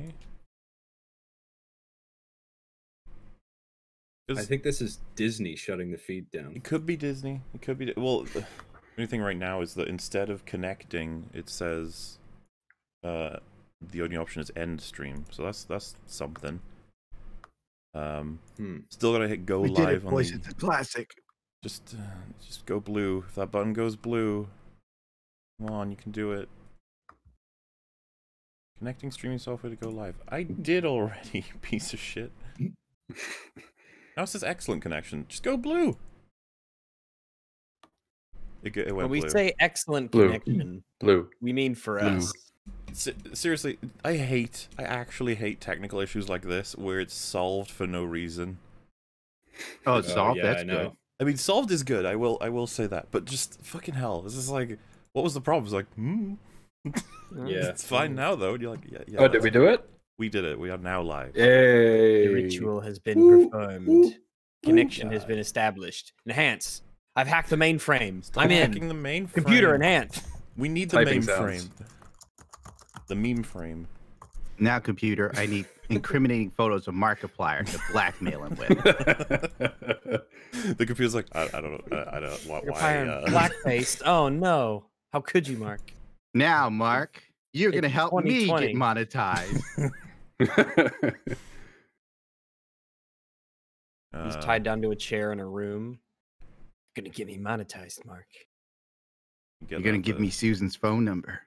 Okay. I 'Cause think this is Disney shutting the feed down. it could be Disney. It could be. Well, the only thing right now is that instead of connecting, it says uh, the only option is end stream. So that's that's something. Um, Hmm. still gotta hit go we did it, live on boys. the. It's a classic. Just, uh, just go blue. If that button goes blue, come on, you can do it. Connecting streaming software to go live. I did already, piece of shit. Now it says excellent connection. Just go blue. It, it went When we blue. say excellent Blue. connection, Blue. we mean for Blue. us. Se- seriously, I hate, I actually hate technical issues like this where it's solved for no reason. Oh, it's Oh, solved. yeah, That's I good. I mean, solved is good. I will, I will say that. But just fucking hell, this is like, what was the problem? It's like, hmm, Yeah. it's fine now though. And you're like, yeah, yeah. oh, did we do it? We did it. We are now live. Yay! The ritual has been Woo, performed. woo, Connection has been established. Enhance. I've hacked the mainframe. Stop I'm in. hacking the main Computer frame. enhance. We need the Typing main sounds. frame. The meme frame. Now, computer, I need incriminating photos of Markiplier to blackmail him with. the computer's like, I, I don't know. I, I don't. Why? You're why firing uh, blackface. Oh no. How could you, Mark? Now, Mark, you're gonna help me get monetized. He's uh, tied down to a chair in a room. Gonna get me monetized, Mark. You're gonna give me Susan's phone number.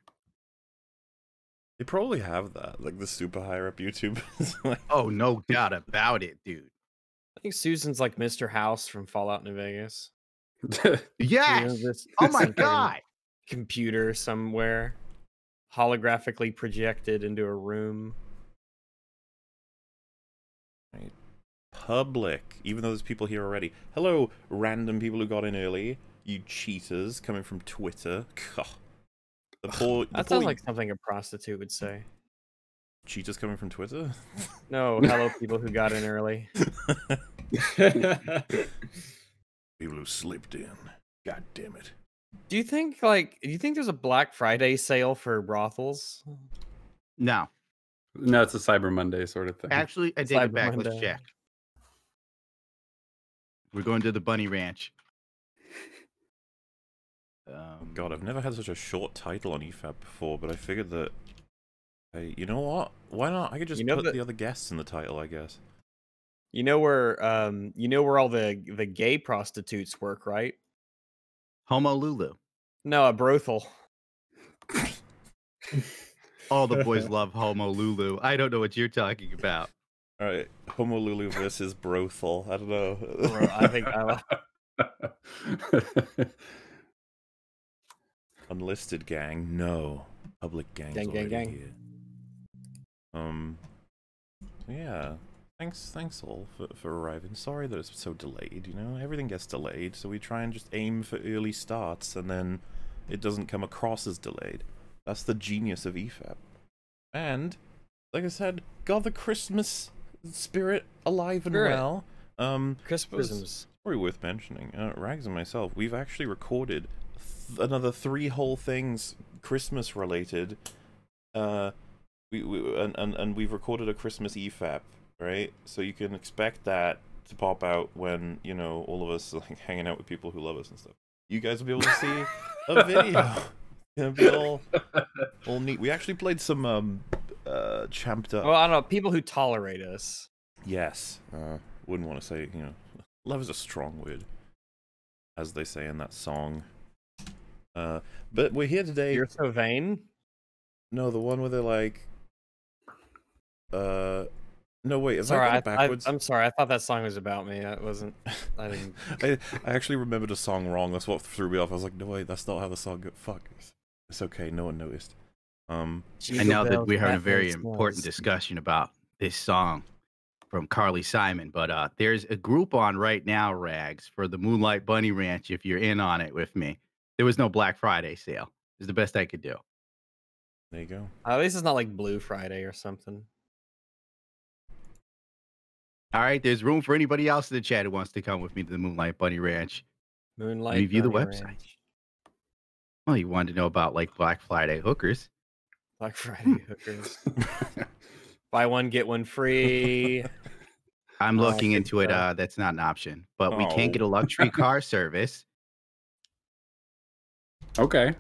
They probably have that, like the super higher up YouTube. like, Oh, no doubt about it, dude. I think Susan's like Mr. House from Fallout New Vegas. Yes. this- Oh my god. Computer somewhere, holographically projected into a room. Right. public, even though there's people here already. Hello, random people who got in early. You cheaters coming from Twitter. Gah. The poor, the That poor sounds like something a prostitute would say. cheaters coming from Twitter. No, hello, people who got in early. people who slipped in. God damn it. Do you think like do you think there's a Black Friday sale for brothels? No, no, it's a Cyber Monday sort of thing. actually, I take Cyber it back. Let's check. We're going to the Bunny Ranch. Um, God, I've never had such a short title on EFAP before, but I figured that. Hey, you know what? Why not? I could just You know put that- the other guests in the title, I guess. You know where um you know where all the the gay prostitutes work, right? Homo Lulu. No, a brothel. All the boys love Homo Lulu. I don't know what you're talking about. All right, Homo Lulu versus Brothel. I don't know. Bro, I think I Unlisted gang, no. Public gangs Gang, gang, gang. here. Um, yeah. Thanks, thanks all for, for arriving. Sorry that it's so delayed. You know, everything gets delayed, so we try and just aim for early starts, and then it doesn't come across as delayed. That's the genius of EFAP. And, like I said, got the Christmas spirit alive and Spirit. well. Um, Christmasms. Probably worth mentioning. Uh, Rags and myself, we've actually recorded th- another three whole things Christmas related. Uh, we, we and, and and we've recorded a Christmas EFAP, right? So you can expect that to pop out when you know all of us like hanging out with people who love us and stuff. You guys will be able to see a video. It's gonna be all all neat. We actually played some um uh champed up. Well, I don't know, people who tolerate us. Yes. Uh, wouldn't want to say, you know, love is a strong word, as they say in that song. Uh, but we're here today. You're so vain. No, the one where they're like, uh, no wait, is Sorry, I, that backwards? I, am sorry. I thought that song was about me. It wasn't. I didn't. I, I actually remembered a song wrong. That's what threw me off. I was like, no wait, that's not how the song goes. Fuck, it's, it's okay. No one noticed. Um, I know that we're having a very important bells. discussion about this song from Carly Simon, but uh, there's a group on right now, Rags, for the Moonlight Bunny Ranch. If you're in on it with me, there was no Black Friday sale. Is the best I could do. there you go. At least it's not like Blue Friday or something. All right, there's room for anybody else in the chat who wants to come with me to the Moonlight Bunny Ranch. Moonlight. Review the website. Ranch. Well, you wanted to know about like Black Friday hookers. Black Friday hookers. Buy one get one free. I'm Oh, looking good into it. Uh, that's not an option, but we can get a Oh. luxury car service. Okay,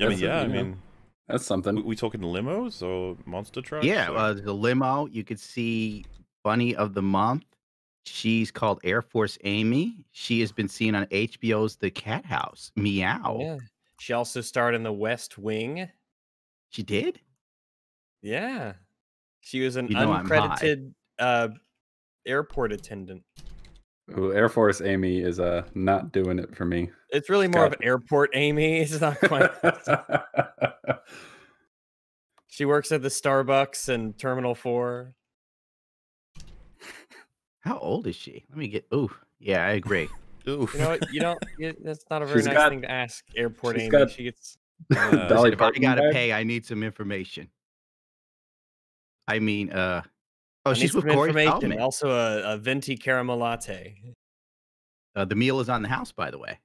I mean, yeah, I you know, mean, that's we, something. we talking limos or monster trucks? Yeah, or- uh, the limo. You could see Bunny of the Month. She's called Air Force Amy. She has been seen on HBO's The Cat House. Meow. Yeah. She also starred in The West Wing. She did. Yeah. She was an You know uncredited uh, airport attendant. Ooh, Air Force Amy is uh not doing it for me. It's really more of Got- airport Amy. It's not quite. she works at the Starbucks and Terminal 4. How old is she? Let me get. Ooh, yeah, I agree. Oof. You know what? You don't. You, that's not a very She's nice got- thing to ask airport she's Amy. got- She gets. Uh, Dolly if I gotta vibe? pay, I need some information. I mean, uh, oh, I she's with Corey information. Feldman. Also, a, a venti caramel latte. Uh, the meal is on the house, by the way.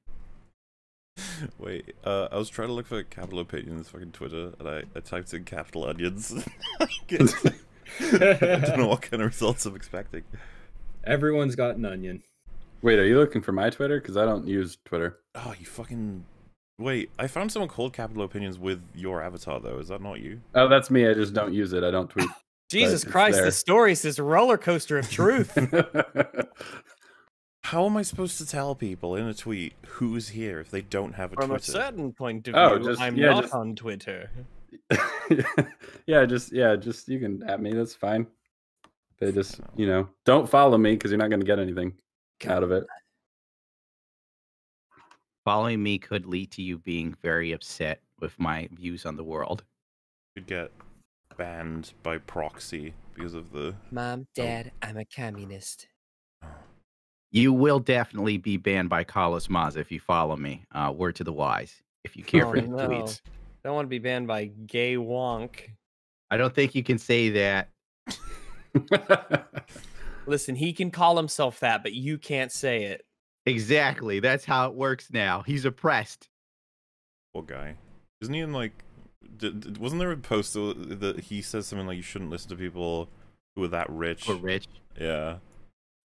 Wait, uh, I was trying to look for capital opinions fucking Twitter, and I, I typed in capital onions. I don't know what kind of results I'm expecting. Everyone's got an onion. Wait, are you looking for my Twitter? Because I don't use Twitter. Oh, you fucking. Wait, I found someone called Capital Opinions with your avatar, though. Is that not you? Oh, that's me. I just don't use it. I don't tweet. Jesus Christ, there. the story's this roller coaster of truth. How am I supposed to tell people in a tweet who's here if they don't have a From a certain point of Oh, view, just- I'm yeah, not just- on Twitter. yeah, just yeah, just you can at me. That's fine. They just you know don't follow me because you're not going to get anything out of it. Following me could lead to you being very upset with my views on the world. You'd get banned by proxy because of the. Mom, Dad, I'm a communist. You will definitely be banned by Carlos Maza if you follow me. Uh, word to the wise. If you care Oh, for the no. tweets, Don't want to be banned by gay wonk. I don't think you can say that. Listen, he can call himself that, but you can't say it. Exactly. That's how it works now. He's oppressed. Poor guy. Isn't he in like. Did, did- wasn't there a post that that he says something like you shouldn't listen to people who are that rich? Or rich. Yeah.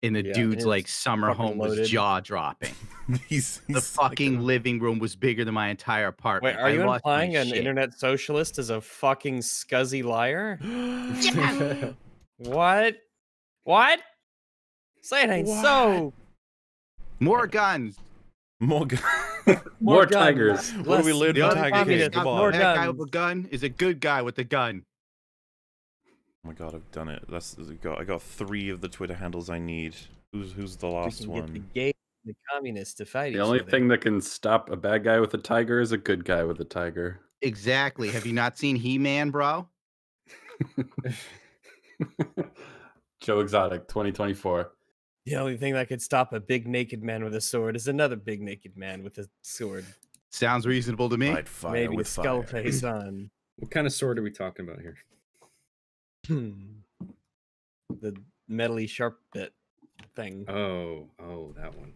And the Yeah, dude's like summer fucking home was jaw dropping. he's, The he's like fucking a- living room was bigger than my entire Wait, apartment. are I you implying an shit. internet socialist is a fucking scuzzy liar? What? What? Say it ain't so. More guns. More gu- More guns, tigers. What do we less learn The from other Tiger guy King? that's communists, Come got on. more that guy with a gun is a good guy with a gun. Oh my god, I've done it. That's I got I got three of the Twitter handles I need. Who's who's the We last can get the one? gay and the communists to fight The each only other. thing that can stop a bad guy with a tiger is a good guy with a tiger. Exactly. Have you not seen He Man, bro? Joe Exotic, 2024. The only thing that could stop a big naked man with a sword is another big naked man with a sword. Sounds reasonable to me. Fight fire Maybe a with skull fire. face on. What kind of sword are we talking about here? Hmm. the metally sharp bit thing. Oh, oh, that one.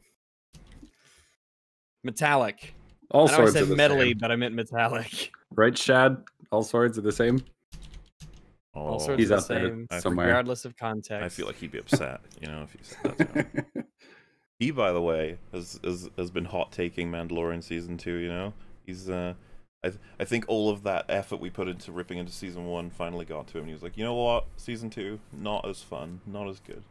Metallic. All I know I said are the metally, same. but I meant metallic. Right, Shad? All swords are the same? All Oh, sorts He's of out the there same, somewhere. regardless of context. I feel like he'd be upset, you know, if he said that. He, by the way, has has has been hot taking Mandalorian season two. You know, he's uh, I th- I think all of that effort we put into ripping into season one finally got to him. He was like, you know what, season two not as fun, not as good.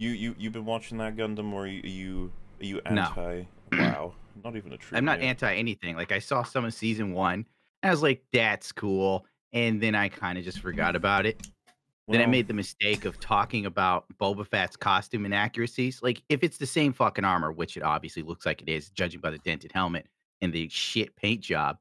You you you've been watching that Gundam, or are you are you, are you No. anti? wow, not even a true. I'm not anti anything. Like I saw some of season one, and I was like, "That's cool," and then I kind of just forgot about it. then I made the mistake of talking about Boba Fett's costume inaccuracies. Like, if it's the same fucking armor, which it obviously looks like it is, judging by the dented helmet and the shit paint job,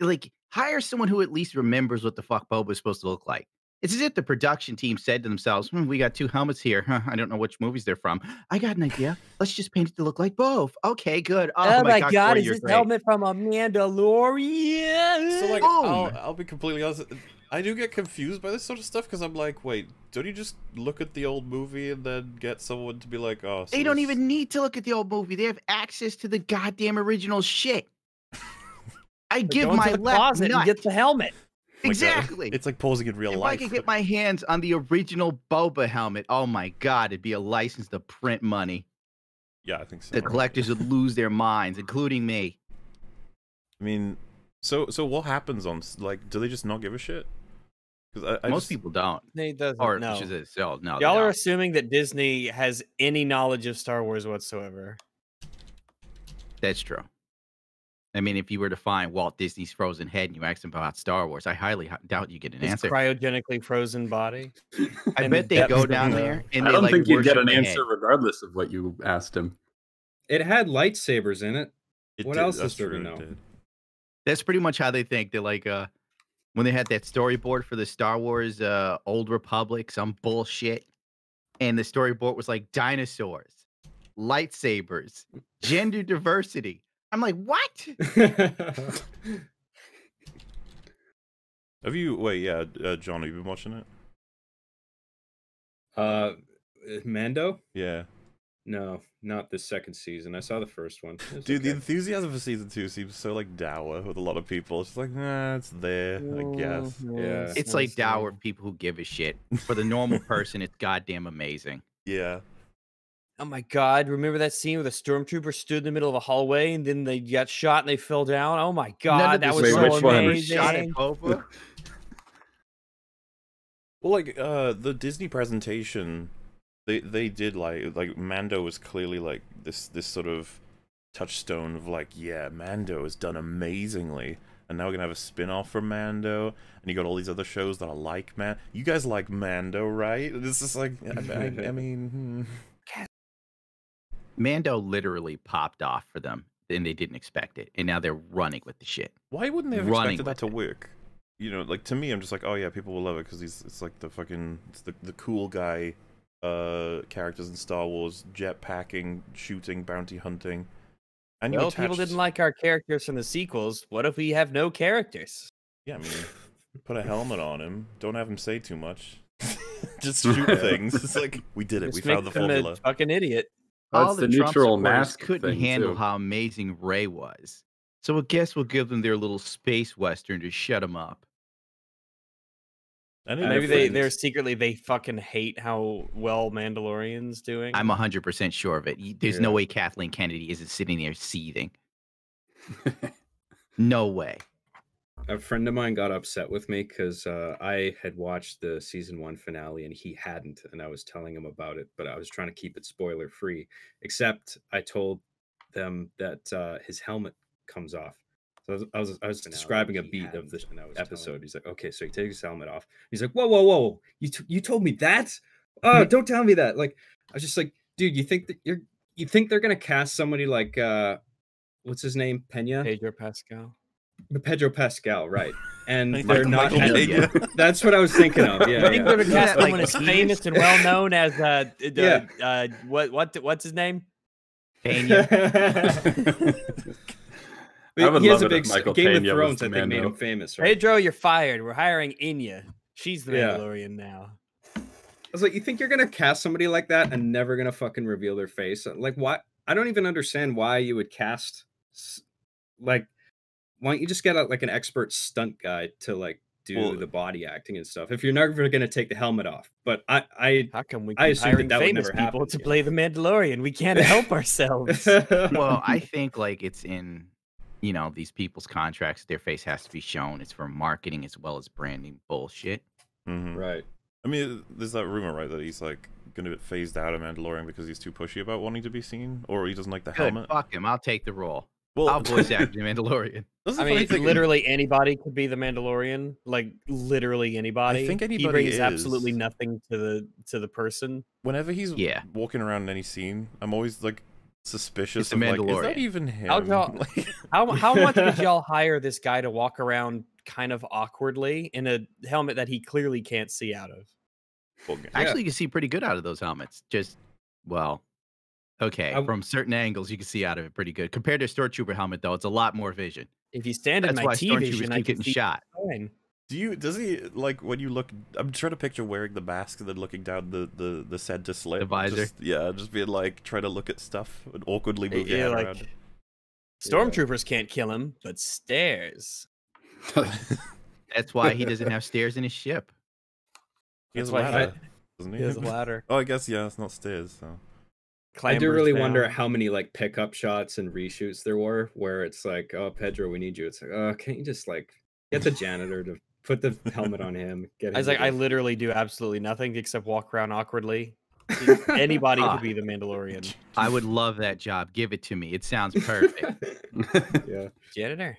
like hire someone who at least remembers what the fuck Boba is supposed to look like. It's as if the production team said to themselves, hmm, "We got two helmets here. Huh, I don't know which movies they're from. I got an idea. Let's just paint it to look like both. Okay, good. Oh, my God, Corey, you're great. from a Mandalorian? So like, Boom. I'll, I'll be completely honest. I do get confused by this sort of stuff because I'm like, wait, don't you just look at the old movie and then get someone to be like, oh, so They don't this- even need to look at the old movie. They have access to the goddamn original shit. I give my the left closet nut. and get the helmet. Like a- Exactly. it's like posing in real if life. I could get my hands on the original Boba helmet, oh my god, it'd be a license to print money. yeah, I think so. The collectors would lose their minds, including me. I mean, so so what happens on like? Do they just not give a shit? Because I, I Most just- people don't. Disney doesn't. Or no. should I oh, no. Y'all are don't. assuming that Disney has any knowledge of Star Wars whatsoever. That's true. I mean, if you were to find Walt Disney's frozen head and you asked him about Star Wars, I highly doubt you get an His answer. cryogenically frozen body. I bet they go down the- there and I don't like think you'd get an answer head. regardless of what you asked him. It had lightsabers in it. it what did- else is that's there to true, it know? That's pretty much how they think. They're like, uh, when they had that storyboard for the Star Wars uh, Old Republic, some bullshit, and the storyboard was like dinosaurs, lightsabers, gender diversity. I'm like, what? Have you? Wait, yeah, uh, John, have you been watching it? uh, Mando? Yeah, No, not the second season. I saw the first one. It was dude, the enthusiasm for season two seems so like dour with a lot of people. It's just like, nah, it's there, I guess. Yeah. It's like dour people who give a shit. For the normal person, it's goddamn amazing. Yeah, Oh my god! Remember that scene where the stormtrooper stood in the middle of a hallway and then they got shot and they fell down? Oh my god, that was Wait, so which one? amazing! Shot at Boba. Well, like uh, the Disney presentation, they they did like like Mando was clearly like this this sort of touchstone of like yeah, Mando has done amazingly, and now we're gonna have a spin off from Mando, and you got all these other shows that are like man. You guys like Mando, right? This is like I, I, I mean, hmm. Mando literally popped off for them, and they didn't expect it, and now they're running with the shit. why wouldn't they have Running expected that to with work? You know, like to me, I'm just like, oh yeah, people will love it because he's it's like the fucking it's the the cool guy uh characters in Star Wars, jet packing, shooting, bounty hunting. And you Well, people didn't like our characters from the sequels. What if we have no characters? Yeah, I mean, put a helmet on him. Don't have him say too much. Just shoot things. It's like we did it. Just we found the make formula. a fucking idiot. Well, All it's the, the Trump neutral supporters mask couldn't thing, handle too. how amazing Rey was. So I guess we'll give them their little space western to shut them up. I didn't Maybe know they, they're secretly they fucking hate how well Mandalorian's doing. I'm 100% sure of it. Y- There's no way Kathleen Kennedy isn't sitting there seething. No way. A friend of mine got upset with me because uh, I had watched the season one finale and he hadn't, and I was telling him about it, but I was trying to keep it spoiler free. Except I told them that uh, his helmet comes off. So I was, I was, I was describing a beat of the episode. He's like, "Okay, so he takes his helmet off." He's like, "Whoa, whoa, whoa! You t- you told me that? Oh, don't tell me that!" Like, I was just like, "Dude, you think that you're you think they're gonna cast somebody like uh, what's his name, Pena?" Pedro Pascal. Pedro Pascal, right? And they're Michael- not. Michael that's what I was thinking of. Yeah, I think yeah. they're gonna Yeah, cast like someone as famous and well known as uh, d- d- Yeah. uh what what what's his name? Pena. I would he has love a big Michael Game Pena of Thrones. I think made him famous. Right? Pedro, you're fired. We're hiring Inya. She's the Yeah. Mandalorian now. I was like, you think you're gonna cast somebody like that and never gonna fucking reveal their face? Like, why? I don't even understand why you would cast. Like, why don't you just get a, like an expert stunt guy to like do Well- the body acting and stuff? If you're never gonna take the helmet off, but I, I How come we I assume assumed that hiring that would famous never people happen, to yeah. play the Mandalorian? We can't help ourselves. well, I think like it's in, you know, these people's contracts. Their face has to be shown. It's for marketing as well as branding bullshit. Mhm. right. I mean, there's that rumor, right, that he's like gonna get phased out of Mandalorian because he's too pushy about wanting to be seen, or he doesn't like the Good, helmet. fuck him. I'll take the role. Well, I'll voice act the Mandalorian. I mean, thing. literally anybody could be the Mandalorian. Like literally anybody. I think anybody he anybody brings absolutely nothing to the to the person. whenever he's Yeah. walking around in any scene, I'm always like suspicious It's a of like, is that even him? How y'all- How how much did y'all hire this guy to walk around kind of awkwardly in a helmet that he clearly can't see out of? well, Actually, you can see pretty good out of those helmets. Just, well, okay. I- From certain angles, you can see out of it pretty good. Compared to a Stormtrooper helmet, though, it's a lot more vision. If you stand in That's my why T vision, Stormtroopers I keep can getting see shot. fine. Do you? Does he like when you look? I'm trying to picture wearing the mask and then looking down the the the center slit. The visor? Just, yeah, just being like trying to look at stuff and awkwardly move your Yeah, like around. stormtroopers can't kill him, but stairs. That's why he doesn't have stairs in his ship. He has That's a why he- ladder, doesn't he? He has a ladder. Oh, I guess yeah, it's not stairs. So I do really down. wonder how many like pickup shots and reshoots there were where it's like, oh Pedro, we need you. It's like, oh, can't you just like get the janitor to put the helmet on him? Get I was like, to I literally do absolutely nothing except walk around awkwardly. Anybody Ah. could be the Mandalorian. I would love that job. Give it to me. It sounds perfect. yeah. Janitor.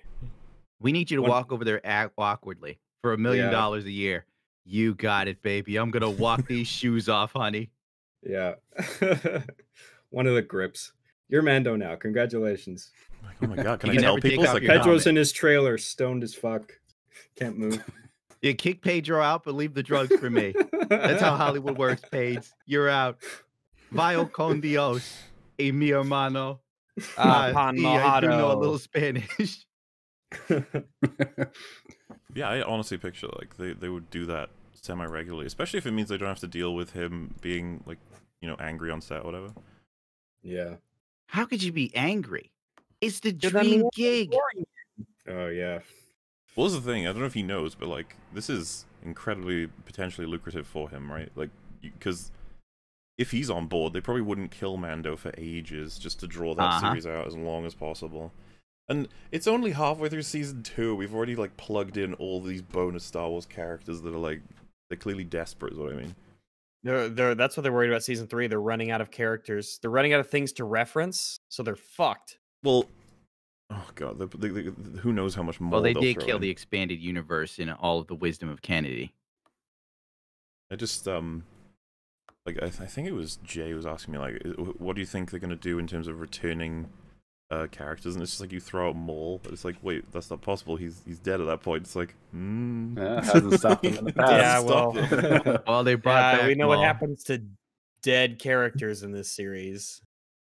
we need you to One- walk over there act awkwardly for a million dollars a year. You got it, baby. I'm gonna walk these shoes off, honey. Yeah. One of the grips. You're Mando now. Congratulations. like, oh my god, can You I tell people? Like, Pedro's in his trailer, stoned as fuck. Can't move. You kick Pedro out, but leave the drugs for me. That's how Hollywood works, Paige. You're out. Vio con Dios, y mi hermano. Ah, ah, Pan sí, I do know a little Spanish. Yeah, I honestly picture like they, they would do that semi regularly, especially if it means they don't have to deal with him being like you know angry on set or whatever. yeah. How could you be angry? It's the dream gig. Oh yeah. Well, this is the thing. I don't know if he knows, but like this is incredibly potentially lucrative for him, right? Like because if he's on board, they probably wouldn't kill Mando for ages just to draw that Uh-huh. series out as long as possible. And it's only halfway through season two. We've already like plugged in all these bonus Star Wars characters that are like they're clearly desperate. Is what I mean. They're, they're, that's what they're worried about season three. They're running out of characters. They're running out of things to reference, so they're fucked. Well, oh god, the, the, the, who knows how much more? Well, they did throw kill in. the expanded universe in all of the wisdom of Kennedy. I just um, like I, th- I think it was Jay who was asking me like, what do you think they're gonna do in terms of returning uh characters? And it's just like you throw out Maul, it's like, wait, that's not possible. He's he's dead at that point. It's like, hmm. Yeah, hasn't stopped them in the It Yeah, well- Well, they brought Yeah, back we know what happens to dead characters in this series.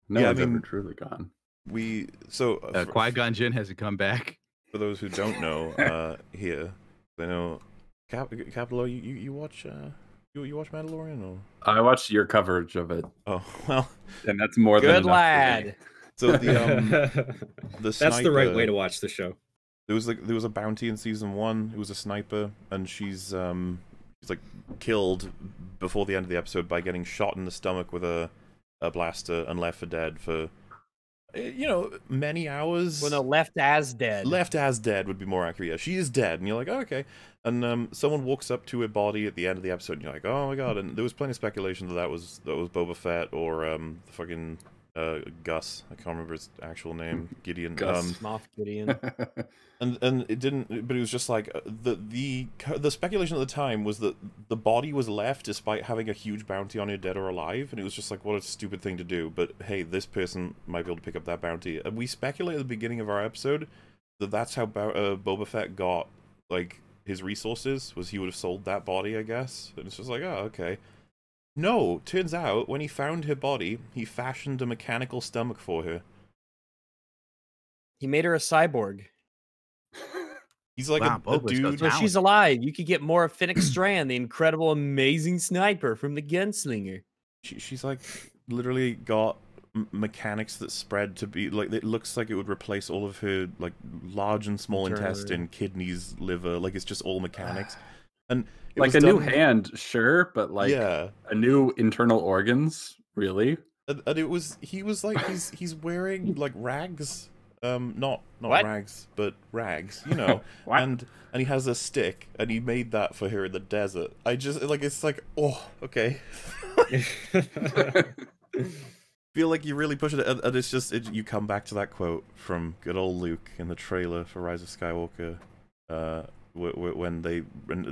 no Yeah, I one's mean- ever truly gone. we so uh, Uh, for, Qui Gon Jinn hasn't come back. for those who don't know, uh, here, I know, Cap- Capelo, you, you you watch uh, you you watch Mandalorian or I watched your coverage of it, oh well, and that's more than Good enough for lad. So the um the That's the right way to watch the show. There was like there was a bounty in season one. It was a sniper, and she's um she's like killed before the end of the episode by getting shot in the stomach with a a blaster and left for dead for uh, you know many hours. Well, no, left as dead. left as dead would be more accurate. Yeah, she is dead, and you're like, oh, okay. And um, someone walks up to her body at the end of the episode, and you're like, oh my god. And there was plenty of speculation that that was that was Boba Fett or um the fucking uh Gus. I can't remember his actual name. Gideon. Gus. Um, Moff Gideon. and and it didn't but it was just like uh, the the the speculation at the time was that the body was left despite having a huge bounty on her dead or alive and it was just like what a stupid thing to do but hey this person might be able to pick up that bounty and we speculate at the beginning of our episode that that's how Bo- uh, Boba Fett got like his resources was he would have sold that body I guess and it's just like oh okay no turns out when he found her body he fashioned a mechanical stomach for her he made her a cyborg. he's like Wow, a, a dude. So she's alive. You could get more of Finnick Strand, the incredible, amazing sniper from the Gunslinger. she, she's like literally got mechanics that spread to be like it looks like it would replace all of her like large and small Internal, intestine kidneys liver like it's just all mechanics and it like was a new hand, sure, but like yeah a new internal organs, really? and, and it was he was like he's he's wearing like rags um not not What? rags but rags you know and and he has a stick and he made that for her in the desert i just like it's like oh okay feel like you really push it, and, and it's just it, you come back to that quote from good old Luke in the trailer for Rise of Skywalker, uh, wh- wh- when they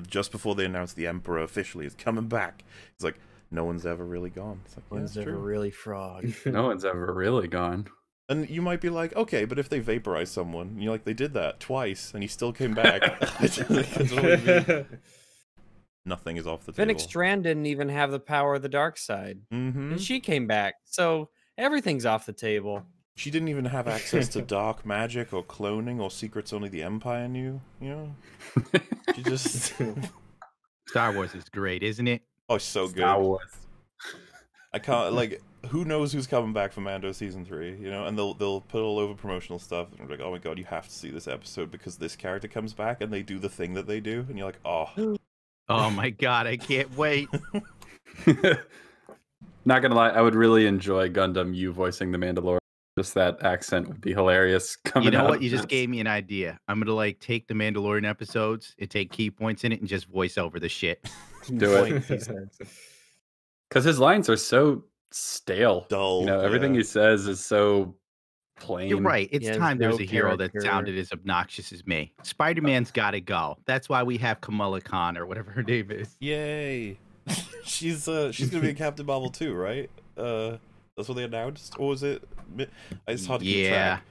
just before they announced the Emperor officially is coming back. It's like no one's ever really gone. It's like no One's it's ever true. really frog. no one's ever really gone. And you might be like, okay, but if they vaporize someone, you're like, they did that twice, and he still came back. I don't- I don't know what you mean. Nothing is off the table. Fennec Shand didn't even have the power of the dark side. hmm And she came back. So everything's off the table. She didn't even have access to dark magic or cloning or secrets only the Empire knew. You know, she just Star Wars is great, isn't it? oh, so good. Star Wars. I can't like who knows who's coming back for Mando season three? You know, and they'll they'll put all over promotional stuff and like, oh my god, you have to see this episode because this character comes back and they do the thing that they do, and you're like, oh, Oh my god, I can't wait. Not gonna lie, I would really enjoy Gundam you voicing the Mandalorian. Just that accent would be hilarious. Coming You know out what? You just gave me an idea. I'm gonna like take the Mandalorian episodes and take key points in it and just voice over the shit. Do it. Point, he says. because his lines are so stale. dull. You know, everything yeah. he says is so plain. You're right. It's He has time there's no a hero that sounded as obnoxious as me. Spider Man's got to go. That's why we have Kamala Khan or whatever her name is. Yay! she's uh she's gonna be a Captain Marvel too, right? Uh, that's what they announced, or was it? mi- It's hard to keep Yeah. track.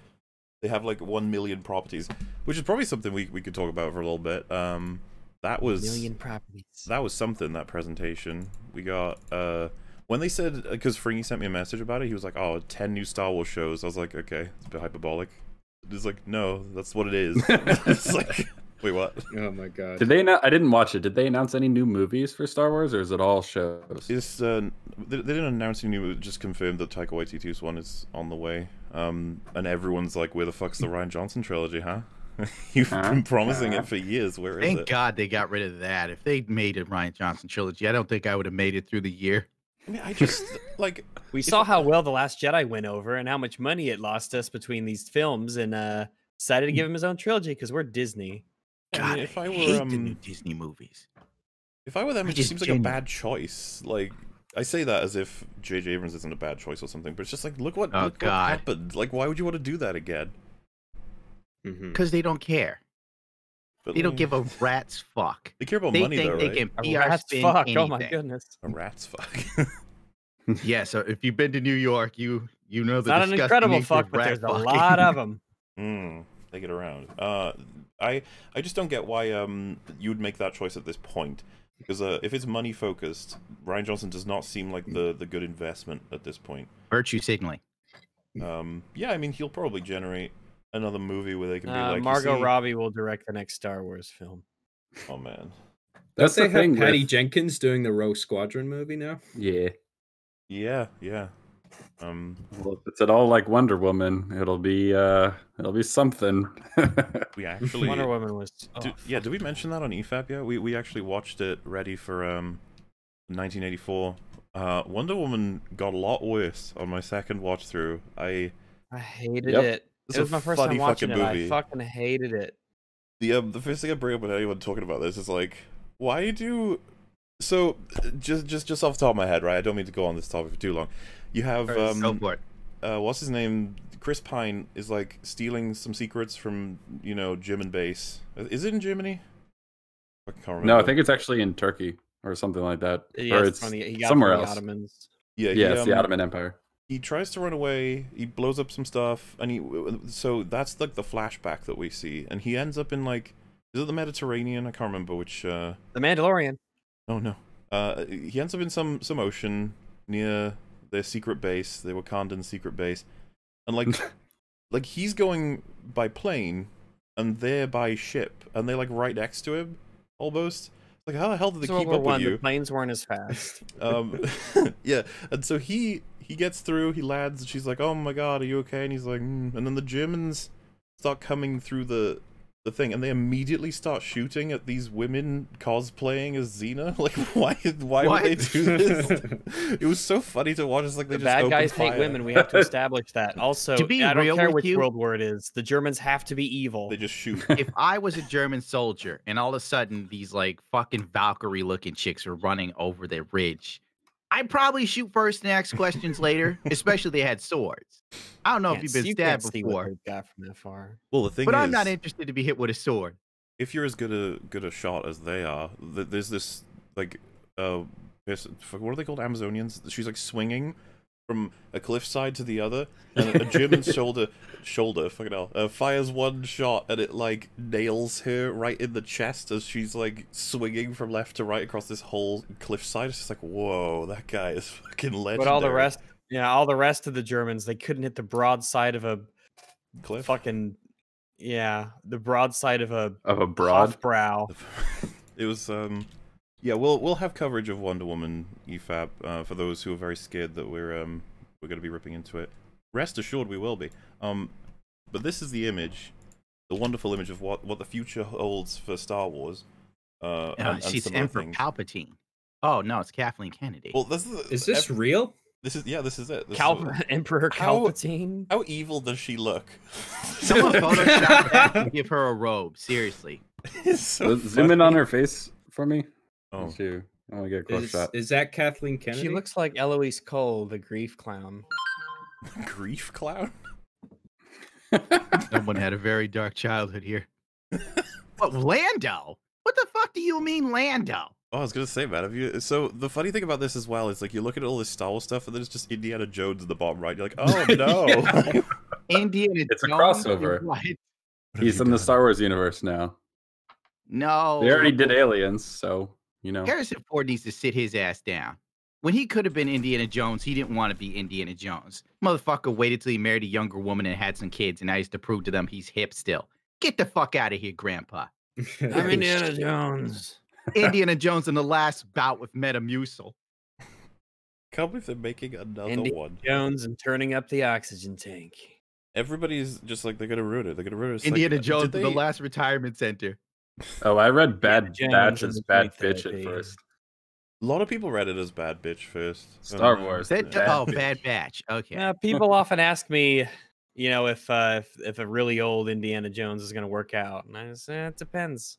They have like one million properties, which is probably something we we could talk about for a little bit. Um, that was Million properties. that was something that presentation we got. Uh, when they said because Fringy sent me a message about it, he was like, "Oh, 10 new Star Wars shows." I was like, "Okay, it's a bit hyperbolic." It's like, no, that's what it is. it's like, wait, what? Oh my god. Did they? Annou- I didn't watch it. Did they announce any new movies for Star Wars, or is it all shows? It's uh, they, they didn't announce any new, just confirmed that Taika Waititi's one is on the way. Um, and everyone's like, "Where the fuck's the Rian Johnson trilogy, huh?" You've Huh? been promising Huh? it for years. Where is Thank it? God they got rid of that. If they made a Rian Johnson trilogy, I don't think I would have made it through the year. I mean, I just like We saw how well the Last Jedi went over and how much money it lost us between these films, and uh, decided to give him his own trilogy because we're Disney. I God, mean, if I were, hate the um, new Disney movies. if I were them, I it just just seems like a bad choice. Like. I say that as if J.J. Abrams isn't a bad choice or something, but it's just like, look what, Oh, look what God. happened. Like, why would you want to do that again? Because they don't care. But, They don't give a rat's fuck. They care about They money, think though, they right? can A PR rat's spin fuck! anything. Oh my goodness! A rat's fuck. Yeah, so if you've been to New York, you you know It's the not an incredible fuck, but rat there's a lot of them. Mm, they get around. Uh, I I just don't get why um you would make that choice at this point because uh, if it's money focused, Rian Johnson does not seem like the the good investment at this point. Virtue signaling. Um, yeah, I mean he'll probably generate another movie where they can be Uh, like "You Margot see- Robbie will direct the next Star Wars film. Oh man, That's Don't the they thing. have Patty with- Jenkins doing the Rogue Squadron movie now? yeah. yeah, yeah. Um, Well, if it's at all like Wonder Woman, it'll be uh, it'll be something. we actually Wonder Woman was. Do, oh, yeah, did we mention that on E EFAP yet? We we actually watched it ready for um 1984. Uh, Wonder Woman got a lot worse on my second watch through. I I hated Yep. it. It's It was my first time watching it. fucking I fucking hated it. the um, the first thing I bring up with anyone talking about this is like, why do so just just just off the top of my head, right? I don't mean to go on this topic for too long. You have um, for uh, what's his name? Chris Pine is like stealing some secrets from you know German base. Is it in Germany? I can't remember. no, I think it's actually in Turkey or something like that, Yeah, or it's it's the, he got somewhere from the else. Ottomans. yeah, he, Yeah, it's the um, Ottoman Empire. he tries to run away he blows up some stuff and he so that's like the flashback that we see and he ends up in like is it the mediterranean i can't remember which uh The Mandalorian. oh no uh he ends up in some some ocean near their secret base their wakandan secret base and like like he's going by plane and they're by ship and they're like right next to him almost like how the hell did they So keep up War with you the planes weren't as fast. um yeah and so he he gets through he lands and she's like oh my god are you okay and he's like mm. and then the germans start coming through the the thing and they immediately start shooting at these women cosplaying as xena like why why would they do this it was so funny to watch it's like they The just bad open guys hate women. We have to establish that. Also, To be I don't real care with which you- world war it is. The Germans have to be evil. they just shoot if I was a German soldier and all of a sudden these like fucking Valkyrie looking chicks are running over the ridge, I'd probably shoot first and ask questions later, especially if they had swords. I don't know if you've been you can't stabbed see what before, got from that far. well the thing but is I'm not interested to be hit with a sword. if you're as good a good a shot as they are, th- there's this like uh, what are they called? Amazonians. She's like swinging from a cliffside to the other, and a German shoulder shoulder fucking hell uh, fires one shot, and it like nails her right in the chest as she's like swinging from left to right across this whole cliffside. It's just like whoa, that guy is fucking legendary. But all the rest, yeah, all the rest of the Germans, they couldn't hit the broadside of a cliff. fucking, yeah, the broadside of a Of a broad. brow. it was um yeah we'll we'll have coverage of wonder woman efap uh, for those who are very scared that we're um we're going to be ripping into it. Rest assured, we will be. Um, but this is the image, the wonderful image of what what the future holds for Star Wars. Uh, Uh, and- and she's some Emperor things. Palpatine. Oh no, it's Kathleen Kennedy. Well, this is Is this ev- real? this is yeah, this is it. This is Cal- what- Emperor How- Palpatine. how evil does she look? Someone photoshopped that give her a robe. Seriously. So Z- Zoom in on her face for me. Oh, Let's see. I want to get a close Is, shot. is that Kathleen Kennedy? She looks like Eloise Cole, the grief clown. grief clown. Someone had a very dark childhood here. But Lando? What the fuck do you mean Lando? Oh, I was gonna say, man. Have you? So the funny thing about this as well is like you look at all this Star Wars stuff, and then it's just Indiana Jones at the bottom right. You're like, oh no. Yeah. Indiana It's a crossover. What? He's in the Star Wars universe now. No. They already did Aliens, so you know. Harrison Ford needs to sit his ass down. When he could have been Indiana Jones, he didn't want to be Indiana Jones. Motherfucker waited till he married a younger woman and had some kids, and now he's to prove to them he's hip still. Get the fuck out of here, Grandpa. I'm Indiana Jones. Indiana Jones in the last bout with Metamucil. Can't believe they're making another Indy- one. Jones and turning up the oxygen tank. Everybody's just like they're gonna ruin it. They're gonna ruin it. It's Indiana did Jones in the last retirement center. Oh, I read Bad Jones Batch as Bad Bitch at first. A lot of people read it as bad bitch first. Star. Wars. That, Bad oh, Bitch. Bad Batch. Okay. Yeah, people often ask me, you know, if uh, if, if a really old Indiana Jones is going to work out, and I say it depends.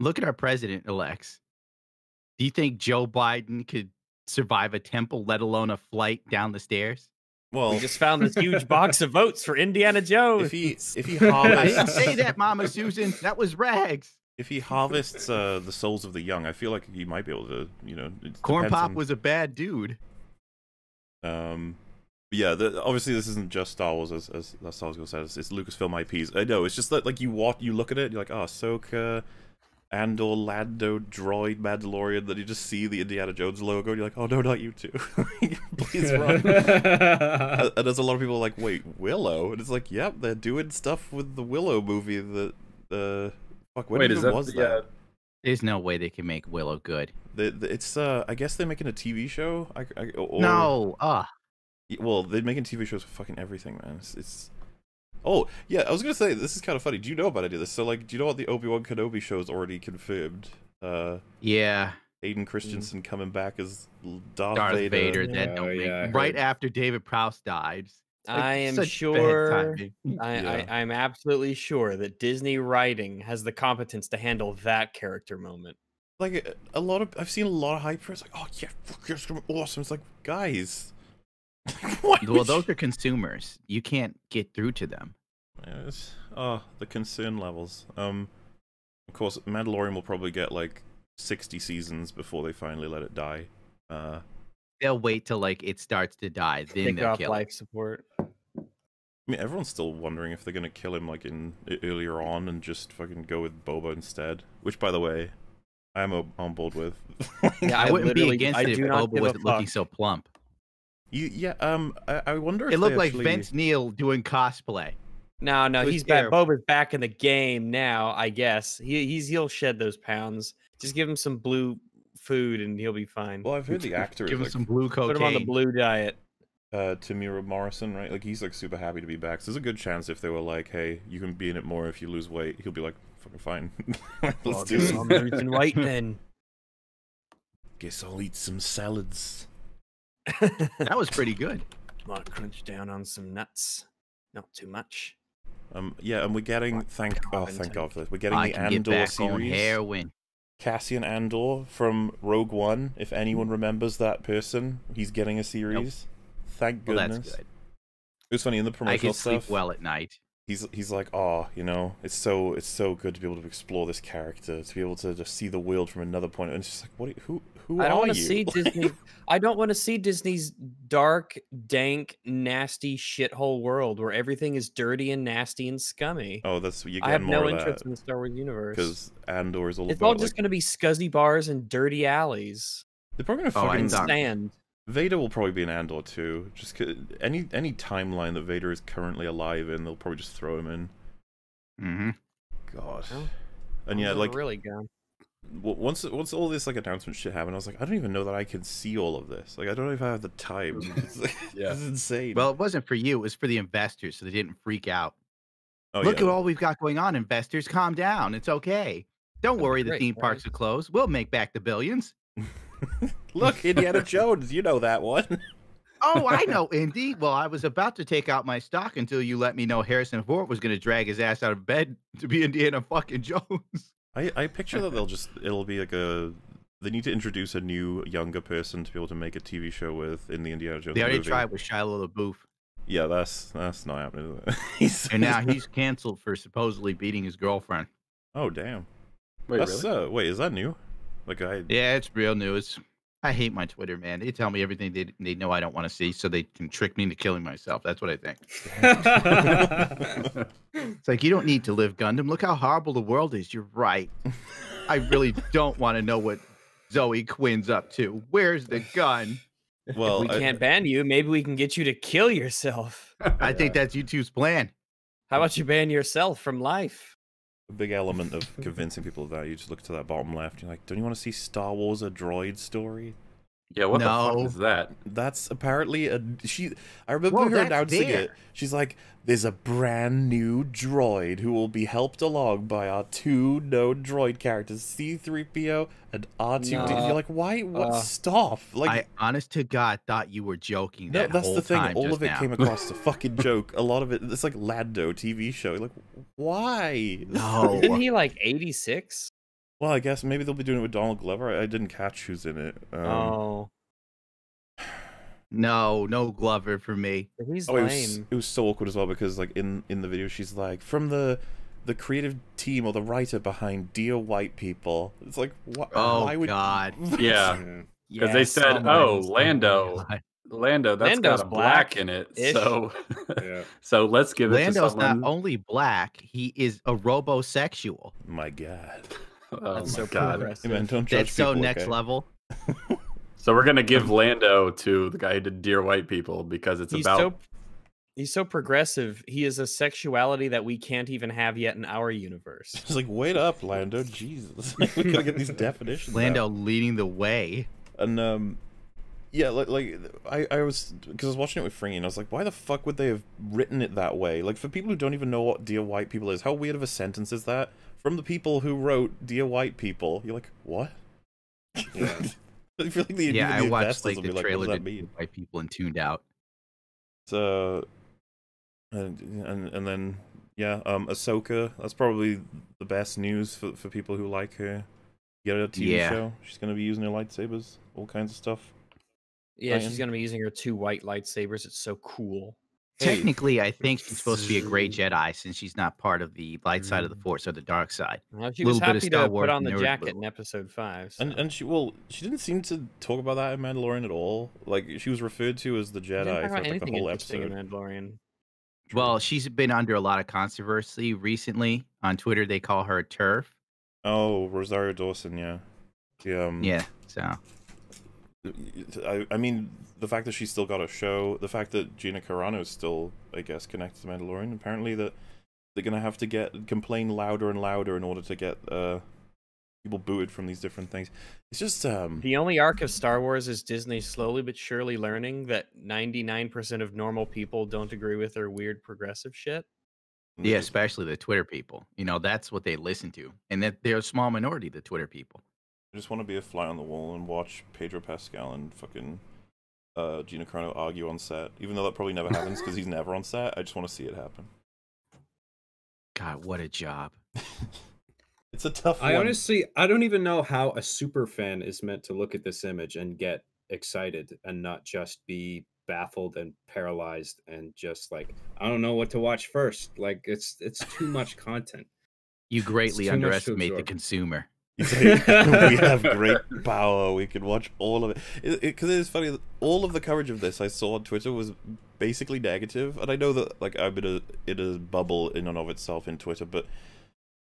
Look at our president elects. Do you think Joe Biden could survive a temple, let alone a flight down the stairs? Well, We just found this huge box of votes for Indiana Jones. if he if he I didn't say that, Mama Susan. That was rags. if he harvests uh, the souls of the young, I feel like he might be able to. You know, Corn Pop on- was a bad dude. Um, yeah, the, obviously this isn't just Star Wars, as as as Star Wars says. It's Lucasfilm IPs. I know. It's just that like you walk, you look at it, you're like, oh, Ahsoka, Andor, Lando, Droid, Mandalorian. Then you just see the Indiana Jones logo, and you're like, oh no, not you two. Please run. and and there's a lot of people like, wait, Willow, and it's like, yep, they're doing stuff with the Willow movie. That uh, fuck, when Wait, even is that was the, that? uh, There's no way they can make Willow good. The, the, it's uh, I guess they're making a TV show. I, I, or, no. Ah. Y- Well, they're making TV shows for fucking everything, man. It's, it's. Oh yeah, I was gonna say this is kind of funny. Do you know about any of this? So like, do you know what the Obi Wan Kenobi show is already confirmed? Uh, yeah. Hayden Christensen coming back as L- Darth, Darth Vader. Vader. that Oh, yeah, right heard. after David Prowse died. It's like I am sure. I, Yeah. I, I'm absolutely sure that Disney writing has the competence to handle that character moment. Like a, a lot of, I've seen a lot of hype for it. It's like, oh yeah, fuck, yeah, it's gonna be awesome. It's like, guys, why Well, those are consumers. You can't get through to them. Yeah, it's- oh, the concern levels. Um, of course, Mandalorian will probably get like sixty seasons before they finally let it die. Uh, They'll wait till like it starts to die, then they'll off kill life it. support. I mean, everyone's still wondering if they're gonna kill him like in earlier on and just fucking go with Boba instead. Which, by the way, I'm o- on board with. Yeah, I, I wouldn't be against I it if Boba wasn't looking so plump. You, yeah. Um, I, I wonder. If It looked like actually... Vince Neil doing cosplay. No, no, It was he's back. terrible. Boba's back in the game now. I guess he he's he'll shed those pounds. Just give him some blue food and he'll be fine. Well, I've heard the actor Give is him like some blue cocaine. Put him on the blue diet. uh, Temuera Morrison, right? Like he's like super happy to be back. So there's a good chance if they were like, "Hey, you can be in it more if you lose weight," he'll be like, "Fucking fine, let's Well, do guess it." I'm losing weight then. Guess I'll eat some salads. That was pretty good. Might crunch down on some nuts. Not too much. Um, yeah, and we're getting thank oh thank. God for this. We're getting I the can get Andor back on series. heroin. Cassian Andor from Rogue One. If anyone remembers that person, he's getting a series. Thank Well, goodness. that's good. It was funny in the promotional I promotional can sleep stuff. well at night. he's he's like, oh, you know, it's so it's so good to be able to explore this character, to be able to just see the world from another point. And it's just like, what? Who who I don't want to see Disney. I don't want to see Disney's dark, dank, nasty shithole world where everything is dirty and nasty and scummy. oh, that's you I have more no of interest that in the Star Wars universe. because Andor is all It's about. all just like, going to be scuzzy bars and dirty alleys. they're probably gonna Oh, I fucking And Dark. sand. Vader will probably be in Andor too. Just any any timeline that Vader is currently alive in, they'll probably just throw him in. Mm hmm God. Well, And yeah, like really go. W- once once all this like announcement shit happened, I was like, I don't even know that I can see all of this. Like, I don't know if I have the time. It's, like, Yeah. this is insane. Well, it wasn't for you. It was for the investors, so they didn't freak out. oh, Look yeah. at all we've got going on, investors. Calm down. It's okay. Don't worry, the great, theme right? parks are closed. We'll make back the billions. Look, Indiana Jones. You know that one. Oh, I know, Indy. Well, I was about to take out my stock until you let me know Harrison Ford was going to drag his ass out of bed to be Indiana fucking Jones. I I picture that they'll just it'll be like a. They need to introduce a new younger person to be able to make a TV show with in the Indiana Jones They already movie. tried with Shiloh LaBeouf, Yeah, that's that's not happening. He's- and now he's canceled for supposedly beating his girlfriend. Oh damn. Wait, that's really? uh wait, is that new? Like I Yeah, it's real news. I hate my Twitter, man. They tell me everything they, they know I don't want to see, so they can trick me into killing myself. That's what I think. It's like you don't need to live Gundam. Look how horrible the world is. You're right. I really don't want to know what Zoe Quinn's up to. Where's the gun? well we can't ban you. Maybe we can get you to kill yourself. I think that's YouTube's plan. How about you ban yourself from life? A big element of convincing people of that. You just look to that bottom left. You're like, don't you want to see Star Wars a droid story? Yeah, what the No. fuck is that? That's apparently a she. I remember Well, her announcing there. it. She's like, "There's a brand new droid who will be helped along by our two known droid characters, C-3PO and R2D." And No. you're like, "Why? What? Uh, Stop!" Like, I honest to God thought you were joking. no, that's whole the thing. time All of it now. came across as a fucking joke. A lot of it, it's like Lando TV show. You're Like, why? No. Isn't he like 86? Well, I guess maybe they'll be doing it with Donald Glover. I, I didn't catch who's in it. Um, oh, No, no Glover for me. he's Oh, it was, it was so awkward as well because like in in the video she's like from the the creative team or the writer behind Dear White People. It's like wh- Oh, why would God. Yeah, because they Yes, said, "Oh, Lando, Lando, that's Lando's got a black, black in it." ish. So, Yeah. so let's give it to Lando's someone. not only black, he is a robosexual. My God, oh That's so god! hey, progressive. man, don't judge That's so people, next okay? level. So we're gonna give Lando to the guy who did Dear White People because it's He's about. so he's so progressive. He is a sexuality that we can't even have yet in our universe. It's like wait up, Lando. Jesus, we gotta get these definitions. out. Lando leading the way. and um, yeah, like like I I was because I was watching it with Fringy and I was like, why the fuck would they have written it that way? Like for people who don't even know what Dear White People is, how weird of a sentence is that? From the people who wrote Dear White People, you're like, what? Yeah. I feel like the, Yeah, I watched like the like, trailer what does to that mean? white people and tuned out. So, and and and then yeah, um, Ahsoka. That's probably the best news for for people who like her. Get a TV Yeah. show. She's gonna be using her lightsabers, all kinds of stuff. Yeah, Ryan? she's gonna be using her two white lightsabers. It's so cool. Hey. Technically, I think she's supposed to be a gray Jedi since she's not part of the light side of the Force or the dark side. Well, she Little was bit of happy Star to Wars put on the jacket little. in episode five. And so. and she well, she didn't seem to talk about that in Mandalorian at all. Like she was referred to as the Jedi talk for like the whole episode. in Mandalorian. Well, she's been under a lot of controversy recently. On Twitter, they call her TERF. Oh, Rosario Dawson, yeah, yeah. Um, Yeah, so I, I mean, the fact that she's still got a show, the fact that Gina Carano is still, I guess, connected to Mandalorian. Apparently, that they're gonna have to get complain louder and louder in order to get uh people booted from these different things. It's just um. The only arc of Star Wars is Disney slowly but surely learning that 99% of normal people don't agree with their weird progressive shit. yeah, especially the Twitter people. You know, that's what they listen to, and that they're a small minority, the Twitter people. I just want to be a fly on the wall and watch Pedro Pascal and fucking uh, Gina Carano argue on set. Even though that probably never happens because he's never on set. I just want to see it happen. God, what a job! It's a tough I one. honestly, I don't even know how a super fan is meant to look at this image and get excited and not just be baffled and paralyzed and just like I don't know what to watch first. Like it's it's too much content. You greatly too much to underestimate the consumer. You say, we have great power. We can watch all of it. Because it, 'cause it is funny. All of the coverage of this I saw on Twitter was basically negative, and I know that like I'm in a in a bubble in and of itself in Twitter, but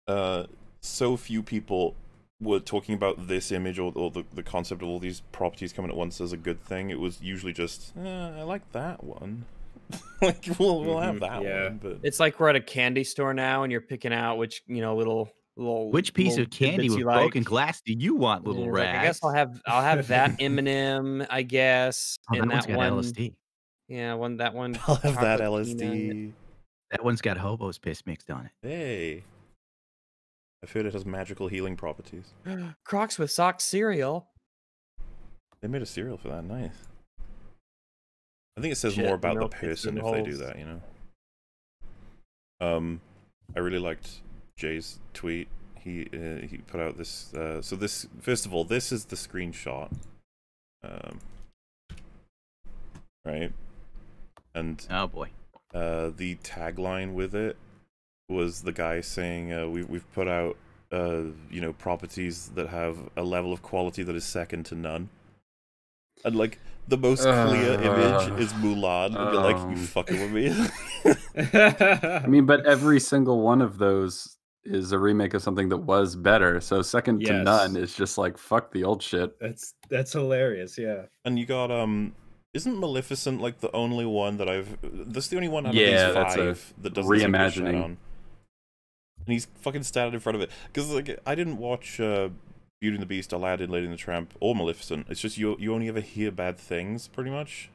uh, so few people were talking about this image or, or the, the concept of all these properties coming at once as a good thing. It was usually just, eh, I like that one. like we'll we'll have Mhm, that yeah. one, but It's like we're at a candy store now and you're picking out which, you know, little little Which piece little of candy tidbits with you broken glass do you want, little he's rat? like, I guess I'll have I'll have that M&M, I guess, Oh, that and one's that got one. LSD. Yeah, one that one. I'll have that. LSD. That one's got hobo's piss mixed on it. Hey. I've heard it has magical healing properties. Crocs with socks cereal. They made a cereal for that. Nice. I think it says Shit, more about the person in if they do that, you know. Um, I really liked Jay's tweet. He uh, he put out this. Uh, so this first of all, this is the screenshot. Um, right, and Oh boy. uh, the tagline with it was the guy saying, uh, "We we've put out, uh, you know, properties that have a level of quality that is second to none." And like the most clear image Uh, is Mulan, and you're like, "You um. fucking with me?" I mean, but every single one of those is a remake of something that was better. So second to none Yes. is just like fuck the old shit. That's that's hilarious. Yeah. and you got um. Isn't Maleficent like the only one that I've? That's the only one out of Yeah, these five that doesn't seem to reimagining. on. And he's fucking standing in front of it because like I didn't watch uh, Beauty and the Beast, Aladdin, Lady and the Tramp, or Maleficent. It's just you you only ever hear bad things, pretty much.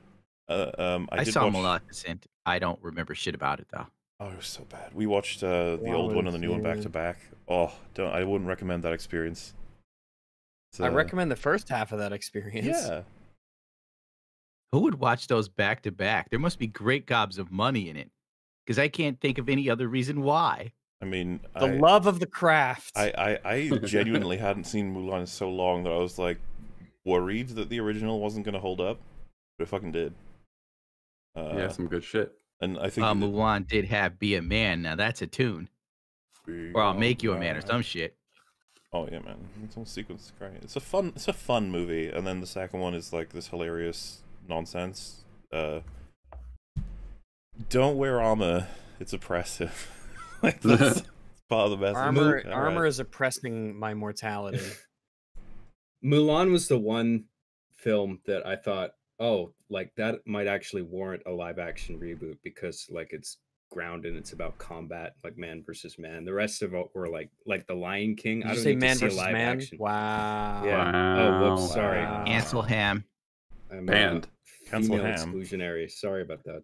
Uh, um, I, I, did saw watch... Maleficent. I don't remember shit about it though. Oh, it was so bad. We watched uh, the Yeah, old one and the new one back yeah. to back. Oh, don't I wouldn't recommend that experience. It's, I uh, recommend the first half of that experience. Yeah, Who would watch those back to back? There must be great gobs of money in it. Because I can't think of any other reason why. I mean, The I, love of the craft. I, I, I genuinely hadn't seen Mulan in so long that I was like worried that the original wasn't going to hold up, but it fucking did. Uh, yeah, some good shit. And I think Uh, Mulan did have Be a Man. Now that's a tune. Or I'll make you a man or some shit. Oh yeah, man, it's whole sequence is great. It's a fun, it's a fun movie, and then the second one is like this hilarious nonsense. Uh, don't wear armor; it's oppressive. like that's part of the message. armor All armor right. is oppressing my mortality. Mulan was the one film that I thought, oh, like that might actually warrant a live action reboot because like it's grounded, it's about combat, like man versus man. The rest of it were like like The Lion King. Did I you don't say need man to see versus a live man? action. Wow. Yeah. Oh, whoops, sorry. Wow. Ansel Ham. I'm uh, Banned. Cancel female ham. exclusionary. Sorry about that.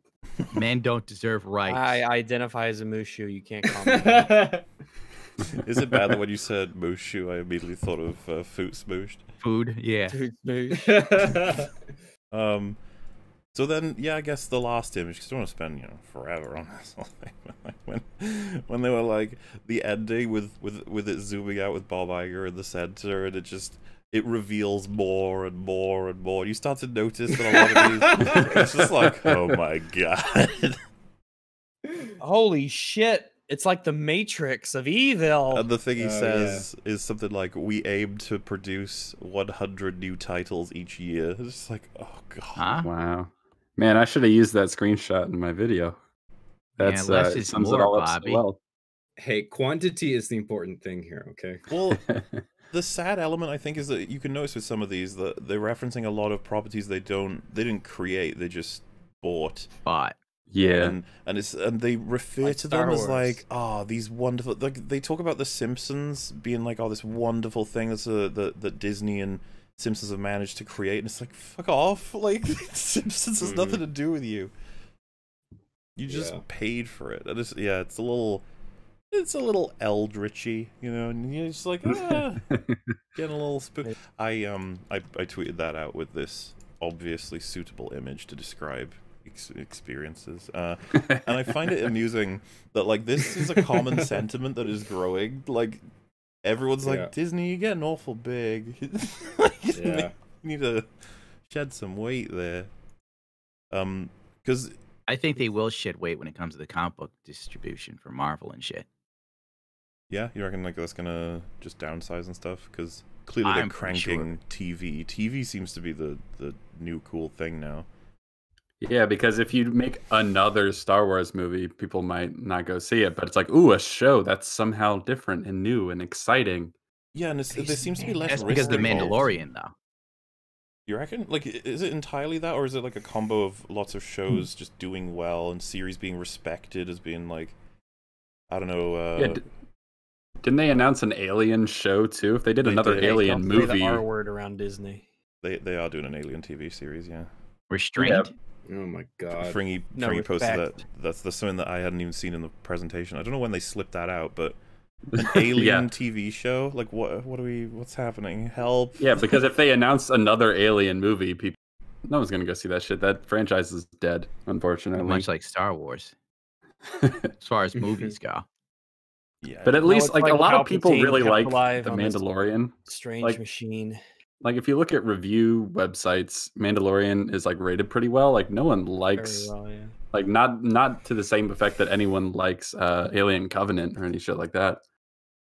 Men don't deserve rights. I identify as a Mushu. You can't call me. that. Is it bad that when you said Mushu, I immediately thought of uh, Foot Smooshed? Food. Yeah. Dude, Mush. Um, so then, yeah, I guess the last image, because I don't want to spend, you know, forever on this whole thing. when, when they were like the ending with, with, with it zooming out with Bob Iger in the center, and it just, it reveals more and more and more. You start to notice that a lot of these, it's just like, oh my god. Holy shit. It's like the Matrix of evil. And the thing he Oh, yeah. says is something like, "We aim to produce 100 new titles each year." It's just like, oh god. Huh? Wow. Man, I should have used that screenshot in my video. Yeah, That's less uh, it is sums more, it all up Bobby. so well. hey, quantity is the important thing here, okay? Well, the sad element I think is that you can notice with some of these that they're referencing a lot of properties they don't they didn't create, they just bought. But yeah. And and it's and they refer Like to Star them as Wars. like, oh, these wonderful like they talk about the Simpsons being like, oh, this wonderful thing that's a, that that Disney and Simpsons have managed to create, and it's like, fuck off! Like Simpsons has nothing to do with you. You just Yeah. paid for it. That is, yeah, it's a little, it's a little eldritchy, you know, and you're just like, ah, getting a little spook. I um, I I tweeted that out with this obviously suitable image to describe ex- experiences. Uh, and I find it amusing that like this is a common sentiment that is growing. Like everyone's like Yeah. Disney, you're getting awful big. Like, you Yeah. need to shed some weight there. Um, because I think they will shed weight when it comes to the comic book distribution for Marvel and shit. yeah, you reckon like that's gonna just downsize and stuff? Because clearly they're I'm pretty sure. cranking TV. TV seems to be the the new cool thing now. Yeah, because if you make another Star Wars movie, people might not go see it. But it's like, ooh, a show that's somehow different and new and exciting. Yeah, and it's, there seems to be less That's because the. Mandalorian, though. You reckon? Like, is it entirely that, or is it like a combo of lots of shows just doing well and series being respected as being like, I don't know. Uh, yeah, D- didn't they announce an Alien show too? If they did They another did. Alien Don't say movie, the R word around Disney. They they are doing an Alien TV series, yeah. Restrained. Oh my god. Fringy, no Fringy posted that. respect. That's the something that I hadn't even seen in the presentation. I don't know when they slipped that out, but an Alien yeah, TV show. Like what? What are we? What's happening? Help! yeah, because if they announce another Alien movie, people, no one's gonna go see that shit. That franchise is dead, unfortunately. Much like Star Wars, as far as movies go. Yeah. but at No, least like, like a lot of people really like the Mandalorian. Strange Like- machine. Like if you look at review websites, Mandalorian is like rated pretty well. Like no one likes well, yeah. like not not to the same effect that anyone likes uh Alien Covenant or any shit like that.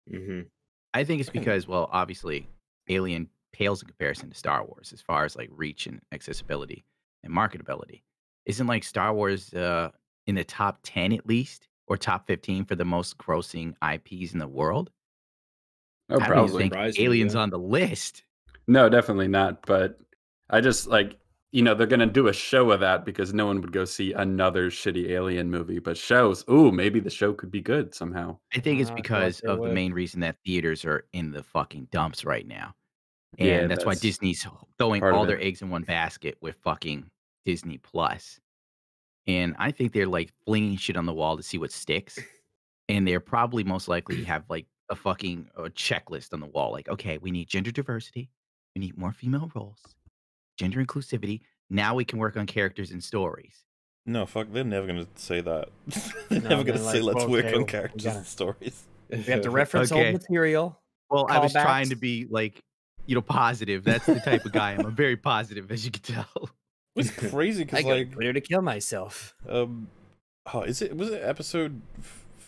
hmm I think it's because, well, obviously, Alien pales in comparison to Star Wars as far as like reach and accessibility and marketability. Isn't like Star Wars uh, in the top 10 at least or top 15 for the most grossing IPs in the world? Oh, I don't probably. think Aliens yeah. on the list. No, definitely not. But I just like you know they're gonna do a show of that because no one would go see another shitty Alien movie. But shows, ooh, maybe the show could be good somehow. I think it's Uh, I feel like because of the main reason that theaters are in the fucking dumps right now. And Yeah, that's, why Disney's throwing all their eggs in one basket with fucking Disney Plus. And I think they're like flinging shit on the wall to see what sticks. And they're probably most likely have like a fucking uh checklist on the wall. Like, okay, we need gender diversity. We need more female roles, gender inclusivity. Now we can work on characters and stories. no, fuck. They're never gonna say that. they're No, never gonna say, "Let's work on characters gotta- and stories." We have to reference Okay. old material. Well, I was trying to be like, you know, positive. That's the type of guy I'm. I'm very positive, as you can tell. It's crazy because go like Twitter to kill myself. um oh, is it was it episode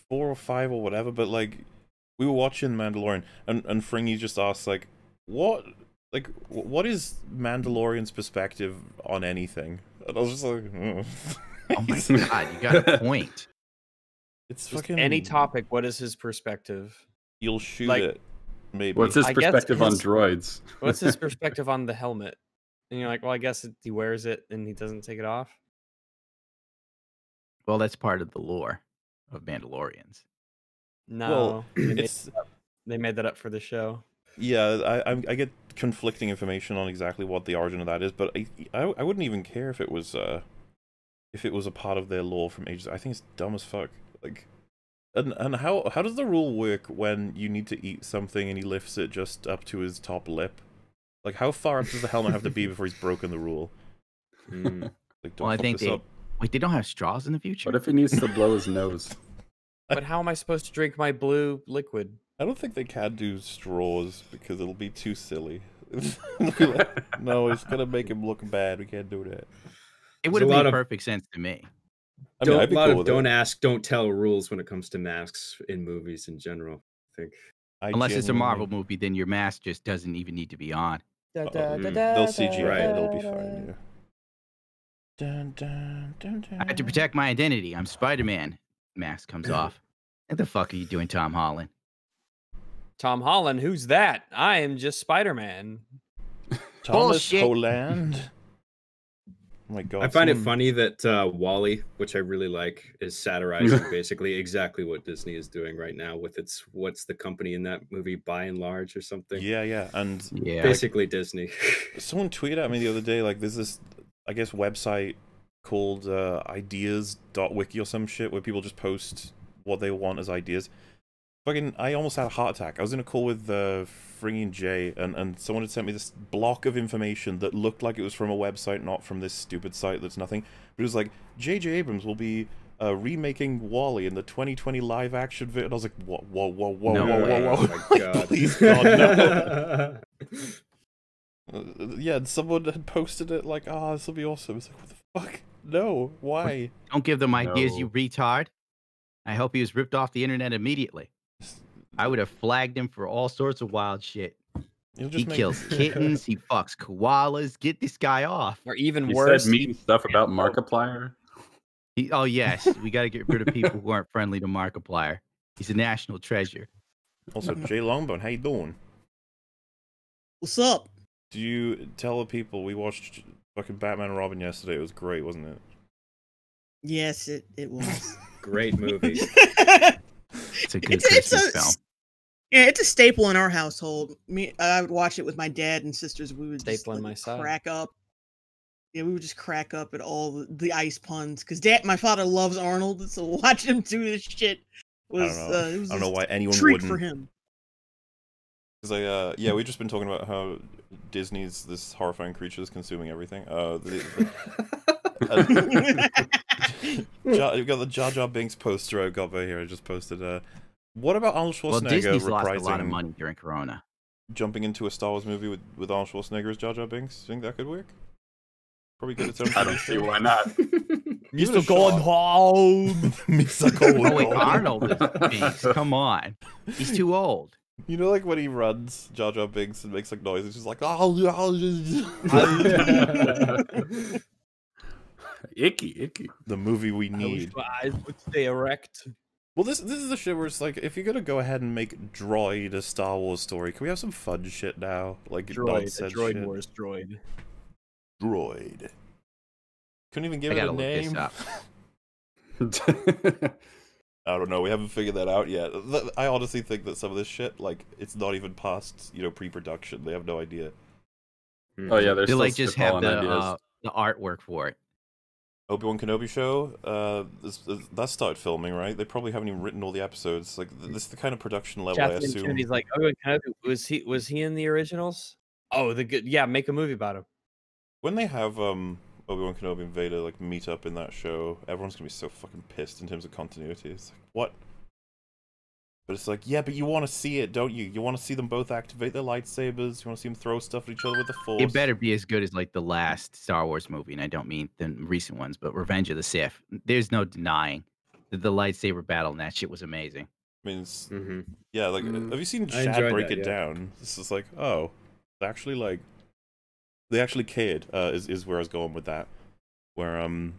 four or five or whatever but like we were watching mandalorian and and fringy just asked like what like what is mandalorian's perspective on anything and i was just like oh, Oh my god, you got a point. it's Just fucking any topic. What is his perspective? you'll shoot like- it maybe What's his I guess perspective on droids? What's his perspective on the helmet? And you're like, well, I guess it, he wears it and he doesn't take it off. Well, that's part of the lore of Mandalorians. No, well they, made, it's they made that up for the show. Yeah I, I i get conflicting information on exactly what the origin of that is but i i, I wouldn't even care if it was uh if it was a part of their lore from ages i think it's dumb as fuck like and and how how does the rule work when you need to eat something and he lifts it just up to his top lip like how far up does the helmet have to be before he's broken the rule Mm. like don't Well, I think this they. up Wait, they don't have straws in the future. What if he needs to blow his nose? But how am I supposed to drink my blue liquid? I don't think they can do straws because it'll be too silly like, no it's gonna make him look bad we can't do that it would There's have a lot made of- perfect sense to me. I mean, don't, I'd lot cool of don't ask, don't tell rules when it comes to masks in movies in general. I think. I Unless it's a Marvel movie, then your mask just doesn't even need to be on. Uh-oh. Mm. They'll CGI Right. it, it'll be fine. Yeah. Dun, dun, dun, I have to protect my identity. I'm Spider Man. Mask comes off. What the fuck are you doing, Tom Holland? Tom Holland, who's that? I am just Spider Man. Thomas Bullshit. Holland. Oh my god. I find it funny that uh, WALL-E, which I really like, is satirizing basically exactly what Disney is doing right now with its what's the company in that movie Buy n Large or something. Yeah, yeah. And Yeah. Basically Disney. someone tweeted at me the other day, like, there's this, I guess, website called uh, ideas.wiki or some shit where people just post what they want as ideas. Fucking, I almost had a heart attack. I was in a call with uh, Fringing Jay, and, and someone had sent me this block of information that looked like it was from a website, not from this stupid site that's nothing. But it was like, J.J. Abrams will be uh, remaking WALL-E in the 2020 live action video. And I was like, whoa, whoa, whoa, whoa, No whoa, way. whoa, whoa. Oh my god. Please, God, no. Uh, yeah, and someone had posted it like, "Ah, this will be awesome." It's like, what the fuck? No, why? Don't give them ideas, you retard. I hope he was ripped off the internet immediately. I would have flagged him for all sorts of wild shit. You'll He make- kills kittens. he fucks koalas. Get this guy off. Or even He worse, said mean stuff about Markiplier. He, oh yes, we got to get rid of people who aren't friendly to Markiplier. He's a national treasure. Also, Jay Longbone, how you doing? What's up? Do you tell the people we watched fucking Batman and Robin yesterday? It was great, wasn't it? Yes, it, it was. Great movie. It's a good It's- it's a- film. Yeah, it's a staple in our household. Me, I would watch it with my dad and sisters. We would Staple on like, my side. crack up. Yeah, we would just crack up at all the, the ice puns because dad, my father loves Arnold, so watching him do this shit I was don't know. uh, it was I don't know why anyone treat wouldn't. for him. Because I, uh, yeah, we've just been talking about how Disney's this horrifying creature is consuming everything. Uh, the, the, Jar, you've got the Jar Jar Binks poster I got by here. I just posted. Uh, what about Arnold Schwarzenegger Well, Disney's reprising, lost a lot of money during Corona. jumping into a Star Wars movie with, with Arnold Schwarzenegger as Jar Jar Binks? Think that could work? Probably get its own. I don't see why not. Mr. it a home. Mr. Oh wait, Goldblum. Arnold is Binks. Come on, he's too old. You know, like when he runs, Jar Jar Binks and makes like noise. It's just like, oh, icky, icky. the movie we I wish need. my eyes would stay erect. Well, this this is the shit where it's like, if you're gonna go ahead and make Droid a Star Wars story, can we have some fun shit now? Like Droid, a nonsense droid shit. wars droid. Droid. Couldn't even give I it a gotta look this name. up. I don't know. We haven't figured that out yet. I honestly think that some of this shit, like, it's not even past you know pre-production. They have no idea. oh yeah, there's They still like just have the uh, the artwork for it. Obi Wan Kenobi show. Uh, that started filming, right? They probably haven't even written all the episodes. Like, this is the kind of production level I Catherine assume. Kennedy's like, oh, Kenobi, was he was he in the originals? Oh, the good. Yeah, make a movie about him. when they have um Obi Wan Kenobi and Vader like meet up in that show, everyone's gonna be so fucking pissed in terms of continuity. It's like what? But it's like, yeah, but you want to see it, don't you? You want to see them both activate their lightsabers. You want to see them throw stuff at each other with the Force. It better be as good as like the last Star Wars movie, and I don't mean the recent ones, but Revenge of the Sith. There's no denying that the lightsaber battle and that shit was amazing. I mean, it's, Mhm. yeah, like, Mm, have you seen I Shad break that, it yeah. down? This is like, oh, they actually like, they actually cared. Uh, is is where I was going with that. Where um,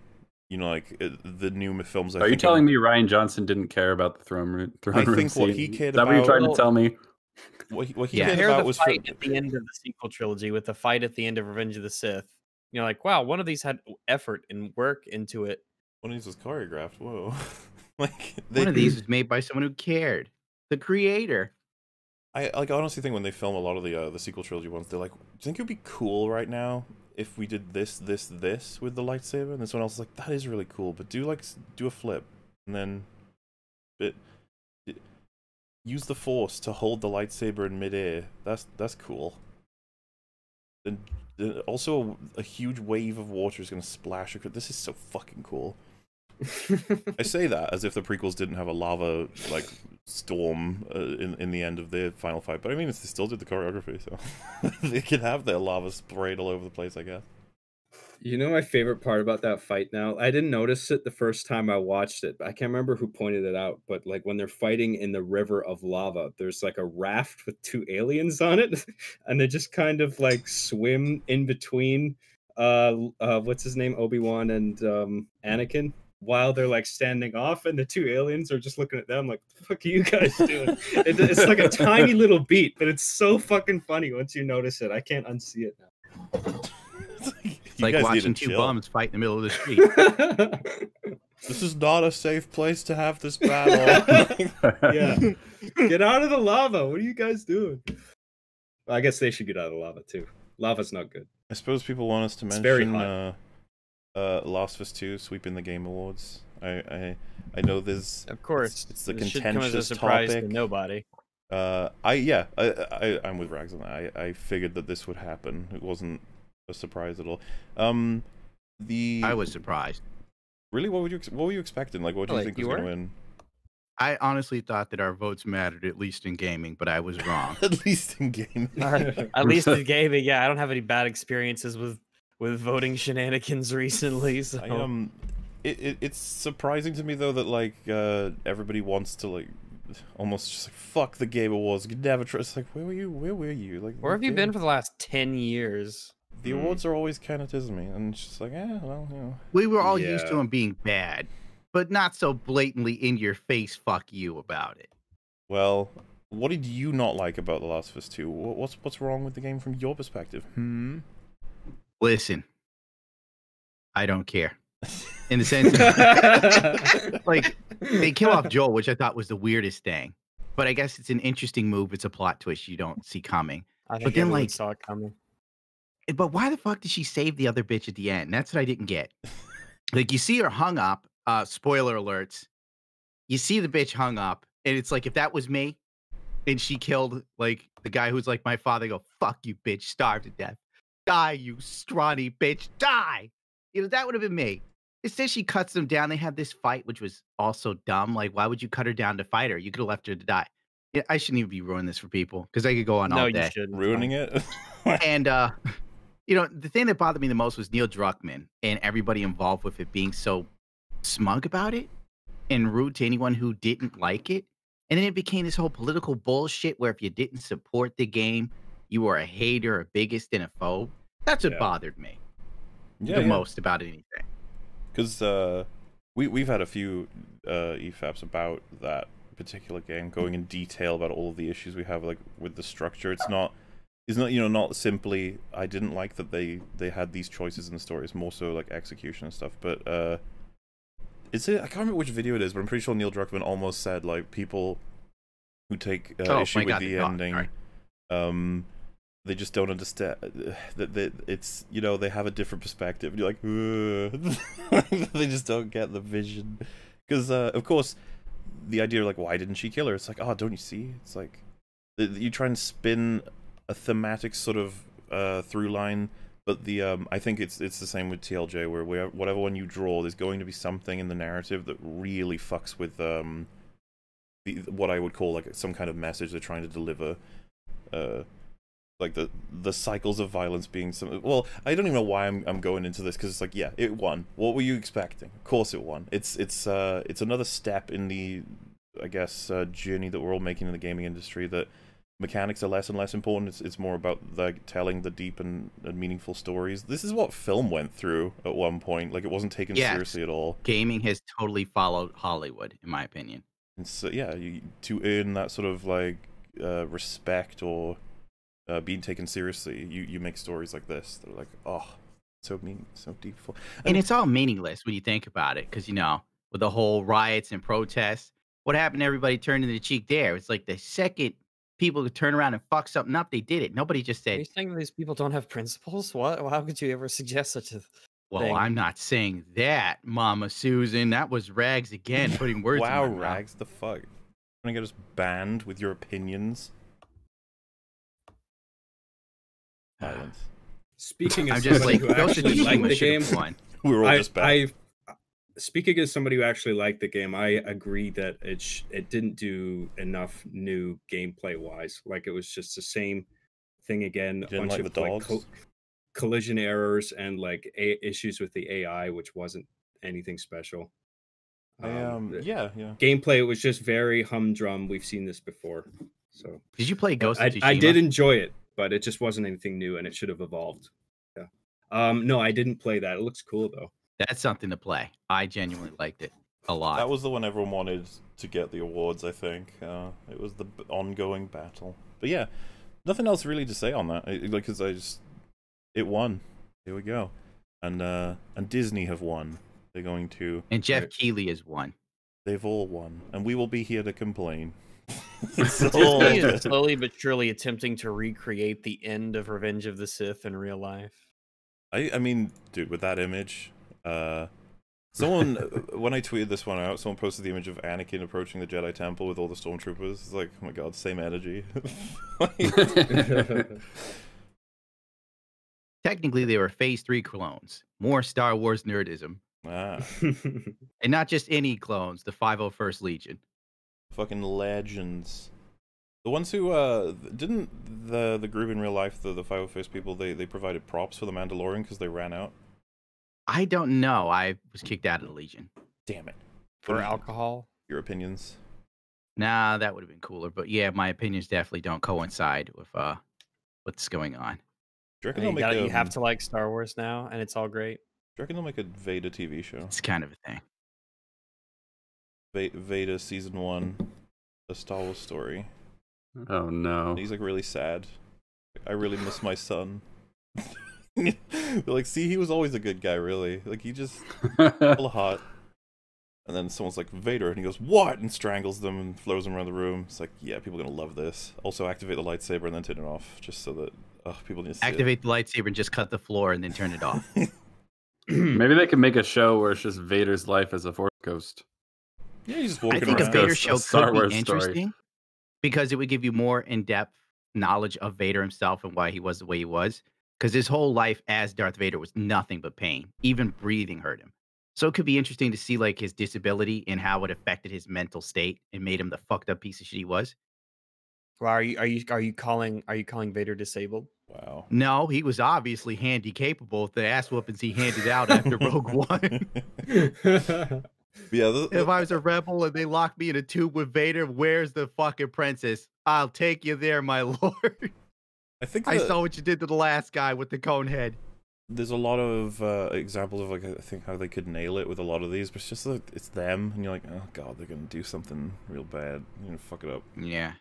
you know, like uh, the new films. I Are you think telling me Rian Johnson didn't care about the throne room? Throne I room think what scene? he cared Is that what you're trying to tell me? what he, what he Yeah. cared Compare about the was fight for, at the end of the sequel trilogy with the fight at the end of Revenge of the Sith. You're like, wow, one of these had effort and work into it. One of these was choreographed. Whoa. like they, One of these was made by someone who cared, the creator. I like I honestly think when they film a lot of the uh, the sequel trilogy ones, they're like, do you think it would be cool right now if we did this, this, this with the lightsaber? And then someone else is like, that is really cool, but do like do a flip and then bit use the force to hold the lightsaber in midair. That's that's cool. And then also a, a huge wave of water is gonna splash across. This is so fucking cool. I say that as if the prequels didn't have a lava like storm uh, in in the end of their final fight, but I mean, they still did the choreography, so they could have their lava sprayed all over the place, I guess. You know my favorite part about that fight now? I didn't notice it the first time I watched it. I can't remember who pointed it out, but like when they're fighting in the river of lava, there's like a raft with two aliens on it, and they just kind of like swim in between uh uh what's his name? Obi-Wan and um Anakin while they're like standing off and the two aliens are just looking at them like the fuck are you guys doing? it, it's like a tiny little beat, but it's so fucking funny once you notice it. I can't unsee it now. It's like watching two bums fight in the middle of the street. This is not a safe place to have this battle. yeah. Get out of the lava. What are you guys doing? I guess they should get out of the lava too. Lava's not good. I suppose people want us to It's very mention hot. uh, uh, Last of Us Two sweeping the Game Awards. I I, I know there's Of course, it's the this come as a contentious surprise topic. to nobody. Uh, I yeah, I, I I'm with Rags on that. I I figured that this would happen. It wasn't a surprise at all. Um, the I was surprised. really what would you what were you expecting? Like, what do you Like, think you was going to win? I honestly thought that our votes mattered, at least in gaming, but I was wrong. At least in gaming. At least in gaming, yeah, I don't have any bad experiences with with voting shenanigans recently. So I um, it, it it's surprising to me though that like uh everybody wants to like almost just like fuck the Game Awards. You never trust. Like where were you? Where were you? Like where have you the been for the last ten years? The Mm. awards are always kind of me, and it's just like, eh, well, you know. We were all used to Yeah. them being bad, but not so blatantly in your face fuck you about it. Well, what did you not like about The Last of Us Two? What's what's wrong with the game from your perspective? Hmm. Listen, I don't care. In the sense of, like, they kill off Joel, which I thought was the weirdest thing. but I guess it's an interesting move. It's a plot twist you don't see coming. I think But then, like- saw it coming. Eh, But why the fuck did she save the other bitch at the end? That's what I didn't get. Like you see her hung up. Uh, spoiler alerts. You see the bitch hung up, and it's like if that was me, and she killed like the guy who's like my father. I Go fuck you, bitch, starve to death, die, you scrawny bitch, die. You know that would have been me. Instead, she cuts them down. They had this fight, which was also dumb. Like, why would you cut her down to fight her? You could have left her to die. Yeah, I shouldn't even be ruining this for people because I could go on No, all you shouldn't. Ruining it. and uh you know the thing that bothered me the most was neil druckmann and everybody involved with it being so smug about it and rude to anyone who didn't like it and then it became this whole political bullshit where if you didn't support the game you were a hater a biggest and a phobe that's what Yeah. bothered me yeah, the yeah. most about anything because uh, we we've had a few uh, EFAPs about that particular game, going in detail about all of the issues we have, like with the structure. It's not, it's not you know not simply I didn't like that they they had these choices in the story. It's more so like execution and stuff. But uh, is it? I can't remember which video it is, but I'm pretty sure Neil Druckmann almost said like people who take uh, Oh, issue with God, the ending. sorry. Um, they just don't understand that it's you know they have a different perspective. You're like, they just don't get the vision because uh, of course the idea of like why didn't she kill her? It's like oh don't you see? It's like you try and spin a thematic sort of uh, through line, but the um, I think it's it's the same with TLJ where where whatever one you draw, there's going to be something in the narrative that really fucks with um the what I would call like some kind of message they're trying to deliver. Uh, like the the cycles of violence being some well i don't even know why i'm, I'm going into this because it's like yeah it won. What were you expecting? Of course it won. It's it's uh it's another step in the i guess uh, journey that we're all making in the gaming industry that mechanics are less and less important. It's, it's more about like telling the deep and, and meaningful stories. This is what film went through at one point. Like it wasn't taken Yes. seriously at all. Gaming has totally followed hollywood in my opinion. And so yeah you, to earn that sort of like uh respect or uh, being taken seriously you you make stories like this they're like oh so mean so deep and it's all meaningless when you think about it because you know with the whole riots and protests what happened to everybody turning the cheek there it's like the second people could turn around and fuck something up they did it nobody just Are said you saying these people don't have principles? What? How could you ever suggest such a? well thing. i'm not saying that mama susan that was rags again putting words wow in my mouth. rags the fuck trying to get us banned with your opinions violence Speaking as i'm just somebody like who Ghost of actually liked the game, have won. we were all I, just banned I speaking as somebody who actually liked the game, I agree that it sh- it didn't do enough new gameplay wise. Like it was just the same thing again. A didn't bunch like of the like dogs? co- collision errors and like a- issues with the AI, which wasn't anything special. I, um, yeah yeah gameplay it was just very humdrum. We've seen this before, so did you play ghost I, of I did enjoy it, but it just wasn't anything new, and it should have evolved. Yeah. Um. No, I didn't play that. It looks cool though. that's something to play i genuinely liked it a lot that was the one everyone wanted to get the awards i think uh, it was the ongoing battle but yeah nothing else really to say on that I- like because i just it won here we go and uh and disney have won they're going to and jeff Right. Keighley is one they've all won and we will be here to complain It's all Disney is slowly but surely attempting to recreate the end of Revenge of the Sith in real life. I, I mean, dude, with that image, uh, someone when I tweeted this one out, someone posted the image of Anakin approaching the Jedi Temple with all the stormtroopers. It's like, oh my god, same energy. technically they were phase three clones more star wars nerdism ah, and not just any clones the 501st legion fucking legends. The ones who uh didn't the the group in real life, the the 501st people, they they provided props for the Mandalorian because they ran out. I don't know. I was kicked out of the Legion. Damn it. For What do alcohol, Your opinions. Nah, that would have been cooler. But yeah, my opinions definitely don't coincide with uh what's going on. Do you reckon you, gotta- you um, have to like Star Wars now, and it's all great. Do you reckon they'll make a Vader TV show? It's kind of a thing. Va- Vader season one, a Star Wars story. Oh no. And he's like really sad. I really miss my son. Like, see, he was always a good guy, really. Like he just full of heart. And then someone's like Vader, and he goes what, and strangles them and throws them around the room. It's like, yeah, people are gonna love this. Also, activate the lightsaber and then turn it off, just so that oh, people need to see it. Activate the lightsaber and just cut the floor and then turn it off. Maybe they could make a show where it's just Vader's life as a Force ghost. Yeah, he's just I walking think a around. Vader A show Star could Wars be story. interesting because it would give you more in-depth knowledge of Vader himself and why he was the way he was. Because his whole life as Darth Vader was nothing but pain. Even breathing hurt him. So it could be interesting to see like his disability and how it affected his mental state and made him the fucked up piece of shit he was. Well, are you are you are you calling are you calling Vader disabled? Wow. No, he was obviously handy capable with the ass whoopings he handed out after Rogue One. Yeah, the, if I was a rebel and they locked me in a tube with Vader, where's the fucking princess? I'll take you there, my lord. I think I saw what you did to the last guy with the cone head. there's a lot of uh, examples of like I think how they could nail it with a lot of these, but it's just like it's them, and you're like, oh god, they're gonna do something real bad. You're gonna fuck it up. Yeah.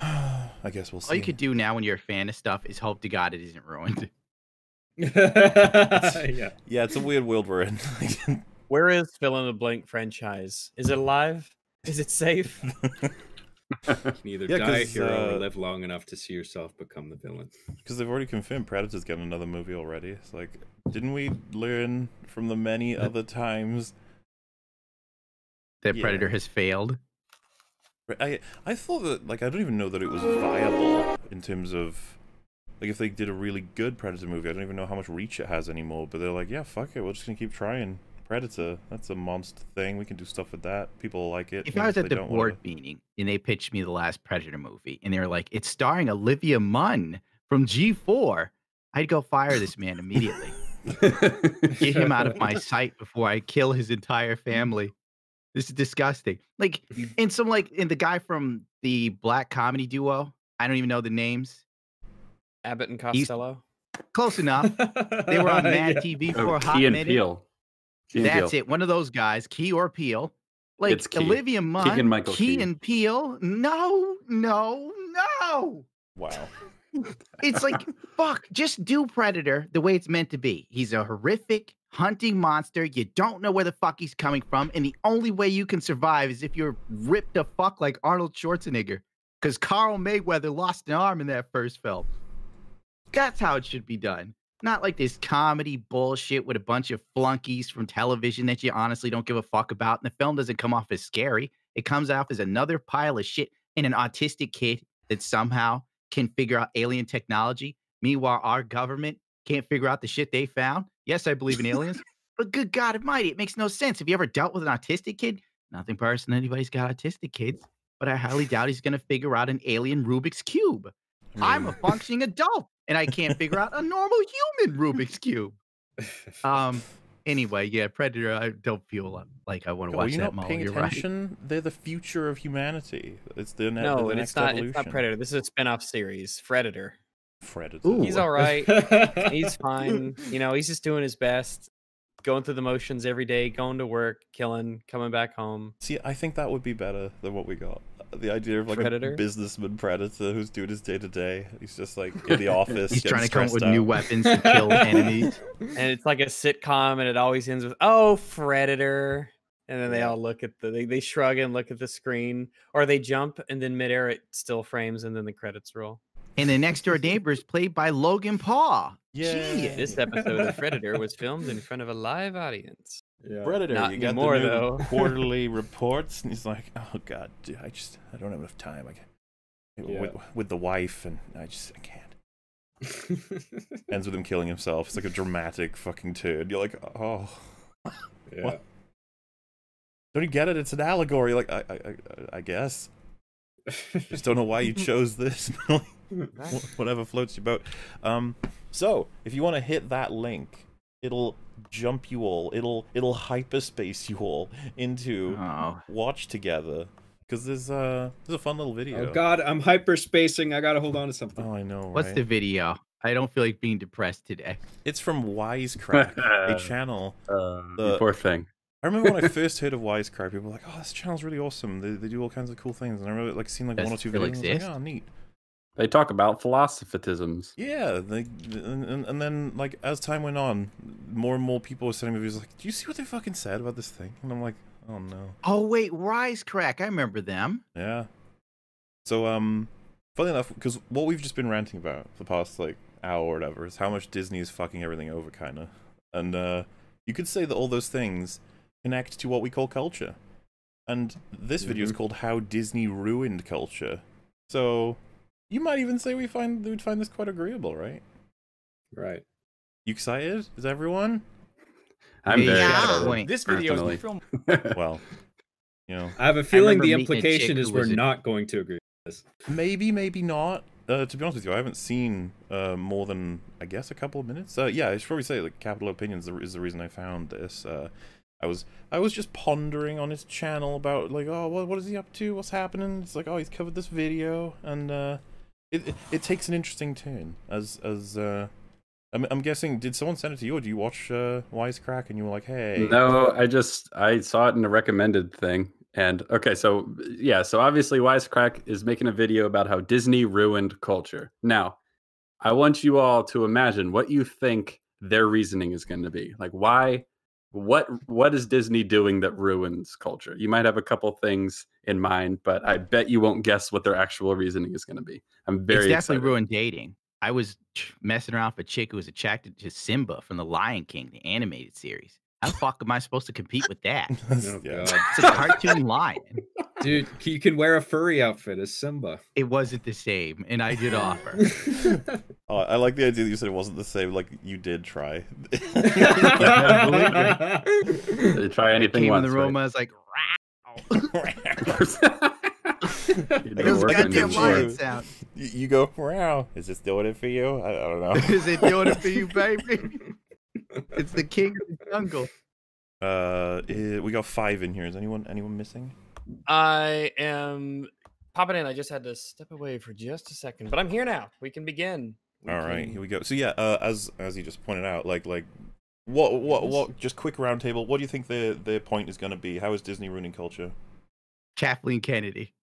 I guess we'll see. All you could do now when you're a fan of stuff is hope to God it isn't ruined. yeah. Yeah, it's a weird world we're in. Where is fill in the blank franchise? Is it alive? Is it safe? You can either Yeah, die a 'cause, hero uh, or live long enough to see yourself become the villain. Because they've already confirmed Predator's getting another movie already. It's like, didn't we learn from the many other times? That Yeah. Predator has failed. I I thought that like I don't even know that it was viable in terms of like if they did a really good Predator movie. I don't even know how much reach it has anymore. But they're like, yeah, fuck it, we're just gonna keep trying. Predator, that's a monster thing. We can do stuff with that. People like it. If I was they at the don't board wanna- meeting and they pitched me the last Predator movie and they were like, it's starring Olivia Munn from G4, I'd go fire this man immediately. Get him out of my sight before I kill his entire family. This is disgusting. Like, and some like, and the guy from the black comedy duo, I don't even know the names. Abbott and He's- Costello. Close enough. They were on Mad Yeah. Oh, TV for Oh, a hot Key and minute. Peele. Key That's Peele. it. One of those guys, Key or Peele. Like It's Key. Olivia Munn, Keegan-Michael Key Key. and Peele. No, no, no. Wow. It's like fuck. Just do Predator the way it's meant to be. He's a horrific hunting monster. You don't know where the fuck he's coming from, and the only way you can survive is if you're ripped a fuck like Arnold Schwarzenegger. Because Carl Mayweather lost an arm in that first film. That's how it should be done. Not like this comedy bullshit with a bunch of flunkies from television that you honestly don't give a fuck about. And the film doesn't come off as scary. It comes off as another pile of shit and an autistic kid that somehow can figure out alien technology. Meanwhile, our government can't figure out the shit they found. Yes, I believe in aliens, but good God Almighty, it makes no sense. Have you ever dealt with an autistic kid? Nothing personal. Anybody's got autistic kids, but I highly doubt he's going to figure out an alien Rubik's cube. I I'm a functioning adult, and I can't figure out a normal human Rubik's cube. Um. Anyway, yeah, Predator. I don't feel like I want to Are watch you that. not Molly, paying you're right. attention? They're the future of humanity. It's the ne- No, the and next it's not. evolution. It's not Predator. This is a spin-off series. Predator. Predator. Ooh. He's all right. He's fine. You know, he's just doing his best, going through the motions every day, going to work, killing, coming back home. See, I think that would be better than what we got. The idea of like Predator? a businessman predator who's doing his day to day. He's just like in the office. He's trying to come up with stressed new weapons to kill enemies. And it's like a sitcom, and it always ends with "Oh, Predator," and then they all look at the they, they shrug and look at the screen, or they jump, and then midair it still frames, and then the credits roll. And the next door neighbor is played by Logan Paul. Yay. Genius. This episode of Predator was filmed in front of a live audience. Yeah. Predator. Not you got anymore, the new though. quarterly reports, and he's like, "Oh God, dude, I just I don't have enough time. I can't, Yeah. with, with the wife, and I just I can't." Ends with him killing himself. It's like a dramatic fucking turn. You're like, "Oh, yeah. What? don't you get it? It's an allegory." Like, I I, I, I guess. Just don't know why you chose this. Whatever floats your boat. Um, so if you want to hit that link, it'll jump you all. It'll it'll hyperspace you all into Oh, watch together because there's uh there's a fun little video. Oh God, I'm hyperspacing. I gotta hold on to something. Oh, I know. what's right? the video? I don't feel like being depressed today. It's from Wisecrack, a channel. Uh, you The- poor thing. I remember when I first heard of Wisecrack, people were like, "Oh, this channel's really awesome. They, they do all kinds of cool things." And I remember like seeing like Does one or two still videos. and I was like, oh, neat. They talk about philosophisms. Yeah, they, and, and, and then like as time went on, more and more people were sending me videos like, "Do you see what they fucking said about this thing?" And I'm like, "Oh no." Oh wait, Rise Crack, I remember them. Yeah. So um, funny enough, because what we've just been ranting about for the past like hour or whatever is how much Disney is fucking everything over, kind of, and uh, you could say that all those things connect to what we call culture, and this video is Mhm. called "How Disney Ruined Culture." So you might even say we find we would find this quite agreeable, right? Right. You excited? Is everyone? I'm very Yeah. excited. Point. This video is personally. filmed. Well, you know, I have a feeling the implication is we're was not going to agree with this. maybe, maybe not. Uh, to be honest with you, I haven't seen uh, more than I guess a couple of minutes. Uh, yeah, I should probably say like Capital Opinions is the reason I found this. Uh, I was I was just pondering on his channel about like oh what what is he up to? What's happening? It's like oh he's covered this video and uh, it, it takes an interesting turn as as uh, I'm I'm guessing did someone send it to you or do you watch uh, Wisecrack and you were like hey No, I just I saw it in a recommended thing. And okay, so yeah, so obviously Wisecrack is making a video about how Disney ruined culture. Now, I want you all to imagine what you think their reasoning is going to be. Like why what what is Disney doing that ruins culture? You might have a couple things in mind, but I bet you won't guess what their actual reasoning is going to be. I'm very it's definitely excited. ruined dating. I was ch- messing around with a chick who was attracted to Simba from the Lion King, the animated series. How the fuck am I supposed to compete with that? Oh, yeah. It's a cartoon lion. Dude, you can wear a furry outfit as Simba. It wasn't the same, and I did offer. Oh, I like the idea that you said it wasn't the same. Like you did try. They try I anything came in the room, right? I was like, You know, those goddamn lion sound. You, you go, wow, is this doing it for you? I, I don't know. Is it doing it for you, baby? It's the king of the jungle. Uh, eh, we got five in here. Is anyone anyone missing? I am popping in. I just had to step away for just a second, but I'm here now. We can begin. We All right, can- here we go. So yeah, uh, as as you just pointed out, like like what what what? Just quick roundtable. What do you think their their point is going to be? How is Disney ruining culture? Kathleen Kennedy.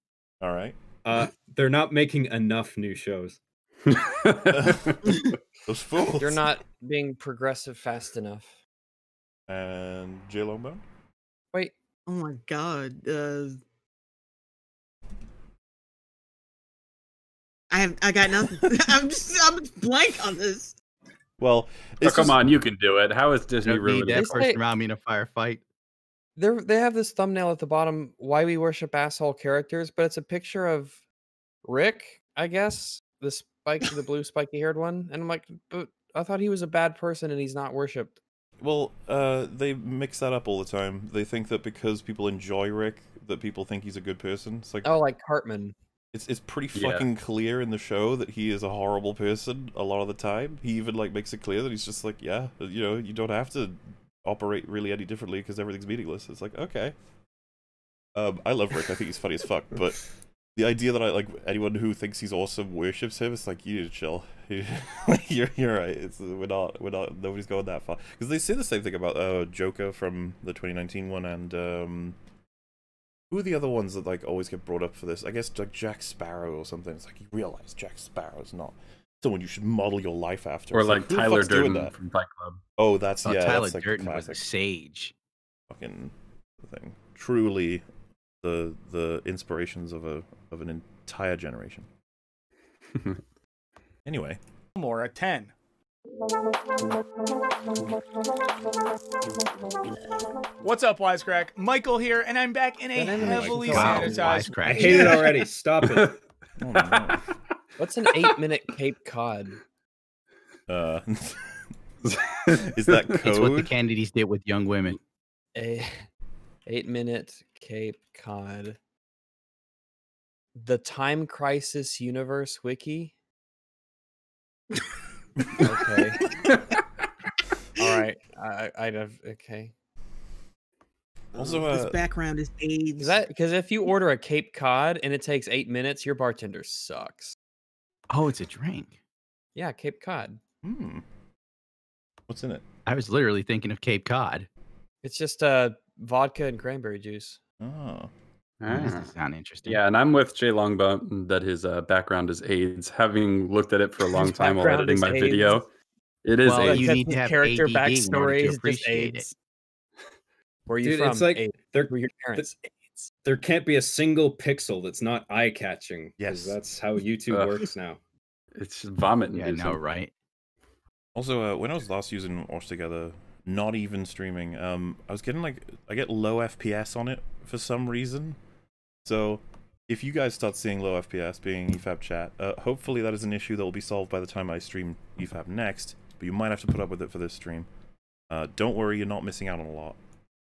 All right, Uh, they're not making enough new shows. those fools. You're not being progressive fast enough. And J Lombo. Wait, Oh my god. Uh, I have I got nothing. I'm just I'm blank on this. Well, Oh, come just- on, you can do it. How is Disney Don't need ruining that They it? person say- around me in a firefight. they they have this thumbnail at the bottom. Why we worship asshole characters, but it's a picture of Rick, I guess, the spike, the blue spiky haired one, and I'm like, but I thought he was a bad person and he's not worshipped. Well, uh, they mix that up all the time. They think that because people enjoy Rick, that people think he's a good person. It's like Oh, like Cartman. It's it's pretty Yeah. fucking clear in the show that he is a horrible person a lot of the time. He even like makes it clear that he's just like, yeah, you know, you don't have to operate really any differently because everything's meaningless. It's like okay. Um, I love Rick. I think he's funny as fuck, but the idea that I like anyone who thinks he's awesome worships him, it's like you need to chill. you're you're right. It's we're not we're not nobody's going that far because they say the same thing about uh Joker from the 2019 one and um who are the other ones that like always get brought up for this? I guess like Jack Sparrow or something. It's like you realize Jack Sparrow is not someone you should model your life after. Or It's like who the Tyler Durden that? from Fight Club. Oh, that's Oh, yeah. Tyler that's like the Durden was a sage. fucking thing. Truly, the the inspirations of a of an entire generation. Anyway, More at 10. What's up, Wisecrack? Michael here, and I'm back in a That animation heavily Wow, sanitized. I hate it already. Stop it. oh, no. What's an eight minute Cape Cod? uh, is that It's what the code? Kennedys did with young women. A eight minute Cape Cod. The Time Crisis Universe Wiki. Okay. All right. I I'd have okay. Also, this uh, background is AIDS. Is that because if you order a Cape Cod and it takes eight minutes, your bartender sucks. Oh, it's a drink. Yeah, Cape Cod. Hmm. What's in it? I was literally thinking of Cape Cod. It's just uh vodka and cranberry juice. Oh, That Ah. doesn't sound interesting. Yeah, and I'm with Jay Longbone that his uh, background is AIDS. Having looked at it for a long time while editing my AIDS. video, it is Well, AIDS. you need to have character ADD to backstory is just appreciate it. AIDS. Where are you Dude, from? it's like AIDS. there, your parents? AIDS. there can't be a single pixel that's not eye catching. Yes. that's how YouTube Ugh. works now. It's just vomit. Yeah, no, right? Also, uh, when I was last using Watch Together, not even streaming, um, I was getting like I get low FPS on it for some reason. So, if you guys start seeing low FPS being EFAP chat, uh, hopefully that is an issue that will be solved by the time I stream EFAP next. But you might have to put up with it for this stream. Uh, don't worry, you're not missing out on a lot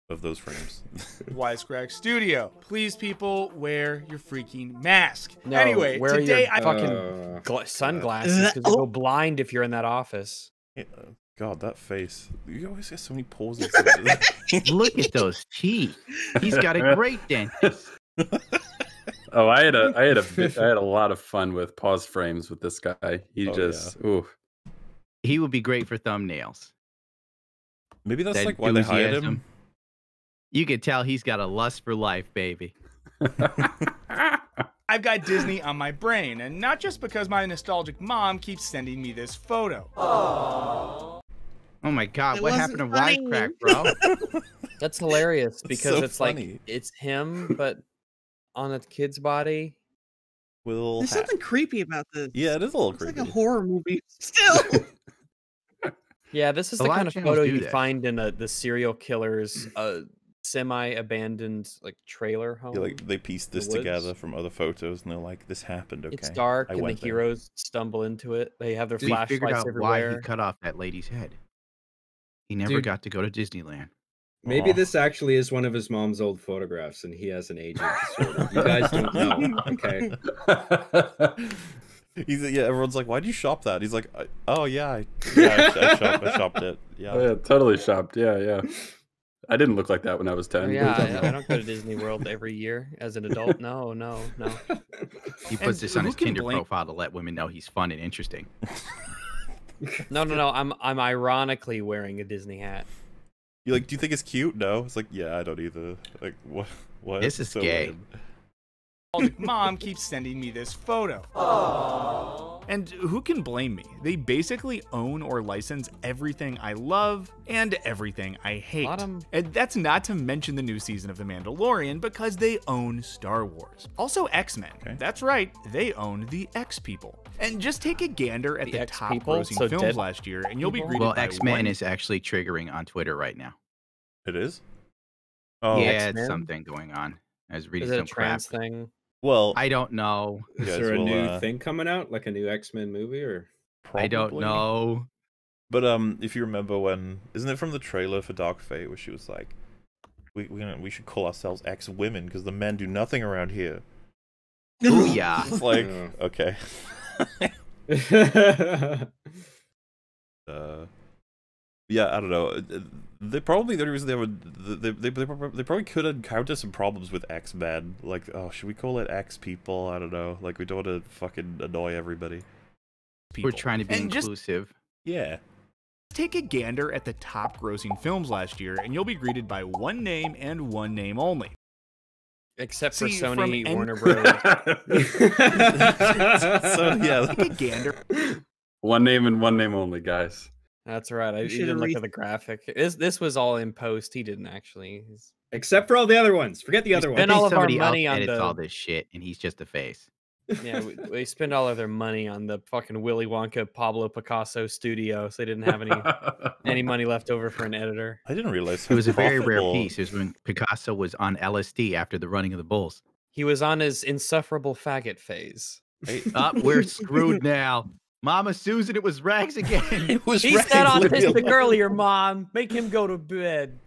of those frames. Wisecrack Studio. Please, people, wear your freaking mask. No, anyway, wear today your I fucking Uh, Gla- sunglasses because you go blind if you're in that office. Yeah, uh, God, that face. You always get so many pauses. Look at those teeth. He's got a great dentist. Oh, I had a, I had a, bit, I had a lot of fun with pause frames with this guy. He Oh, just, ooh, He would be great for thumbnails. Maybe that's That like why they hired him. You can tell he's got a lust for life, baby. I've got Disney on my brain, and not just because my nostalgic mom keeps sending me this photo. Oh my god, It what happened to funny. Wisecrack, bro? That's hilarious because so it's funny. like it's him, but on a kid's body. Will There's something creepy about this. Yeah, it is a little creepy. It's like a horror movie. Still. Yeah, this is A the kind of of photo do you that. find in a the serial killer's uh, semi-abandoned like trailer home. Yeah, like they pieced the this together from other photos, and they're like, "This happened." Okay, It's dark, I and the there." heroes stumble into it. They have their We figured flashlights out why he cut off that lady's head. He never Dude. got to go to Disneyland. Maybe Aw. this actually is one of his mom's old photographs, and he has an aging disorder. You guys don't know, okay? He's yeah. Everyone's like, "Why'd you shop that?" He's like, "Oh yeah, I, yeah, I, I, shop, I shopped it." Yeah. Oh, yeah, totally shopped. Yeah, yeah. I didn't look like that when I was ten. Oh, yeah, I, I don't go to Disney World every year as an adult. No, no, no. He And puts this on his can Tinder blame- profile to let women know he's fun and interesting. No, no, no. I'm I'm ironically wearing a Disney hat. You're like, "Do you think it's cute?" No. It's like, "Yeah, I don't either." Like, what? What? This is So gay. mom keeps sending me this photo. And who can blame me? They basically own or license everything I love and everything I hate. Lot 'em- And that's not to mention the new season of The Mandalorian because they own Star Wars. Also, X Men. Okay. That's right, they own the X People. And just take a gander at The the, top people? grossing So films last year, and you'll be people? greeted Well, by X Men one- is actually triggering on Twitter right now. It is. Oh, yeah, it's something going on. I was reading Is it a some crap. thing? Well, I don't know. Is there a will, new uh, thing coming out, like a new X Men movie, or I don't know. But um, if you remember when, isn't it from the trailer for Dark Fate where she was like, "We we we should call ourselves X women because the men do nothing around here." Oh yeah. It's like, Yeah. okay. uh, yeah, I don't know. They probably the only reason they would they they, they, prob- they probably could encounter some problems with X Men. Like, oh, should we call it X people? I don't know. Like, we don't want to fucking annoy everybody. people. We're trying to be And just inclusive. Yeah. Take a gander at the top grossing films last year, and you'll be greeted by one name and one name only. Except for See, from Sony, Warner Bros. So yeah, Take a gander one name and one name only, guys. That's right. I You you should've didn't look at the graphic. This this was all in post. He didn't actually. He's- Except for all the other ones. Forget the We other spent ones. all of our money on edits the- all this shit, and he's just a face. Yeah, we, we spend all of their money on the fucking Willy Wonka Pablo Picasso studio, so they didn't have any any money left over for an editor. I didn't realize It was a very rare piece. It was when Picasso was on LSD after the running of the bulls. He was on his insufferable faggot phase. Hey, ah, Up, we're screwed now. Mama Susan, it was rags again. it was He Rex, said leave me autistic earlier, mom. Make him go to bed.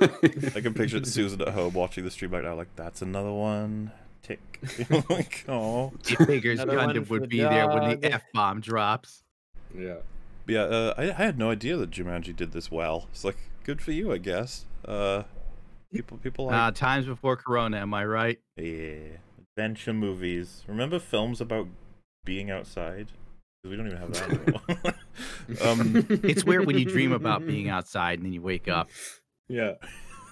I can picture Susan at home watching the stream right now, like that's another one. Tick. like, oh. He figures Another one Gundam would the be there when the. F bomb drops. Yeah. Yeah, uh, I, I had no idea that Jumanji did this well. It's like good for you, I guess. Uh, people, people like Uh, times before Corona, am I right? yeah, adventure movies. Remember films about being outside? 'Cause we don't even have that anymore. um, It's weird when you dream about being outside and then you wake up. Yeah.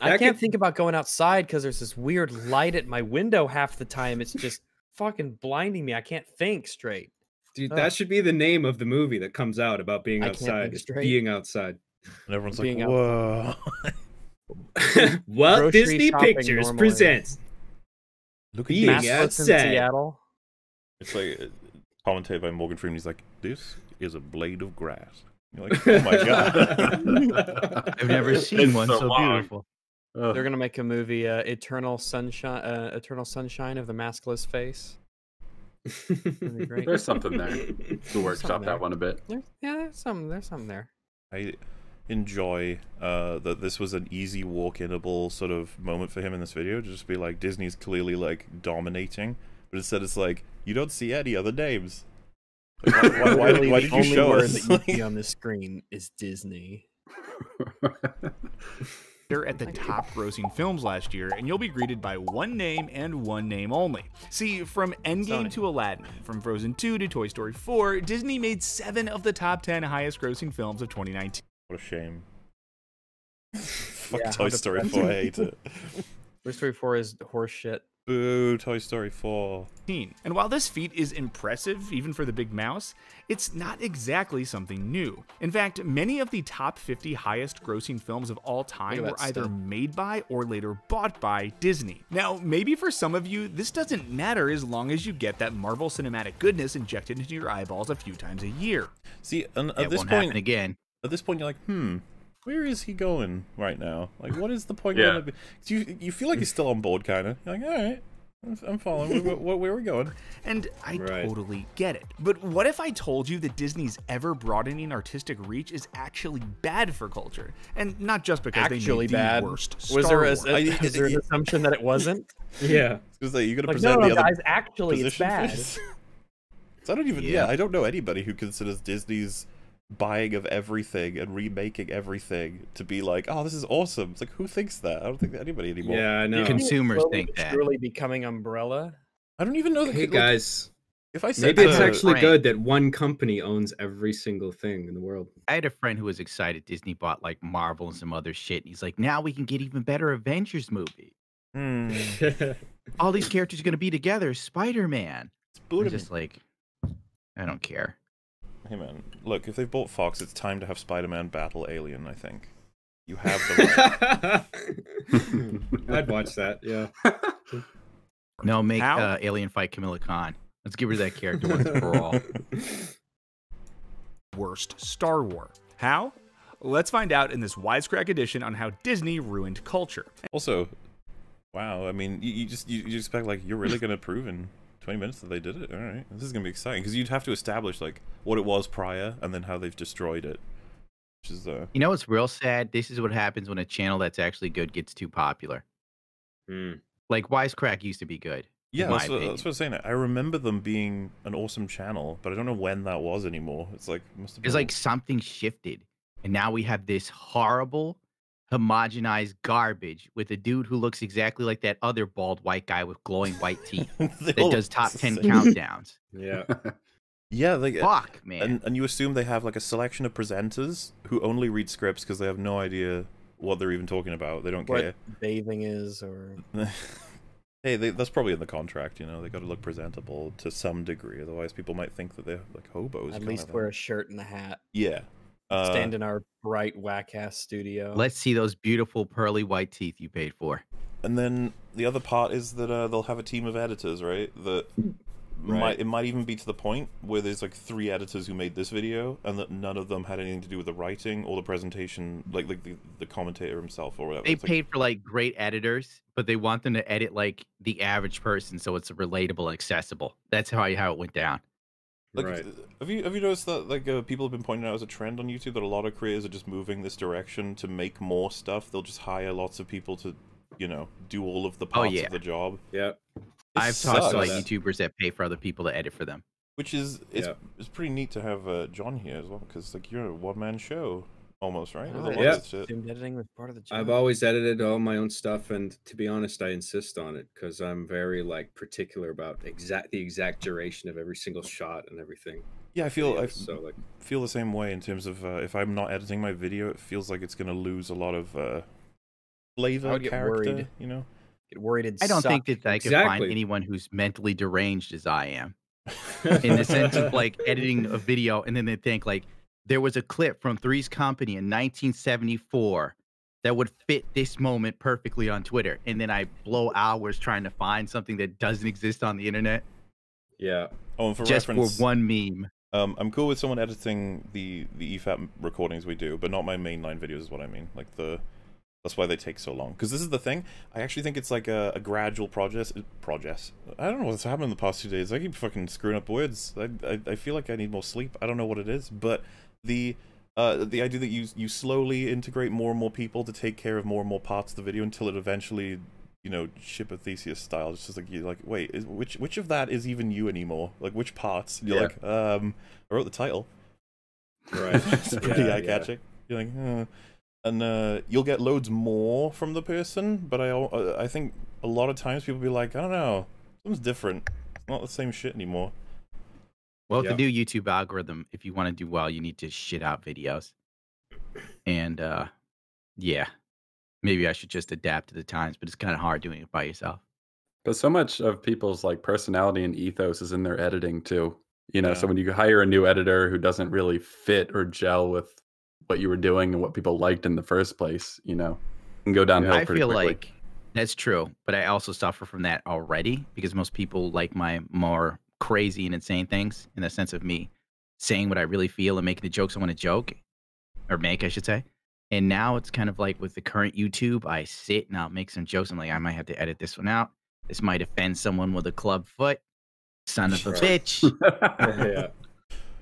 I That can't could- think about going outside because there's this weird light at my window half the time. It's just fucking blinding me. I can't think straight. Dude, Ugh. that should be the name of the movie that comes out about being I can't think outside. Being outside. And everyone's like, Being whoa. Walt Grocery Disney Pictures normally. presents. Look at Being this. Yeah, Maskless in outside. Seattle. It's like commentated by Morgan Freeman. He's like, "This is a blade of grass." You're like, "Oh my god!" I've never seen It's one so so, beautiful. Ugh. They're gonna make a movie, uh, Eternal Sunshine, uh, Eternal Sunshine of the Maskless Face. That'd be great. There's something there to workshop Something that one a bit. There's, yeah, there's some, there's something there. I enjoy uh, that this was an easy walk-inable sort of moment for him in this video. To just be like, Disney's clearly like dominating, but instead it's like you don't see any other names. Like, why, why, why, did, Literally, why the did you only show word us? that you see on the screen is Disney. They're at the top grossing films last year, and you'll be greeted by one name and one name only. See, from Endgame Sony. to Aladdin, from Frozen 2 to Toy Story 4, Disney made seven of the top 10 highest grossing films of 2019. What a shame. Fuck Yeah, Toy Story 4, I hate it. Toy Story 4 is horse shit. Boo, Toy Story 4. And while this feat is impressive, even for the big mouse, it's not exactly something new. In fact, many of the top 50 highest grossing films of all time were either stud. made by or later bought by Disney. Now, maybe for some of you, this doesn't matter as long as you get that Marvel cinematic goodness injected into your eyeballs a few times a year. See, and It at this won't point, happen again. at this point, you're like, hmm, where is he going right now? Like, what is the point Yeah. gonna be? 'Cause you you feel like he's still on board, kind of. You're like, all right, I'm, I'm following. where, where, where are we going? And I Right. totally get it. But what if I told you that Disney's ever broadening artistic reach is actually bad for culture? And not just because Actually they made bad. the worst Was Star there, a, Wars. I- is there an assumption that it wasn't? yeah. Because like, you're gonna Like, present no, the no, other guys, actually, it's bad. this? 'Cause I don't even. Yeah. Yeah. I don't know anybody who considers Disney's buying of everything and remaking everything to be like, oh, this is awesome. It's like, who thinks that? I don't think that anybody anymore. Yeah, I know. Consumers think but that. Surely becoming umbrella. I don't even know that. Hey like, guys, if I said maybe it's actually Frank. good that one company owns every single thing in the world. I had a friend who was excited Disney bought like Marvel and some other shit. And he's like, now we can get even better Avengers movie. Hmm, All these characters are going to be together. Spider Man. it's I'm Buddha- just like, I don't care. Hey man, look, if they've bought Fox, it's time to have Spider-Man battle Alien. I think you have the right. I'd watch that. Yeah. No, make uh, Alien fight Kamala Khan. Let's get rid of that character once for all. worst Star War. How? Let's find out in this wisecrack edition on how Disney ruined culture. also, wow. I mean, you, you just you, you expect like you're really gonna prove in 20 minutes that they did it. All right, this is gonna be exciting because you'd have to establish like what it was prior and then how they've destroyed it. Which is uh, You know what's real sad? This is what happens when a channel that's actually good gets too popular. Hmm. Like Wisecrack used to be good. yeah, that's what, that's what I'm saying. I remember them being an awesome channel, but I don't know when that was anymore. It's like must have been It's like something shifted, and now we have this horrible, homogenized garbage with a dude who looks exactly like that other bald white guy with glowing white teeth that does top ten countdowns. Yeah. Yeah, like uh, Fuck, man. And, and you assume they have like a selection of presenters who only read scripts because they have no idea what they're even talking about. They don't care What care. bathing is, or hey, they, that's probably in the contract. You know, they got to look presentable to some degree. Otherwise, people might think that they're like hobos. at least wear a shirt and a hat. Yeah. Uh, Stand in our bright whack ass studio. Let's see those beautiful pearly white teeth you paid for. and then the other part is that uh, they'll have a team of editors, right? That Right. might it might even be to the point where there's like three editors who made this video, and that none of them had anything to do with the writing or the presentation, like like the, the commentator himself or whatever. They It's like- paid for like great editors, but they want them to edit like the average person so it's relatable and accessible. That's how how it went down. Like, Right. have you have you noticed that like uh, people have been pointing out as a trend on YouTube that a lot of creators are just moving this direction to make more stuff. They'll just hire lots of people to, you know, do all of the parts yeah. of the job. Yeah. It I've talked to like. YouTubers that pay for other people to edit for them. which is it's Yeah. it's pretty neat to have uh, John here as well because like you're a one man show almost right. Oh, Yeah. of shit. Editing was part of the job. I've always edited all my own stuff, and to be honest, I insist on it because I'm very like particular about exact the exact duration of every single shot and everything. Yeah, I feel I videos, so like feel the same way in terms of uh, if I'm not editing my video, it feels like it's gonna lose a lot of uh, flavor get character. worried. You know. Get worried. It'd I don't think that I could find anyone who's mentally deranged as I am. in the sense of like editing a video and then they think like there was a clip from Three's Company in 1974 that would fit this moment perfectly on Twitter, and then I blow hours trying to find something that doesn't exist on the internet yeah. Oh, and for just reference, for one meme. Um, I'm cool with someone editing the the EFAP recordings we do, but not my mainline videos is what I mean. Like the that's why they take so long. Because this is the thing. I actually think it's like a, a gradual progress. Progress. I don't know what's happened in the past two days. I keep fucking screwing up words. I, I I feel like I need more sleep. I don't know what it is, but the uh the idea that you you slowly integrate more and more people to take care of more and more parts of the video until it eventually you know ship a theseus style it's just like you're like wait is, which which of that is even you anymore like which parts you're Yeah. like um i wrote the title Right. it's pretty Yeah, yeah. eye-catching you're like uh. and uh you'll get loads more from the person but i al- uh, i think a lot of times people be like i don't know something's different it's not the same shit anymore Well, Yeah. the new YouTube algorithm, if you want to do well, you need to shit out videos. And uh yeah, maybe I should just adapt to the times, but it's kind of hard doing it by yourself. But so much of people's like personality and ethos is in their editing too. You know, so when you hire a new editor who doesn't really fit or gel with what you were doing and what people liked in the first place, you know, can go downhill I pretty feel quickly. like that's true, but I also suffer from that already because most people like my more crazy and insane things in the sense of me saying what I really feel and making the jokes I want to joke or make, I should say. And now it's kind of like with the current YouTube, I sit and I'll make some jokes. I'm like, I might have to edit this one out. This might offend someone with a club foot. Son of a bitch. yeah.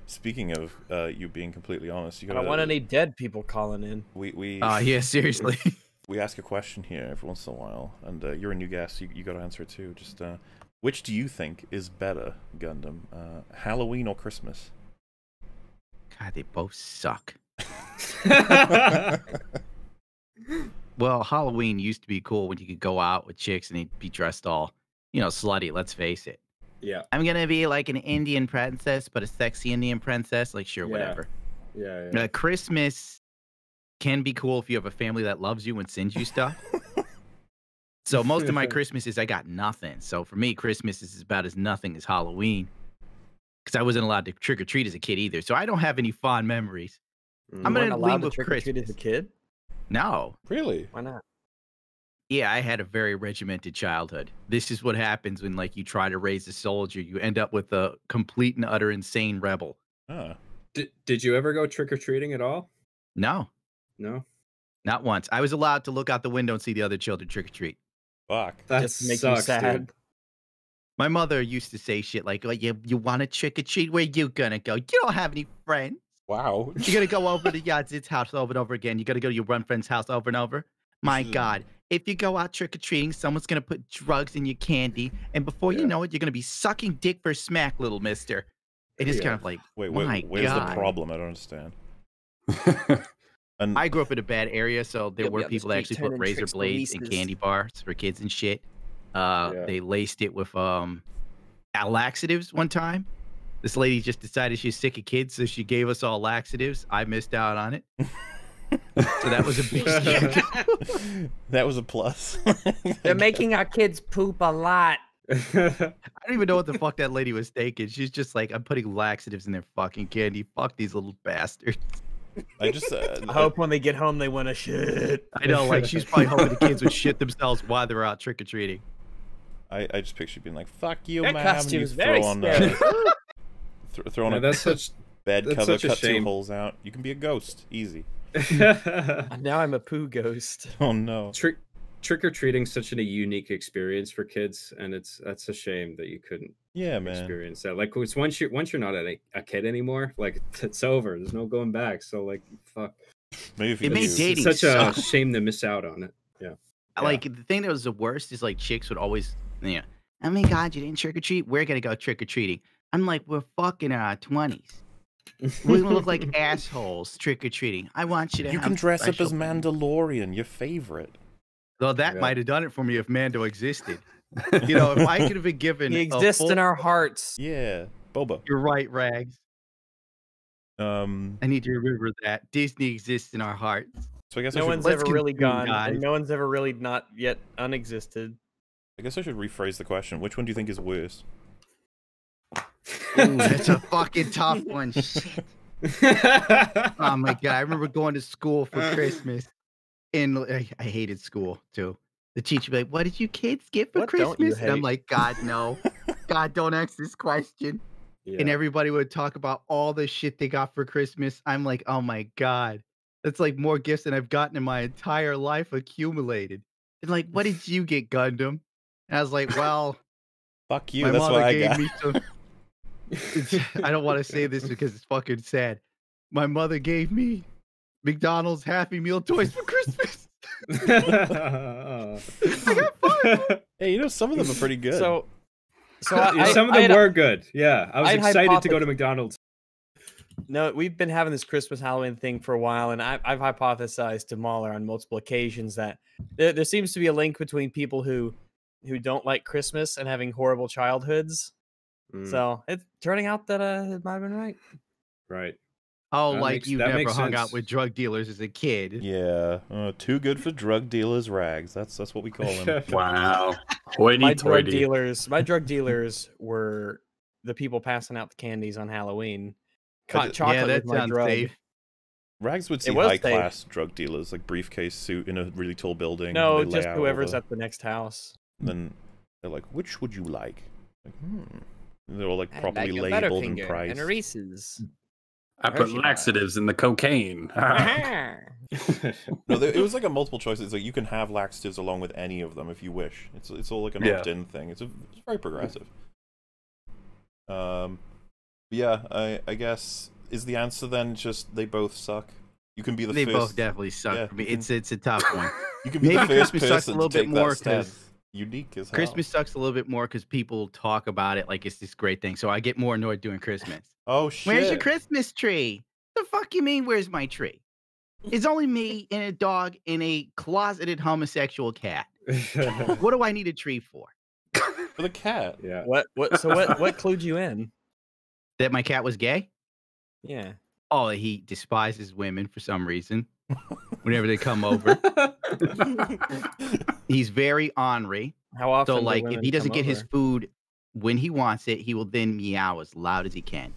speaking of uh you being completely honest you gotta don't want any dead people calling in. we we Oh, yeah, seriously. we ask a question here every once in a while, and uh, you're a new guest, you, you got to answer it too. Just uh, which do you think is better, Gundam, uh, Halloween or Christmas? God, they both suck. Well, Halloween used to be cool when you could go out with chicks and they'd be dressed all, you know, slutty, let's face it. yeah. I'm going to be like an Indian princess, but a sexy Indian princess. Like, sure, Yeah. whatever. Yeah. yeah. Uh, Christmas can be cool if you have a family that loves you and sends you stuff. so, most of my Christmases, I got nothing. So, for me, Christmas is about as nothing as Halloween because I wasn't allowed to trick or treat as a kid either. So, I don't have any fond memories. Mm. I'm You weren't gonna allowed to with trick or treat as a kid. No. Really? Why not? Yeah, I had a very regimented childhood. This is what happens when like you try to raise a soldier. You end up with a complete and utter insane rebel. Ah, Did, did you ever go trick or treating at all? No, No. not once. I was allowed to look out the window and see the other children trick or treat. Fuck. That Just to make sucks, you sad. dude. My mother used to say shit like, "Oh, you you want to trick or treat? Where you gonna go? You don't have any friends. Wow. You gotta go over to Yadzit's house over and over again. You gotta go to your one friend's house over and over. My Hmm. God, if you go out trick or treating, someone's gonna put drugs in your candy, and before Yeah. you know it, you're gonna be sucking dick for smack, little Mister. It is Yeah. kind of like Wait, My wait where's God. the problem? I don't understand. And I grew up in a bad area, so there You'll were on the people that actually put razor blades in candy bars for kids and shit. Uh, Yeah. They laced it with um, laxatives one time. This lady just decided she's sick of kids, so she gave us all laxatives. I missed out on it. So that was a big that was a plus. They're making our kids poop a lot. I don't even know what the fuck that lady was thinking. She's just like, I'm putting laxatives in their fucking candy. Fuck these little bastards. I just uh, I hope when they get home they want to shit. I know, like she's probably hoping the kids would shit themselves while they're out trick or treating. I, I just picture you being like, "Fuck you, That ma'am." costume You is very throw on, scary. th- throw on No, a that's such. bed that's cover, such a cut two holes out. You can be a ghost, easy. Now I'm a poo ghost. Oh no. trick trick or treating such a unique experience for kids, and it's that's a shame that you couldn't Yeah, man. experience that. Like, it's once you're once you're not a, a kid anymore, like it's over. There's no going back. So like, fuck. Maybe if you It made dating It's such a shame to miss out on it. Yeah. I Like the thing that was the worst is like chicks would always, you know, oh my god, you didn't trick or treat. We're gonna go trick or treating. I'm like, we're fucking in our twenties. We look like assholes trick or treating. I want you to. You have can dress up as Mandalorian, your favorite. Well, that Yeah. might have done it for me if Mando existed. You know, if I could have been given. He a exists full- in our hearts. Yeah, Boba. You're right, Rags. Um, I need to remember that Disney exists in our hearts. So I guess I No should, one's ever really gone, guys. and no one's ever really not yet unexisted. I guess I should rephrase the question. Which one do you think is worse? Ooh, that's a fucking tough one. Shit. Oh my god! I remember going to school for Christmas, and I, I hated school too. The teacher would be like, "What did you kids get for What Christmas?" And I'm like, "God no, God don't ask this question." And everybody would talk about all the shit they got for Christmas. I'm like, "Oh my god, that's like more gifts than I've gotten in my entire life accumulated." And like, what did you get, Gundam? And I was like, "Well." Fuck you. my that's mother what I gave got. me some. I don't want to say this because it's fucking sad. My mother gave me McDonald's Happy Meal toys for Christmas. I got five. Hey, you know some of them are pretty good. So, so I, some of I them were good. Yeah, I was I had excited to go to McDonald's. No, we've been having this Christmas Halloween thing for a while, and I, I've hypothesized to MauLer on multiple occasions that there, there seems to be a link between people who who don't like Christmas and having horrible childhoods. Mm, So it's turning out that uh, it might have been right. right. Oh, That like makes- you never makes hung out with drug dealers as a kid. yeah, uh, too good for drug dealers, rags. That's that's what we call them. Wow. Hoity my drug dealers, my drug dealers were the people passing out the candies on Halloween. I Hot did- chocolate yeah, that was my drug. safe. Rags would see high safe. class drug dealers, like briefcase suit in a really tall building. No, just whoever's all at the next house. the- Then they're like, "Which would you like?" Like, hmm. They're all like properly like labeled and priced. and a Reese's. I put Hershey bar. laxatives in the cocaine. No, there, it was like a multiple choice. It's like you can have laxatives along with any of them if you wish. It's it's all like an Yeah. opt-in thing. It's, a, it's very progressive. Um, yeah, I I guess is the answer then just they both suck. You can be the They first. both definitely suck yeah, for me. you can- It's it's a tough one. You can be Maybe the first Christmas sucks a person little to bit take more that stand. 'cause Unique as hell. Christmas sucks a little bit more because people talk about it like it's this great thing. So I get more annoyed doing Christmas. Oh shit! Where's your Christmas tree? The fuck you mean? Where's my tree? It's only me and a dog and a closeted homosexual cat. What do I need a tree for? For the cat. yeah. What? What? So what? What clued you in? That my cat was gay? Yeah. Oh, he despises women for some reason. Whenever they come over, he's very ornery. How often? So, like, if he doesn't come get his food when he wants it, he will then meow as loud as he can,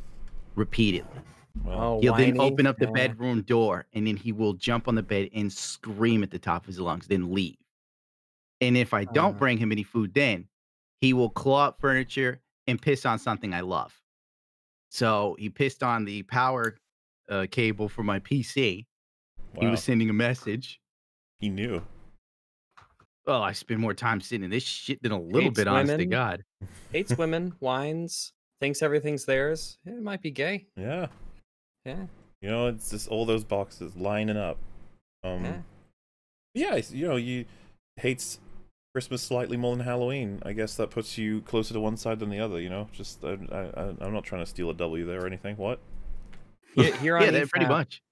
repeatedly. Well, oh, He'll then open up the Yeah. bedroom door and then he will jump on the bed and scream at the top of his lungs, then leave. And if I don't Uh. bring him any food, then he will claw up furniture and piss on something I love. So he pissed on the power uh, cable for my PC. He was sending a message. he knew. Oh, I spend more time sitting in this shit than a little Hates bit, honest to. God. Hates women, whines, thinks everything's theirs. It might be gay. Yeah. Yeah. You know, it's just all those boxes lining up. Um, Yeah. yeah, you know, you hates Christmas slightly more than Halloween. I guess that puts you closer to one side than the other. You know, just I, I, I- I'm not trying to steal a W there or anything. What? Here, here on Yeah, that pretty much.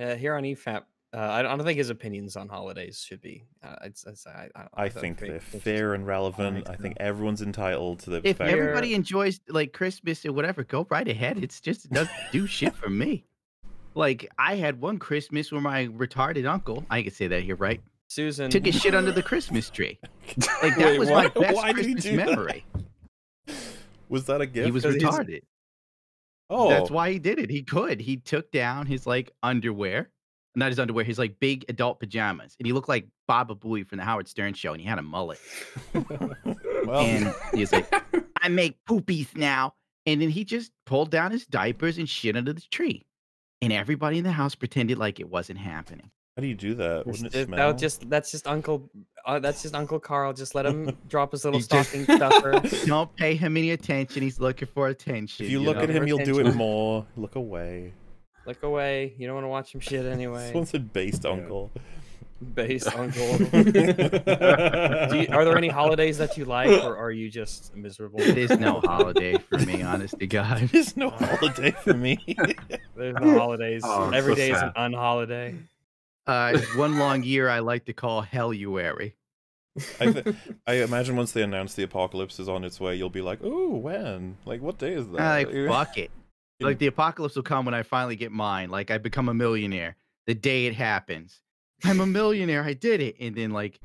Uh, here on EFAP, uh, I don't think his opinions on holidays should be. Uh, it's, it's, I, I, don't- I don't think think they're it's- fair and relevant. I think everyone's entitled to their If fair. everybody enjoys like Christmas or whatever, go right ahead. It's just it doesn't do shit for me. Like I had one Christmas where my retarded uncle, I can say that here, right? Susan Took his shit under the Christmas tree. Like that Wait, was what? my best Why did he Christmas do that? memory. Was that a gift? He was 'Cause he's- retarded. Oh, That's why he did it. He could. He took down his like underwear, not his underwear, his like big adult pajamas, and he looked like Baba Booey from the Howard Stern show, and he had a mullet. well, and he's like, I make poopies now. And then he just pulled down his diapers and shit under the tree. And everybody in the house pretended like it wasn't happening. how do you do that? Just- Wouldn't it that smell? was just that's just Uncle uh, that's just Uncle Carl. Just let him drop his little He stocking stuffer. Don't pay him any attention. He's looking for attention. If you look know? at him, you'll do it more. Look away. Look away. You don't want to watch him shit anyway. Someone said based uncle. Base Uncle. Do you, are there any holidays that you like, or are you just miserable? It is no holiday for me, honest to God. There's no holiday for me. There's no holidays. Oh, Every so day is an unholiday. Uh, one long year I like to call Helluary. I, th- I imagine once they announce the apocalypse is on its way, you'll be like, "Ooh, when? Like, what day is that?" Like, fuck it. Like the apocalypse will come when I finally get mine. Like I become a millionaire. The day it happens. I'm a millionaire. I did it. And then like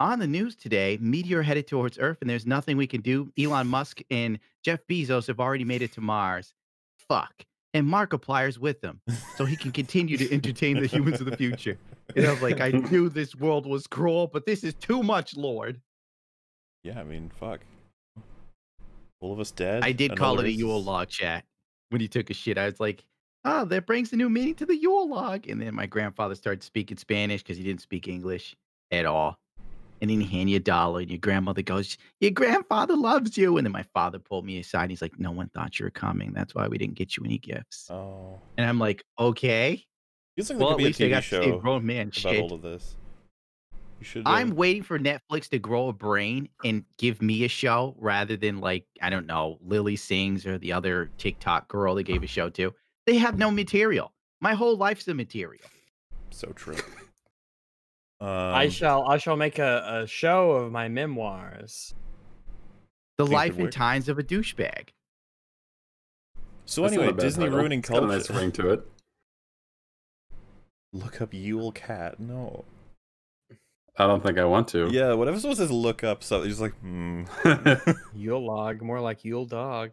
on the news today, meteor headed towards Earth, and there's nothing we can do. Elon Musk and Jeff Bezos have already made it to Mars. Fuck. And Markiplier's with them, so he can continue to entertain the humans of the future. And I was like, I knew this world was cruel, but this is too much, Lord. Yeah, I mean, fuck. All of us dead. I did call it a Yule log chat when he took a shit. I was like, oh, that brings a new meaning to the Yule log. And then my grandfather started speaking Spanish because he didn't speak English at all. And then he hand you a dollar, and your grandmother goes, Your grandfather loves you. And then my father pulled me aside. And he's like, No one thought you were coming. That's why we didn't get you any gifts. Oh. And I'm like, Okay. Feels like Well, at least could I a got TV to see a grown man about shit. all of this. You should. Uh, I'm waiting for Netflix to grow a brain and give me a show rather than like I don't know Lilly Singh or the other TikTok girl they gave a show to. They have no material. My whole life's the material. so true. Um, I shall I shall make a, a show of my memoirs. The life and times of a douchebag. So That's anyway, Disney title. ruining It's got culture. a nice ring to it. Look up Yule Cat. No. I don't think I want to. Yeah, whatever someone says look up something, just like, hmm. Yule log, more like Yule dog.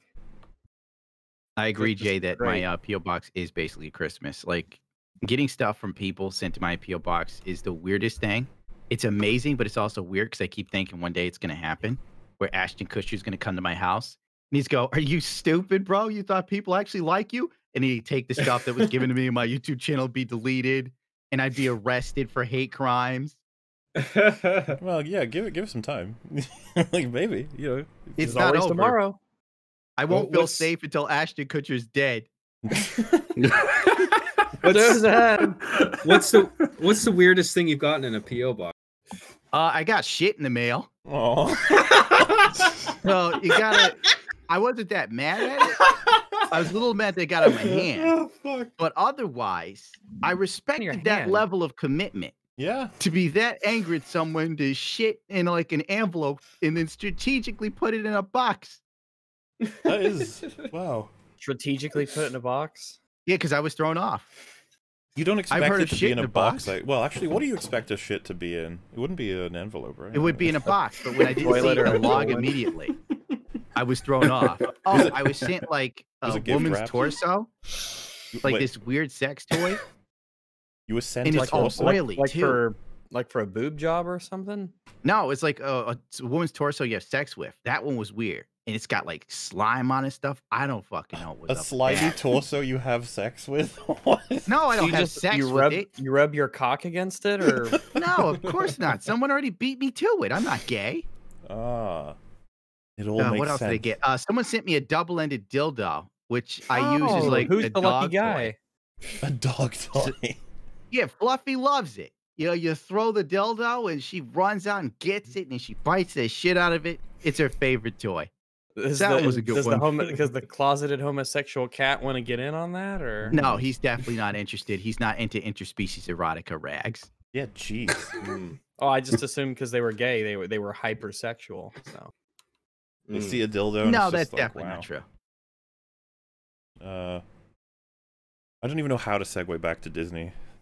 I agree, Christmas Jay, that great. my uh, PO box is basically Christmas. Like getting stuff from people sent to my PO box is the weirdest thing. It's amazing, but it's also weird because I keep thinking one day it's gonna happen where Ashton Kutcher's gonna come to my house and he's go, "Are you stupid, bro? You thought people actually like you?" And he'd take the stuff that was given to me on my YouTube channel, be deleted, and I'd be arrested for hate crimes. well, yeah, give it, give it some time. like maybe, you know. It's There's not always over. tomorrow. I won't feel what's- safe until Ashton Kutcher's dead. There's ahead. What's the What's the weirdest thing you've gotten in a PO box? Uh, I got shit in the mail. Oh. So you gotta. I wasn't that mad at it. I was a little mad they got on my hand, oh, but otherwise, I respected that hand. level of commitment yeah. to be that angry at someone to shit in like an envelope and then strategically put it in a box. That is wow. Strategically put in a box. Yeah, because I was thrown off. You don't expect heard it to shit be in in a a box. box. like- well, actually, what do you expect a shit to be in? It wouldn't be an envelope, right? It would be in a box, but when I didn't see Toilet or a log immediately, I was thrown off. Oh, I was sent like Was a woman's wrapped? torso, like Wait, this weird sex toy. You were sent and a it's all torso? Oily, like too. for like for a boob job or something. No, it's like a, a, a woman's torso you have sex with. That one was weird, and it's got like slime on it stuff. I don't fucking know what a what's up with slimy that. torso you have sex with? what? No, I don't you have just sex you with rub it. you rub your cock against it, or No, of course not. Someone already beat me to it. I'm not gay. Ah. It all Uh, makes what else sense. did I get? Uh, someone sent me a double-ended dildo, which I use as Oh, like who's a the dog lucky toy. guy? A dog toy. Yeah, Fluffy loves it. You know, you throw the dildo and she runs out and gets it and she bites the shit out of it. It's her favorite toy. Is That the, was a good does one. The homo, does the closeted homosexual cat want to get in on that, or No, he's definitely not interested. He's not into interspecies erotica rags. yeah, jeez. Mm, Oh, I just assumed because they were gay, they were they were hypersexual. So They mm. see a dildo. And no, it's that's just like, definitely wow. not true. Uh, I don't even know how to segue back to Disney.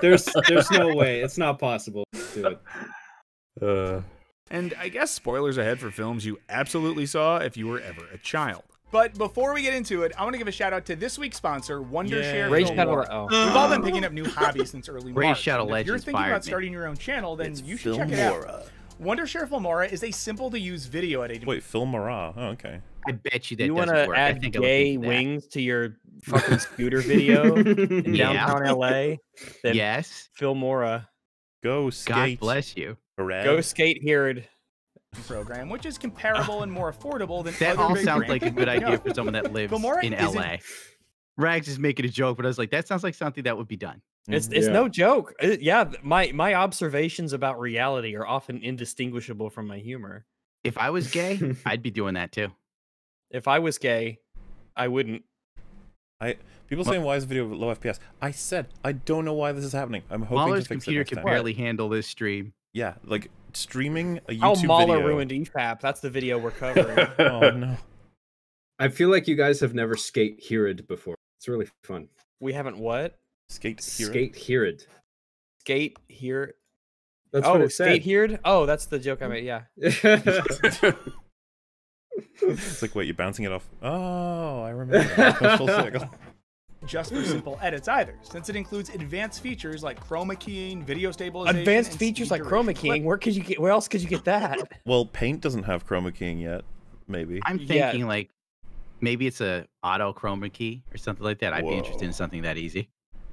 there's There's no way. It's not possible to do it. Uh, And I guess spoilers ahead for films you absolutely saw if you were ever a child. But before we get into it, I want to give a shout out to this week's sponsor, Wondershare Rage Film Shadow. Oh, We've all been picking up new hobbies since early Raid March. Shadow and if you're thinking fired about me. starting your own channel, then It's you should check it out. Filmora. Wondershare Filmora is a simple to use video editing. Wait, Filmora. Oh, okay. I bet you that you want doesn't to work. I add think I gay wings to your fucking scooter video in Yeah. downtown LA? Then Yes. Filmora, Go skate. God skate. bless you. Hooray. go skate here. program, which is comparable and more affordable than That other all big sounds brands like a good idea for someone that lives Filmora in LA. Rags is making a joke, but I was like, that sounds like something that would be done. It's Mhm. it's Yeah. no joke. Uh, yeah, my my observations about reality are often indistinguishable from my humor. If I was gay, I'd be doing that too. If I was gay, I wouldn't. I People Well- saying why is the video low FPS? I said I don't know why this is happening. I'm hoping MauLer's to fix computer it next can time. barely handle this stream. Yeah, like streaming a How YouTube MauLer video. ruined EFAP. That's the video we're covering. Oh no. I feel like you guys have never skate Hirid before. It's really fun. we haven't what? Skate hero. Skate Hirid. skate here. That's oh, what it skate said. here. Oh, that's the joke I made. Yeah. It's like, wait, you're bouncing it off. Oh, I remember. Just for simple edits either, since it includes advanced features like chroma keying, video stabilization, Advanced and features like chroma keying. Where could you get? Where else could you get that? Well, Paint doesn't have chroma keying yet. Maybe. I'm Yeah. thinking like maybe it's a auto chroma key or something like that. I'd be interested in something that easy.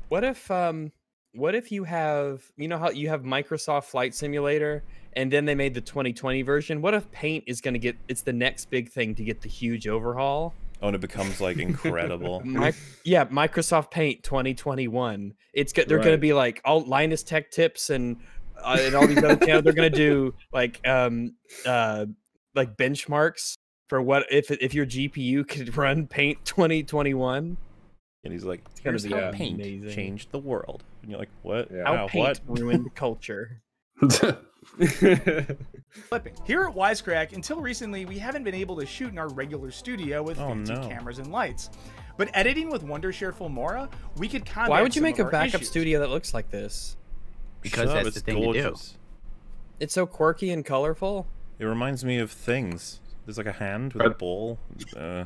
What if um what if you have you know how you have Microsoft Flight Simulator and then they made the 2020 version? What if Paint is going to get it's the next big thing to get the huge overhaul? Oh, and it becomes like incredible. Mi- yeah, Microsoft Paint 2021. It's go- they're going to be like all Linus Tech Tips and uh, and all these other channels. They're going to do like um uh like benchmarks for what if if your GPU could run Paint 2021. And he's like, gonna "Here's be how Paint amazing. changed the world." And you're like, "What? Yeah. How How? Paint What?" ruined culture. Flipping. Here at Wisecrack, until recently, we haven't been able to shoot in our regular studio with Oh, fancy no. cameras and lights. But editing with Wondershare Filmora, we could combat Why would you make a backup issues. studio that looks like this? Because Shut up, that's the it's thing to do. It's so quirky and colorful. It reminds me of things. There's like a hand with a ball. Uh, Are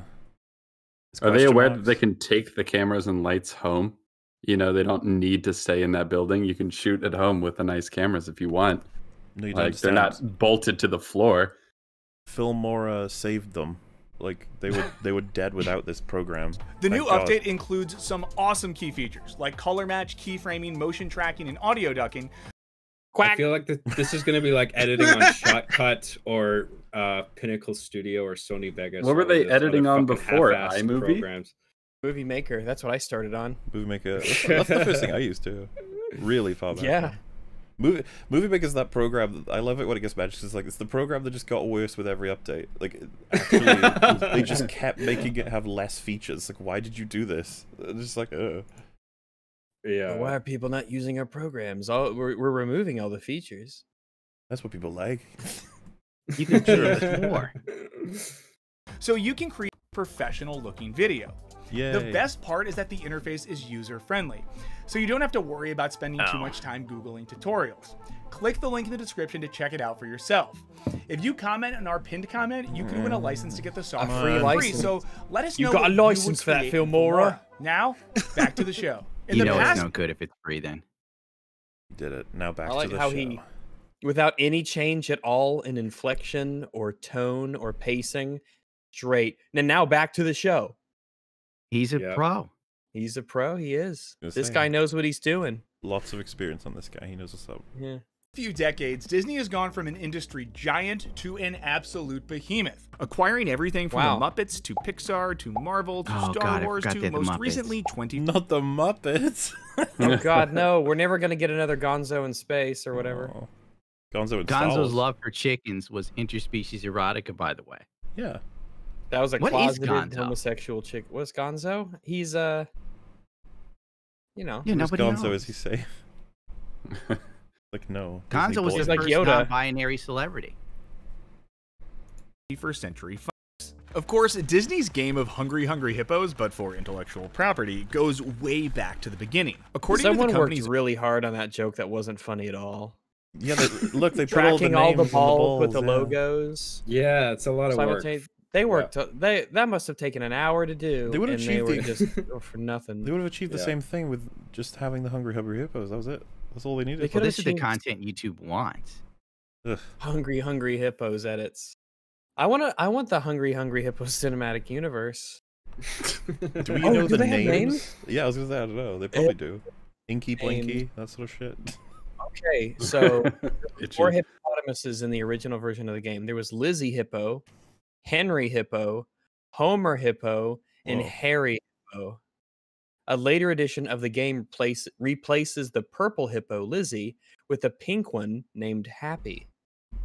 they question aware that they can take the cameras and lights home? You know, they don't need to stay in that building. You can shoot at home with the nice cameras if you want. No, you don't Like they're not bolted to the floor. Filmora saved them. Like they were they were dead without this program. The Thank new God. update includes some awesome key features like color match, keyframing, motion tracking, and audio ducking. I feel like th- this is going to be like editing on Shotcut or uh, Pinnacle Studio or Sony Vegas. What were they editing on before? half-assed iMovie? Programs. Movie Maker. That's what I started on. Movie Maker. That's, that's the first thing I used to. Really far back. Yeah. Movie Movie Maker is that program. that- I love it when it gets mentioned. It's like it's the program that just got worse with every update. Like actually, they just kept making it have less features. Like, why did you do this? It's just like, uh. Yeah. Why are people not using our programs? All we're, we're removing all the features. That's what people like. You can do more. So you can create professional looking video. Yeah. The best part is that the interface is user friendly, so you don't have to worry about spending too Oh. much time Googling tutorials. Click the link in the description to check it out for yourself. If you comment on our pinned comment, you can win a license to get the software free for license. So let us know. You know. got what a license for that, create in Filmora? Now, back to the show. In you the know past, it's no good if it's free then. Did it. Now back I like to the how show. he, without any change at all in inflection or tone or pacing, straight. And now back to the show. He's a Yeah. pro. He's a pro. He is. Gonna This say. guy knows what he's doing. Lots of experience on this guy. He knows what's up. Yeah. A few decades, Disney has gone from an industry giant to an absolute behemoth, acquiring everything from Wow. the Muppets to Pixar to Marvel to Oh, Star God, Wars to they had the most Muppets. recently 20. Not the Muppets. Oh God, no! We're never gonna get another Gonzo in space or whatever. Oh. Gonzo and Gonzo's Wars. love for chickens was interspecies erotica, by the way. Yeah. That was a What is closeted Gonzo? homosexual chick. What's Gonzo? He's uh, you know, Yeah, Who's Gonzo knows. is he safe? like no. Disney Gonzo was bought the like first Yoda. non-binary celebrity. 21st century Of course, Disney's game of Hungry Hungry Hippos, but for intellectual property, goes way back to the beginning. According someone to the worked company's really hard on that joke that wasn't funny at all. Yeah, they, look, they put all the Tracking all the, names on balls with the yeah. logos. Yeah, it's a lot of work. Simultane- They worked. Uh, they that must have taken an hour to do. They would and have they were achieved just the- oh, for nothing. They would have achieved the Yeah. same thing with just having the Hungry Hungry Hippos. That was it. That's all they needed. They Well, this is the content YouTube wants. Ugh. Hungry Hungry Hippos edits. I want to. I want the Hungry Hungry Hippos cinematic universe. Do we Oh, know do the they have names? names? Yeah, I was gonna say I don't know. They probably do. Inky Named- Blinky, that sort of shit. Okay, so four hippopotamuses in the original version of the game. There was Lizzie Hippo, Henry Hippo, Homer Hippo, and Whoa. Harry Hippo. A later edition of the game place, replaces the purple hippo Lizzie with a pink one named Happy.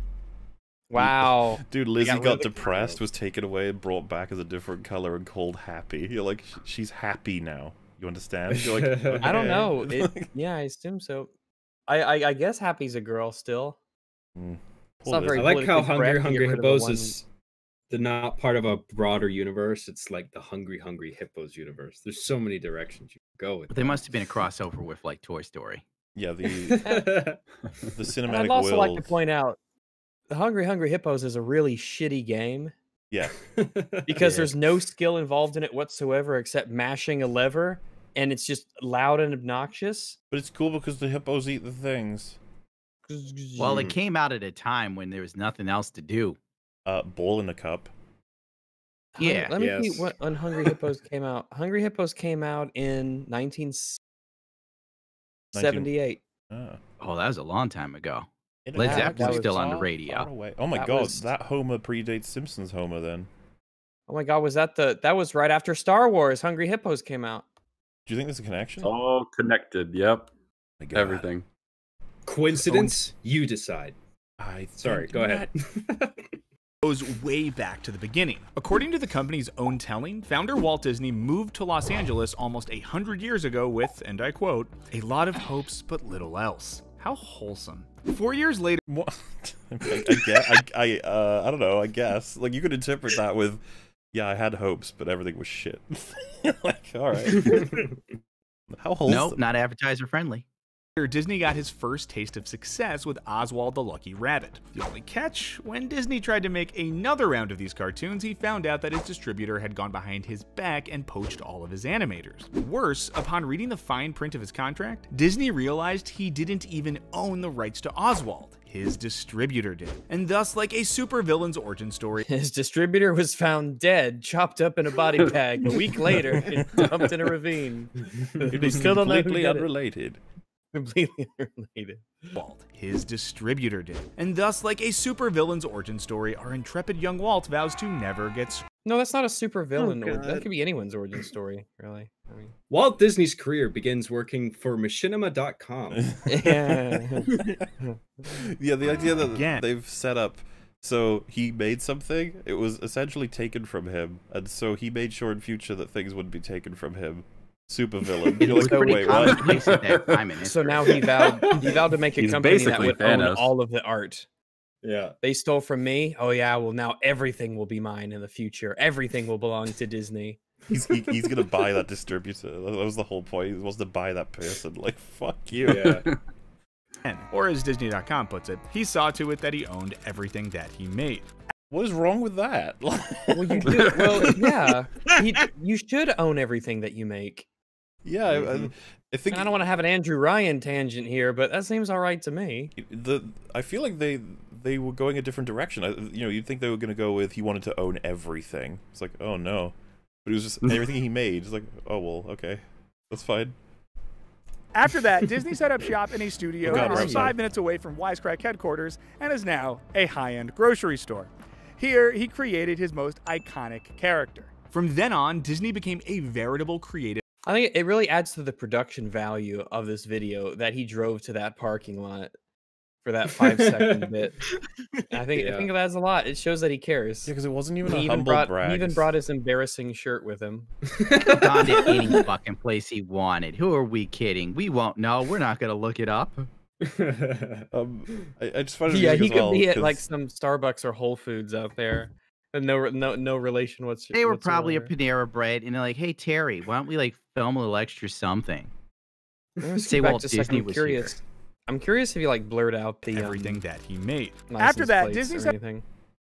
Wow. Dude, Lizzie got got, depressed, was taken away and brought back as a different color and called Happy. You're like, she's happy now. You understand? You're like, I don't know. It, yeah, I assume so. I, I I guess Happy's a girl still. Mm, It's not very I like how Hungry correct to Hungry rid of Hippos one- is the not part of a broader universe. It's like the Hungry Hungry Hippos universe. There's so many directions you can go with. But there that. must have been a crossover with like Toy Story. Yeah, the the And cinematic I'd also like to point out, the Hungry Hungry Hippos is a really shitty game Yeah, because Yeah. there's no skill involved in it whatsoever except mashing a lever, and it's just loud and obnoxious. but it's cool because the hippos eat the things. Well, it Mm. came out at a time when there was nothing else to do. Uh, ball in a cup. Yeah. Let me see what when Hungry Hippos came out. Hungry Hippos came out in 1978. Ah. Oh, that was a long time ago. It Led Zeppelin was still on the radio. Oh my That god, was- that Homer predates Simpsons Homer then. Oh my god, was that the that was right after Star Wars? Hungry Hippos came out. Do you think there's a connection? It's all connected. Yep. my God. Everything. Coincidence? You decide. I Sorry, go ahead. goes way back to the beginning. According to the company's own telling, founder Walt Disney moved to Los Angeles almost a hundred years ago with, and I quote, a lot of hopes but little else. How wholesome. Four years later, What? I, I guess. I, I, uh, I don't know. I guess. Like you could interpret that with, yeah, I had hopes, but everything was shit. like, all right. How wholesome. Nope, not advertiser friendly. Disney got his first taste of success with Oswald the Lucky Rabbit. The only catch, when Disney tried to make another round of these cartoons, he found out that his distributor had gone behind his back and poached all of his animators. Worse, upon reading the fine print of his contract, Disney realized he didn't even own the rights to Oswald. His distributor did. And thus, like a supervillain's origin story, His distributor was found dead, chopped up in a body bag a week later, and dumped in a ravine. It was still don't know who completely did it. Unrelated. Completely unrelated. Walt, his distributor did. And thus, like a supervillain's origin story, our intrepid young Walt vows to never get No, that's not a super villain. Oh, that could be anyone's origin story, really. I mean, Walt Disney's career begins working for machinima.com. yeah. yeah, the idea that Again. they've set up so he made something, it was essentially taken from him, and so he made sure in future that things wouldn't be taken from him. Super villain. You're like, pretty wait, what? commonplace at that time in so now he vowed he vowed to make a He's company that basically would own all of the art. yeah. They stole from me. Oh yeah, well now everything will be mine in the future. Everything will belong to Disney. He's, he, he's gonna buy that distributor. That was the whole point. He wants to buy that person. Like, fuck you. Yeah. Or as Disney.com puts it, he saw to it that he owned everything that he made. What is wrong with that? Well, you do. Well, yeah. He, you should own everything that you make. Yeah, I- mm-hmm. I. I think And I don't want to have an Andrew Ryan tangent here, but that seems all right to me. the I feel like they they were going a different direction. I, you know, you'd think they were going to go with he wanted to own everything. It's like, oh no, but it was just everything he made. It's like, oh well, okay, that's fine. After that, Disney set up shop in a studio Oh, God, that right, five minutes away from Wisecrack headquarters and is now a high end grocery store. Here, he created his most iconic character. From then on, Disney became a veritable creative I think it really adds to the production value of this video that he drove to that parking lot for that five second bit. I think I think it adds a lot. It shows that he cares. Yeah, because it wasn't even he a even humble brought brag. he even brought his embarrassing shirt with him. gone to any fucking place he wanted. Who are we kidding? We won't know. We're not gonna look it up. Um, I, I just find it Yeah, he could well, be at like some Starbucks or Whole Foods out there, and no no no relation whatsoever. They were probably a Panera Bread, and they're like, "Hey Terry, why don't we like film a little extra something?" Say Walt just a second, Disney I'm was here. curious. I'm curious if you like blurred out the everything um, that he made. After that, plates Disney or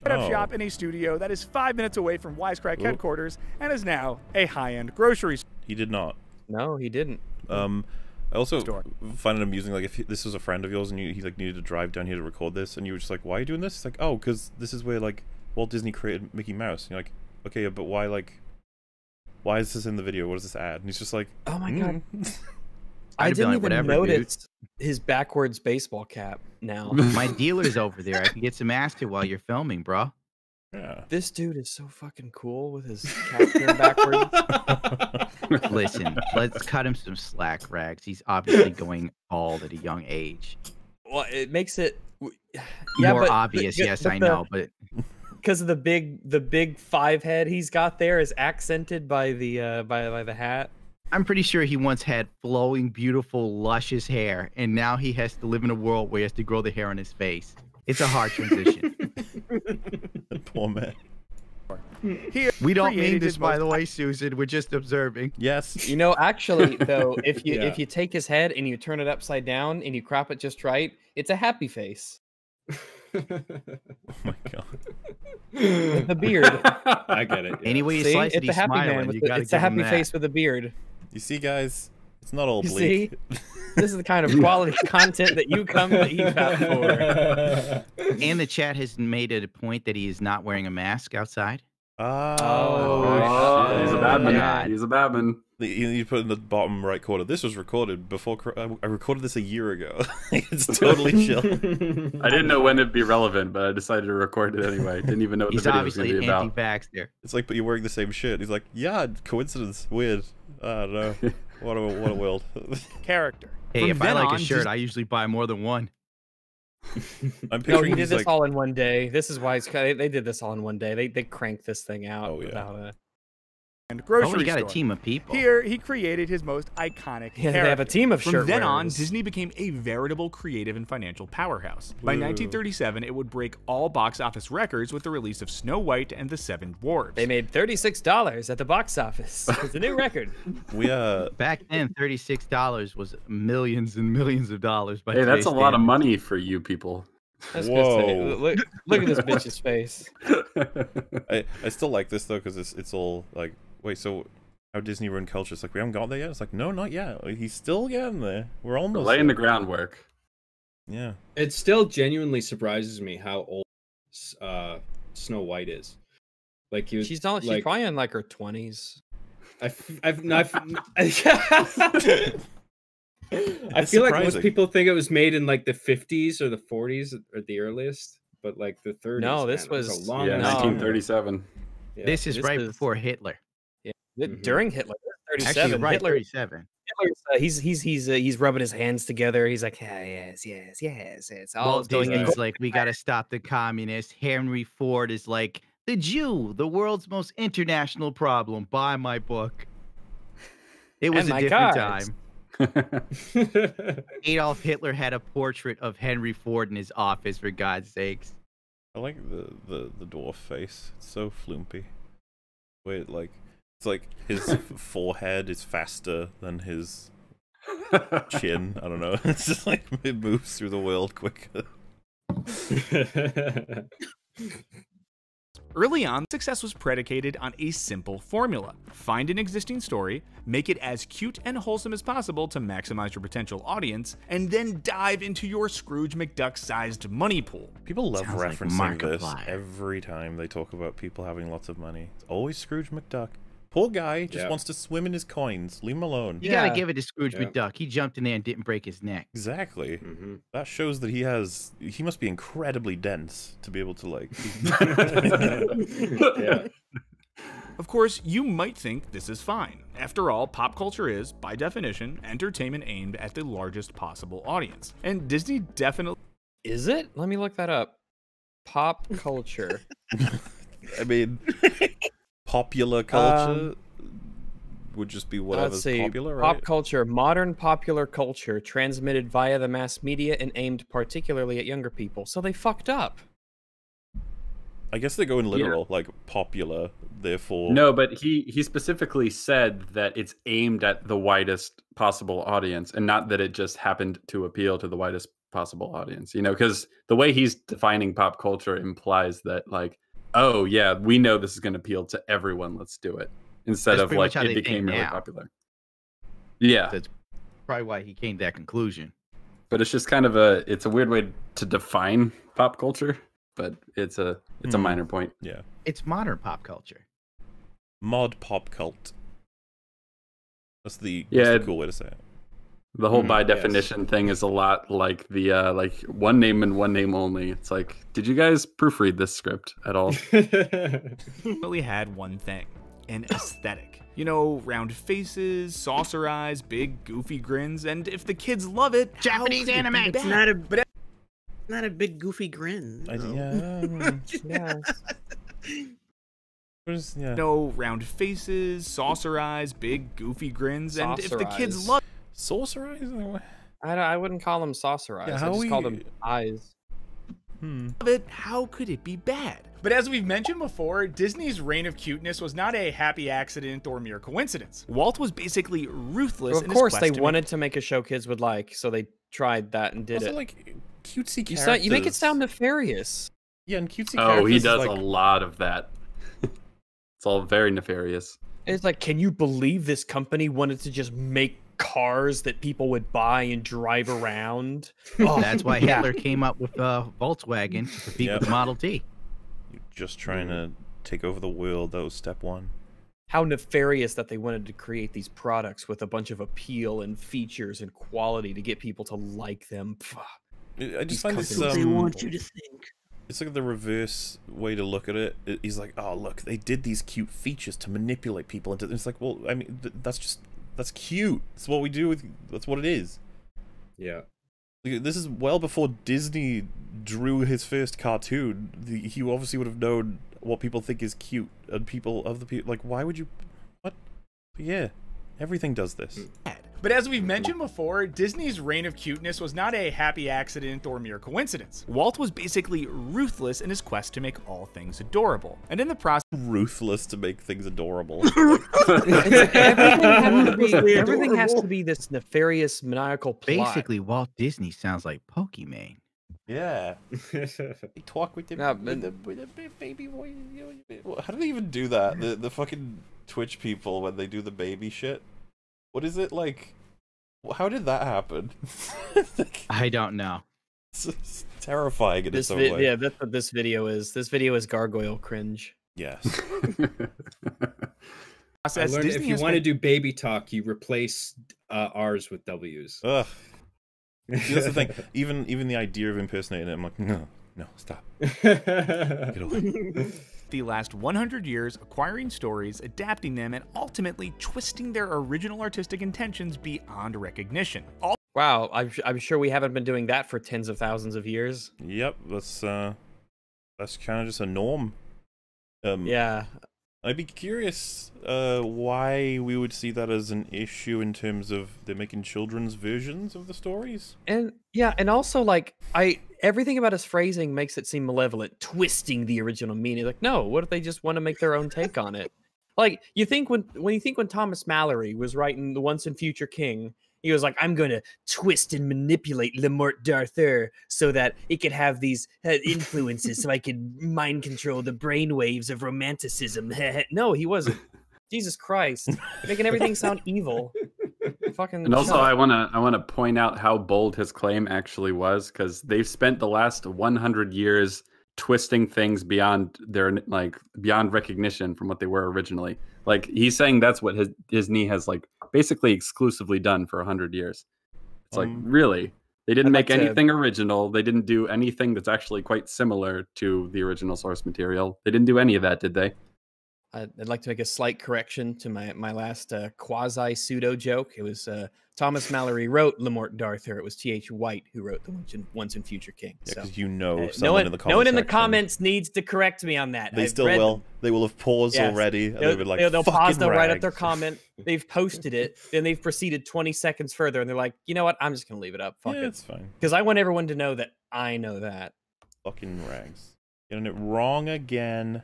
set up Oh. shop in a studio that is five minutes away from Wisecrack Ooh. headquarters and is now a high end grocery store. he did not. No, he didn't. Um, I also Store. find it amusing. Like, if he- this was a friend of yours and you, he like needed to drive down here to record this, and you were just like, "Why are you doing this?" It's like, "Oh, because this is where like Walt Disney created Mickey Mouse." And you're like, "Okay, but why like, why is this in the video? What does this add?" And he's just like, Oh my god. "Mm." I I'd didn't like, even "Whatever, dude." notice his backwards baseball cap now. My dealer's over there. I can get some ass to while you're filming, bro. yeah. this dude is so fucking cool with his cap turned backwards. Listen, let's cut him some slack, Rags. He's obviously going bald at a young age. Well, it makes it yeah, More but- but- obvious, but- yes, but I the- know, but because of the big the big five head he's got there is accented by the uh by by the hat. I'm pretty sure he once had flowing, beautiful, luscious hair, and now he has to live in a world where he has to grow the hair on his face. It's a hard transition. Poor man. Here, We don't mean this, by the way, Susan. We're just observing. Yes. You know, actually, though, if you Yeah. if you take his head and you turn it upside down and you crop it just right, it's a happy face. Oh my god. With the beard. I get it. yeah. Any way you See, slice it, it's a he's happy smiling. man. With you the, it's a happy face with a beard. You see, guys, it's not all You bleak. This is the kind of quality content that you come to EFAP for. And the chat has made it a point that he is not wearing a mask outside. Oh, Oh, he's a shit. bad man. Oh, God. He's a bad man. You, you put in the bottom right corner. This was recorded before. I uh, I recorded this a year ago. it's totally chill. I didn't know when it'd be relevant, but I decided to record it anyway. Didn't even know what He's the video was going to be about. anti-vaxxer. It's like, but you're wearing the same shit. He's like, yeah, coincidence. Weird. I don't know. What a what a world. character. Hey, From if I like on, a shirt, Dis- I usually buy more than one. I'm No, he did this like, all in one day. This is why it's, they, they did this all in one day. They they cranked this thing out Oh, yeah. a. and Oh, grocery you got store. a team of people. Here, he created his most iconic Yeah, character. they have a team of From shirt then on. Disney became a veritable creative and financial powerhouse. By 1937, it would break all box office records with the release of Snow White and the Seven Dwarfs. They made thirty six dollars at the box office. It's a new record. we uh Back then, thirty-six dollars was millions and millions of dollars. By Hey, that's a today's lot of money for you people. That's good to say. Whoa. Look, look at this bitch's face. I, I still like this though because it's it's all like wait so how Disney run culture. It's like we haven't got there yet. It's like no, not yet. He's still getting there. We're almost Laying the groundwork. Yeah. It still genuinely surprises me how old uh, Snow White is. Like he was, She's not. She's like, probably in like her twenties. I've, I've, I've, I It's feel like most people think it was made in like the 50s or the 40s or the earliest, but like the 30s. No, this man, it was- a long Yeah, 1937. Yeah. This is this right is- before Hitler. Mhm. During Hitler, thirty Actually, right, Hitler, thirty-seven. Hitler's, uh, he's he's he's uh, he's rubbing his hands together. He's like, yeah, yes, yes, yes. It's all Walt going in. Disney's like, we got to stop the communists. Henry Ford is like, the Jew, the world's most international problem. Buy my book. It was And a different cards. time. Adolf Hitler had a portrait of Henry Ford in his office, for God's sakes. I like the the the dwarf face. It's so flumpy. Wait, like it's like his forehead is faster than his chin. I don't know. It's just like it moves through the world quicker. Early on, success was predicated on a simple formula. Find an existing story, make it as cute and wholesome as possible to maximize your potential audience, and then dive into your Scrooge McDuck sized money pool. People love Sounds like referencing this Markiplier. every time they talk about people having lots of money. It's always Scrooge McDuck. Poor guy just Yeah. wants to swim in his coins. Leave him alone. You gotta give it to Scrooge Yeah. McDuck. He jumped in there and didn't break his neck. Exactly. Mhm. That shows that he has. He must be incredibly dense to be able to like. yeah. Of course, you might think this is fine. After all, pop culture is, by definition, entertainment aimed at the largest possible audience. And Disney definitely Is it? Let me look that up. Pop culture. I mean, popular culture um, would just be whatever's Let's see. popular, Pop culture, modern popular culture transmitted via the mass media and aimed particularly at younger people. So they fucked up. I guess they're going literal, like popular. Therefore, No, but he he specifically said that it's aimed at the widest possible audience, and not that it just happened to appeal to the widest possible audience. You know, because the way he's defining pop culture implies that like, oh yeah, we know this is going to appeal to everyone. Let's do it instead That's of like it became really now. popular. Yeah, That's probably why he came to that conclusion. but it's just kind of a it's a weird way to define pop culture, but it's a it's a Hmm. minor point. yeah, It's modern pop culture. mod pop cult. That's the Yeah, that's the cool way to say it. The whole Mhm, by yes. definition thing is a lot like the uh like one name and one name only. It's like, did you guys proofread this script at all? really had one thing an aesthetic. You know, round faces, saucer eyes, big goofy grins, and if the kids love it, Japanese could it be anime. It's not a but not a big goofy grin. I, though. yeah, Yes. Where's- yeah. No round faces, saucer eyes, big goofy grins, and if the kids eyes. love Saucer eyes? I, don't- I wouldn't call them saucer eyes. Yeah, I how just call them eyes. Hmm. of it, how could it be bad? But as we've mentioned before, Disney's reign of cuteness was not a happy accident or mere coincidence. Walt was basically ruthless. Well, of in his course, quest they to make- wanted to make a show kids would like, so they tried that and did Also, it. like cutesy you, characters. sound, you make it sound nefarious. Yeah, and cutesy Oh, characters. he does like, a lot of that. it's all very nefarious. It's like, can you believe this company wanted to just make cars that people would buy and drive around? Oh, That's why yeah. Hitler came up with uh, Volkswagen to compete Yep. with the Model T. You're just trying to take over the world. That was step one. How nefarious that they wanted to create these products with a bunch of appeal and features and quality to get people to like them. Pff. I I These just find this. What they Um, want you to think. it's like the reverse way to look at it. It- He's like, oh look, they did these cute features to manipulate people into. It's like, well, I mean, th- that's just that's cute. That's what we do with. That's what it is. Yeah. This is well before Disney drew his first cartoon. The, he obviously would have known what people think is cute, and people of the people like, why would you? What? But yeah, everything does this. Hmm. bad. But as we've mentioned before, Disney's reign of cuteness was not a happy accident or mere coincidence. Walt was basically ruthless in his quest to make all things adorable. And in the process, Ruthless to make things adorable. Everything, has to be, everything has to be this nefarious, maniacal plot. Basically, Walt Disney sounds like Pokemon. yeah. They talk with the, Yeah, with the, with the baby voice. you know, Well, How do they even do that? The the fucking Twitch people when they do the baby shit. What is it like? How did that happen? I don't know. it's, it's terrifying in this its own vi- way. yeah, that's what this video is. This video is gargoyle cringe. Yes. I learned Disney if you has want to do baby talk, you replace uh, R's with W's. Ugh. See, that's the thing. Even even the idea of impersonating it, I'm like, no, no, stop. Get away. The last 100 years acquiring stories, adapting them, and ultimately twisting their original artistic intentions beyond recognition. All Wow, I'm, I'm sure we haven't been doing that for tens of thousands of years. Yep, that's uh, that's kind of just a norm. Um, Yeah, I'd be curious uh, why we would see that as an issue in terms of they're making children's versions of the stories. and yeah, and also like I everything about his phrasing makes it seem malevolent, twisting the original meaning. Like, no, what if they just want to make their own take on it? Like, you think when when you think when Thomas Malory was writing the Once and Future King, he was like, I'm gonna twist and manipulate Le Morte d'Arthur so that it could have these uh, influences, so I could mind control the brainwaves of romanticism. no, he wasn't. Jesus Christ, making everything sound evil. Fucking. And also, up. I want to I want to point out how bold his claim actually was because they've spent the last 100 years twisting things beyond their like beyond recognition from what they were originally. Like he's saying that's what his Disney has like basically exclusively done for 100 years. It's like Um, really they didn't I'd make like to- anything original. They didn't do anything that's actually quite similar to the original source material. They didn't do any of that, did they? I'd, like to make a slight correction to my my last uh, quasi pseudo joke. It was uh, Thomas Malory wrote Le Morte d'Arthur. It was T. H. White who wrote the Once and, Once and Future King. Yeah, so because you know uh, someone no one, in the no one in the comments needs to correct me on that. They I've still read- will. They will have paused Yes. already. They'll, they've been like, they'll, they'll pause. "Fucking They'll write up their comment. They've posted it. Then they've proceeded 20 seconds further, and they're like, you know what? I'm just gonna leave it up. Fuck yeah, it, it's fine. because I want everyone to know that I know that. Fucking rags. Getting it wrong again.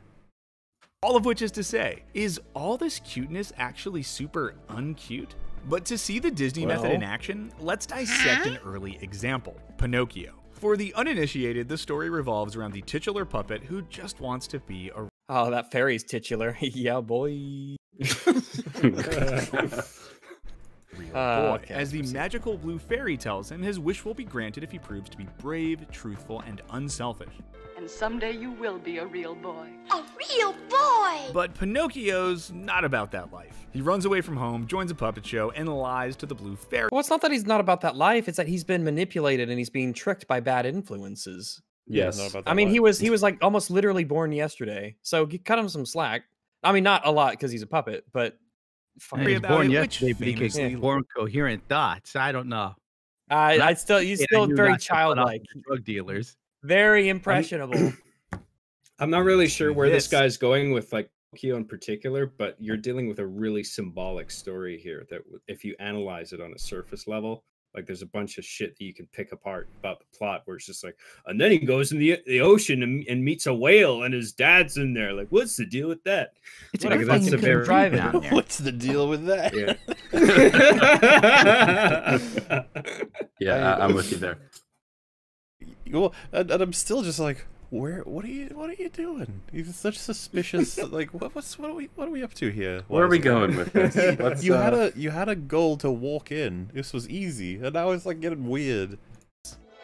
All of which is to say, is all this cuteness actually super uncute? But to see the Disney method in action, let's dissect an early example Pinocchio. For the uninitiated, the story revolves around the titular puppet who just wants to be a Oh, that fairy's titular. yeah, boy. real Uh, boy. okay, As the magical blue fairy tells him, his wish will be granted if he proves to be brave, truthful, and unselfish. And someday you will be a real boy. A real boy! But Pinocchio's not about that life. He runs away from home, joins a puppet show, and lies to the blue fairy. Well, it's not that he's not about that life. It's that he's been manipulated and he's being tricked by bad influences. Yeah, Yes. not about I that mean, he was he was like almost literally born yesterday. So cut him some slack. I mean, not a lot because he's a puppet, but fuck. He was about born it, which yesterday, but he could famously- form coherent thoughts. I don't know. I, I still he's still very not to put up childlike, Drug dealers. very impressionable. I'm not really sure where this This- guy's going with like Pinocchio in particular, but you're dealing with a really symbolic story here. That if you analyze it on a surface level, Like there's a bunch of shit that you can pick apart about the plot where it's just like, and then he goes in the the ocean and, and meets a whale and his dad's in there. Like, what's the deal with that? It's Like, a that's a very- drive down there. What's the deal with that? Yeah. Yeah, I, I'm with you there. Well, and, and I'm still just like, where? What are you? What are you doing? He's such suspicious. like, what, what's what are we? What are we up to here? Where are we Wisecrack? going with this? Let's, you had uh, a you had a goal to walk in. This was easy, and now it's like getting weird.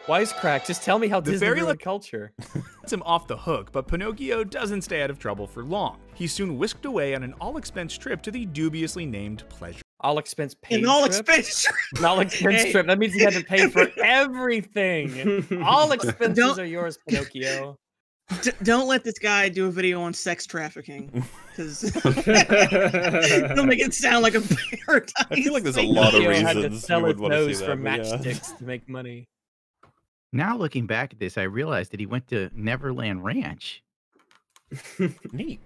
Wisecrack, just tell me how The Disney very ruined culture. lets him off the hook, but Pinocchio doesn't stay out of trouble for long. He's soon whisked away on an all-expense trip to the dubiously named Pleasure. All expense paid. An all trip? expense. trip. all expense Hey. trip. That means he had to pay for everything. All expenses Don't- are yours, Pinocchio. D- don't let this guy do a video on sex trafficking because he'll make it sound like a paradise. I feel like there's a lot of Pinocchio had to sell you his would want to see nose for but yeah. matchsticks to make money. Now looking back at this, I realized that he went to Neverland Ranch. Neat.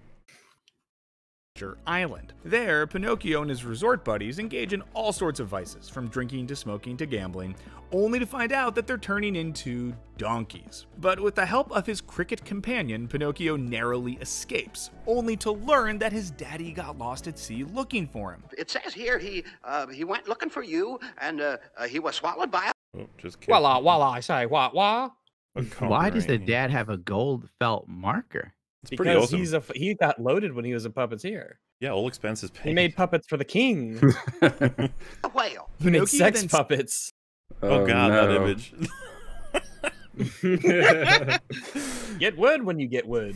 Pleasure Island. There, Pinocchio and his resort buddies engage in all sorts of vices, from drinking to smoking to gambling, only to find out that they're turning into donkeys. But with the help of his cricket companion, Pinocchio narrowly escapes, only to learn that his daddy got lost at sea looking for him. It says here he uh, he went looking for you, and uh, uh, he was swallowed by a Oh, just kidding. Voila, voila, I say, wah, wah. Why does the dad have a gold felt marker? It's Because pretty awesome. he's a he got loaded when he was a puppeteer. Yeah, all expenses paid. He made puppets for the king. whale. He made Pinocchio sex then puppets. oh, god, that image. Get wood when you get wood.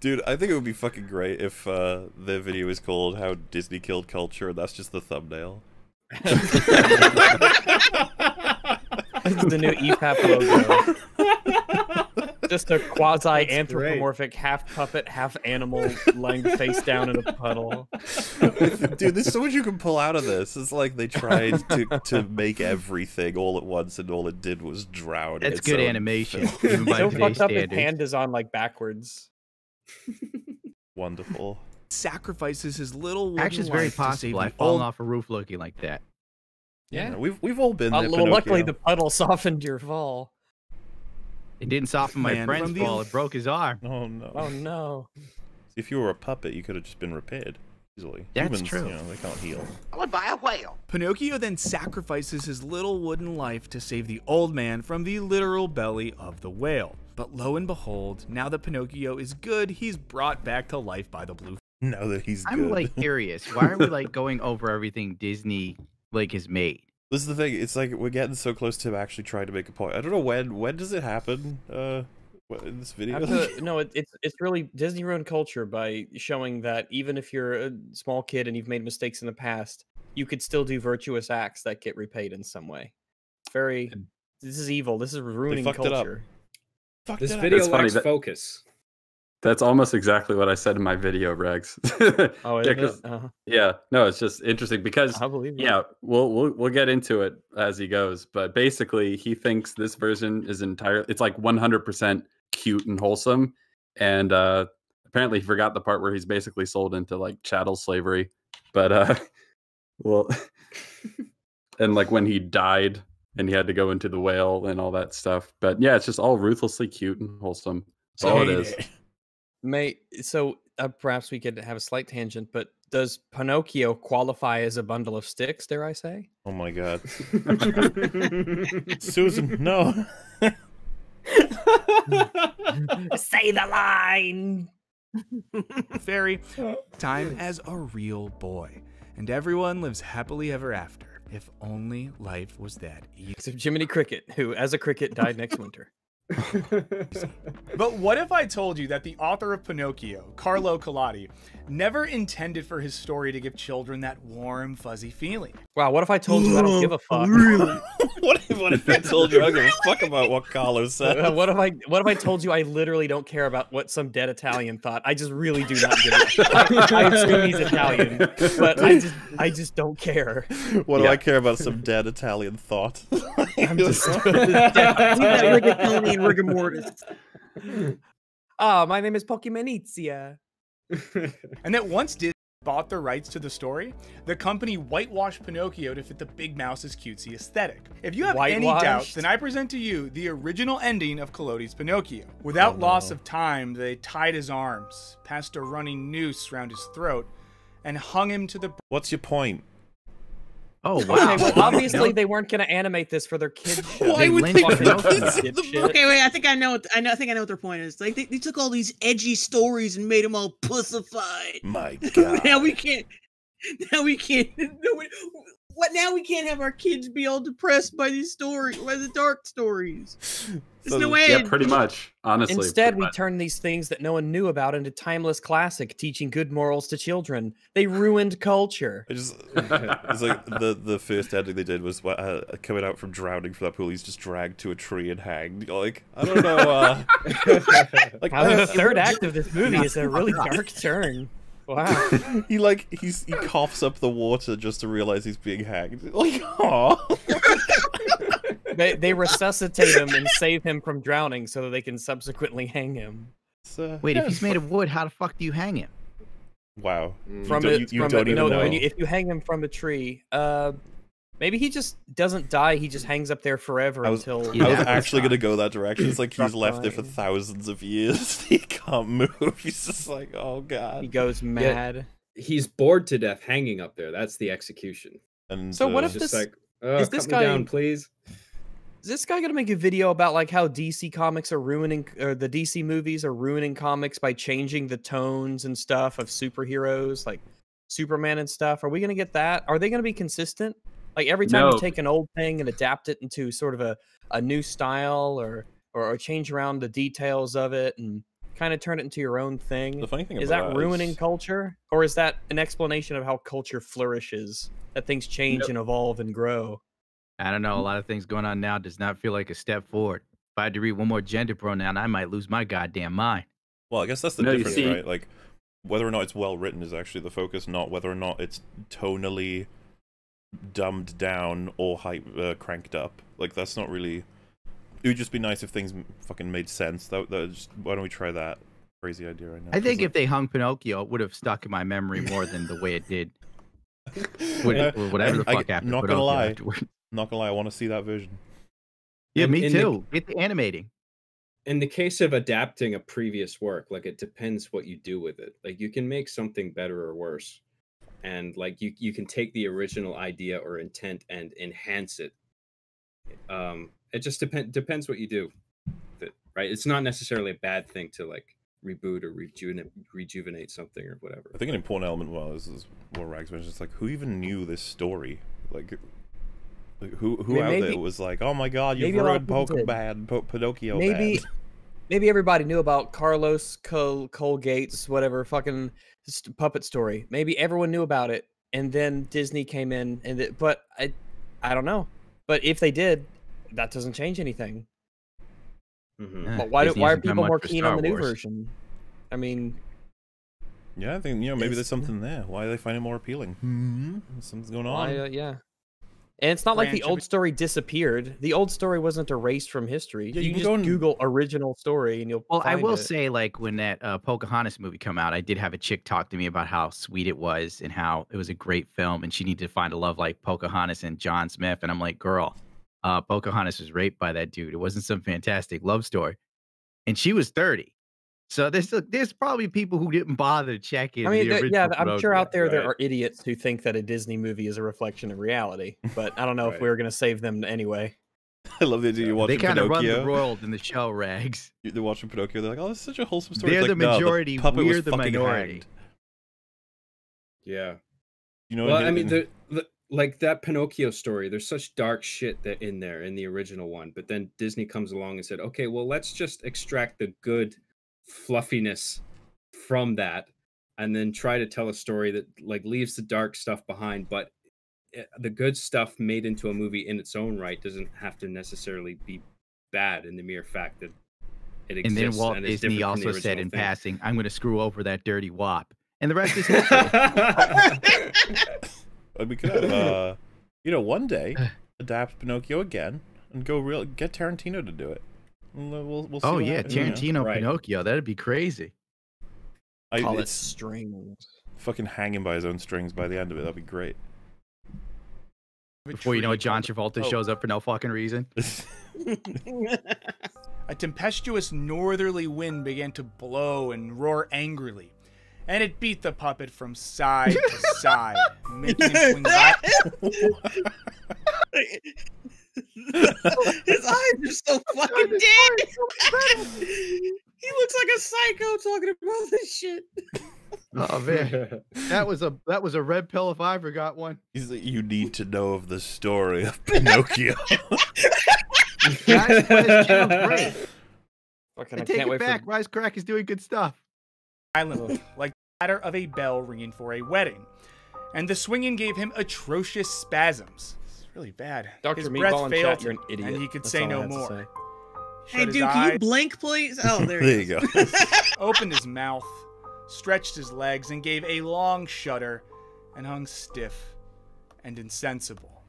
Dude, I think it would be fucking great if uh, their video is called "How Disney Killed Culture" and that's just the thumbnail. This is the new EFAP logo. Just a quasi anthropomorphic half puppet, half animal lying face down in a puddle. Dude, there's so much you can pull out of this. It's like they tried to, to make everything all at once, and all it did was drown. That's its good own animation, film. even by So today's fucked up his standards. hand is on like backwards. Wonderful. Sacrifices his little Actually, it's very life to save possible. the I've fallen old- off a roof looking like that. Yeah. we've we've all been Uh, there. well, luckily, the puddle softened your fall. It didn't soften my Man, friend's from the- fall. It broke his arm. Oh no! Oh no! If you were a puppet, you could have just been repaired easily. That's Humans, true. You know, they can't heal. I would buy a whale. Pinocchio then sacrifices his little wooden life to save the old man from the literal belly of the whale. But lo and behold, now that Pinocchio is good, he's brought back to life by the blue. Now that he's I'm good. like curious. Why are we like going over everything Disney like has made? This is the thing. It's like we're getting so close to actually trying to make a point. I don't know when. When does it happen? Uh, in this video. After- no, it, it's it's really Disney ruined culture by showing that even if you're a small kid and you've made mistakes in the past, you could still do virtuous acts that get repaid in some way. It's very. This is evil. This is ruining fucked it up. culture. Fuck this that. video It's funny lacks that- focus. That's almost exactly what I said in my video, Rex. Oh, yeah, is 'cause- it? Uh, yeah, no, it's just interesting because I believe. it. yeah, we'll we'll we'll get into it as he goes, but basically he thinks this version is entirely it's like 100% cute and wholesome and uh apparently he forgot the part where he's basically sold into like chattel slavery. But uh well and like when he died and he had to go into the whale and all that stuff. But yeah, it's just all ruthlessly cute and wholesome. That's all it is. May so uh, perhaps we could have a slight tangent, but does Pinocchio qualify as a bundle of sticks? Dare I say? Oh my god. Susan, no. say the line. Fairy, time as a real boy. And everyone lives happily ever after. If only life was that easy. Except Jiminy Cricket, who, as a cricket, died next winter. But what if I told you that the author of Pinocchio, Carlo Collodi, never intended for his story to give children that warm, fuzzy feeling? Wow, what if I told you I don't give a fuck? what, if, what if I told you I don't give a fuck about what Carlos said? Uh, what if I what if I told you I literally don't care about what some dead Italian thought? I just really do not give a I, I assume he's Italian, but I just I just don't care. What do Yeah. I care about some dead Italian thought? I'm just Leave that rigatoni rigor mortis. Ah, my name is Pokemonizia. And that once Disney bought the rights to the story, the company whitewashed Pinocchio to fit the Big Mouse's cutesy aesthetic. If you have any doubts, then I present to you the original ending of Collodi's Pinocchio. Without Oh, loss of time, they tied his arms, passed a running noose round his throat, and hung him to the What's your point? Oh Okay, wow! well, obviously they weren't going to animate this for their kids show. Why They would lynched they Fucking Pinocchio. dipshit. Okay, wait. I think I know. What, I know. I think I know what their point is. Like they, they took all these edgy stories and made them all pussified. My God. now we can't. Now we can't. No, we, what? Now we can't have our kids be all depressed by these stories, by the dark stories. There's So no the- way. Yeah, pretty much. Honestly, Instead, we much. turned these things that no one knew about into timeless classic, teaching good morals to children. They ruined culture. I just it's like the the first ending they did was uh, coming out from drowning from that pool. He's just dragged to a tree and hanged. Like I don't know. Uh, like How the uh, third act of this movie is a really dark turn. Wow. he like he's he coughs up the water just to realize he's being hanged. Like oh, they, they resuscitate him and save him from drowning so that they can subsequently hang him. uh, Wait, yeah, if he's made of wood, how the fuck do you hang him? wow. From don't- it, you- you from don't it, even no, know. When you, if you hang him from a tree, uh, maybe he just doesn't die. He just hangs up there forever I was, until. Yeah, I was actually gonna go that direction. It's like he's Struck left there for thousands of years. he can't move. He's just like, oh god. he goes mad. He's bored to death hanging up there. That's the execution. And So what uh, if this- like, oh, is cut this me guy- down, please. Is this guy gonna make a video about like how DC comics are ruining, or the DC movies are ruining comics by changing the tones and stuff of superheroes, like Superman and stuff? Are we gonna get that? Are they gonna be consistent? Like every time No. you take an old thing and adapt it into sort of a, a new style, or, or or change around the details of it and kind of turn it into your own thing. the funny thing Is about that ruining is- culture, or is that an explanation of how culture flourishes? That things change Nope. and evolve and grow. I don't know. A lot of things going on now does not feel like a step forward. If I had to read one more gender pronoun, I might lose my goddamn mind. Well, I guess that's the No, you difference, see- right? Like whether or not it's well written is actually the focus, not whether or not it's tonally dumbed down or hype uh, cranked up. Like that's not really. It would just be nice if things fucking made sense. That, that just, why don't we try that crazy idea right now? I think if they hung Pinocchio, it would have stuck in my memory more than the way it did. What- Uh, or whatever the I- fuck happened. to Not gonna lie, afterward. not gonna lie, I want to see that version. Yeah, And me in the- too. Get the animating. in the case of adapting a previous work like it depends what you do with it like you can make something better or worse and like you you can take the original idea or intent and enhance it um it just depend depends what you do with it, right it's not necessarily a bad thing to like reboot or rejuvenate rejuvenate something or whatever I think an important element was is what Rags mentioned. It's like who even knew this story? Like, like who who mean, out maybe- there was like, oh my god, you've maybe a lot ruined of. Pokemon, po- Pinocchio. maybe bad." maybe everybody knew about Carlos Col- Colgate's whatever fucking st- puppet story. Maybe everyone knew about it, and then Disney came in, and it, but I, I don't know. But if they did, that doesn't change anything. Mhm. Eh, But why do, why are people more keen Star on the new Wars. version? I mean, Yeah, I think you know maybe there's something there. Why do they find it more appealing? Hmm, something's going on. why, uh, yeah. And it's not like the old story disappeared. The old story wasn't erased from history. Yeah, you, you can can go just and- Google original story and you'll. Well, I will it. say, like when that uh, Pocahontas movie come out, I did have a chick talk to me about how sweet it was and how it was a great film, and she needed to find a love like Pocahontas and John Smith. And I'm like, girl, uh, Pocahontas was raped by that dude. It wasn't some fantastic love story, and she was 30. So there's there's probably people who didn't bother to check in. I mean, the yeah, I'm sure out there there are idiots who think that a Disney movie is a reflection of reality, but I don't know if Right. we were going to save them anyway. I love the idea you're They watching kind of run Pinocchio. the world in the show, Rags. you- They're watching Pinocchio. They're like, oh, this is such a wholesome story. They're It's the like, majority, puppet was we're the fucking minority. hanged. yeah You know, well, and- I mean, the, the like that Pinocchio story. There's such dark shit that in there in the original one, but then Disney comes along and said, "Okay, well, let's just extract the good fluffiness from that, and then try to tell a story that like leaves the dark stuff behind, but eh, the good stuff made into a movie in its own right doesn't have to necessarily be bad in the mere fact that it exists. And then Walt is Disney different the also said in thing. passing, "I'm going to screw over that dirty wop," and the rest is history. we could uh, you know, one day adapt Pinocchio again and go real. Get Tarantino to do it. We'll, we'll, we'll see oh yeah, happens, you know? Tarantino Right. Pinocchio. That'd be crazy. I, Call it it's, strings. fucking hanging by his own strings by the end of it. That'd be great. Before you know it, John Travolta Oh. shows up for no fucking reason. A tempestuous northerly wind began to blow and roar angrily, and it beat the puppet from side to side, making him swing back. His eyes are so fucking dead. he looks like a psycho talking about this shit. Oh man, that was a that was a red pill if I ever got one. He's like, you need to know of the story of Pinocchio. That's West Channel great. Fucking, I I take can't it wait back. for Rise Crack is doing good stuff. violently, like the clatter of a bell ringing for a wedding. And the swinging gave him atrocious spasms. It's really bad. Dr. His Meatball breath in failed chat, you're an idiot. and he could That's say no more. say. Hey, Shut his dude, can you eyes, blink, please? Oh, there, there you go. opened his mouth, stretched his legs, and gave a long shudder, and hung stiff and insensible.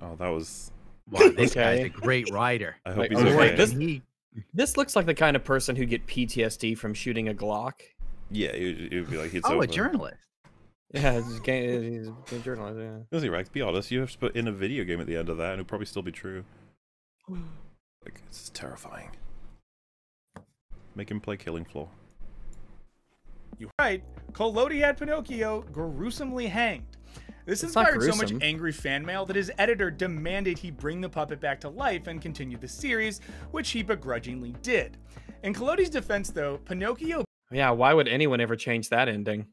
Oh, that was. Wow, this guy's a great writer. I hope Wait, he's okay. wait, this- He- This looks like the kind of person who get PTSD from shooting a Glock. Yeah, it would be like it's oh, over. a journalist. Yeah, he's, ga- he's a journalist. Yeah. Is he Rex? Be honest. You have to put in a video game at the end of that, and it'd probably still be true. Like it's terrifying. Make him play Killing Floor. You right. Collodi had Pinocchio gruesomely hanged. This It's inspired so much angry fan mail that his editor demanded he bring the puppet back to life and continue the series, which he begrudgingly did. In Collodi's defense, though, Pinocchio Yeah, why would anyone ever change that ending?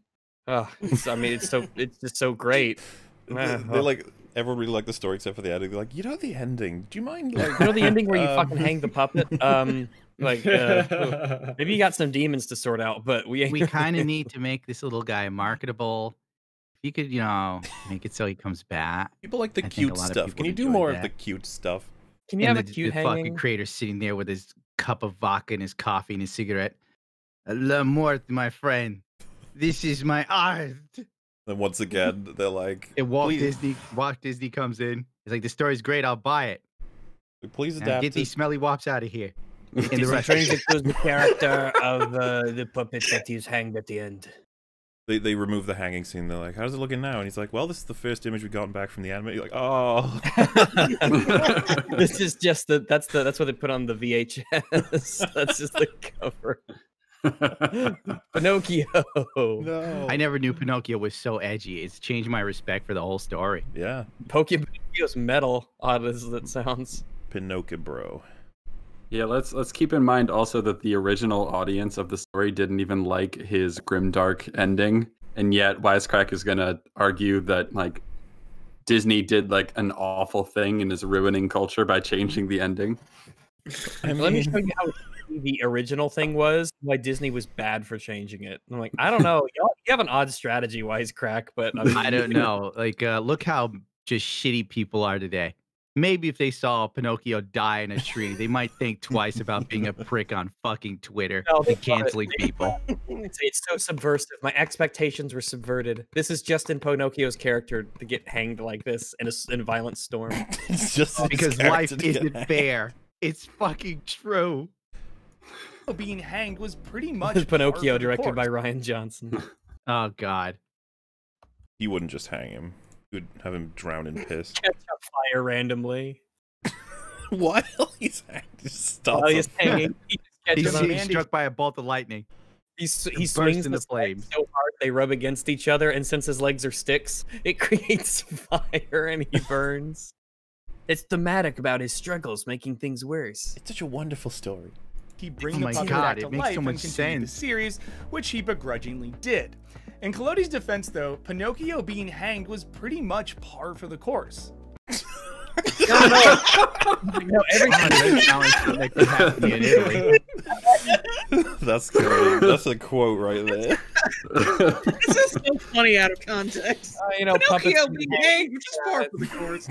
Ugh, it's, I mean, it's so it's just so great. They, they ugh. like everyone really liked the story except for the ending. They're like, you know the ending. Do you mind like you know the ending where you um, fucking hang the puppet. Um, like uh, maybe you got some demons to sort out, but we we kind of need to make this little guy marketable. If you could, you know, make it so he comes back. People like the I cute stuff. Can you do enjoy more of the cute stuff? Can you and have the, a cute the fucking creator sitting there with his cup of vodka and his coffee and his cigarette. La mort, my friend. This is my art. Then once again, they're like, "It Walt please, Disney, Walt Disney comes in. He's like, "The story's great. I'll buy it. please Now adapt get these smelly wops out of here." And the He's intrinsic to the character of uh, the puppet that he's hanged at the end. They they remove the hanging scene. They're like, how's it looking now? And he's like, well, this is the first image we've gotten back from the anime. You're like, oh, this is just the that's the that's what they put on the VHS. that's just the cover. Pinocchio. no. I never knew Pinocchio was so edgy. It's changed my respect for the whole story. Yeah, Pokemon Pinocchio's metal, odd as it sounds. Pinocchio, bro. Yeah, let's let's keep in mind also that the original audience of the story didn't even like his grimdark ending, and yet Wisecrack is gonna argue that like Disney did like an awful thing and is ruining culture by changing the ending. I Let me show you how shitty the original thing was. Why Disney was bad for changing it. I'm like, I don't know. Y'all, you have an odd strategy, Wisecrack, but I, mean, I don't know. Like, uh, look how just shitty people are today. Maybe if they saw Pinocchio die in a tree, they might think twice about being a prick on fucking Twitter No, they and love it. canceling people. It's, it's so subversive. My expectations were subverted. This is just in Pinocchio's character to get hanged like this in a, s- in a violent storm. it's just Because life isn't hanged. fair. It's fucking true. Being hanged was pretty much Pinocchio, directed by. Rian Johnson. Oh God. He wouldn't just hang him. He would have him drown in piss. Catch up fire randomly. While he's hanged, he starts While he's on- hanging, he just He's, on he's Mandy. struck by a bolt of lightning. He, he swings into the flames. flames so hard they rub against each other, and since his legs are sticks, it creates fire and he burns. It's thematic about his struggles, making things worse. It's such a wonderful story. He bring Oh the puppet God, back it to makes life so and continue the sense. series, which he begrudgingly did. In Collodi's defense, though, Pinocchio being hanged was pretty much par for the course. No, no, no. Every that sounds something that could happen in Italy. That's great. That's a quote right there. This is so funny out of context. uh, you know, Pinocchio being hanged, hanged, which is par for the course.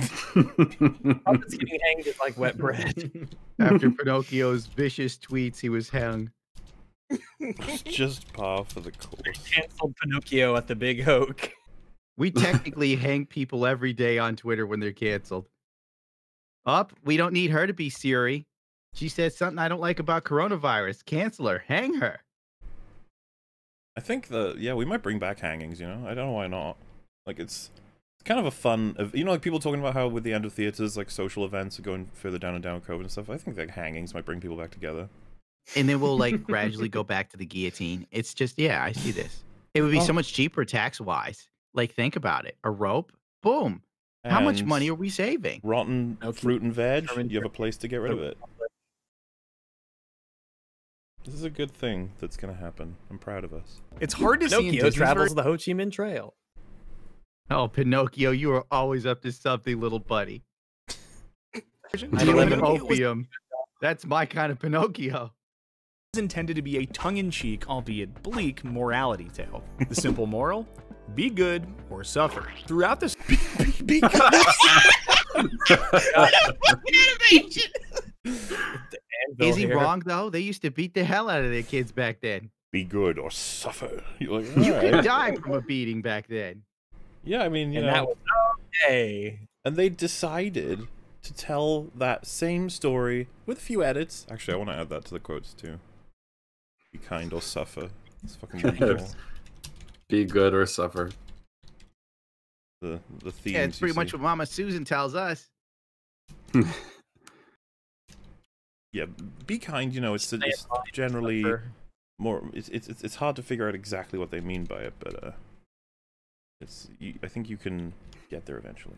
puppets getting hanged is like wet bread. After Pinocchio's vicious tweets, he was hung. It's just par for the course. Canceled Pinocchio at the Big Oak. We technically hang people every day on Twitter when they're canceled. Up, we don't need her to be Siri. She said something I don't like about coronavirus. Cancel her. Hang her. I think the yeah we might bring back hangings. You know, I don't know why not. Like it's it's kind of a fun. You know, like people talking about how with the end of theaters, like social events are going further down and down with COVID and stuff. I think like hangings might bring people back together. and then we'll like gradually go back to the guillotine. It's just yeah, I see this. It would be so Oh. much cheaper tax wise. Like think about it. A rope, boom. How much money are we saving? Rotten Okay. fruit and veg. Determined You have a place to get rid of it. This is a good thing that's gonna happen. I'm proud of us. It's hard to see in Pinocchio Disney's travels the Ho Chi Minh Trail. Oh, Pinocchio, you are always up to something, little buddy. I live live in- in opium. That's my kind of Pinocchio. is intended to be a tongue-in-cheek, albeit bleak, morality tale. The simple moral: be good or suffer. Throughout this, be, Animation. Is he wrong though? They used to beat the hell out of their kids back then. Be good or suffer. You're like, You "Alright." could die from a beating back then. Yeah, I mean, you And know, that was okay. and they decided to tell that same story with a few edits. Actually, I want to add that to the quotes too. Be kind or suffer. It's fucking wonderful. Be good or suffer. the the theme. Yeah, it's pretty much see. what Mama Susan tells us. Yeah, be kind. You know, it's, it's generally more. It's, it's it's it's hard to figure out exactly what they mean by it, but uh, it's. You, I think you can get there eventually.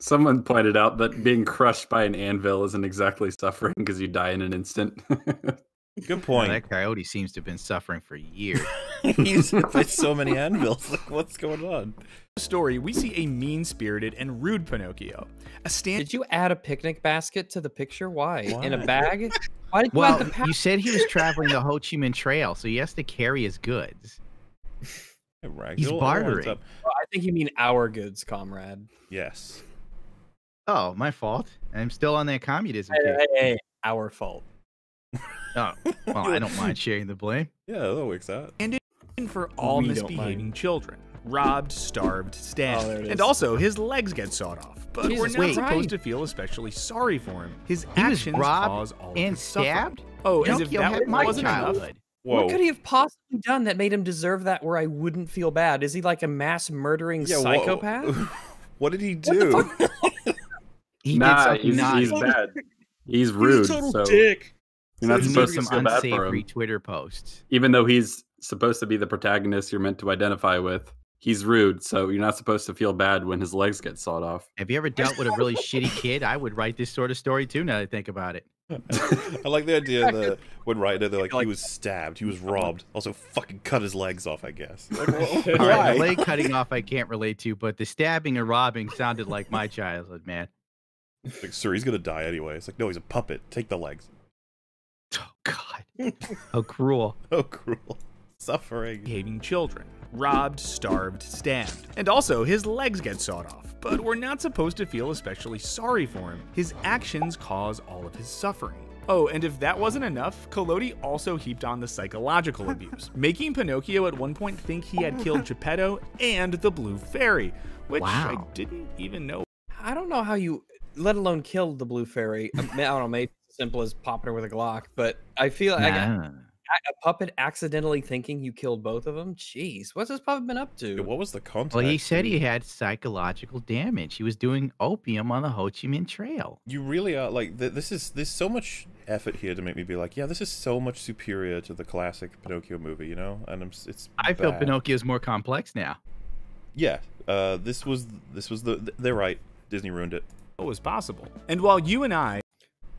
Someone pointed out that being crushed by an anvil isn't exactly suffering because you die in an instant. Good Well, point. that coyote seems to have been suffering for years. He's hit so many anvils. Like, what's going on? story, we see a mean-spirited and rude Pinocchio. A stand Did you add a picnic basket to the picture? Why? In a bag? Why did you well, add the you said he was traveling the Ho Chi Minh Trail, so he has to carry his goods. Right. He's it all- it all adds bartering. up. I think you mean our goods, comrade. Yes. Oh, my fault. I'm still on that communism Hey, hey, hey, our fault. Oh, well, I don't mind sharing the blame. Yeah, that works out. And for all We misbehaving children. Robbed, starved, stabbed. Oh, and also, his legs get sawed off. But we're not Wait. supposed Christ. to feel especially sorry for him. His He actions robbed cause all of and his suffering. stabbed? Oh, as if that had my wasn't enough. Whoa. What could he have possibly done that made him deserve that where I wouldn't feel bad? Is he like a mass murdering Yeah, psychopath? what did he What the do? He nah, did something he's, naughty. he's bad. He's He's rude. a total so dick. You're not he supposed to some feel bad for him. Twitter posts. Even though he's supposed to be the protagonist you're meant to identify with, he's rude. So you're not supposed to feel bad when his legs get sawed off. Have you ever dealt with a really shitty kid? I would write this sort of story too. Now that I think about it. I like the idea that when writer they're like, Like- he was stabbed, he was robbed, also fucking cut his legs off. I guess. Like, wh- All right, the leg cutting off I can't relate to, but the stabbing and robbing sounded like my childhood, man. Like, sir, he's gonna die anyway. It's like, no, he's a puppet. Take the legs. Oh God, how cruel! Oh, cruel. Suffering. Behaving children. Robbed, starved, stabbed. And also, his legs get sawed off. But we're not supposed to feel especially sorry for him. His actions cause all of his suffering. Oh, and if that wasn't enough, Collodi also heaped on the psychological abuse, making Pinocchio at one point think he had killed Geppetto and the Blue Fairy, which I didn't even know I don't know how you, let alone killed the blue fairy. I don't know, maybe it's as simple as popping her with a Glock, but I feel like a, Nah. a puppet accidentally thinking you killed both of them. Jeez, what's this puppet been up to? Yeah, what was the context? Well, he said he had psychological damage. He was doing opium on the Ho Chi Minh Trail. You really are like th- this is there's so much effort here to make me be like, yeah, this is so much superior to the classic Pinocchio movie, you know? And I'm it's I feel bad. Pinocchio's more complex now. Yeah, uh, this was this was the they're right. Disney ruined it. it. was possible. And while you and I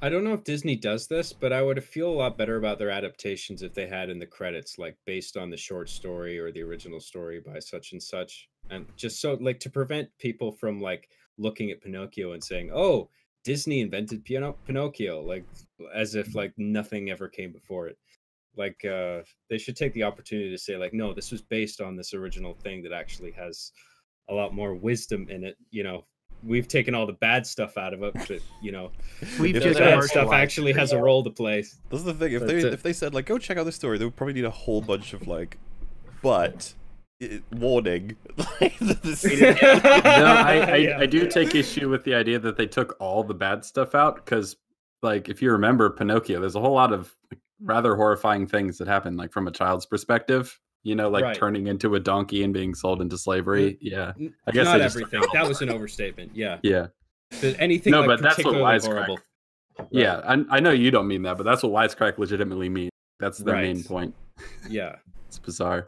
I don't know if Disney does this, but I would feel a lot better about their adaptations if they had in the credits, like based on the short story or the original story by such and such. And just so, like, to prevent people from, like, looking at Pinocchio and saying, oh, Disney invented Pino- Pinocchio, like, as if, like, nothing ever came before it. Like, uh, they should take the opportunity to say, like, no, this was based on this original thing that actually has a lot more wisdom in it, you know. We've taken all the bad stuff out of it, but you know, We've If the just bad stuff actually has a role to play. This is the thing. If But, they if they said like, go check out this story, they would probably need a whole bunch of like, but it, warning. like, no, I, I, Yeah. I do take issue with the idea that they took all the bad stuff out because, like, if you remember Pinocchio, there's a whole lot of rather horrifying things that happen, like from a child's perspective. You know, like Right. turning into a donkey and being sold into slavery. Yeah, I guess not they everything. That was an overstatement. Yeah. yeah, But anything No, like but that's what wisecrack- horrible. yeah. I, I know you don't mean that, but that's what wisecrack legitimately means. That's the main point. Yeah. It's bizarre.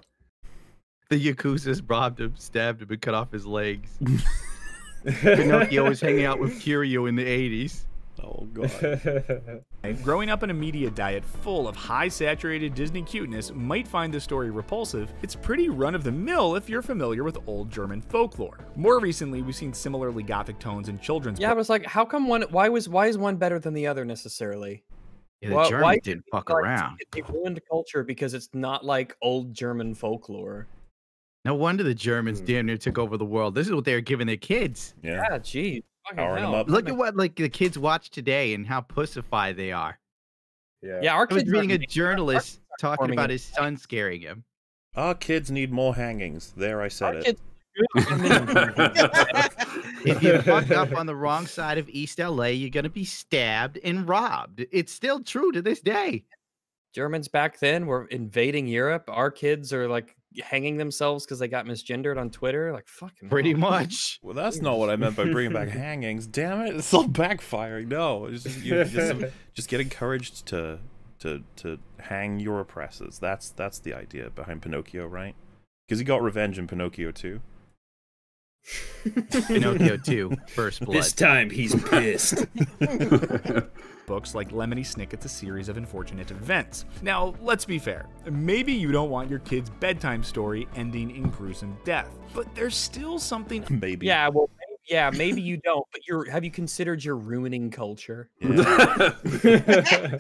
The Yakuza's robbed him, stabbed him, and cut off his legs. Pinocchio was hanging out with Curio in the 80s. Oh god. Growing up in a media diet full of high saturated Disney cuteness might find the story repulsive, it's pretty run of the mill if you're familiar with old German folklore. More recently, we've seen similarly gothic tones in children's Yeah, but was like, how come one? Why was why is one better than the other necessarily? Yeah, the Why- Germans why- didn't fuck Like, around. They ruined culture because it's not like old German folklore. No wonder the Germans Hmm. damn near took over the world. This is what they're giving their kids. Yeah. Yeah, geez. Fucking Powering 'em hell. up. Look at what like the kids watch today and how pussified they are. Yeah. Yeah, our I was kids reading a journalist talking about his son scaring him. Our kids need more hangings. There, I said Our it. kids. If you fuck up on the wrong side of East LA, you're gonna be stabbed and robbed. It's still true to this day. Germans back then were invading Europe. Our kids are like hanging themselves because they got misgendered on Twitter. Like fucking Pretty hell. much. Well, that's not what I meant by bringing back hangings. Damn it, it's all backfiring. No, just, you just, just get encouraged to to to hang your oppressors. That's that's the idea behind Pinocchio, right? Because he got revenge in Pinocchio too. Pinocchio 2, First Blood. This time he's pissed. books like Lemony Snicket's A Series of Unfortunate Events. Now, let's be fair. Maybe you don't want your kid's bedtime story ending in gruesome death, but there's still something Maybe. Yeah, well, maybe, yeah, maybe you don't. But you're have you considered you're ruining culture? Yeah.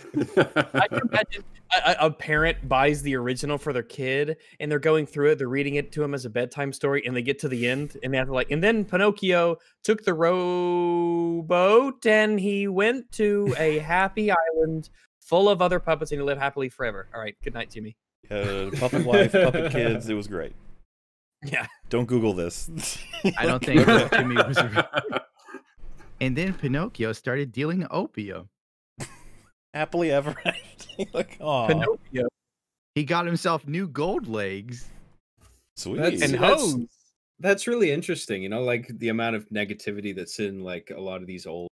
I can imagine a, a- parent buys the original for their kid, and they're going through it. They're reading it to him as a bedtime story, and they get to the end, and they have to like, and then Pinocchio took the rowboat, and he went to a happy island full of other puppets, and he lived happily forever. All right, good night, Jimmy. Uh, puppet wife, puppet kids. It was great. Yeah, Don't Google this. I don't think that Jimmy was real. And then Pinocchio started dealing opium. Happily ever after. like, aw, Pinocchio He got himself new gold legs. sweet. That's- and that's- hose. That's really interesting. You know, like the amount of negativity that's in like a lot of these old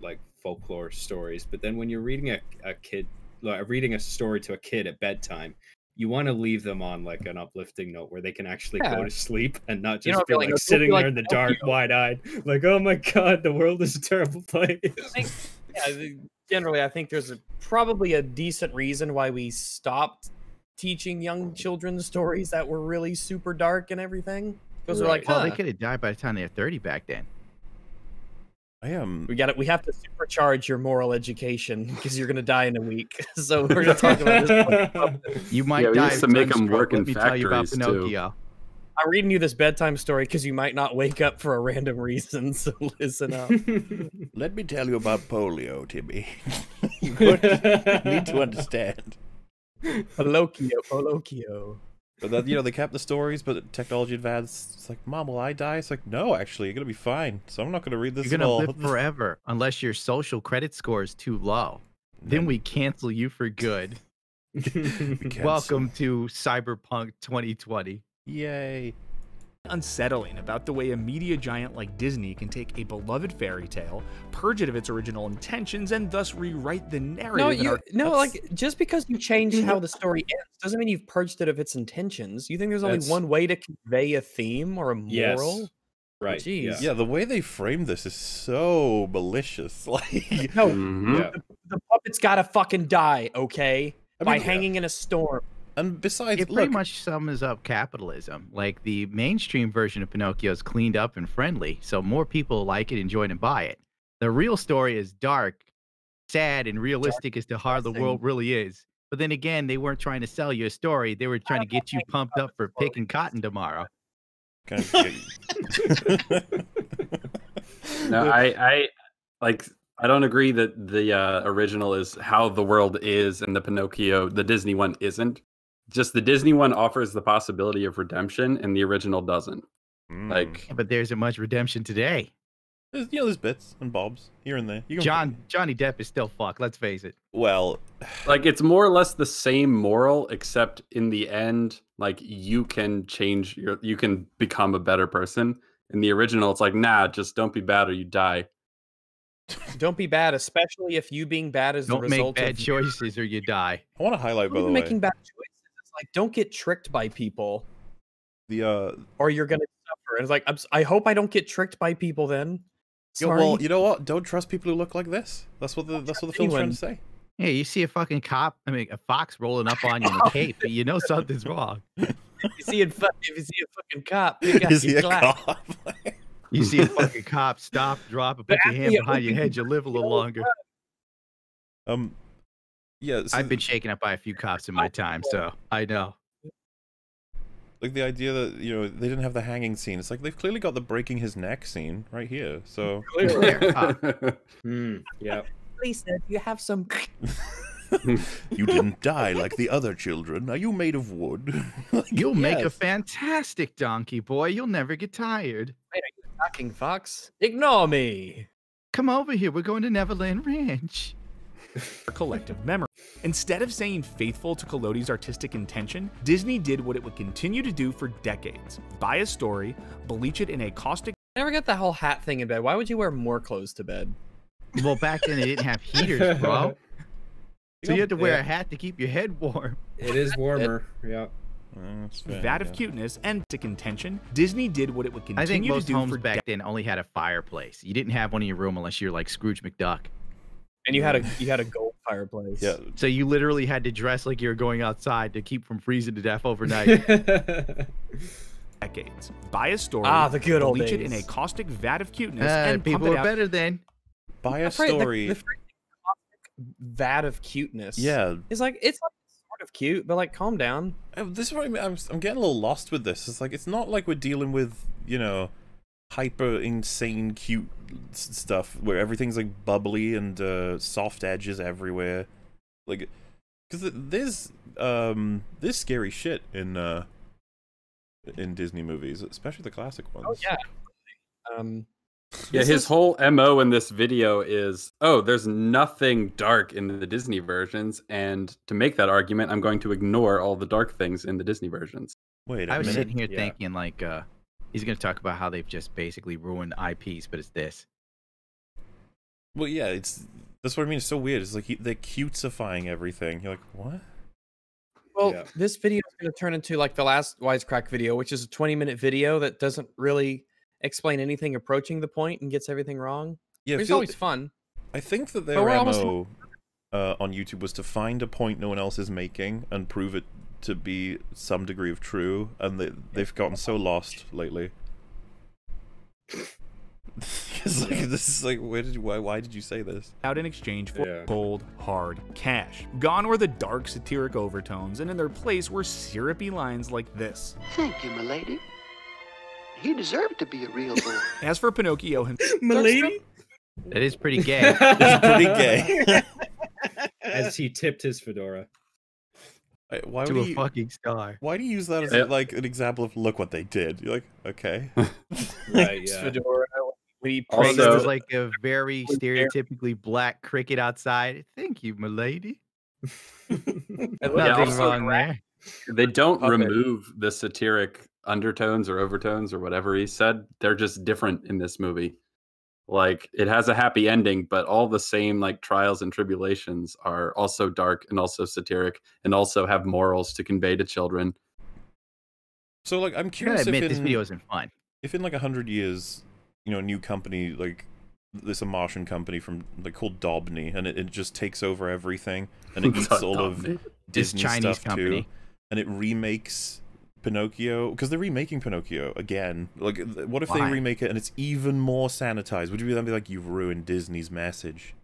like folklore stories. But then when you're reading a, a kid, like reading a story to a kid at bedtime, you want to leave them on like an uplifting note where they can actually Yeah. go to sleep and not just You don't be feel like, like- don't sitting there like in the dark, Pinocchio. wide eyed, like, oh my god, the world is a terrible place. think- yeah, generally, I think there's a, probably a decent reason why we stopped teaching young children stories that were really super dark and everything. Because we're like, Well, they could have died by the time they were 30 back then. I am. we got it. We have to supercharge your moral education because you're gonna die in a week. so we're gonna talk about this. You might Yeah, we die used to make them work Let in me tell you about factories, too. I'm reading you this bedtime story because you might not wake up for a random reason. So listen up. Let me tell you about polio, Timmy. you need to understand. Pinocchio, Pinocchio. But that you know they kept the stories, but technology advanced. It's like, Mom, will I die? It's like, no, actually, you're gonna be fine. So I'm not gonna read this You're at gonna live forever unless your social credit score is too low. Then we cancel you for good. We. Welcome to Cyberpunk 2020. Yay! Unsettling about the way a media giant like Disney can take a beloved fairy tale, purge it of its original intentions, and thus rewrite the narrative. No, you our- no, like just because you change how the story ends doesn't mean you've purged it of its intentions. You think there's only That's- one way to convey a theme or a moral? Yes. moral? right. Jeez. Yeah. Yeah, the way they framed this is so malicious. Like, No, Mhm. Yeah. the puppet's gotta fucking die, okay? I By mean, hanging in a storm. And besides, It pretty much sums up capitalism. Like the mainstream version of Pinocchio is cleaned up and friendly, so more people like it, enjoy it, and buy it. The real story is dark, sad, and realistic as to how the world really is. But then again, they weren't trying to sell you a story; they were trying to get you pumped up for picking cotton tomorrow. No, I, I like. I don't agree that the uh, original is how the world is, and the Pinocchio, the Disney one, isn't. Just the Disney one offers the possibility of redemption, and the original doesn't. Mm. Like, But there isn't much redemption today. There's, you know, there's bits and bobs here and there. You can, John Johnny Depp is still fucked. Let's face it. Well, like it's more or less the same moral, except in the end, like you can change your you can become a better person. In the original, it's like, nah, just don't be bad or you die. Don't be bad, especially if you being bad is Don't the make result bad of you choices or you die. I want to highlight by not the way making bad choices. It's like don't get tricked by people, the uh or you're gonna suffer. And it's like I'm, s- I hope I don't get tricked by people. Then, yo, sorry. well you know what don't trust people who look like this. That's what the that's what the film's trying to say. Yeah, you see a fucking cop, I mean, a fox rolling up on you in a cape, but you know something's wrong. if you see a fu- if you see a fucking cop, pick out Is he your a Glock. cop? You see a fucking cop stop, drop, and put your hand behind your head, you live a little longer. um yeah, so I've been shaken up by a few cops in my time, so I know. like the idea that you know they didn't have the hanging scene. It's like they've clearly got the breaking his neck scene right here. So Hmm, yeah. Lisa, you have some? you didn't die like the other children. Are you made of wood? Like, You'll make a fantastic donkey boy. You'll never get tired. Wait, are you attacking Fox? Ignore me. Come over here. We're going to Neverland Ranch. collective memory. Instead of saying faithful to Collodi's artistic intention, Disney did what it would continue to do for decades buy a story, bleach it in a caustic I never got the whole hat thing in bed. Why would you wear more clothes to bed? Well, back then they didn't have heaters, bro. So you had to wear Yeah. a hat to keep your head warm. It is warmer. Yeah. Mm, that's fair, of cuteness and artistic intention, Disney did what it would continue to do. I think most homes back then only had a fireplace. You didn't have one in your room unless you're like Scrooge McDuck. And you had a you had a gold fireplace. Yeah, So you literally had to dress like you were going outside to keep from freezing to death overnight. decades. Buy a story, Ah, the good old bleach it in a caustic vat of cuteness, Uh, and people pump it were out better then. buy a The phrase- the- story. The, caustic vat of cuteness. yeah, It's like it's like sort of cute, but like calm down. Uh, this is what I mean. I'm, I'm getting a little lost with this. It's like it's not like we're dealing with you know hyper insane cute stuff where everything's like bubbly and uh, soft edges everywhere. Like because there's um there's scary shit in uh in Disney movies, especially the classic ones. Oh yeah. Um Yeah, his is- whole MO in this video is oh, there's nothing dark in the Disney versions. And to make that argument, I'm going to ignore all the dark things in the Disney versions. Wait a I was minute. sitting here Yeah. thinking like uh he's gonna talk about how they've just basically ruined IPs, but it's this. Well, yeah, it's that's what I mean. It's so weird. It's like he, they're cutesifying everything. You're like, what? well, Yeah. this video is going to turn into like the last wisecrack video, which is a 20 minute video that doesn't really explain anything approaching the point and gets everything wrong. Yeah, It's always fun. I think that But their we're almost- uh, on YouTube was to find a point no one else is making and prove it to be some degree of true, and they, they've gotten so lost lately. It's like this is like where did you why why did you say this? out in exchange for Yeah. cold, hard cash. Gone were the dark satiric overtones, and in their place were syrupy lines like this. Thank you, milady. He deserved to be a real boy. As for Pinocchio himself, Milady? That is pretty gay. It's pretty gay. As he tipped his fedora. I- why to would a you fucking star. why do you use that as Yeah. like an example of look what they did? You're like, okay. Right, yeah. Fedora. When he Also- Praised praises like a very stereotypically black cricket outside. Thank you, milady. and Yeah, Nothing also- wrong there. They don't Puppet. remove the satiric undertones or overtones or whatever he said. They're just different in this movie. Like it has a happy ending, but all the same like trials and tribulations are also dark and also satiric and also have morals to convey to children. So like I'm I gotta curious if admit, in, this video isn't fun. if in like a hundred years, you know, a new company like this a Martian company from like called Dobney, and it, it just takes over everything, and it eats all of Dobney. This Disney Chinese stuff company. too, and it remakes Pinocchio because they're remaking Pinocchio again. Like, what if Why? they remake it and it's even more sanitized? Would you then be like, you've ruined Disney's message?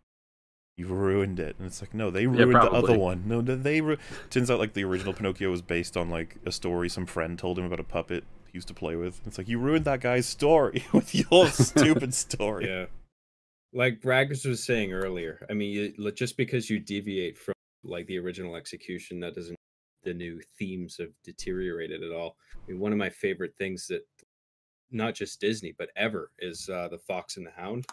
You've ruined it, and it's like, no, they ruined the other one. No, they. Ru- Turns out like the original Pinocchio was based on like a story some friend told him about a puppet he used to play with. It's like you ruined that guy's story with your stupid story. Yeah. Like Raggers was saying earlier, I mean, you, just because you deviate from like the original execution, that doesn't the new themes have deteriorated at all. I mean, one of my favorite things that not just Disney but ever is uh, the Fox and the Hound,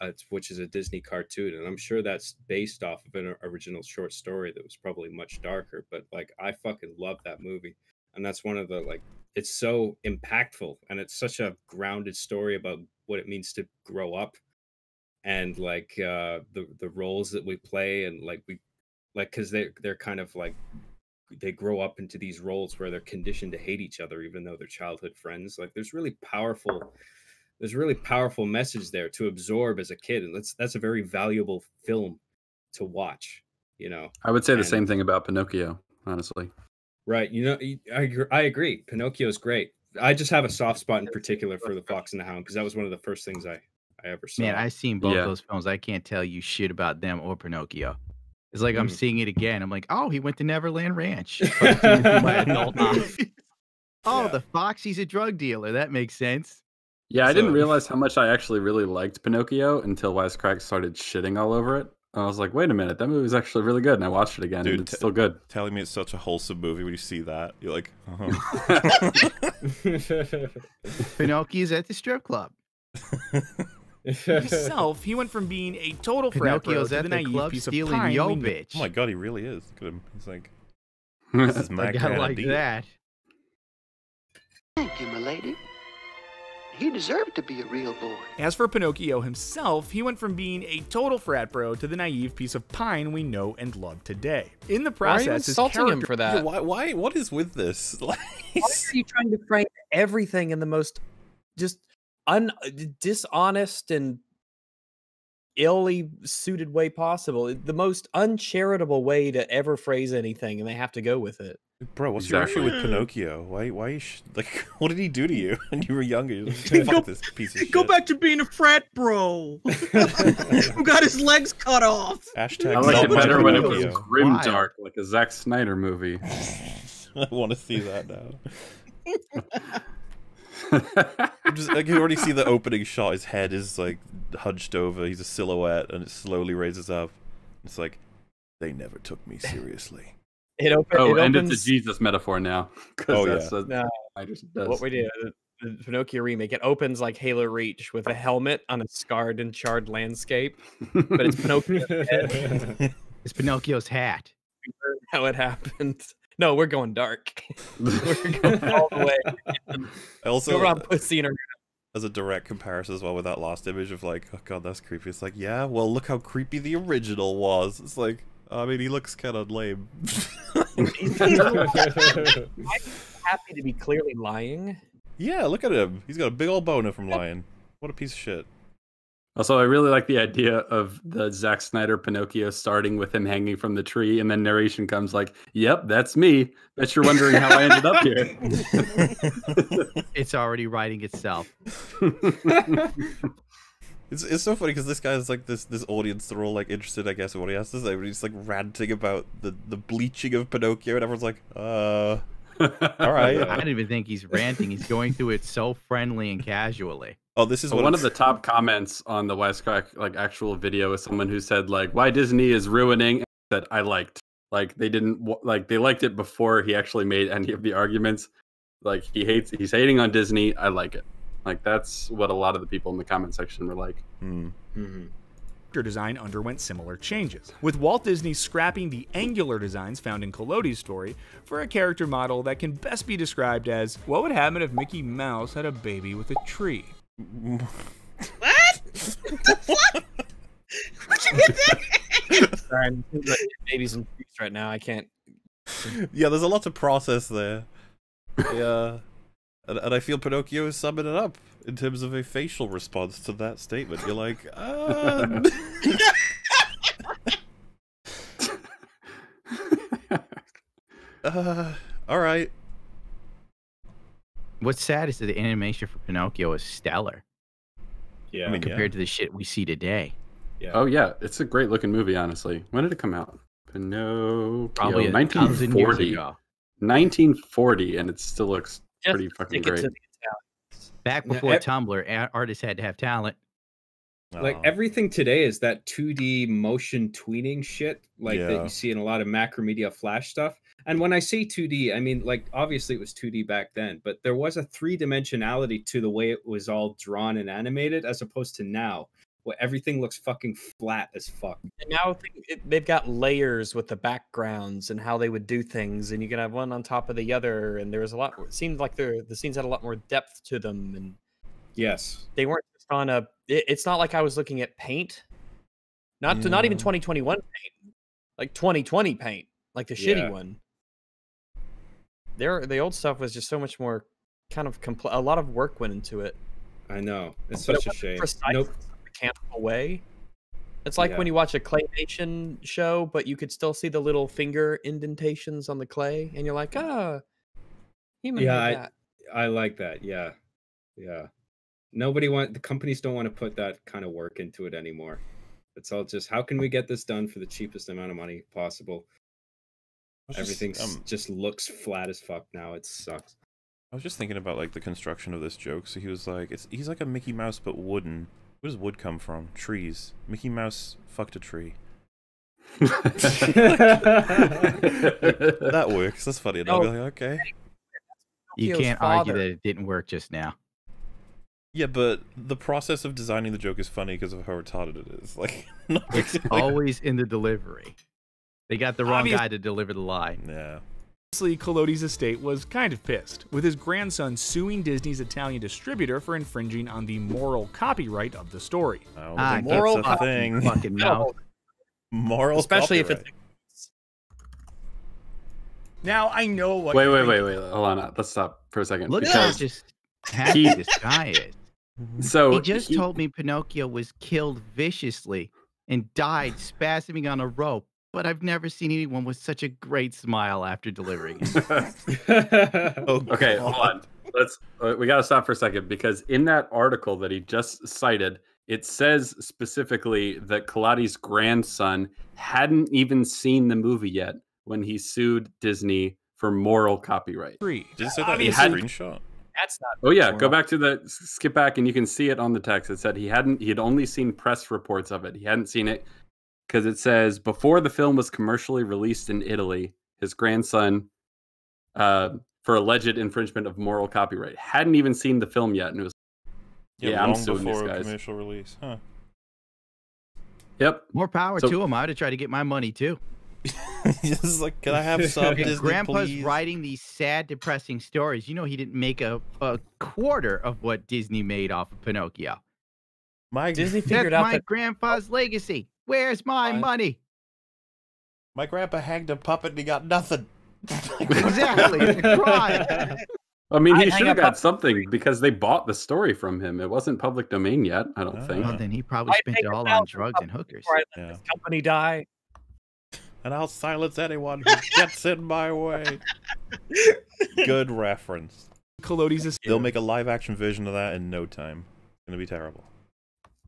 uh, which is a Disney cartoon, and I'm sure that's based off of an original short story that was probably much darker. But like, I fucking love that movie. and that's one of the like it's so impactful and it's such a grounded story about what it means to grow up and like uh the the roles that we play and like we like because they they're kind of like they grow up into these roles where they're conditioned to hate each other even though they're childhood friends like there's really powerful there's really powerful message there to absorb as a kid and that's that's a very valuable film to watch you know I would say the And- same thing about Pinocchio, honestly. right you know y- i, agr- I agree pinocchio's great i just have a soft spot in particular for the fox and the hound because that was one of the first things i i ever saw Man, I've seen both Yeah. those films. I can't tell you shit about them or Pinocchio. It's like I'm Mhm. seeing it again. I'm like, oh, he went to Neverland Ranch. But I'm seeing it through my adult eyes. oh, the fox, he's a drug dealer. That makes sense. Yeah, I didn't realize how much I actually really liked Pinocchio until Wisecrack started shitting all over it. I was like, wait a minute, that movie movie's actually really good. And I watched it again, Dude, and it's t- still good. Telling me it's such a wholesome movie when you see that, you're like, uh-huh. Pinocchio's at the strip club. Himself, he went from being a total frat bro to the the naive club piece of pine yo bitch. oh my god, he really is. Look at him. He's like, this is my a guy like idea. that. Thank you, milady. He deserved to be a real boy. As for Pinocchio himself, he went from being a total frat bro to the naive piece of pine we know and love today. In the Why are you process, his insulting him for that? why? Why? What is with this? Like, Why are you trying to frame everything in the most just un uh, dishonest and illy suited way possible? Eh, the most uncharitable way to ever phrase anything, and they have to go with it. bro, what's your issue with Pinocchio? Why? Why? You sh- like, what did he do to you when you were younger? You're like, Go- Fuck this piece of shit. Go back to being a frat bro. Who got his legs cut off. Hashtag I like it better when it was grim dark, like a Zack Snyder movie. I want to see that now. I'm just, I can already see the opening shot. His head is like hunched over. He's a silhouette, and it slowly raises up. It's like they never took me seriously. It, op- oh, it and opens. it's a Jesus metaphor now. Oh, yeah. what No, Snyder does. what we did, the, the Pinocchio remake, it opens like Halo Reach with a helmet on a scarred and charred landscape, but it's Pinocchio's head. It's Pinocchio's hat. How it happened. No, we're going dark. we're going all the way. I also, Go around pussy in her. as a direct comparison as well with that last image of like, oh god, that's creepy. It's like, yeah, well, look how creepy the original was. It's like, I mean, he looks kind of lame. happy to be clearly lying. yeah, look at him. He's got a big old boner from lying. What a piece of shit. Also, I really like the idea of the Zack Snyder Pinocchio starting with him hanging from the tree, and then narration comes like, "Yep, that's me." Bet you're wondering how I ended up here. It's already writing itself. It's, it's so funny because this guy is like this this audience they're all like interested I guess in what he has to say but he's like ranting about the the bleaching of Pinocchio and everyone's like uh all right I don't even think he's ranting. He's going through it so friendly and casually. Oh this is So what one it's- of the top comments on the Wisecrack like actual video is someone who said like, "Why Disney is ruining." That I liked. Like they didn't like they liked it before he actually made any of the arguments. Like he hates he's hating on Disney. I like it. Like that's what a lot of the people in the comment section were like. Hmm. Mhm. character design underwent similar changes, with Walt Disney scrapping the angular designs found in Collodi's story for a character model that can best be described as what would happen if Mickey Mouse had a baby with a tree. What? the fuck? Where'd you get that? Sorry, I'm like babies and trees right now. I can't. yeah there's a lot to process there yeah and, and I feel Pinocchio is summing it up in terms of a facial response to that statement you're like uh... uh all right What's sad is that the animation for Pinocchio is stellar Yeah. I mean, compared to the shit we see today. yeah. Oh yeah, it's a great looking movie. Honestly, when did it come out? Pinocchio, Probably a thousand years 1940. ago. 1940, and it still looks Just pretty fucking great. Back before ev- Tumblr, artists had to have talent. like Aw. everything today is that 2D motion tweening shit, like that you see in a lot of Macromedia Flash stuff. And when I say 2D, I mean like obviously it was 2D back then, but there was a three dimensionality to the way it was all drawn and animated, as opposed to now, where everything looks fucking flat as fuck. And now they've got layers with the backgrounds and how they would do things, and you can have one on top of the other. And there was a lot. It seemed like the the scenes had a lot more depth to them, and Yes. they weren't just on a. It, it's not like I was looking at paint, not to not even mm. 2021 paint, like 2020 paint, like the Yeah. shitty one. There, the old stuff was just so much more kind of compl- a lot of work went into it. I know. It's but it such a shame. precise Nope. mechanical way. It's like Yeah. when you watch a claymation show, but you could still see the little finger indentations on the clay, and you're like, ah, human Yeah, I- that. I like that. Yeah. Yeah. Nobody want the companies don't want to put that kind of work into it anymore. It's all just how can we get this done for the cheapest amount of money possible? I was just, Everything um, just looks flat as fuck now. It sucks. I was just thinking about like the construction of this joke. So he was like, "It's he's like a Mickey Mouse but wooden." Where does wood come from? Trees. Mickey Mouse fucked a tree. That works. That's funny enough. No. Like, okay. You can't argue that it didn't work just now. Yeah, but the process of designing the joke is funny because of how retarded it is. Like, not It's like- always in the delivery. They got the wrong Obvious- guy to deliver the lie. yeah. Obviously, Collodi's estate was kind of pissed, with his grandson suing Disney's Italian distributor for infringing on the moral copyright of the story. I don't Ah, moral a thing. Fucking mouth. Moral, especially if it's. Now, I know what. wait, you're wait, wait, wait. Hold on. Let's stop for a second. Look at how just happy He- this guy is. so He just he- told me Pinocchio was killed viciously and died spasming on a rope, but I've never seen anyone with such a great smile after delivering it. Oh, okay, hold on. Let's. Uh, we got to stop for a second because in that article that he just cited, it says specifically that Collodi's grandson hadn't even seen the movie yet when he sued Disney for moral copyright. Three. Did it say that in the Obviously- screenshot? that's not. Oh yeah, go back to the skip back and you can see it on the text. It said he hadn't he had only seen press reports of it. He hadn't seen it because it says before the film was commercially released in Italy, his grandson uh for alleged infringement of moral copyright hadn't even seen the film yet and it was Yeah, I'm long suing these before guys. commercial release. Huh. Yep. More power So- to him. I would have tried to get my money too. This is like, can I have some Disney, Grandpa's please? writing these sad, depressing stories. You know he didn't make a, a quarter of what Disney made off of Pinocchio. My Disney That's figured out my that grandpa's legacy. Where's my Fine. money? my grandpa hanged a puppet and he got nothing. Exactly. Right. I mean, he I'd should have got on- something because they bought the story from him. It wasn't public domain yet, I don't Ah. think. Well, then he probably spent it all on drugs and hookers. before I let Yeah. this company die. and I'll silence anyone who gets in my way. Good reference. Collodi's estate. They'll make a live action version of that in no time. It's gonna be terrible.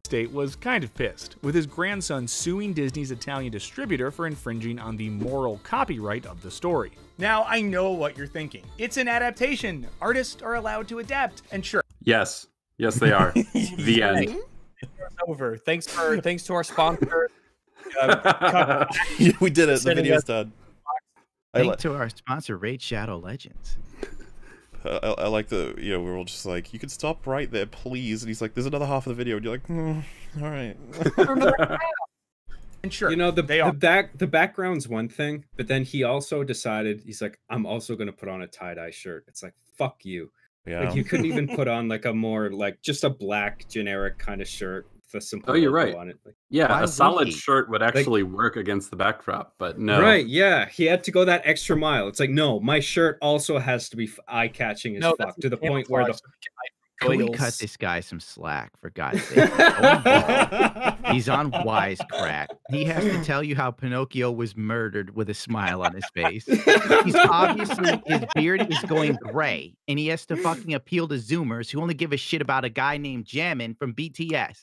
State was kind of pissed, with his grandson suing Disney's Italian distributor for infringing on the moral copyright of the story. Now, I know what you're thinking. It's an adaptation. Artists are allowed to adapt. And sure, Yes. Yes, they are. the end. It's over. Thanks for thanks to our sponsor. Uh, we did it. The Sending video's done. Thanks to our sponsor, Raid Shadow Legends. I, I like the you know we're all just like you can stop right there please and he's like there's another half of the video and you're like mm, all right and sure, You know the they the are. back the background's one thing, but then he also decided he's like, I'm also gonna put on a tie dye shirt. It's like fuck you. yeah Like you couldn't even put on like a more like just a black generic kind of shirt with a simple Oh, you're right. on it. Like, Yeah, Why a solid he? shirt would actually work against the backdrop, but no. Right? Yeah, he had to go that extra mile. It's like no, my shirt also has to be eye catching as no, fuck to the point where the camouflage, so can hide Can from we cut this guy some slack, for God's sake? Oh, going bald. He's on wisecrack. He has to tell you how Pinocchio was murdered with a smile on his face. He's obviously his beard is going gray, and he has to fucking appeal to Zoomers who only give a shit about a guy named Jammin from BTS.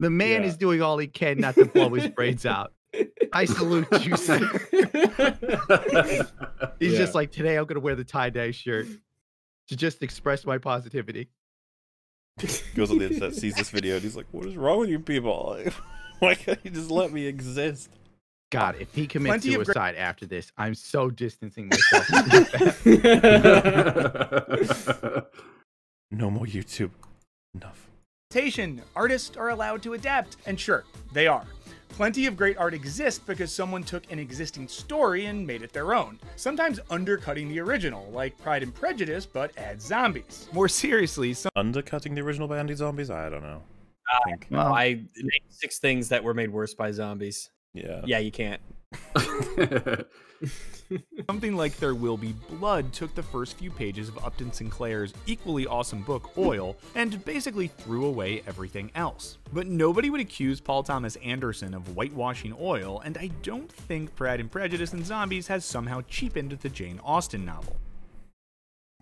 The man Yeah. is doing all he can not to blow his brains out. I salute you, sir. He's Yeah. just like, today I'm gonna wear the tie-dye shirt to just express my positivity. goes on the internet sees this video and he's like what is wrong with you people why can't you just let me exist God, if he commits Plenty of gra- suicide after this, I'm so distancing myself. from this guy. no more YouTube enough adaptation. Artists are allowed to adapt, and sure, they are. Plenty of great art exists because someone took an existing story and made it their own, sometimes undercutting the original, like Pride and Prejudice, but add zombies. More seriously, some Undercutting the original by Anti-Zombies? I don't know. Uh, I think, Well, I named six things that were made worse by zombies. yeah. Yeah, you can't. Something like There Will Be Blood took the first few pages of Upton Sinclair's equally awesome book, Oil, and basically threw away everything else. But nobody would accuse Paul Thomas Anderson of whitewashing Oil, and I don't think Pride and Prejudice and Zombies has somehow cheapened the Jane Austen novel.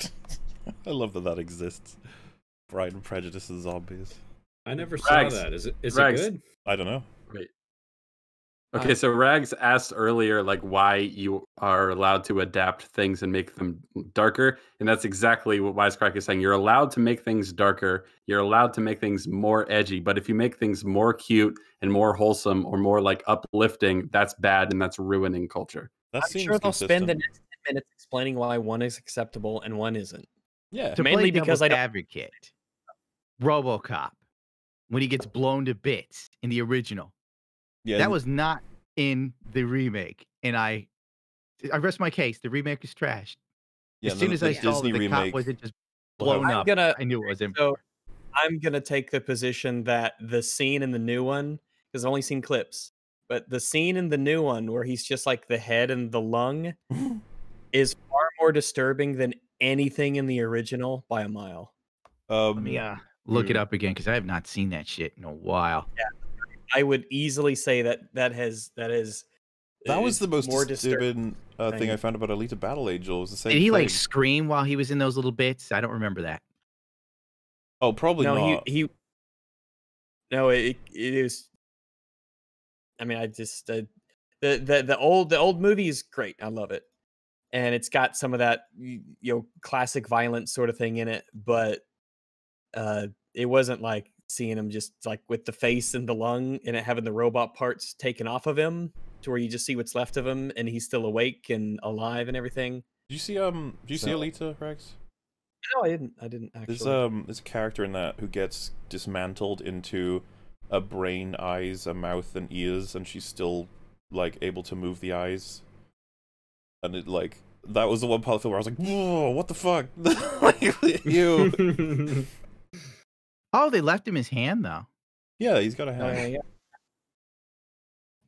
I love that that exists. Pride and Prejudice and Zombies. I never saw that. Is it is Rags. it good? I don't know. Okay, um, so Rags asked earlier, like, why you are allowed to adapt things and make them darker, and that's exactly what Wisecrack is saying. You're allowed to make things darker. You're allowed to make things more edgy, but if you make things more cute and more wholesome or more like uplifting, that's bad and that's ruining culture. That I'm seems sure they'll spend the next 10 minutes explaining why one is acceptable and one isn't. Yeah. to mainly play because I don't- advocate, RoboCop, when he gets blown to bits in the original, Yeah. that was not in the remake, and I, I rest my case. The remake is trashed. yeah, as soon the- as I the saw Disney that the cop remake. wasn't just will have- blown I'm up, gonna I knew it was him. so I'm gonna take the position that the scene in the new one, because I've only seen clips, but the scene in the new one where he's just like the head and the lung is far more disturbing than anything in the original by a mile. Let Um, me uh, look it Mm. up again because I have not seen that shit in a while. I would easily say that that has that is that was the most more disturbing. disturbing uh, thing I found about Alita Battle Angel. Was the same Did he like scream while he was in those little bits? I don't remember that. Oh, probably no, not. he he. No, it it is. I mean, I just uh, the the the old the old movie is great. I love it, and it's got some of that you know classic violence sort of thing in it. But uh, it wasn't like seeing him just like with the face and the lung and it having the robot parts taken off of him to where you just see what's left of him and he's still awake and alive and everything. Do you see um? do you see So- Alita Rex? No, I didn't. I didn't actually. There's um, there's a character in that who gets dismantled into a brain, eyes, a mouth, and ears, and she's still like able to move the eyes. And it like that was the one part of the film where I was like, "Whoa, what the fuck?" like, you. Oh, they left him his hand though. Yeah, he's got a Oh, hand. yeah, yeah.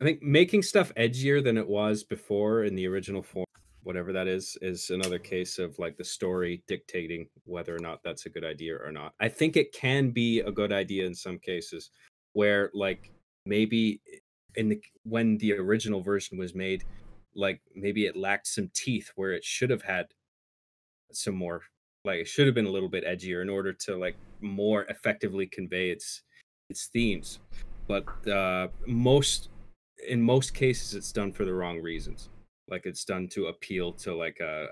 I think making stuff edgier than it was before in the original form, whatever that is, is another case of like the story dictating whether or not that's a good idea or not. I think it can be a good idea in some cases where like maybe in the when the original version was made, like maybe it lacked some teeth where it should have had some more like it should have been a little bit edgier in order to like more effectively convey its its themes. But uh most in most cases it's done for the wrong reasons like it's done to appeal to like a,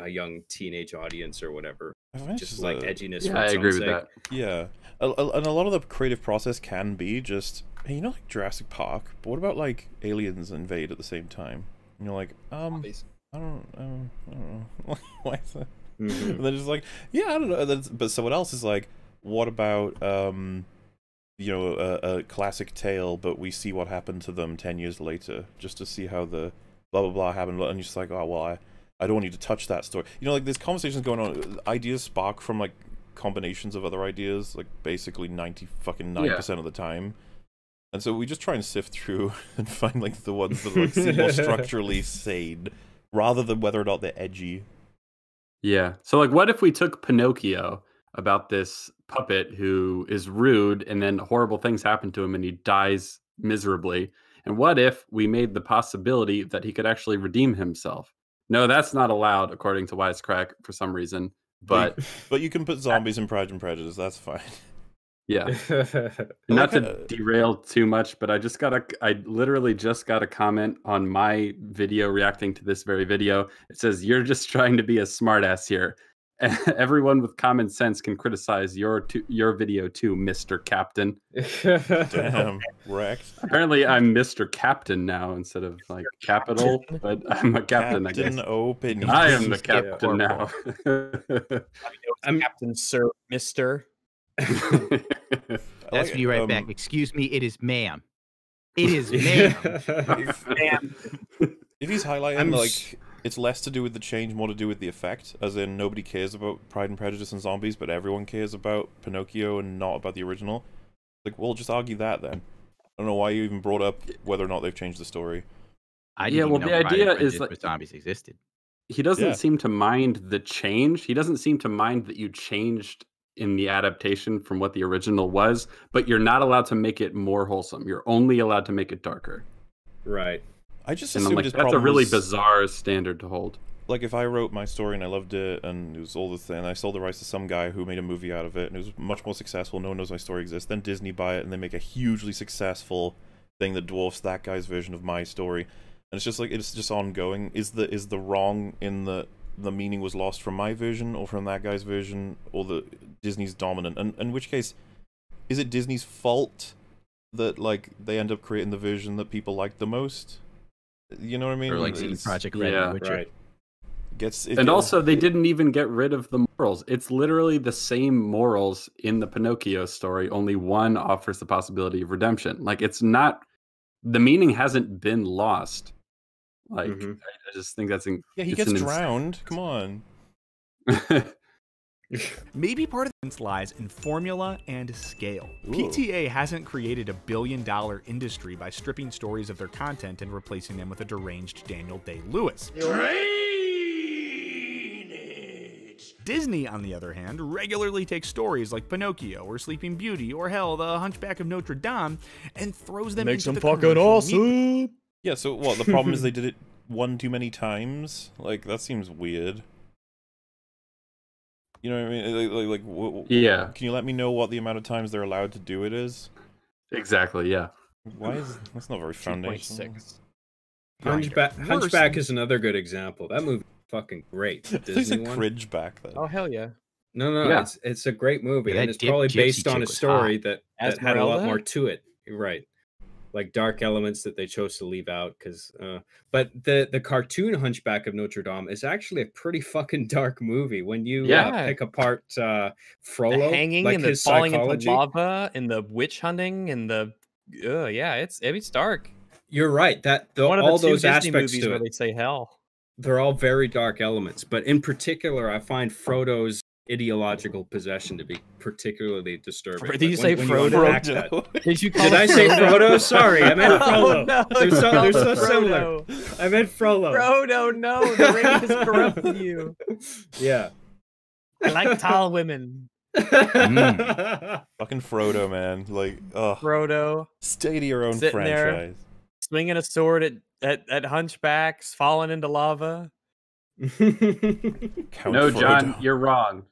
a young teenage audience or whatever I just just like a- edginess Yeah, for I agree own with sake. that. Yeah, a, a- and a lot of the creative process can be just, hey, you know, like Jurassic Park, but what about like aliens invade at the same time? And you're like, um, I don't, um, I don't know, why is that? Mhm. And they're just like, yeah, I don't know. Then, but someone else is like, what about, um, you know, a, a classic tale, but we see what happened to them ten years later, just to see how the blah blah blah happened, and you're just like, oh well, I, I don't want you to touch that story. You know, like there's conversations going on. Ideas spark from like combinations of other ideas, like basically ninety fucking nine percent of the time. And so we just try and sift through and find like the ones that like, seem more structurally sane, rather than whether or not they're edgy. Yeah. So like what if we took Pinocchio about this puppet who is rude and then horrible things happen to him and he dies miserably? And what if we made the possibility that he could actually redeem himself? No, that's not allowed according to Wisecrack for some reason. But But you can put zombies in Pride and Prejudice. That's fine. Yeah. Not to derail too much, but I just got a I literally just got a comment on my video reacting to this very video. It says you're just trying to be a smartass here. Everyone with common sense can criticize your to, your video too, Mr. Captain. Damn, wrecked. Apparently I'm Mr. Captain now instead of like capital, but I'm a captain, I Captain guess. Opinion. I am the Skip captain now. I'm- Captain Sir Mister. That's like- me right um, back. Excuse me, it is ma'am. It is ma'am. If he's highlighting I'm like s- it's less to do with the change, more to do with the effect, as in nobody cares about Pride and Prejudice and zombies, but everyone cares about Pinocchio and not about the original. Like, well, just argue that then. I don't know why you even brought up whether or not they've changed the story. I Yeah, well, the know Pride and idea is Prejudice like- zombies existed. he doesn't Yeah. seem to mind the change. He doesn't seem to mind that you changed in the adaptation from what the original was, but you're not allowed to make it more wholesome. You're only allowed to make it darker. right. I just And assumed like, that's a really was- bizarre standard to hold. like if I wrote my story and I loved it and it was all the thing, and I sold the rights to some guy who made a movie out of it and it was much more successful, no one knows my story exists, then Disney buy it and they make a hugely successful thing that dwarfs that guy's version of my story. And it's just like it's just ongoing. Is the is the wrong in the the meaning was lost from my version or from that guy's version or the Disney's dominant? And in which case is it Disney's fault that like they end up creating the version that people like the most? You know what I mean? Or like CD It's- Project Red yeah, and Witcher. Right. gets it and gets- also, they didn't even get rid of the morals. It's literally the same morals in the Pinocchio story, only one offers the possibility of redemption. Like, it's not, the meaning hasn't been lost. Like, Mhm. I, I just think that's. In, Yeah, he gets an ins- drowned. Come on. Maybe part of the difference lies in formula and scale. PTA hasn't created a billion dollar industry by stripping stories of their content and replacing them with a deranged Daniel Day Lewis. Disney, on the other hand, regularly takes stories like Pinocchio or Sleeping Beauty or hell, The Hunchback of Notre Dame, and throws them Makes into them the fucking commercial media. Awesome. Yeah, so what? The problem is they did it one too many times. Like that seems weird. You know what I mean? Like, like, like w- w- yeah, can you let me know what the amount of times they're allowed to do it is? exactly. Yeah. Why is that's not very foundational? 2.6. Hunchback, Hunchback is another good example. That movie fucking great. The There's a Disney one. cringe back then. Oh hell yeah! No, no, Yeah. it's it's a great movie, Yeah, and it's dip- probably based on a was story that, that had a lot more to it. Right, like dark elements that they chose to leave out. Because, uh, but the the cartoon Hunchback of Notre Dame is actually a pretty fucking dark movie. When you Yeah. uh, pick apart uh, Frollo, the hanging like and the falling psychology. into lava and the witch hunting and the uh, yeah, it's it's dark. You're right. That the, all those Disney aspects movies to where it. they say hell. they're all very dark elements, but in particular, I find Frodo's ideological possession to be particularly disturbing. Did you Like, say when- when you Frodo? unpack. Did you? Did I say Frodo? Sorry, I meant Oh, Frollo. no, They're so- they're so called similar. I meant Frollo. Frodo, no, the ring has corrupted you. Yeah. I like tall women. Mm. Fucking Frodo, man. Like, ugh. Frodo Stay to your own Sitting there. franchise. swinging a sword at, at, at hunchbacks, falling into lava. Count no, John, you're wrong.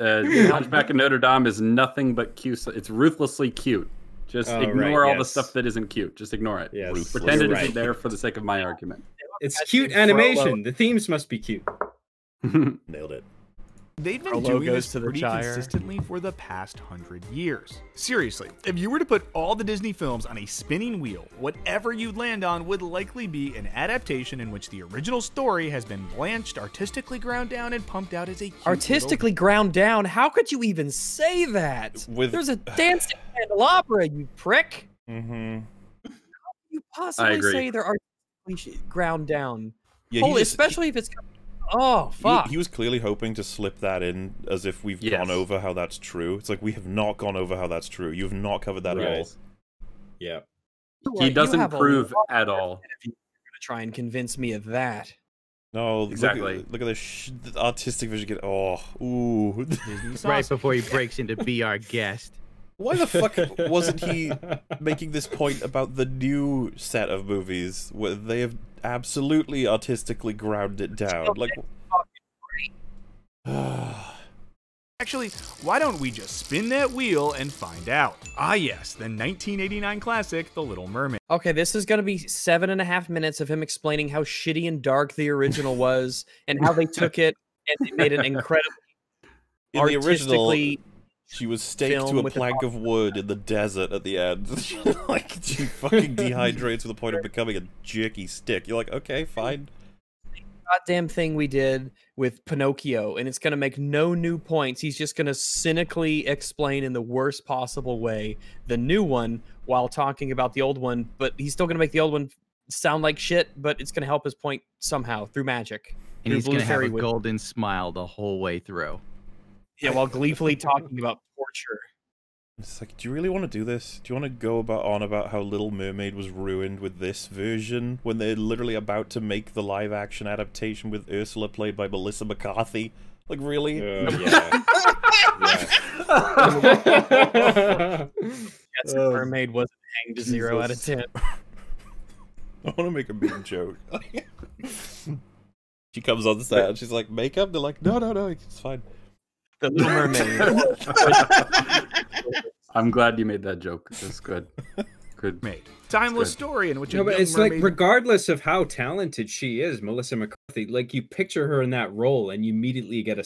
Uh, Hunchback of Notre Dame is nothing but cute. It's ruthlessly cute. Just Oh, right, ignore all the stuff that isn't cute. Just ignore it. yes, Ruthless. Pretend it you're not right. there for the sake of my argument. It's cute animation. The themes must be cute. Nailed it. They've been Frollo doing this to the pretty Shire. consistently for the past hundred years. Seriously, if you were to put all the Disney films on a spinning wheel, whatever you'd land on would likely be an adaptation in which the original story has been blanched, artistically ground down, and pumped out as a cute little- Artistically ground down. How could you even say that? With- There's a dancing candelabra, you prick. Mm-hmm. How could You possibly say they're artistically ground down. Yeah, Holy, just, especially if it's. Oh he, fuck! he was clearly hoping to slip that in as if we've Yes. gone over how that's true. It's like we have not gone over how that's true. You've not covered that at all. Yeah. He doesn't prove at all. if you're gonna try and convince me of that. No, look at- Exactly. Look at, the, sh- the artistic vision. Get oh, ooh. Right before he breaks into be our guest. Why the fuck wasn't he making this point about the new set of movies where they have absolutely artistically ground it down? Like, Actually, why don't we just spin that wheel and find out? Ah, yes, the 1989 classic, The Little Mermaid. Okay, this is gonna be seven and a half minutes of him explaining how shitty and dark the original was, and how they took it and they made an incredible in the original, artistically. She was staked to a plank of wood in the desert at the end. like, she fucking dehydrates to the point of becoming a jerky stick. You're like, okay, fine. goddamn thing we did with Pinocchio, and it's going to make no new points. He's just going to cynically explain in the worst possible way the new one while talking about the old one, but he's still going to make the old one sound like shit, but it's going to help his point somehow through magic. And through he's blue gonna have a wi- golden smile the whole way through. Yeah, while gleefully talking about torture. It's like, do you really want to do this? Do you want to go about on about how Little Mermaid was ruined with this version when they're literally about to make the live action adaptation with Ursula played by Melissa McCarthy? Like, really? Uh, yeah. Yes, Mermaid wasn't hanged to zero out of ten. I want to make a mean joke. she comes on the set and she's like, makeup? They're like, no, no, no, it's fine. The Little Mermaid. I'm glad you made that joke. That's good. Good. Made. Timeless good. story in which a No, but young it's mermaid... like regardless of how talented she is, Melissa McCarthy, like you picture her in that role and you immediately get a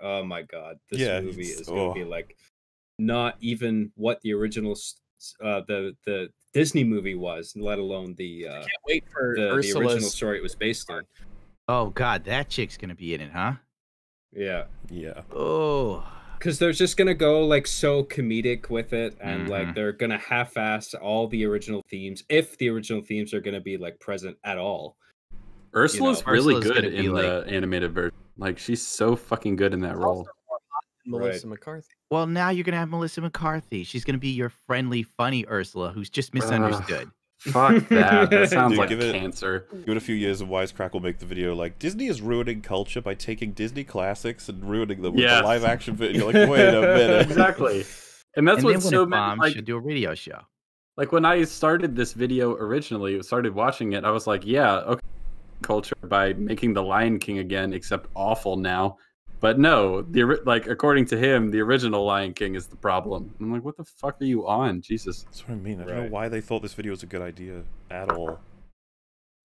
oh my god, this Yeah, movie it's- is going oh. to be like not even what the original s- s- uh the the Disney movie was, let alone the uh Can't wait for the, the original story it was based on. Oh God, that chick's gonna be in it, huh? Yeah. Yeah. Oh, Because they're just gonna go like so comedic with it, and Mhm. like they're gonna half-ass all the original themes, if the original themes are gonna be like present at all. Ursula's know, really Ursula's good in like- the animated version. Like she's so fucking good in that role. Melissa McCarthy. well, now you're gonna have Melissa McCarthy. She's gonna be your friendly, funny Ursula, who's just misunderstood. Fuck that. That sounds Dude, like give it- cancer. Give it a few years and Wisecrack will make the video like Disney is ruining culture by taking Disney classics and ruining them with Yes. a live action video. You're like, wait a minute. exactly. And that's and what so it many bombs, like should do a radio show. like when I started this video originally, started watching it, I was like, yeah, okay, culture by making the Lion King again, except awful now. But no, the like according to him, the original Lion King is the problem. I'm like, what the fuck are you on, Jesus? That's what I mean. I don't Right. know why they thought this video was a good idea at all.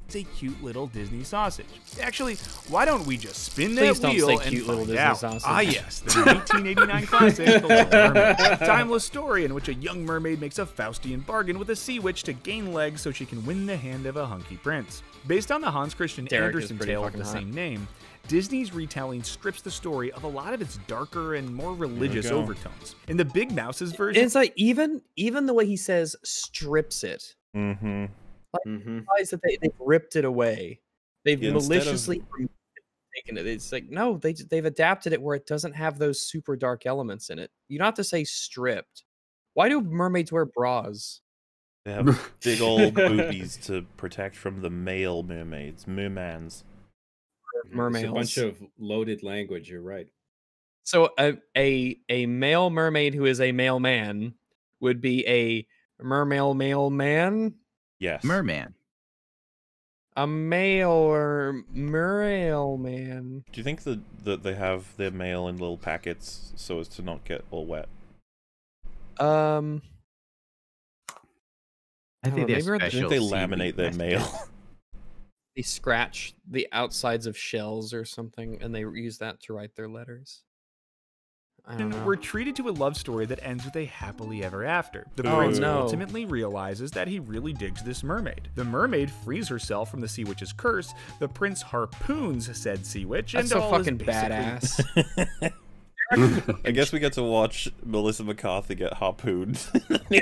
It's a cute little Disney sausage. Actually, why don't we just spin Please that don't wheel say and cute little find Disney out? sausage. Ah, yes, the 1989 classic, The Little Mermaid. Timeless story in which a young mermaid makes a Faustian bargain with a sea witch to gain legs so she can win the hand of a hunky prince. Based on the Hans Christian Derek Andersen tale of the hot. same name, Disney's retelling strips the story of a lot of its darker and more religious overtones. In the Big Mouse's version, it's like even even the way he says strips it Mm-hmm. Mm-hmm. implies that they, they've ripped it away. They've Yeah, instead of- maliciously taken it. It's like no, they they've adapted it where it doesn't have those super dark elements in it. You don't have to say stripped. Why do mermaids wear bras? They have big old boobies to protect from the male mermaids, mermans. It's a bunch of loaded language. You're right. So a a a male mermaid who is a male man would be a mermail male man, Yes. Merman. a male or mermail man. Do you think that that they have their mail in little packets so as to not get all wet? Um, I think they're maybe we're- Do special. you think they laminate their mail? they scratch the outsides of shells or something, and they use that to write their letters. I we're treated to a love story that ends with a happily ever after. The Oh, prince no. ultimately realizes that he really digs this mermaid. The mermaid frees herself from the sea witch's curse. The prince harpoons said sea witch, That's and so all is fucking basically- badass. I guess we get to watch Melissa McCarthy get harpooned. you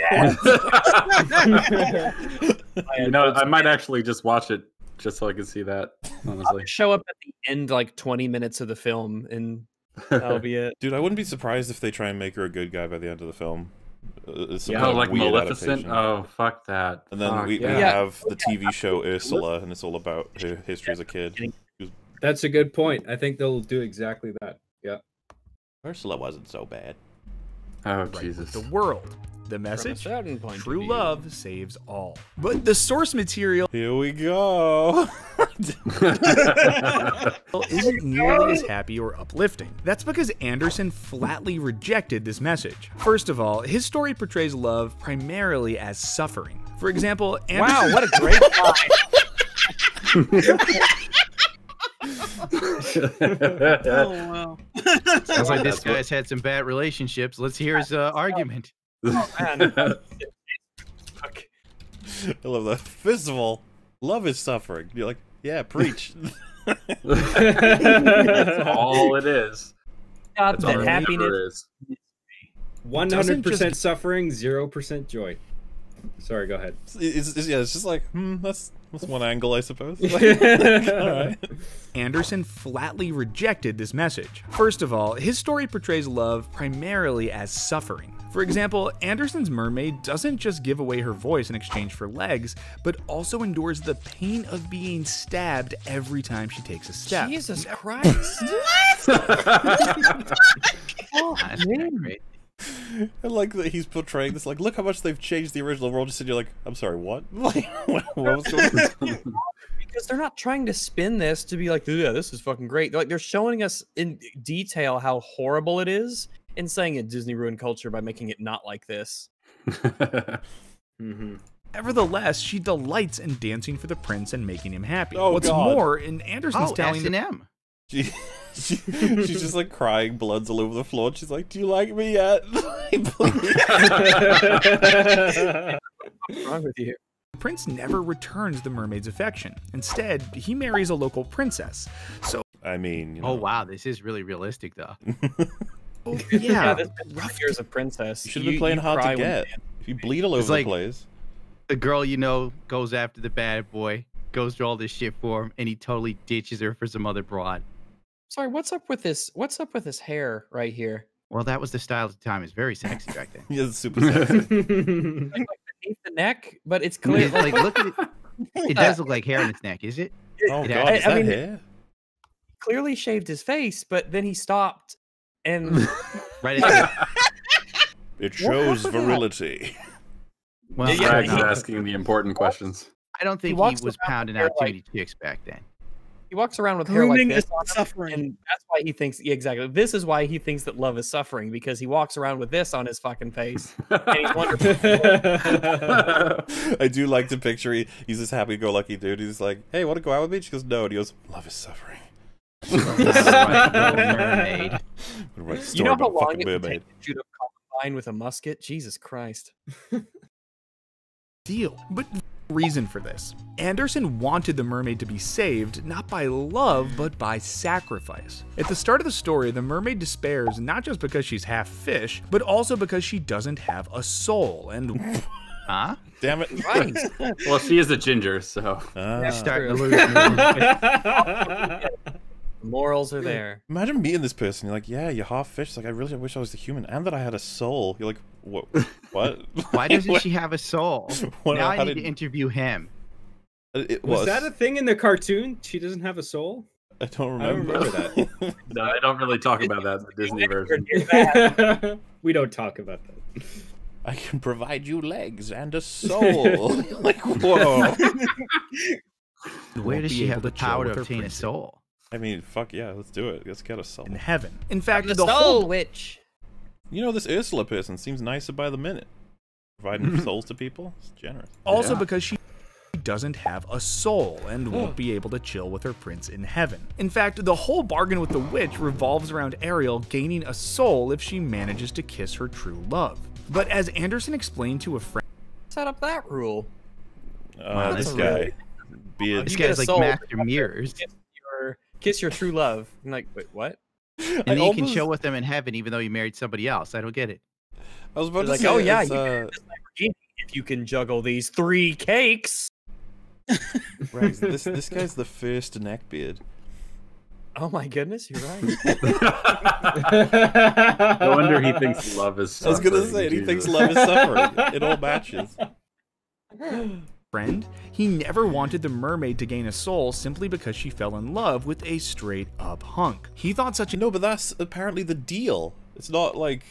know, I might actually just watch it just so I can see that. Honestly, Show up at the end, like twenty minutes of the film, and that'll be it. Dude, I wouldn't be surprised if they try and make her a good guy by the end of the film. Uh, yeah, kind of like Maleficent. adaptation. Oh, fuck that. And then Fuck we, we yeah. Yeah. have the TV show Ursula, and it's all about her history as a kid. That's a good point. I think they'll do exactly that. Yeah. Ursula wasn't so bad. Oh right Jesus. the world. The From a message? certain point of True view. love saves all. But the source material Here we go. isn't nearly as happy or uplifting. That's because Andersen flatly rejected this message. First of all, his story portrays love primarily as suffering. For example, Andersen Wow, what a great line! Oh wow. Sounds like this guy's had some bad relationships. Let's hear his uh, argument. I love that. First of all, love is suffering. You're like, Yeah, preach. That's all it is. Got That's that happiness. One hundred percent suffering, zero percent joy. Sorry, go ahead. It's, it's- yeah, it's just like, hmm, that's that's one angle, I suppose. Like, all right. Andersen flatly rejected this message. First of all, his story portrays love primarily as suffering. For example, Andersen's mermaid doesn't just give away her voice in exchange for legs, but also endures the pain of being stabbed every time she takes a step. Jesus Christ. Oh, that's kinda. I like that he's portraying this. Like, look how much they've changed the original role. Just and you're like, I'm sorry, what? Like, what was going because they're not trying to spin this to be like, yeah, this is fucking great. Like they're showing us in detail how horrible it is and saying it Disney ruined culture by making it not like this. Mm-hmm. Nevertheless, she delights in dancing for the prince and making him happy. Oh, What's God. more, in Andersen's Oh, telling S the and M. She, she, she's just like crying, blood's all over the floor. She's like, "Do you like me yet?" What's wrong with you? The prince never returns the mermaid's affection. Instead, he marries a local princess. So, I mean, you know, Oh wow, this is really realistic though. Oh, yeah, yeah, this is rough years of princess. you should have been playing hard to get. If you bleed all over It's the like- place, The girl you know goes after the bad boy, goes through all this shit for him, and he totally ditches her for some other broad. Sorry, what's up with this? What's up with this hair right here? Well, that was the style at the time. It's very sexy back then. yeah, it's super sexy. Like beneath the neck, but it's clear. It's like look at it. It does look like hair on its neck, is it? oh It god, has- is I- I that mean- hair? clearly shaved his face, but then he stopped and Right. At the, It shows happened to that? virility. well, Yeah, Craig's he- asking the important questions. I don't think he, walks was pounding with out too hair many chicks back then. he walks around with hair like Grooming this is on him, suffering. and that's why he thinks yeah, exactly. This is why he thinks that love is suffering because he walks around with this on his fucking face. And he's wonderful. I do like to picture he, he's this happy-go-lucky dude. He's like, "Hey, want to go out with me?" She goes, "No." And he goes, "Love is suffering." Right, little mermaid. I'm gonna write a story you know how long it would mermaid. take to shoot a Columbine with a musket? Jesus Christ! deal. But reason for this. Andersen wanted the mermaid to be saved not by love, but by sacrifice. At the start of the story, the mermaid despairs not just because she's half fish, but also because she doesn't have a soul. And Huh? Damn it! Right. well, she is a ginger, so. Ah. Starting to lose. me. The morals are there. Imagine meeting this person. You're like, "Yeah, you're half fish." It's like, I really wish I was a human and that I had a soul. You're like, "What? What? Why doesn't she have a soul? What- now I need did- to interview him. Uh, it Was was. that a thing in the cartoon? She doesn't have a soul. I don't I don't remember. remember No, I don't really talk about that in the Disney version. we don't talk about that. I can provide you legs and a soul. like, whoa. Where does she have the to power to her obtain a soul? I mean, fuck yeah, let's do it. Let's get a soul. in heaven. In fact, The the soul whole witch. You know, this Ursula person seems nicer by the minute. Providing souls to people, it's generous. Also Yeah. because she doesn't have a soul and won't be able to chill with her prince in heaven. In fact, the whole bargain with the witch revolves around Ariel gaining a soul if she manages to kiss her true love. But as Andersen explained to a friend, Set up that rule. Uh, That's this guy, really- beard. This guy's like soul, Master Mirrors. Kiss your, true love. I'm like, wait, what? And then you can chill with them in heaven even though you married somebody else. I don't get it. I was about They're to like, say, oh yeah, you uh, can if you can juggle these three cakes. Rex, this this guy's the first neckbeard. Oh my goodness, you're right. No wonder he thinks love is Suffering. I was gonna say, he thinks love is suffering. It all matches. friend, he never wanted the mermaid to gain a soul simply because she fell in love with a straight up hunk. He thought such a No, but that's apparently the deal. It's not like,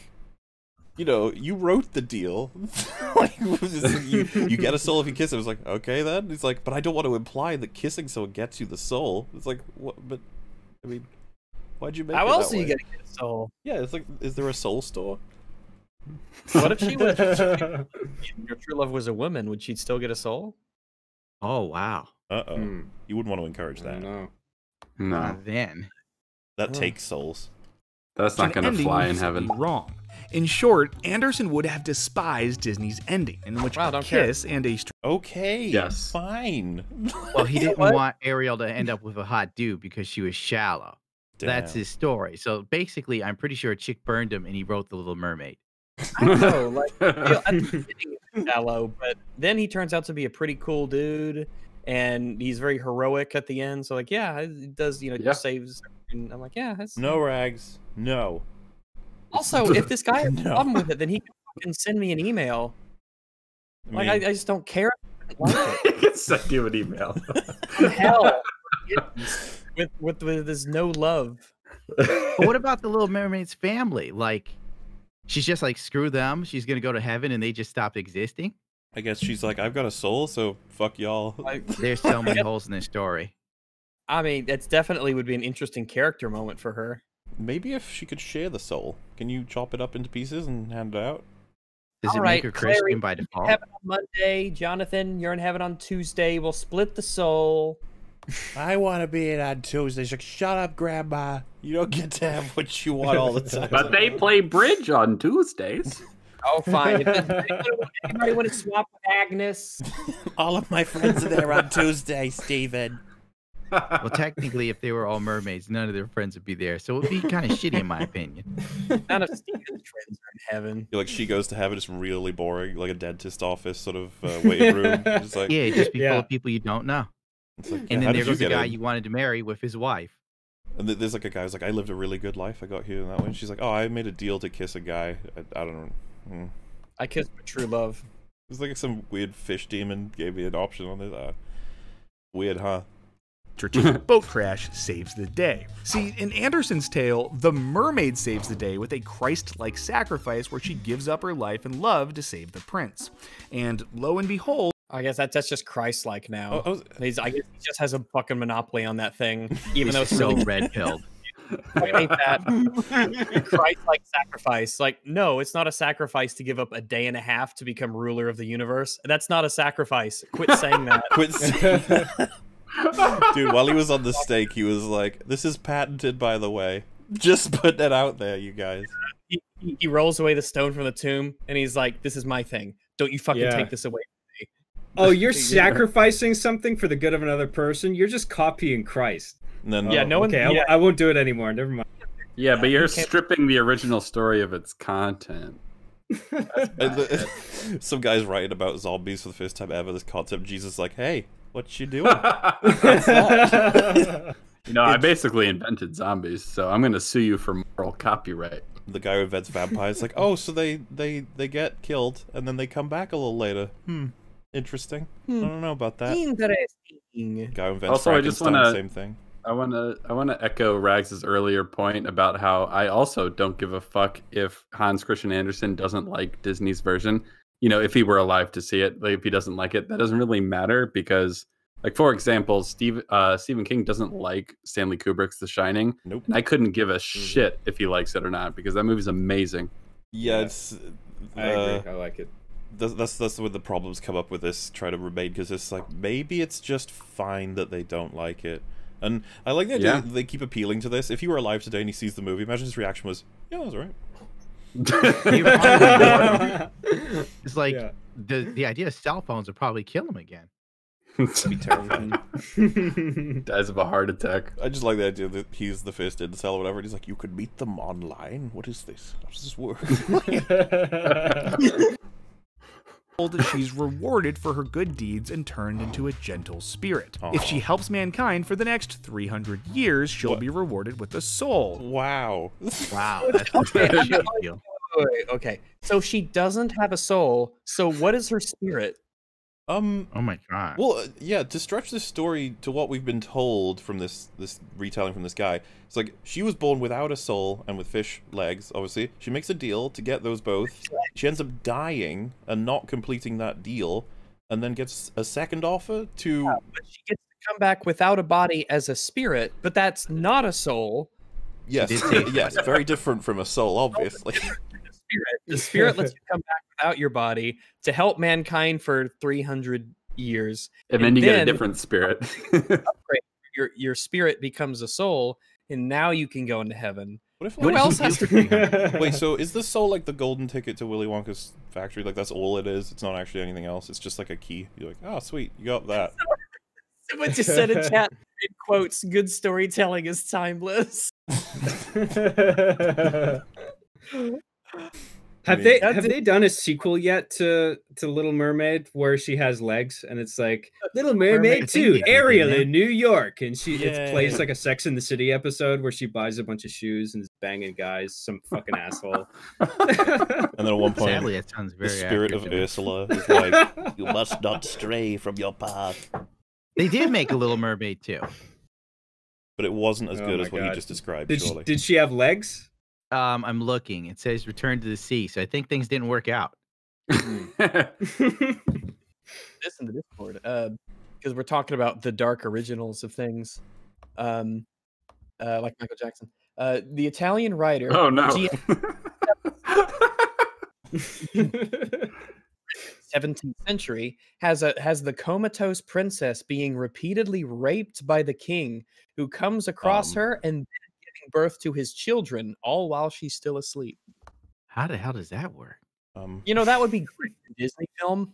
you know, you wrote the deal. like, you, you get a soul if you kiss him. It's like, okay then. He's like, but I don't want to imply that kissing someone gets you the soul. It's like, what? But I mean, why'd you make How it else that are you gonna get a soul? Yeah, it's like, is there a soul store? What if she was your true love was a woman? Would she still get a soul? Oh wow. Uh oh. Hmm, You wouldn't want to encourage that. know. No, Uh, then That Oh. takes souls. that's not gonna fly in heaven. Wrong. In short, Andersen would have despised Disney's ending, in which Wow, a don't care. kiss and a Okay. Yes. Fine. Well, he didn't want Ariel to end up with a hot dude because she was shallow. That's his story. So basically, I'm pretty sure a chick burned him and he wrote The Little Mermaid. I don't know, like you know, at the beginning it's shallow, but then he turns out to be a pretty cool dude, and he's very heroic at the end. So like, yeah, he does you know Yeah. saves. And I'm like, yeah, that's No rags. No. Also, if this guy has a problem with it, then he can send me an email. I Like, I, I just don't care. I don't like it. can send you an email. Hell, with with with this no love. But what about the Little Mermaid's family? Like, she's just like, screw them. She's going to go to heaven and they just stopped existing. I guess she's like, I've got a soul, so fuck y'all. Like, There's so many holes in this story. I mean, that's definitely would be an interesting character moment for her. Maybe if she could share the soul. Can you chop it up into pieces and hand it out? Does All it right, make her Christian by default? Heaven on Monday, Jonathan. You're in heaven on Tuesday. We'll split the soul. I want to be in on Tuesday. She's like, shut up, Grandma. You don't get to have what you want all the time. but they play bridge on Tuesdays. Oh, fine. If anybody, anybody want to swap with Agnes? all of my friends are there on Tuesday, Steven. Well, technically, if they were all mermaids, none of their friends would be there. So it would be kind of shitty, in my opinion. None of Steven's friends are in heaven. You're like, she goes to heaven, it's really boring, like a dentist office sort of uh, waiting room. It's like, Yeah, just be full of people you don't know. it's like, And how then did there goes you a get guy in? you wanted to marry with his wife. And th- there's like a guy who's like, I lived a really good life. I got here in that way. And she's like, oh, I made a deal to kiss a guy. I, I don't know. Hmm. I kissed my true love. It's like some weird fish demon gave me an option on it. Uh, weird, huh? strategic boat crash saves the day. See, in Andersen's tale, the mermaid saves the day with a Christ like sacrifice where she gives up her life and love to save the prince. And lo and behold, I guess that's that's just Christ-like now. Oh, I was- He's, I guess he just has a fucking monopoly on that thing, even though it's so really red pilled. fucking ain't that Christ-like sacrifice. Like, no, it's not a sacrifice to give up a day and a half to become ruler of the universe. That's not a sacrifice. Quit saying that. Quit saying that. Dude, while he was on the stake, he was like, this is patented, by the way. Just put that out there, you guys. He, he, he rolls away the stone from the tomb, and he's like, "This is my thing. Don't you fucking Yeah. take this away." Oh, you're sacrificing something for the good of another person. You're just copying Christ. And then, Yeah, Oh, no one- Okay, yeah. I, won't do it anymore. Never mind. Yeah, but you're stripping the original story of its content. some guy's writing about zombies for the first time ever. This concept, Jesus, is like, hey, what you doing? You know, I basically invented zombies, so I'm going to sue you for moral copyright. the guy who invents vampires, like, oh, so they they they get killed and then they come back a little later. Hmm, interesting. I don't know about that. Interesting. Guy who invents Also, I just wanna- same thing. I want to I want to echo Rags's earlier point about how I also don't give a fuck if Hans Christian Andersen doesn't like Disney's version. You know, if he were alive to see it, like if he doesn't like it, that doesn't really matter because like for example, Steve uh Stephen King doesn't like Stanley Kubrick's The Shining. Nope. And I couldn't give Mm-hmm. a shit if he likes it or not because that movie's amazing. Yeah, Yeah. it's. I uh, agree. I like it. That's that's that's where the problems come up with this try to remain because it's like maybe it's just fine that they don't like it and i like the idea Yeah. that they keep appealing to this if he were alive today and he sees the movie imagine his reaction was yeah that was alright He would probably- it's like Yeah. the the idea of cell phones would probably kill him again. be terrifying Dies of a heart attack. i just like the idea that he's the first incel or whatever and he's like you could meet them online what is this how does this work told that she's rewarded for her good deeds and turned into a gentle spirit. If she helps mankind for the next 300 years, she'll What? be rewarded with a soul. wow Wow, that's a shit deal. Wait, okay, so she doesn't have a soul. So what is her spirit? Um Oh my god. Well, yeah, to stretch this story to what we've been told from this this retelling from this guy, it's like she was born without a soul and with fish legs. Obviously, she makes a deal to get those both. She ends up dying and not completing that deal, and then gets a second offer to. But she gets to come back without a body as a spirit, but that's not a soul. Yes, yes, very different from a soul, obviously. The spirit, the spirit lets you come back without your body to help mankind for three hundred years. And then And you get a different spirit. Your your spirit becomes a soul, and now you can go into heaven. What if Who like, else has to Wait, so is this so like the golden ticket to Willy Wonka's factory? Like that's all it is. It's not actually anything else. It's just like a key. You're like, oh sweet, you got that. Someone just said in chat in quotes, good storytelling is timeless. Have I mean, they have it. they done a sequel yet to to Little Mermaid where she has legs and it's like Little Mermaid, I Mermaid two Ariel in New York and she Yeah. it plays like a Sex in the City episode where she buys a bunch of shoes and is banging guys some fucking asshole. And then at one point, Sadly, that sounds the very spirit of. Ursula is like, you must not stray from your path. They did make a Little Mermaid too. But it wasn't as Oh good my as what you just described. Did she, did she have legs? Um, I'm looking. It says return to the sea, so I think things didn't work out. this in the Discord, because we're talking about the dark originals of things, um, uh, like Michael Jackson. Uh, the Italian writer. oh no. G- 17th century has a has the comatose princess being repeatedly raped by the king who comes across Um. her and then giving birth to his children all while she's still asleep How the hell does that work? Um, you know that would be great in a disney film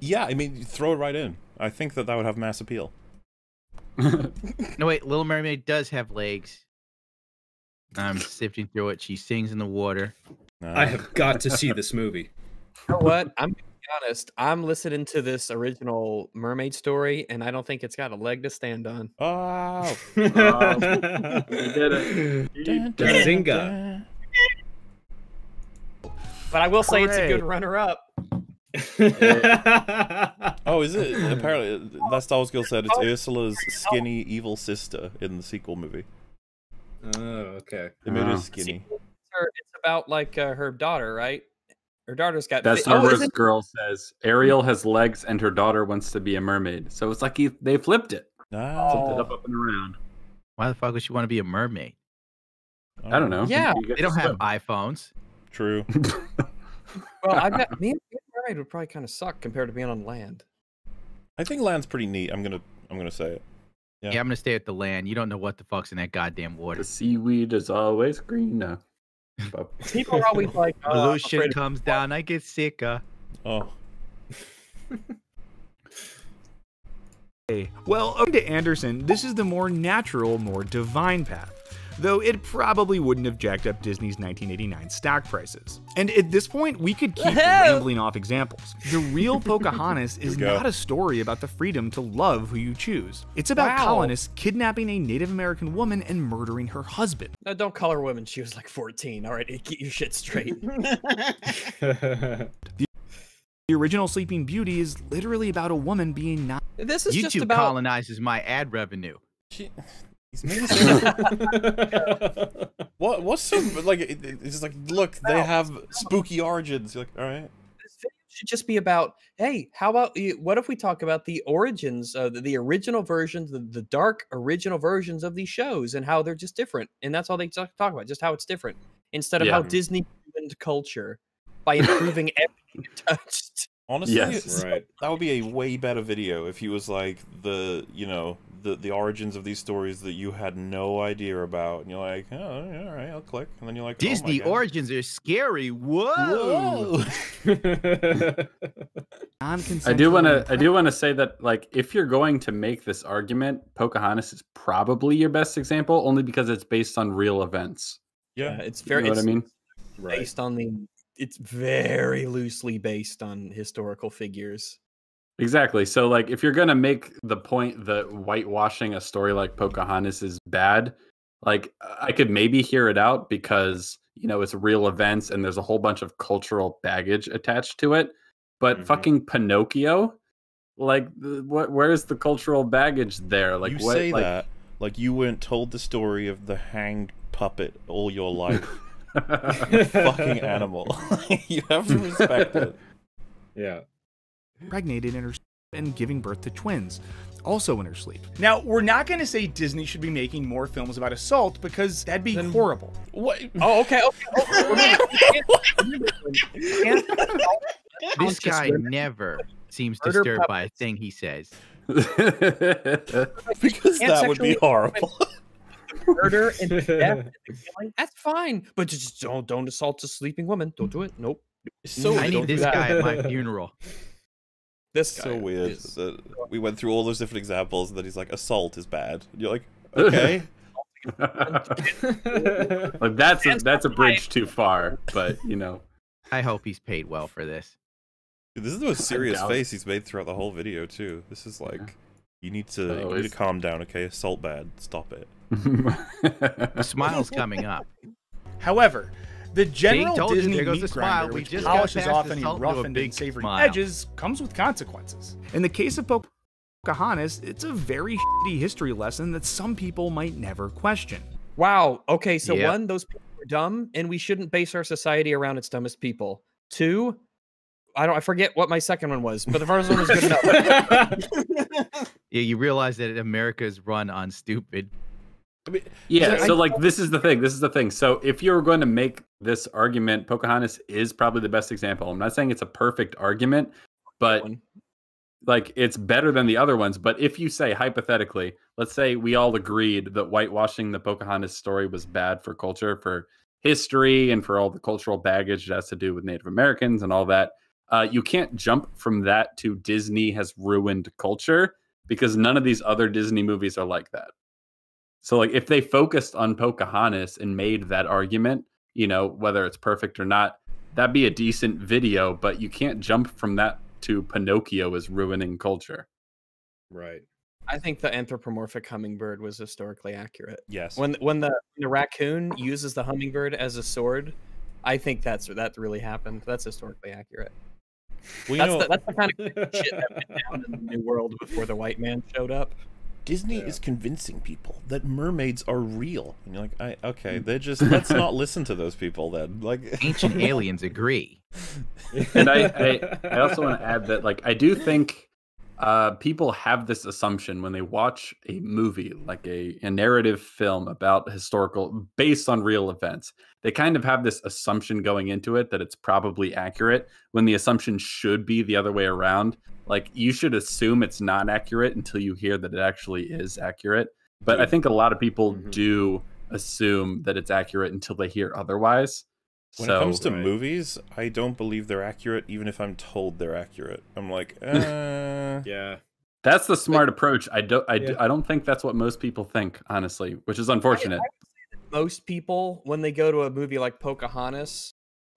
yeah, I mean, throw it right in. I think that that would have mass appeal. No, wait. Little Mermaid does have legs. I'm sifting through it. She sings in the water. Nah. I have got to see this movie. you know what i'm gonna be honest i'm listening to this original mermaid story and i don't think it's got a leg to stand on Oh, you did it. Dun, dun, Bazinga. dun. but i will say it's a good runner-up Oh, is it? Apparently, that Star Wars girl said it's Oh. Ursula's skinny evil sister in the sequel movie. oh, okay. They made Oh. her skinny. it's about like uh, her daughter, right? Her daughter's got. That fi- Star oh, Wars isn't- girl says Ariel has legs and her daughter wants to be a mermaid. So it's like he, they flipped it. Ah, Flipped it Oh. up, up and around. Why the fuck would she want to be a mermaid? I don't know. Yeah. They don't have iPhones. True. Well, I bet me and me and Mermaid would probably kind of suck compared to being on land. I think land's pretty neat. I'm gonna, I'm gonna say it. Yeah. Yeah. I'm gonna stay at the land. You don't know what the fuck's in that goddamn water. The seaweed is always green now. But- People are always like, oh, I'm Pollution afraid of- comes down. I get sicker. Uh. Oh, hey, Well, according to Andersen, this is the more natural, more divine path. Though it probably wouldn't have jacked up Disney's 1989 stock prices. And at this point, we could keep rambling off examples. The real Pocahontas is not a story about the freedom to love who you choose. It's about Wow. colonists kidnapping a Native American woman and murdering her husband. No, don't call her woman. She was like 14. All right, get your shit straight. The original Sleeping Beauty is literally about a woman being not. This is just YouTube about. colonizes my ad revenue. she, he's making sense. what? What's so like? it- it- It's just like, look, they have spooky origins. You're like, all right. This video should just be about. Hey, how about you- what if we talk about the origins, uh, the, the original versions, the, the dark original versions of these shows, and how they're just different, and that's all they talk, talk about, just how it's different, instead of how Yeah. Disney ruined culture by improving everything it touched. Honestly, Yes. right. that would be a way better video if he was like the, you know, the the origins of these stories that you had no idea about, and you're like, oh, all right, I'll click, and then you're like, oh my Disney God. origins are scary. Whoa. Whoa. I do want to. I do want to say that, like, if you're going to make this argument, Pocahontas is probably your best example, only because it's based on real events. Yeah, Yeah, it's You very. know what I it's mean? right. based on the. It's very loosely based on historical figures. Exactly. So, like, if you're gonna make the point that whitewashing a story like Pocahontas is bad, like, I could maybe hear it out because you know it's real events and there's a whole bunch of cultural baggage attached to it. But Mhm. fucking Pinocchio, like, what? Where's the cultural baggage there? Like, you what? say like, that like you weren't told the story of the hanged puppet all your life. You fucking animal. you have to respect it. Yeah. Impregnated in her sleep and giving birth to twins, also in her sleep. Now, we're not going to say Disney should be making more films about assault because that'd be Then- horrible. What? Oh, okay, okay. okay. This guy never seems Murder disturbed by a thing he says. Because that would be horrible. murder and death and the killing, that's fine. But just don't don't assault a sleeping woman. Don't do it. Nope. So I need this guy at my funeral. This guy so weird is- that we went through all those different examples and then he's like assault is bad. And you're like, okay. like that's a, that's a bridge too far, but you know. I hope he's paid well for this. Dude, this is the most serious face he's made throughout the whole video too. This is like you need to Oh, you need to calm down, okay? Assault bad. Stop it. The smile's coming up. However, the general told Disney there meat the smile. grinder, We which just polishes past off any salt to a roughened big and savory smile. edges, comes with consequences. In the case of Pocahontas, it's a very shitty history lesson that some people might never question. Wow. Okay. So Yep. one, those people are dumb, and we shouldn't base our society around its dumbest people. Two, I don't. I forget what my second one was, but the first one was good enough. Yeah, you realize that America is run on stupid. Yeah, I- so like this is the thing. This is the thing. So if you're going to make this argument, Pocahontas is probably the best example. I'm not saying it's a perfect argument, but like it's better than the other ones. But if you say hypothetically, let's say we all agreed that whitewashing the Pocahontas story was bad for culture, for history, and for all the cultural baggage that has to do with Native Americans and all that. Uh, you can't jump from that to Disney has ruined culture because none of these other Disney movies are like that. So like if they focused on Pocahontas and made that argument, you know, whether it's perfect or not, that'd be a decent video, but you can't jump from that to Pinocchio is ruining culture. right. I think the anthropomorphic hummingbird was historically accurate. Yes. When when the when the raccoon uses the hummingbird as a sword, I think that's that really happened. That's historically accurate. well, That's know, the, that's the kind of shit that went down in the new world before the white man showed up. Disney Yeah. is convincing people that mermaids are real. And you're like, I okay, they're just let's not listen to those people then. Like Ancient aliens agree. And I, I, I also want to add that like I do think uh, people have this assumption when they watch a movie, like a, a narrative film about historical based on real events. They kind of have this assumption going into it that it's probably accurate when the assumption should be the other way around. Like you should assume it's not accurate until you hear that it actually is accurate. But I think a lot of people Mhm. do assume that it's accurate until they hear otherwise. when so, it comes to Right. movies, I don't believe they're accurate, even if I'm told they're accurate. I'm like, uh, Yeah. That's the smart approach. I don't. I, do, Yeah. I don't think that's what most people think, honestly, which is unfortunate. Most people, when they go to a movie like Pocahontas,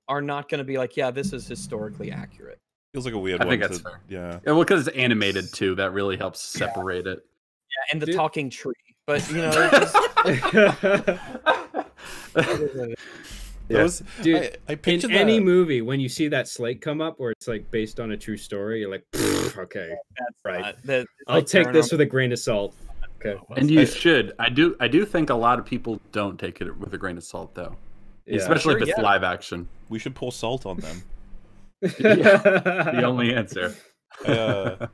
are not going to be like, "Yeah, this is historically accurate." Feels like a weird I one think that's to, fair. yeah. Yeah, well, because it's animated too, that really helps separate it. Yeah, and the Dude. talking tree. But you know, it's just- That was, Dude, I, I pictured In any that. movie, when you see that slate come up where it's like based on a true story, you're like, okay, that's Right. not- that- I'll like take this paranormal- with a grain of salt. Okay. and you I- should. I do. I do think a lot of people don't take it with a grain of salt, though, Yeah. especially Sure, if it's yeah. live action. We should pour salt on them. The only answer. Uh,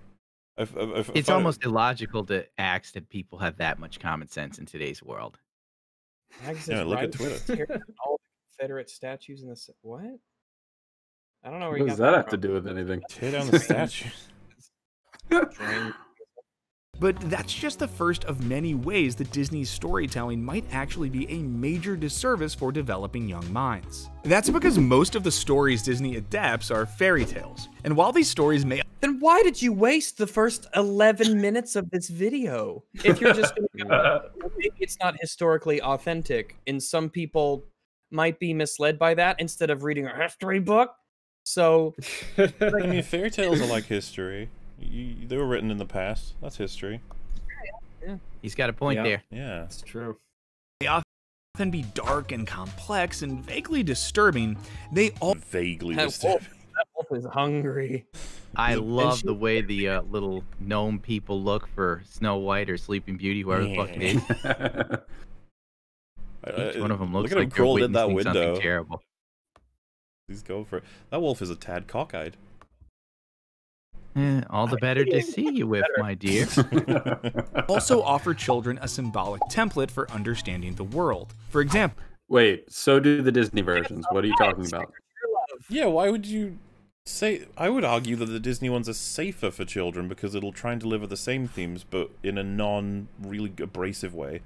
I've, I've, I've It's found- almost illogical to ask that people have that much common sense in today's world. Yeah, is look at Twitter. All Confederate statues in the s- what? I don't know where What you does got that have to do with anything? tear down the statue. Strange. But that's just the first of many ways that Disney's storytelling might actually be a major disservice for developing young minds. That's because most of the stories Disney adapts are fairy tales. And while these stories may Then why did you waste the first 11 minutes of this video? If you're just going to go, maybe it's not historically authentic, and some people might be misled by that instead of reading a history book. So, I mean, fairy tales are like history. You, they were written in the past. That's history. He's got a point Yeah. there. Yeah. It's true. They often be dark and complex and vaguely disturbing, they all Vaguely that disturbing. wolf, that wolf is hungry. I love the way the uh, little gnome people look for Snow White or Sleeping Beauty, whoever the fuck it is. Each one of them looks Look at like they're crawling in that window. terrible. He's going for it. That wolf is a tad cockeyed. Eh, all the better to see you with, my dear. also offer children a symbolic template for understanding the world. For example, Wait, so do the Disney versions. What are you talking about? Yeah, why would you say? I would argue that the Disney ones are safer for children because it'll try and deliver the same themes, but in a non really abrasive way.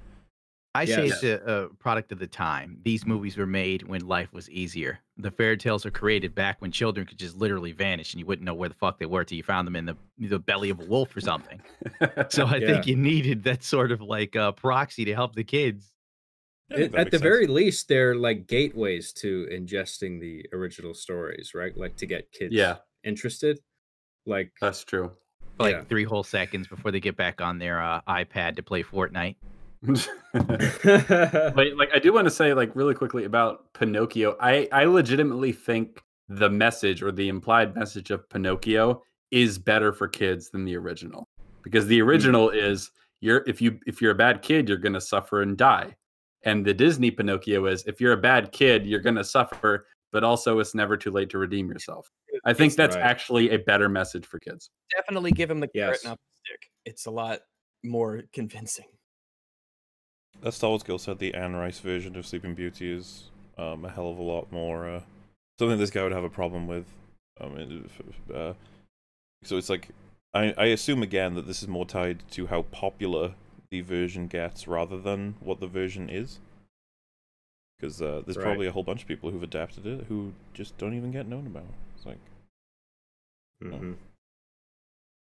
I say it's a, a product of the time. These movies were made when life was easier. The fairy tales are created back when children could just literally vanish and you wouldn't know where the fuck they were till you found them in the the belly of a wolf or something. So I Yeah. think you needed that sort of like uh, proxy to help the kids. It- at the sense. very least, they're like gateways to ingesting the original stories, right? Like to get kids Yeah. interested. Like That's true. Like Yeah. three whole seconds before they get back on their uh, iPad to play Fortnite. but like I do want to say like really quickly about Pinocchio. I I legitimately think the message or the implied message of Pinocchio is better for kids than the original. Because the original is you're if you if you're a bad kid, you're going to suffer and die. And the Disney Pinocchio is if you're a bad kid, you're going to suffer, but also it's never too late to redeem yourself. I think that's right. actually a better message for kids. Definitely give him the carrot, Yes. not the stick. It's a lot more convincing. That Star Wars girl said the Anne Rice version of Sleeping Beauty is um, a hell of a lot more uh, something this guy would have a problem with. Um, it- uh, so it's like I, I assume again that this is more tied to how popular the version gets rather than what the version is. Because uh, there's Right. probably a whole bunch of people who've adapted it who just don't even get known about. It's like mhm.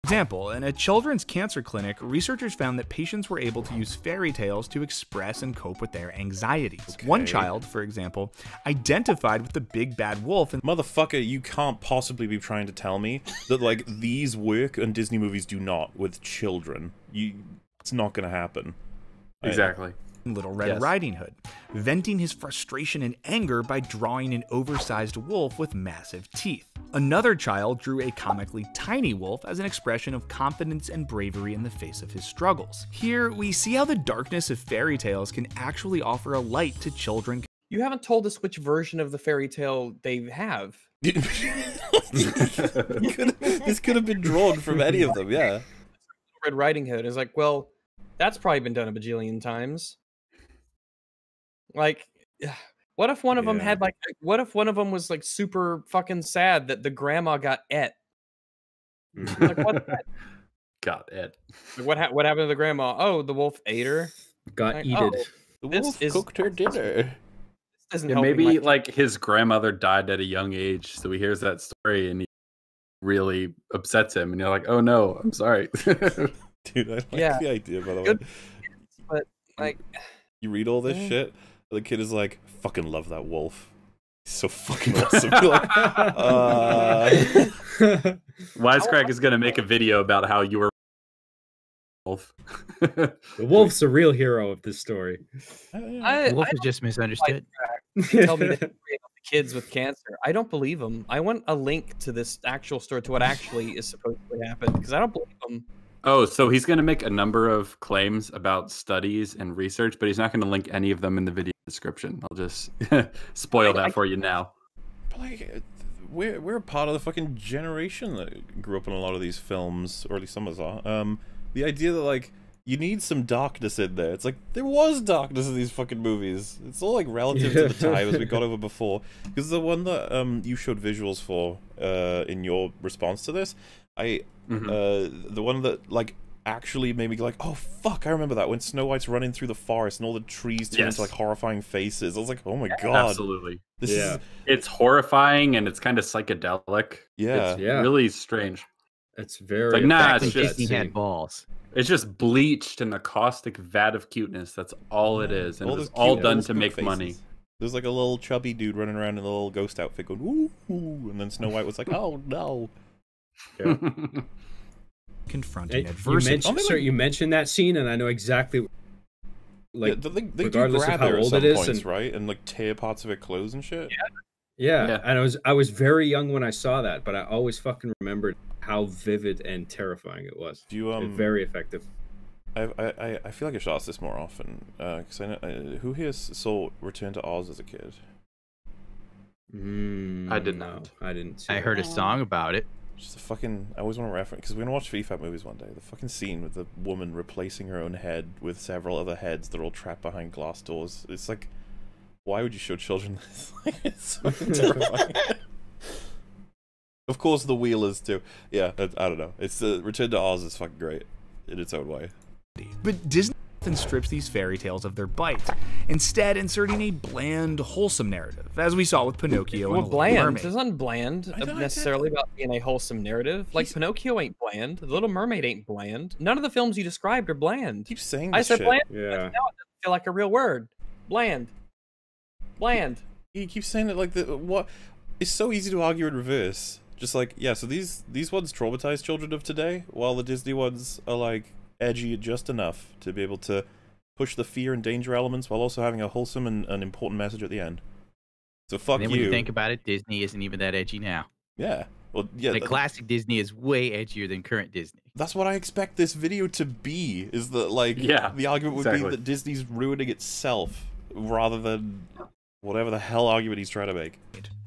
Example, in a children's cancer clinic, researchers found that patients were able to use fairy tales to express and cope with their anxieties. One child, for example, identified with the big bad wolf and motherfucker, you can't possibly be trying to tell me that like these work and Disney movies do not with children. You, it's not gonna happen. I- Exactly. Little Red Yes. Riding Hood, venting his frustration and anger by drawing an oversized wolf with massive teeth. Another child drew a comically tiny wolf as an expression of confidence and bravery in the face of his struggles. Here, we see how the darkness of fairy tales can actually offer a light to children You haven't told us which version of the fairy tale they have. Could- this could have been drawn from any of them. Yeah. Red Riding Hood is like, well, that's probably been done a bajillion times. Like, what if one of them had like, what if one of them was like super fucking sad that the grandma got et? Like, what. Got it. Like, what, ha- what happened to the grandma? Oh, the wolf ate her. got Like, eated. oh, The wolf is- cooked her dinner. Yeah, maybe like his grandmother died at a young age, so he hears that story and he really upsets him, and you're like, "Oh no, I'm sorry." Dude, I like Yeah. the idea, by the way. But like, You read all this Yeah. shit, the kid is like, fucking love that wolf. He's so fucking awesome. You're like, uh... Wisecrack is gonna make a video about how you were wolf. the wolf's a real hero of this story. I, The wolf I is just misunderstood. tell me the the kids with cancer. I don't believe them. I want a link to this actual story to what actually is supposed to happen because I don't believe them. Oh, so he's gonna make a number of claims about studies and research, but he's not gonna link any of them in the video description. I'll just spoil I- that for you now. Like, uh, we're we're a part of the fucking generation that grew up in a lot of these films, or at least some of us are. Um, the idea that like you need some darkness in there. It's like there was darkness in these fucking movies. It's all like relative to the time as we got over before. Because the one that um you showed visuals for uh in your response to this, I Mhm. uh the one that like actually made me go like, oh fuck, I remember that when Snow White's running through the forest and all the trees turn Yes. into like horrifying faces. I was like, oh my god, Absolutely. this Yeah. is It's horrifying and it's kind of psychedelic. yeah. It's Yeah. really strange. It's very Like, nah, it's just Disney had balls. It's just bleached in a caustic vat of cuteness. That's all it is, and All it was those all cute done little to make faces. money. There's like a little chubby dude running around in a little ghost outfit going woo, woo and then Snow White was like, "Oh no." confronting Hey, you, adversity. mentioned, Only sir, like- you mentioned that scene, and I know exactly. Like, yeah, they, they do regardless of how at old it is points, and- right? And like tear parts of her clothes and shit. yeah, Yeah. and I was I was very young when I saw that, but I always fucking remembered how vivid and terrifying it was. Do you It- um? very effective. I, I I- I feel like I should ask this more often. Uh, cause I know uh, who here s- saw Return to Oz as a kid. Mm, I did no, not. I didn't. See I that. heard a song about it. Just the fucking. I always want to reference because we're gonna watch FIFA movies one day. The fucking scene with the woman replacing her own head with several other heads that are all trapped behind glass doors. It's like, why would you show children this? Like, it's so terrifying. of course, the Wheelers too. Yeah, I, I don't know. It's the Return to Oz is fucking great in its own way. But Disney often strips these fairy tales of their bite, instead inserting a bland, wholesome narrative, as we saw with Pinocchio Well, and the Little bland. Mermaid. There's nothing bland I necessarily about being a wholesome narrative. Like Pinocchio ain't bland. The Little Mermaid ain't bland. None of the films you described are bland. Keep saying I said shit. bland. Yeah. Now it doesn't feel like a real word. Bland. Bland. You keep saying it like the what? It's so easy to argue in reverse. Just like yeah, so these these ones traumatize children of today, while the Disney ones are like edgy just enough to be able to push the fear and danger elements while also having a wholesome and an important message at the end. So fuck and then you. when you think about it, Disney isn't even that edgy now. yeah. Well, yeah. like th- classic Disney is way edgier than current Disney. that's what I expect this video to be. Is that like Yeah, the argument would exactly. be that Disney's ruining itself rather than whatever the hell argument he's trying to make.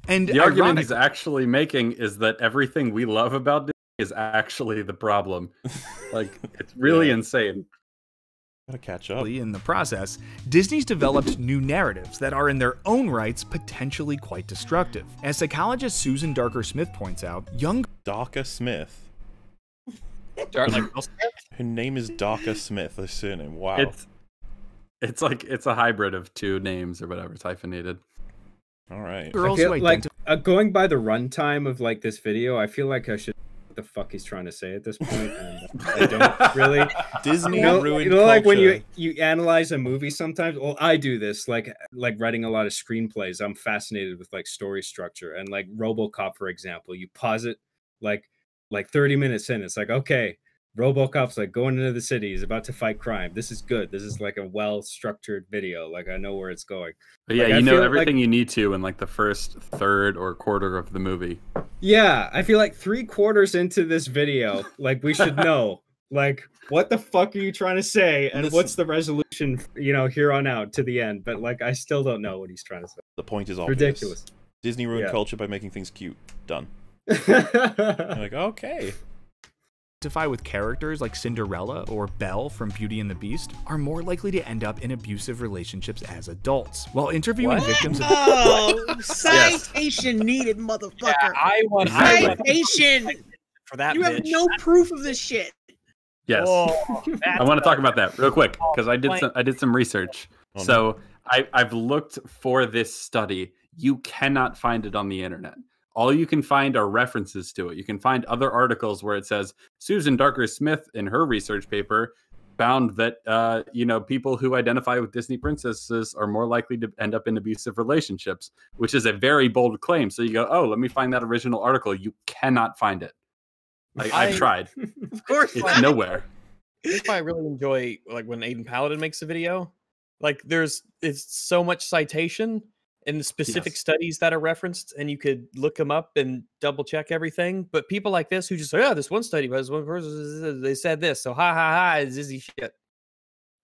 And The argument he's actually making is that everything we love about Disney is actually the problem. Like it's really Yeah. insane. Gotta catch up. in the process, Disney's developed new narratives that are in their own rights potentially quite destructive. As psychologist Susan Darker Smith points out, young Darker Smith. Dark like Her name is Darker Smith. Her surname. Wow. It's it's like it's a hybrid of two names or whatever. It's hyphenated. All right. girls I feel who like uh, going by the runtime of like this video, I feel like I should what the fuck he's trying to say at this point. And I don't really. Disney You know, ruined you know like when you you analyze a movie sometimes. Well, I do this like like writing a lot of screenplays. I'm fascinated with like story structure and like RoboCop, for example. You pause it like like 30 minutes in. It's like okay, RoboCop's like going into the city. He's about to fight crime. This is good. This is like a well structured video. Like I know where it's going. But yeah, Like, I you know feel like- everything you need to in like the first third or quarter of the movie. Yeah, I feel like three quarters into this video, like we should know, like what the fuck are you trying to say, and Listen. what's the resolution, you know, here on out to the end. But like, I still don't know what he's trying to say. The point is obvious. Ridiculous. Disney ruined Yeah. culture by making things cute. Done. You're like, okay. With characters like Cinderella or Belle from Beauty and the Beast are more likely to end up in abusive relationships as adults. While interviewing What? victims of Oh, citation needed, motherfucker. Yeah, I want I want citation. for that. You have no proof of this shit. Yes. Oh, I want to talk about that real quick oh, because I did some I did some research. Oh, no. so I I've looked for this study. You cannot find it on the internet. All you can find are references to it. You can find other articles where it says Susan Darker Smith in her research paper found that uh, you know people who identify with Disney princesses are more likely to end up in abusive relationships, which is a very bold claim. So you go, oh, let me find that original article. You cannot find it. Like I- I've tried. Of course. It's nowhere. That's why I really enjoy like when Aydin Paladin makes a video. Like there's it's so much citation and the specific Yes. studies that are referenced, and you could look them up and double check everything. But people like this who just say, "Oh, this one study was one person they said this," so ha ha ha, is Izzy shit.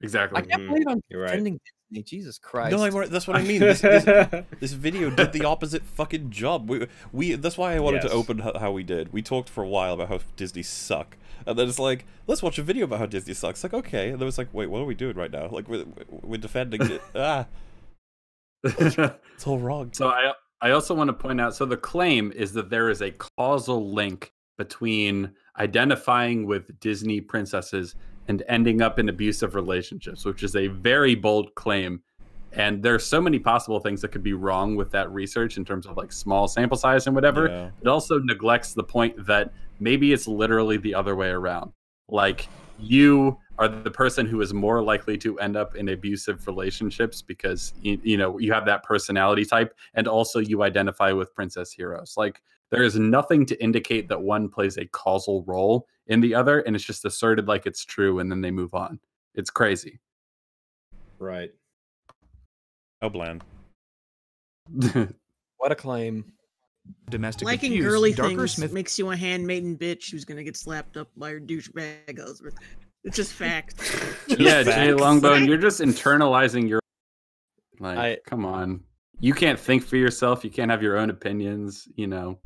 Exactly. I can't Mhm. believe I'm You're right. defending Disney. Jesus Christ! No, I'm, that's what I mean. This, this, this video did the opposite fucking job. We, we that's why I wanted to open how we did. We talked for a while about how Disney suck, and then it's like, let's watch a video about how Disney sucks. Like, okay, and then it's like, wait, what are we doing right now? Like, we're, we're defending it. Ah, it's all wrong. So I I also want to point out so the claim is that there is a causal link between identifying with Disney princesses and ending up in abusive relationships, which is a very bold claim. And there's so many possible things that could be wrong with that research in terms of like small sample size and whatever. Yeah. It also neglects the point that maybe it's literally the other way around. Like you are the person who is more likely to end up in abusive relationships because you, you know you have that personality type and also you identify with princess heroes like there is nothing to indicate that one plays a causal role in the other and it's just asserted like it's true and then they move on it's crazy right. oh bland. What a claim! domestic Liking abuse, girly Darker things Smith makes you a handmaiden bitch who's gonna get slapped up by her douchebag husband. It's just fact. yeah JLongBone you're just internalizing your like I- come on. You can't think for yourself. You can't have your own opinions you know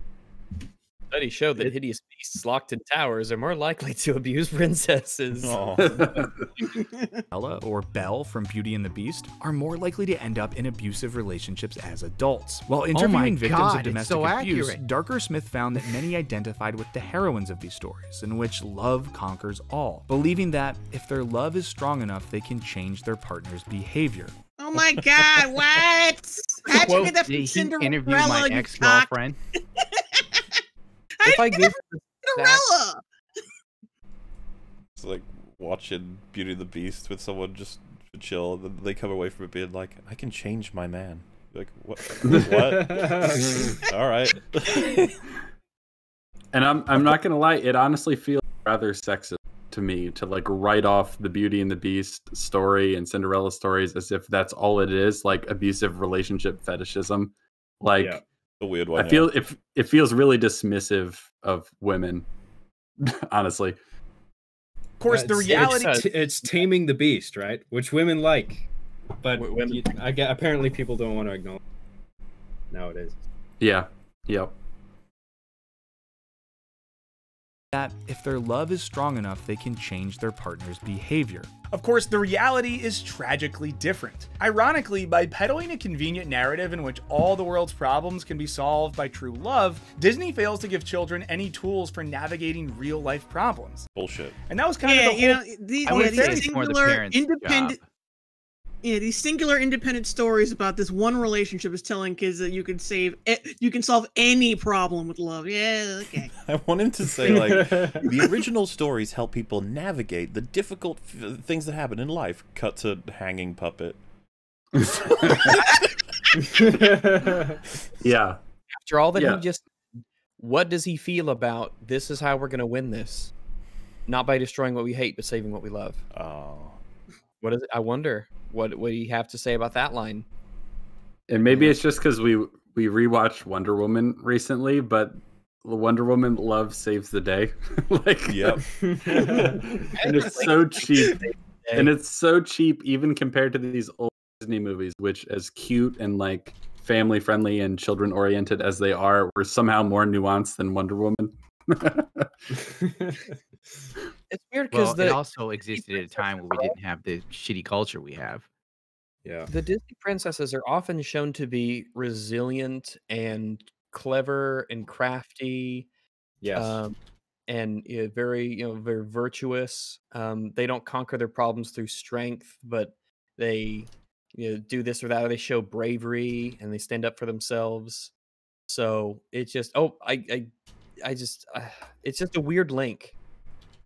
Study showed that hideous beasts locked in towers are more likely to abuse princesses. Oh. Bella or Belle from Beauty and the Beast are more likely to end up in abusive relationships as adults. While oh interviewing victims God, of domestic so abuse, accurate. Darker Smith found that many identified with the heroines of these stories, in which love conquers all, believing that if their love is strong enough, they can change their partner's behavior. Oh my god, what? How'd you get that did from he interview my Cinderella, you ex cock? girlfriend? If I gave Cinderella! It's like watching Beauty and the Beast with someone just to chill, and then they come away from it being like, "I can change my man." Like what? what? All right. And I'm I'm not gonna lie, it honestly feels rather sexist to me to like write off the Beauty and the Beast story and Cinderella stories as if that's all it is, like abusive relationship fetishism. Like Yeah. A weird one. I feel if it feels really dismissive of women, honestly. Of course, the It's- reality. it's, it's taming the beast, right? Which women like, but women- you- I get apparently people don't want to acknowledge nowadays. Yeah. Yep. That if their love is strong enough, they can change their partner's behavior. Of course, the reality is tragically different. Ironically, by peddling a convenient narrative in which all the world's problems can be solved by true love, Disney fails to give children any tools for navigating real life problems. bullshit. And that was kind Yeah, of the you know, these, I yeah, would these say it's more the singular, parents' independent, job. Yeah, these singular independent stories about this one relationship is telling kids that you can save, you can solve any problem with love. Yeah, okay. I want him to say like the original stories help people navigate the difficult f- things that happen in life. Cut to hanging puppet. yeah. After all that Yeah. he just, what does he feel about this is how we're going to win this? Not by destroying what we hate, but saving what we love. Oh. What is it? I wonder what what do you have to say about that line? And maybe it's just because we we rewatched Wonder Woman recently, but Wonder Woman love saves the day. like Yep. and it's so cheap. And it's so cheap even compared to these old Disney movies, which as cute and like family friendly and children oriented as they are, were somehow more nuanced than Wonder Woman. It's weird because Well, the it also existed at a time where we didn't have the shitty culture we have. yeah. the Disney princesses are often shown to be resilient and clever and crafty. Yes. um, and yeah, very you know very virtuous. Um, they don't conquer their problems through strength, but they you know do this or that. Or they show bravery and they stand up for themselves. So it's just oh I I, I just uh, it's just a weird link.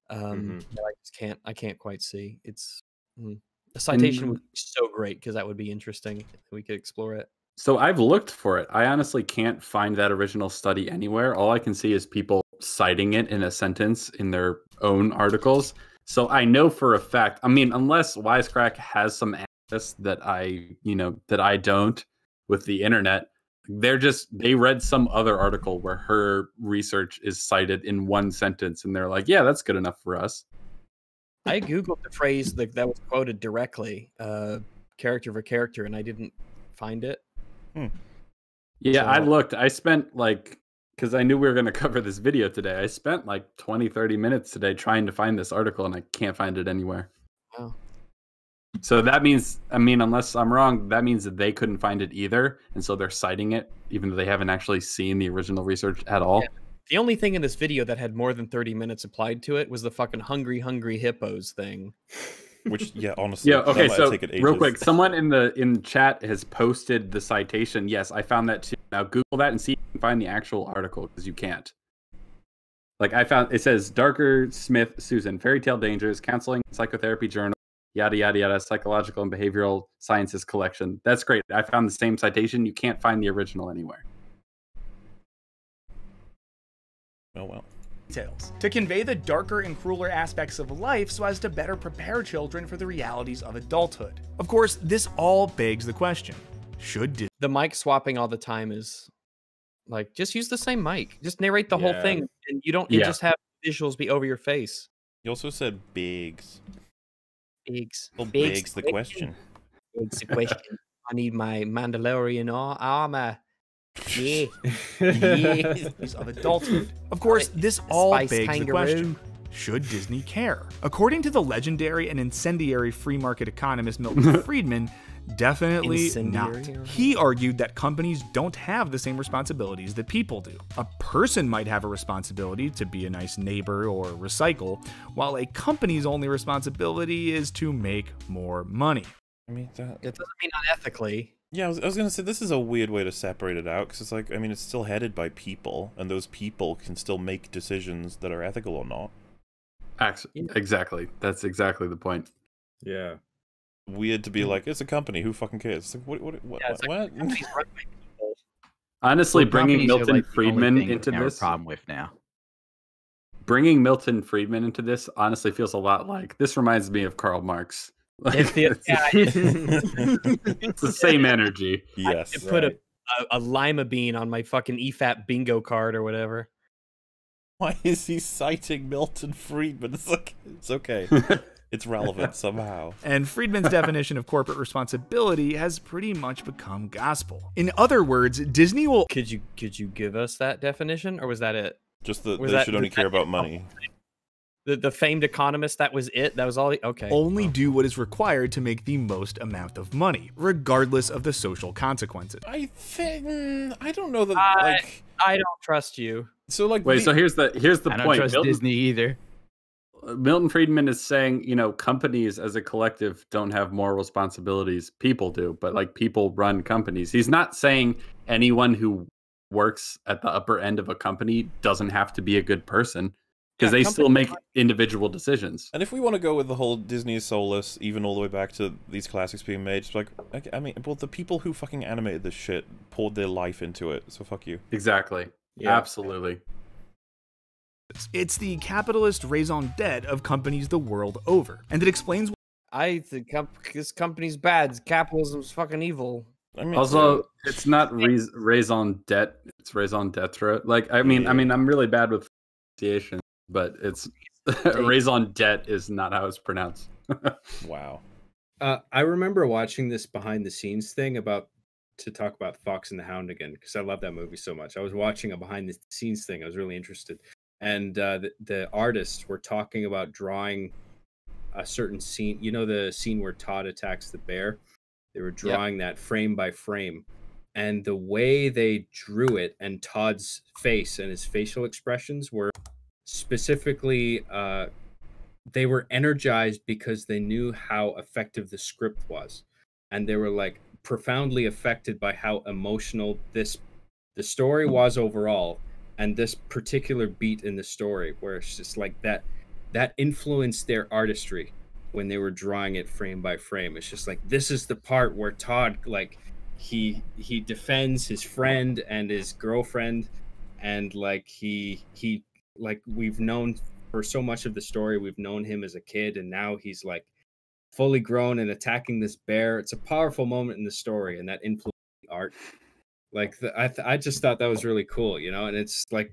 Um, Mhm. that I just can't I can't quite see. It's mm. a citation And- would be so great because that would be interesting. We could explore it. So I've looked for it. I honestly can't find that original study anywhere. All I can see is people citing it in a sentence in their own articles. So I know for a fact, I mean, unless Wisecrack has some access that I, you know, that I don't with the internet, they're just they read some other article where her research is cited in one sentence and they're like, yeah, that's good enough for us. I googled the phrase that that was quoted directly, uh, character for character, and I didn't find it. Yeah, I looked. I spent like because I knew we were going to cover this video today. I spent like 20, 30 minutes today trying to find this article and I can't find it anywhere. Wow. So that means, I mean, unless I'm wrong, that means that they couldn't find it either. And so they're citing it, even though they haven't actually seen the original research at all. The only thing in this video that had more than 30 minutes applied to it was the fucking hungry, hungry hippos thing. Which, yeah, honestly, Yeah. that Okay. might So take it real quick, someone in the in chat has posted the citation. Yes, I found that too. Now Google that and see if you can find the actual article because you can't. Like I found, it says Darker Smith Susan Fairy Tale Dangers Counseling Psychotherapy Journal yada yada yada Psychological and Behavioral Sciences Collection. That's great. I found the same citation. You can't find the original anywhere. Oh well. details to convey the darker and crueler aspects of life so as to better prepare children for the realities of adulthood. Of course, this all begs the question should Disney The mic swapping all the time is like just use the same mic. Just narrate the whole thing, and you don't. You Yeah. just have visuals be over your face. you also said bigs. Bigs. Well, oh, Bigs bigs the question. question. Bigs the question. I need my Mandalorian armor. Yeah. Years of adulthood. Of course, this all Spice begs the question. Should Disney care? According to the legendary and incendiary free market economist Milton Friedman, definitely not. He argued that companies don't have the same responsibilities that people do. A person might have a responsibility to be a nice neighbor or recycle, while a company's only responsibility is to make more money. I mean, that, It doesn't mean unethically. yeah, I was, I was gonna say this is a weird way to separate it out because it's like I mean it's still headed by people, and those people can still make decisions that are ethical or not. Actually, exactly. That's exactly the point. Yeah. Weird to be like it's a company. Who fucking cares? It's like what? What? What? Yeah, it's like what? companies run by people. Honestly, Well, bringing Milton like, Friedman into this, problem with now. bringing Milton Friedman into this, honestly feels a lot like this. Reminds me of Karl Marx. Like, It feels- it's, yeah, it's the same energy. yes. I put a, a, a lima bean on my fucking EFAP bingo card or whatever. Why is he citing Milton Friedman? It's like it's okay. It's relevant somehow. And Friedman's definition of corporate responsibility has pretty much become gospel. In other words, Disney will Could you could you give us that definition, or was that it? Just that Was they that- should only care about money. The the famed economist. That was it. That was all. Okay. only do what is required to make the most amount of money, regardless of the social consequences. I think mm, I don't know that I- like I don't trust you. so like Wait, the- so here's the here's the I don't point. trust Milton, Disney either. Milton Friedman is saying, you know, companies as a collective don't have more responsibilities. People do, but like people run companies. He's not saying anyone who works at the upper end of a company doesn't have to be a good person because Yeah, they still companies make individual decisions. And if we want to go with the whole Disney is soulless, even all the way back to these classics being made, it's like, okay, I mean, well, the people who fucking animated this shit poured their life into it, so fuck you. Exactly. Yeah. Absolutely. It's the capitalist raison d'etre of companies the world over, and it explains why I think comp- this company's bad. Capitalism's fucking evil. I mean, Also, it's not rais- raison d'etre. It's raison d'etre. Like, I mean, Yeah. I mean, I'm really bad with pronunciation, but it's raison d'etre is not how it's pronounced. wow. Uh, I remember watching this behind the scenes thing about to talk about Fox and the Hound again because I love that movie so much. I was watching a behind the scenes thing. I was really interested, and uh, the, the artists were talking about drawing a certain scene. You know the scene where Todd attacks the bear. They were drawing that frame by frame, and the way they drew it and Todd's face and his facial expressions were specifically uh, they were energized because they knew how effective the script was and they were like profoundly affected by how emotional this the story was overall and this particular beat in the story where it's just like that that influenced their artistry when they were drawing it frame by frame. It's just like this is the part where todd like he he defends his friend and his girlfriend and like he he like we've known for so much of the story we've known him as a kid and now he's like fully grown and attacking this bear. It's a powerful moment in the story and that influenced the art like the, I, th- I just thought that was really cool you know and it's like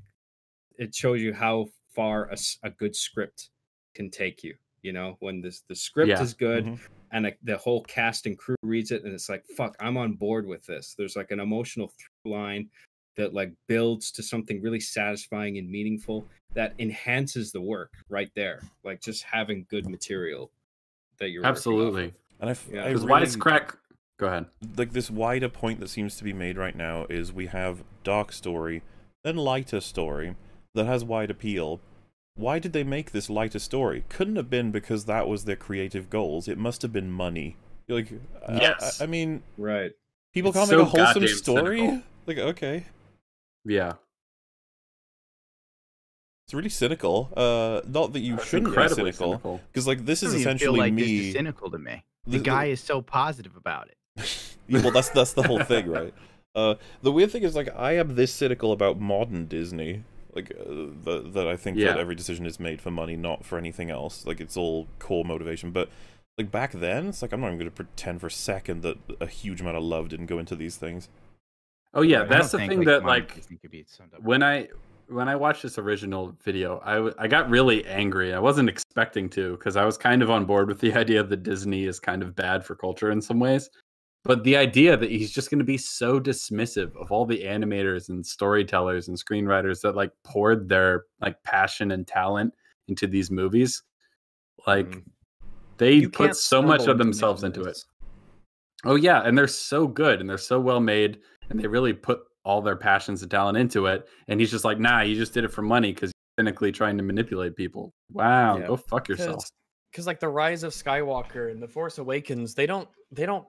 it shows you how far a, a good script can take you you know when this the script Yeah. is good Mhm. and like, the whole cast and crew reads it and it's like fuck i'm on board with this there's like an emotional through line that like builds to something really satisfying and meaningful that enhances the work right there like just having good material that you're working off of. Absolutely. And I, f- Yeah. I Because really, wisecrack. Go ahead. like this wider point that seems to be made right now is we have dark story, then lighter story that has wide appeal. Why did they make this lighter story? Couldn't have been because that was their creative goals. It must have been money. Like, I- Yes. I, I mean, right people It's can't so make a wholesome goddamn story. cynical. Like, okay, Yeah. it's really cynical. Uh, not that you That's shouldn't be cynical, cynical. because like this I is don't even feel essentially like this me. is cynical to me. The The- the- guy is so positive about it. Yeah, well, that's that's the whole thing, right? Uh, the weird thing is, like, I am this cynical about modern Disney, like uh, that that I think that every decision is made for money, not for anything else. Like, it's all core motivation. But like back then, it's like I'm not even going to pretend for a second that a huge amount of love didn't go into these things. Oh yeah, that's the don't think, thing that like could be when I when I watched this original video, I w- I got really angry. I wasn't expecting to because I was kind of on board with the idea that Disney is kind of bad for culture in some ways. But the idea that he's just going to be so dismissive of all the animators and storytellers and screenwriters that like poured their like passion and talent into these movies, like Mhm. they You put so much of themselves into it. Oh yeah, and they're so good and they're so well made and they really put all their passions and talent into it. And he's just like, nah, you just did it for money because you're cynically trying to manipulate people. Wow, Yeah. go fuck yourself. because like the rise of skywalker and the force awakens they don't they don't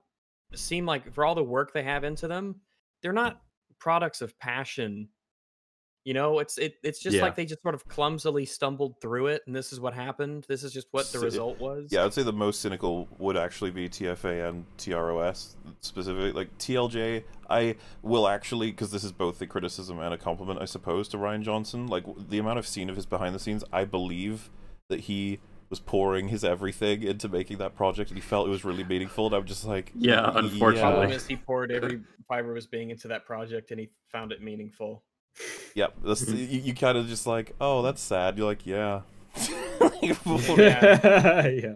seem like for all the work they have into them they're not products of passion you know it's it, it's just Yeah. like they just sort of clumsily stumbled through it and this is what happened this is just what the So- result was Yeah, I'd say the most cynical would actually be TFA and TROS specifically. Like TLJ, I will actually because this is both a criticism and a compliment, I suppose, to Rian Johnson. Like the amount I've seen of his behind the scenes, I believe that he was pouring his everything into making that project, and he felt it was really meaningful. And I'm just like, Yeah, unfortunately. Yeah, he poured every fiber of his being into that project and he found it meaningful yep. That's, you, you kind of just like, oh, that's sad. You're like, yeah. Yeah. yeah.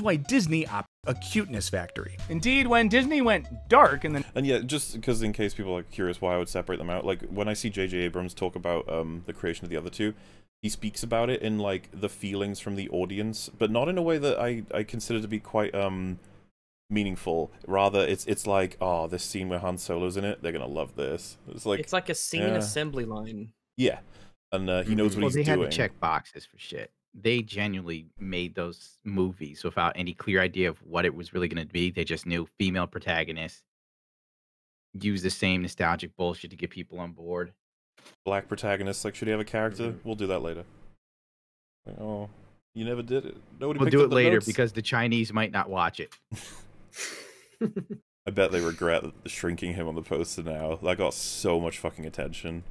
why Disney opted a cuteness factory. Indeed, when Disney went dark and then And yeah, just because in case people are curious why I would separate them out, like when I see J.J. Abrams talk about um, the creation of the other two, he speaks about it in like the feelings from the audience, but not in a way that I, I consider to be quite um meaningful. Rather, it's it's like, oh, this scene where Han Solo's in it, they're gonna love this. It's like, it's like a scene yeah. assembly line yeah, and uh, he knows what Well, he's they doing. had to check boxes for shit. They genuinely made those movies without any clear idea of what it was really going to be. They just knew female protagonists, use the same nostalgic bullshit to get people on board. Black protagonist. like, should he have a character? Mm-hmm. We'll do that later. Like, oh, you never did it. Nobody We'll do it later notes. because the Chinese might not watch it. I bet they regret shrinking him on the poster now. That got so much fucking attention.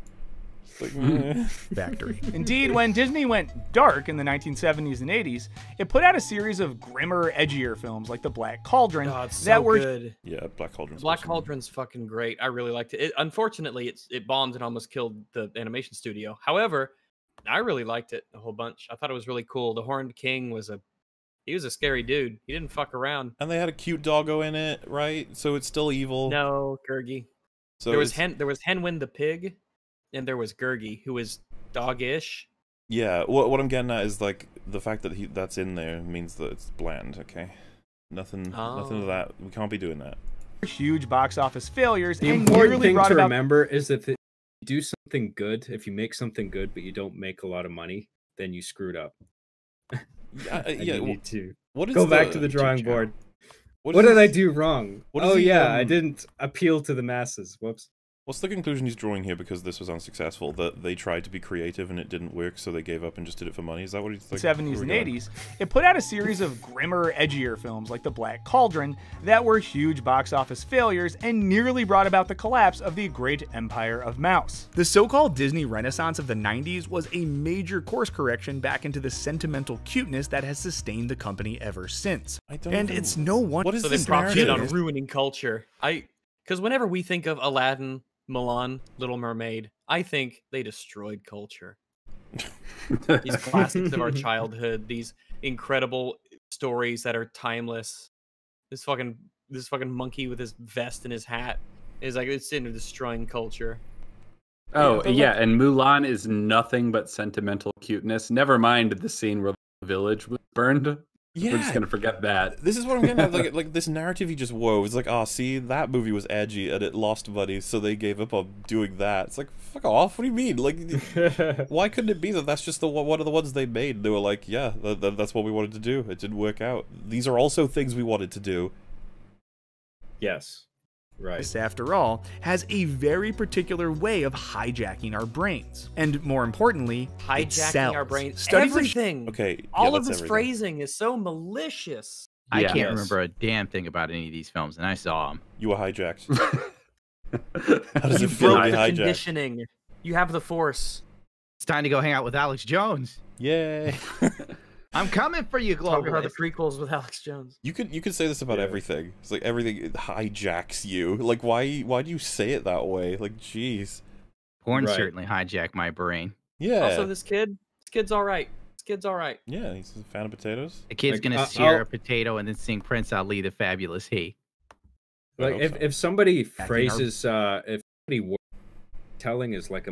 It's like, eh. factory. Indeed, when Disney went dark in the 1970s and 80s, it put out a series of grimmer, edgier films like The Black Cauldron oh, it's that so were good yeah, Black Cauldron's Black awesome. Cauldron's fucking great. I really liked it. it. Unfortunately, it's it bombed and almost killed the animation studio. However, I really liked it a whole bunch. I thought it was really cool. The Horned King was a he was a scary dude. He didn't fuck around. And they had a cute doggo in it, right? So it's still evil. No, Gurgi. so there was it's- Hen there was Hen Wen the pig, and there was Gurgi, who was doggish. Yeah, what what I'm getting at is like the fact that he that's in there means that it's bland. Okay, nothing, nothing Oh. of that. We can't be doing that. huge box office failures The and important thing to remember is that if you do something good, if you make something good but you don't make a lot of money, then you screwed up. Yeah, uh, yeah. you wh- need to What is go back to the drawing board. What, What, is did I do wrong? what is oh he, yeah, I um, didn't appeal to the masses. Whoops. What's the conclusion he's drawing here? Because this was unsuccessful, that they tried to be creative and it didn't work, so they gave up and just did it for money. Is that what he's like? 70s and going? 80s, it put out a series of grimmer, edgier films like The Black Cauldron that were huge box office failures and nearly brought about the collapse of the great empire of mouse. The so called Disney Renaissance of the 90s was a major course correction back into the sentimental cuteness that has sustained the company ever since. I don't And even- it's no wonder. What is So they this profited on ruining culture. I because whenever we think of Aladdin, Mulan, Little Mermaid, I think they destroyed culture. These classics of our childhood, these incredible stories that are timeless. This fucking this fucking monkey with his vest and his hat is like it's into destroying culture. Oh but yeah, look- and Mulan is nothing but sentimental cuteness. Never mind the scene where the village was burned. We're just gonna forget that. This is what I'm getting at. Like, like this narrative he just wove. It's like, oh, see, that movie was edgy and it lost money, so they gave up on doing that. It's like, fuck off. What do you mean? Like, why couldn't it be that that's just the one one of the ones they made? They were like, yeah, th- th- that's what we wanted to do. It didn't work out. These are also things we wanted to do. Yes. Right. This, after all, has a very particular way of hijacking our brains. And more importantly, it Hijacking our sells. brains. Studies have Everything. Okay, yeah, All of this everything. phrasing is so malicious. I can't Yes. remember a damn thing about any of these films, and I saw them. You were hijacked. How does You it feel to broke be the hijacked? conditioning. You have the force. It's time to go hang out with Alex Jones. Yay! I'm coming for you, Glover. Talking about the prequels with Alex Jones. You could you could say this about Yeah. everything. It's like everything hijacks you. Like why why do you say it that way? Like jeez. Porn Right. certainly hijacked my brain. Yeah. Also, this kid, this kid's all right. This kid's all right. Yeah, he's a fan of potatoes. The kid's Like, gonna I- sear I'll- a potato and then sing Prince Ali, the Fabulous He. I like if, so. if somebody Back in our- phrases uh if somebody wo- telling is like a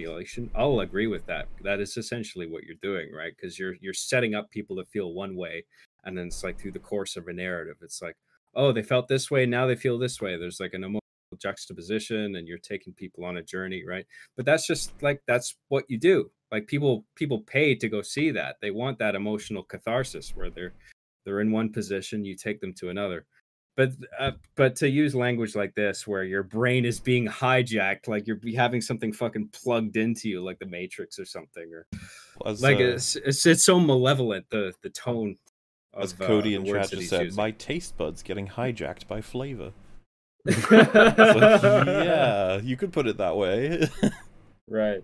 manipulation i'll agree with that that is essentially what you're doing right? Because you're you're setting up people to feel one way and then it's like through the course of a narrative it's like oh they felt this way now they feel this way. There's like an emotional juxtaposition and you're taking people on a journey right? But that's just like that's what you do. Like people people pay to go see that. They want that emotional catharsis where they're they're in one position you take them to another but uh, but to use language like this where your brain is being hijacked like you're having something fucking plugged into you like the matrix or something or As, like uh, it's, it's it's so malevolent the the tone of as uh, Cody the and Chad just said, using. my taste buds getting hijacked by flavor. Like, yeah, you could put it that way. right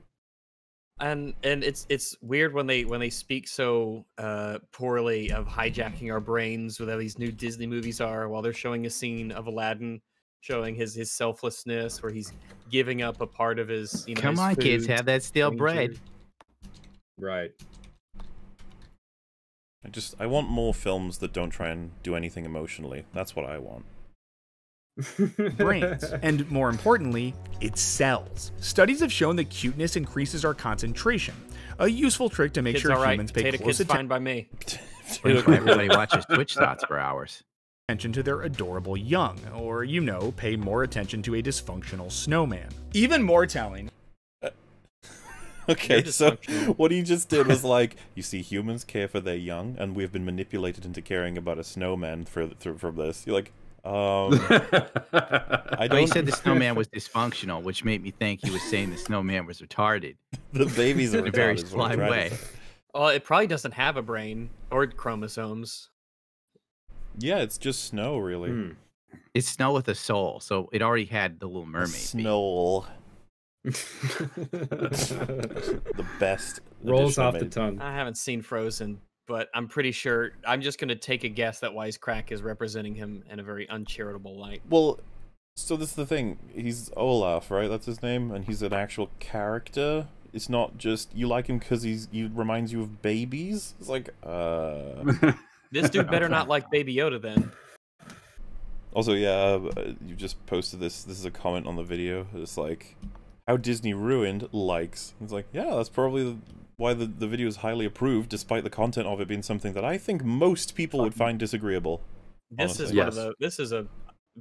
and and it's it's weird when they when they speak so uh poorly of hijacking our brains with how these new disney movies are while they're showing a scene of aladdin showing his his selflessness where he's giving up a part of his you know Come his on, kids, have that stale danger. bread. right I just I want more films that don't try and do anything emotionally. That's what I want. Brains. and more importantly, it sells. Studies have shown that cuteness increases our concentration, a useful trick to make Kids sure all right humans pay potato close kids fine by me everybody watches Twitch thoughts for hours. attention to their adorable young, or, you know, pay more attention to a dysfunctional snowman. Even more telling, Okay, so what he just did was like, you see, humans care for their young, and we've been manipulated into caring about a snowman for, through from this. You're like, um, I But he don't. said the snowman was dysfunctional, which made me think he was saying the snowman was retarded. the baby's in a very retarded is what I'm sly way. well it probably doesn't have a brain or chromosomes Yeah, it's just snow, really. Hmm. It's snow with a soul, so it already had the Little Mermaid. beat. Snow, the best. rolls off the tongue i haven't seen frozen but i'm pretty sure i'm just going to take a guess that wisecrack is representing him in a very uncharitable light Well, so this is the thing. He's Olaf, right? That's his name, and he's an actual character. It's not just you like him because he's he reminds you of babies. It's like, uh. this dude better not like baby yoda then Also, yeah, uh, you just posted this. This is a comment on the video. It's like, how Disney ruined likes. It's like, yeah, that's probably the, why the, the video is highly approved, despite the content of it being something that I think most people would find disagreeable. This is honestly. one of Yes. the. This is a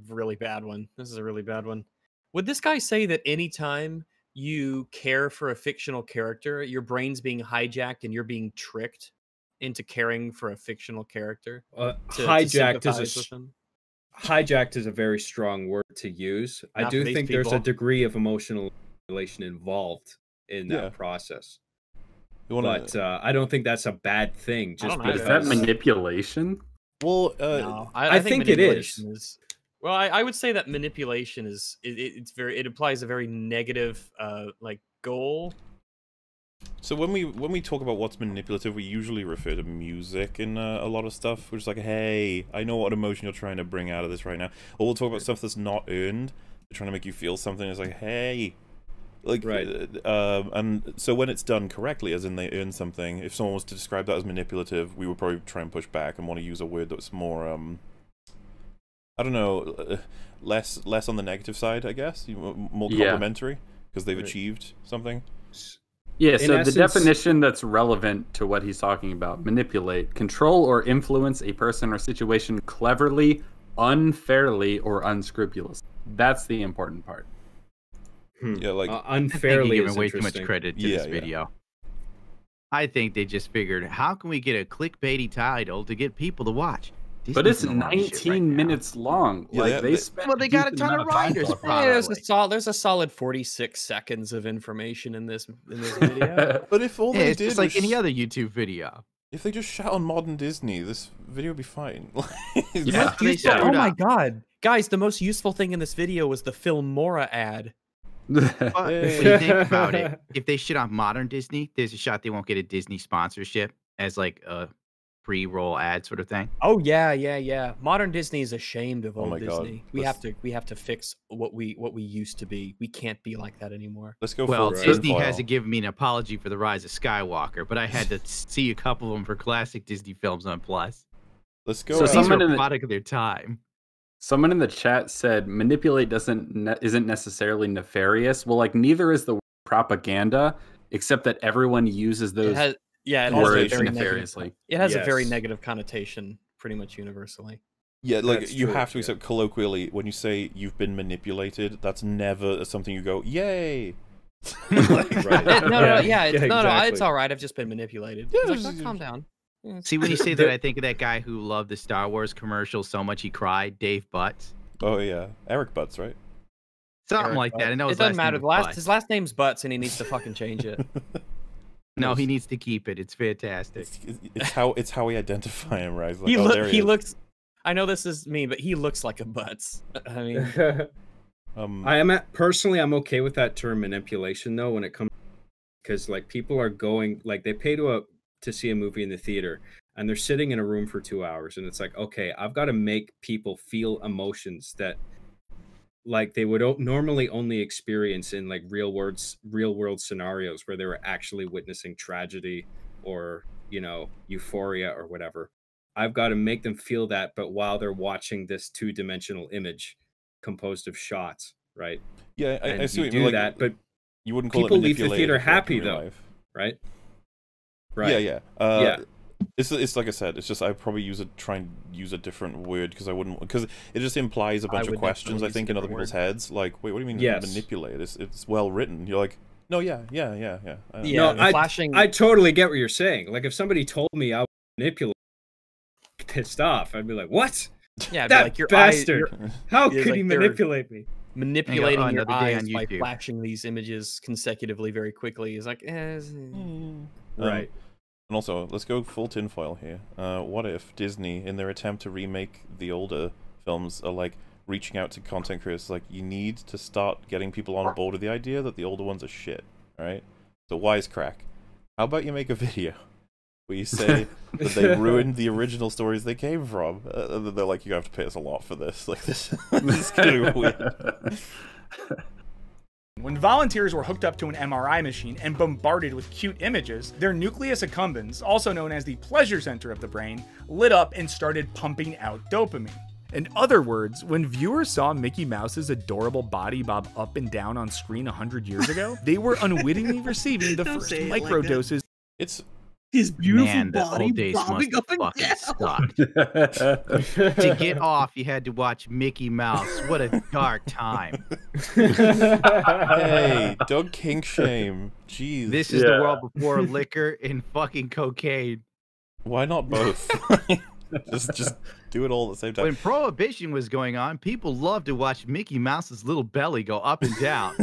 really bad one. This is a really bad one. Would this guy say that anytime you care for a fictional character, your brain's being hijacked and you're being tricked into caring for a fictional character? uh, To, to hijacked is a with him? hijacked is a very strong word to use. I Not for do these think there's a degree of emotional relation involved in that Yeah. process. You wanna, But uh, I don't think that's a bad thing. Just don't. Is that manipulation? well, uh, no, I I, think it is. is. Well, I, I would say that manipulation is it, it- it's very it implies a very negative uh like goal. So when we when we talk about what's manipulative, we usually refer to music in uh, a lot of stuff. Which is like, hey, I know what emotion you're trying to bring out of this right now. Or we'll talk about stuff that's not earned, they're trying to make you feel something. It's like, hey, like, Right. uh, um, and so when it's done correctly, as in they earn something, if someone was to describe that as manipulative, we would probably try and push back and want to use a word that's more, um, I don't know, uh, less less on the negative side, I guess, more complimentary because they've Right. achieved something. Yeah, In so the definition that's relevant to what he's talking about manipulate, control or influence a person or situation cleverly, unfairly, or unscrupulous. That's the important part. Hmm. Yeah, like Uh, unfairly you're giving way too much credit to Yeah, this yeah. video. I think they just figured, how can we get a clickbaity title to get people to watch? But it's Disney's in a lot of shit 19 right now. minutes long. Yeah, like they- they, they- spent Well, they got a ton of time writers, to it, probably. Yeah, there's a solid there's a solid 46 seconds of information in this in this video. But if all they it's did just was like any other YouTube video. if they just shout on modern Disney, this video would be fine. Yeah. They oh my god. Guys, the most useful thing in this video was the Filmora ad. But when you think about it, if they shit on modern Disney, there's a shot they won't get a Disney sponsorship as like a pre-roll ad sort of thing. Oh yeah, yeah, yeah. Modern Disney is ashamed of Oh old God. Disney. We Let's- have to we have to fix what we what we used to be. We can't be like that anymore. Let's go Well, full Disney tinfoil. hasn't given me an apology for the rise of Skywalker, but I had to see a couple of them for classic Disney films on Plus. Let's go. So So uh, these someone are in a the- product of their time. Someone in the chat said manipulate doesn't ne- isn't necessarily nefarious. Well, like neither is the word propaganda, except that everyone uses It those has yeah, it has a words very negative, nefariously. it has a very negative connotation pretty much universally. Yeah, like That's you true, have to yeah. accept colloquially when you say you've been manipulated. That's never something you go, "Yay!" Right. Eh, no, no, no, Yeah, yeah, it's, yeah, no, no, it's all right. I've just been manipulated. Yeah, It's like, just- "Oh, calm down. Yeah, it's See, when you say that, I think of that guy who loved the Star Wars commercial so much he cried, Dave Butts. Oh yeah, Eric Butts, right? Something Eric like that. I know it doesn't last matter. was The last Butts. his last name's Butts, and he needs to fucking change it. No, he needs to keep it. It's fantastic. It's, it's how it's how we identify him, right? Like, he oh, look, there he is. looks. I know this is me, but he looks like a Butts. I mean, Um, I am at, personally I'm okay with that term manipulation though when it comes because like people are going like they pay to a to see a movie in the theater and they're sitting in a room for 2 hours and it's like okay I've got to make people feel emotions that like they would o- normally only experience in like real words real world scenarios where they were actually witnessing tragedy or you know euphoria or whatever I've got to make them feel that but while they're watching this two-dimensional image composed of shots, right? yeah, I, and I see you what do you mean. Like, that, but you wouldn't call people it leave the theater if it worked in happy, though. life. right? Right. Yeah, yeah. Uh, Yeah. It's it's like I said. It's just I probably use a try and use a different word because I wouldn't because it just implies a bunch of questions. I think in other different people's word. heads. Like, wait, what do you mean Yes. manipulate? It's it's well written. You're like, no, yeah, yeah, yeah, yeah. I yeah, No, I- flashing. I totally get what you're saying. Like if somebody told me I was manipulated, pissed off, I'd be like, "What? yeah, that like your bastard! you're How could like he they're- manipulate me?" manipulating your eyes by flashing these images consecutively very quickly is like, eh, it's- Um, Right. And also, let's go full tinfoil here. Uh, what if Disney, in their attempt to remake the older films, are like reaching out to content creators, like you need to start getting people on board with the idea that the older ones are shit, right? So wisecrack. How about you make a video where you say that they ruined the original stories they came from? Uh, then they're like, you have to pay us a lot for this. Like this, this is gonna be weird. When volunteers were hooked up to an MRI machine and bombarded with cute images, their nucleus accumbens, also known as the pleasure center of the brain, lit up and started pumping out dopamine. In other words, when viewers saw Mickey Mouse's adorable body bob up and down on screen 100 years ago, they were unwittingly receiving the Don't first say it like microdoses It's His beautiful Man, the body old days bobbing have up and fucking down. sucked. to get off, you had to watch Mickey Mouse. What a dark time. hey, don't kink shame. Jeez, This is Yeah. the world before liquor and fucking cocaine. why not both? just just do it all at the same time. When prohibition was going on, people loved to watch Mickey Mouse's little belly go up and down.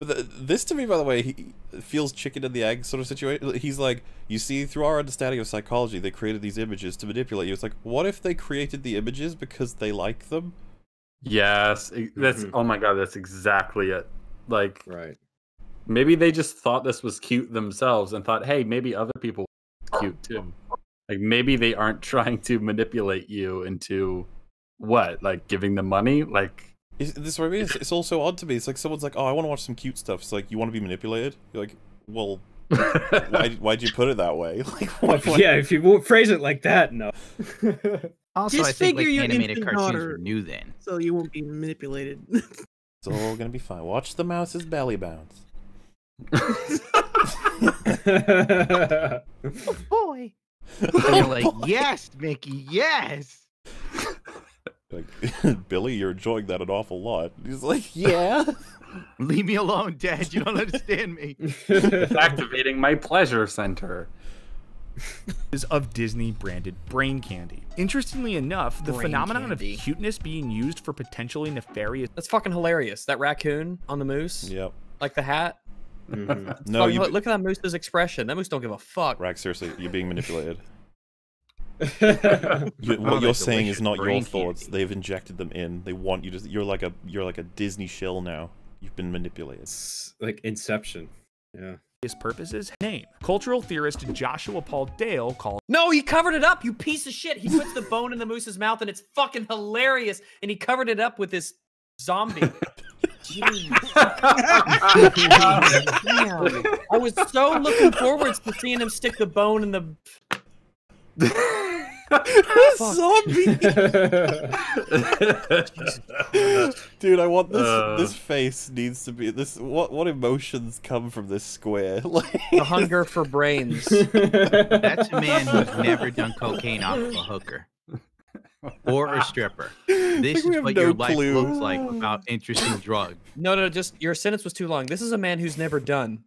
But th- This to me, by the way, he feels chicken and the egg sort of situation. He's like, you see, through our understanding of psychology, they created these images to manipulate you. It's like, what if they created the images because they like them? yes, that's Mhm. oh my god, that's exactly it. Like Right. maybe they just thought this was cute themselves and thought, hey, maybe other people are cute too. Like maybe they aren't trying to manipulate you into what, like giving them money, like. Is, this is what I mean? It's, it's all so odd to me. It's like someone's like, oh, I want to watch some cute stuff. It's like, you want to be manipulated? You're like, well, why why'd you put it that way? Like, why, why- yeah, if you won't phrase it like that, no. also, Just I think like figure animated cartoons daughter- were new then. so you won't be manipulated. It's all gonna be fine. Watch the mouse's belly bounce. oh Boy. And oh, you're like, yes, Mickey, yes. Like, Billy, you're enjoying that an awful lot. He's like, yeah. Leave me alone, Dad. You don't understand me. it's activating my pleasure center. Is of Disney branded brain candy. Interestingly enough, the Brain phenomenon candy. of cuteness being used for potentially nefarious That's fucking hilarious. That raccoon on the moose, yep. like the hat. Mhm. No, fucking you- look at that moose's expression. That moose don't give a fuck. Rack, seriously, you're being manipulated. You, what you're saying is not your thoughts. candy. They've injected them in. They want you to. You're like a. You're like a Disney shill now. You've been manipulated. It's like Inception. Yeah. His purposes name. Cultural theorist Joshua Paul Dale called. No, he covered it up, you piece of shit. He puts the bone in the moose's mouth and it's fucking hilarious. And he covered it up with this zombie. Jeez. Damn. I was so looking forward to seeing him stick the bone in the zombie. Dude, I want this. Uh. this face needs to be this. What what emotions come from this square? Like the hunger for brains. That's a man who's never done cocaine off of a hooker or a stripper. This is what no your life clue. looks like without interesting drugs. No, no, just your sentence was too long. This is a man who's never done.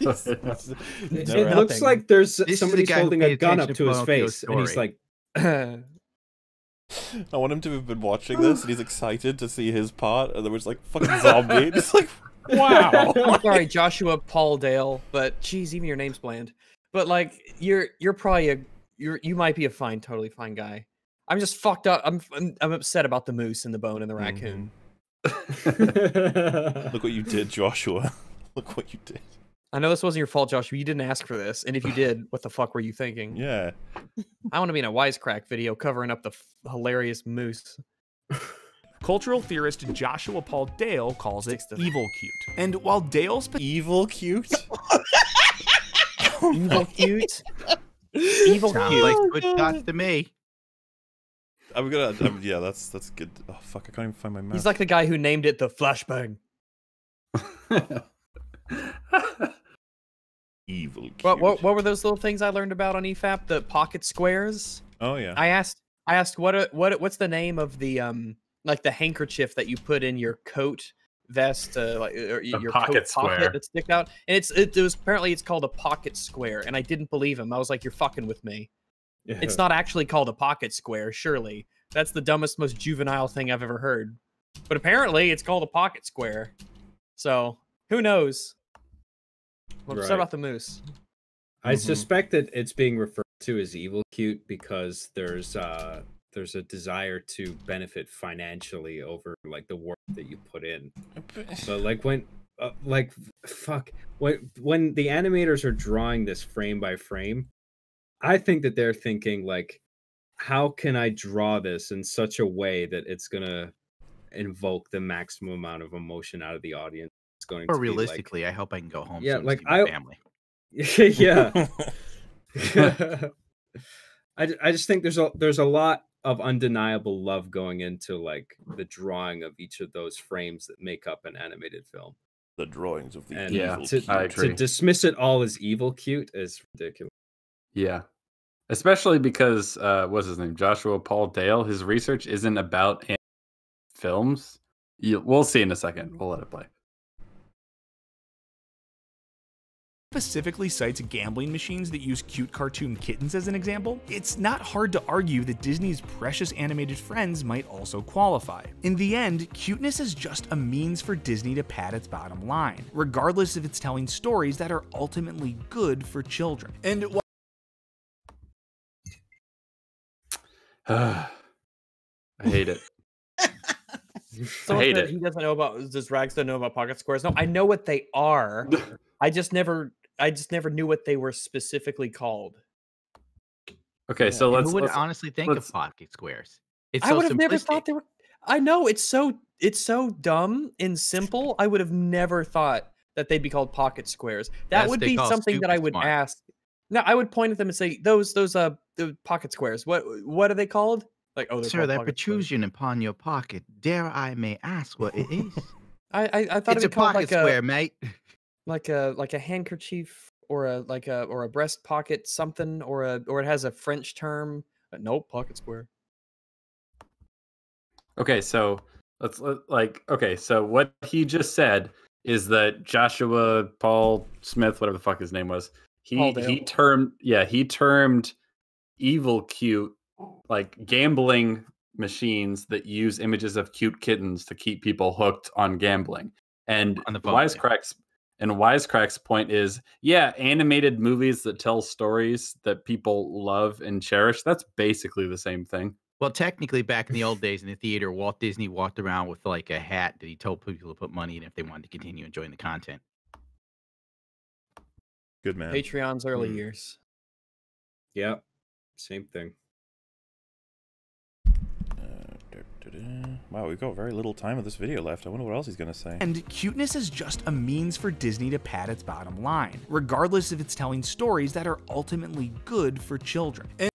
It's It, it looks like there's This is the somebody's guy who holding a gun up to to his Pinocchio's face, and he's like, I want him to have been watching this and he's excited to see his part, and there was like fucking zombie. Just like wow. I'm sorry, Joshua Paul Dale, but geez, even your name's bland. But like, you're you're probably a you're you might be a fine, totally fine guy. I'm just fucked up. I'm I'm, I'm upset about the moose and the bone and the raccoon. Mm-hmm. Look what you did, Joshua. Look what you did. I know this wasn't your fault, Joshua. You didn't ask for this, and if you did, what the fuck were you thinking? Yeah. I want to be in a wisecrack video covering up the f- hilarious moose. cultural theorist Joshua Paul Dale calls it evil cute. And while Dale's Evil cute. Evil cute. Evil Sounds cute. like oh, good shots to me. I'm gonna. I'm, yeah, that's that's good. Oh fuck! I can't even find my mouse. He's like the guy who named it the flashbang. Evil cute. What, what what were those little things I learned about on E EFAP? The pocket squares. Oh yeah. I asked I asked what what what's the name of the um like the handkerchief that you put in your coat vest uh, like or your pocket coat square. pocket that stick out and it's it, was apparently it's called a pocket square and I didn't believe him I was like you're fucking with me it's not actually called a pocket square surely that's the dumbest most juvenile thing I've ever heard but apparently it's called a pocket square so who knows well, Right. upset about the moose I Mhm. suspect that it's being referred to as evil cute because there's uh there's a desire to benefit financially over like the work that you put in. So like when uh, like fuck when when the animators are drawing this frame by frame, I think that they're thinking like how can I draw this in such a way that it's going to invoke the maximum amount of emotion out of the audience. It's going Or to be like- realistically, I hope I can go home. Yeah, soon to like, see my I- family. yeah. I, I just think there's a there's a lot of undeniable love going into like the drawing of each of those frames that make up an animated film. the drawings of the And Yeah, evil to, cute. To dismiss it all as evil cute is ridiculous. Yeah. Especially because uh what's his name? Joshua Paul Dale, his research isn't about an- films. You, we'll see in a second. We'll let it play. Specifically cites gambling machines that use cute cartoon kittens as an example, it's not hard to argue that Disney's precious animated friends might also qualify. In the end, cuteness is just a means for Disney to pad its bottom line, regardless if it's telling stories that are ultimately good for children. And while I hate it. Someone hate it. He doesn't know about. Does Rags don't know about pocket squares? No, I know what they are. I just never. I just never knew what they were specifically called. Okay, so let's, Who would let's- honestly think of pocket squares? It's I so would have never thought they were. I know it's so it's so dumb and simple. I would have never thought that they'd be called pocket squares. That That's would be something that I would smart. ask. No, I would point at them and say those those uh the pocket squares. What what are they called? Like oh, they're Sir, that pocket squares. protrusion upon your pocket, dare I may ask what it is? I I, I thought it's it'd a be called pocket like square, a mate. like a like a handkerchief or a like a or a breast pocket something or a or it has a French term. Uh, nope, pocket square. Okay, so let's like okay, so what he just said is that Joshua Paul Smith, whatever the fuck his name was, he Paul he termed yeah, he termed evil cute like gambling machines that use images of cute kittens to keep people hooked on gambling. And On the phone, yeah. Wisecrack's and Wisecrack's point is, yeah, animated movies that tell stories that people love and cherish, that's basically the same thing. Well, technically, back in the old days in the theater, Walt Disney walked around with like a hat that he told people to put money in if they wanted to continue enjoying the content. Good man. Patreon's early Mm. years. Yeah, same thing. Uh, da- da- da. Wow, we've got very little time of this video left. I wonder what else he's gonna say. And cuteness is just a means for Disney to pad its bottom line, regardless if it's telling stories that are ultimately good for children. and.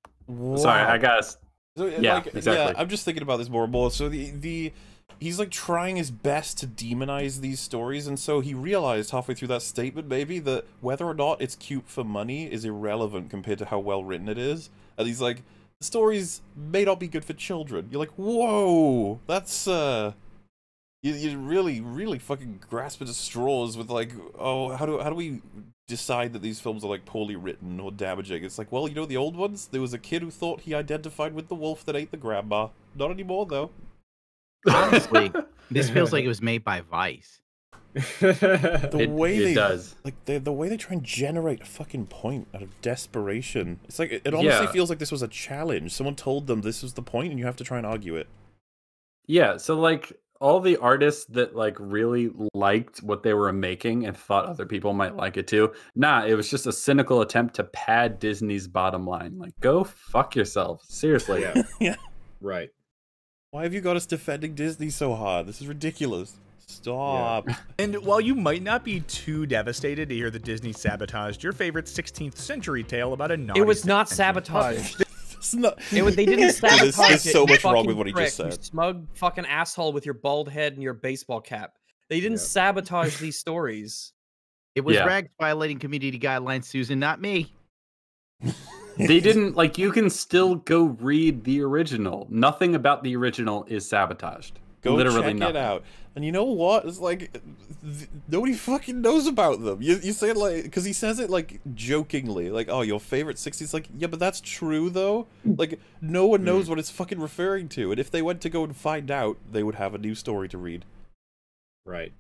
Sorry, I guess. So, Yeah, like, exactly. Yeah, I'm just thinking about this more and more. So the the he's like trying his best to demonize these stories, and so he realized halfway through that statement maybe that whether or not it's cute for money is irrelevant compared to how well written it is. And he's like, the stories may not be good for children. You're like, whoa, that's uh. You, you really, really fucking grasp at straws with like, oh, how do how do we decide that these films are like poorly written or damaging? It's like, well, you know, the old ones. There was a kid who thought he identified with the wolf that ate the grandma. Not anymore, though. Honestly, this feels like it was made by Vice. The It- way it they does. like the the way they try and generate a fucking point out of desperation. It's like it, it honestly Yeah. feels like this was a challenge. Someone told them this was the point, and you have to try and argue it. Yeah, so like all the artists that like really liked what they were making and thought other people might like it too. Nah, it was just a cynical attempt to pad Disney's bottom line. Like, go fuck yourself. Seriously. Yeah. Yeah. Right. Why have you got us defending Disney so hard? This is ridiculous. Stop. And while you might not be too devastated to hear that Disney sabotaged your favorite 16th century tale about a naughty It was not 16th century puppet, sabotage. It's not. It was, they didn't sabotage There's- there's it, so you much wrong with what he just prick, you said. smug fucking asshole with your bald head and your baseball cap. They didn't Yeah. sabotage these stories. It was Yeah. Rags violating community guidelines, Susan, not me. they didn't like you can still go read the original. Nothing about the original is sabotaged. Go Literally check nothing. it out. And you know what? It's like th- nobody fucking knows about them. You you say it like because he says it like jokingly, like oh your favorite '60s. Like yeah, but that's true though. Like no one knows mm. what it's fucking referring to. And if they went to go and find out, they would have a new story to read. Right.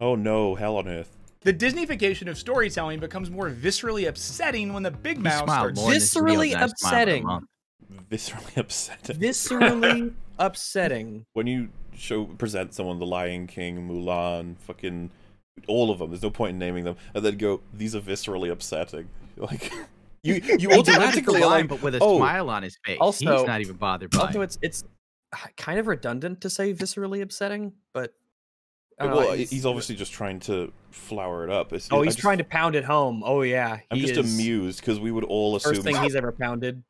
Oh no, hell on earth. The Disneyfication of storytelling becomes more viscerally upsetting when the Big You Mouth starts this video Viscerally than I smiled in a upsetting. Month. Viscerally upsetting. Viscerally upsetting. when you show present someone the Lion King, Mulan, fucking all of them. There's no point in naming them, and then go these are viscerally upsetting. Like you you He delivered the automatically are line, like but with a oh, smile on his face. Also- He's not even bothered by Also, it. it's it's kind of redundant to say viscerally upsetting, but uh, I don't know, well, he's obviously just trying to flower it up. It's, Oh, he's just- trying to pound it home. Oh yeah, I'm just amused because we would all assume. First thing he's ever pounded.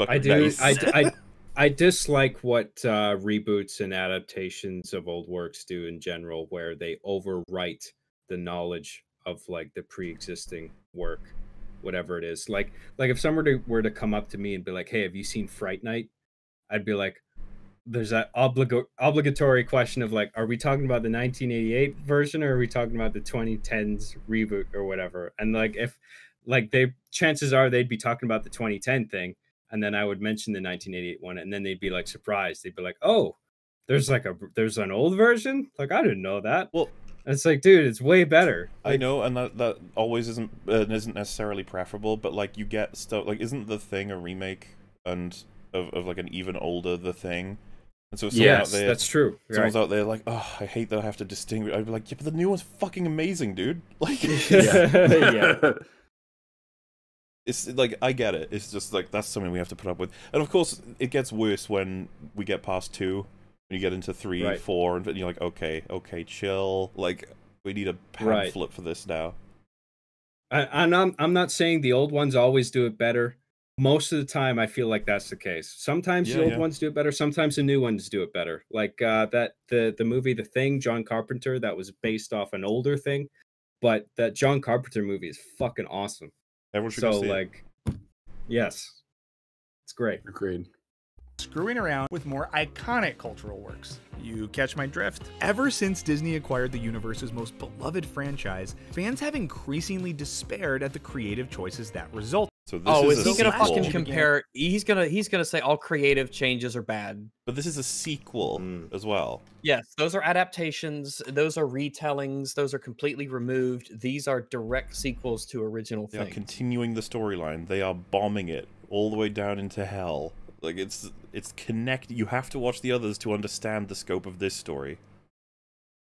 Fucking I do. nice. I, I I dislike what uh, reboots and adaptations of old works do in general, where they overwrite the knowledge of like the pre-existing work, whatever it is. Like like if someone were to, were to come up to me and be like, "Hey, have you seen Fright Night?" I'd be like, "There's that obligo- obligatory question of like, are we talking about the 1988 version or are we talking about the 2010s reboot or whatever?" And like if like they chances are they'd be talking about the 2010 thing and then I would mention the 1988 one, and then they'd be like surprised. They'd be like, "Oh, there's like a there's an old version. Like I didn't know that." Well- And it's like, dude, it's way better. I know, and that that always isn't uh, isn't necessarily preferable, but like you get stuff like isn't the thing a remake and of, of like an even older the thing, and so someone yes, out there, that's true. someone's Right. out there like, oh, I hate that I have to distinguish. I'd be like, yeah, but the new one's fucking amazing, dude. Like, yeah. it's like I get it. It's just like that's something we have to put up with, and of course it gets worse when we get past two, when you get into three, Right. four, and you're like, okay, okay, chill. Like we need a Right. pamphlet for this now. I, and I'm I'm not saying the old ones always do it better. Most of the time, I feel like that's the case. Sometimes Yeah, the old yeah. ones do it better. Sometimes the new ones do it better. Like uh, that the the movie The Thing, John Carpenter, that was based off an older thing, but that John Carpenter movie is fucking awesome. Everyone should go So see it. like, yes, it's great. Agreed. screwing around with more iconic cultural works. You catch my drift? Ever since Disney acquired the universe's most beloved franchise, fans have increasingly despaired at the creative choices that result. So this Oh, is, is a he gonna sequel. fucking compare? He's gonna he's gonna say all creative changes are bad. But this is a sequel Mm. as well. Yes, those are adaptations. Those are retellings. Those are completely removed. These are direct sequels to original They are continuing the storyline. They are bombing it all the way down into hell. Like it's it's connect. You have to watch the others to understand the scope of this story.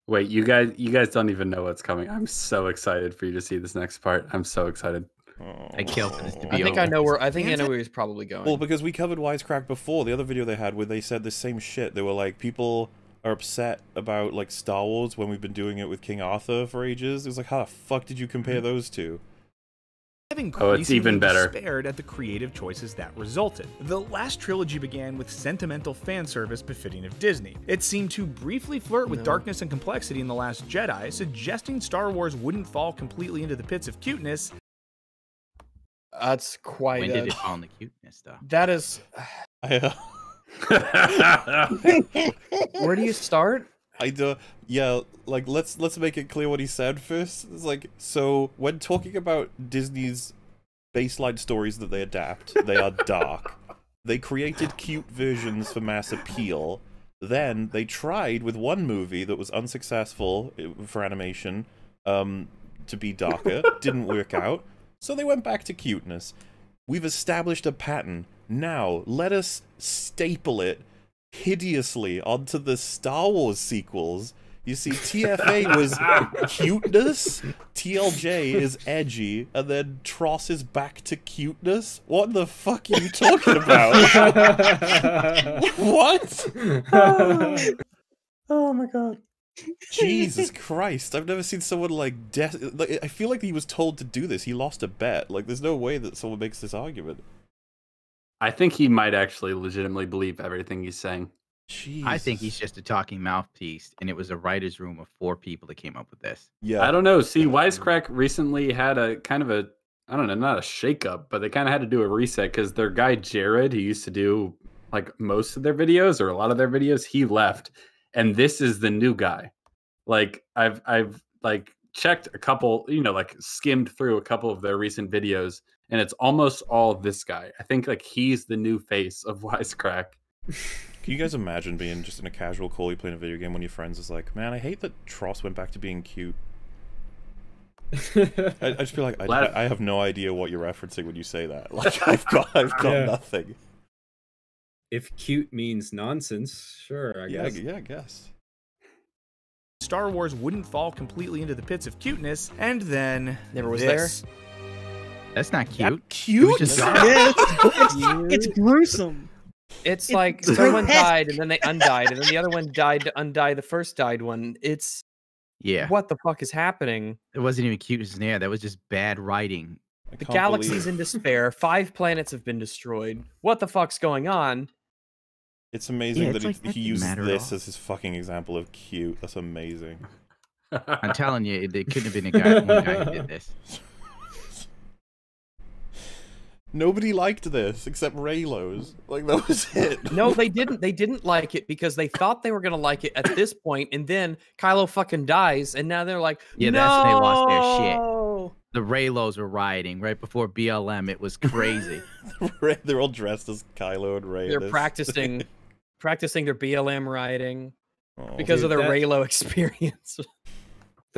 Wait, you guys, you guys don't even know what's coming. I'm so excited for you to see this next part. I'm so excited. I killed for this to be. I be think I know where I think I know where he's probably going. Well, because we covered Wisecrack before, the other video they had where they said the same shit. They were like, people are upset about like Star Wars when we've been doing it with King Arthur for ages. It was like, how the fuck did you compare mm-hmm. those two? I've Oh, it's even better. despaired at the creative choices that resulted. The last trilogy began with sentimental fan service befitting of Disney. It seemed to briefly flirt with No. darkness and complexity in The Last Jedi, suggesting Star Wars wouldn't fall completely into the pits of cuteness. That's quite. When a- did it fall in the cuteness though? That is. I, uh, Where do you start? I do. Yeah, like let's let's make it clear what he said first. It's like so when talking about Disney's baseline stories that they adapt, they are dark. They created cute versions for mass appeal. Then they tried with one movie that was unsuccessful uh, for animation um, to be darker. Didn't work out. So they went back to cuteness. We've established a pattern. Now let us staple it hideously onto the Star Wars sequels. You see, TFA was cuteness, TLJ is edgy, and then TROS is back to cuteness. What the fuck are you talking about? what? oh my god. Jesus Christ! I've never seen someone like, de- like. I feel like he was told to do this. He lost a bet. Like, there's no way that someone makes this argument. I think he might actually legitimately believe everything he's saying. I think he's just a talking mouthpiece, and it was a writer's room of four people that came up with this. Yeah. I don't know. See, Wisecrack recently had a kind of a, I don't know, not a shakeup, but they kind of had to do a reset because their guy Jared, who used to do like most of their videos or a lot of their videos, he left, and this is the new guy. Like I've I've like checked a couple, you know, like skimmed through a couple of their recent videos, and it's almost all this guy. I think like he's the new face of Wisecrack. Can you guys imagine being just in a casual call, you playing a video game when your friends is like, "Man, I hate that TROS went back to being cute." I, I just feel like I, Laugh. I have no idea what you're referencing when you say that. Like I've got I've got Yeah. nothing. If cute means nonsense, sure, I yeah, guess. yeah, I guess. Star Wars wouldn't fall completely into the pits of cuteness, and then Never was this. That's not cute. It Cute. was just dark. Yes, oh, it's, it's gruesome. It's It's like someone grotesque. died and then they undied, and then the other one died to undie the first died one. It's Yeah, what the fuck is happening? it wasn't even cute in there. That was just bad writing. I The galaxy's in despair. Five planets have been destroyed. What the fuck's going on? It's amazing Yeah, that it's like, he, that he used this as his fucking example of cute. That's amazing. I'm telling you, it, it couldn't have been a guy, one guy who did this. Nobody liked this except Reylos. Like that was it. No, they didn't. They didn't like it because they thought they were gonna like it at this point, and then Kylo fucking dies, and now they're like, Yeah, that's when they lost their shit. "No!" The Reylos were rioting right before BLM. It was crazy. They're all dressed as Kylo and Rey. They're practicing, practicing their BLM rioting Oh. because of their that- Reylo experience.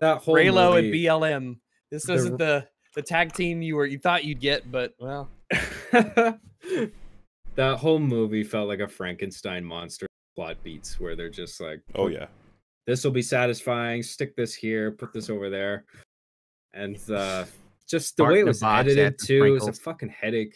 That whole Reylo and BLM. This the- isn't the the tag team you were you thought you'd get, but well, that whole movie felt like a Frankenstein monster plot beats where they're just like, Oh yeah. this will be satisfying. Stick this here, put this over there, and uh, just the Spark way it was box, edited add some too is a fucking headache.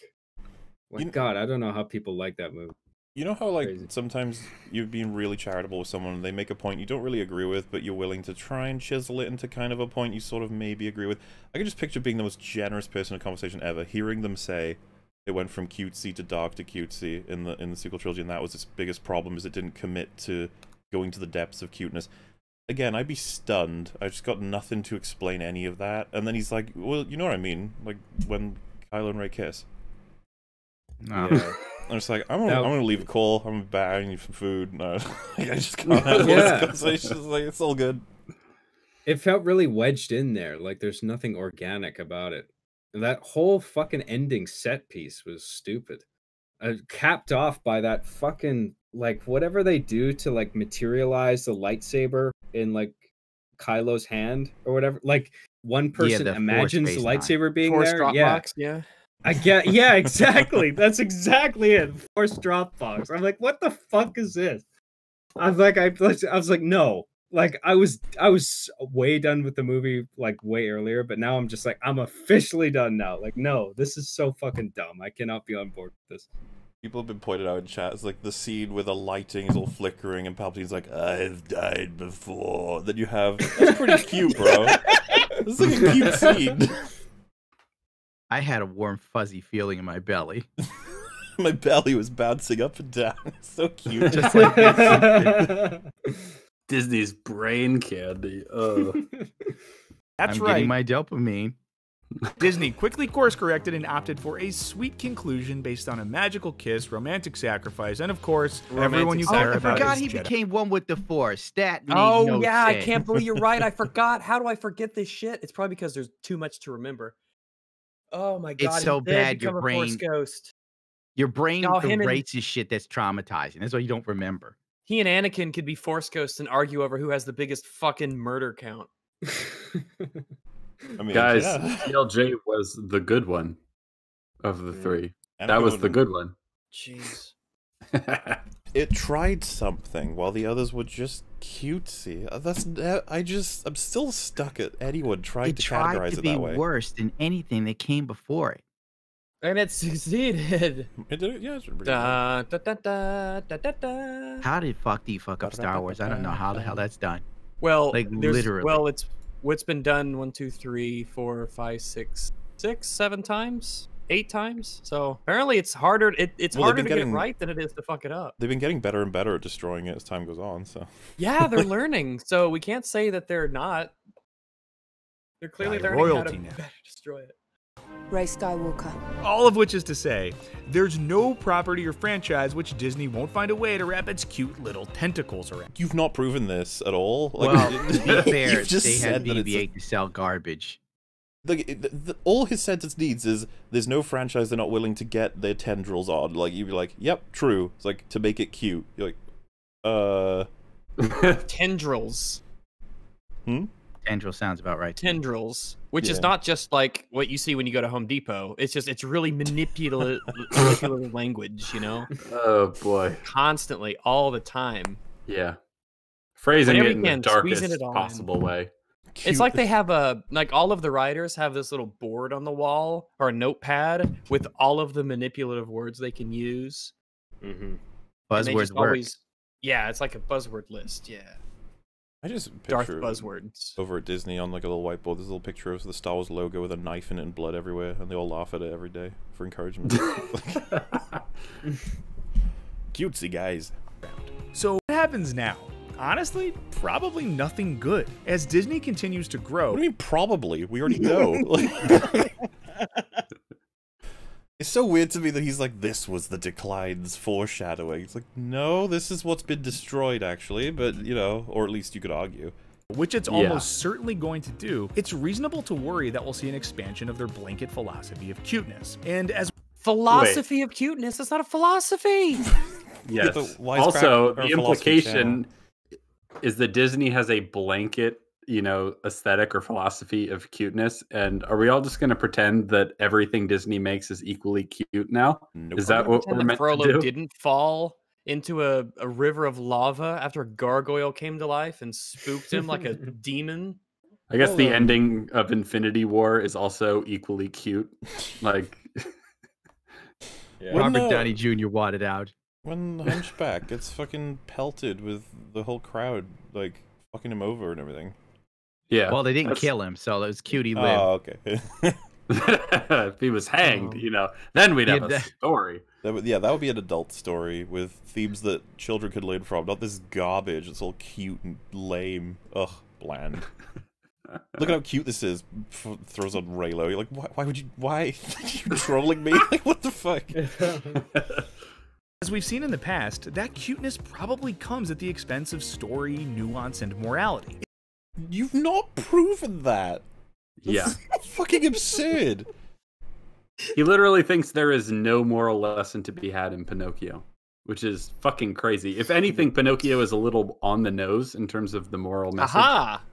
My You kn- God, I don't know how people like that movie. You know how like Crazy. sometimes you've been really charitable with someone and they make a point you don't really agree with, but you're willing to try and chisel it into kind of a point you sort of maybe agree with. I can just picture being the most generous person in a conversation ever, hearing them say it went from cutesy to dark to cutesy in the in the sequel trilogy, and that was its biggest problem is it didn't commit to going to the depths of cuteness. Again, I'd be stunned. I just got nothing to explain any of that. And then he's like, "Well, you know what I mean? Like when Kylo and Rey kiss." No. Yeah. I'm just like, I'm gonna, That- I'm gonna leave a call. I'm gonna buy you some food. No, like, I just can't have Yeah. this conversation. Like, it's all good. it felt really wedged in there. Like there's nothing organic about it. And that whole fucking ending set piece was stupid. Uh, capped off by that fucking like whatever they do to like materialize the lightsaber in like Kylo's hand or whatever. Like one person the imagines the phase nine. lightsaber being Force there. Yeah, Dropbox, yeah. I get. Yeah, exactly. That's exactly it. Force Dropbox. I'm like, what the fuck is this? I was like, I, I was like, no, like I was I was way done with the movie like way earlier, but now I'm just like I'm officially done now. Like no, this is so fucking dumb. I cannot be on board with this. People have been pointed out in chat. It's like the scene where the lighting is all flickering and Palpatine's like, "I've died before." Then you have that's pretty cute, bro. This is like a cute scene. I had a warm, fuzzy feeling in my belly. My belly was bouncing up and down. So cute. Just like this. Disney's brain candy. Oh, That's I'm right. getting my dopamine. Disney quickly course corrected and opted for a sweet conclusion based on a magical kiss, romantic sacrifice, and of course, everyone you Romantic Oh, care I forgot is he Jedi. became one with the Force. That made Oh no yeah, I can't believe you're right. I forgot. How do I forget this shit? It's probably because there's too much to remember. Oh my god, it's so bad your become a brain- ghost. Your brain Oh, him and- shit that's traumatizing. That's why you don't remember. He and Anakin could be Force ghosts and argue over who has the biggest fucking murder count. I mean, guys, yeah. TLJ was the good one of the Mm. three. And That was the good one. Jeez. It tried something while the others were just cutesy. Uh, That's uh, I just I'm still stuck at anyone trying It to tried categorize to it be that way. worse than anything that came before it. And it succeeded. It did it, yeah. It's pretty good. Da, da, da, da, da, da, da. How did fuck do you fuck up Star Wars? I don't know how the hell that's done. Well, Like, literally. Well, it's what's been done one, two, three, four, five, six, six, seven times, eight times. So apparently, it's harder. It, it's Well, harder been to get it right than it is to fuck it up. They've been getting better and better at destroying it as time goes on. So Yeah, they're learning. So we can't say that they're not. They're clearly you're learning how to now. better destroy it. Rey Skywalker. All of which is to say, there's no property or franchise which Disney won't find a way to wrap its cute little tentacles around. you've not proven this at all. well, to be fair, they had said that a- BB-8 to sell garbage. Like, the, the, all his sentence needs is there's no franchise they're not willing to get their tendrils on. Like you'd be like, yep, true. It's like to make it cute. You're like, uh, Tendrils. hmm. Tendril sounds about right. Tendrils, which is not just like what you see when you go to Home Depot. It's just it's really manipulative, manipulative language. You know, oh boy. constantly, all the time. Yeah. Phrasing Whenever it in the darkest possible it all in. possible way. It's like they have a like all of the writers have this little board on the wall or a notepad with all of the manipulative words they can use. Mm-hmm. Buzzwords work. always- yeah, it's like a buzzword list. Yeah, I just Darth picture buzzwords. over at Disney on like a little whiteboard. There's a little picture of the Star Wars logo with a knife in it and blood everywhere, and they all laugh at it every day for encouragement. Cutesy guys. So, what happens now? Honestly, probably nothing good. As Disney continues to grow, What do you mean? Probably. We already know. It's so weird to me that he's like, "This was the decline's foreshadowing." It's like, no, this is what's been destroyed, actually. But you know, or at least you could argue. which it's Yeah. almost certainly going to do, it's reasonable to worry that we'll see an expansion of their blanket philosophy of cuteness. And as Philosophy of cuteness. That's not a philosophy. Yes. the Also, or the philosophy implication is that Disney has a blanket, you know, aesthetic or philosophy of cuteness. And are we all just going to pretend that everything Disney makes is equally cute now? Nope. Is that what Pretend we're that meant to do? didn't fall into a, a river of lava after a gargoyle came to life and spooked him like a demon. I guess the ending of Infinity War is also equally cute. Like, Yeah. Robert no. Downey Jr. wadded out. When Hunchback gets fucking pelted with the whole crowd like fucking him over and everything. yeah. Well, they didn't that's- kill him, so it was cute he lived. Oh, okay. if he was hanged, Oh. you know, then we'd Yeah, have a story. That would, yeah, that would be an adult story with themes that children could learn from, not this garbage. It's all cute and lame. Ugh, bland. Look at how cute this is. F- throws on Reylo. You're like, why, why would you? Why? you trolling me? Like, what the fuck? As we've seen in the past, that cuteness probably comes at the expense of story, nuance, and morality. You've not proven that. yeah. Fucking absurd. He literally thinks there is no moral lesson to be had in Pinocchio, which is fucking crazy. If anything, Pinocchio is a little on the nose in terms of the moral message. Aha!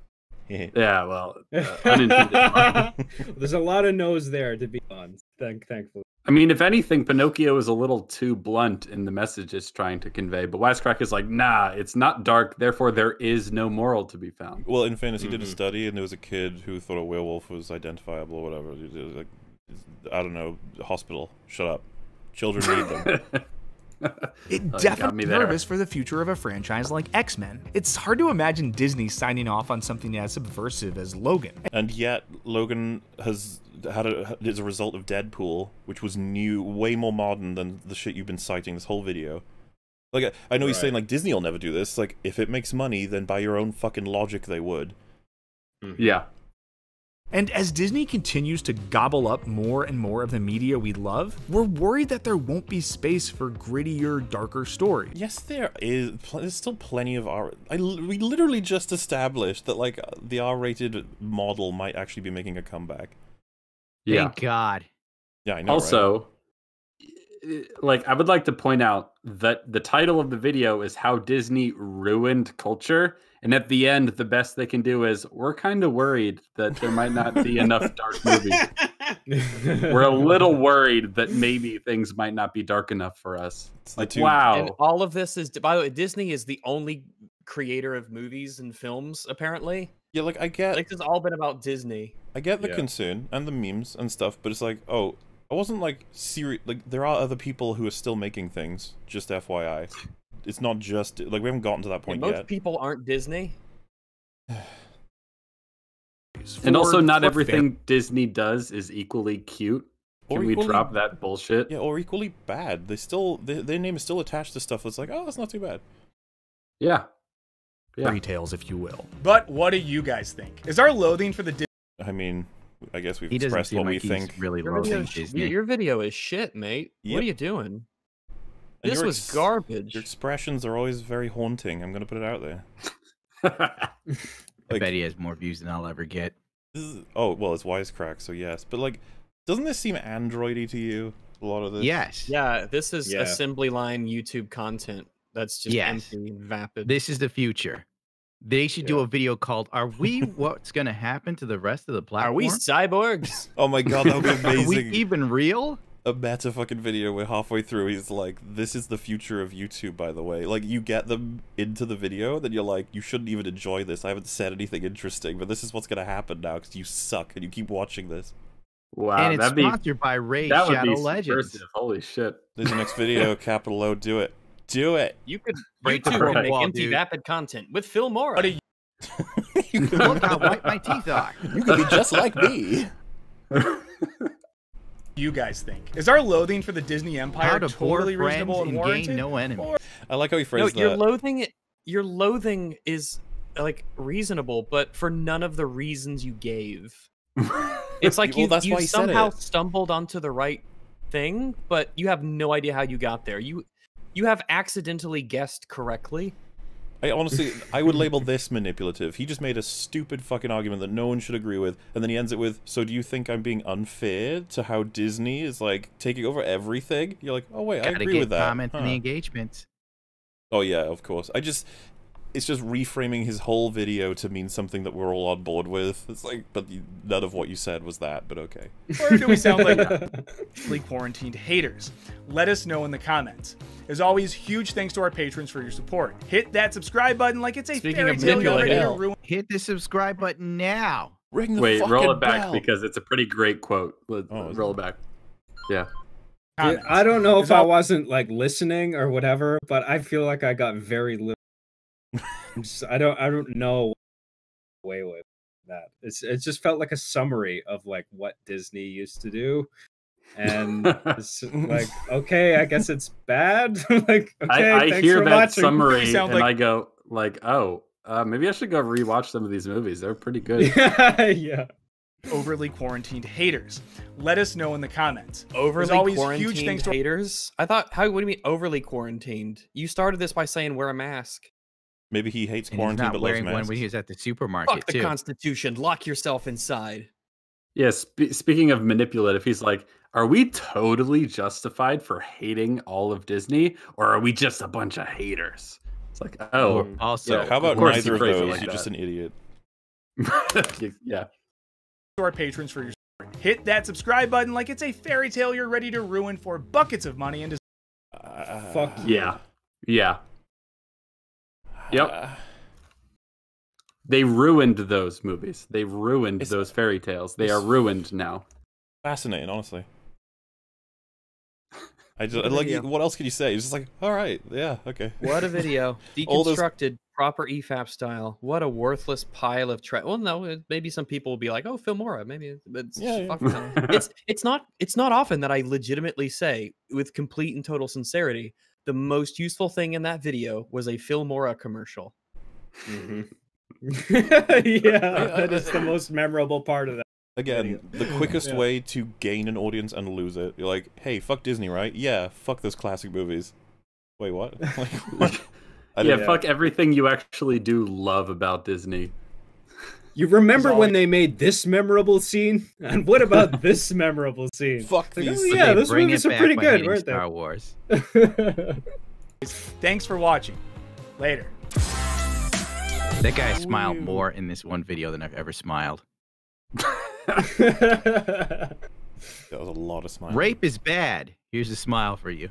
Yeah, well, uh, unintended. There's a lot of nose there to be on. Thank, thankfully. I mean, if anything, Pinocchio is a little too blunt in the message it's trying to convey. But Wisecrack is like, nah, it's not dark, therefore there is no moral to be found. Well, in fairness, he did a Mhm. study, and there was a kid who thought a werewolf was identifiable or whatever. Like, I don't know, hospital. Shut up. Children need them. It Oh, you got definitely me there. nervous for the future of a franchise like X Men. It's hard to imagine Disney signing off on something as subversive as Logan. and yet, Logan has had a is a result of Deadpool, which was new, way more modern than the shit you've been citing this whole video. Like, I- I know he's saying like Disney will never do this. Like, if it makes money, then by your own fucking logic, they would. Mm-hmm. yeah. And as Disney continues to gobble up more and more of the media we love, we're worried that there won't be space for grittier, darker stories. Yes, there is. Pl- there's still plenty of R. I l- we literally just established that like uh, the R-rated model might actually be making a comeback. Yeah. Thank God. Yeah, I know. also, i- like, I would like to point out that the title of the video is How Disney Ruined Culture. And at the end, the best they can do is we're kind of worried that there might not be enough dark movies. We're a little worried that maybe things might not be dark enough for us. It's Like, two- wow. And all of this is, by the way, Disney is the only creator of movies and films. Apparently, Yeah, like I get, like this has all been about Disney. I get the Yeah. concern and the memes and stuff, but it's like, oh, I wasn't like serious. Like there are other people who are still making things. Just FYI, it's not just like we haven't gotten to that And point most yet. people aren't Disney. and also, not for everything Disney does is equally cute. Or Can we equally- drop that bullshit? Yeah, or equally bad. They still their, their name is still attached to stuff that's like, oh, that's not too bad. Yeah. Yeah. fairy tales, if you will. But what do you guys think? Is our loathing for the Disney I mean, I guess we've He expressed what like we he's think. really Your video, loathing is- Disney. your video is shit, mate. Yep. What are you doing? And This your was ex- garbage. Your expressions are always very haunting. I'm gonna put it out there. I bet he has more views than I'll ever get. This is, oh well, it's wisecrack, so yes. But like, doesn't this seem androidy to you? A lot of this. Yes. Yeah, this is Yeah. assembly line YouTube content. That's just Yes. empty and vapid. This is the future. They should do a video called "Are We What's Going to Happen to the Rest of the Platform?" Are we cyborgs? Oh my god, that would be amazing. Are we even real? A meta fucking video where halfway through he's like, "This is the future of YouTube." By the way, like you get them into the video, then you're like, "You shouldn't even enjoy this. I haven't said anything interesting, but this is what's gonna happen now because you suck and you keep watching this." Wow, and it's that'd be sponsored by Raid that would Shadow be Legends. subversive. Holy shit! There's your next video, capital O. Do it. Do it. You could Break the YouTube fourth make wall, empty dude. vapid content with Filmora. What do you- you, could, Look how white my teeth are. you could be just like me. you guys think? Is our loathing for the Disney Empire to totally reasonable and and gain warranted? no enemies. I like how he no, phrased your loathing your loathing is like reasonable, but for none of the reasons you gave. It's like Well, you, that's you why he said somehow it. stumbled onto the right thing, but you have no idea how you got there. You you have accidentally guessed correctly. I honestly, I would label this manipulative. He just made a stupid fucking argument that no one should agree with, and then he ends it with, "So do you think I'm being unfair to how Disney is like taking over everything?" You're like, "Oh wait, I Gotta agree get with that." comments and the Huh. engagements. Oh yeah, of course. I just, it's just reframing his whole video to mean something that we're all on board with. It's like, but none of what you said was that. But okay. Or do we sound like fully quarantined haters? Let us know in the comments. As always, huge thanks to our patrons for your support. Hit that subscribe button like it's a Speaking fairy of tale you're ready to ruin. Hit the subscribe button now. Ring the Wait, roll it back bell. because it's a pretty great quote. Let, Oh, is roll it? it back. Yeah. Yeah, comments. I don't know if I wasn't like listening or whatever, but I feel like I got very little. I'm just- I don't. I don't know. Way with that. It's. It just felt like a summary of like what Disney used to do, and it's like, okay, I guess it's bad. like, okay, I, I hear that watching. summary and like- I go like, oh, uh, maybe I should go rewatch some of these movies. They're pretty good. yeah, yeah. overly quarantined haters. Let us know in the comments. Overly always, quarantined huge quarantined thanks to- haters. I thought, how? What do you mean overly quarantined? You started this by saying wear a mask. Maybe he hates And he's quarantine not but loves wearing one when he was at the supermarket Fuck the too. Constitution. Lock yourself inside. Yeah, spe- speaking of manipulative, he's like, are we totally justified for hating all of Disney, or are we just a bunch of haters? It's like, oh, Or also, yeah, How about course he neither of those? like You're just an idiot. yeah. to our patrons for your support. Hit that subscribe button like it's a fairy tale you're ready to ruin for buckets of money and uh, Fuck Yeah. Yeah. Yep. Uh, They ruined those movies. They ruined those fairy tales. They are ruined now. fascinating, honestly. I just What like. video. What else can you say? It's just like, all right, yeah, okay. What a video. All those- Deconstructed, proper E EFAP style. What a worthless pile of trash. Well, no, it- maybe some people will be like, "Oh, Filmora." Maybe, it's- but it's Yeah, yeah. it's it's not it's not often that I legitimately say with complete and total sincerity the most useful thing in that video was a Filmora commercial. Mm-hmm. yeah, that is the most memorable part of that. Again, the quickest Yeah. way to gain an audience and lose it. You're like, hey, fuck Disney, right? Yeah, fuck those classic movies. Wait, what? Like, what? I yeah, didn't- fuck everything you actually do love about Disney. You remember when they made this memorable scene? And what about this memorable scene? Fuck Like, oh, these. oh, things. yeah, They those bring movies are pretty good, hating weren't they? Star Wars. Thanks for watching. Later. That guy smiled more in this one video than I've ever smiled. That was a lot of smiling. Rape is bad. Here's a smile for you.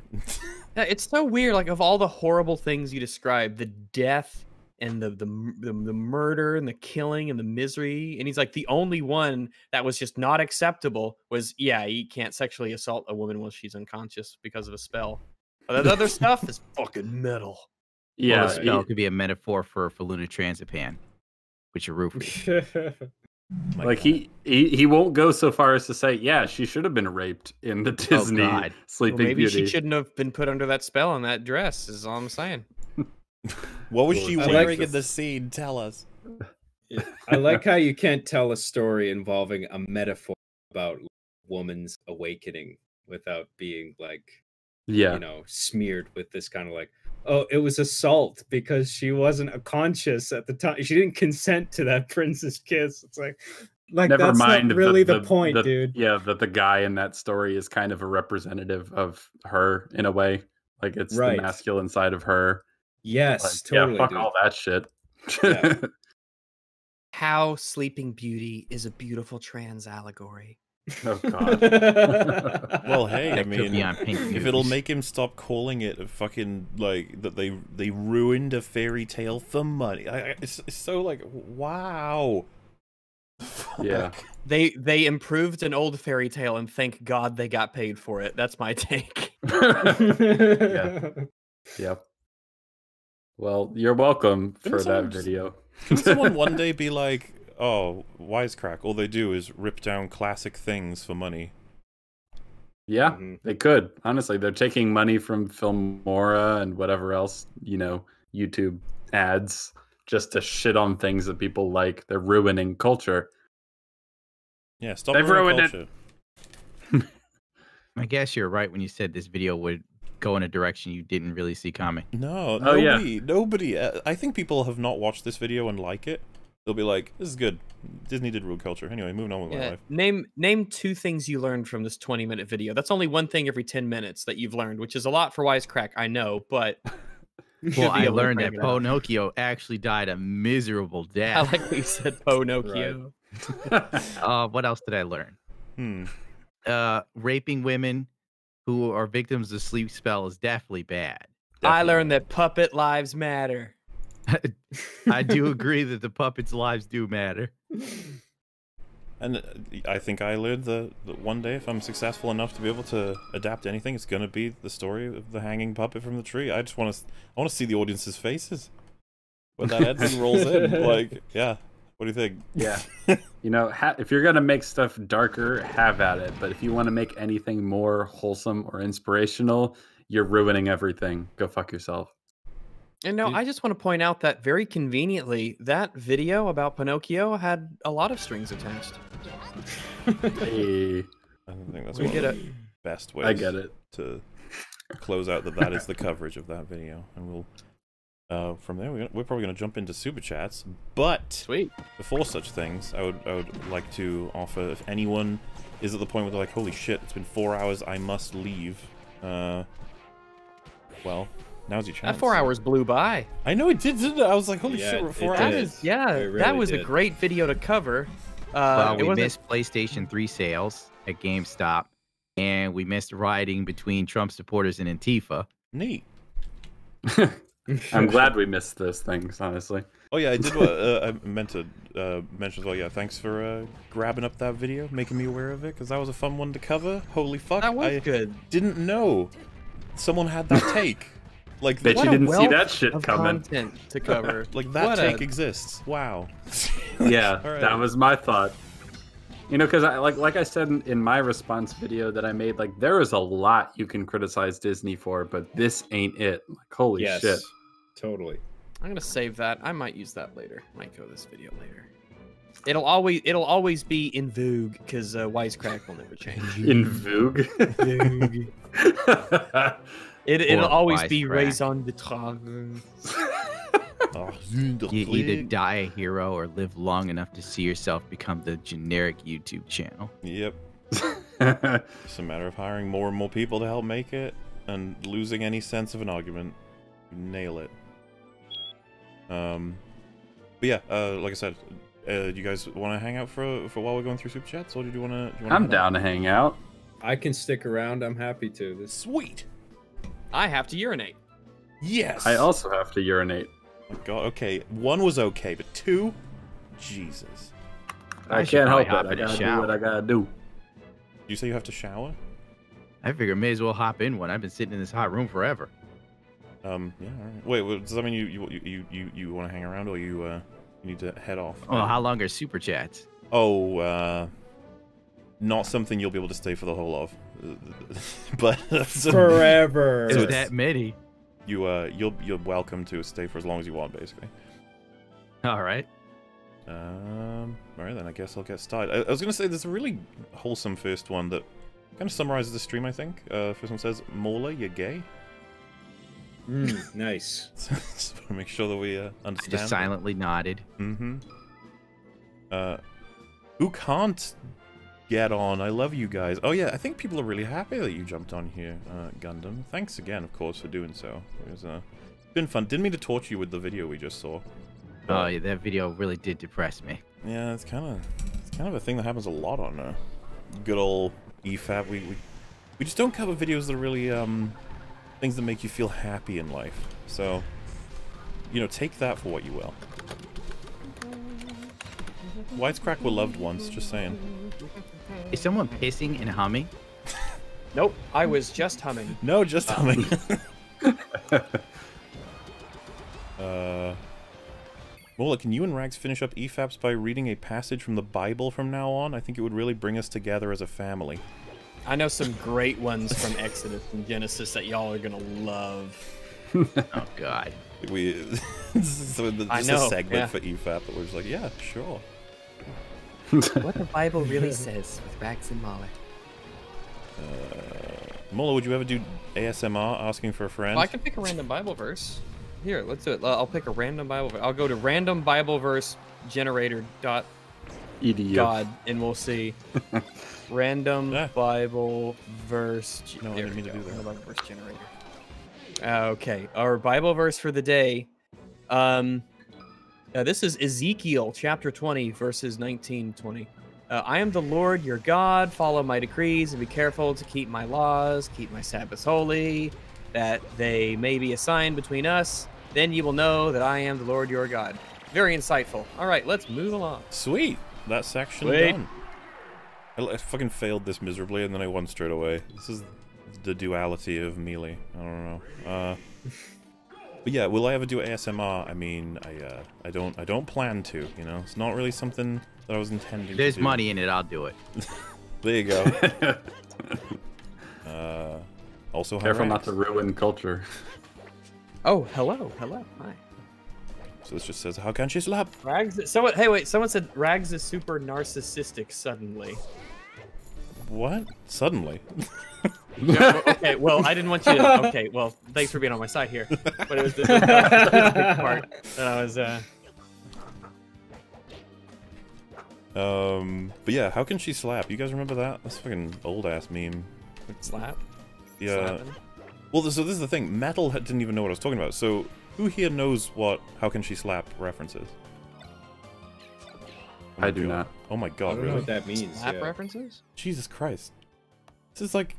It's so weird. Like of all the horrible things you describe, the death and the the, the the murder and the killing and the misery, and he's like the only one that was just not acceptable was yeah, he can't sexually assault a woman while she's unconscious because of a spell. But that other stuff is fucking metal. Yeah, well, the spell it- could be a metaphor for for flunitrazepam, which are roofies. My like he, he he won't go so far as to say, yeah, she should have been raped in the oh, Disney God. Well, maybe Beauty. she shouldn't have been put under that spell in that dress. Is all I'm saying. What was she I like wearing in the scene? Tell us. I like how you can't tell a story involving a metaphor about woman's awakening without being like yeah, you know smeared with this kind of like oh it was assault because she wasn't a conscious at the time she didn't consent to that prince's kiss it's like like never that's mind. not really the, the point the- dude Yeah, that the guy in that story is kind of a representative of her in a way. Like it's Right. the masculine side of her. Yes Like, totally yeah, fuck dude. all that shit. Yeah. How Sleeping Beauty is a beautiful trans allegory. oh god. Well, hey, I That could mean, on Pink if it'll make him stop calling it a fucking like that they they ruined a fairy tale for money. I, I- it's, it's so like wow. Yeah. They they improved an old fairy tale and thank God they got paid for it. That's my take. Yeah. Yep. Well, you're welcome for Didn't that just- video. Can someone one day be like, "Oh, wisecrack! All they do is rip down classic things for money." Yeah, Mhm. they could. Honestly, they're taking money from Filmora and whatever else, you know, YouTube ads just to shit on things that people like. They're ruining culture. Yeah, stop They've ruining ruined it. culture. I guess you're right when you said this video would go in a direction you didn't really see coming. No, Oh, yeah. nobody, nobody. Uh, I think people have not watched this video and like it. They'll be like, "This is good." Disney did ruin culture. Anyway, moving on with my life. Name name two things you learned from this 20 minute video. That's only one thing every 10 minutes that you've learned, which is a lot for Wisecrack, I know, but Well, I learned that it. Pinocchio actually died a miserable I death. like what you said, Pinocchio. uh, what else did I learn? Hmm. Uh, raping women who are victims of sleep spell is definitely bad. I learned that puppet lives matter. I do agree that the puppets' lives do matter. And uh, I think I learned that, that one day, if I'm successful enough to be able to adapt anything, it's gonna be the story of the hanging puppet from the tree. I just want to, I want to see the audience's faces when that ending rolls in. Like, yeah, what do you think? Yeah. you know, ha- if you're going to make stuff darker, have at it. But if you want to make anything more wholesome or inspirational, you're ruining everything. Go fuck yourself. And no, I just want to point out that very conveniently, that video about Pinocchio had a lot of strings attached. Hey, I don't think that's We one get of it. the best ways I get it. to close out that that is the coverage of that video, and we'll. Uh, from there, we're, gonna, we're probably going to jump into super chats, but Sweet. before such things, I would I would like to offer if anyone is at the point where they're like, "Holy shit, it's been four hours, I must leave." Uh, well, now's your chance. That four hours blew by. I know it did, didn't it? I was like, "Holy Yeah, shit, we're four it That did. hours." is, yeah, It that really was a great video to cover. Uh, well, we missed PlayStation 3 sales at GameStop, and we missed rioting between Trump supporters and Antifa. Neat. I'm glad we missed those things, honestly. Oh yeah, I did. What, uh, I meant to uh, mention as well. Yeah, thanks for uh, grabbing up that video, making me aware of it, because that was a fun one to cover. Holy fuck! That was I good. Didn't know someone had that take. Like, Bet What you didn't see that shit coming. Content to cover. like that What a- take exists. Wow. Yeah, All right. that was my thought. You know, because I like like I said in, in my response video that I made, like there is a lot you can criticize Disney for, but this ain't it. Like, holy yes, shit. totally. I'm gonna save that. I might use that later. Might go this video later. It'll always it'll always be in vogue because uh, wisecrack will never change. In Vogue. It it'll always be wisecrack. raison d'être. Oh, You either die a hero or live long enough to see yourself become the generic YouTube channel. Yep. It's a matter of hiring more and more people to help make it, and losing any sense of an argument. You nail it. Um, but yeah, uh, like I said, uh, do you guys want to hang out for for while we're going through super chats, or do you want to? I'm down to hang out. I can stick around. I'm happy to. This Sweet. I have to urinate. Yes. I also have to urinate. Oh God. Okay, one was okay, but two, Jesus. I, I can't help it. I gotta do what. I gotta do. You say you have to shower? I figure may as well hop in one. I've been sitting in this hot room forever. Um. Yeah. All right. Wait. wait does that mean you you you you, you want to hang around, or you uh you need to head off? Well, how long are super chats? Oh, uh, not something you'll be able to stay for the whole of. But so forever. Is So it's- that many? you uh you'll you're welcome to stay for as long as you want, basically. All right. Um. All right then. I guess I'll get started. I, I was gonna say there's a really wholesome first one that kind of summarizes the stream. I think. Uh, first one says, "MauLer, you're gay." Mm, nice. Just want to make sure that we uh, I just silently nodded. Mm-hmm. Uh, who can't get on? I love you guys. Oh yeah, I think people are really happy that you jumped on here, uh, Gundam. Thanks again, of course, for doing so. It was uh, been fun. Didn't mean to torture you with the video we just saw. Oh, yeah, that video really did depress me. Yeah, it's kind of it's kind of a thing that happens a lot on uh, good old EFAP. We, we we just don't cover videos that are really um things that make you feel happy in life. So you know, take that for what you will. Wisecrack were loved once. Just saying. Is someone pissing and humming? Nope, I was just humming. No, just humming. uh. MauLer, can you and Rags finish up E EFAPs by reading a passage from the Bible from now on? I think it would really bring us together as a family. I know some great ones from Exodus and Genesis that y'all are gonna love. Oh God. We so the, I just know, a segment yeah. for EFAP that we're just like, yeah, sure. what the Bible really says with Rags and MauLer. Uh, MauLer, would you ever do ASMR asking for a friend? Well, I can pick a random Bible verse. Here, let's do it. I'll pick a random Bible verse. I'll go to random Bible verse generator dot EDU. God, and we'll see. Random Yeah. Bible verse. ge- No, I didn't mean to do that. Random Bible verse generator. Okay, our Bible verse for the day. Um, uh, this is Ezekiel chapter 20, verses 19 20. Uh, I am the Lord your God. Follow my decrees and be careful to keep my laws, keep my Sabbaths holy, that they may be a sign between us. Then you will know that I am the Lord your God. Very insightful. All right, let's move along. Sweet, that section Sweet. done. I, I fucking failed this miserably, and then I won straight away. This is the duality of melee. I don't know. Uh, but yeah, will I ever do ASMR? I mean, I uh, I don't I don't plan to. You know, it's not really something that I was intending. There's to do. money in it. I'll do it. There you go. uh, also, Careful not to ruin culture. Oh, hello, hello, hi. So this just says, how can she slap? Rags. Someone. Hey, wait. Someone said Rags is super narcissistic suddenly. What? Suddenly? Yeah, okay. Well, I didn't want you to. Okay. Well, thanks for being on my side here. But it was the, the narcissistic part that I was. uh Um, but yeah, how can she slap? You guys remember that? That's a fucking old ass meme. Slap. Yeah. slapping. Well, so this is the thing. Metal didn't even know what I was talking about. So who here knows what "How can she slap" references? my I do God. not. Oh my I god, don't know really? what that means. Slap yeah. references? Jesus Christ. This is like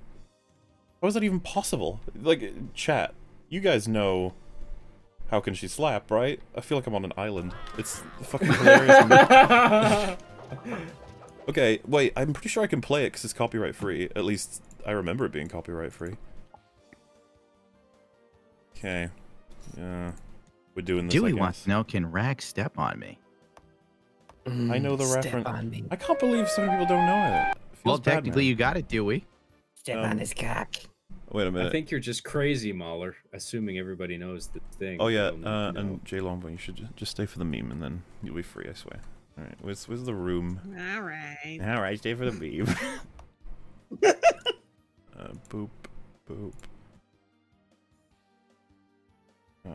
how is that even possible? Like chat, you guys know how can she slap, right? I feel like I'm on an island. It's fucking hilarious. okay, wait, I'm pretty sure I can play it because it's copyright free. At least I remember it being copyright free. Okay. Yeah. We're doing this. I Dewey guess. wants to know, can Rag step on me? I know the Step reference. on me. I can't believe so many people don't know it. Well, Feels bad, technically, man. you got it, Dewey. Step Um, on his cock. Wait a minute. I think you're just crazy, MauLer, assuming everybody knows the thing. Oh yeah, uh, and JLongBone, you should just stay for the meme, and then you'll be free. I swear. All right, where's where's the room? All right. All right, stay for the meme. uh, boop, boop. Uh,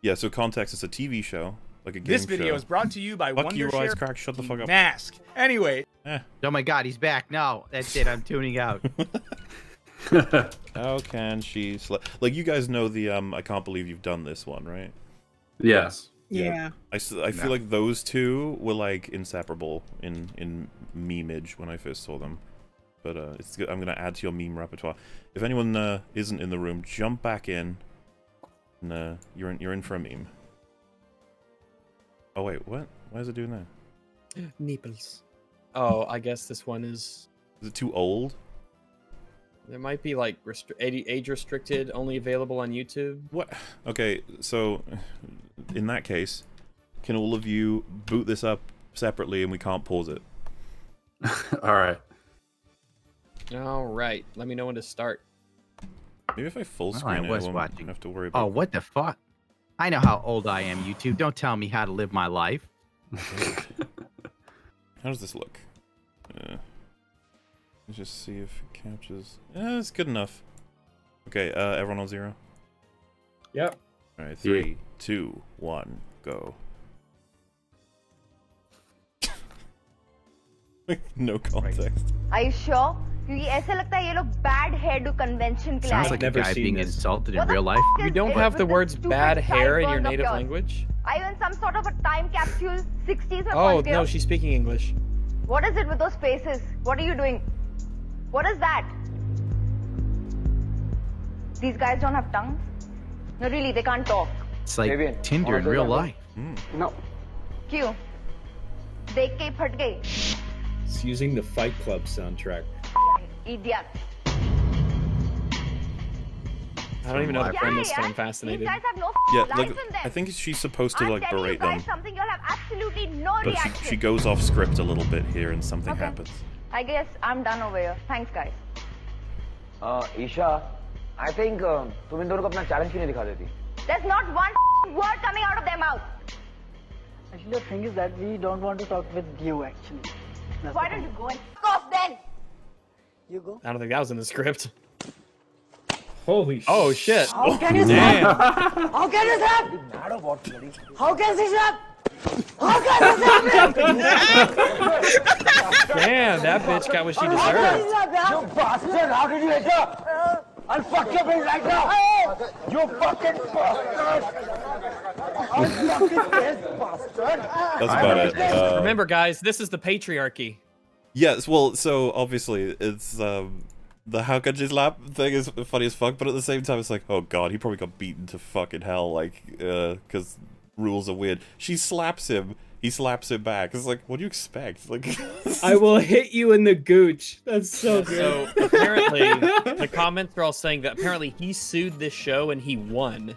yeah. So context is a TV show, like a game This video show. is brought to you by Fuck you, Wondershare Wisecrack, shut the fuck up. Mask. Anyway, Oh my God, he's back. No, that's it. I'm tuning out. How can she sla- like you guys know the um? I can't believe you've done this one, right? Yes. Yeah. I I feel No. like those two were like inseparable in in memeage when I first saw them. But uh, it's good. I'm gonna add to your meme repertoire. If anyone uh, isn't in the room, jump back in. And uh, you're in you're in for a meme. Oh wait, what? Why is it doing that? Nipples. Oh, I guess this one is. Is it too old? There might be like restri- age age restricted, only available on YouTube. What? Okay, so in that case, can all of you boot this up separately and we can't pause it? All right. All right, let me know when to start. Maybe if I full Well, screen I it, was I won't watching. have to worry about Oh, what the fuck? I know how old I am, YouTube. Don't tell me how to live my life. How does this look? Uh, let's just see if it captures. Yeah, it's good enough. Okay, uh, everyone on zero. Yep. All right, three, two, one, go. no context. Are you sure? क्योंकि ऐसे लगता है ये लोग bad hairdo convention के लिए Sounds आए like a never guy seen being this. insulted in What the real life. fuck You is don't this have the with this words stupid bad hair in your sideburns of native yours? language? Are you in some sort of a time capsule, 60s or Oh what? no, she's speaking English. What is it with those faces? What are you doing? What is that? These guys don't have tongues? No, really, they can't talk. It's like Fabian, Tinder in real life. Mm. No. Q. Dekh ke phat gayi. It's using the Fight Club soundtrack. Idiot. I don't even know how to frame this, so I'm fascinated. yeah, like, I think she's supposed to, like, berate them. but she, she, goes off script a little bit here and something okay. happens. I guess I'm done over here. Thanks, guys. Uh, Isha I think तुम इन दोनों को अपना challenge क्यों नहीं दिखा देती There's not one word coming out of their mouth. Actually, the thing is that we don't want to talk with you, actually. That's Why the don't point. you go and f off then? You go. I don't think that was in the script. Holy Oh shit! How can you Damn. stop? How can you stop? mad or what bloody How can she stop? How can you stop? Damn, that bitch got what she How can you deserved. you bastard how did you enter I'll fuck your brain right now you fucking bastard I'll fucking this bastard That's about it. Uh, Remember, guys, this is the patriarchy. Yes, well, so obviously it's um the how could you slap thing is funny as fuck, but at the same time it's like, oh god, he probably got beaten to fucking hell, like, uh, because rules are weird. She slaps him, he slaps him back. It's like, what do you expect? Like, I will hit you in the gooch. That's so So good. apparently, the comments are all saying that apparently he sued this show and he won.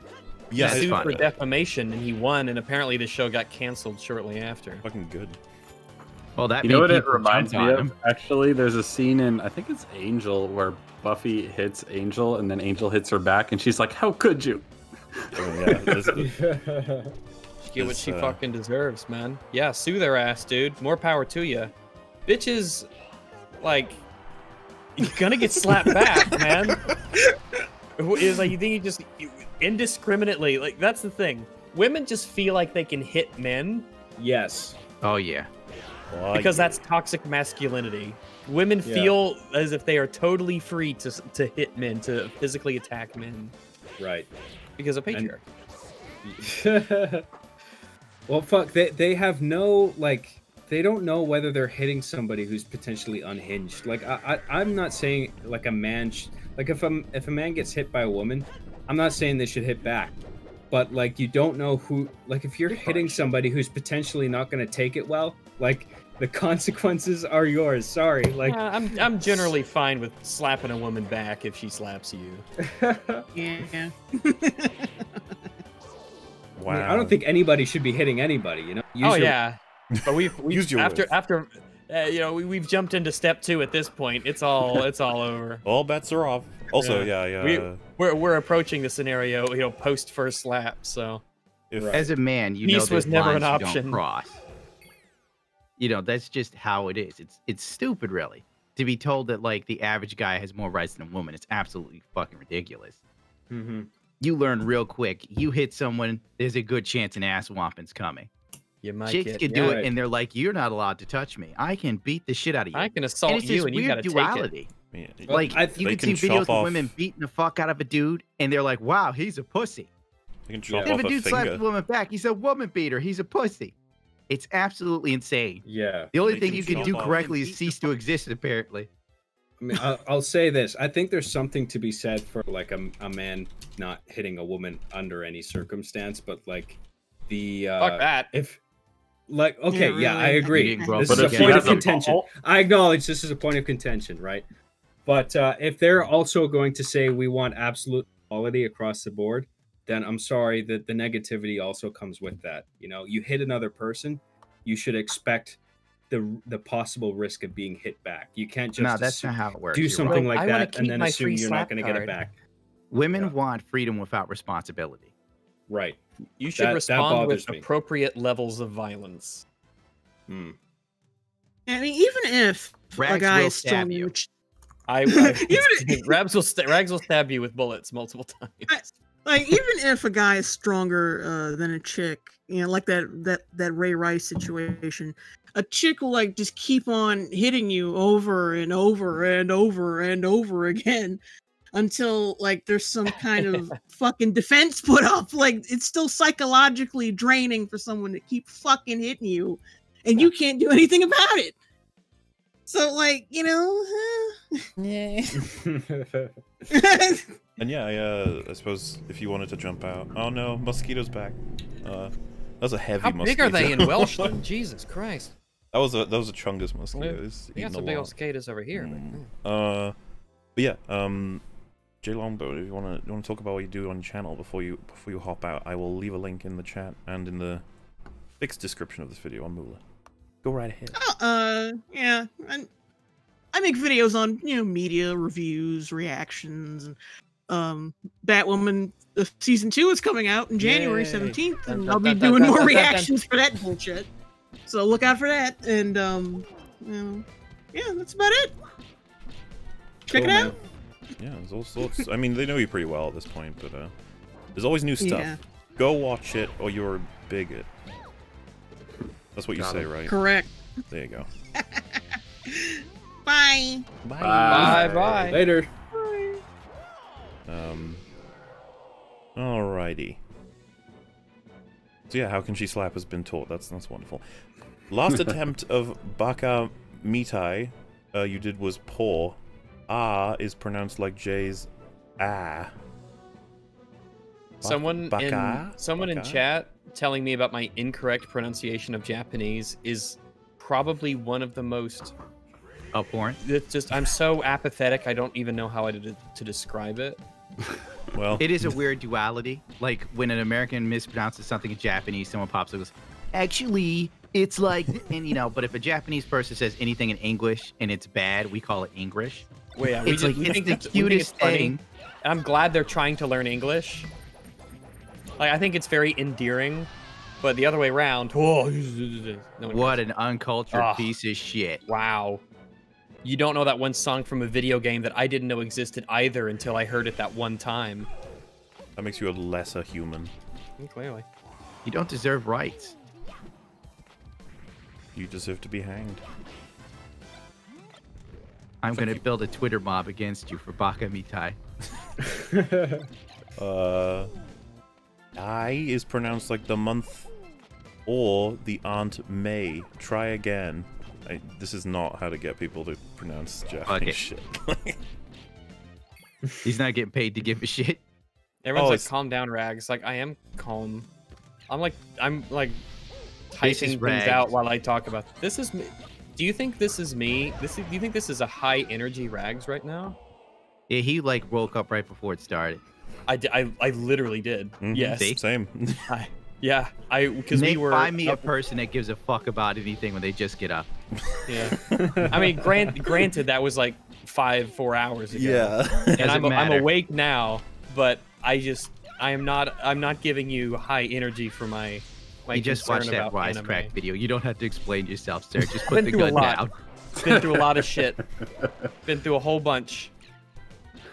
yeah, he sued fine. for defamation and he won, and apparently the show got canceled shortly after. fucking good. Well, that You know what it reminds me of? him. Actually, there's a scene in I think it's Angel where Buffy hits Angel and then Angel hits her back and she's like, "How could you?" Oh, yeah, this- She get what she uh, fucking deserves, man. Yeah, sue their ass, dude. More power to you. Bitches, like, you're gonna get slapped back, man. It's like you think you just you- indiscriminately, like that's the thing. Women just feel like they can hit men yes. Oh yeah. Why because you- that's toxic masculinity. Women Yeah. feel as if they are totally free to to hit men, to physically attack men Right. Because of And- patriarchy. well, fuck. They they have no like they don't know whether they're hitting somebody who's potentially unhinged. Like I, I I'm not saying like a man sh- like if a if a man gets hit by a woman, I'm not saying they should hit back. But like you don't know who like if you're hitting somebody who's potentially not going to take it well, like the consequences are yours. Sorry. Like Yeah, I'm I'm generally fine with slapping a woman back if she slaps you. Yeah. I, mean, I don't think anybody should be hitting anybody, you know. Use oh your- yeah, but we've, we've Use your after words. after uh, you know we, we've jumped into step two at this point. It's all it's all over. All bets are off. Also, yeah, yeah. We, uh, we're we're approaching the scenario you know post first slap. So if As a man, you Peace know was never an lines you option. don't cross. You know that's just how it is. It's it's stupid, really, to be told that like the average guy has more rights than a woman. It's absolutely fucking ridiculous. Mm-hmm. You learn real quick. You hit someone, there's a good chance an ass whomping's coming. you might Chicks get can do yeah. it, and they're like, "You're not allowed to touch me. I can beat the shit out of you." I can and assault it's you this and you weird gotta take it. duality. yeah, Like I- you They can see videos chop of women beating the fuck out of a dude, and they're like, "Wow, he's a pussy." you can chop And off if a a dude slaps a woman back, he's a woman beater. He's a pussy. It's absolutely insane. Yeah. The only They thing you can do off correctly is cease to exist, apparently. I mean, I'll, I'll say this. I think there's something to be said for like a, a man not hitting a woman under any circumstance, but like the uh, Fuck that. if like okay, Yeah, yeah, I agree. didn't This is a point of contention. ball. I acknowledge this is a point of contention, right? But uh, if they're also going to say we want absolute equality across the board, then I'm sorry that the negativity also comes with that. You know, you hit another person, you should expect the the possible risk of being hit back. You can't just No, that's assume- not how it works. do something right. like I that and then assume you're not going to get it back. Women Yeah. want freedom without responsibility. Right. You should That- that respond with me. appropriate levels of violence. Hmm. I mean, even if a Rags guy will is stab you. I, I Even- Rabs will sta- Rags will stab you with bullets multiple times. Like even if a guy is stronger uh, than a chick, you know, like that that that Ray Rice situation, a chick will like just keep on hitting you over and over and over and over again until like there's some kind of fucking defense put up. Like it's still psychologically draining for someone to keep fucking hitting you, and you can't do anything about it. So like you know, eh. And yeah, I, uh, I suppose if you wanted to jump out. Oh no, mosquito's back. Uh, that was a heavy How big are they in mosquito. Welshton? Jesus Christ! that was a that was a chungus mosquito. Yeah, It's We got some a big old cicadas over here. but, Mm. mm. Uh, but yeah, um, JLongBone, if you wanna you wanna talk about what you do on your channel before you before you hop out, I will leave a link in the chat and in the fixed description of this video on MauLer. Go right ahead. uh yeah I, I make videos on you know media reviews reactions and um batwoman uh, season two is coming out in january 17th and dun, i'll be dun, dun, doing dun, more dun, dun, dun. reactions for that bullshit so look out for that and um you know, yeah that's about it check Cool, it man. out Yeah, there's all sorts. I mean, they know you pretty well at this point, but uh, there's always new stuff. Yeah. Go watch it, or you're a bigot. That's what you say, it. right? correct There you go. bye Bye Bye. bye. Later. Um. Alrighty. So yeah, how can she slap has been taught. That's that's wonderful. Last attempt of Baka Mitai, uh, you did was poor. Ah is pronounced like Jay's ah. Ba- Someone in Baka? someone in chat telling me about my incorrect pronunciation of Japanese is probably one of the most. Abhorrent. It's just I'm so apathetic. I don't even know how I did it to describe it. Well, It is a weird duality. Like when an American mispronounces something in Japanese, someone pops up and goes, "Actually, it's like," and you know. But if a Japanese person says anything in English and it's bad, we call it English. Well, yeah, we it's just- like we it's think the it's- we think cutest it's thing. And I'm glad they're trying to learn English. Like I think it's very endearing, but the other way around. Oh, no What cares. an uncultured Ah. piece of shit. Wow. You don't know that one song from a video game that I didn't know existed either until I heard it that one time. that makes you a lesser human. Clearly. You don't deserve rights. You deserve to be hanged. I'm gonna build a Twitter mob against you for Baka Mitai. Uh, I is pronounced like the month or the Aunt May. Try again. I, this is not how to get people to pronounce Japanese it. shit. He's not getting paid to give a shit. Everyone's Oh, like, it's- "Calm down, Rags." Like, I am calm. I'm like, I'm like This typing things Rags. out while I talk about. This is me. Do you think this is me? This is, do you think this is a high energy Rags right now? Yeah, he like woke up right before it started. I, di- I, I literally did. Mhm, Yes. See? Same. I, yeah. I because we were. find me a person that gives a fuck about anything when they just get up. Yeah. I mean, grant, granted, that was like five, four hours ago. Yeah. And Doesn't I'm, I'm awake now, but I just, I am not, I'm not giving you high energy for my, my you just watched that about wisecrack video. You don't have to explain yourself, sir. Just put Been the through a gun lot. down. Been through a lot of shit. Been through a whole bunch.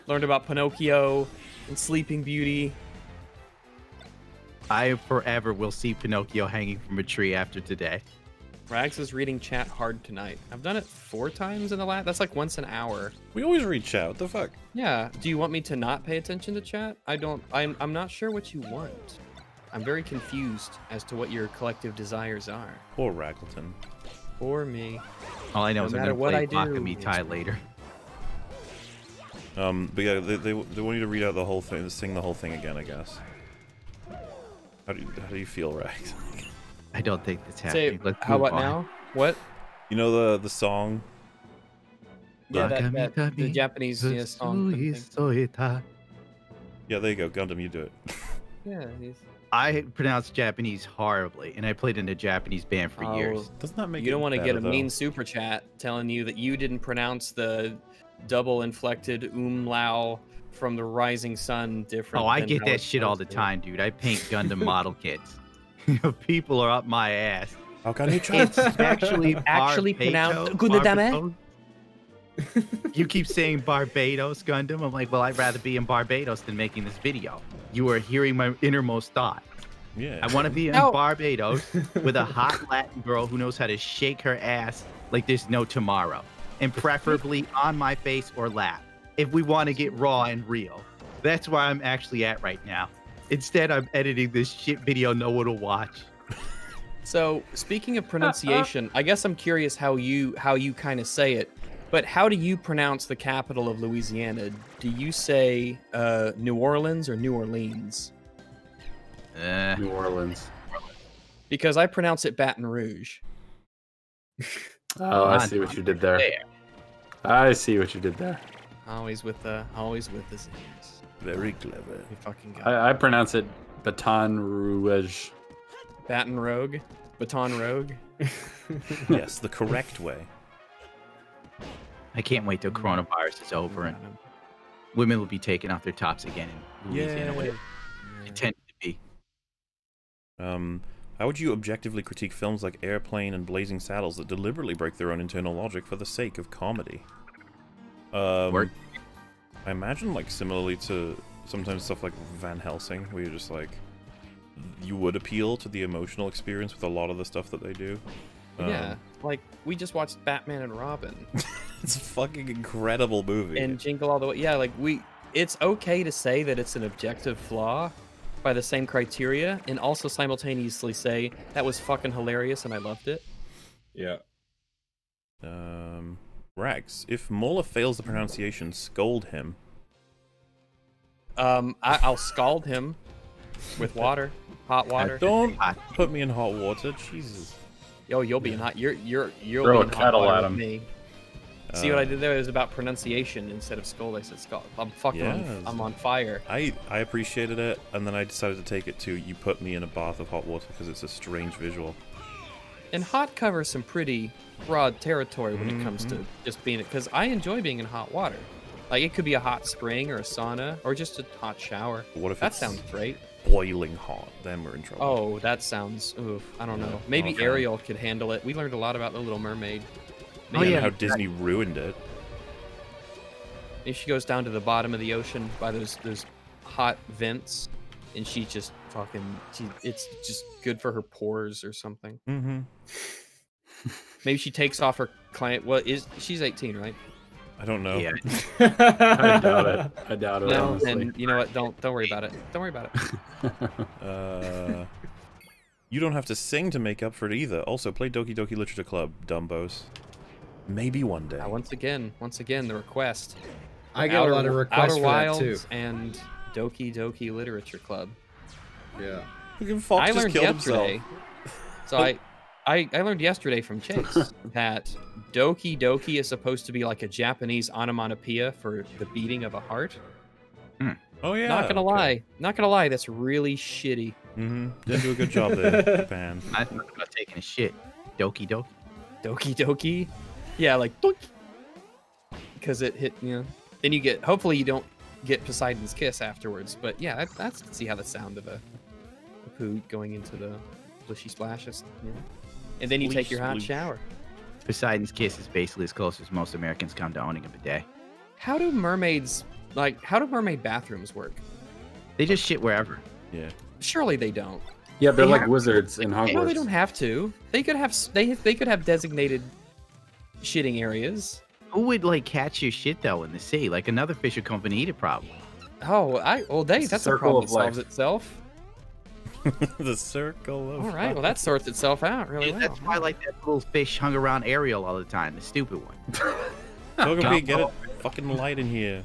Learned about Pinocchio and Sleeping Beauty. I forever will see Pinocchio hanging from a tree after today. Rags is reading chat hard tonight. I've done it four times in the last. That's like once an hour. we always read chat. What the fuck? Yeah. Do you want me to not pay attention to chat? I don't. I'm. I'm not sure what you want. I'm very confused as to what your collective desires are. Poor Raggleton. For me. All I know No is I'm matter gonna what play I do, Akami it's- Tai later. Um, but yeah, they, they, they want you to read out the whole thing, sing the whole thing again, I guess. How do you, how do you feel, Rags? I don't think that's Say. happening. Let's How about on. now? What? You know the the song? Yeah, that, Akami that, the Japanese yeah, song. Tsui thing. Soita. Yeah, there you go. Gundam, you do it. Yeah. he's- I pronounce Japanese horribly, and I played in a Japanese band for Oh, years. Doesn't that make you don't want to get a mean super chat telling you that you didn't pronounce the double inflected umlaut from the rising sun different. Oh, I get that shit all the time, dude. I paint Gundam model kits. People are up my ass. How can you It's actually Actually pronounced Gundam. You keep saying Barbados Gundam. I'm like, well, I'd rather be in Barbados than making this video. You are hearing my innermost thought. Yeah. I want to be in No. Barbados with a hot Latin girl who knows how to shake her ass like there's no tomorrow, and preferably on my face or lap. If we want to get raw and real, that's where I'm actually at right now. Instead, I'm editing this shit video no one will watch. So speaking of pronunciation, I guess I'm curious how you how you kind of say it. But how do you pronounce the capital of Louisiana? Do you say uh, New Orleans or New Orleans? Uh, New Orleans. Because I pronounce it Baton Rouge. Oh, I see what you did there. there. I see what you did there. Always with the always with the Z's. Very clever. You fucking got I, I pronounce it Baton Rouge. Baton Rogue, Baton Rogue. yes, the correct way. I can't wait till coronavirus is over and women will be taking off their tops again in Louisiana, where they pretend to be. Um, how would you objectively critique films like Airplane and Blazing Saddles that deliberately break their own internal logic for the sake of comedy? Um, Word. I imagine, like, similarly to sometimes stuff like Van Helsing, where you're just like, you would appeal to the emotional experience with a lot of the stuff that they do. yeah, Um, like we just watched Batman and Robin it's a fucking incredible movie. and Jingle All the Way. Yeah, like we. It's okay to say that it's an objective flaw by the same criteria, and also simultaneously say that was fucking hilarious and I loved it. Yeah. Um, Rags, if MauLer fails the pronunciation, scold him. Um, I, I'll scald him with water, hot water. Don't put me in hot water, Jesus. Yo, you'll be in hot. You're you're you'll Throw be a in hot kettle water at him. me. See what I Uh, did there? It was about pronunciation instead of scold. I said scald. I'm fucking. Yes. On, I'm on fire. I I appreciated it, and then I decided to take it to you put me in a bath of hot water because it's a strange visual. And hot covers some pretty broad territory when it comes to Mhm. just being it. Because I enjoy being in hot water. Like it could be a hot spring or a sauna or just a hot shower. What if that it's sounds great? Boiling hot, then we're in trouble. Oh, that sounds. Oof, I don't know. Maybe Okay. Ariel could handle it. We learned a lot about the Little Mermaid. Oh Maybe- yeah, how Disney ruined it. If she goes down to the bottom of the ocean by those those hot vents, and she just fucking, she, it's just good for her pores or something. Mm-hmm. Maybe she takes off her client. What is she's 18, right? I don't know. Yeah. I doubt it. I doubt it. No, honestly. and you know what? Don't don't worry about it. Don't worry about it. Uh, You don't have to sing to make up for it either. Also, play Doki Doki Literature Club, dumbos. Maybe one day. Uh, once again, once again, the request. I get a lot of requests Outer for that, too. and Doki Doki Literature Club. Yeah. Fucking Fox I just learned killed yesterday. himself. So I, I, I learned yesterday from Chase that Doki Doki is supposed to be like a Japanese onomatopoeia for the beating of a heart. Oh yeah. not gonna okay. lie, not gonna lie, that's really shitty. Mm-hmm. Didn't do a good job there, Japan. I thought about taking a shit. Doki doki. Doki Doki, yeah, like doki. because it hit you know. Then you get. Hopefully you don't get Poseidon's kiss afterwards. But yeah, I, I can see how the sound of a, a poo going into the splishy splashes. You know? And then you take your hot Sploosh, sploosh. shower. Poseidon's kiss is basically as close as most Americans come to owning a bidet. How do mermaids like? How do mermaid bathrooms work? They just shit wherever. Yeah. Surely they don't. Yeah, they're They like have- wizards in Hogwarts. No, they don't have to. They could have. They they could have designated shitting areas. Who would like catch your shit though in the sea? Like another fisher company come up eat it probably. Oh, I well, they It's that's a circle problem of that solves itself. the circle of. All right, well that sorts itself out really Yeah, well. That's why like that little fish hung around Ariel all the time, the stupid one. Togepi, get it fucking light in here.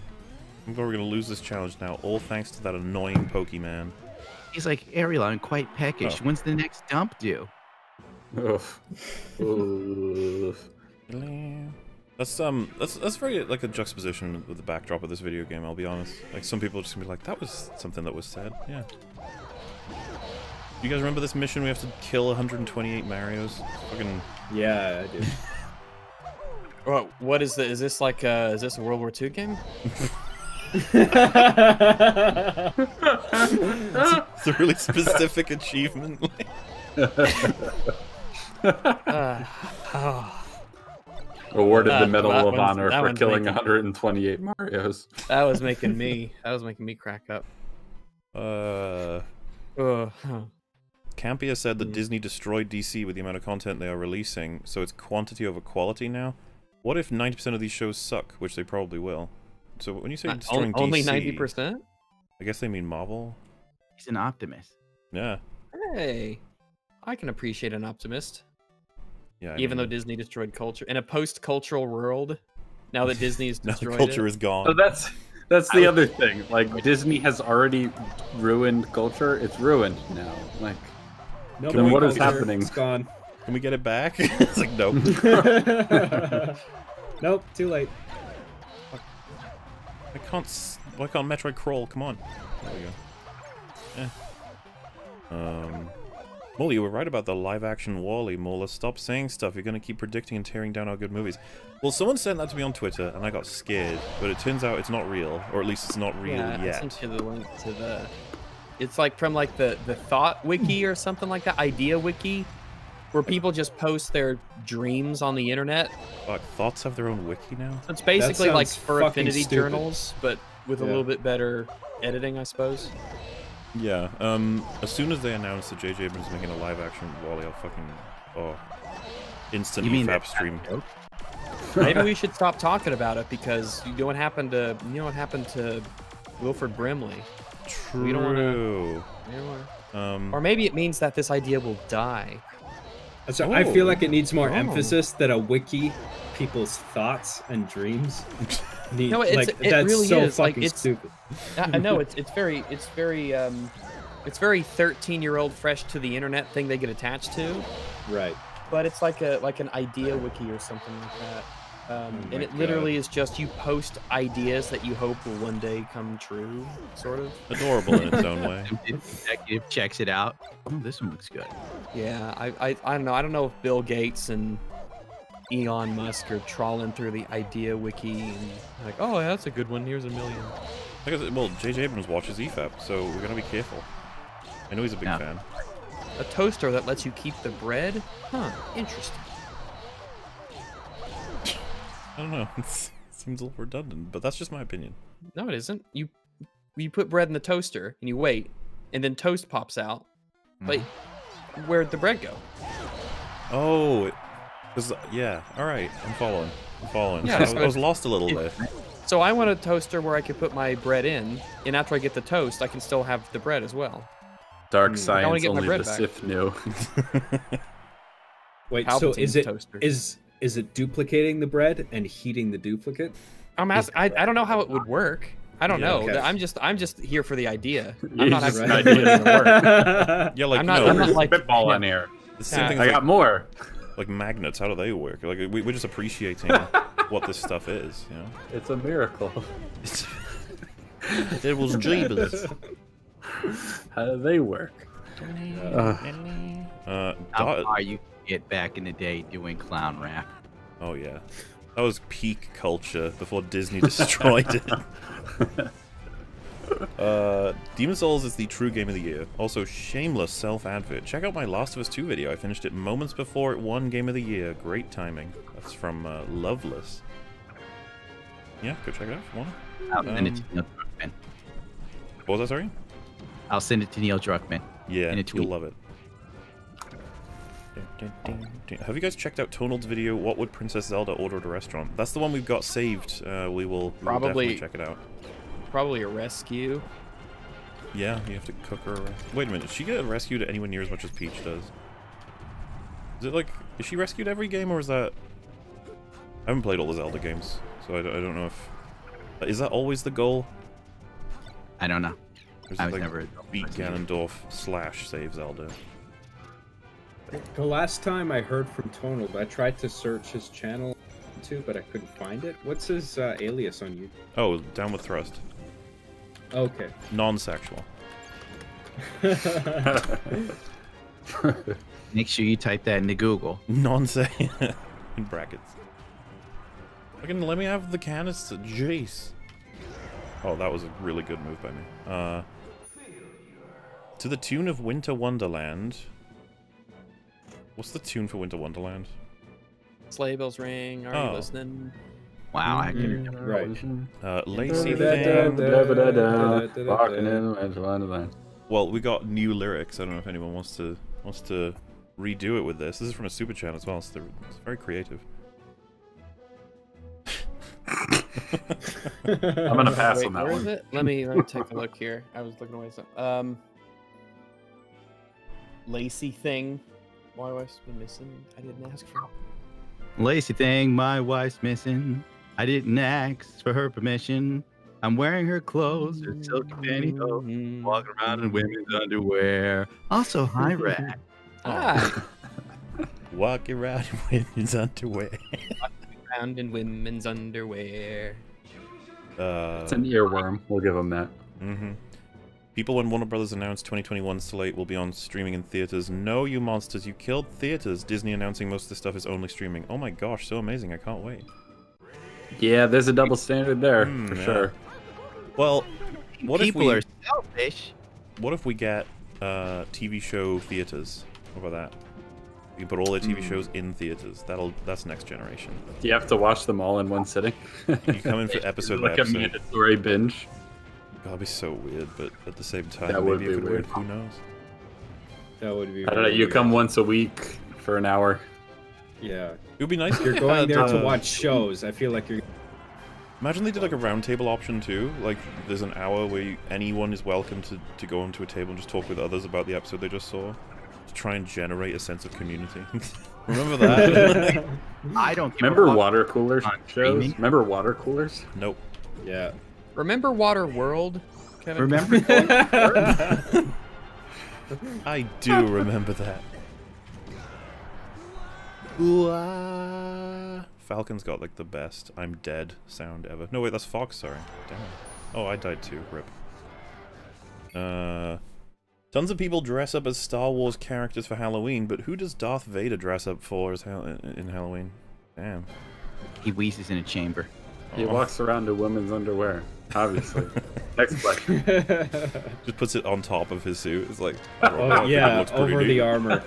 I'm we're gonna lose this challenge now, all thanks to that annoying Pokemon. He's like, Ariel, I'm quite peckish. Oh. When's the next dump due? Oof. Oof. That's um that's that's very like a juxtaposition with the backdrop of this video game, I'll be honest. Like some people are just gonna be like, that was something that was said, yeah. You guys remember this mission we have to kill 128 Marios? Fucking Yeah, I do. Well, what is the? Is this like? Uh, is this a World War II game? it's a really specific achievement. Uh, oh, Awarded Uh, the Medal that of one's- Honor for killing making- 128 Marios. that was making me. That was making me crack up. Uh Ugh. Campia said that Disney destroyed DC with the amount of content they are releasing, so it's quantity over quality now. What if 90% of these shows suck, which they probably will? So when you say Uh, on- destroying only DC, ninety percent. I guess they mean Marvel. He's an optimist. Yeah, Hey, I can appreciate an optimist. yeah. I even though Disney destroyed culture in a post-cultural world. Now that Disney's now the destroyed culture it. is gone. So that's that's the other thing. Like Disney has already ruined culture. It's ruined now. Like No then what is culture, happening? It's gone. Can we get it back? it's like nope. nope, too late. I can't. s- Why can't Metroid crawl? Come on. There we go. Eh. Um. MauLer, you were right about the live-action WALL-E. MauLer, stop saying stuff. You're gonna keep predicting and tearing down our good movies. Well, someone sent that to me on Twitter, and I got scared. But it turns out it's not real, or at least it's not real yeah, I yet. sent you the link to the. It's like from like the the thought wiki or something like that, idea wiki, where people just post their dreams on the internet. Fuck, thoughts have their own wiki now. So it's basically like for affinity stupid. journals, but with a little bit better editing, I suppose. Yeah. Um. As soon as they announce that J.J. Abrams is making a live-action WALL-E, I'll fucking oh, instant You mean EFAP stream. Maybe we should stop talking about it because you know what happened to you know what happened to Wilford Brimley. True. We don't wanna- You know, Um. or maybe it means that this idea will die. So I feel Oh. like it needs more Oh. emphasis that a wiki people's thoughts and dreams need. No, it's, like, it that's really so is. Like it's, stupid. I, I know it's it's very it's very um, it's very thirteen year old fresh to the internet thing they get attached to. Right. But it's like a like an idea wiki or something like that. Um, Oh and my it literally is just you post ideas that you hope will one day come true, sort of. Adorable in its own way. Executive checks it out. Oh, this one looks good. Yeah, I, I I don't know. I don't know if Bill Gates and Elon Musk are trawling through the idea wiki and like, oh, that's a good one. Here's a million. Like I said, well, J.J. Abrams watches EFAP, so we're gonna be careful. I know he's a big Yeah. fan. A toaster that lets you keep the bread? Huh, interesting. I don't know. It seems a little redundant, but that's just my opinion. No, it isn't. You you put bread in the toaster and you wait, and then toast pops out. Mm-hmm. But where'd the bread go? Oh, it, 'cause- yeah. All right, I'm following. I'm following. Yeah, I, was, so I was lost a little it- there. So I want a toaster where I could put my bread in, and after I get the toast, I can still have the bread as well. Dark Mm. I wanna science get my only bread the back. Sith knew. Wait, so is Palpatine's it toaster. is is it duplicating the bread and heating the duplicate? I'm asking. I, I don't know how it would work. I don't Yeah, know. okay. I'm just I'm just here for the idea. I'm not just actually got doing it in work. Yeah, like I'm not. no, I'm not like spitball yeah. on here. the same Yeah. thing. I as, got like, more. Like magnets. How do they work? Like we, we're just appreciating what this stuff is. You know. It's a miracle. It was Jeebus. How do they work? Uh, Uh, How Dot- far you get back in the day doing clown rap? Oh yeah, that was peak culture before Disney destroyed it. Uh, Demon's Souls is the true game of the year. Also, shameless self-advert. Check out my Last of Us 2 video. I finished it moments before it won Game of the Year. Great timing. That's from uh, Loveless. Yeah, go check it out if you want. I'll send it Um, to Neil Druckmann. What was that, sorry? I'll send it to Neil Druckmann. Yeah, in a you'll love it. Have you guys checked out Tonald's video, What Would Princess Zelda Order at a Restaurant? That's the one we've got saved. Uh, we will, we will definitely Probably- check it out. Probably a rescue. Yeah, you have to cook her. A res- Wait a minute, does she get rescued anywhere near as much as Peach does? Is it like, is she rescued every game, or is that... I haven't played all the Zelda games, so I don't, I don't know if... Is that always the goal? I don't know. I it was like never beat Ganondorf slash save Zelda? The last time I heard from Tonald, I tried to search his channel too, but I couldn't find it. What's his uh, alias on YouTube? Oh, Down with Thrust. Okay. Non-sexual. Make sure you type that into Google. Non-sex... in brackets. Fucking let me have the canister, jeez. Oh, that was a really good move by me. Uh, to the tune of Winter Wonderland. What's the tune for Winter Wonderland? Sleigh bells ring. Are Oh. you listening? Wow, I Mm, can. right. Uh, Lacy Thing. walking in Winter Wonderland. Well, we got new lyrics. I don't know if anyone wants to wants to redo it with this. This is from a super chat as well, so it's very creative. I'm gonna pass Wait, on that where is one. it? Let me let me take a look here. I was looking away. So, um, lacy thing. My wife's been missing. I didn't ask for. Lacy thing, my wife's missing. I didn't ask for her permission. I'm wearing her clothes, her silky pantyhose, walking around in women's underwear. Also, hi, Rat. Ah, Walk around in women's underwear. walking around in women's underwear. Uh, It's an earworm. We'll give them that. Mm-hmm. People when Warner Brothers announced 2021 slate will be on streaming in theaters. No, you monsters, you killed theaters. Disney announcing most of the stuff is only streaming. Oh my gosh, so amazing! I can't wait. Yeah, there's a double standard there Hmm, for yeah. sure. Well, what People if we are selfish. what if we get uh, TV show theaters? How about that? We can put all their TV Hmm. shows in theaters. That'll that's next generation. Do you have to watch them all in one sitting? You come in for episode by like a mandatory binge. That'd be so weird, but at the same time, That would maybe it be could weird. work. Who knows? That would be. I don't know. You come once a week for an hour. Yeah. It would be nice. if You're going had, there to uh, watch shows. I feel like you're. Imagine they did like a roundtable option too. Like there's an hour where you, anyone is welcome to, to go onto a table and just talk with others about the episode they just saw. To try and generate a sense of community. Remember that? I don't Remember water cooler on shows? streaming. Remember water coolers? nope. Yeah. Remember Water World? Kevin? Remember? I do remember that. Ooh, ah. Falcon's got like the best I'm dead sound ever. No wait, that's Fox, sorry. Damn. Oh, I died too. Rip. Uh Tons of people dress up as Star Wars characters for Halloween, but who does Darth Vader dress up for as Hal- in Halloween? Damn. He wheezes in a chamber. He Oh. walks around in women's underwear. Obviously. Next question. Just puts it on top of his suit. It's like, Oh I yeah, looks pretty over the armor.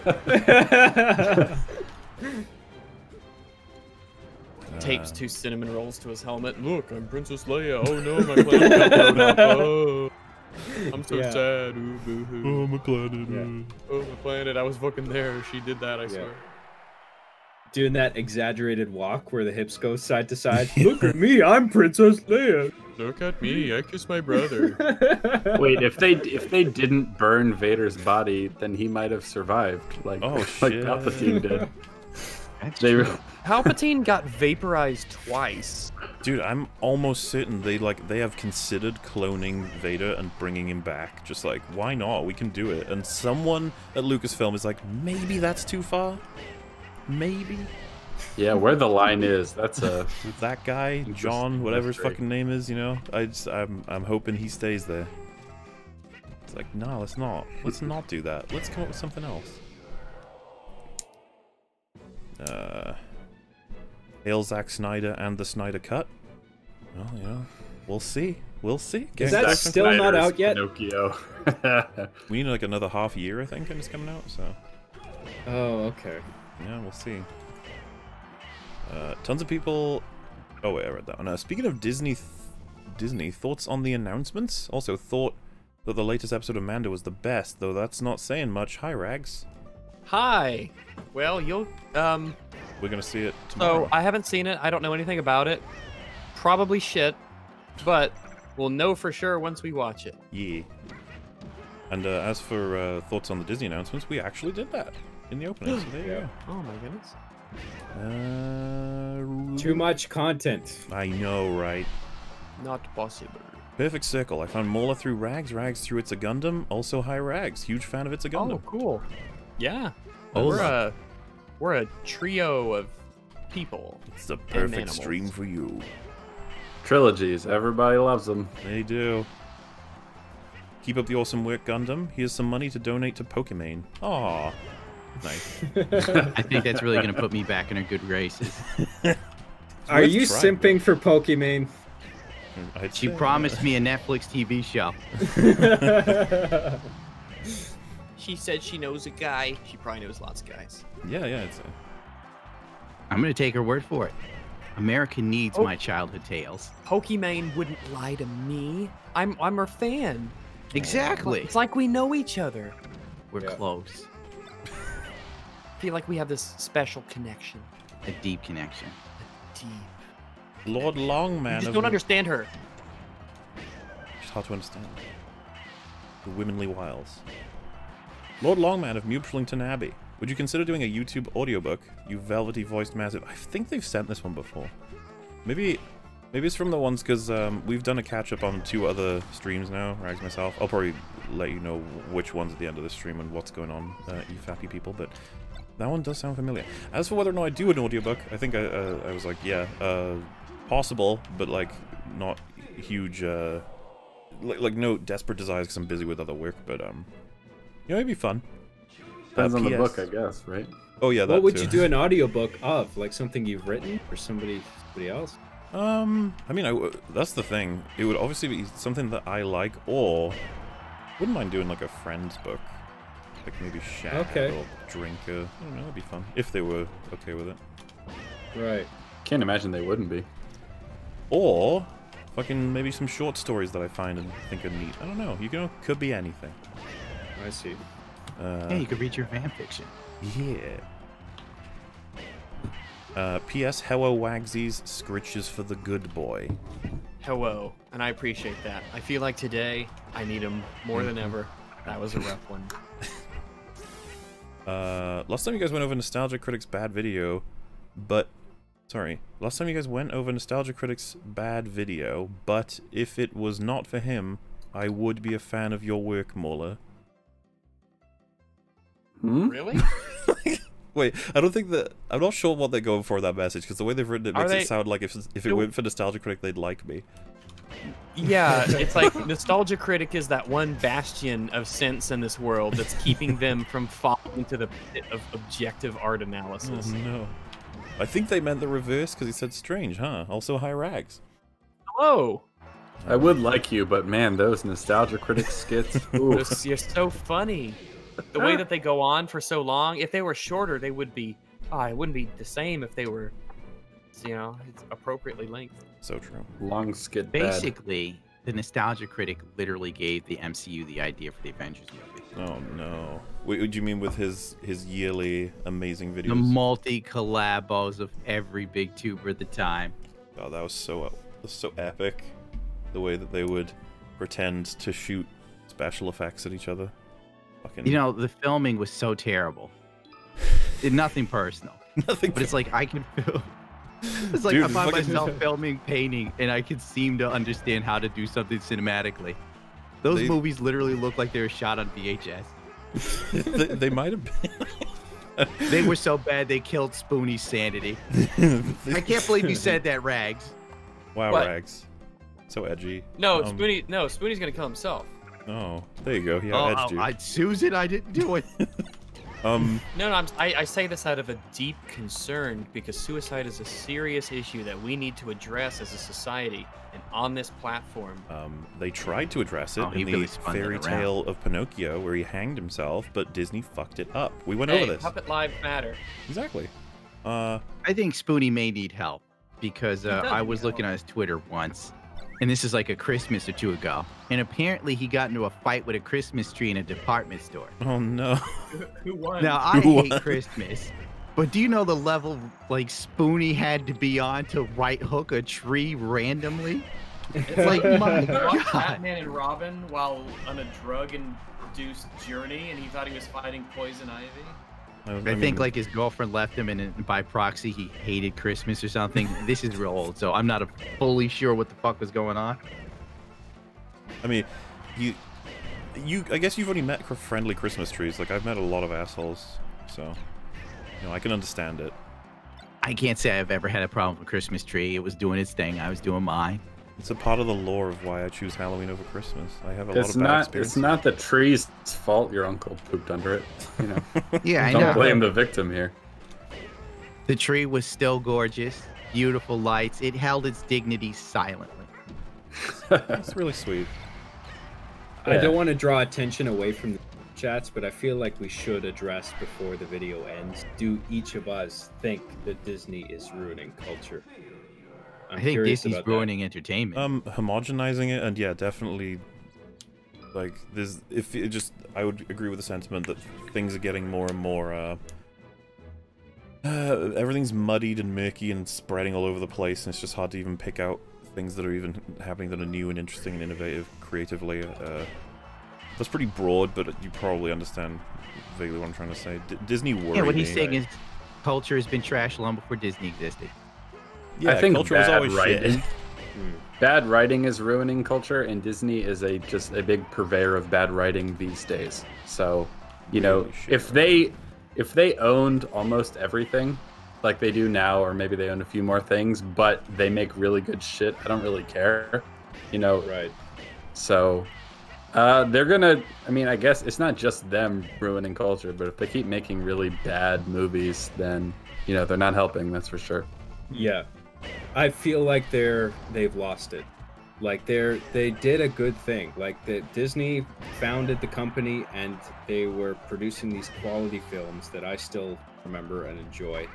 Tapes Uh, two cinnamon rolls to his helmet. Look, I'm Princess Leia. Oh no, my planet got blown up. Oh, I'm so Yeah. sad. Ooh, boo hoo. Oh, my planet. Yeah. Oh, my planet. I was fucking there. She did that. I Yeah. swear. Doing that exaggerated walk where the hips go side to side. Look at me, I'm Princess Leia. Look at me, I kiss my brother. Wait, if they if they didn't burn Vader's body, then he might have survived, like Oh, like shit. Palpatine did. That's They- true. Palpatine got vaporized twice. Dude, I'm almost certain they like they have considered cloning Vader and bringing him back. Just like, why not? We can do it. And someone at Lucasfilm is like, maybe that's too far. Maybe Yeah, where the line is, that's a that guy, John, whatever his fucking name is, you know. I just, I'm, I'm hoping he stays there. It's like, no, let's not. Let's not do that. Let's come up with something else. Uh, hail Zack Snyder and the Snyder Cut. Well, you know, we'll see. We'll see. Is Getting that back- still not out yet? Pinocchio. We need like another half year, I think, and it's coming out. So Oh, okay. yeah, we'll see. Uh, tons of people. Oh wait, I read that one. Uh, speaking of Disney, th- Disney thoughts on the announcements. Also thought that the latest episode of Mando was the best, though that's not saying much. Hi, Rags. Hi. Well, you'll um. We're gonna see it tomorrow. So I haven't seen it. I don't know anything about it. Probably shit, but we'll know for sure once we watch it. Yeah. And uh, as for uh, thoughts on the Disney announcements, we actually did that in the opening. so there you go. Oh my goodness. Uh, Too much content. I know, right? Not possible. Perfect Circle. I found MauLer through Rags. Rags through It's a Gundam. Also, hi Rags. Huge fan of It's a Gundam. Oh, cool. Yeah. We're a we're a trio of people. It's the perfect animals. stream for you. Trilogies, everybody loves them. They do. Keep up the awesome work, Gundam. Here's some money to donate to Pokimane. Aw. Nice. I think that's really going to put me back in a good graces. Are you trying. simping for Pokimane? I'd She say, promised uh, me a Netflix TV show. She said she knows a guy. She probably knows lots of guys. Yeah, yeah. It's a... I'm going to take her word for it. America needs Oh. my childhood tales. Pokimane wouldn't lie to me. I'm I'm her fan. Exactly. It's like we know each other. We're Yeah. close. I feel like we have this special connection. A deep connection. A Deep. Lord Longman. You just don't understand her. It's hard to understand. The Womenly Wiles. Lord Longman of Mupshilington Abbey. Would you consider doing a YouTube audiobook? You velvety voiced massive. I think they've sent this one before. Maybe maybe it's from the ones because um, we've done a catch up on two other streams now, Rags myself. I'll probably let you know which one's at the end of the stream and what's going on, uh, you fappy people, but that one does sound familiar. As for whether or not I do an audiobook, I think I, uh, I was like, yeah, uh, possible, but like not huge, uh, like, like no desperate desires because I'm busy with other work, but um, you know, it'd be fun. Depends Uh, on the book, I guess, right? Oh yeah, that What would too. you do an audiobook of? Like something you've written or somebody somebody else? Um, I mean, I, that's the thing. It would obviously be something that I like, or wouldn't mind doing like a friend's book, like maybe Shad Okay. or Drinker. I don't know, that'd be fun if they were okay with it. Right. Can't imagine they wouldn't be. Or fucking maybe some short stories that I find and think are neat. I don't know. You know, could be anything. I see. Uh, Hey, you could read your fan fiction. Yeah. Uh, P.S. Hello Wagsies, scritches for the good boy. Hello, and I appreciate that. I feel like today I need him more than ever. That was a rough one. Uh, last time you guys went over Nostalgia Critics' bad video, but sorry, last time you guys went over Nostalgia Critics' bad video, but if it was not for him, I would be a fan of your work, MauLer. Hmm? Really? Wait, I don't think that I'm not sure what they're going for in that message because the way they've written it Are makes they- it sound like if if it went for Nostalgia Critic, they'd like me. Yeah, it's like Nostalgia Critic is that one bastion of sense in this world that's keeping them from falling into the pit of objective art analysis. Oh, no. I think they meant the reverse because he said strange, huh? Also, high rags. Hello. I would like you, but man, those nostalgia critic skits. ooh. You're, you're so funny. The way that they go on for so long. If they were shorter, they would be. Oh, it wouldn't be the same if they were, you know, it's appropriately length. So true. Long skit bad. Basically, the Nostalgia Critic literally gave the MCU the idea for the Avengers movie. Oh no. Wait, what do you mean with his his yearly amazing videos? The multi collabos of every big tuber at the time. Oh, that was so that was so epic. The way that they would pretend to shoot special effects at each other. Fucking You know, the filming was so terrible. It, nothing personal. Nothing. But it's like I can feel. It's like Dude, I find fucking- myself filming painting, and I can seem to understand how to do something cinematically. Those They- movies literally look like they were shot on VHS. they, they might have been. They were so bad they killed Spoonie's sanity. I can't believe you said that, Rags. Wow, What? Rags. So edgy. No, Um, Spoonie. No, Spoonie's gonna kill himself. Oh, there you go. He oh, edged you. I, Susan, I didn't do it. Um, No, no, I'm, I, I say this out of a deep concern because suicide is a serious issue that we need to address as a society. And on this platform, um, they tried to address it Oh, in the really fairy tale of Pinocchio, where he hanged himself, but Disney fucked it up. We went hey, over this Puppet Lives Matter. exactly. Uh, I think Spoonie may need help because uh, I need was looking on his Twitter once, and this is like a Christmas or two ago, and apparently he got into a fight with a Christmas tree in a department store. oh no. Who won? Now I Who hate won? Christmas, but do you know the level like Spoonie had to be on to right hook a tree randomly? It's like my Watch God. Batman and Robin while on a drug-induced journey, and he thought he was fighting poison ivy. I, I mean, think like his girlfriend left him, and then by proxy he hated Christmas or something. this is real old, so I'm not fully sure what the fuck was going on. I mean, you, you. I guess you've only met friendly Christmas trees. Like I've met a lot of assholes, so you know I can understand it. I can't say I've ever had a problem with Christmas tree. It was doing its thing. I was doing mine. It's a part of the lore of why I choose Halloween over Christmas. I have a lot It's of bad not. experiences. It's not the tree's fault. Your uncle pooped under it. You know. Yeah, I know. Don't know. blame the victim here. The tree was still gorgeous, beautiful lights. It held its dignity silently. That's really sweet. I don't want to draw attention away from the chats, but I feel like we should address before the video ends. Do each of us think that Disney is ruining culture? I'm I think curious Disney's about that. ruining entertainment. Um, homogenizing it, and yeah, definitely. Like, there's if it just, I would agree with the sentiment that things are getting more and more. Uh, uh, everything's muddied and murky and spreading all over the place, and it's just hard to even pick out things that are even happening that are new and interesting and innovative creatively. Uh, that's pretty broad, but you probably understand vaguely what I'm trying to say. D- Disney worried yeah, what he's me. saying is culture has been trashed long before Disney existed. Yeah, I think culture was bad always writing. shit. Bad writing is ruining culture, and Disney is a just a big purveyor of bad writing these days. So, you know, Really shit if they if they owned almost everything, like they do now, or maybe they own a few more things, but they make really good shit, I don't really care. You know, Right. so uh, they're gonna. I mean, I guess it's not just them ruining culture, but if they keep making really bad movies, then you know they're not helping. That's for sure. Yeah, I feel like they're they've lost it. Like they're they did a good thing. Like the Disney founded the company and they were producing these quality films that I still remember and enjoy.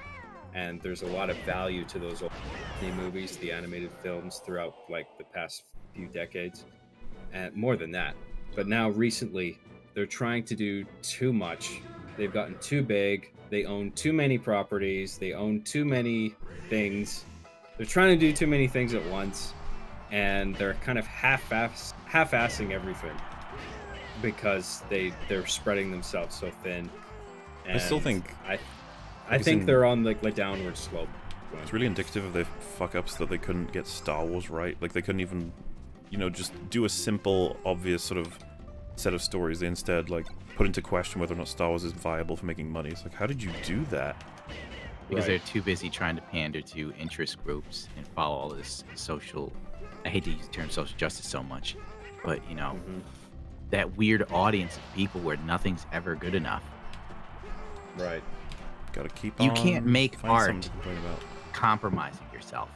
And there's a lot of value to those old Disney movies, the animated films throughout like the past few decades, and more than that. But now recently, they're trying to do too much. They've gotten too big. They own too many properties. They own too many things. They're trying to do too many things at once, and they're kind of half-ass, half-assing everything because they they're spreading themselves so thin. I still think- I, I think in- they're on like a downward slope. It's really indicative of their fuck ups that they couldn't get Star Wars right. Like they couldn't even, you know, just do a simple, obvious sort of set of stories. They instead like put into question whether or not Star Wars is viable for making money. It's like, how did you do that? Because Right. they're too busy trying to pander to interest groups and follow all this social I hate to use the term social justice so much, but you know, Mhm. that weird audience of people where nothing's ever good enough. Right. Gotta keep. You on, can't make art. something to complain about. Compromising yourself.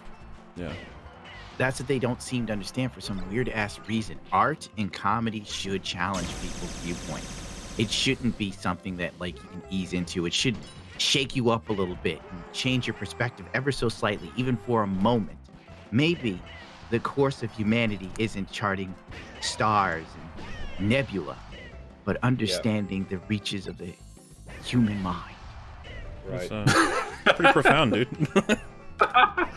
Yeah. That's what they don't seem to understand for some weird ass reason. Art and comedy should challenge people's viewpoint. It shouldn't be something that like you can ease into. It should shake you up a little bit and change your perspective ever so slightly, even for a moment. Maybe the course of humanity isn't charting stars and nebula. but understanding the reaches of the human mind. It's, uh, pretty profound, dude.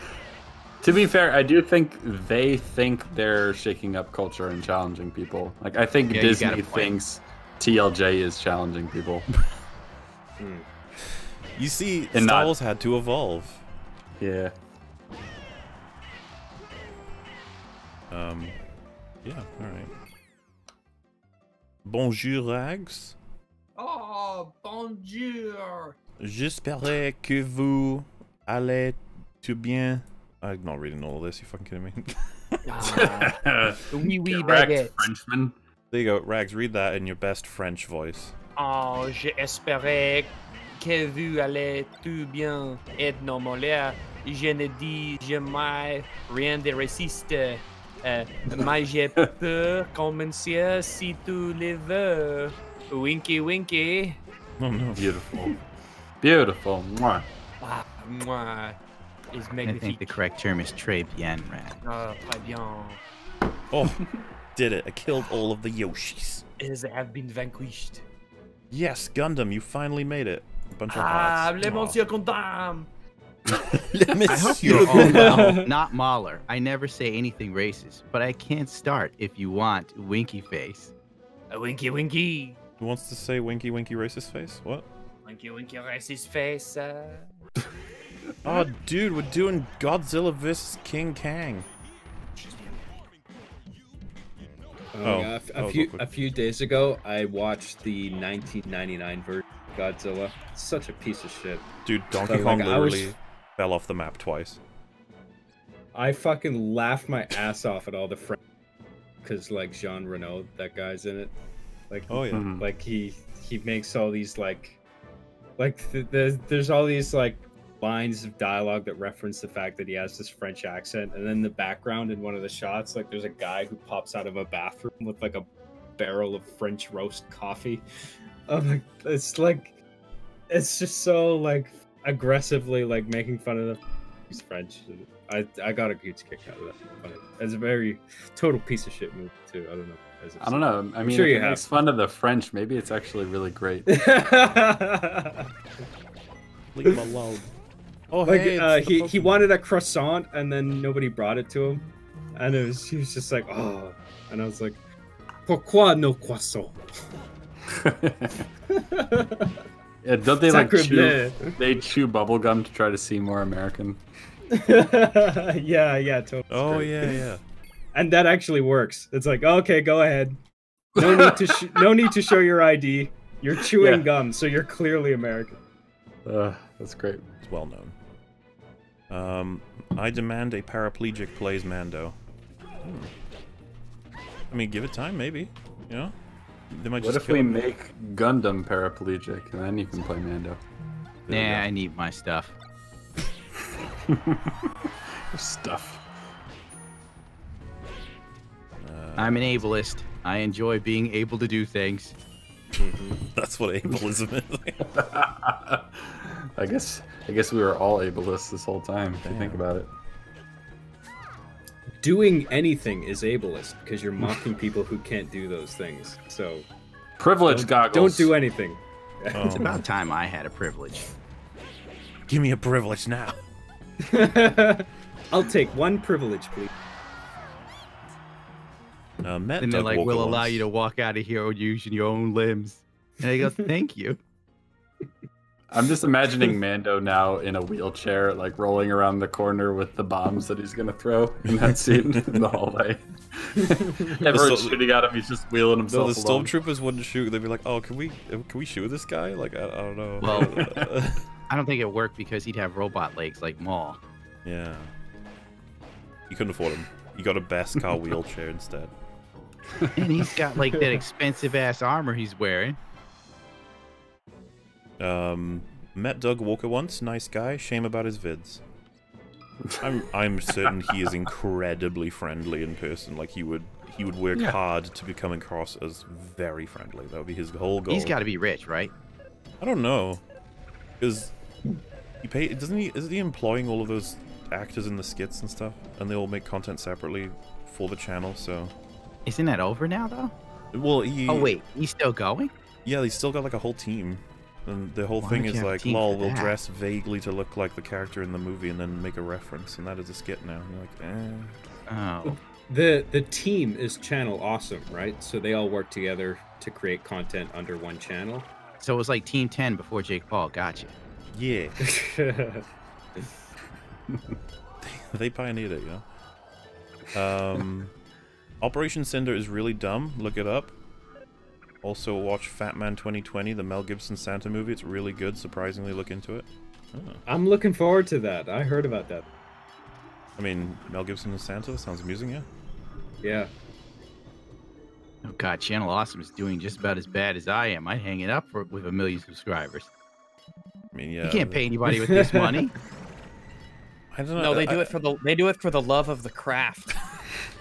To be fair, I do think they think they're shaking up culture and challenging people. Like I think Yeah, Disney thinks TLJ is challenging people. You see, And Star not- had to evolve. Yeah. Um, yeah, all right. Bonjour, Rags. Oh, bonjour. J'espère que vous allez tout bien. I'm not reading all of this. You fucking kidding me? Ah, oui, oui, Correct, baguette. Frenchman. there you go, Rags. Read that in your best French voice. Oh, j'espérais que vous allez tout bien et non molaire. Je ne dis jamais rien de raciste. Euh, mais j'ai peur commencer si tu le veux. Winky winky. Oh no. Beautiful. Beautiful. Mwah. Ah, moi, is I think the correct term is très bien, Rad. Ah, très bien. Oh, did it. I killed all of the Yoshis. Is have been vanquished. Yes, Gundam, you finally made it. A bunch of Ah, hearts. le Aw. monsieur content. I hope you're all well, not MauLer. I never say anything racist, but I can't start if you want winky face. A winky winky. Who wants to say winky winky racist face? What? Winky winky racist face. Uh... Oh, dude, we're doing Godzilla vs. King Kang. Oh, Oh, yeah, a f- a, oh, few a few days ago, I watched the 1999 version of Godzilla. Such a piece of shit. Dude, Donkey But, Kong like, I was- literally fell off the map twice. I fucking laughed my ass off at all the friends because like Jean Reno, that guy's in it. Like, Oh, yeah. Mhm. like he he makes all these like, like th- there's there's all these like lines of dialogue that reference the fact that he has this French accent, and then the background in one of the shots, like there's a guy who pops out of a bathroom with like a barrel of French roast coffee. I'm like, it's like, it's just so like aggressively like making fun of the he's French. I I got a huge kick out of that. But It's a very total piece of shit move too. I don't know. Has I don't know. I I'm mean, sure if you it have. makes fun of the French, maybe it's actually really great. Leave him alone. Oh, like hey, uh, it's the he he wanted a croissant and then nobody brought it to him, and it was he was just like oh, and I was like, pourquoi no croissant? Yeah, don't they like chew? bleu. They chew bubble gum to try to seem more American. yeah, yeah, totally. Oh, yeah, yeah. And that actually works. It's like okay, go ahead. No need to sh- no need to show your ID. You're chewing Yeah. gum, so you're clearly American. Uh, that's great. It's well known. Um, I demand a paraplegic plays Mando. Hmm. I mean, give it time, maybe. You know, they might What just if kill we him. make Gundam paraplegic and then you can play Mando? There Nah. I need my stuff. Stuff. Uh, I'm an ableist. I enjoy being able to do things. That's what ableism is. I guess I guess we were all ableists this whole time. If you think about it. Doing anything is ableist because you're mocking people who can't do those things. So Privilege don't, goggles. Don't do anything. It's Oh. about time I had a privilege. Give me a privilege now. I'll take one privilege, please. Uh, Matt And they're like, we'll allow you to walk out of here using your own limbs. And I go, thank you. I'm just imagining Mando now in a wheelchair, like rolling around the corner with the bombs that he's gonna throw in that scene in the hallway. Everyone's sto- shooting at him. He's just wheeling No, himself. the along. stormtroopers wouldn't shoot. They'd be like, "Oh, can we, uh, can we shoot this guy?" Like, I, I don't know. Well- I don't think it worked because he'd have robot legs like Maul. yeah. You couldn't afford him. You got a best car wheelchair instead. And he's got like that expensive ass armor he's wearing. Um, met Doug Walker once. Nice guy. Shame about his vids. I'm I'm certain he is incredibly friendly in person. Like he would he would work Yeah. hard to become across as very friendly. That would be his whole goal. He's got to be rich, right? I don't know, because he pay doesn't he? Isn't he employing all of those actors in the skits and stuff, and they all make content separately for the channel? So Isn't that over now though? Well, he. Oh wait, he's still going? Yeah, they still got like a whole team. And the whole Why thing is you have a like, team lol, we'll that? dress vaguely to look like the character in the movie and then make a reference, and that is a skit now. You're like, eh. Oh. The the team is channel awesome, right? So they all work together to create content under one channel. So it was like Team 10 before Jake Paul. Gotcha. Yeah. they pioneered it, yeah. Um, Operation Cinder is really dumb. Look it up. Also, watch Fat Man 2020, the Mel Gibson Santa movie. It's really good. Surprisingly, look into it. Oh. I'm looking forward to that. I heard about that. I mean, Mel Gibson as Santa sounds amusing, yeah. Yeah. Oh god, Channel Awesome is doing just about as bad as I am. I'd hang it up for with a million subscribers. I mean, yeah. You can't pay anybody with this money. I don't know. No, they do I- it for the they do it for the love of the craft.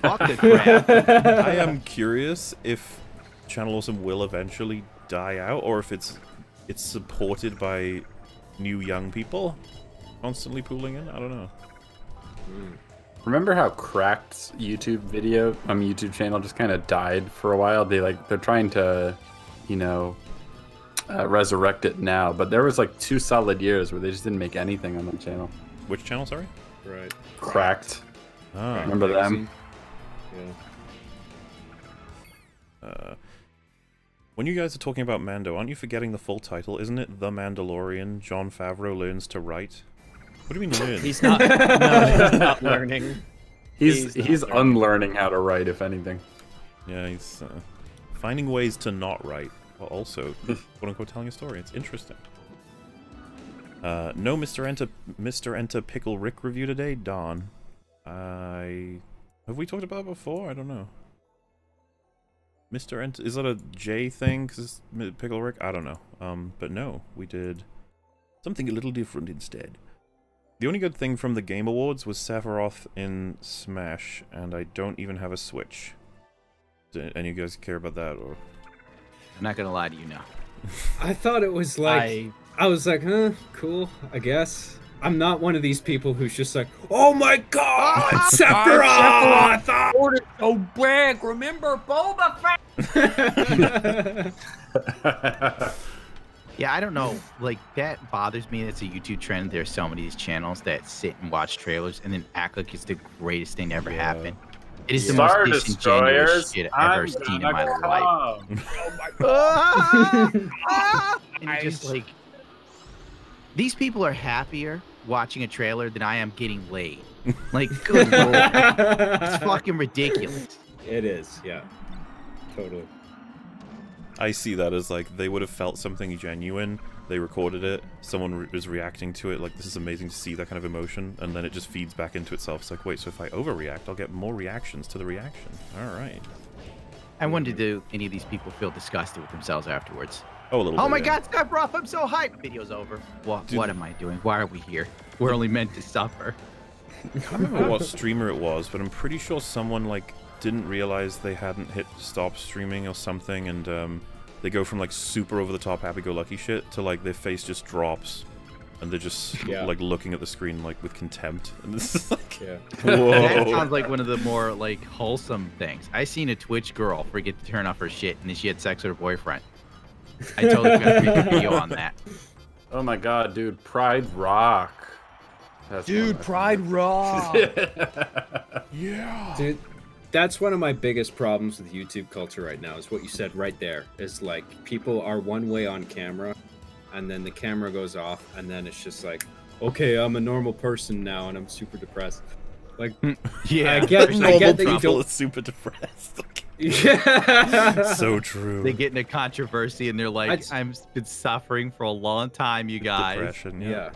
Fuck the crap. I am curious if Channel Awesome will eventually die out, or if it's it's supported by new young people constantly pooling in. I don't know. Remember how Cracked's YouTube video, um, YouTube channel just kind of died for a while? They like they're trying to, you know, uh, resurrect it now. But there was like two solid years where they just didn't make anything on the channel. Which channel? Sorry. Right. Cracked. Ah. Remember them? Yeah. Uh, when you guys are talking about Mando, aren't you forgetting the full title? Isn't it The Mandalorian? Jon Favreau learns to write. What do you mean learn? He's not. No, he's not learning. He's He's he's, learning. unlearning how to write, if anything. Yeah, he's uh, finding ways to not write, while also quote unquote telling a story. It's interesting. Uh, no Mr. Enter Mr. Enter Pickle Rick review today, Don. I have we talked about it before? I don't know. Mr. Enter is that a J thing? Cause it's Pickle Rick? I don't know. Um, but no, we did something a little different instead. The only good thing from the Game Awards was Sephiroth in Smash, and I don't even have a Switch. Do any of you guys care about that, or I'm not gonna lie to you now. I thought it was like I- I, was like, huh, cool, I guess. I'm not one of these people who's just like, oh my god, Sephiroth! ah!" Ordered so big. Remember Boba Fett? Yeah, I don't know. Like that bothers me. It's a YouTube trend. There's so many of these channels that sit and watch trailers and then act like it's the greatest thing to ever happen. It is the Star most disingenuous shit I've ever seen in gonna my life. come. and you're just like, these people are happier watching a trailer than I am getting laid. Like, good lord, it's fucking ridiculous. It is, yeah. Totally. I see that as like they would have felt something genuine. They recorded it. Someone re- is reacting to it. Like this is amazing to see that kind of emotion, and then it just feeds back into itself. It's like, wait, so if I overreact, I'll get more reactions to the reaction. All right. I wonder do any of these people feel disgusted with themselves afterwards? Oh, a little. Oh bit, my yeah. God, Sephiroth, I'm so hyped. Video's over. What? Dude. What am I doing? Why are we here? We're only meant to suffer. I can't remember what streamer it was, but I'm pretty sure someone like didn't realize they hadn't hit stop streaming or something, and um, they go from like super over the top happy-go-lucky shit to like their face just drops, and they're just Yeah. like looking at the screen like with contempt, and this is like, Yeah. That sounds like one of the more like wholesome things. I seen a Twitch girl forget to turn off her shit, and then she had sex with her boyfriend. I totally got a video on that. Oh my god, dude, Pride Rock. That's Dude, Pride Rock. yeah. Dude, that's one of my biggest problems with YouTube culture right now. Is what you said right there. Is like people are one way on camera, and then the camera goes off, and then it's just like, okay, I'm a normal person now, and I'm super depressed. Like, Yeah, I get, I Normal get that you people don't. is super depressed. Yeah. so true. They get into controversy, and they're like, I'd- "I've been suffering for a long time, you guys." Depression. Yeah. yeah.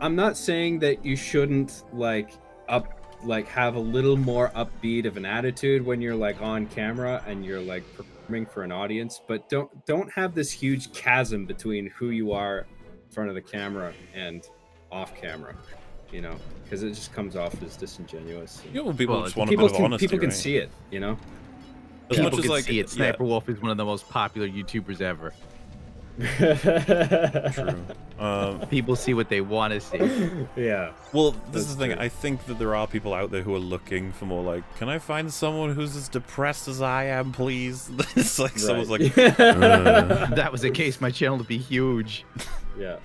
I'm not saying that you shouldn't like up like have a little more upbeat of an attitude when you're like on camera and you're like performing for an audience, but don't don't have this huge chasm between who you are in front of the camera and off camera, you know, because it just comes off as disingenuous. You know, people Well, just want a people bit of can honesty, people can right? see it, you know. As People much as can like see it. yeah. Sniper Wolf is one of the most popular YouTubers ever. True. Um, People see what they want to see. yeah. Well, this That's is the thing. true. I think that there are people out there who are looking for more like, can I find someone who's as depressed as I am, please? it's like someone's like, uh, that was the case, my channel would be huge. Yeah.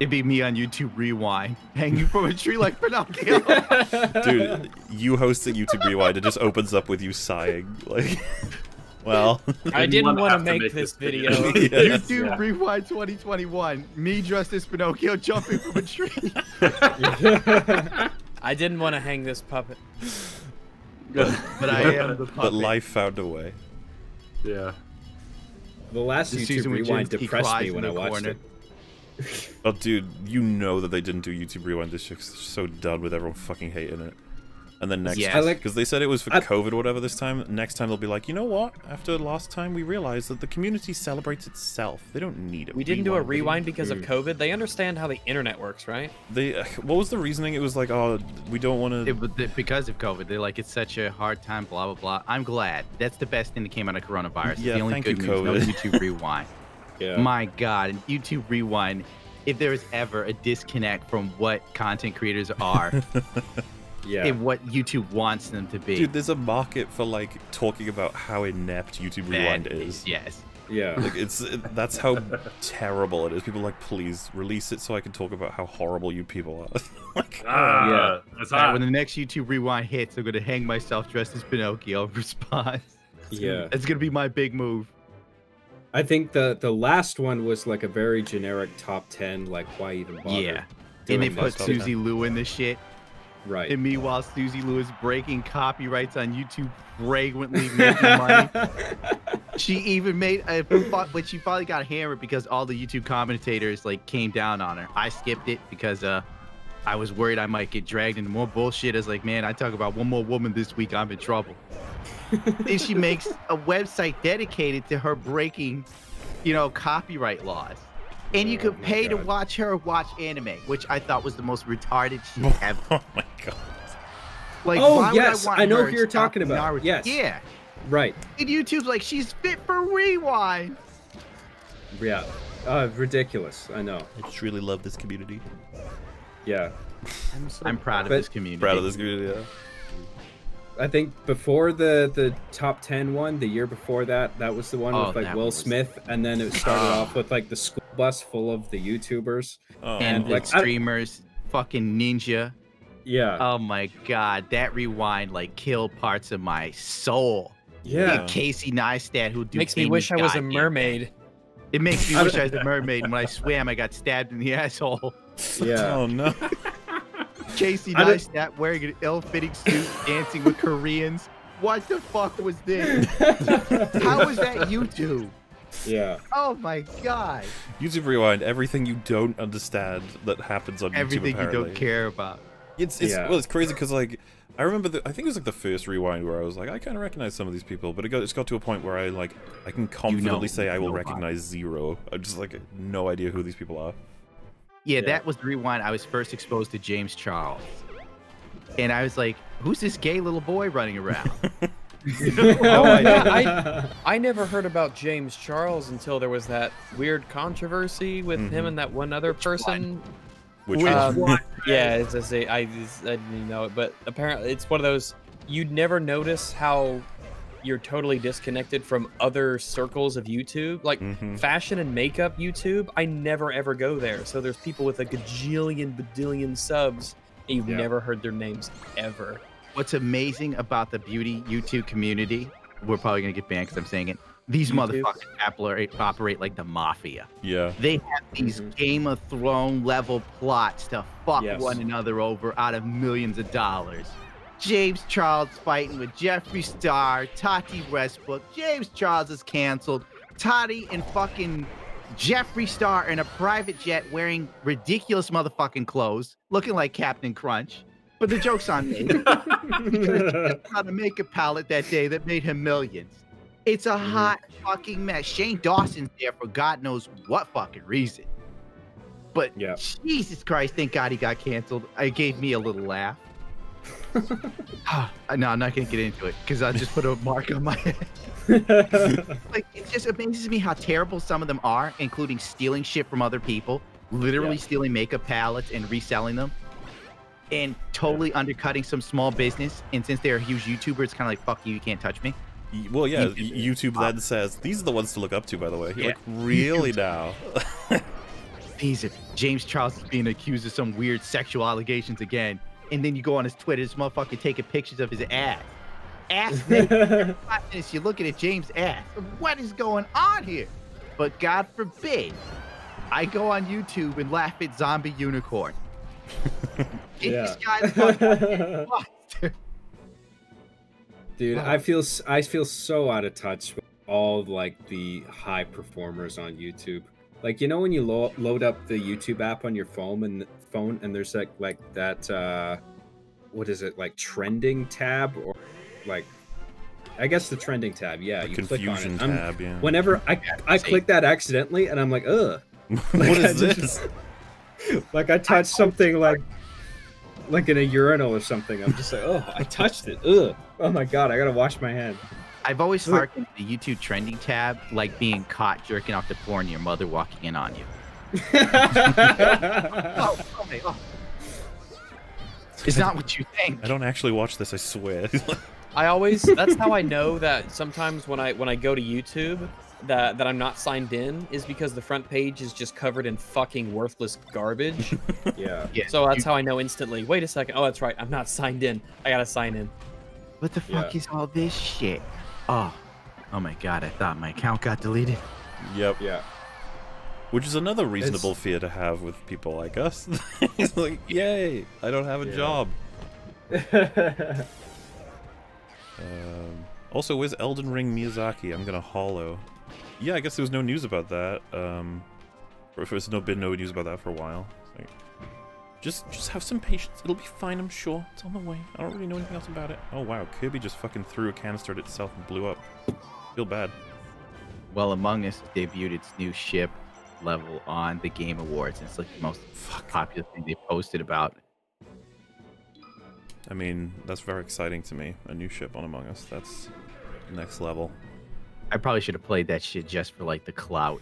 It'd be me on YouTube Rewind, hanging from a tree like Pinocchio. dude, you hosting YouTube Rewind, it just opens up with you sighing. Like, well, I didn't want to make, this video. Yes. YouTube Yeah. Rewind 2021. Me dressed as Pinocchio jumping from a tree. I didn't want to hang this puppet. but I am the puppet. but life found a way. Yeah. The last The YouTube season with rewind depressed me when I the watched corner. it. Oh, dude, you know that they didn't do YouTube Rewind this year 'cause they're so done with everyone fucking hating it. And then next, Yes. I like- because they said it was for I- COVID or whatever this time. Next time they'll be like, you know what? After last time, we realized that the community celebrates itself. They don't need it. We didn't do a rewind because of mm. COVID. They understand how the internet works, right? They. What was the reasoning? It was like, oh, we don't want to. It, was- it- because of COVID, they're like, it's such a hard time, blah, blah, blah. I'm glad. That's the best thing that came out of coronavirus. It's Yeah, the only thank good you, news, no YouTube Rewind. Yeah. My God, and YouTube Rewind, if there is ever a disconnect from what content creators are yeah. and what YouTube wants them to be. Dude, there's a market for like talking about how inept YouTube Rewind that is. Yes. yeah. Like it's it, that's how terrible it is. People are like, please release it so I can talk about how horrible you people are. like, Ah, Yeah. That's All right, hot. when the next YouTube Rewind hits, I'm going to hang myself dressed as Pinocchio in response. Yeah. It's going to be my big move. I think the the last one was like a very generic top ten. Like, why even bother? Yeah. And they put? Susie Lou in this shit. Right. And meanwhile, Susie Lou is breaking copyrights on YouTube, fragrantly making money. she even made a but she finally got hammered because all the YouTube commentators like came down on her. I skipped it because uh I was worried I might get dragged into more bullshit. As like, man, I talk about one more woman this week, I'm in trouble. then she makes a website dedicated to her breaking, you know, copyright laws. And you Oh could my pay to watch her watch anime, which I thought was the most retarded shit ever. oh my god. Like, Oh, why would yes, want I know who you're talking about. Naruto? Yes. Yeah. right. And YouTube's like, she's fit for rewind. Yeah. Uh, ridiculous. I know. I just really love this community. Yeah. I'm proud of this community. Proud of this community. Yeah. I think before the the top 10 one, the year before that, that was the one Oh, with like that Will was- Smith, and then it started oh. off with like the school bus full of the YouTubers. Oh, and And, like, like I- streamers, fucking ninja. Yeah. Oh my god, that rewind like killed parts of my soul. yeah. And Casey Neistat, who do Makes me wish I was a mermaid. thing. It makes me wish I was a mermaid. and When I swam, I got stabbed in the asshole. Yeah. Oh no. Casey I don't- Neistat wearing an ill-fitting suit, dancing with Koreans. What the fuck was this? How was that YouTube? Yeah. Oh my god! YouTube Rewind, everything you don't understand that happens on YouTube. Everything you don't care about. It's it's Yeah. well, it's crazy because like I remember the, I think it was like the first rewind where I was like I kind of recognize some of these people, but it got it's got to a point where I like I can confidently say I will nobody. recognize zero. I'm just like no idea who these people are. Yeah, Yeah. that was the rewind. I was first exposed to James Charles, and I was like, "Who's this gay little boy running around?" Oh, I, I, I never heard about James Charles until there was that weird controversy with him Mhm. and that one other person. Which Which one? one? Yeah, it's just a, I, just, I didn't know it, but apparently it's one of those you'd never notice how you're totally disconnected from other circles of YouTube, like Mhm. fashion and makeup YouTube. I never ever go there, so there's people with a gajillion, badillion subs, and you've Yeah. never heard their names ever. What's amazing about the beauty YouTube community? We're probably gonna get banned because I'm saying it. These YouTube? motherfuckers operate, operate like the mafia. Yeah. They have these Mhm. Game of Thrones level plots to fuck Yes. one another over out of millions of dollars. James Charles fighting with Jeffree Star, Tati Westbrook. James Charles is canceled. Tati and fucking Jeffree Star in a private jet wearing ridiculous motherfucking clothes, looking like Captain Crunch. But the joke's on me. got a makeup palette that day that made him millions. It's a mm-hmm. hot fucking mess. Shane Dawson's there for God knows what fucking reason. But Yeah. Jesus Christ, thank God he got canceled. It gave me a little laugh. No, I'm not gonna get into it because I just put a mark on my head. like it just amazes me how terrible some of them are, including stealing shit from other people, literally Yeah. stealing makeup palettes and reselling them, and totally undercutting some small business. And since they're a huge YouTuber, it's kind of like fuck you, you can't touch me. Well, yeah, YouTube YouTube then says these are the ones to look up to. By the way, You're like really now. These James Charles is being accused of some weird sexual allegations again, and then you go on his Twitter, this motherfucker taking pictures of his ass. Ass. Five minutes you're looking at James' ass. What is going on here? But God forbid, I go on YouTube and laugh at zombie unicorn. Get this guy's fucking fucked. Dude, I feel I feel so out of touch with all like the high performers on YouTube. Like you know when you lo- load up the YouTube app on your phone and phone and there's like like that uh what is it like trending tab or like I guess the trending tab. Yeah, The you click on confusion it. I'm- tab, yeah. Whenever I I click that accidentally and I'm like, ugh. what Like, I is just- this? like I touched something like like in a urinal or something. I'm just like, oh, I touched it. Ugh. Oh my god, I gotta wash my hand. I've always hearkened to the YouTube trending tab like being caught jerking off to porn, your mother walking in on you. Oh, okay, oh. It's not what you think. I don't actually watch this. I swear. I always that's how I know that sometimes when I when I go to YouTube that that I'm not signed in is because the front page is just covered in fucking worthless garbage. yeah. Yeah. So that's how I know instantly. Wait a second. Oh, that's right. I'm not signed in. I gotta sign in. What the fuck is all this shit? Oh, oh my god! I thought my account got deleted. Yep. Yeah. Which is another reasonable fear to have with people like us. it's like, yay! I don't have a Yeah. job. Um, also, where's Elden Ring Miyazaki? I'm gonna hollow. Yeah, I guess there was no news about that. Um, or if there's no been no news about that for a while. Like, just, just have some patience. It'll be fine, I'm sure. It's on the way. I don't really know anything else about it. Oh wow, Kirby just fucking threw a canister at itself and blew up. Feel bad. Well, Among Us debuted its new ship level on the Game Awards. And it's like the most popular thing they posted about. I mean, that's very exciting to me. A new ship on Among Us. That's next level. I probably should have played that shit just for like the clout.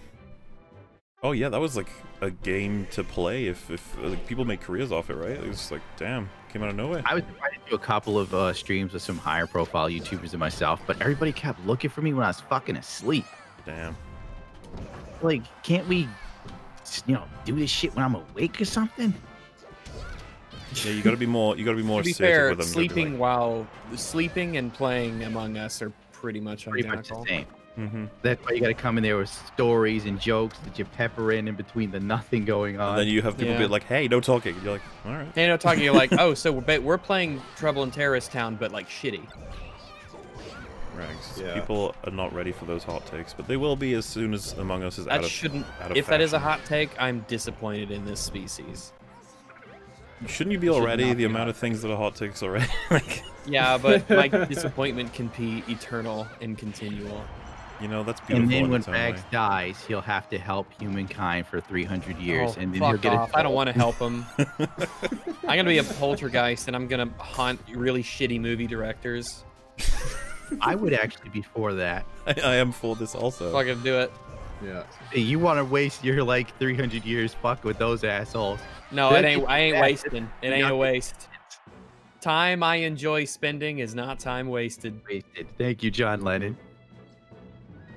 Oh yeah, that was like a game to play if if uh, like, people make careers off it, right? It was like, damn, came out of nowhere. I was invited to a couple of uh, streams with some higher profile YouTubers and myself, but everybody kept looking for me when I was fucking asleep. Damn. Like, can't we, you know, do this shit when I'm awake or something? Yeah, you gotta be more. You gotta be more to be fair, with them. You be sleeping like, while sleeping and playing Among Us are pretty much Pretty much identical. the same. Mhm. That's why you got to come in there with stories and jokes that you pepper in in between the nothing going on. And then you have people be like, "Hey, no talking." You're like, "All right." Hey, no talking. You're like, oh, so we're, ba- we're playing Trouble in Terrorist Town, but like shitty. Rags. Yeah. People are not ready for those hot takes, but they will be as soon as Among Us is out That of shouldn't. out of If that is a hot take, I'm disappointed in this species. Shouldn't you be already not the be amount of things that are hot takes already? like, Yeah, but my disappointment can be eternal and continual. you know, that's beautiful. and then when its Rags way. dies, he'll have to help humankind for 300 years, Oh, and then he'll get off. a I don't want to help him. I'm gonna be a poltergeist, and I'm gonna haunt really shitty movie directors. I would actually be for that. I, I am for this also. Fucking do it. Yeah. Hey, you want to waste your like 300 years fuck with those assholes? No, That it ain't. I ain't wasting. It ain't a waste. Time I enjoy spending is not time wasted. Wasted. Thank you, John Lennon.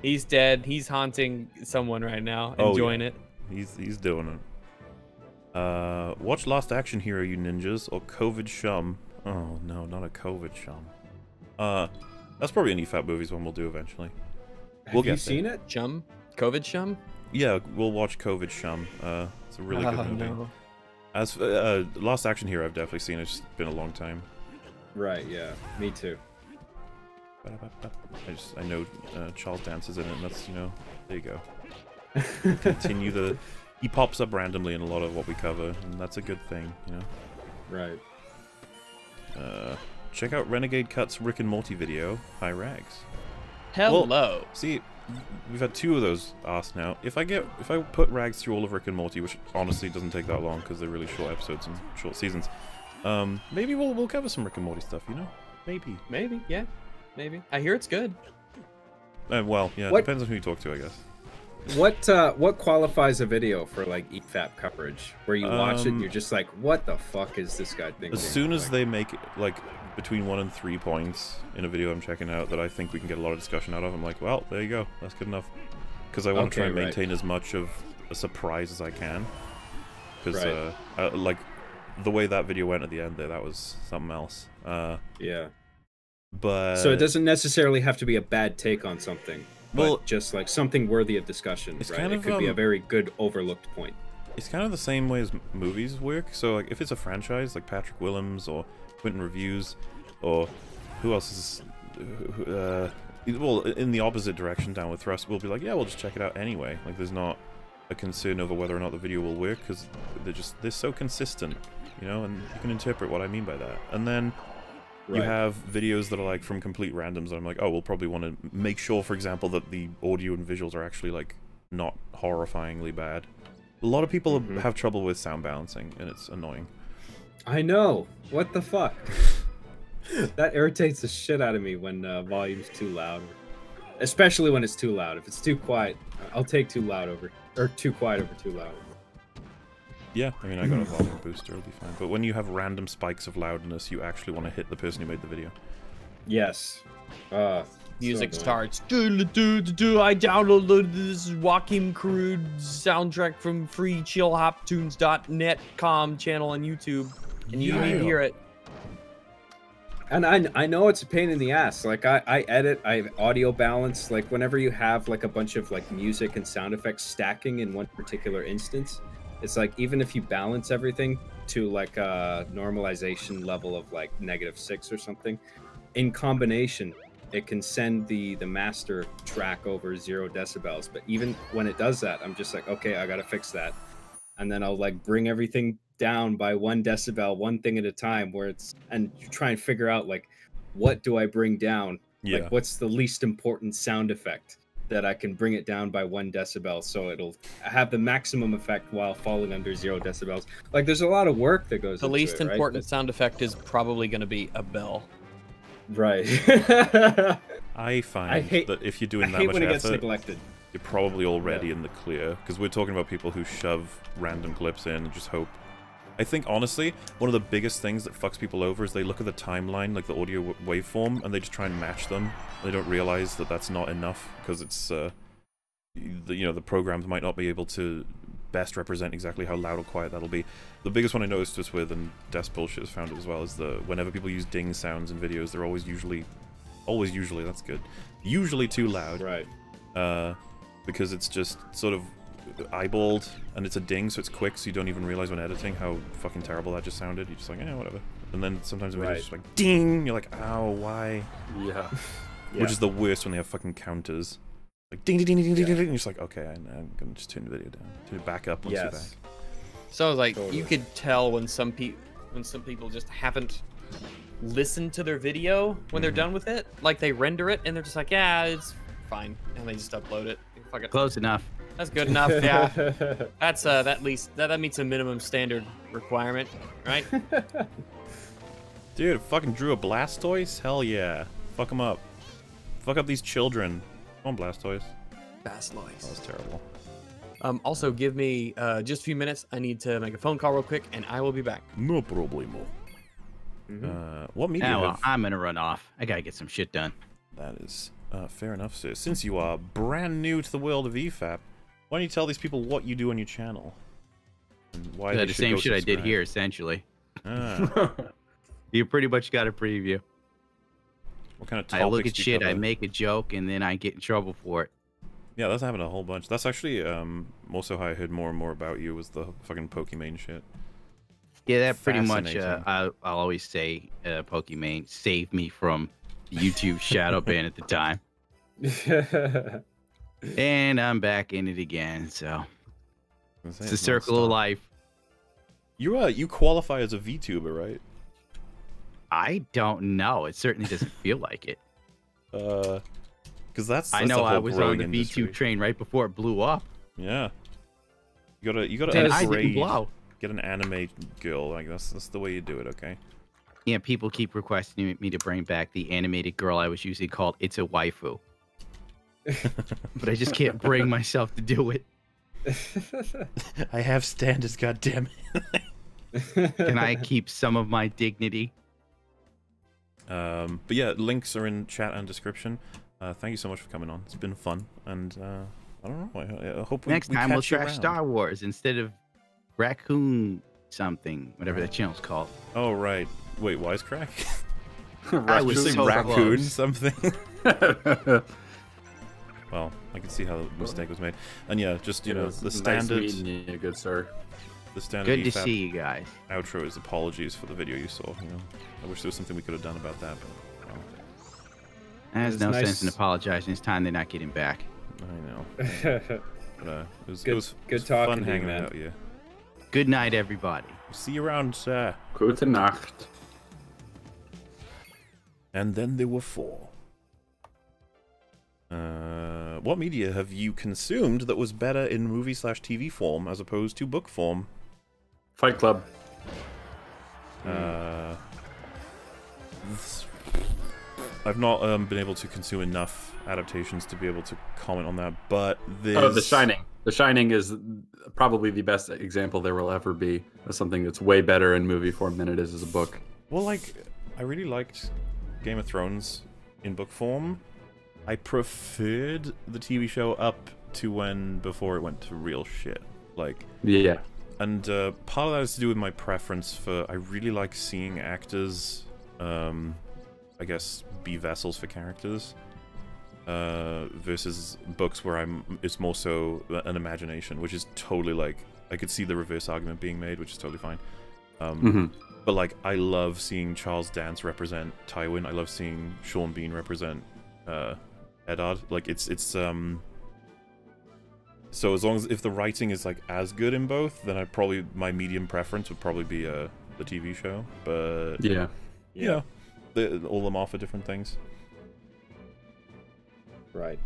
He's dead. He's haunting someone right now, Oh, enjoying yeah. it. He's he's doing it. Uh, watch Last Action Hero, you ninjas, or COVID Shum. Oh no, not a COVID Shum. Uh, that's probably an E EFAP movies one we'll do eventually. We'll Have you get seen there. it? Chum, COVID chum. Yeah, we'll watch COVID Shum. Uh, it's a really good Oh, movie. no. As uh, Last Action Hero, I've definitely seen. It's been a long time. Right. Yeah. Me too. I just I know uh, Charles Dance's in it, and that's you know there you go. Continue the. He pops up randomly in a lot of what we cover, and that's a good thing, you know. Right. Uh, check out Renegade Cut's Rick and Morty video. Hi Rags. Hello. Well, see, we've had two of those asked now. If I get if I put Rags through all of Rick and Morty, which honestly doesn't take that long because they're really short episodes and short seasons, Um, maybe we'll we'll cover some Rick and Morty stuff. You know, maybe. Maybe, yeah, maybe. I hear it's good. Uh, well, yeah, What- depends on who you talk to, I guess. What uh, what qualifies a video for like EFAP coverage where you watch it and Um, you're just like, what the fuck is this guy thinking? As soon as they make it, like between one and three points in a video I'm checking out that I think we can get a lot of discussion out of, I'm like, well, there you go, that's good enough. Because I want to try Okay, and right. maintain as much of a surprise as I can. Because Right. uh, uh, like the way that video went at the end there, that was something else. Uh, yeah. but so it doesn't necessarily have to be a bad take on something. Well- but just like something worthy of discussion. It's right? kind it of, could be a um, very good overlooked point. It's kind of the same way as movies work. So, like, if it's a franchise, like Patrick Willems or Quinton Reviews, or who else is, uh, well, in the opposite direction, down with Thrust, we'll be like, yeah, we'll just check it out anyway. Like, there's not a concern over whether or not the video will work because they're just they're so consistent, you know, and you can interpret what I mean by that. And then you have videos that are like from complete randoms. And I'm like, oh, we'll probably want to make sure, for example, that the audio and visuals are actually like not horrifyingly bad. A lot of people Mm-hmm. have trouble with sound balancing, and it's annoying. I know. What the fuck? that irritates the shit out of me when uh, volume's too loud, especially when it's too loud. If it's too quiet, I'll take too loud over or too quiet over too loud. Yeah, I mean, I got a volume booster, it'll be fine. But when you have random spikes of loudness, you actually want to hit the person who made the video. Yes. Uh, Music so starts. Do, do, do, do, I downloaded this Joaquin Crude soundtrack from freechillhoptunes.net com channel on YouTube, and you need to hear it. And I, I know it's a pain in the ass. Like I, I edit, I have audio balance. Like whenever you have like a bunch of like music and sound effects stacking in one particular instance, it's like even if you balance everything to like a normalization level of like negative six or something, in combination, it can send the the master track over zero decibels. But even when it does that, I'm just like, okay, I gotta fix that, and then I'll like bring everything down by one decibel, one thing at a time, where it's and you try and figure out like what do I bring down? Yeah. Like what's the least important sound effect that I can bring it down by one decibel so it'll have the maximum effect while falling under zero decibels. Like there's a lot of work that goes The into least it, right? important sound effect is probably going to be a bell. Right. I find hate- that if you're doing I that hate much when it gets effort, neglected. You're probably already in the clear. Because we're talking about people who shove random clips in and just hope. I think, honestly, one of the biggest things that fucks people over is they look at the timeline, like the audio w- waveform, and they just try and match them. They don't realize that that's not enough, because it's, uh, the, you know, the programs might not be able to best represent exactly how loud or quiet that'll be. The biggest one I noticed this with, and Des Bullshit has found it as well, is the whenever people use ding sounds in videos, they're always usually, always usually, that's good, usually too loud. Right. Uh, because it's just sort of eyeballed, and it's a ding, so it's quick, so you don't even realize when editing how fucking terrible that just sounded. You're just like, eh, whatever. And then sometimes the video's Right. just like, ding! You're like, ow, why? Yeah. Yeah. Which is the worst when they have fucking counters. Like, ding, ding, ding, ding, ding, ding, ding. You're just like, okay, I, I'm gonna just turn the video down. Turn it back up once you're back. Yes. So like Totally. you could tell when some people when some people just haven't listened to their video when they're Mhm. done with it. Like they render it and they're just like, yeah, it's fine, and they just upload it. Fuck it. Close enough. That's good enough. Yeah, that's uh that least that, that meets a minimum standard requirement, right? Dude, fucking drew a Blastoise? Hell yeah. Fuck them up. Fuck up these children. Come on, Blastoise. Blastoise. That was terrible. Um, also, give me uh, just a few minutes. I need to make a phone call real quick, and I will be back. No problemo. Uh, what media well, have- I'm gonna run off. I gotta get some shit done. That is uh, fair enough, sir. Since you are brand new to the world of E EFAP, why don't you tell these people what you do on your channel? And why Yeah, the same go shit I did here, essentially. Ah, You pretty much got a preview. what kind of I look at do you shit, I make a joke, and then I get in trouble for it. Yeah, that's happened a whole bunch. That's actually um, also how I heard more and more about you was the fucking Pokimane shit. Yeah, that pretty much. Uh, I, I'll always say, uh, Pokimane saved me from YouTube shadow ban at the time, and I'm back in it again. So it's the circle of life. You uh, you qualify as a VTuber, right? I don't know. It certainly doesn't feel like it. Uh, because that's, I know I was on growing the industry. V2 train right before it blew up. Yeah, you gotta you gotta And I didn't blow. Get an anime girl. Like that's that's the way you do it. Okay. Yeah, people keep requesting me to bring back the animated girl I was using called It's a Waifu. but I just can't bring myself to do it. I have standards. God damn it. Can I keep some of my dignity? Um, but yeah, links are in chat and description. Uh, thank you so much for coming on. It's been fun, and uh, I don't know. I, I hope we, Next we time we'll catch you try around. Star Wars instead of Raccoon something, whatever the channel's called. Oh right. Wait, wisecrack. I was Just say so raccoon close. something. well, I can see how the mistake was made, and yeah, just you It know was the nice standard. meeting you, good sir. The standard. Good to EFAP see you guys. Outro is apologies for the video you saw. You know, I wish there was something we could have done about that, but well, There's no nice- sense in apologizing. It's time they're not getting back. I know. But uh, it was, Good- it was, good it was talking fun to you, hanging man. out. Yeah. Good night, everybody. See you around, sir. Gute Nacht. And then there were four. Uh, what media have you consumed that was better in movie slash TV form as opposed to book form? Fight Club. Uh, I've not um, been able to consume enough adaptations to be able to comment on that, but there's... Oh, The Shining. The Shining is probably the best example there will ever be of something that's way better in movie form than it is as a book. Well, like, I really liked Game of Thrones in book form. I preferred the TV show up to when before it went to real shit. Like, Yeah. and uh, part of that is to do with my preference for. I really like seeing actors, um, I guess, be vessels for characters. Uh, versus books where I'm, it's more so an imagination, which is totally like I could see the reverse argument being made, which is totally fine. Um, Mhm. But like, I love seeing Charles Dance represent Tywin. I love seeing Sean Bean represent uh, Eddard. Like, it's it's um. So as long as if the writing is like as good in both, then I probably my medium preference would probably be uh the TV show. But Yeah. you know, the, all of them offer different things. right.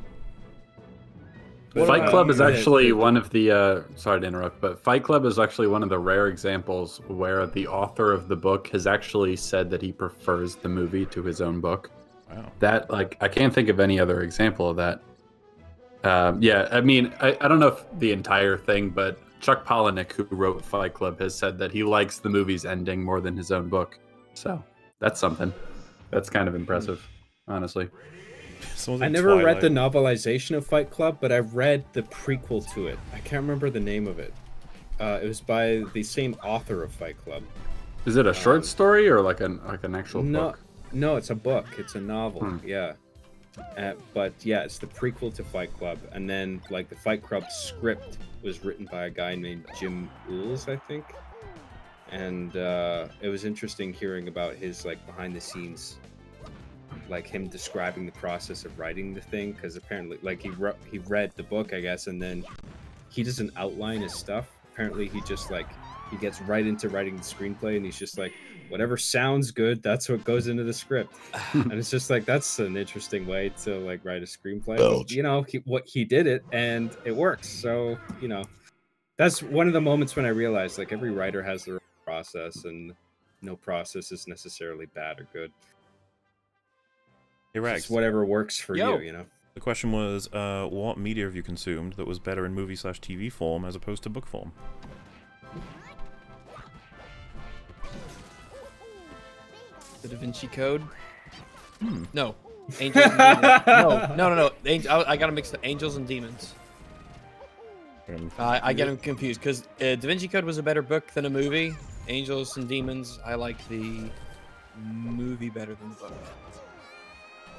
Fight Club is actually one of the uh, sorry to interrupt, but Fight Club is actually one of the rare examples where the author of the book has actually said that he prefers the movie to his own book. Wow. That like I can't think of any other example of that. Um, yeah, I mean I, I don't know if the entire thing, but Chuck Palahniuk, who wrote Fight Club, has said that he likes the movie's ending more than his own book. So that's something. That's kind of impressive, honestly. I never read the novelization of Fight Club, but I've read the prequel to it. I can't remember the name of it. Uh, it was by the same author of Fight Club. Is it a short story or like an like an actual no, book? no, it's a book. It's a novel. Hmm. Yeah. Uh, but yeah, it's the prequel to Fight Club, and then like the Fight Club script was written by a guy named Jim Uhls, I think. And uh, it was interesting hearing about his like behind the scenes, like him describing the process of writing the thing, because apparently, like he wrote, he read the book, I guess, and then he doesn't outline his stuff. Apparently, he just like he gets right into writing the screenplay, and he's just like, whatever sounds good, that's what goes into the script. and it's just like that's an interesting way to like write a screenplay. Belch. You know, he, what he did it, and it works. So you know, that's one of the moments when I realized like every writer has their own process, and no process is necessarily bad or good. Hey, It's Rags. whatever works for Yo. you. You know. The question was, uh, what media have you consumed that was better in movie slash TV form as opposed to book form? The Da Vinci Code. Hmm. No. Angels and Demons. No, no, no, no. Angel, I, I got to mix the Angels and Demons. Uh, I get them confused because uh, Da Vinci Code was a better book than a movie. Angels and Demons, I like the movie better than the book.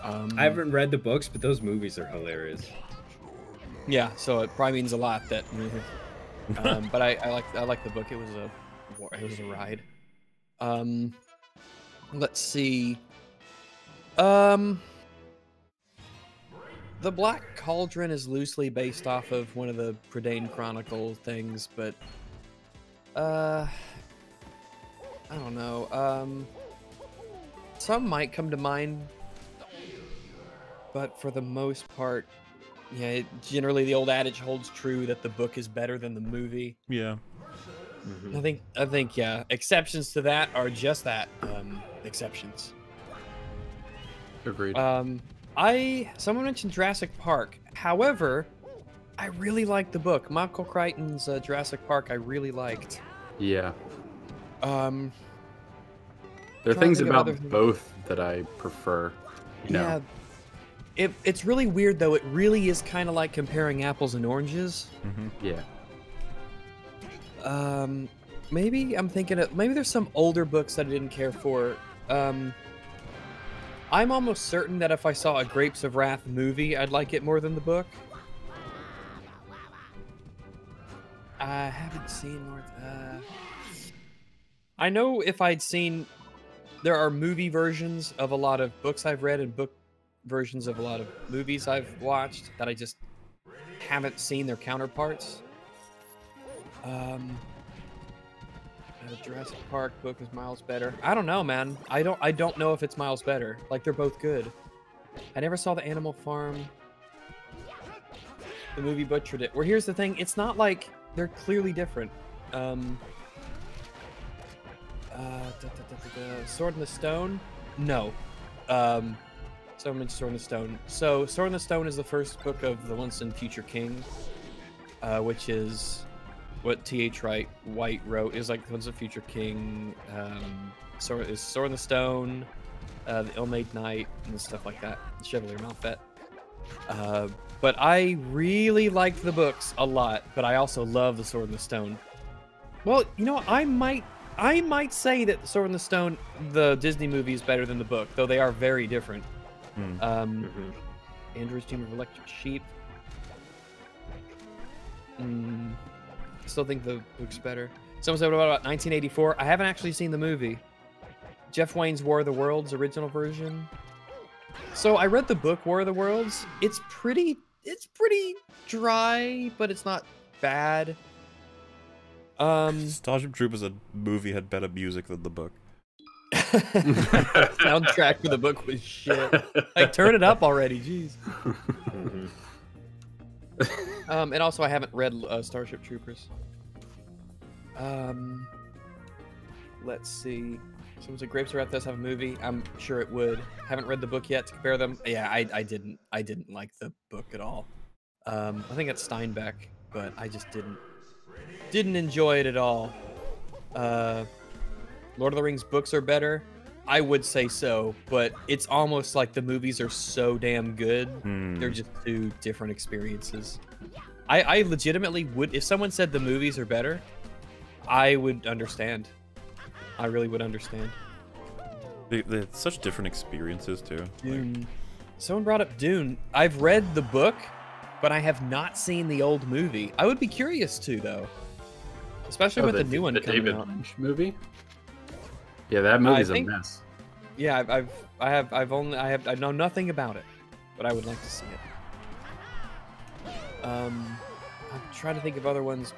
Um, I haven't read the books, but those movies are hilarious. Yeah, so it probably means a lot that. um, but I, I like I like the book. It was a it was a ride. Um, let's see. Um, the Black Cauldron is loosely based off of one of the Prydain Chronicle things, but uh, I don't know. Um, some might come to mind, but for the most part, yeah, it, generally the old adage holds true that the book is better than the movie. Yeah. Mm-hmm. I think I think yeah. Exceptions to that are just that. Um, exceptions. Agreed. Um, I someone mentioned Jurassic Park. However, I really liked the book. Michael Crichton's uh, Jurassic Park. I really liked. yeah. Um, There are things about things. both that I prefer. You know. yeah. It, it's really weird though. It really is kind of like comparing apples and oranges. Yeah. Um, maybe I'm thinking of maybe there's some older books that I didn't care for. Um, I'm almost certain that if I saw a Grapes of Wrath movie, I'd like it more than the book. I haven't seen North. Uh, I know if I'd seen, there are movie versions of a lot of books I've read and book versions of a lot of movies I've watched that I just haven't seen their counterparts. Um, uh, Jurassic Park book is miles better. I don't know, man. I don't. I don't know if it's miles better. Like they're both good. I never saw the Animal Farm. The movie butchered it. Well, here's the thing. It's not like they're clearly different. Um. Uh, da, da, da. Sword in the Stone? No. Um, much Sword in the Stone. So Sword in the Stone is the first book of the Once and Future King, uh, which is what T.H. Wright White wrote. Is like the Once and Future King. Um, Sword is Sword in the Stone, uh, the Ill-Made Knight, and stuff like that. Chevalier Malfet. Uh, but I really liked the books a lot, but I also love the Sword in the Stone. Well, you know, I might I might say that Sword in the Stone, the Disney movie, is better than the book, though they are very different. Hmm. Um, Mm-hmm. Androids Dream of Electric Sheep. Mm, still think the book's better. Someone said, what about 1984? I haven't actually seen the movie. Jeff Wayne's War of the Worlds original version. So I read the book War of the Worlds. It's pretty it's pretty dry, but it's not bad. Um Starship Troopers a movie had better music than the book. soundtrack for the book was shit. Like turn it up already, jeez. Mm-hmm. Um, and also I haven't read uh, Starship Troopers. Um, let's see. Someone said Grapes of Wrath does have a movie. I'm sure it would. Haven't read the book yet to compare them. Yeah, I, I didn't. I didn't like the book at all. Um, I think it's Steinbeck, but I just didn't didn't enjoy it at all. Uh, Lord of the Rings books are better. I would say so, but it's almost like the movies are so damn good. Hmm. They're just two different experiences. I, I legitimately would, if someone said the movies are better, I would understand. I really would understand. They, they're such different experiences too. Dune. Someone brought up Dune. I've read the book, but I have not seen the old movie. I would be curious to though, especially Oh, with the, new one the coming David out. Lynch movie. Yeah, that movie's think- a mess. Yeah, I've, I've, I have, I've only, I have, I know nothing about it, but I would like to see it. Um, I'm trying to think of other ones,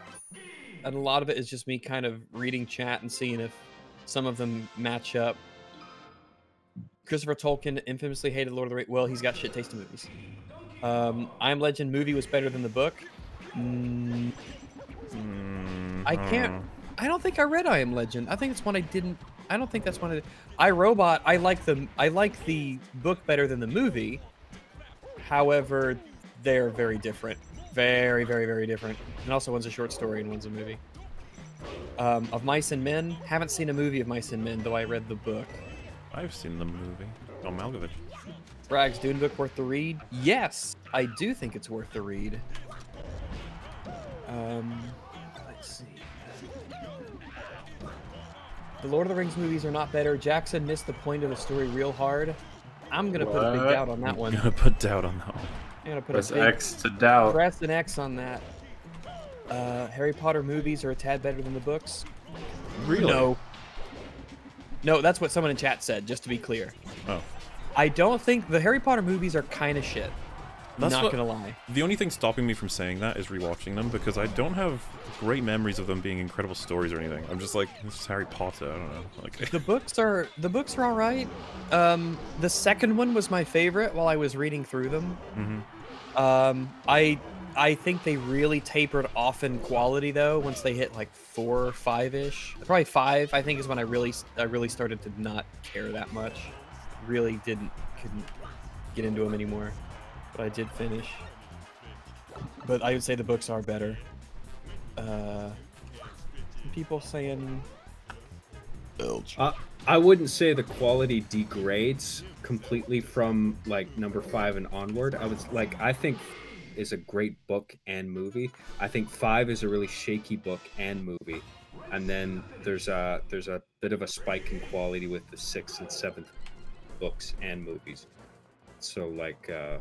and a lot of it is just me kind of reading chat and seeing if some of them match up. Christopher Tolkien infamously hated Lord of the Rings. Well, he's got shit taste in movies. Um, I Am Legend movie was better than the book. Mm, I can't. I don't think I read I Am Legend. I think it's one I didn't. I don't think that's one of the. I Robot. I like the. I like the book better than the movie. However, they're very different. Very, very, very different. And also, one's a short story and one's a movie. Um, of Mice and Men. Haven't seen a movie of Mice and Men, though I read the book. I've seen the movie. Oh, Malkovich. Bragg's Dune book worth the read? Yes, I do think it's worth the read. Um, let's see. The Lord of the Rings movies are not better. Jackson missed the point of the story real hard. I'm gonna put a big doubt on that one. I'm gonna put doubt on that one. I'm gonna put Press a big X to doubt. Press an X on that. Uh, Harry Potter movies are a tad better than the books. Really? No. No, that's what someone in chat said. Just to be clear. Oh. I don't think the Harry Potter movies are kind of shit. That's not what- gonna lie. The only thing stopping me from saying that is rewatching them because I don't have great memories of them being incredible stories or anything. I'm just like, this is Harry Potter. I don't know. Like, The books are the books are all right. Um, the second one was my favorite while I was reading through them. Mhm. Um, I I think they really tapered off in quality though once they hit like four or five ish. Probably five, I think, is when I really I really started to not care that much. Really didn't couldn't get into them anymore. But I did finish. But I would say the books are better. Uh, people saying. Uh, I wouldn't say the quality degrades completely from like number five and onward. I was like, I think is a great book and movie. I think five is a really shaky book and movie, and then there's a there's a bit of a spike in quality with the sixth and seventh books and movies. So like, uh,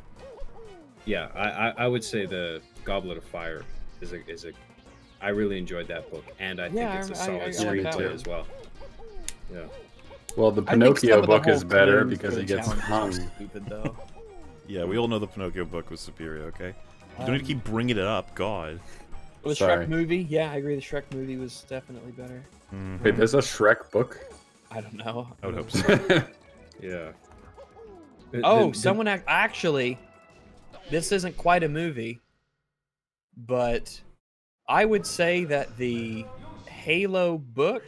yeah, I, I I would say the Goblet of Fire is a is a I really enjoyed that book, and I Yeah, think it's a I- I- I solid like that screenplay one. as well. Yeah. Well, the I think some Pinocchio of the book is better because for he gets challenges were hung. Stupid though. Yeah, we all know the Pinocchio book was superior. Okay, you don't need to Um, keep bringing it up. God. The Sorry. Shrek movie, yeah, I agree. The Shrek movie was definitely better. Wait, there's a Shrek book. I don't know. I would hope so. Yeah. Oh, The- the- someone ac- actually. This isn't quite a movie, but I would say that the Halo book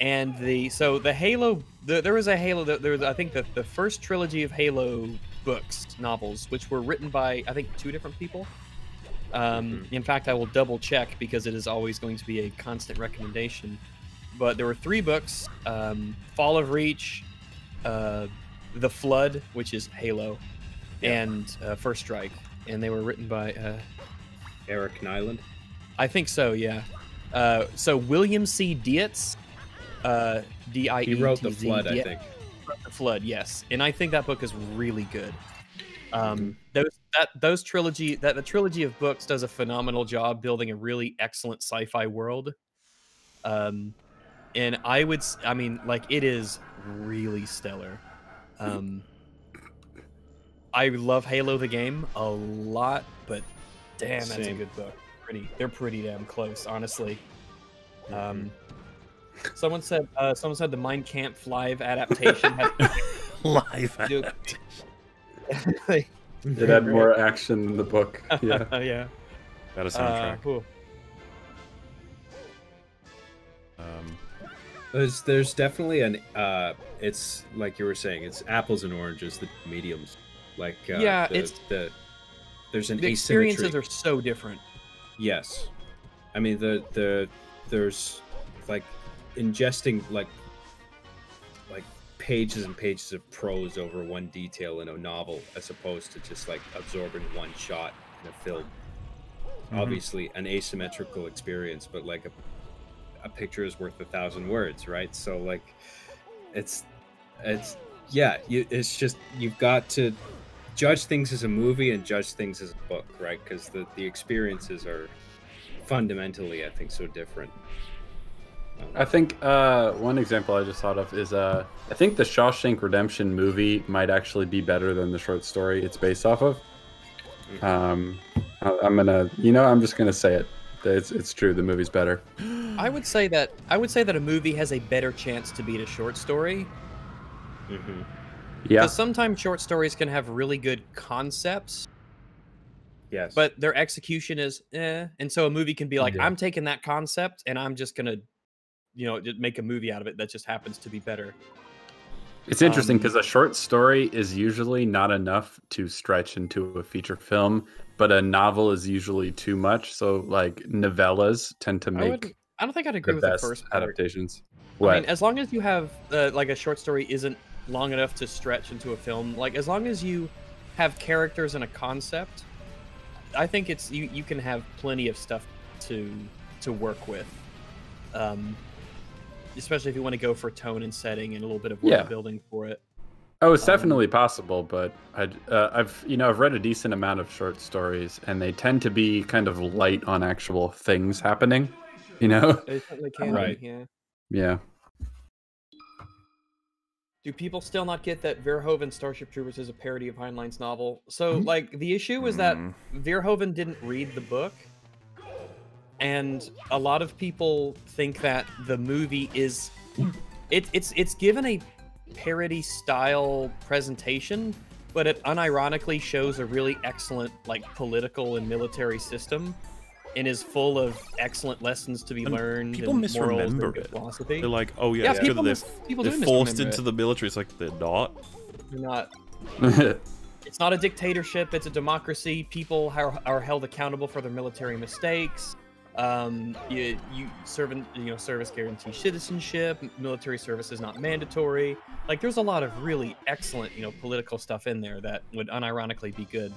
and the so the Halo the, there was a Halo there was I think the the first trilogy of Halo books novels which were written by I think two different people. Um, In fact, I will double check because it is always going to be a constant recommendation. But there were three books: um, Fall of Reach, uh, The Flood, which is Halo, and uh, First Strike, and they were written by uh, Eric Nylund. I think so, yeah. Uh, so William C. Dietz, uh, D I E. He wrote The Flood, I think. The Flood, yes, and I think that book is really good. Um, those that those trilogy that the trilogy of books does a phenomenal job building a really excellent sci-fi world. Um, and I would, I mean, like it is really stellar. Um, I love Halo the game a lot, but damn, that's a good book. Pretty, they're pretty damn close, honestly. Mm-hmm. Um, someone said, uh, someone said the Mein Kampf live adaptation had Live adaptation. It had more action than the book. Yeah. yeah. Got a Uh, soundtrack. whew. Um, There's there's definitely an uh it's like you were saying, it's apples and oranges, the mediums. Like uh, Yeah, the, it's- the there's an the experiences asymmetry. are so different. Yes. I mean the the there's like ingesting like like pages and pages of prose over one detail in a novel as opposed to just like absorbing one shot in a film. Mhm. Obviously an asymmetrical experience, but like a a picture is worth a thousand words, right? So like it's it's yeah, you, it's just you've got to judge things as a movie and judge things as a book, right? Because the the experiences are fundamentally, I think, so different. I think uh, one example I just thought of is uh, I think the Shawshank Redemption movie might actually be better than the short story it's based off of. Um, I- I'm gonna, you know, I'm just gonna say it. It's it's true. The movie's better. I would say that I would say that a movie has a better chance to beat a short story. Mm-hmm. Yeah. Because sometimes short stories can have really good concepts, Yes. but their execution is eh. And so a movie can be like, Yeah. I'm taking that concept and I'm just gonna, you know, just make a movie out of it that just happens to be better. It's interesting Um, because a short story is usually not enough to stretch into a feature film, but a novel is usually too much. So like novellas tend to I make would. I don't think I'd agree the with the first part. adaptations. What? I mean, as long as you have uh, like a short story isn't long enough to stretch into a film, like as long as you have characters and a concept, I think it's you. You can have plenty of stuff to to work with. Um, especially if you want to go for tone and setting and a little bit of world Yeah. building for it. Oh, it's Um, definitely possible, but I, uh, I've you know I've read a decent amount of short stories, and they tend to be kind of light on actual things happening. You know? They certainly can. Right. Yeah. Yeah. Do people still not get that Verhoeven Starship Troopers is a parody of Heinlein's novel? So, Mm-hmm. like, the issue is that Mm. Verhoeven didn't read the book, and a lot of people think that the movie is it, it's it's given a parody style presentation, but it unironically shows a really excellent like political and military system, and is full of excellent lessons to be And learned. People and misremember it. philosophy. They're like, oh yeah, Yeah, it's good people that they're, people they're do forced into it. the military. It's like they're not. They're not. It's not a dictatorship. It's a democracy. People are, are held accountable for their military mistakes. Um, you, you servant, you know, service guarantees citizenship. Military service is not mandatory. Like, there's a lot of really excellent, you know, political stuff in there that would unironically be good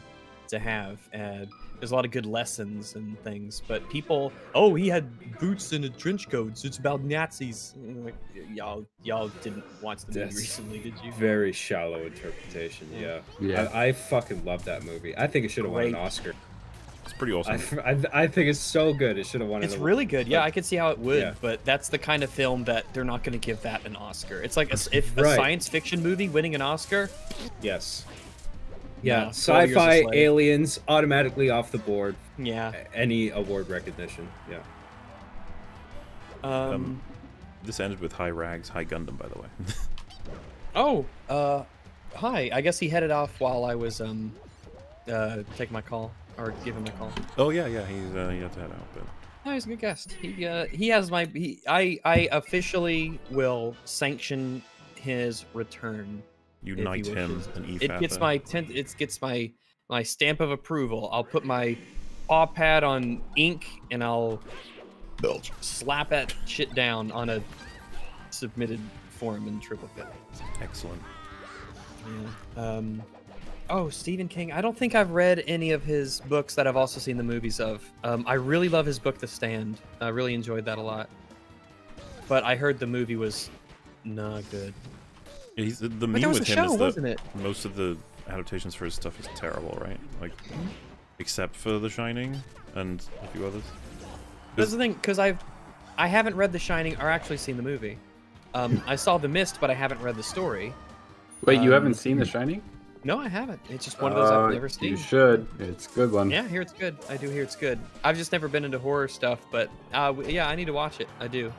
to have. And there's a lot of good lessons and things. But people, oh, he had boots and a trench coat. so It's about Nazis. Like, y'all, y'all didn't watch the movie That's recently, did you? Very shallow interpretation. Yeah. Yeah. I, I fucking love that movie. I think it should have won an Oscar. It's pretty awesome. I, I, I think it's so good. It should have won. It's an- really good. Yeah, like- I could see how it would, Yeah. but that's the kind of film that they're not going to give that an Oscar. It's like a s if a Right. science fiction movie winning an Oscar. Yes. No, Yeah, 12 Years a sci-fi aliens automatically off the board. Yeah. Any award recognition. Yeah. Um. This ended with high rags, high Gundam, by the way. oh. Uh. Hi. I guess he headed off while I was um. Uh, taking my call or giving my call. oh yeah, yeah, he's uh, he had to head out, but No, he's a good guest. He uh, he has my he, I I officially will sanction his return. You knight him wishes. an It gets my tent. It gets my my stamp of approval. I'll put my paw pad on ink and I'll slap that shit down on a submitted form in triplicate. excellent. Yeah. Um. Oh, Stephen King. I don't think I've read any of his books that I've also seen the movies of. Um, I really love his book, The Stand. I really enjoyed that a lot. But I heard the movie was not good. Yeah, he's, the the meme with him show, is that wasn't it? most of the adaptations for his stuff is terrible, right? Like, except for The Shining and a few others. That's the thing, because I've I haven't read The Shining or actually seen the movie. Um, I saw The Mist, but I haven't read the story. Wait, you Um, haven't seen The Shining? No, I haven't. It's just one of those Uh, I've never seen. You should. It's a good one. Yeah, I hear it's good. I do hear it's good. I've just never been into horror stuff, but uh, yeah, I need to watch it. I do.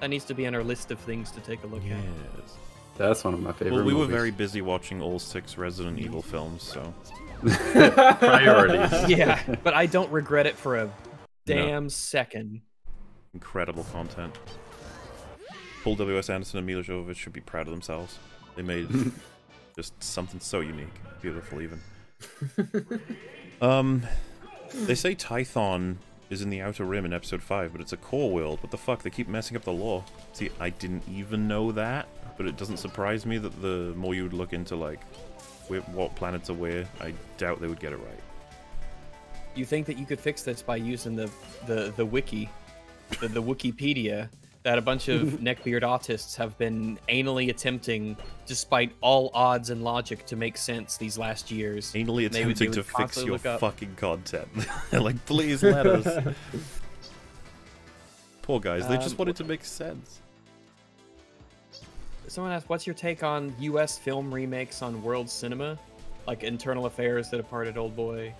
That needs to be on our list of things to take a look at. Yes. That's one of my favorite Well, we were very busy watching all six Resident Evil films, so Priorities. yeah, but I don't regret it for a damn second. incredible content. Paul W. S. Anderson and Milla Jovovich should be proud of themselves. They made just something so unique, beautiful, even. um, they say Tython is in the Outer Rim in Episode Five, but it's a core world. What the fuck? They keep messing up the lore. See, I didn't even know that, but it doesn't surprise me that the more you would look into like where, what planets are where, I doubt they would get it right. You think that you could fix this by using the the the wiki, the, the Wikipedia that a bunch of neckbeard autists have been anally attempting, despite all odds and logic, to make sense these last years. Anally They would- attempting to fix your fucking content. Like, please let us. Poor guys, they just Um, wanted to make sense. Someone asked, "What's your take on U.S. film remakes on world cinema, like Infernal Affairs, The Departed Old Boy?"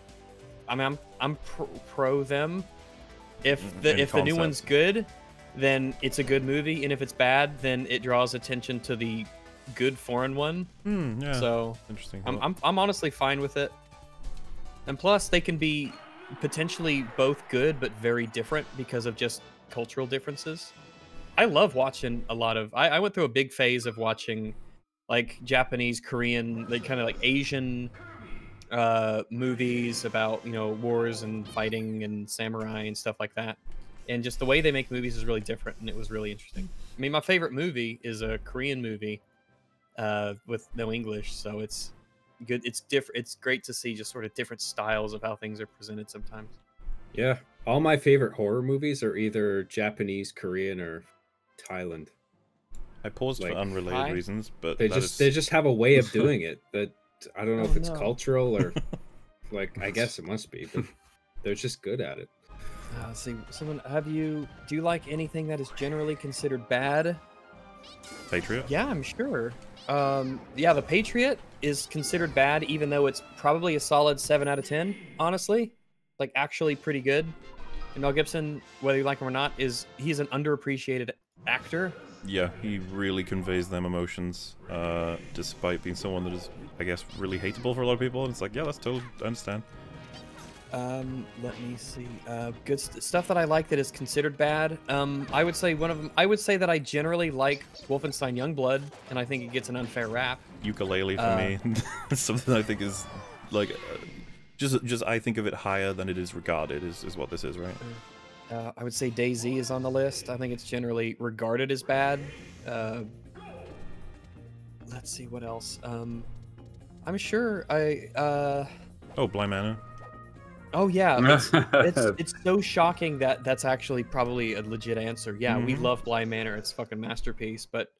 I mean, I'm I'm pro, pro them. If the In if the new one's good, then it's a good movie, and if it's bad, then it draws attention to the good foreign one. Hmm, yeah. So Interesting. I'm. I'm I'm honestly fine with it. And plus, they can be potentially both good but very different because of just cultural differences. I love watching a lot of. I, I went through a big phase of watching like Japanese, Korean, like kind of like Asian uh movies about you know wars and fighting and samurai and stuff like that and just the way they make movies is really different and it was really interesting i mean my favorite movie is a korean movie uh with no english so it's good it's different it's great to see just sort of different styles of how things are presented sometimes Yeah. All my favorite horror movies are either Japanese, Korean, or Thailand. I paused like- for unrelated Hi? reasons, but They just is- they just have a way of doing it that I don't know Oh, if it's no. cultural or like I guess it must be, but they're just good at it. uh, let's see someone have you do you like anything that is generally considered bad Patriot. Yeah, I'm sure. Um, yeah, the Patriot is considered bad, even though it's probably a solid seven out of ten. Honestly, like actually pretty good. And Mel Gibson, whether you like him or not, is he's an underappreciated actor. Yeah, he really conveys them emotions, uh, despite being someone that is I guess, really hateable for a lot of people. And it's like, yeah, that's totally I understand. Um, let me see. Uh, good st- stuff that I like that is considered bad. Um, I would say one of them. I would say that I generally like Wolfenstein Youngblood, and I think it gets an unfair rap. Ukulele for Uh, me, something I think is like, uh, just just I think of it higher than it is regarded. Is is what this is, right? Uh, I would say DayZ is on the list. I think it's generally regarded as bad. Uh, let's see what else. Um, I'm sure I. Uh, Oh, Bly Manor. oh yeah, it's, it's it's so shocking that that's actually probably a legit answer. Yeah, we Mhm. love Bly Manor. It's a fucking masterpiece, but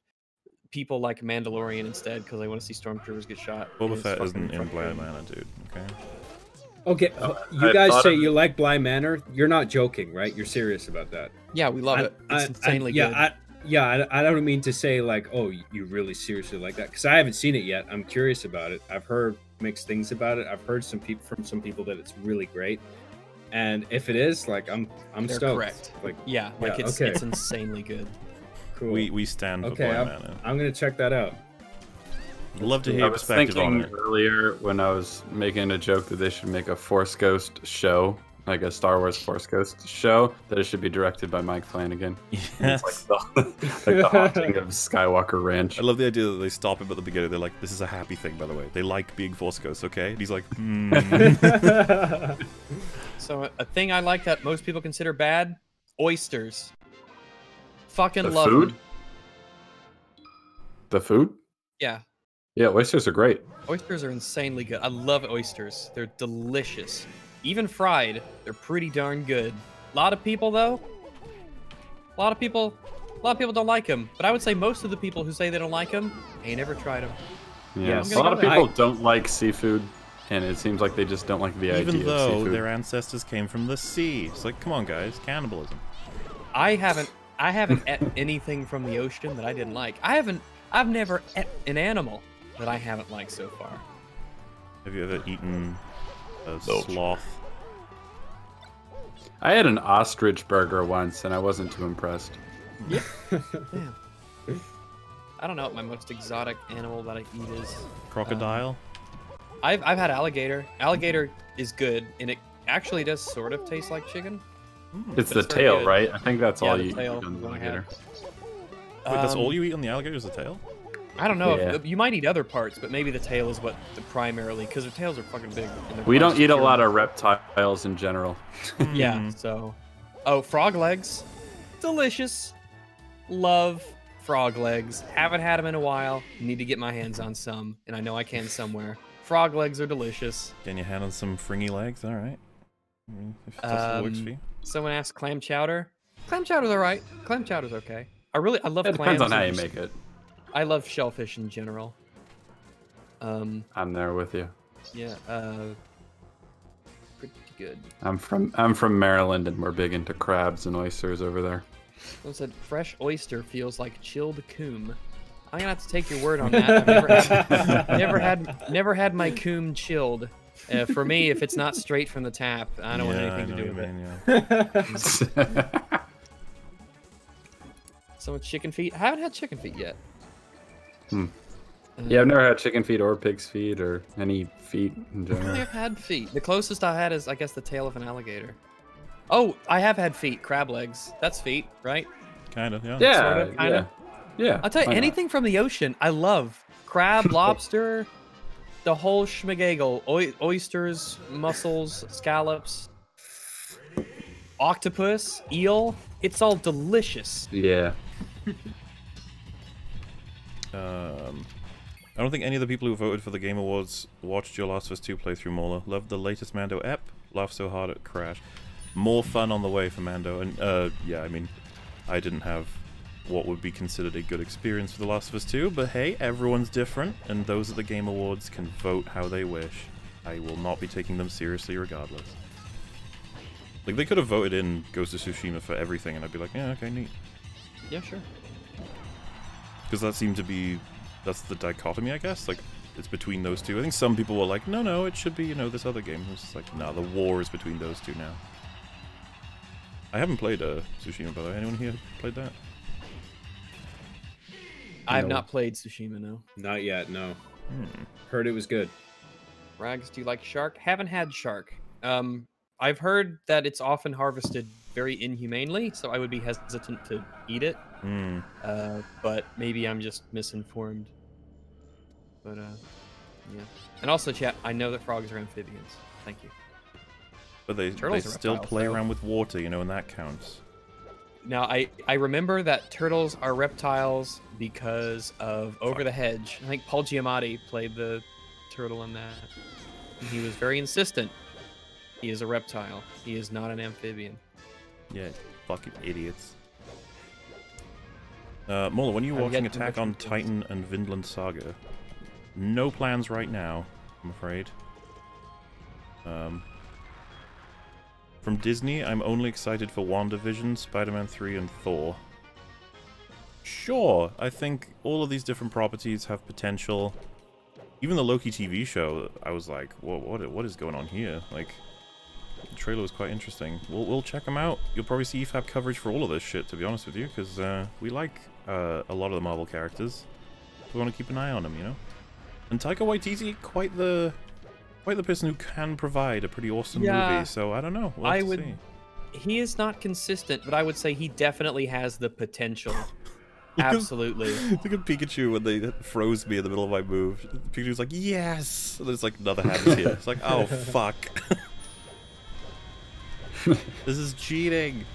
people like Mandalorian instead because they want to see stormtroopers get shot. and Boba it's Fett fucking isn't in Bly frustrating. Manor, dude. Okay. Okay, uh, you I guys say of- you like Bly Manor. You're not joking, right? You're serious about that. Yeah, we love I- it. It's I- I- insanely yeah, good. I, yeah, I, I don't mean to say like, oh, you really seriously like that, because I haven't seen it yet. I'm curious about it. I've heard mixed things about it. I've heard some people from some people that it's really great, and if it is, like, I'm I'm They're stoked. correct. Like, yeah, like it's okay, it's insanely good. cool. We we stand for okay, Bly I'm, Manor. I'm gonna check that out. I'd love to hear I your was perspective on thinking it. earlier when I was making a joke that they should make a Force Ghost show, like a Star Wars Force Ghost show, that it should be directed by Mike Flanagan. Yes. It's like the, like the haunting of Skywalker Ranch. I love the idea that they stop him at the beginning. They're like, "This is a happy thing, by the way. They like being Force ghosts, okay?" And he's like, hmm. So a- a thing I like that most people consider bad: oysters. Fucking The love food? them. The food? Yeah, Yeah, oysters are great. oysters are insanely good. I love oysters. They're delicious. Even fried, they're pretty darn good. A lot of people though, a lot of people, a lot of people don't like them. But I would say most of the people who say they don't like them ain't ever tried them. Yeah, I'm a lot of there. people don't like seafood, and it seems like they just don't like the even idea of though seafood. their ancestors came from the sea. It's like, come on, guys, cannibalism. I haven't I haven't ate anything from the ocean that I didn't like. I haven't I've never ate an animal that I haven't liked so far. Have you ever eaten a sloth? I had an ostrich burger once, and I wasn't too impressed. Damn. I don't know what my most exotic animal that I eat is. Crocodile? I've I've had alligator. Alligator is good, and it actually does sort of taste like chicken. It's but the very tail, good. right? I think that's Yeah, all you tail eat on the what I had. alligator. Wait, that's all Um, you eat on the alligator is the tail? I don't know. Yeah. If, you might eat other parts, but maybe the tail is what the primarily because their tails are fucking big. We don't eat a lot of reptiles in general. Yeah, so. Oh, frog legs. Delicious. Love frog legs. Haven't had them in a while. Need to get my hands on some, and I know I can somewhere. Frog legs are delicious. Can you hand on some fringy legs, alright. If that's what works for Um, you. someone asked clam chowder. Clam chowder's alright. Clam chowder's okay. I really, I love It clams. depends on how you and- make it. I love shellfish in general. Um, I'm there with you. yeah, uh, pretty good. I'm from I'm from Maryland, and we're big into crabs and oysters over there. Someone said fresh oyster feels like chilled coom. I'm gonna have to take your word on that. I've never had, never had, never had my coom chilled. Uh, for me, if it's not straight from the tap, I don't want Yeah, I anything to do with you it. mean, Someone chicken feet. I haven't had chicken feet yet. Hmm. Yeah, I've never had chicken feet or pig's feet or any feet in I think general. I've had feet. The closest I had is, I guess, the tail of an alligator. Oh, I have had feet. Crab legs. That's feet, right? Kind of, yeah. Yeah, Sort of, yeah, kinda. yeah. I'll tell you, why not? anything from the ocean, I love. Crab, lobster, the whole schmagagel. Oy- oysters, mussels, scallops, octopus, eel. It's all delicious. Yeah. Um, I don't think any of the people who voted for the Game Awards watched your Last of Us 2 playthrough, MauLer. Loved the latest Mando ep. Laughed so hard at Crash. More fun on the way for Mando. And, uh, yeah, I mean, I didn't have what would be considered a good experience for The Last of Us 2, but hey, everyone's different, and those at the Game Awards can vote how they wish. I will not be taking them seriously regardless. Like, they could have voted in Ghost of Tsushima for everything, and I'd be like, yeah, okay, neat. Yeah, sure. Because that seemed to be, that's the dichotomy, I guess. Like, it's between those two. I think some people were like, no, no, it should be, you know, this other game. It's just like, no, the war is between those two now. I haven't played uh, Tsushima, by the way. Anyone here played that? I have No. not played Tsushima, no. Not yet, no. Hmm. Heard it was good. Rags, do you like shark? Haven't had shark. Um, I've heard that it's often harvested very inhumanely, so I would be hesitant to eat it. Hmm. Uh, but maybe I'm just misinformed. But uh, yeah. And also, chat. I know that frogs are amphibians. Thank you. But they, they Turtles still reptiles, play though. around with water, you know, and that counts. Now, I I remember that turtles are reptiles because of Over the Hedge. I think Paul Giamatti played the turtle in that. He was very insistent. He is a reptile. He is not an amphibian. Yeah, fucking idiots. Uh, MauLer, when are you watching Attack on? Titan and Vinland Saga? No plans right now, I'm afraid. Um, from Disney, I'm only excited for WandaVision, Spider-Man 3, and Thor. Sure, I think all of these different properties have potential. Even the Loki TV show, I was like, Whoa, what, what is going on here? Like, the trailer was quite interesting. We'll, we'll check them out. You'll probably see EFAP coverage for all of this shit, to be honest with you, because uh, we like uh, a lot of the Marvel characters. We want to keep an eye on them, you know? And Taika Waititi, quite the quite the person who can provide a pretty awesome Yeah. movie, so I don't know. We'll I would. see. He is not consistent, but I would say he definitely has the potential. Absolutely. Look at Pikachu when they froze me in the middle of my move. Pikachu's like, yes! And there's like another hand here. It's like, oh, fuck. this is cheating.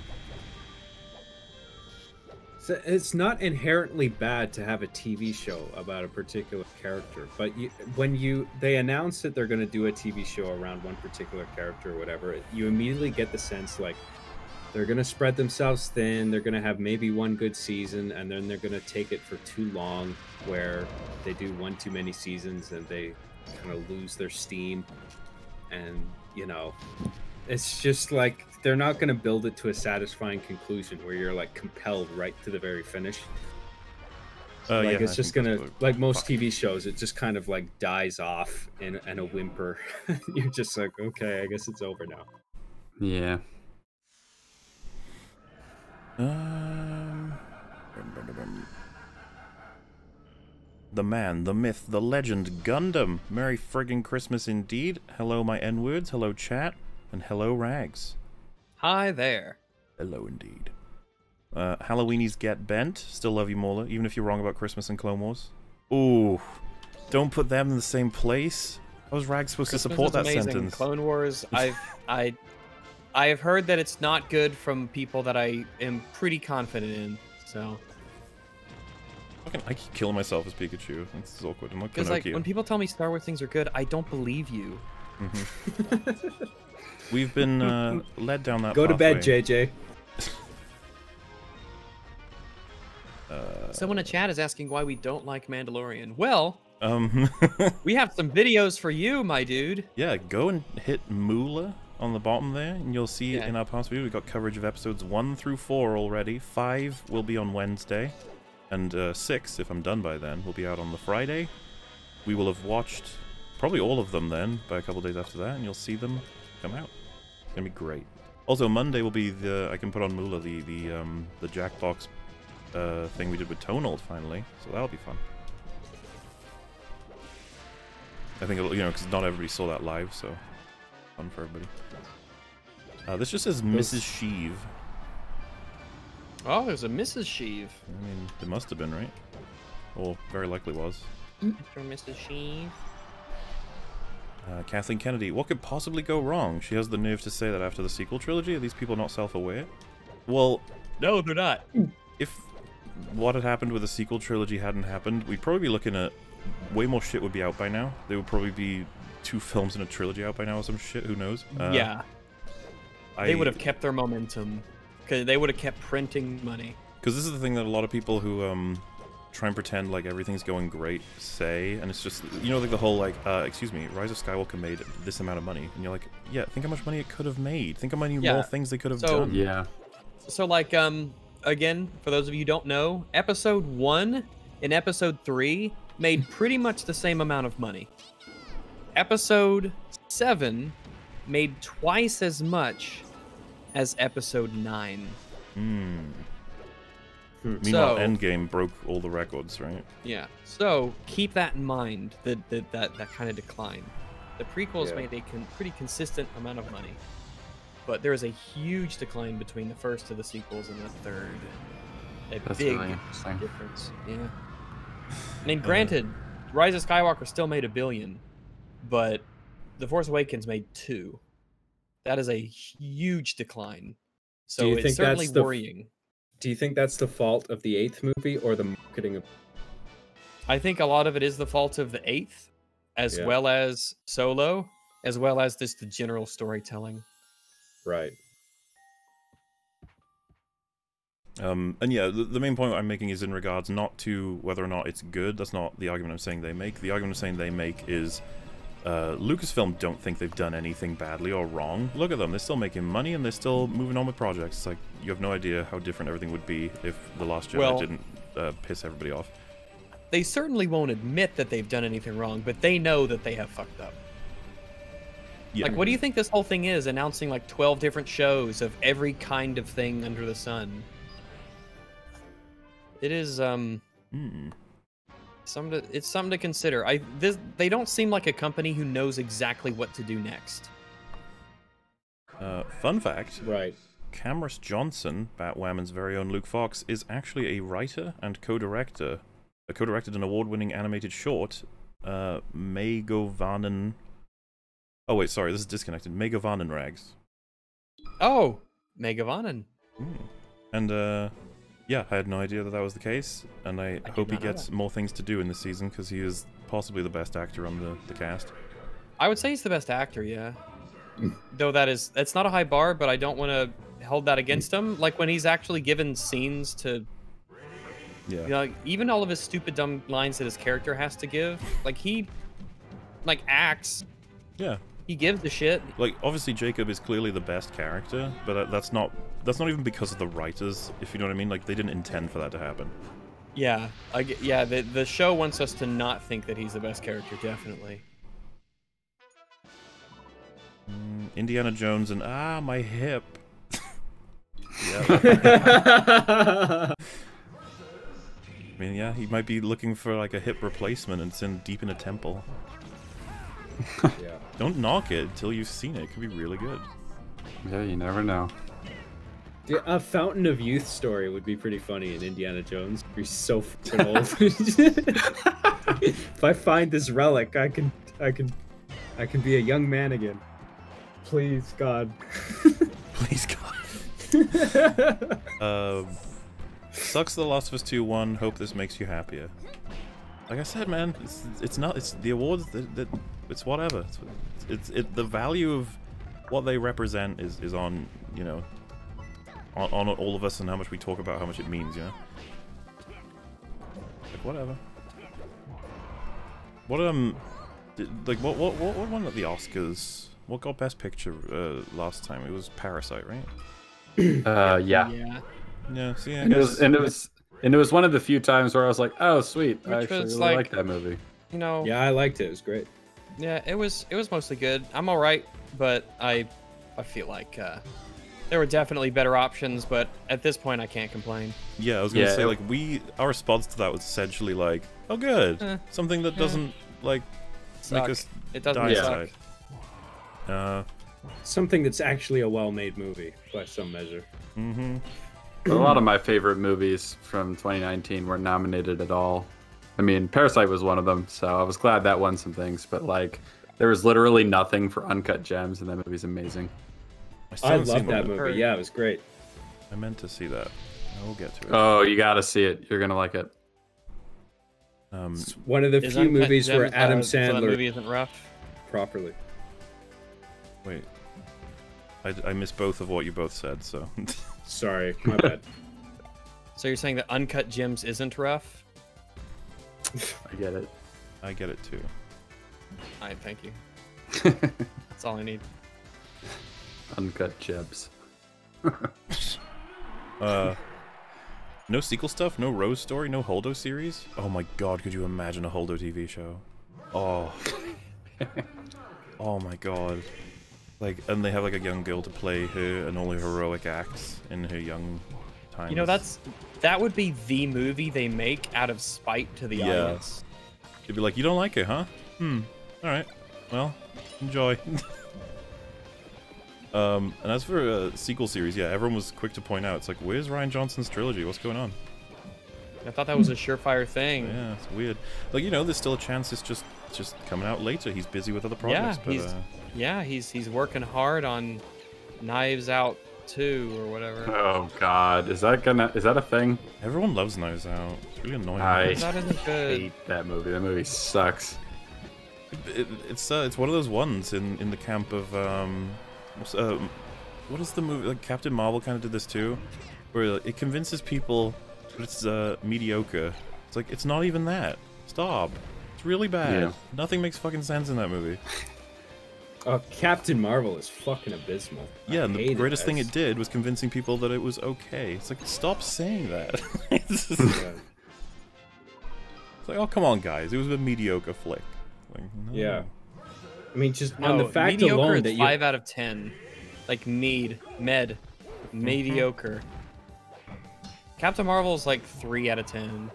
So it's not inherently bad to have a TV show about a particular character, but you, when you they announce that they're going to do a TV show around one particular character or whatever, you immediately get the sense like they're going to spread themselves thin. They're going to have maybe one good season, and then they're going to take it for too long, where they do one too many seasons and they kind of lose their steam, and you know, it's just like they're not going to build it to a satisfying conclusion where you're like compelled right to the very finish. Uh, like yeah, it's I just gonna that's like most TV shows, it just kind of like dies off in, in a whimper. you're just like, okay, I guess it's over now. Yeah. Um, the man, the myth, the legend, Gundam. Merry friggin' Christmas indeed. Hello, my N words. Hello, chat. And hello, Rags. Hi there. Hello, indeed. Uh, Halloweenies get bent. Still love you, MauLer, even if you're wrong about Christmas and Clone Wars. Ooh, don't put them in the same place. How was Rags supposed Christmas to support that amazing. sentence? Clone Wars. I've I I have heard that it's not good from people that I am pretty confident in. So Fucking- I keep killing myself as Pikachu. This is awkward. I'm like because like when people tell me Star Wars things are good, I don't believe you. Mhm. We've been uh, led down that Go to bed. JJ. Uh, Someone in chat is asking why we don't like Mandalorian. Well, um, we have some videos for you, my dude. yeah, go and hit MooLer on the bottom there, and you'll see Yeah. in our past video. We've got coverage of episodes one through four already. Five will be on Wednesday, and uh, six, if I'm done by then, will be out on the Friday. We will have watched probably all of them then by a couple days after that, and you'll see them come out. It's gonna be great. Also, Monday will be the I can put on MooLer the the um the Jackbox uh, thing we did with Tonald finally, so that'll be fun. I think it'll, you know, because not everybody saw that live, so fun for everybody. Uh, this just says Mrs. Sheev. Oh, there's a Mrs. Sheev. I mean, it must have been right, or very likely was. From Mrs. Sheev. Uh, Kathleen Kennedy, what could possibly go wrong? She has the nerve to say that after the sequel trilogy. Are these people not self-aware? Well, No, they're not. if what had happened with the sequel trilogy hadn't happened, we'd probably be looking at way more shit would be out by now. There would probably be two films in a trilogy out by now or some shit. Who knows? Uh, yeah. They would have kept their momentum. Because they would have kept printing money. Because this is the thing that a lot of people who um try and pretend like everything's going great say, and it's just you know like the whole like uh excuse me, Rise of Skywalker made this amount of money, and you're like, yeah, think how much money it could have made. Think how many Yeah. more things they could have So- done. Yeah. So, like, um, again, for those of you who don't know, episode one and episode three made pretty much the same amount of money. Episode seven made twice as much as episode nine. Hmm. Meanwhile, So- Endgame broke all the records, right? Yeah. So keep that in mind. That that that, that kind of decline. The prequels Yeah. made a con- pretty consistent amount of money, but there is a huge decline between the first to the sequels and the third. A That's big really interesting. difference. Yeah. I mean, granted, Rise of Skywalker still made a billion, but The Force Awakens made two. That is a huge decline. So it's certainly that's the worrying. Do you think that's the fault of the eighth movie or the marketing of? I think a lot of it is the fault of the eighth, as Yeah. well as Solo, as well as just the general storytelling. Right. Um, and yeah, the, the main point I'm making is in regards not to whether or not it's good. That's not the argument I'm saying they make. The argument I'm saying they make is uh, Lucasfilm don't think they've done anything badly or wrong. Look at them; they're still making money and they're still moving on with projects. It's like you have no idea how different everything would be if the Last Jedi Well- didn't uh, piss everybody off. They certainly won't admit that they've done anything wrong, but they know that they have fucked up. Yeah. Like, what do you think this whole thing is? Announcing like 12 different shows of every kind of thing under the sun. It is, um. Hmm. Something to, it's something to consider. I this they don't seem like a company who knows exactly what to do next. Uh, fun fact: Right. Camrus Johnson, Batwoman's very own Luke Fox, is actually a writer and co-director. Uh, co-directed an award-winning animated short, uh, Megovanen. Oh wait, sorry, this is disconnected. Megavanen Rags. Oh, Megavanen. And uh, yeah, I had no idea that that was the case, and I, did hope he gets that. more things to do in this season because he is possibly the best actor on the, the cast. I would say he's the best actor, yeah. Though that is that's not a high bar, but I don't want to hold that against him. Like when he's actually given scenes to, Yeah. you know, like, even all of his stupid dumb lines that his character has to give, like he, like acts. Yeah. He gives a shit. Like obviously Jacob is clearly the best character, but uh, that's not that's not even because of the writers, if you know what I mean. Like they didn't intend for that to happen. Yeah, I get, yeah. The the show wants us to not think that he's the best character, definitely. Mm, Indiana Jones and ah my hip. yeah. I mean, yeah, he might be looking for like a hip replacement and it's in deep in a temple. Yeah. Don't knock it until you've seen it. It could be really good. Yeah, you never know. Dude, a Fountain of Youth story would be pretty funny in Indiana Jones. He's so fucking old. if I find this relic, I can, I can, I can be a young man again. Please, God. Please, God. Um, sucks The Last of Us 2 1. Hope this makes you happier. Like I said, man, it's, it's not. It's the awards. That, that it's whatever. It's, it's it. The value of what they represent is is on you know on, on all of us and how much we talk about how much it means. You know. Like whatever. What um, did, like what what what what won at the Oscars? What got Best Picture uh, last time? It was Parasite, right? Uh, yeah. Yeah. Yeah. See, I And it was, and it was, and it was one of the few times where I was like, "Oh, sweet! I actually really like- like that movie." You know. Yeah, I liked it. It was great. Yeah, it was it was mostly good. I'm all right, but I I feel like uh, there were definitely better options. But at this point, I can't complain. Yeah, I was gonna Yeah, say it- like we our response to that was essentially like, oh good, Eh, something that eh. doesn't like Suck. make us It doesn't die suck. Uh, Something that's actually a well-made movie by some measure. mm-hmm. A lot of my favorite movies from 2019 weren't nominated at all. I mean, Parasite was one of them, so I was glad that won some things. But like, there was literally nothing for uncut gems, and that movie's amazing. still I haven't love that it. movie. Yeah, it was great. I meant to see that. I will get to it. Oh, you gotta see it. You're gonna like it. Um, It's one of the few Uncut movies where Adam uh, so that Sandler movie isn't rough. properly. wait, I, I missed both of what you both said. So Sorry, my bad. So you're saying that Uncut Gems isn't rough? I get it. I get it too. All right, thank you. That's all I need. Uncut gems. Uh, no sequel stuff, no Rose story, no Holdo series. Oh my God, could you imagine a Holdo TV show? Oh, oh my God. Like, and they have like a young girl to play her and all her heroic acts in her young times. You know, that's that would be the movie they make out of spite to the Yeah. audience. You'd be like, you don't like it, huh? Hmm. All right. Well, enjoy. um, and as for a sequel series, yeah, everyone was quick to point out, it's like, where's Rian Johnson's trilogy? What's going on? I thought that was a surefire thing. Yeah, it's weird. Like, you know, there's still a chance it's just just coming out later. He's busy with other projects, yeah, but he's uh, yeah, he's he's working hard on Knives Out 2 or whatever. Oh God, is that gonna? Is that a thing? everyone loves Knives Out. It's really annoying. I That isn't good. hate that movie. That movie sucks. It, it's uh, it's one of those ones in in the camp of um, what's, um what is the movie like Captain Marvel kind of did this too, where it convinces people that it's uh, mediocre. It's like it's not even that. Stop. It's really bad. Yeah. Nothing makes fucking sense in that movie. Oh, Captain Marvel is fucking abysmal. Yeah, and hate the it, greatest thing it did was convincing people that it was okay. It's like stop saying that. it's, just- Yeah. it's like oh come on guys, it was a mediocre flick. Like, no. Yeah. I mean, just No, on the fact mediocre alone is that you five out of ten. Like med, med, Mm-hmm. mediocre. Captain Marvel's like three out of ten.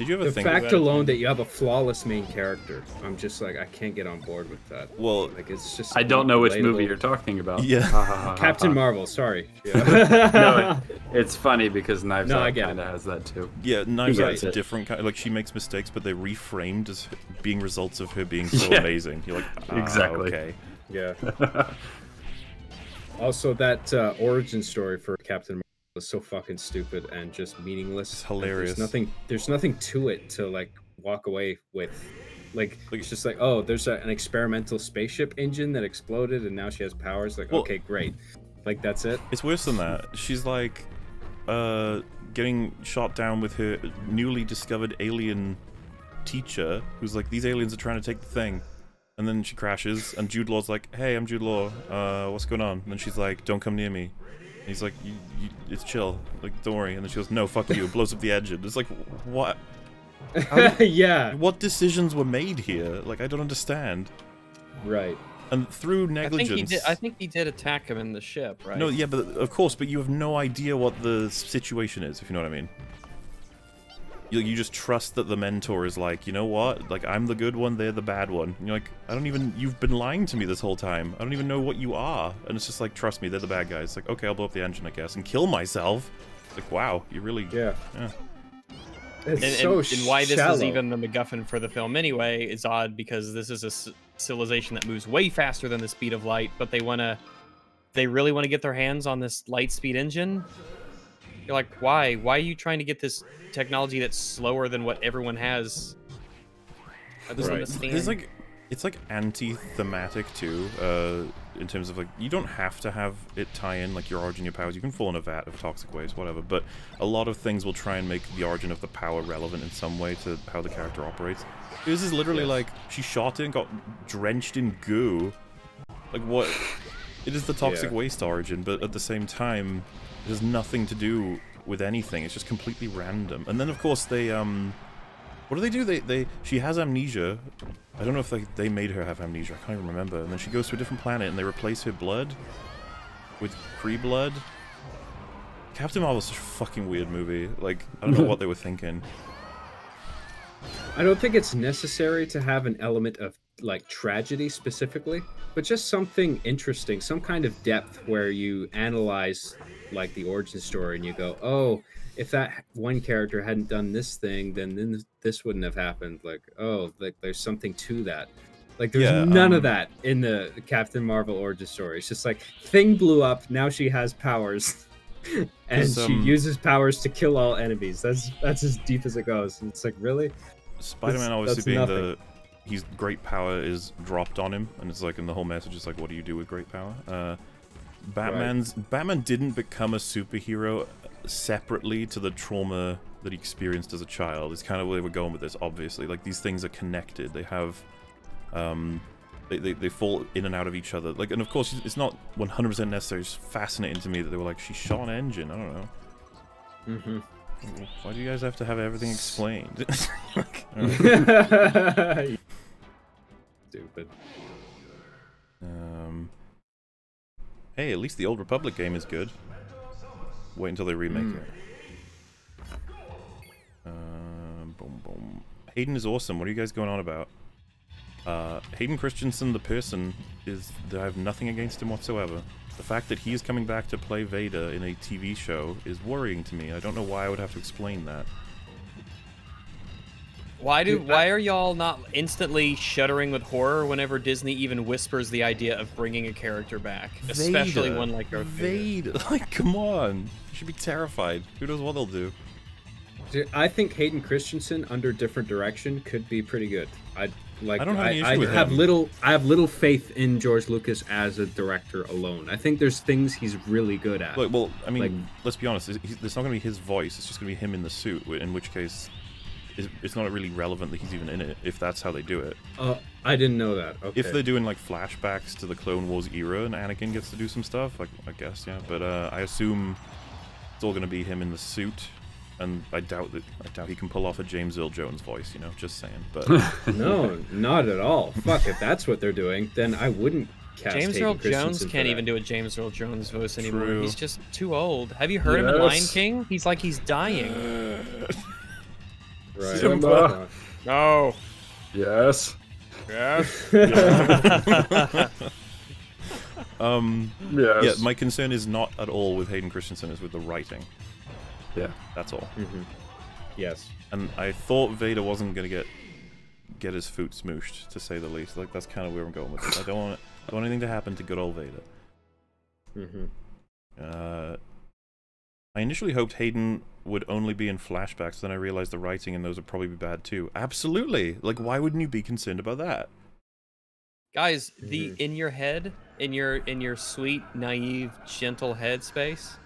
Did you ever the think fact about alone that you have a flawless main character, I'm just like I can't get on board with that. Well, like it's just I don't know which relatable. movie you're talking about. Yeah. Captain. Marvel. Sorry. Yeah. no, it, it's funny because Knives No, I Out kind of has that too. Yeah, Knives He Out is a different kind. Like she makes mistakes, but they're reframed as being results of her being so Yeah. amazing. You're like, ah, Exactly. Okay. Yeah. also, that uh, origin story for Captain Is so fucking stupid and just meaningless. It's hilarious. There's nothing. There's nothing to it to like walk away with. Like it's just like, oh, there's a, an experimental spaceship engine that exploded, and now she has powers. Like, Well- okay, great. Like that's it. It's worse than that. She's like, uh, getting shot down with her newly discovered alien teacher, who's like, these aliens are trying to take the thing. And then she crashes, and Jude Law's like, hey, I'm Jude Law. Uh, what's going on? And then she's like, don't come near me. And he's like, you, you, it's chill. Like, don't worry. And then she goes, no, fuck you. It Blows up the engine. It's like, what? How did- yeah. What decisions were made here? Like, I don't understand. Right. And through I think negligence. he did. I think he did attack him in the ship, right? No, yeah, but of course, but you have no idea what the situation is, if you know what I mean. You, you just trust that the mentor is like, you know what? Like, I'm the good one, they're the bad one. And you're like, I don't even, you've been lying to me this whole time. I don't even know what you are. And it's just like, trust me, they're the bad guys. It's like, okay, I'll blow up the engine, I guess, and kill myself. It's like, wow, you really. Yeah. Yeah. It's and, so and, and why this shallow. is even the MacGuffin for the film anyway is odd because this is a c- civilization that moves way faster than the speed of light, but they want to, they really want to get their hands on this light speed engine. You're like, why? Why are you trying to get this technology that's slower than what everyone has? I don't understand. there's like, it's like anti-thematic too, uh, in terms of like, you don't have to have it tie in like your origin, your powers. You can fall in a vat of toxic waste, whatever. But a lot of things will try and make the origin of the power relevant in some way to how the character operates. This is literally like she shot it and got drenched in goo. Like what? It is the toxic Yeah. waste origin, but at the same time, it has nothing to do with anything. It's just completely random. And then of course they um what do they do? They they she has amnesia. I don't know if they they made her have amnesia. I can't even remember. And then she goes to a different planet and they replace her blood with Kree blood. Captain Marvel's such a fucking weird movie. Like I don't know what they were thinking. I don't think it's necessary to have an element of like tragedy specifically, but just something interesting, some kind of depth where you analyze like the origin story and you go, "Oh, if that one character hadn't done this thing, then then this wouldn't have happened." Like, "Oh, like there's something to that." Like there's Yeah, none um, of that in the Captain Marvel origin story. It's just like thing blew up, now she has powers. and she um, uses powers to kill all enemies. That's that's as deep as it goes. And it's like, really? Spider-Man obviously being nothing. the he's great power is dropped on him, and it's like in the whole message is like, what do you do with great power? Uh, Batman's Batman didn't become a superhero separately to the trauma that he experienced as a child. Is kind of where we're going with this. Obviously, like these things are connected. They have, um, they, they, they fall in and out of each other. Like, and of course, it's not 100% necessary. It's fascinating to me that they were like, she shot an engine. I don't know. Mm-hmm. Why do you guys have to have everything explained? Stupid. Um, hey, at least the Old Republic game is good. Wait until they remake Hmm. it. Uh, boom, boom. Hayden is awesome. What are you guys going on about? Uh, Hayden Christensen, the person, is. I have nothing against him whatsoever. The fact that he is coming back to play Vader in a TV show is worrying to me. I don't know why I would have to explain that. Why do why are y'all not instantly shuddering with horror whenever Disney even whispers the idea of bringing a character back, especially Vader. one like Darth Vader? Vader. Like, come on. You should be terrified. Who knows what they'll do? Dude, I think Hayden Christensen under different direction could be pretty good. I like. I don't have any issue I with have him. little. I have little faith in George Lucas as a director alone. I think there's things he's really good at. Like, well, I mean, Like- let's be honest. It's, it's not going to be his voice. It's just going to be him in the suit. In which case, it's, it's not really relevant that he's even in it. If that's how they do it. Uh, I didn't know that. Okay. If they're doing like flashbacks to the Clone Wars era and Anakin gets to do some stuff, like I guess, yeah. But uh, I assume it's all going to be him in the suit, and I doubt that. I doubt he can pull off a James Earl Jones voice. You know, just saying. But no, not at all. Fuck, if that's what they're doing, then I wouldn't cast James Hayden Earl Jones can't even do a James Earl Jones voice anymore. True. He's just too old. Have you heard him in Lion King? He's like he's dying. Right. Simba. No. Yes. Yes. um, Yes. yeah, my concern is not at all with Hayden Christensen. Is with the writing. Yeah. That's all. Mhm. Yes. And I thought Vader wasn't gonna get get his foot smooshed, to say the least. Like that's kind of where I'm going with it. I don't want don't want anything to happen to good old Vader. hmm Uh, I initially hoped Hayden would only be in flashbacks, then I realized the writing in those would probably be bad too. Absolutely. Like, why wouldn't you be concerned about that? Guys, the in your head, in your in your sweet, naive, gentle head space,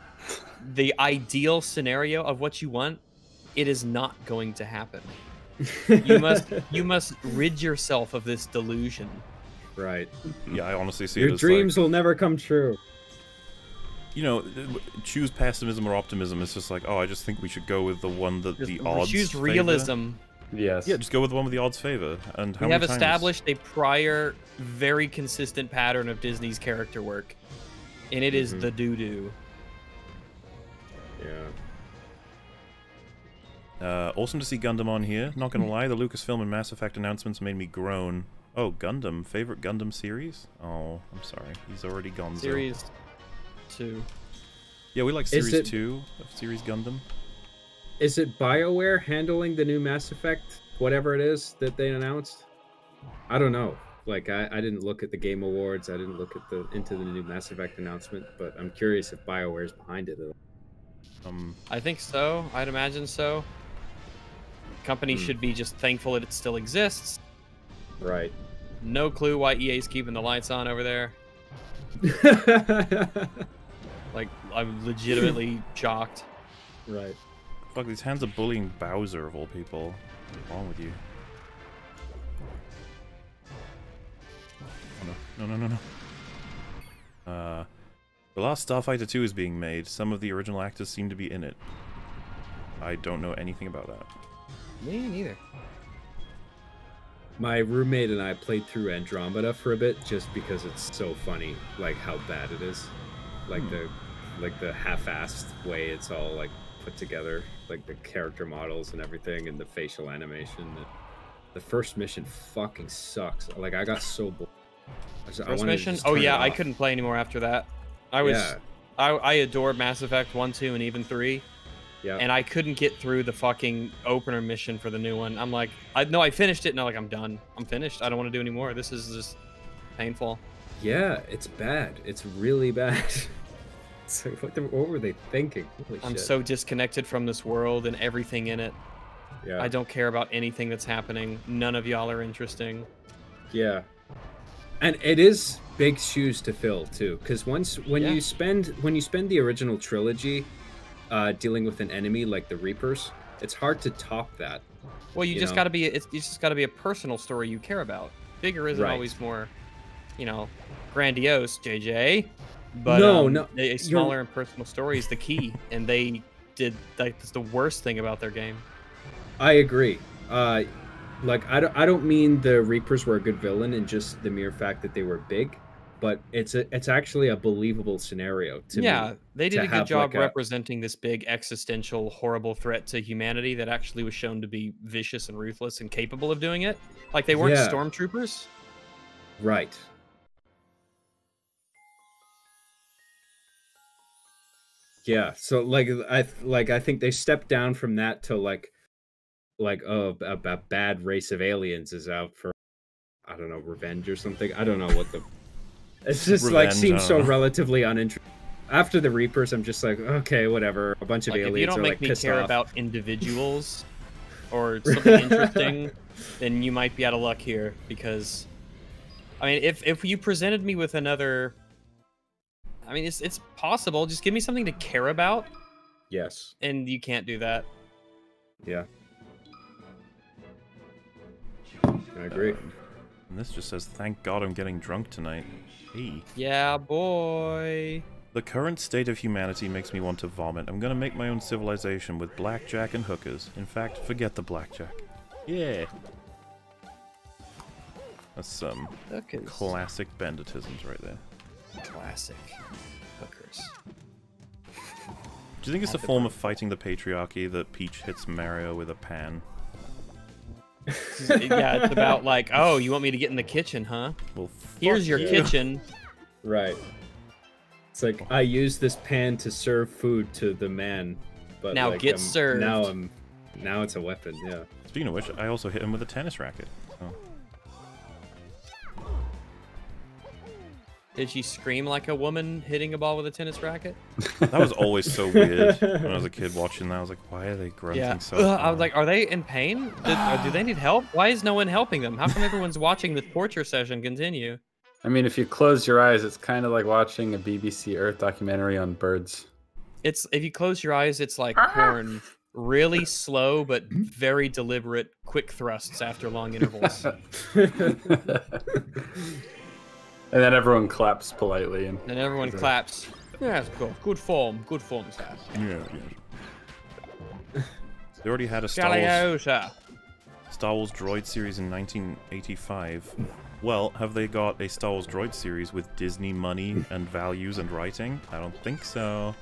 the ideal scenario of what you want, it is not going to happen. You must you must rid yourself of this delusion. Right. Yeah, I honestly see Your it as dreams will never come true. Like, you know, choose pessimism or optimism. It's just like, oh, I just think we should go with the one that the odds. Choose favor. realism. Yes. Yeah, just go with the one with the odds favor. And how we have times- established a prior, very consistent pattern of Disney's character work, and it is Mhm. the doo doo. Yeah. Uh, awesome to see Gundam on here. Not gonna lie, the Lucasfilm and Mass Effect announcements made me groan. Oh, Gundam, favorite Gundam series? Oh, I'm sorry, he's already gone. Series two. Yeah, we like Series it- Two of Series Gundam. Is it BioWare handling the new Mass Effect, whatever it is that they announced? I don't know. Like I, I didn't look at the Game Awards. I didn't look at the into the new Mass Effect announcement, but I'm curious if BioWare is behind it at all. Um, I think so. I'd imagine so. Company Hmm. should be just thankful that it still exists. Right. No clue why EA's keeping the lights on over there. Like, I'm legitimately shocked. Right. fuck, these hands are bullying Bowser of all people. What's wrong with you? Oh no, no, no, no, no. Uh, the last Starfighter 2 is being made. Some of the original actors seem to be in it. I don't know anything about that. Me neither. My roommate and I played through Andromeda for a bit just because it's so funny, like how bad it is, like Hmm. the, like the half-assed way it's all like put together, like the character models and everything, and the facial animation. The, first mission fucking sucks. Like I got so bored. I I First wanted mission? Oh yeah, I couldn't play anymore after that. I was, Yeah. I, I adore Mass Effect one, two, and even three. Yeah. And I couldn't get through the fucking opener mission for the new one. I'm like, I no, I finished it, and I'm like, I'm done. I'm finished. I don't want to do anymore. This is just painful. Yeah, it's bad. It's really bad. like, what, the, what were they thinking? Holy I'm shit. so disconnected from this world and everything in it. Yeah. I don't care about anything that's happening. None of y'all are interesting. Yeah. And it is big shoes to fill too, because once when Yeah. you spend when you spend the original trilogy uh, dealing with an enemy like the Reapers, it's hard to top that. Well, you, You just got to be. It's, it's just got to be a personal story you care about. Bigger isn't Right. always more, you know, grandiose. JJ, but No, um, no, a, a you're- smaller and personal story is the key, and they did. Like, that's the worst thing about their game. I agree. Uh, like I don't I don't mean the Reapers were a good villain and just the mere fact that they were big, but it's a it's actually a believable scenario to me. yeah, they did a good job like, a- representing this big existential, horrible threat to humanity that actually was shown to be vicious and ruthless and capable of doing it. Like they weren't Yeah. stormtroopers. Right. Yeah, so like I like I think they stepped down from that to like like oh a, a bad race of aliens is out for I don't know revenge or something. I don't know what the it's just like seems so know. relatively uninteresting. After the Reapers, I'm just like okay, whatever. A bunch of Like if aliens you don't are make like me care off. about individuals or something interesting, then you might be out of luck here because I mean if if you presented me with another I mean it's it's possible. Just give me something to care about Yes. and you can't do that. Yeah. I agree. Um, and this just says, "Thank God I'm getting drunk tonight." Hey. Yeah, boy. The current state of humanity makes me want to vomit. I'm gonna make my own civilization with blackjack and hookers. In fact, forget the blackjack. Yeah. That's some Hookers. classic banditisms right there. Classic hookers. Do you think it's a At the form of fighting the patriarchy that Peach hits Mario with a pan? yeah, it's about like, oh, you want me to get in the kitchen, huh? Well, Here's your you. kitchen. Right. It's like I use this pan to serve food to the man, but Now like, get I'm- served. Now I'm now it's a weapon. Yeah. Speaking of which, I also hit him with a tennis racket. Did she scream like a woman hitting a ball with a tennis racket? That was always so weird when I was a kid watching that. I was like, why are they grunting Yeah. so? Ugh, I hard? was like, are they in pain? Did, uh, do they need help? Why is no one helping them? How come everyone's watching the torture session continue? I mean, if you close your eyes, it's kind of like watching a BBC Earth documentary on birds. It's if you close your eyes, it's like ah! porn. Really slow but very deliberate, quick thrusts after long intervals. and then everyone claps politely and and everyone claps. Yeah, that's cool. Good form. Good form, sir. Yeah, yeah. They already had a Star Wars, Star Wars droid series in 1985. Well, have they got a Star Wars droid series with Disney money and values and writing? I don't think so.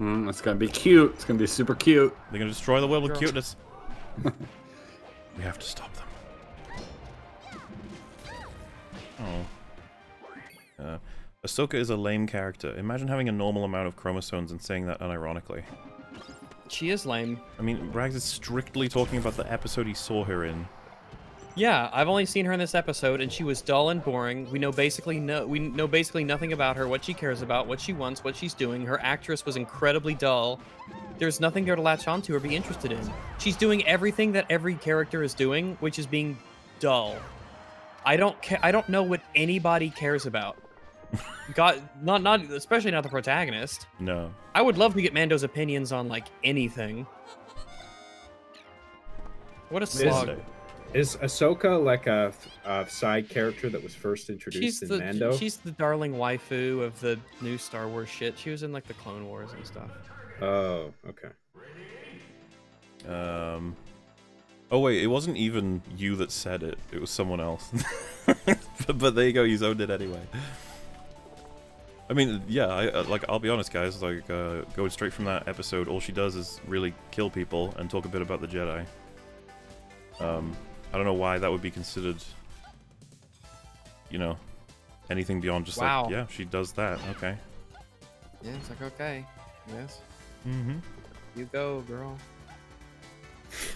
Mm, it's gonna be cute. It's gonna be super cute. They're gonna destroy the world with Girl. cuteness. we have to stop them. Oh. Uh, Ahsoka is a lame character. Imagine having a normal amount of chromosomes and saying that unironically. She is lame. I mean, Rags is strictly talking about the episode he saw her in. Yeah, I've only seen her in this episode, and she was dull and boring. We know basically no, we know basically nothing about her, what she cares about, what she wants, what she's doing. Her actress was incredibly dull. There's nothing there to latch onto or be interested in. She's doing everything that every character is doing, which is being dull. I don't ca- I don't know what anybody cares about. God, not not especially not the protagonist. No. I would love to get Mando's opinions on like anything. What a slog. Is Ahsoka like a, a side character that was first introduced She's in the Mando? she's the darling waifu of the new Star Wars shit. She was in like the Clone Wars and stuff. Oh, okay. Um. Oh wait, it wasn't even you that said it. It was someone else. but, but there you go. You zoned it anyway. I mean, yeah. I uh, like. I'll be honest, guys. Like, uh, going straight from that episode, all she does is really kill people and talk a bit about the Jedi. Um, I don't know why that would be considered. You know, anything beyond just Wow. like, yeah, she does that. Okay. Yeah, it's like okay, yes. Mm-hmm. You go, girl.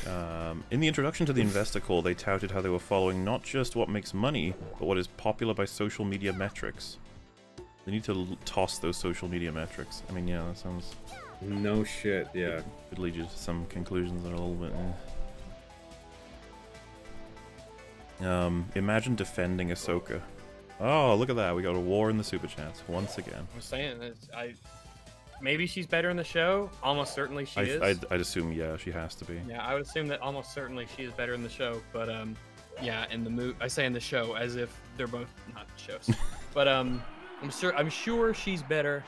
Um, in the introduction to the investor call, they touted how they were following not just what makes money, but what is popular by social media metrics. They need to l- toss those social media metrics. I mean, yeah, that sounds. No shit, yeah. Could lead you to some conclusions that are a little bit. eh. Um, imagine defending Ahsoka. Oh, look at that. We got a war in the super chats once again. I was saying that I maybe she's better in the show. Almost certainly she I, is. I'd, I'd assume, yeah, she has to be. Yeah, I would assume that almost certainly she is better in the show, but um, yeah, in the movie, I say in the show as if they're both not shows, but um, I'm sure I'm sure she's better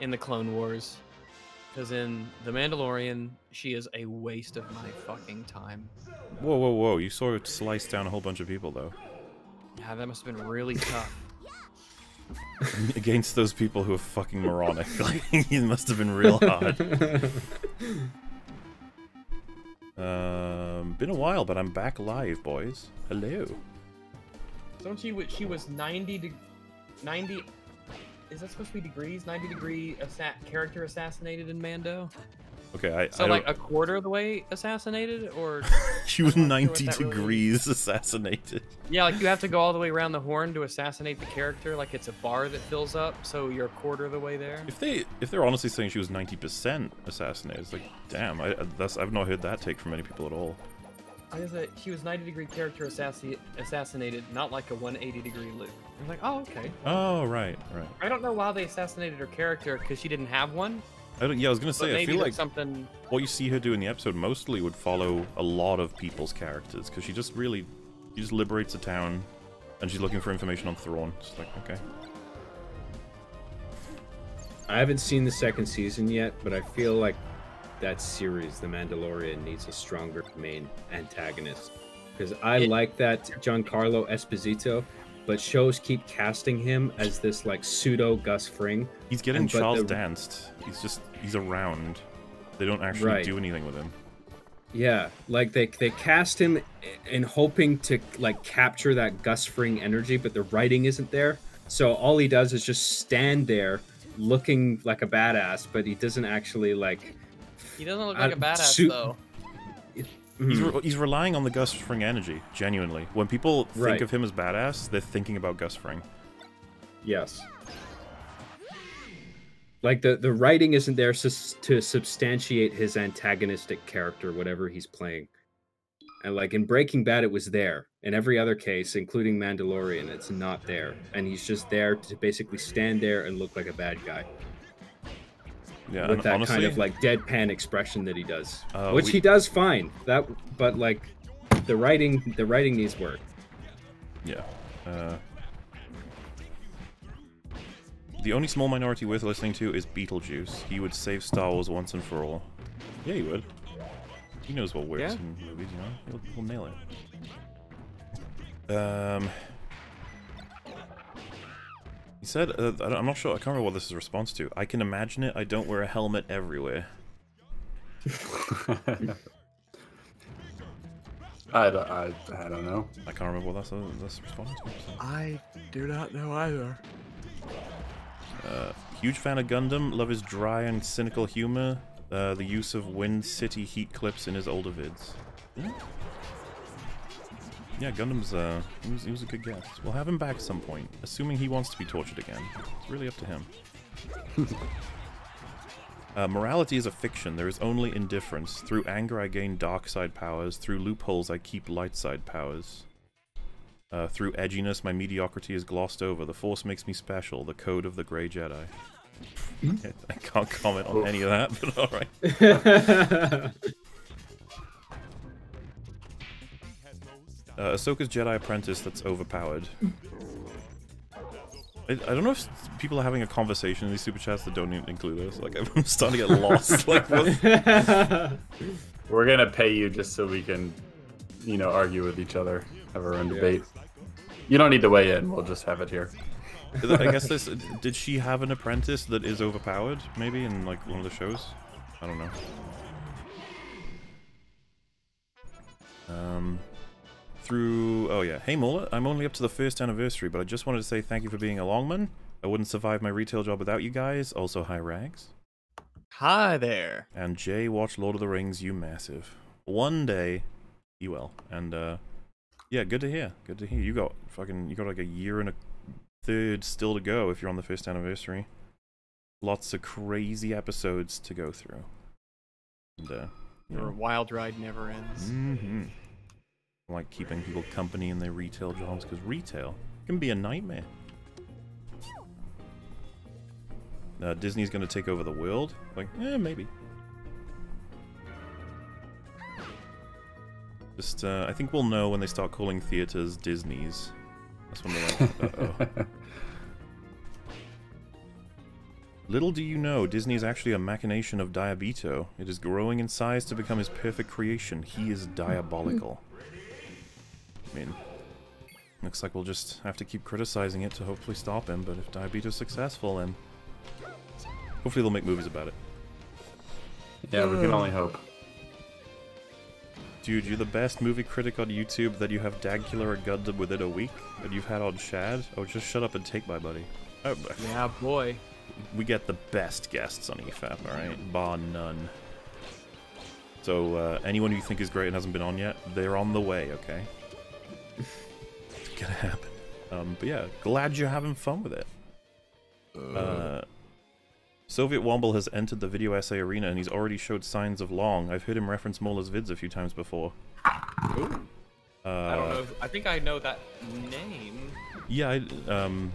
in the Clone Wars, because in the Mandalorian, she is a waste of my fucking time. Whoa, whoa, whoa. You saw her slice down a whole bunch of people, though. Yeah, that must have been really tough. Against those people who are fucking moronic. Like, it must have been real hard. Um, been a while, but I'm back live, boys. Hello. Don't she? She was ninety to ninety. Is that supposed to be degrees? Ninety degree assa- character assassinated in Mando. Okay, I. So I like don't- a quarter of the way assassinated, or she was I'm not sure what 90 that really degrees assassinated. yeah, like you have to go all the way around the horn to assassinate the character. Like it's a bar that fills up, so you're a quarter of the way there. If they, if they're honestly saying she was 90% assassinated, it's like, damn, I, that's I've not heard that take from many people at all. I guess that she was 90 degree character assassi- assassinated, not like a 180 degree loop. I'm like, oh okay. Oh, right, right. I don't know why they assassinated her character because she didn't have one. I don't, yeah, I was gonna say, I maybe feel like something. what you see her do in the episode mostly would follow a lot of people's characters because she just really, she just liberates a town, and she's looking for information on Thrawn. It's like, okay, I haven't seen the second season yet, but I feel like that series, The Mandalorian, needs a stronger main antagonist. Because I like that Giancarlo Esposito, but shows keep casting him as this like pseudo Gus Fring. he's getting and- Charles the- danced. He's just, he's around. They don't actually Right. do anything with him. Yeah, like they they cast him in hoping to like capture that Gus Fring energy, but the writing isn't there. So all he does is just stand there looking like a badass, but he doesn't actually like He doesn't look I- like a badass suit- though. He's, re- hmm. he's relying on the Gus Fring energy, genuinely. When people think Right. of him as badass, they're thinking about Gus Fring. Yes. Like the the writing isn't there sus- to substantiate his antagonistic character, whatever he's playing. And like in Breaking Bad, it was there. In every other case, including Mandalorian, it's not there, and he's just there to basically stand there and look like a bad guy. Yeah, with that honestly, kind of like deadpan expression that he does, Uh, which we- he does fine. That, but like, the writing, the writing needs work. Yeah. Uh, the only small minority worth listening to is Beetlejuice. He would save Star Wars once and for all. Yeah, he would. He knows what works Yeah. in movies, you know? He'll, he'll nail it. Um. He said, uh, I don't- I'm not sure, I can't remember what this is a response to. I can imagine it, I don't wear a helmet everywhere. I don't, I, I don't know. I can't remember what that's, uh, that's responding to. so. I do not know either. Uh, huge fan of Gundam. Love his dry and cynical humor. Uh, the use of Wind City heat clips in his older vids. Yeah, yeah Gundam's. Uh, he was, he was a good guest. We'll have him back at some point, assuming he wants to be tortured again. It's really up to him. Uh, morality is a fiction. There is only indifference. Through anger, I gain dark side powers. Through loopholes, I keep light side powers. Uh, through edginess, my mediocrity is glossed over. The Force makes me special. The code of the Grey Jedi. I can't comment on any of that, but alright. Uh, Ahsoka's Jedi apprentice that's overpowered. I, I don't know if people are having a conversation in these super chats that don't even include us. Like, I'm starting to get lost. like, what? We're gonna pay you just so we can, you know, argue with each other, have our own debate. You don't need to weigh in. We'll just have it here. I guess this. Did she have an apprentice that is overpowered? Maybe in like one of the shows. I don't know. Um, through. Oh yeah. Hey Mullet, I'm only up to the first anniversary, but I just wanted to say thank you for being a longman. I wouldn't survive my retail job without you guys. Also, hi Rags. Hi there. And Jay, watch Lord of the Rings. You massive. One day, you will. And uh, yeah, good to hear. Good to hear. You got fucking. You got like a year and a third still to go if you're on the first anniversary. Lots of crazy episodes to go through. And uh, Your wild ride never ends. Mm-hmm. Like keeping people company in their retail jobs because retail can be a nightmare. Uh, Disney's going to take over the world? Like, eh, maybe. Just, uh, I think we'll know when they start calling theaters Disney's. That's when they're like, uh-oh. Little do you know, Disney is actually a machination of Diabito. It is growing in size to become his perfect creation. He is diabolical. I mean, looks like we'll just have to keep criticizing it to hopefully stop him. But if Diabetes is successful, then hopefully they'll make movies about it. Yeah, we can only hope. Dude, you're the best movie critic on YouTube that you have Dagula or Gundam within a week, and you've had on Shad? Oh, just shut up and take my buddy. Oh, Yeah, boy. we get the best guests on EFAP, alright? Bar none. So, uh, anyone you think is great and hasn't been on yet, they're on the way, okay? It's gonna happen. Um, but yeah, glad you're having fun with it. Uh, Soviet Womble has entered the video essay arena and he's already showed signs of long. I've heard him reference MauLer's vids a few times before. Uh, I don't know. If, I think I know that name. Yeah, I, um,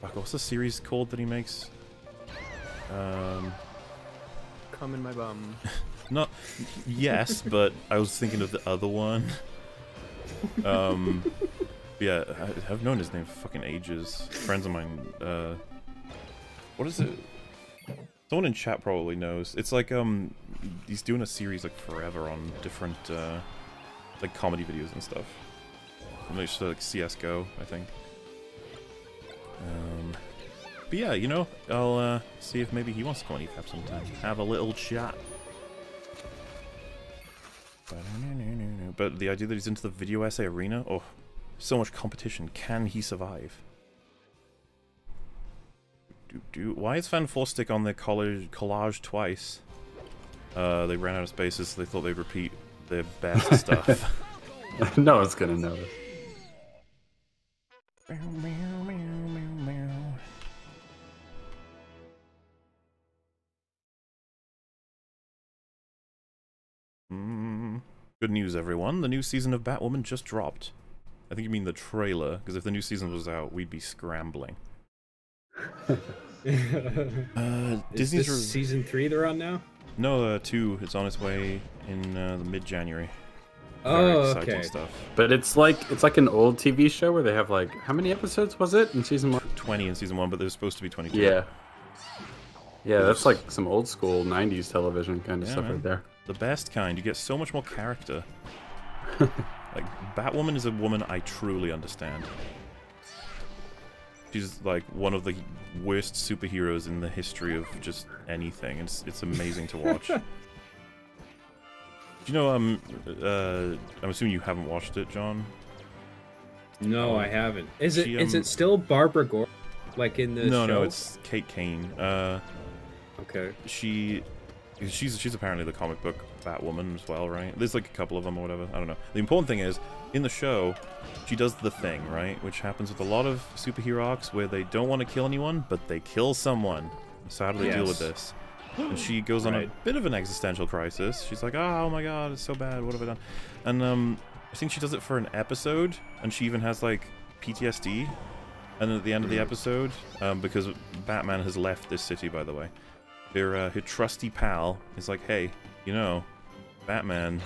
fuck, what's the series called that he makes? Um, Come in my bum. not yes, but I was thinking of the other one. Um, yeah, I, I've known his name for fucking ages. Friends of mine. Uh, what is it? Someone in chat probably knows. It's like um, he's doing a series like forever on different uh, like comedy videos and stuff. Like, just, like CS:GO, I think. Um, but yeah, you know, I'll uh, see if maybe he wants to come on EFAP sometime. Have a little chat. But the idea that he's into the video essay arena, oh, so much competition. Can he survive? Do, do, why is Fan Stick on their college collage twice? Uh, they ran out of spaces, so they thought they'd repeat their best stuff. no one's gonna notice. Good news, everyone. The new season of Batwoman just dropped. I think you mean the trailer, because if the new season was out, we'd be scrambling. Uh, Is Disney's this season three they're on now? No, uh, two. It's on its way in uh, the mid-January. Oh, okay. stuff. But it's like it's like an old TV show where they have like how many episodes was it in season one? Twenty in season one, but there's supposed to be twenty-two. Yeah. Yeah, that's like some old school '90s television kind of Yeah, stuff man. right there. The best kind. You get so much more character. like Batwoman is a woman I truly understand. She's like one of the worst superheroes in the history of just anything. It's it's amazing to watch. Do you know? Um, uh, I'm assuming you haven't watched it, John. No, Oh. I haven't. Is it? Is She, um, it still Barbara Gordon? Like in the no, show? no, it's Kate Kane. Uh, okay. She, she's she's apparently the comic book Batwoman as well, right? There's like a couple of them or whatever. I don't know. The important thing is, in the show, she does the thing, right? Which happens with a lot of superhero arcs where they don't want to kill anyone, but they kill someone. So how do they deal with this? And she goes on a bit of an existential crisis. She's like, oh my god, it's so bad. What have I done? And um, I think she does it for an episode, and she even has like PTSD. And then at the end of the episode, um, because Batman has left this city, by the way, her uh, her trusty pal is like, "Hey, you know, Batman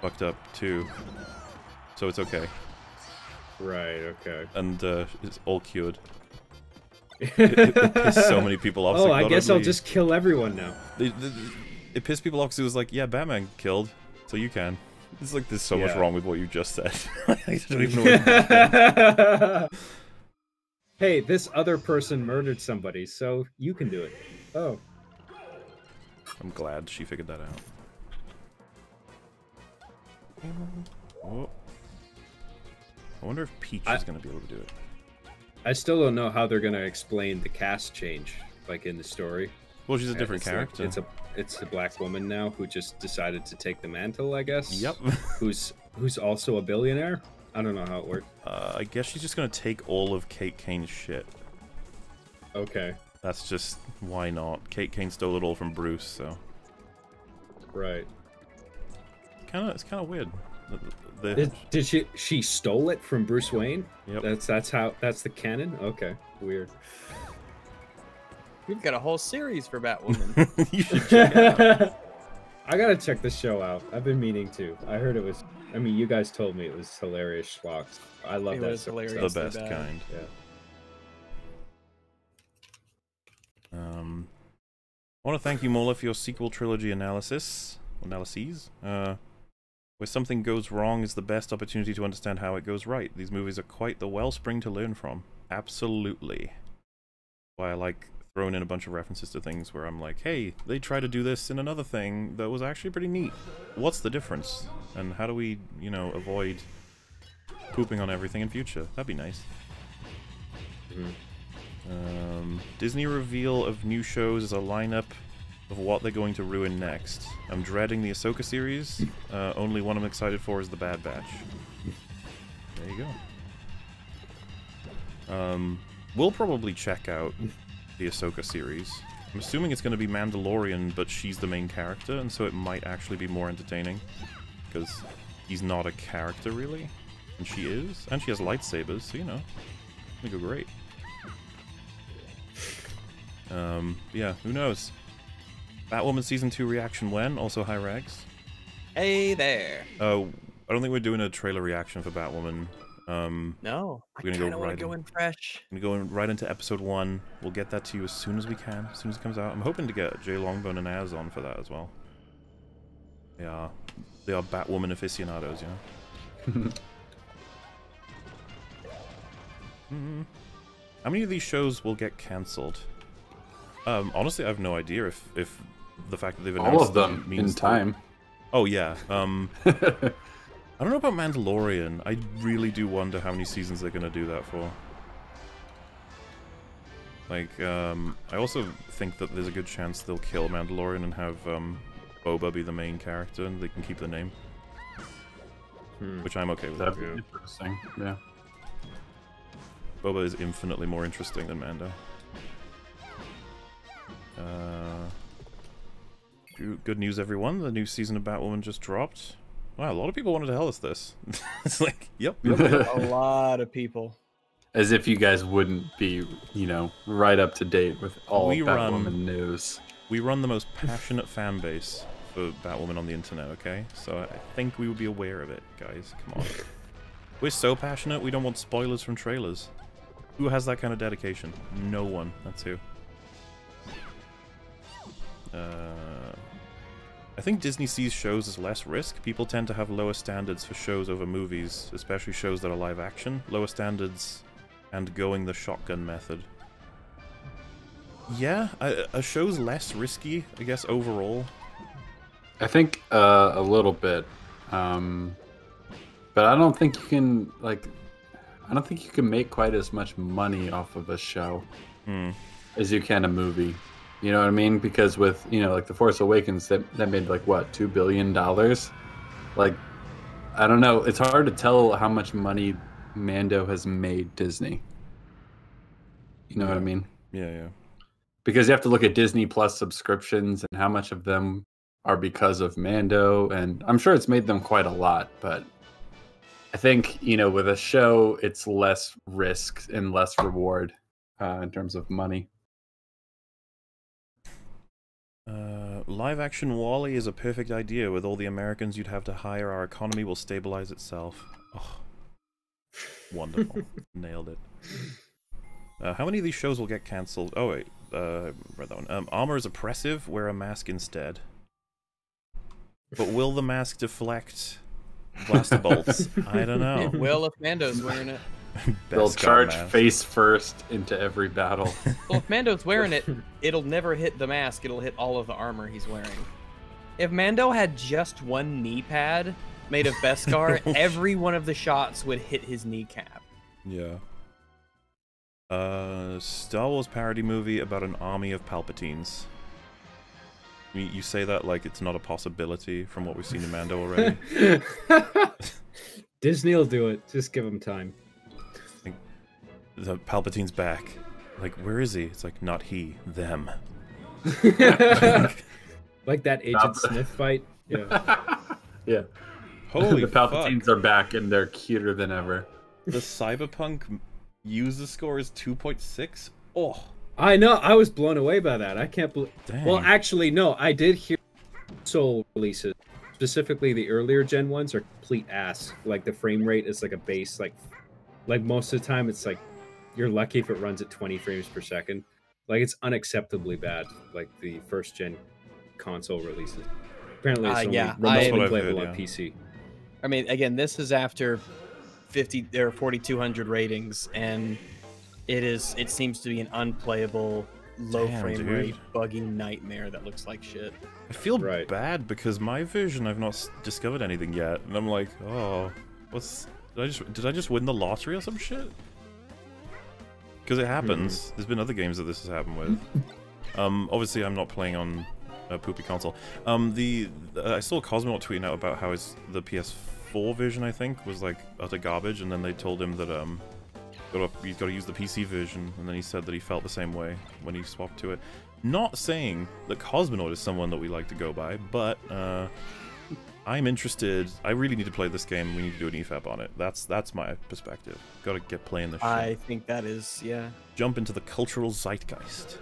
fucked up too, so it's okay." Right. Okay. And uh, it's all cured. It, it- it pissed so many people off. Oh, like, I guess I'll just kill everyone now. It, it, pissed people off because it was like, "Yeah, Batman killed, so you can." It's like there's so much wrong with what you just said. I don't even know. Hey, this other person murdered somebody, so you can do it. Oh. I'm glad she figured that out. I wonder if Peach I- is going to be able to do it. I still don't know how they're gonna explain the cast change, like in the story. Well, she's a Uh, different it's like- character. it's a it's a black woman now who just decided to take the mantle, I guess. Yep. who's who's also a billionaire. I don't know how it works. Uh, I guess she's just going to take all of Kate Kane's shit. Okay. That's just why not? Kate Kane stole it all from Bruce, so Right. kind of it's kind of weird. The- the- Did, did she she stole it from Bruce Wayne? Yep. That's that's how that's the canon. Okay. Weird. We've got a whole series for Batwoman. you should check it out. I gotta check this show out. I've been meaning to. I heard it was. I mean, you guys told me it was hilarious schlocks. I love It that. was sort of hilarious. the best bad. kind. Yeah. Um, I want to thank you, MauLer, for your sequel trilogy analysis analyses. Uh, where something goes wrong is the best opportunity to understand how it goes right. These movies are quite the wellspring to learn from. Absolutely. Why I like throwing in a bunch of references to things where I'm like, hey, they try to do this in another thing that was actually pretty neat. What's the difference? And how do we, you know, avoid pooping on everything in future? That'd be nice. Um, Disney reveal of new shows is a lineup of what they're going to ruin next. I'm dreading the Ahsoka series. Uh, only one I'm excited for is the Bad Batch. There you go. Um, we'll probably check out the Ahsoka series. I'm assuming it's going to be Mandalorian, but she's the main character, and so it might actually be more entertaining. Because he's not a character, really. And she is. And she has lightsabers, so you know. They go great. Um, yeah, who knows? Batwoman Season 2 reaction when? Also, hi Rags. Hey there. Oh, I don't think we're doing a trailer reaction for Batwoman. Um, No, I we're kind gonna of go want right to go in. in fresh. We're gonna go right into episode one. We'll get that to you as soon as we can, as soon as it comes out. I'm hoping to get JLongBone and Az on for that as well. They are, they are Batwoman aficionados, you know. Hmm. How many of these shows will get cancelled? Um, honestly, I have no idea if if the fact that they've announced All announced of them in means that- time. Oh yeah. Um, I don't know about Mandalorian. I really do wonder how many seasons they're gonna do that for. Like, um, I also think that there's a good chance they'll kill Mandalorian and have um, Boba be the main character, and they can keep the name. Which I'm okay with. That'd be interesting. Yeah. Boba is infinitely more interesting than Mando. Uh, good- good news, everyone. The new season of Batwoman just dropped. Wow, a lot of people wanted to tell us this. it's like, yep, yep, yep. a lot of people. As if you guys wouldn't be, you know, right up to date with all We Batwoman run- news. We run the most passionate fan base for Batwoman on the internet, okay? So I think we would be aware of it, guys. Come on. We're so passionate, we don't want spoilers from trailers. Who has that kind of dedication? No one. That's who. Uh, I think Disney sees shows as less risk. People tend to have lower standards for shows over movies, especially shows that are live action. Lower standards and going the shotgun method. Yeah, a, a show's less risky, I guess, overall. I think uh, a little bit, um, but I don't think you can like. I don't think you can make quite as much money off of a show Hmm. as you can a movie. You know what I mean? Because with you know like the Force Awakens, that that made like what two billion dollars. Like, I don't know. It's hard to tell how much money Mando has made Disney. You know what I mean? Yeah, yeah. because you have to look at Disney Plus subscriptions and how much of them are because of Mando, and I'm sure it's made them quite a lot. But I think you know, with a show, it's less risk and less reward uh, in terms of money. Uh, live action WALL-E is a perfect idea. With all the Americans you'd have to hire, our economy will stabilize itself. Oh, wonderful. Nailed it. Uh, how many of these shows will get cancelled? Oh, wait. Uh, read that one. Um, armor is oppressive. Wear a mask instead. But will the mask deflect blaster bolts? I don't know. It will if Mando's wearing it. They'll charge mask. face first into every battle. Well, if Mando's wearing it, it'll never hit the mask. It'll hit all of the armor he's wearing. If Mando had just one knee pad made of Beskar, every one of the shots would hit his kneecap. Yeah. Uh, Star Wars parody movie about an army of Palpatines. You, you say that like it's not a possibility from what we've seen in Mando already. Disney will do it. Just give him time. The Palpatine's back. Like, where is he? It's like, not he, them. Like that Agent Stop. Smith fight. Yeah. yeah. Holy the Palpatines are back and they're cuter than ever. The Cyberpunk user score is 2.6? Oh. I know. I was blown away by that. I can't believe. Well, actually, no. I did hear Soul releases, specifically the earlier Gen ones, are complete ass. Like the frame rate is like a base. Like, like most of the time, it's like you're lucky if it runs at 20 frames per second. Like it's unacceptably bad. Like the first gen console releases. Apparently, it's Uh, only yeah, remotely I- That's I've playable heard, on yeah. PC. I mean, again, this is after 50 or 4200 ratings, and it is. It seems to be an unplayable, low Damn, frame dude. rate, buggy nightmare that looks like shit. I feel bad because my version I've not s- discovered anything yet, and I'm like, oh, what's did I just did I just win the lottery or some shit? Because it happens. There's been other games that this has happened with. um, obviously I'm not playing on a poopy console. Um, the I saw Cosmonaut tweeting out about how his the PS4 version I think was like utter garbage, and then they told him that um, got to, he's got to use the PC version, and then he said that he felt the same way when he swapped to it. Not saying that Cosmonaut is someone that we like to go by, but uh, I'm interested. I really need to play this game. We need to do an EFAP on it. That's that's my perspective. Got to get playing this. shit. I think that is yeah. Jump into the cultural zeitgeist.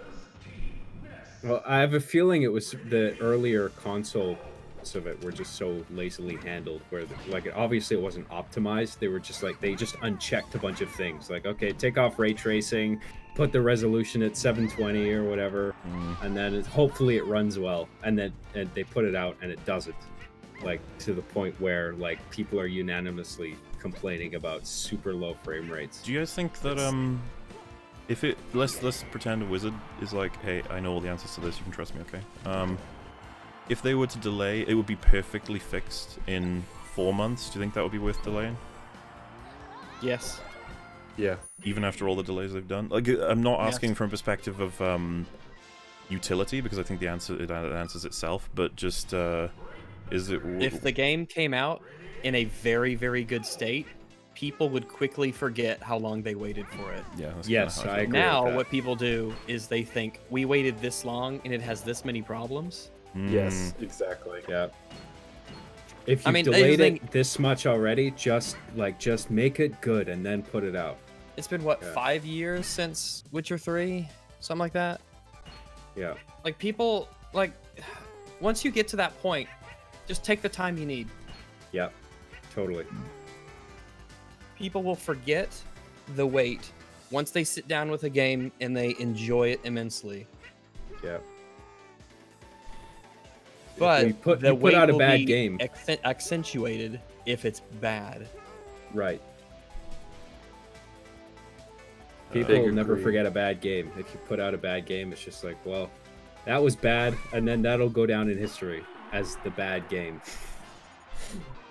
Well, I have a feeling it was the earlier consoles of it were just so lazily handled, where the, like obviously it wasn't optimized. They were just like they just unchecked a bunch of things, like okay, take off ray tracing, put the resolution at 720 or whatever, mm. and then it, hopefully it runs well. And then and they put it out and it doesn't, like to the point where like people are unanimously complaining about super low frame rates. Do you guys think that um, if it let's let's pretend a wizard is like, hey, I know all the answers to this. You can trust me, okay? Um, if they were to delay, it would be perfectly fixed in four months. Do you think that would be worth delaying? Yes. Yeah. Even after all the delays they've done, like I'm not Yes. asking from a perspective of um, utility because I think the answer it answers itself, but just uh, is it If the game came out in a very very good state, people would quickly forget how long they waited for it. Yeah. That's Yes, I agree. Now that. what people do is they think we waited this long and it has this many problems. Yes, Mm. exactly. Yeah. If you I mean, delayed I it this much already, just like just make it good and then put it out. It's been what Yeah. five years since Witcher Three, something like that. Yeah. Like people like once you get to that point, just take the time you need. Yeah. Totally. People will forget the wait once they sit down with a game and they enjoy it immensely. Yeah. But you put- the you put out a bad game. accentuated if it's bad. Right. People Big will never forget a bad game. If you put out a bad game, it's just like, well, that was bad, and then that'll go down in history as the bad game.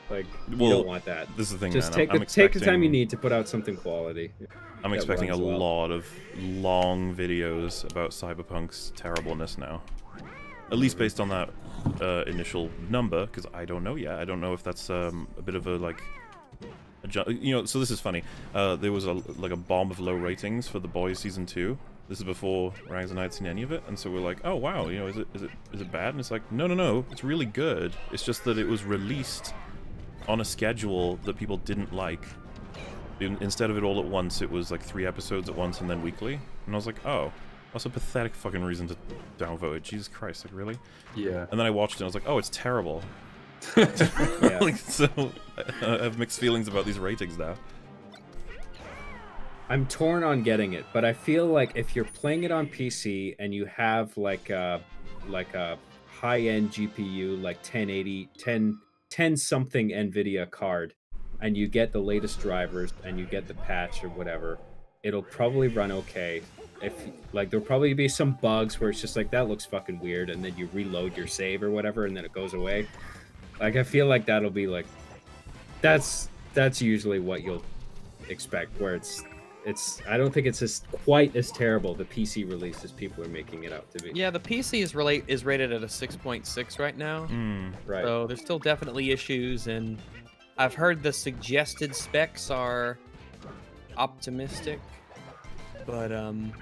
Like, you Well, don't want that. this is the thing, Just man, take I'm- the I'm take the time you need to put out something quality. I'm expecting a well. lot of long videos about Cyberpunk's terribleness now. At least based on that uh, initial number, because I don't know yet. I don't know if that's um, a bit of a like, a you know. So this is funny. Uh, there was a like a bomb of low ratings for The Boys season two. This is before Rags and I had seen any of it, and so we're like, oh wow, you know, is it is it is it bad? And it's like, no, no, no, it's really good. It's just that it was released on a schedule that people didn't like. In, instead of it all at once, it was like three episodes at once and then weekly. And I was like, oh, that's a pathetic fucking reason to downvote it. Jesus Christ, like really? Yeah. And then I watched it and I was like, oh, it's terrible. Yeah. like, so I have mixed feelings about these ratings now. I'm torn on getting it, but I feel like if you're playing it on PC and you have like a like a high-end GPU, like 1080, 10 10 something Nvidia card, and you get the latest drivers and you get the patch or whatever, it'll probably run okay. If like there'll probably be some bugs where it's just like that looks fucking weird, and then you reload your save or whatever, and then it goes away. Like I feel like that'll be like that's that's usually what you'll expect where it's it's I don't think it's as quite as terrible the PC release as people are making it out to be. Yeah, the PC is relate is rated at a 6.6 right now. Hmm. Right. So there's still definitely issues, and I've heard the suggested specs are optimistic, but um,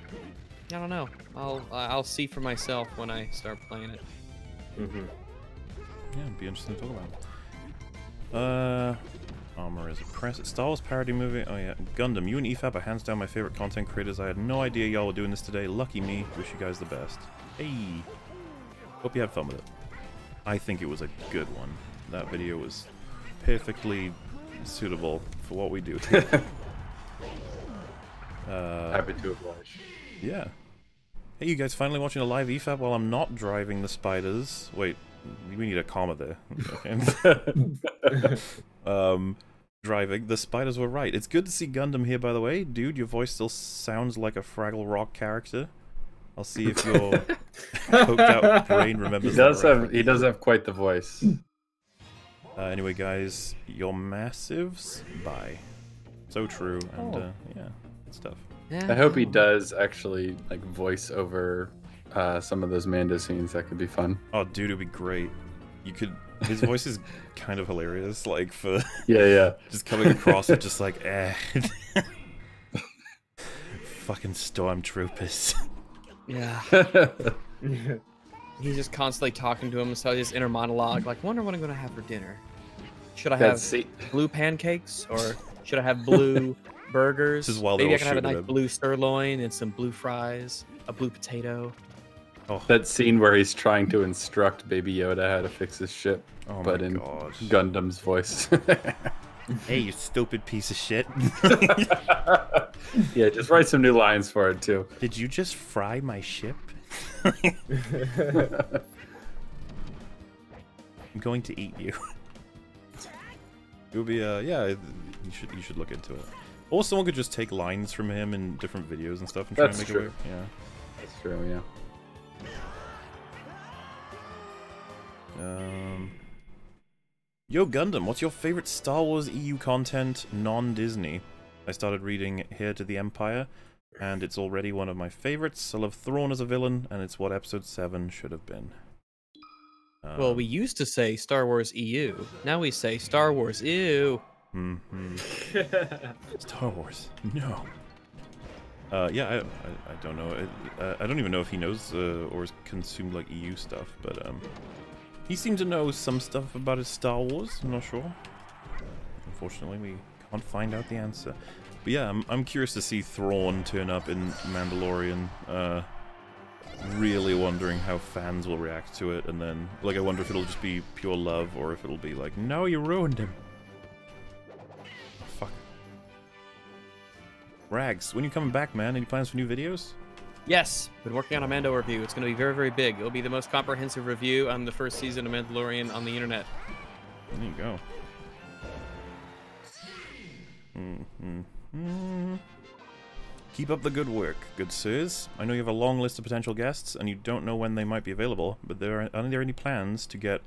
I don't know. I'll I'll see for myself when I start playing it. Mm-hmm. Yeah, it'd be interesting to talk about. Uh, Armor is a press. Star Wars parody movie. Oh yeah, Gundam. You and EFAP are hands down my favorite content creators. I had no idea y'all were doing this today. Lucky me. Wish you guys the best. Hey. Hope you had fun with it. I think it was a good one. That video was perfectly suitable for what we do. uh, Happy to oblige. yeah. Hey, you guys finally watching a live EFAP while I'm not driving the spiders. Wait, we need a comma there. um, driving. The spiders were right. It's good to see Gundam here, by the way, dude. Your voice still sounds like a Fraggle Rock character. I'll see if your poked out brain remembers. He that does have reference. he does have quite the voice. Uh, anyway, guys, your massives. Bye. So true, and Oh. uh, yeah, good stuff. I hope he does actually like voice over uh, some of those Mando scenes. That could be fun. Oh, dude, it'd be great. You could. His voice is kind of hilarious, like for Yeah, yeah. just coming across it, just like eh. Fucking stormtroopers. Yeah. He's just constantly talking to himself, his inner monologue, like, wonder what I'm gonna have for dinner. Should I That have se- blue pancakes or should I have blue burgers? This is while they're Maybe I can have a nice him. blue sirloin and some blue fries, a blue potato. Oh, That scene where he's trying to instruct Baby Yoda how to fix his ship, Oh but in God. Gundam's voice. hey, you stupid piece of shit. yeah, just write some new lines for it too. Did you just fry my ship? I'm going to eat you. It would be uh yeah, you should you should look into it. Or someone could just take lines from him in different videos and stuff and try That's and make true. it work. Yeah. That's true. Yeah. Um Yo Gundam, what's your favorite Star Wars EU content non-Disney? I started reading Heir to the Empire, and it's already one of my favorites. I love Thrawn as a villain, and it's what Episode 7 should have been. well, we used to say Star Wars EU. Now we say Star Wars ew. hmm Star Wars, no. Uh, yeah, I, I, I don't know. I, I don't even know if he knows uh, or has consumed like EU stuff, but um, he seemed to know some stuff about his Star Wars. I'm not sure. Unfortunately, we can't find out the answer. But yeah, I'm, I'm curious to see Thrawn turn up in Mandalorian. Uh, really wondering how fans will react to it, and then like I wonder if it'll just be pure love or if it'll be like, no, you ruined him. Fuck. Rags, when you coming back, man? Any plans for new videos? Yes, been working on a Mando review. It's going to be very, very big. It'll be the most comprehensive review on the first season of Mandalorian on the internet. There you go. Mm-hmm. Keep up the good work, good sirs. I know you have a long list of potential guests, and you don't know when they might be available, but there are, are there any plans to get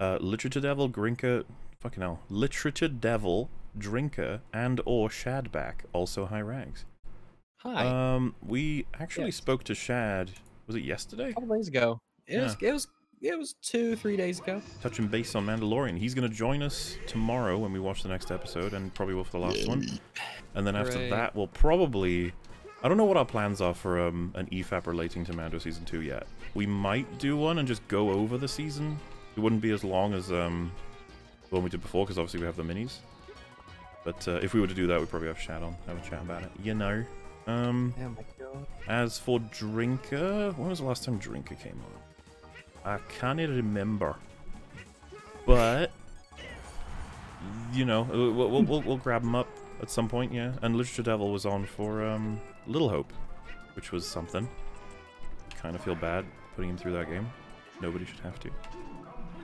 uh, Literature Devil, Grinka, fucking hell, Literature Devil, Drinker, and or Shad back? Also, hi Rags. Hi. Um, we actually Yes. spoke to Shad. Was it yesterday? A couple days ago. It was, it was it was two, three days ago. touching base on Mandalorian. He's going to join us tomorrow when we watch the next episode, and probably will for the last one. And then after Hooray. that, we'll probably. I don't know what our plans are for um, an EFAP relating to Mando season two yet. We might do one and just go over the season. It wouldn't be as long as um, the one we did before, because obviously we have the minis. But uh, if we were to do that, we'd probably have Shad on, have a chat about it. You know. Um, Oh my god. as for Drinker, when was the last time Drinker came on? I can't remember. But you know, we'll we'll, we'll, we'll grab him up at some point, yeah. And Literature Devil was on for um, Little Hope, which was something. Kind of feel bad putting him through that game. Nobody should have to.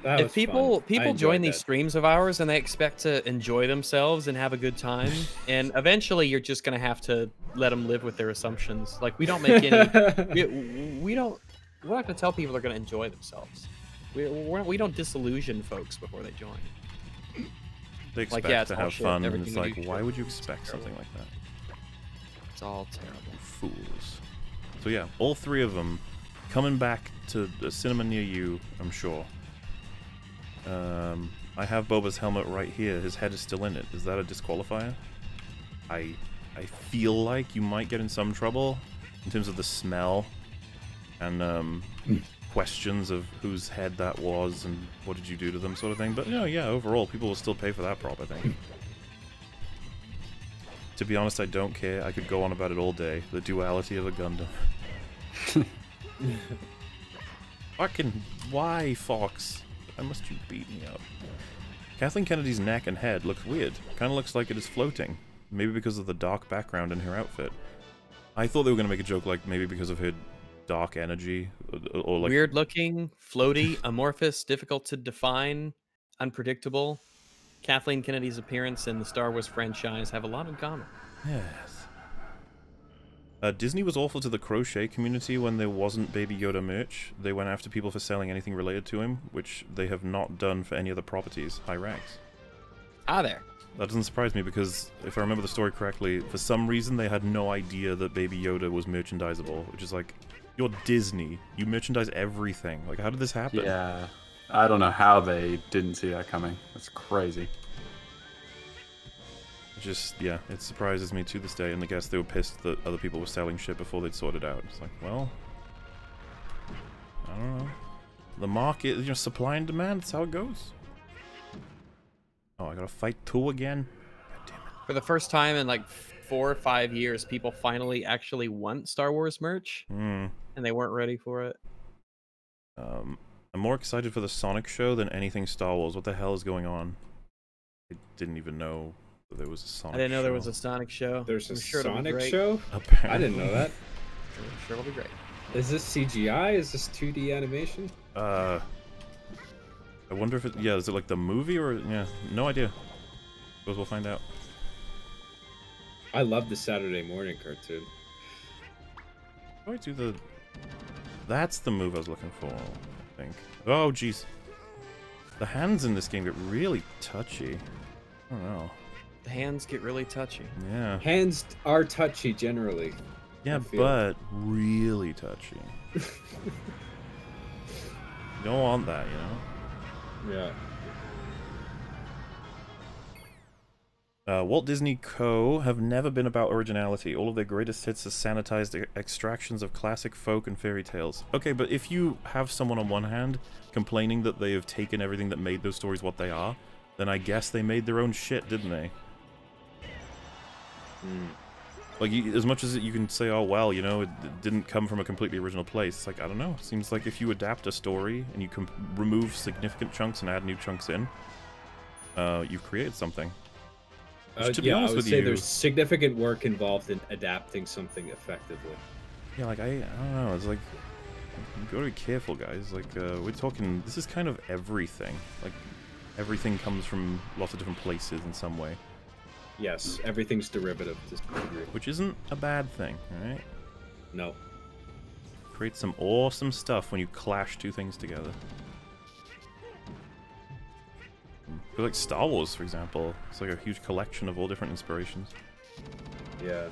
That if people fun. People enjoyed join these that. streams of ours and they expect to enjoy themselves and have a good time, and eventually you're just gonna have to let them live with their assumptions. Like we don't make any, we, we don't, we're not gonna tell people they're gonna enjoy themselves. We we're, we don't disillusion folks before they join. They Like, expect yeah, it's to have shit. fun, and it's like, why would you expect something like that? It's all terrible. Fools. So yeah, all three of them coming back to a cinema near you, I'm sure. Um, I have Boba's helmet right here. His head is still in it. Is that a disqualifier? I I feel like you might get in some trouble in terms of the smell and um, questions of whose head that was and what did you do to them, sort of thing. But no, yeah, overall, people will still pay for that prop, I think. To be honest, I don't care. I could go on about it all day. The duality of a Gundam. Fucking why, Fox? Why must you beat me up? Kathleen Kennedy's neck and head looks weird. Kind of looks like it is floating. Maybe because of the dark background in her outfit. I thought they were going to make a joke like maybe because of her dark energy or, or like Weird looking, floaty, amorphous, difficult to define, unpredictable. Kathleen Kennedy's appearance and the Star Wars franchise have a lot in common. Yes. Uh, Disney was awful to the crochet community when there wasn't Baby Yoda merch. They went after people for selling anything related to him, which they have not done for any other properties. Hi ranks. Ah, there. That doesn't surprise me because, if I remember the story correctly, for some reason they had no idea that Baby Yoda was merchandisable, which is like, you're Disney. You merchandise everything. Like, how did this happen? Yeah. I don't know how they didn't see that coming. That's crazy. Just, yeah, it surprises me to this day, and I guess they were pissed that other people were selling shit before they'd sorted out. It's like, well, I don't know. The market, you know, supply and demand, that's how it goes. Oh, I gotta fight two again? For the first time in like four or five years, people finally actually want Star Wars merch, Hmm. and they weren't ready for it. Um, I'm more excited for the Sonic show than anything Star Wars. What the hell is going on? I didn't even know there was a Sonic I didn't know there was a Sonic show. There's a I'm sure Sonic show? Apparently. I didn't know that. I'm sure it'll be great. Is this CGI? Is this 2D animation? Uh, I wonder if it. Yeah, is it like the movie or yeah? No idea. Suppose we'll find out. I love the Saturday morning cartoon. How do I do the? That's the move I was looking for. I think. Oh jeez. The hands in this game get really touchy. I don't know. The hands get really touchy. Yeah. Hands are touchy generally. Yeah, but really touchy. you don't want that, you know. Yeah. Uh, Walt Disney Co. have never been about originality. All of their greatest hits are sanitized extractions of classic folk and fairy tales. Okay, but if you have someone on one hand complaining that they have taken everything that made those stories what they are, then I guess they made their own shit, didn't they? Like, you, as much as you can say, oh, well, you know, it, d- didn't come from a completely original place, it's like, I don't know. It seems like if you adapt a story and you can remove significant chunks and add new chunks in, uh, you've created something. Which, Uh, to be yeah, honest I would with say you, there's significant work involved in adapting something effectively. Yeah, like I, I don't know. It's like you gotta be careful, guys. Like uh, we're talking. This is kind of everything. Like everything comes from lots of different places in some way, Yes, everything's derivative to some degree. which isn't a bad thing, right? No. Create some awesome stuff when you clash two things together. Feel like Star Wars, for example. It's like a huge collection of all different inspirations. Yeah.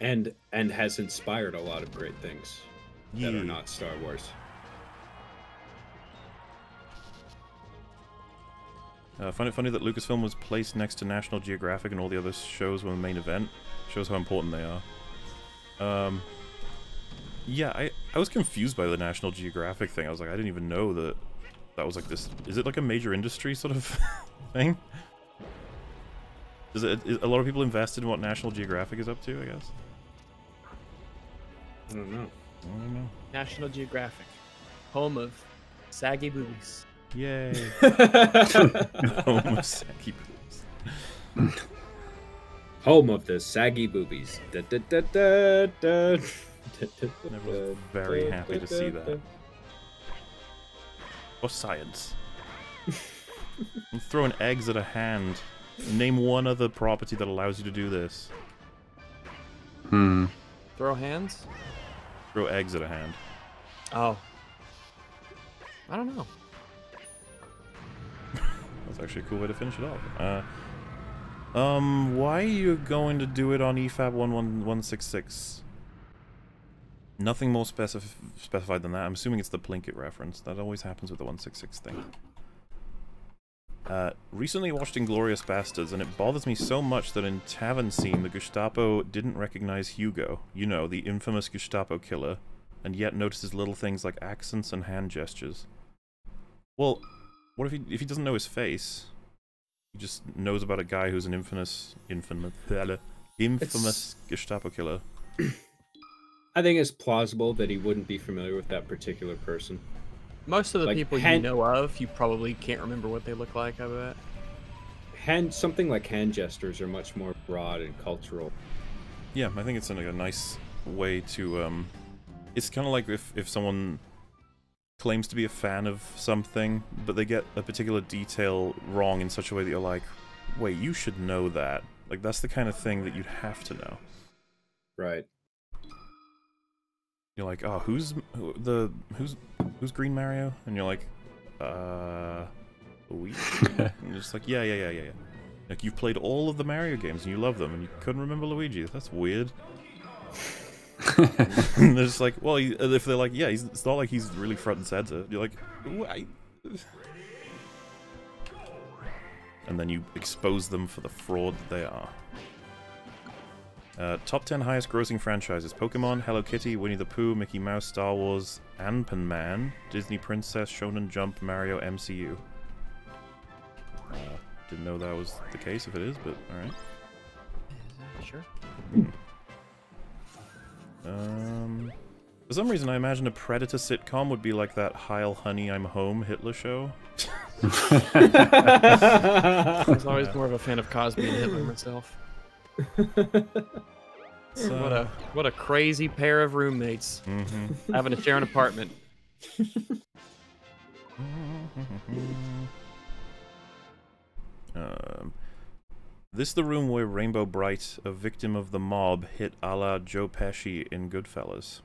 And and has inspired a lot of great things that are not Star Wars. Uh, find it funny that Lucasfilm was placed next to National Geographic and all the other shows were the main event. Shows how important they are. Um, yeah, I, I was confused by the National Geographic thing. I was like, I didn't even know that that was like this. Is it like a major industry sort of thing? Is it is a lot of people invested in what National Geographic is up to? I guess. I don't know. I don't know. National Geographic, home of saggy boobies. Yay! Home of saggy boobies. Home of the saggy boobies. Da, da, da, da, da. Never was very happy to see that. Or science. I'm throwing eggs at a hand. Name one other property that allows you to do this. Hmm. Throw hands? Throw eggs at a hand. Oh. I don't know. That's actually a cool way to finish it off. Uh, um, why are you going to do it on EFAP 11166? Nothing more specif specified than that. I'm assuming it's the Plinkett reference. That always happens with the 166 thing. Uh, recently watched Inglourious Basterds, and it bothers me so much that in Tavern Scene, the Gestapo didn't recognize Hugo, you know, the infamous Gestapo killer, and yet notices little things like accents and hand gestures. Well, what if he if he doesn't know his face? He just knows about a guy who's an infamous infamous infamous Gestapo killer. I think it's plausible that he wouldn't be familiar with that particular person. Most of the Like, people you hand- know of, you probably can't remember what they look like. I bet. Hand something like hand gestures are much more broad and cultural. yeah, I think it's like a nice way to um it's kind of like if if someone claims to be a fan of something but they get a particular detail wrong in such a way that you're like, "Wait, you should know that." Like that's the kind of thing that you'd have to know. Right. You're like, "Oh, who's who, the who's who's Green Mario?" And you're like, "Uh, Luigi." and you're just like, "Yeah, yeah, yeah, yeah, yeah." Like you've played all of the Mario games and you love them and you couldn't remember Luigi. That's weird. And they're just like, well, he, if they're like, yeah, he's, it's not like he's really front and center. You're like, why? And then you expose them for the fraud that they are. Uh, top 10 highest grossing franchises Pokemon, Hello Kitty, Winnie the Pooh, Mickey Mouse, Star Wars, Anpanman, Disney Princess, Shonen Jump, Mario, MCU. Uh, didn't know that was the case if it is, but alright. Sure. Um, for some reason, I imagine a Predator sitcom would be like that Heil Honey, I'm Home Hitler show. I was always more of a fan of Cosby and Hitler myself. So- What a what a crazy pair of roommates Mhm. having to share an apartment. Um, this the room where Rainbow Brite, a victim of the mob, hit a la Joe Pesci in Goodfellas.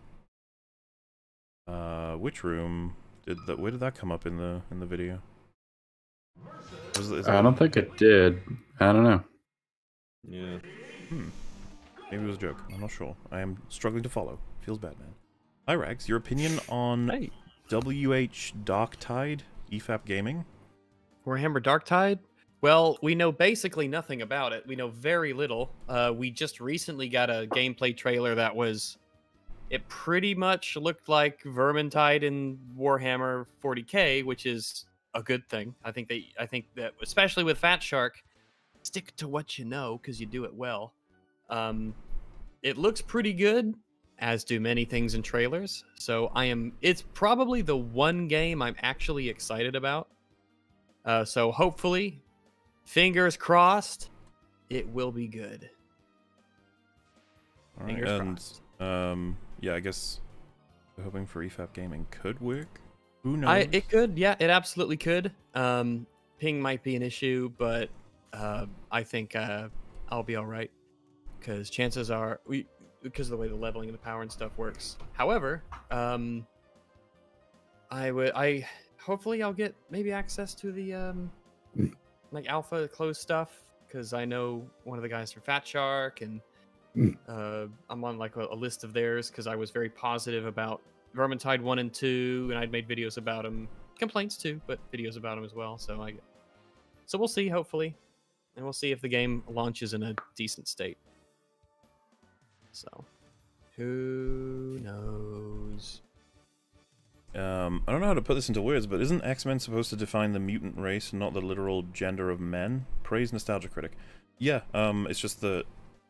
Uh, which room did that? Where did that come up in the in the video? Was, is I don't think it did. I don't know. Yeah. Hmm. Maybe it was a joke. I'm not sure. I am struggling to follow. Feels bad, man. Hi, Rags. Your opinion on WH Dark Tide EFAP Gaming? Warhammer Darktide? Well, we know basically nothing about it. We know very little. Uh, we just recently got a gameplay trailer that was. It pretty much looked like Vermintide in Warhammer 40k, which is a good thing. I think they, I think that especially with Fatshark, stick to what you know because you do it well. Um, it looks pretty good, as do many things in trailers. So I am. It's probably the one game I'm actually excited about. Uh, so hopefully, fingers crossed, it will be good. All right, Fingers and um, yeah, I guess hoping for EFAP Gaming could work. Who knows? I it could, yeah, it absolutely could. Um, ping might be an issue, but uh, I think uh, I'll be all right because chances are we because of the way the leveling and the power and stuff works. However, um, I would I hopefully I'll get maybe access to the um, like alpha closed stuff because I know one of the guys from Fatshark and uh, I'm on like a, a list of theirs because I was very positive about Vermintide one and two, and I'd made videos about them, complaints too, but videos about them as well. So I, so we'll see, hopefully, and we'll see if the game launches in a decent state. So, who knows? Um, I don't know how to put this into words, but isn't X-Men supposed to define the mutant race, and not the literal gender of men? Praise Nostalgia Critic. Yeah, um, it's just that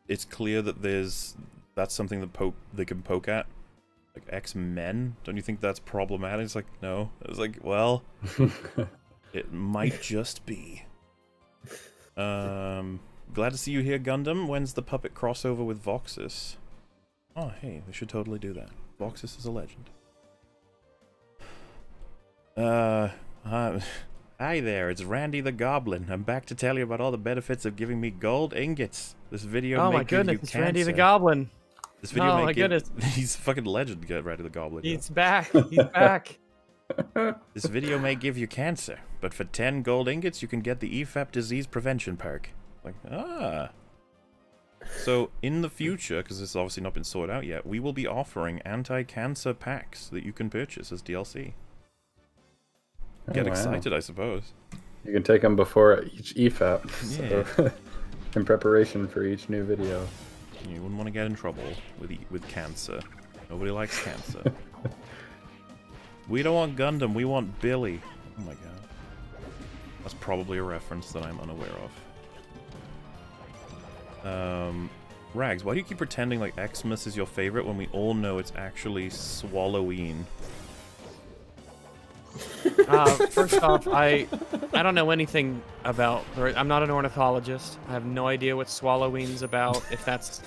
it's clear that there's that's something that poke they can poke at, like X-Men. Don't you think that's problematic? It's like no. It's like well, it might just be. Um, glad to see you here, Gundam. When's the puppet crossover with Voxus? Oh, hey, they should totally do that. Voxus is a legend. Uh, hi, hi there, it's Randy the Goblin. I'm back to tell you about all the benefits of giving me gold ingots. This video Oh may my give goodness, you it's Randy the. Goblin. This video Oh may my give... goodness. He's a fucking legend, get Randy the Goblin. He's back. He's back. This video may give you cancer, but for 10 gold ingots, you can get the EFAP disease prevention perk. Like, ah. So, in the future, because this has obviously not been sorted out yet, we will be offering anti-cancer packs that you can purchase as DLC. Oh, Get wow. excited, I suppose. You can take them before each EFAP. So in preparation for each new video. You wouldn't want to get in trouble with e- with cancer. Nobody likes cancer. we don't want Gundam, we want Billy. Oh my god. That's probably a reference that I'm unaware of. Um, Rags, why do you keep pretending like Xmas is your favorite when we all know it's actually Swalloween? Uh, first off, I I don't know anything about. I'm not an ornithologist. I have no idea what swallowing's about. If that's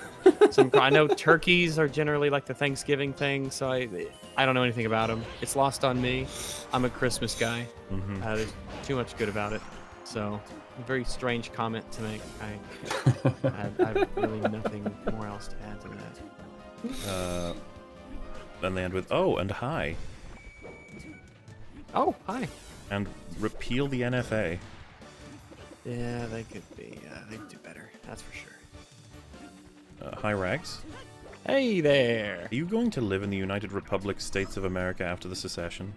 some, I know turkeys are generally like the Thanksgiving thing, so I I don't know anything about them. It's lost on me. I'm a Christmas guy. Mhm. Uh, there's too much good about it. So, a very strange comment to make. I I have, I have really nothing more else to add to that. Uh, then they end with oh and hi Oh, hi. and repeal the NFA. Yeah, they could be. Uh, they could do better. That's for sure. Uh, hi Rags. Hey there. Are you going to live in the United Republic States of America after the secession?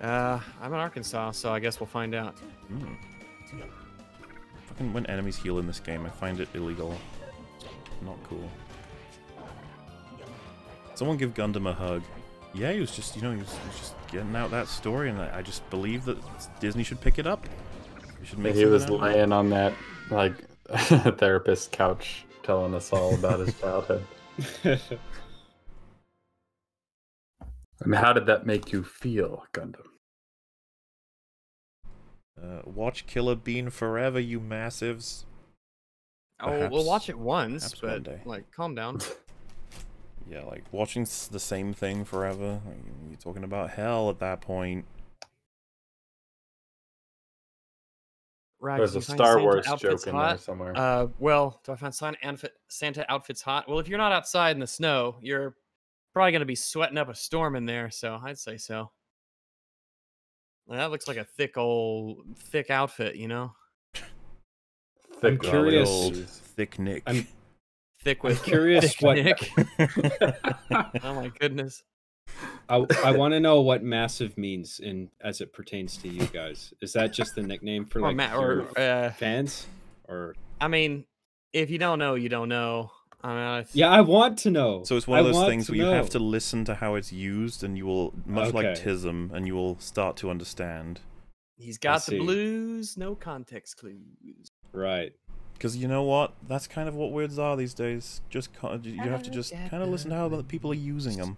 Uh, I'm in Arkansas, so I guess we'll find out. Hmm. Fucking when enemies heal in this game, I find it illegal. Not cool. Someone give Gundam a hug. Yeah, he was just, you know, he was, he was just getting out that story, and I, I just believe that Disney should pick it up. Should make he something was out laying on that like therapist couch telling us all about his childhood. I mean, how did that make you feel, Gundam? Uh, watch Killer Bean forever, you massives. Oh, we'll watch it once, perhaps one but like, calm down. Yeah, like watching the same thing forever. Like, you're talking about hell at that point. Rags, There's a Star Santa Wars joke in there somewhere. Uh, well, do I find Santa, outfit, Santa outfits hot? Well, if you're not outside in the snow, you're probably gonna be sweating up a storm in there. So I'd say so. Well, that looks like a thick old, thick outfit, you know, Thick curious- Old thick Nick. I'm thick I'm with curious thick what Nick. oh my goodness. I, I want to know what massive means in as it pertains to you guys. Is that just the nickname for Or like ma- your or, uh, fans? Or I mean, if you don't know, you don't know. I mean, it's- yeah, I want to know. So it's one of those things to where you have to listen to how it's used, and you will, much like Okay. Tism, and you will start to understand. he's got the see. blues, no context clues. Right. Because you know what? That's kind of what words are these days. Just you you have to just kind of listen to how the people are using them.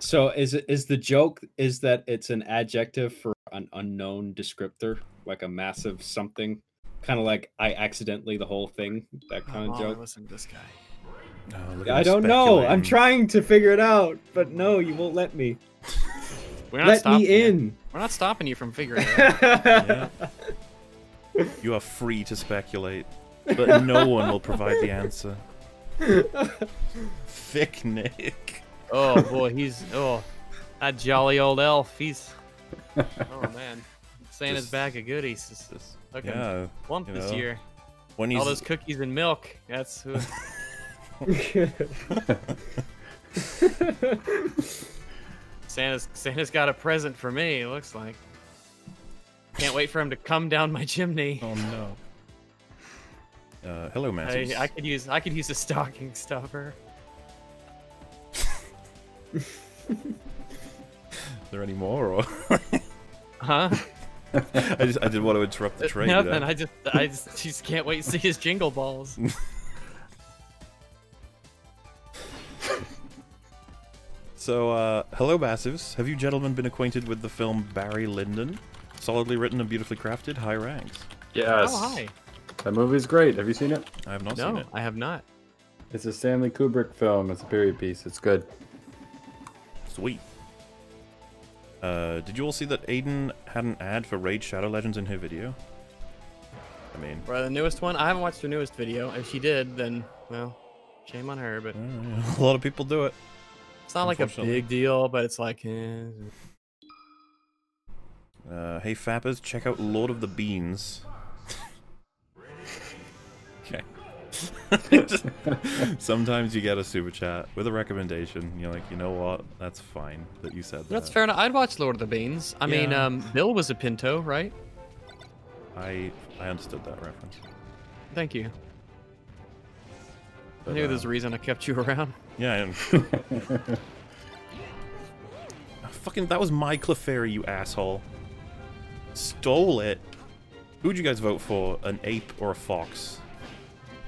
So is it is the joke is that it's an adjective for an unknown descriptor, like a massive something, kind of like I accidentally the whole thing, that kind Come of on, joke. listen to this guy. Oh, look I don't know. I'm trying to figure it out, but no, you won't let me. We're not Let stopping me you. in. We're not stopping you from figuring it out. Yeah. You are free to speculate, but no one will provide the answer. Thick Nick. Oh boy, he's oh that jolly old elf. He's oh man, Santa's Just- bag of goodies is just looking Yeah, plump you this know, year. When All those cookies and milk. That's who. Santa's Santa's got a present for me. It looks like. Can't wait for him to come down my chimney. Oh no. Uh, hello, I, I could use I could use a stocking stuffer. Is there any more? Or Huh? I just I didn't want to interrupt the trade. Nothing. there. I just I just, just can't wait to see his jingle balls. So, uh, hello, Massives. Have you gentlemen been acquainted with the film Barry Lyndon? Solidly written and beautifully crafted, high ranks. Yes. Oh hi. That movie's great. Have you seen it? I have not seen No, it. I have not. It's a Stanley Kubrick film. It's a period piece. It's good. Sweet. Uh, did you all see that Aydin had an ad for Raid Shadow Legends in her video? I mean, For the newest one, I haven't watched her newest video. If she did, then well, shame on her. But a lot of people do it. it's not like a big deal. But it's like, eh. Uh, hey fappers, check out Lord of the Beans. okay. Sometimes you get a super chat with a recommendation. You're like, you know what? That's fine that you said that. that's fair enough. I'd watch Lord of the Beans. I mean, um, Bill was a Pinto, right? I I understood that reference. Thank you. I knew uh, there's a reason I kept you around. Yeah, I am. Fucking, that was my Clefairy, you asshole. Stole it. Who'd you guys vote for? An ape or a fox?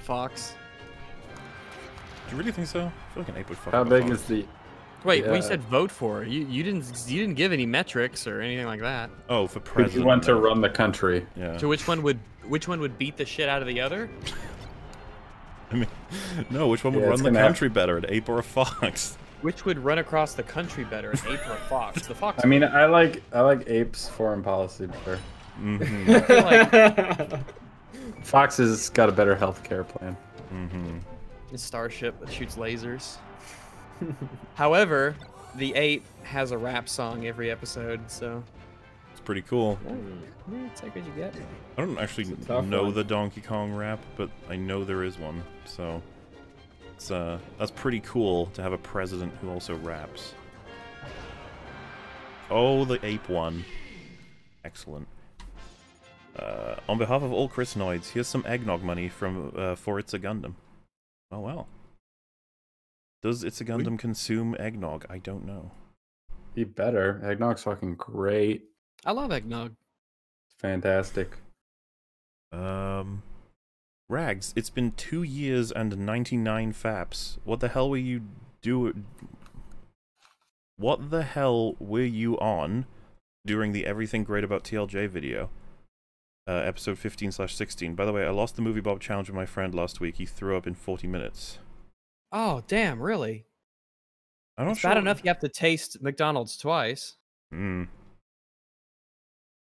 Fox. Do you really think so? I feel like an ape would fuck How up a big fox. is the Wait, when Yeah. you said vote for, you you didn't you didn't give any metrics or anything like that. Oh, for If president. you want to run the country. Yeah. So which one would which one would beat the shit out of the other? I mean, no. Which one would Yeah, run the gonna have- country better, an ape or a fox? Which would run across the country better, an ape or a fox? The fox. I mean, I like I like apes foreign policy better. Mm-hmm. Like Fox's got a better health care plan. mm-hmm. a starship that shoots lasers. However, the ape has a rap song every episode, so It's pretty cool. yeah, take what you get. I don't actually It's a tough know one. the Donkey Kong rap, but I know there is one. So it's uh that's pretty cool to have a president who also raps. Oh, the ape one. Excellent. Uh, on behalf of all Chrisnoids, here's some eggnog money from uh, for It's a Gundam. Oh well. Does It's a Gundam consume eggnog? I don't know. Be better. Eggnog's fucking great. I love eggnog. It's fantastic. Um, Rags, it's been two years and 99 faps. What the hell were you do? What the hell were you on during the Everything Great About TLJ video? Uh, episode 15 slash 16. By the way, I lost the MovieBob challenge with my friend last week. He threw up in 40 minutes. Oh damn, really? I'm not It's sure. bad enough you have to taste McDonald's twice. Hmm.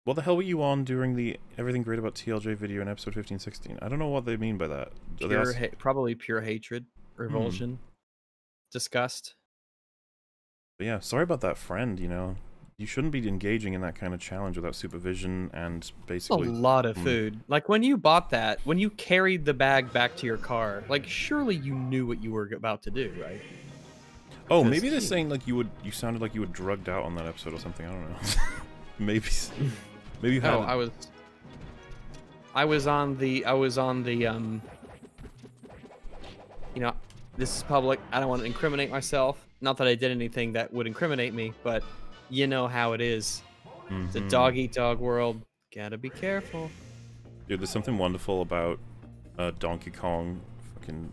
What the hell were you on during the Everything Great About TLJ video in episode 15 16? I don't know what they mean by that. Are Pure, also- probably pure hatred, revulsion, disgust. But yeah, sorry about that friend, you know. You shouldn't be engaging in that kind of challenge without supervision and basically... a lot of Mm. food. Like when you bought that, when you carried the bag back to your car, like surely you knew what you were about to do, right? Oh, maybe they're saying like you would you sounded like you were drugged out on that episode or something. I don't know. maybe maybe you had No, I was. I was on the. I was on the. Um. You know, this is public. I don't want to incriminate myself. Not that I did anything that would incriminate me, but you know how it is. It's a Mhm. dog eat dog world. Gotta be careful. Dude, there's something wonderful about uh, Donkey Kong fucking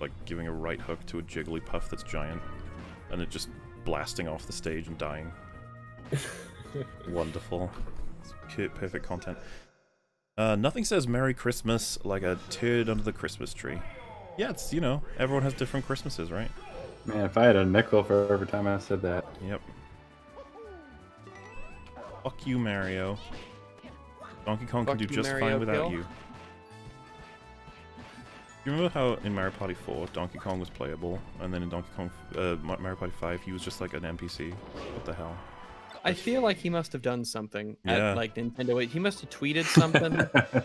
like giving a right hook to a Jigglypuff that's giant and it just blasting off the stage and dying. Wonderful. It's pu- perfect content. Uh, nothing says Merry Christmas like a turd under the Christmas tree. Yeah, it's, you know, everyone has different Christmases, right? Man, if I had a nickel for every time I said that. Yep. Fuck you, Mario. Donkey Kong Fuck can do you, just Mario fine without Kill. you. You remember how in Mario Party 4, Donkey Kong was playable, and then in Donkey Kong, uh, Mario Party 5, he was just like an NPC? What the hell? I feel like he must have done something Yeah. at like Nintendo. He must have tweeted something.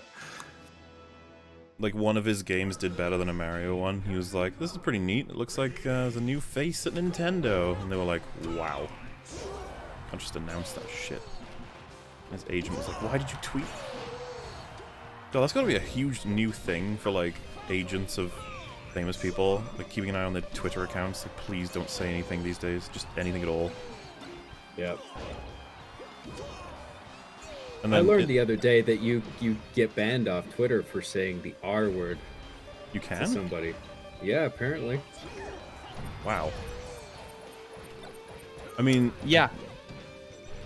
Like, one of his games did better than a Mario one. He was like, this is pretty neat. It looks like uh, the new face at Nintendo. And they were like, wow. Can't just announced that shit. His agent was like, why did you tweet? God, that's gotta be a huge new thing for, like, agents of famous people. Like, keeping an eye on their Twitter accounts. Like, please don't say anything these days. Just anything at all. Yep. And I learned it- the other day that you you get banned off Twitter for saying the R word. You To can? somebody. Yeah, apparently. Wow. I mean, yeah.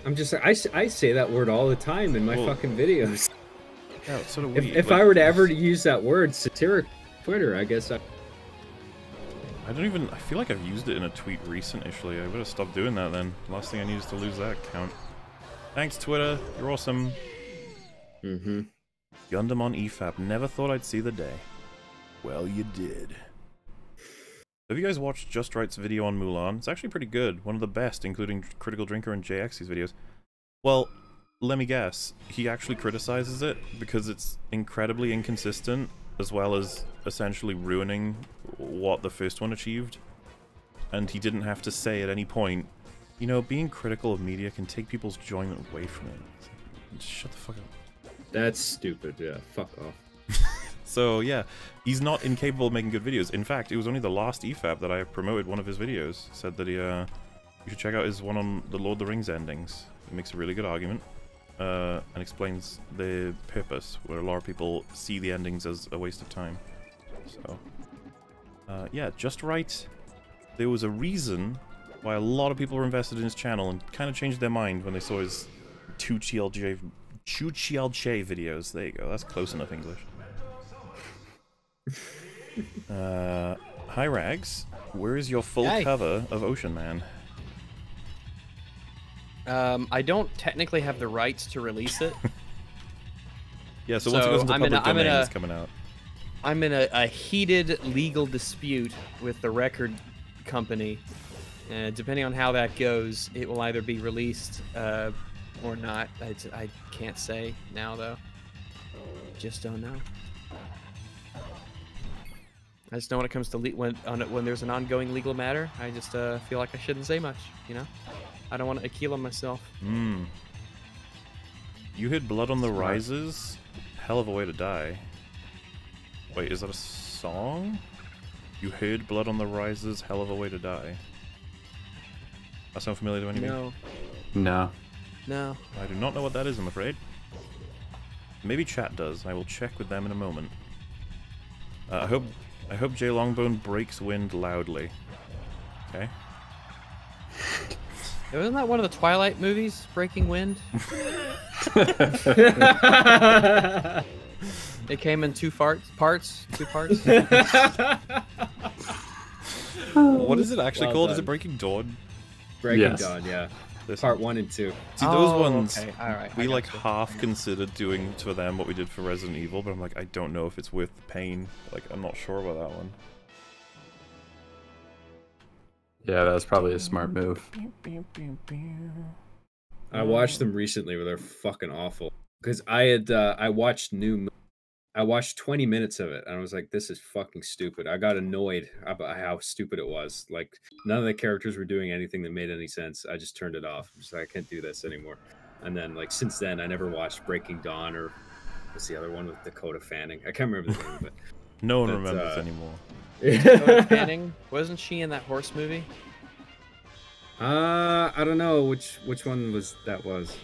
I'm just I, I say that word all the time in my Well, fucking videos. Yeah, so do If, we. if like- I were to ever to use that word satiric Twitter, I guess I I don't even. I feel like I've used it in a tweet recently. I better stop doing that then. Last thing I need is to lose that account. Thanks, Twitter. You're awesome. Mm-hmm. Gundam on EFAP. Never thought I'd see the day. Well, you did. Have you guys watched Just Write's video on Mulan? It's actually pretty good. One of the best, including Critical Drinker and JX's videos. Well, let me guess. He actually criticizes it because it's incredibly inconsistent, as well as essentially ruining what the first one achieved. And he didn't have to say at any point, you know, being critical of media can take people's enjoyment away from it. Like, Shut the fuck up. That's stupid, yeah. Fuck off. So yeah, he's not incapable of making good videos. In fact, it was only the last EFAP that I have promoted one of his videos. Said that he, uh, you should check out his one on the Lord of the Rings endings. He makes a really good argument, uh, and explains the purpose, where a lot of people see the endings as a waste of time. So, uh, yeah, Just Write. There was a reason why a lot of people were invested in his channel and kind of changed their mind when they saw his two Chialche Chu Chialche videos. There you go. That's close enough English. uh, hi Rags. Where is your full cover of Ocean Man? Um, I don't technically have the rights to release it. Yeah, so, once it goes into I'm public in a, domain, a, it's coming out. I'm in a, a heated legal dispute with the record company. Uh, depending on how that goes, it will either be released uh, or not. I, I can't say now, though. Just don't know. I just know when it comes to le- when on when there's an ongoing legal matter, I just uh, feel like I shouldn't say much. You know, I don't want to Aquila myself. Hmm. You hid Blood on the Smart. Rises? Hell of a way to die. Wait, is that a song? You heard Blood on the Rises? Hell of a way to die. That sound familiar to anyone? No, No. no. I do not know what that is, I'm afraid. Maybe chat does. I will check with them in a moment. Uh, I hope I hope JLongBone breaks wind loudly. Okay. Wasn't that one of the Twilight movies, Breaking Wind? it came in two farts, parts, two parts. what is it actually Well called? Is it. Breaking Dawn? Breaking Yes. Dawn, yeah. This Part one and two. See those Oh, ones okay. All right, we like gotcha. half considered doing to them what we did for Resident Evil, but I'm like I don't know if it's worth the pain. Like I'm not sure about that one. Yeah, that was probably a smart move. I watched them recently where they're fucking awful. Because I had uh, I watched new Mo- I watched 20 minutes of it and I was like, this is fucking stupid. I got annoyed about how stupid it was. Like none of the characters were doing anything that made any sense. I just turned it off. I'm just like, I can't do this anymore. And then like since then I never watched Breaking Dawn or what's the other one with Dakota Fanning? I can't remember the name of it. No one But, remembers uh, anymore. Dakota Fanning wasn't she in that horse movie? Uh, I don't know which which one was that was.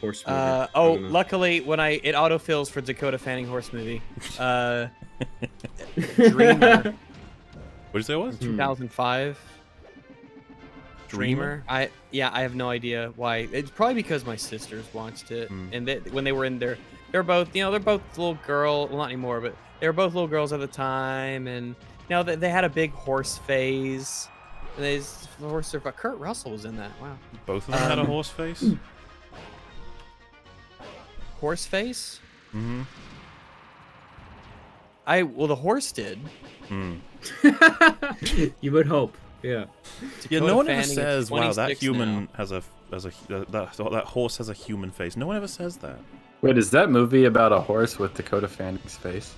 Horse movie. Uh, oh, luckily when I it autofills for Dakota Fanning horse movie. Uh, Dreamer, What did you say it was? 2005. Dreamer? Dreamer. I yeah, I have no idea why. It's probably because my sisters watched it, Hmm. and they, when they were in there, they're both you know they're both little girl. Well, not anymore, but they were both little girls at the time, and you know they, they had a big horse phase. And they just- the horse. But Kurt Russell was in that. Wow. Both of them had a Um, horse face? Horse face. Mm-hmm. I well the horse did. Hmm. you would hope. Yeah. Yeah, no one ever Fanning is says, "Wow, that human now. has a has a that that horse has a human face." No one ever says that. Wait, is that movie about a horse with Dakota Fanning's face?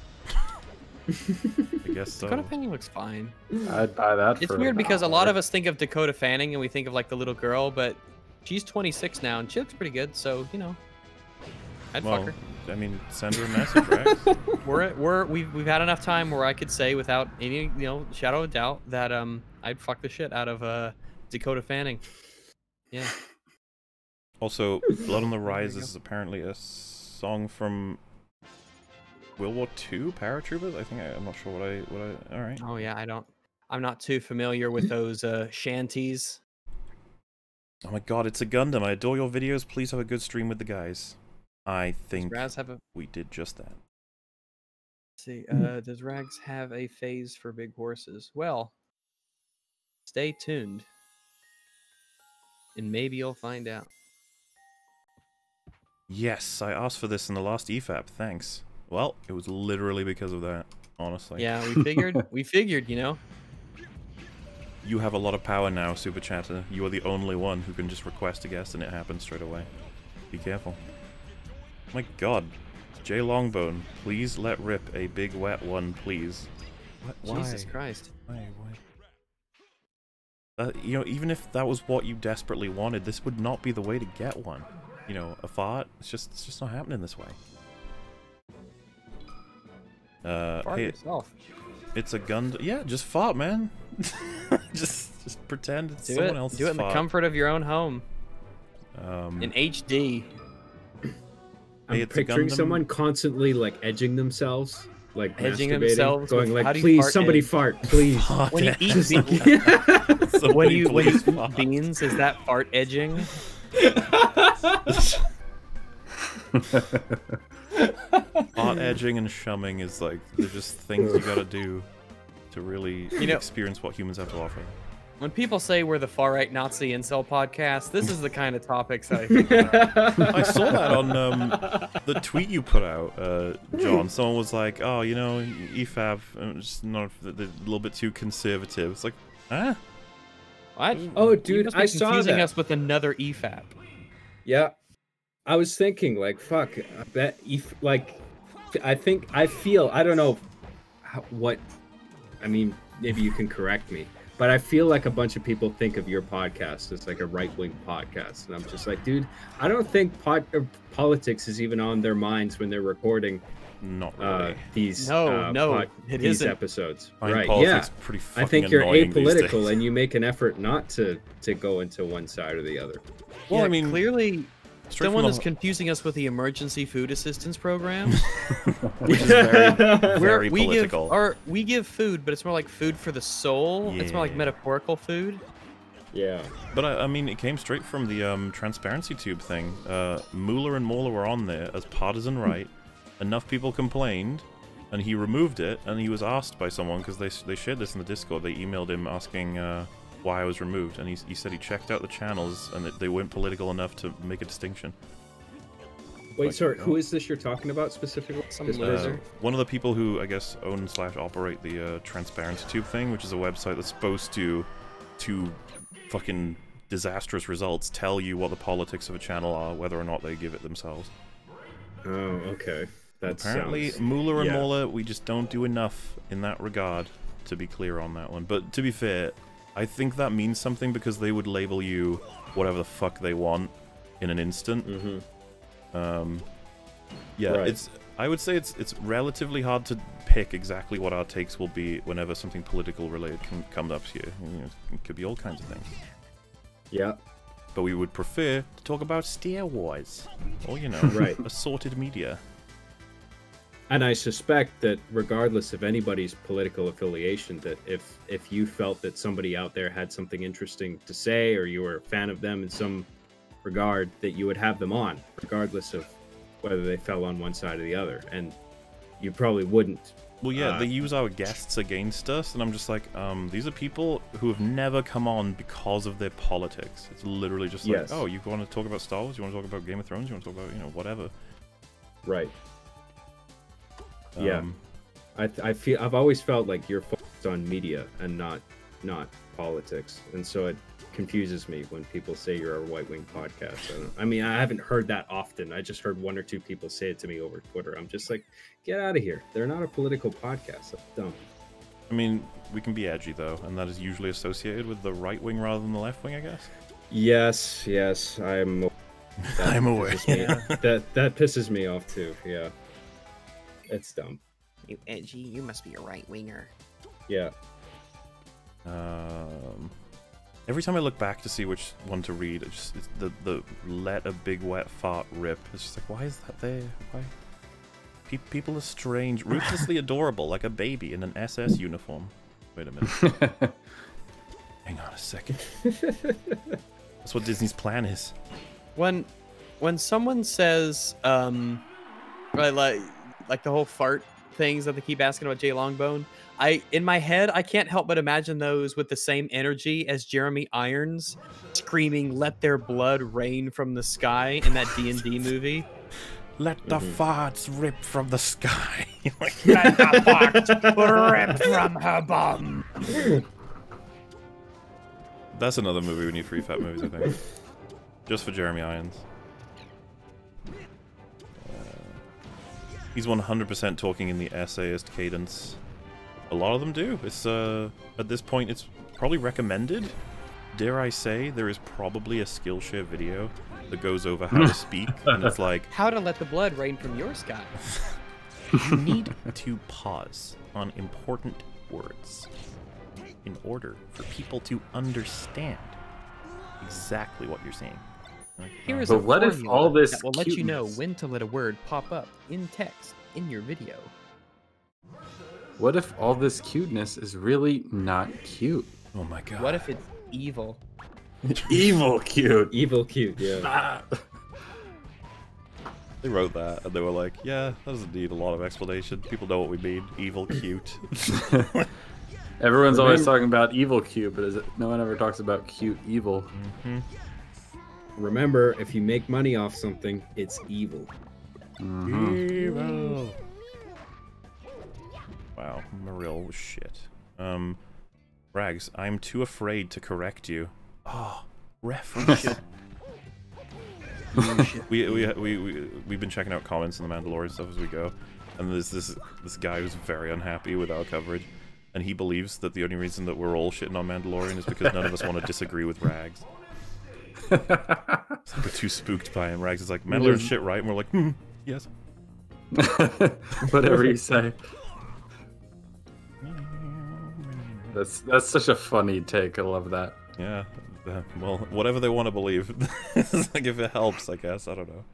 I guess so. Dakota Fanning looks fine. I'd buy that. It's for weird an because a lot of us think of Dakota Fanning and we think of like the little girl, but she's 26 now and she looks pretty good. So you know, I'd well, fuck her. I mean, send her a message, right? We're we're we've we've had enough time where I could say without any you know shadow of doubt that um I'd fuck the shit out of uh Dakota Fanning. Yeah. also, "Blood on the Rise" is apparently a song from World War II paratroopers. I think I, I'm not sure what I what I. All right. Oh yeah, I don't. I'm not too familiar with those uh shanties. Oh my god, it's a Gundam. I adore your videos. Please have a good stream with the guys. I think a we did just that. see? Uh, does Rags have a phase for big horses? Well, stay tuned, and maybe you'll find out. Yes, I asked for this in the last EFAP. Thanks. Well, it was literally because of that. Honestly. Yeah, we figured. we figured, you know. You have a lot of power now, Super Chatter. You are the only one who can just request a guest and it happens straight away. Be careful. My god. JLongBone, please let rip a big wet one, please. What? Why? Jesus Christ. Why? Why? Uh, you know, even if that was what you desperately wanted, this would not be the way to get one. You know, a fart. It's just, it's just not happening this way. Uh, Fart hey, yourself. it's a gun. Yeah, just fart, man. just, just pretend it's Do someone it. else's Do it in the comfort of your own home. Um, In HD. I'm Hey, picturing someone constantly like edging themselves like Edging themselves going like, "Please, fart somebody edge?" fart, please." When you eat Just be- like- when you when you eat beans, is that fart edging? Art edging and shumming is like they're just things you gotta do to really You know- experience what humans have to offer. When people say we're the far right Nazi incel podcast, this is the kind of topics I. Think. I saw that on um, the tweet you put out, uh, Jon. Someone was like, "Oh, you know, EFAP, just not a little bit too conservative." It's like, huh? What? Oh, dude, must be I saw confusing us with another E EFAP. Yeah, I was thinking like, fuck, I bet if like, I think I feel I don't know how, what, I mean, maybe you can correct me, but I feel like a bunch of people think of your podcast as like a right wing podcast, and I'm just like, dude, I don't think pod, uh, politics is even on their minds when they're recording. Not uh, these No, uh, no, pod- it these isn't. episodes, I right? Yeah, pretty I think you're apolitical and you make an effort not to to go into one side or the other. Well, yeah, I mean, clearly, straight someone is confusing us with the emergency food assistance program. Which is very, very we political. give our we give food, but it's more like food for the soul. It's more like metaphorical food. Yeah. But I, I mean, it came straight from the um, transparency tube thing. Uh, Mueller and Mueller were on there as partisan right. Enough people complained, and he removed it. And he was asked by someone because they they shared this in the Discord. They emailed him asking uh, why I was removed, and he, he said he checked out the channels and that they weren't political enough to make a distinction. Wait, sorry, who is this you're talking about specifically? This Uh, one of the people who I guess own slash operate the uh, Transparency Tube thing, which is a website that's supposed to, to fucking disastrous results, tell you what the politics of a channel are, whether or not they give it themselves. Oh, okay. That Apparently, sounds- Mueller and yeah. Mueller, we just don't do enough in that regard to be clear on that one. But to be fair, I think that means something because they would label you whatever the fuck they want in an instant. Mm-hmm. Um, yeah, Right. it's. I would say it's it's relatively hard to pick exactly what our takes will be whenever something political related can come up here. You know, it could be all kinds of things. Yeah. But we would prefer to talk about Star Wars, or you know, Right. assorted media. And I suspect that regardless of anybody's political affiliation, that if if you felt that somebody out there had something interesting to say or you were a fan of them in some regard, that you would have them on, regardless of whether they fell on one side or the other. And you probably wouldn't. Well, yeah, uh, they use our guests against us, and I'm just like, um, these are people who have never come on because of their politics. It's literally just like, Yes. oh, you want to talk about Star Wars? You want to talk about Game of Thrones? You want to talk about, you know, whatever. Right. Yeah. Um, I, th- I feel I've always felt like you're focused on media and not not politics, and so it confuses me when people say you're a right wing podcast. I, I mean, I haven't heard that often. I just heard one or two people say it to me over Twitter. I'm just like, get out of here. They're not a political podcast. That's dumb. I mean, we can be edgy though, and that is usually associated with the right wing rather than the left wing, I guess. Yes, yes, I'm. that I'm aware. that that pisses me off too. Yeah, it's dumb. You edgy, you must be a right winger. Yeah. Um, every time I look back to see which one to read, it just it's the the let a big wet fart rip. It's just like, why is that there? Why? Pe- people are strange, ruthlessly adorable, like a baby in an SS uniform. Wait a minute. Hang on a second. That's what Disney's plan is. when when someone says um right, like like the whole fart things that they keep asking about JLongBone, I in my head I can't help but imagine those with the same energy as Jeremy Irons screaming "Let their blood rain from the sky" in that D and D movie. Let the mm-hmm. farts rip from the sky. Let the farts rip from her bum. That's another movie we need free fat movies, I think. Just for Jeremy Irons. He's 100% talking in the essayist cadence. A lot of them do. It's uh at this point it's probably recommended. Dare I say there is probably a Skillshare video that goes over how to speak and it's like How to let the blood rain from your sky? you need to pause on important words in order for people to understand exactly what you're saying. Like, Here is uh, a But what if all this that will let you know when to let a word pop up in text in your video. What if all this cuteness is really not cute? Oh my god. What if it's evil? Evil cute. Evil cute, yeah. They wrote that and they were like, yeah, that doesn't need a lot of explanation. People know what we mean. Evil, cute. Everyone's always talking about evil cute, but is it, no one ever talks about cute evil. Mhm. Remember, if you make money off something, it's evil. Mhm. Evil. Wow, I'm a real shit. Um, Rags, I'm too afraid to correct you. Oh, reference. we, we, we, we, we've been checking out comments in the Mandalorian stuff as we go, and there's this this guy who's very unhappy with our coverage, and he believes that the only reason that we're all shitting on Mandalorian is because none of us want to disagree with Rags. We're too spooked by him. Rags is like, Mandalorian's shit, right? And we're like, hmm, yes. Whatever you say. That's that's such a funny take. I love that. Yeah. uh, well, whatever they want to believe. like if it helps, I guess. I don't know.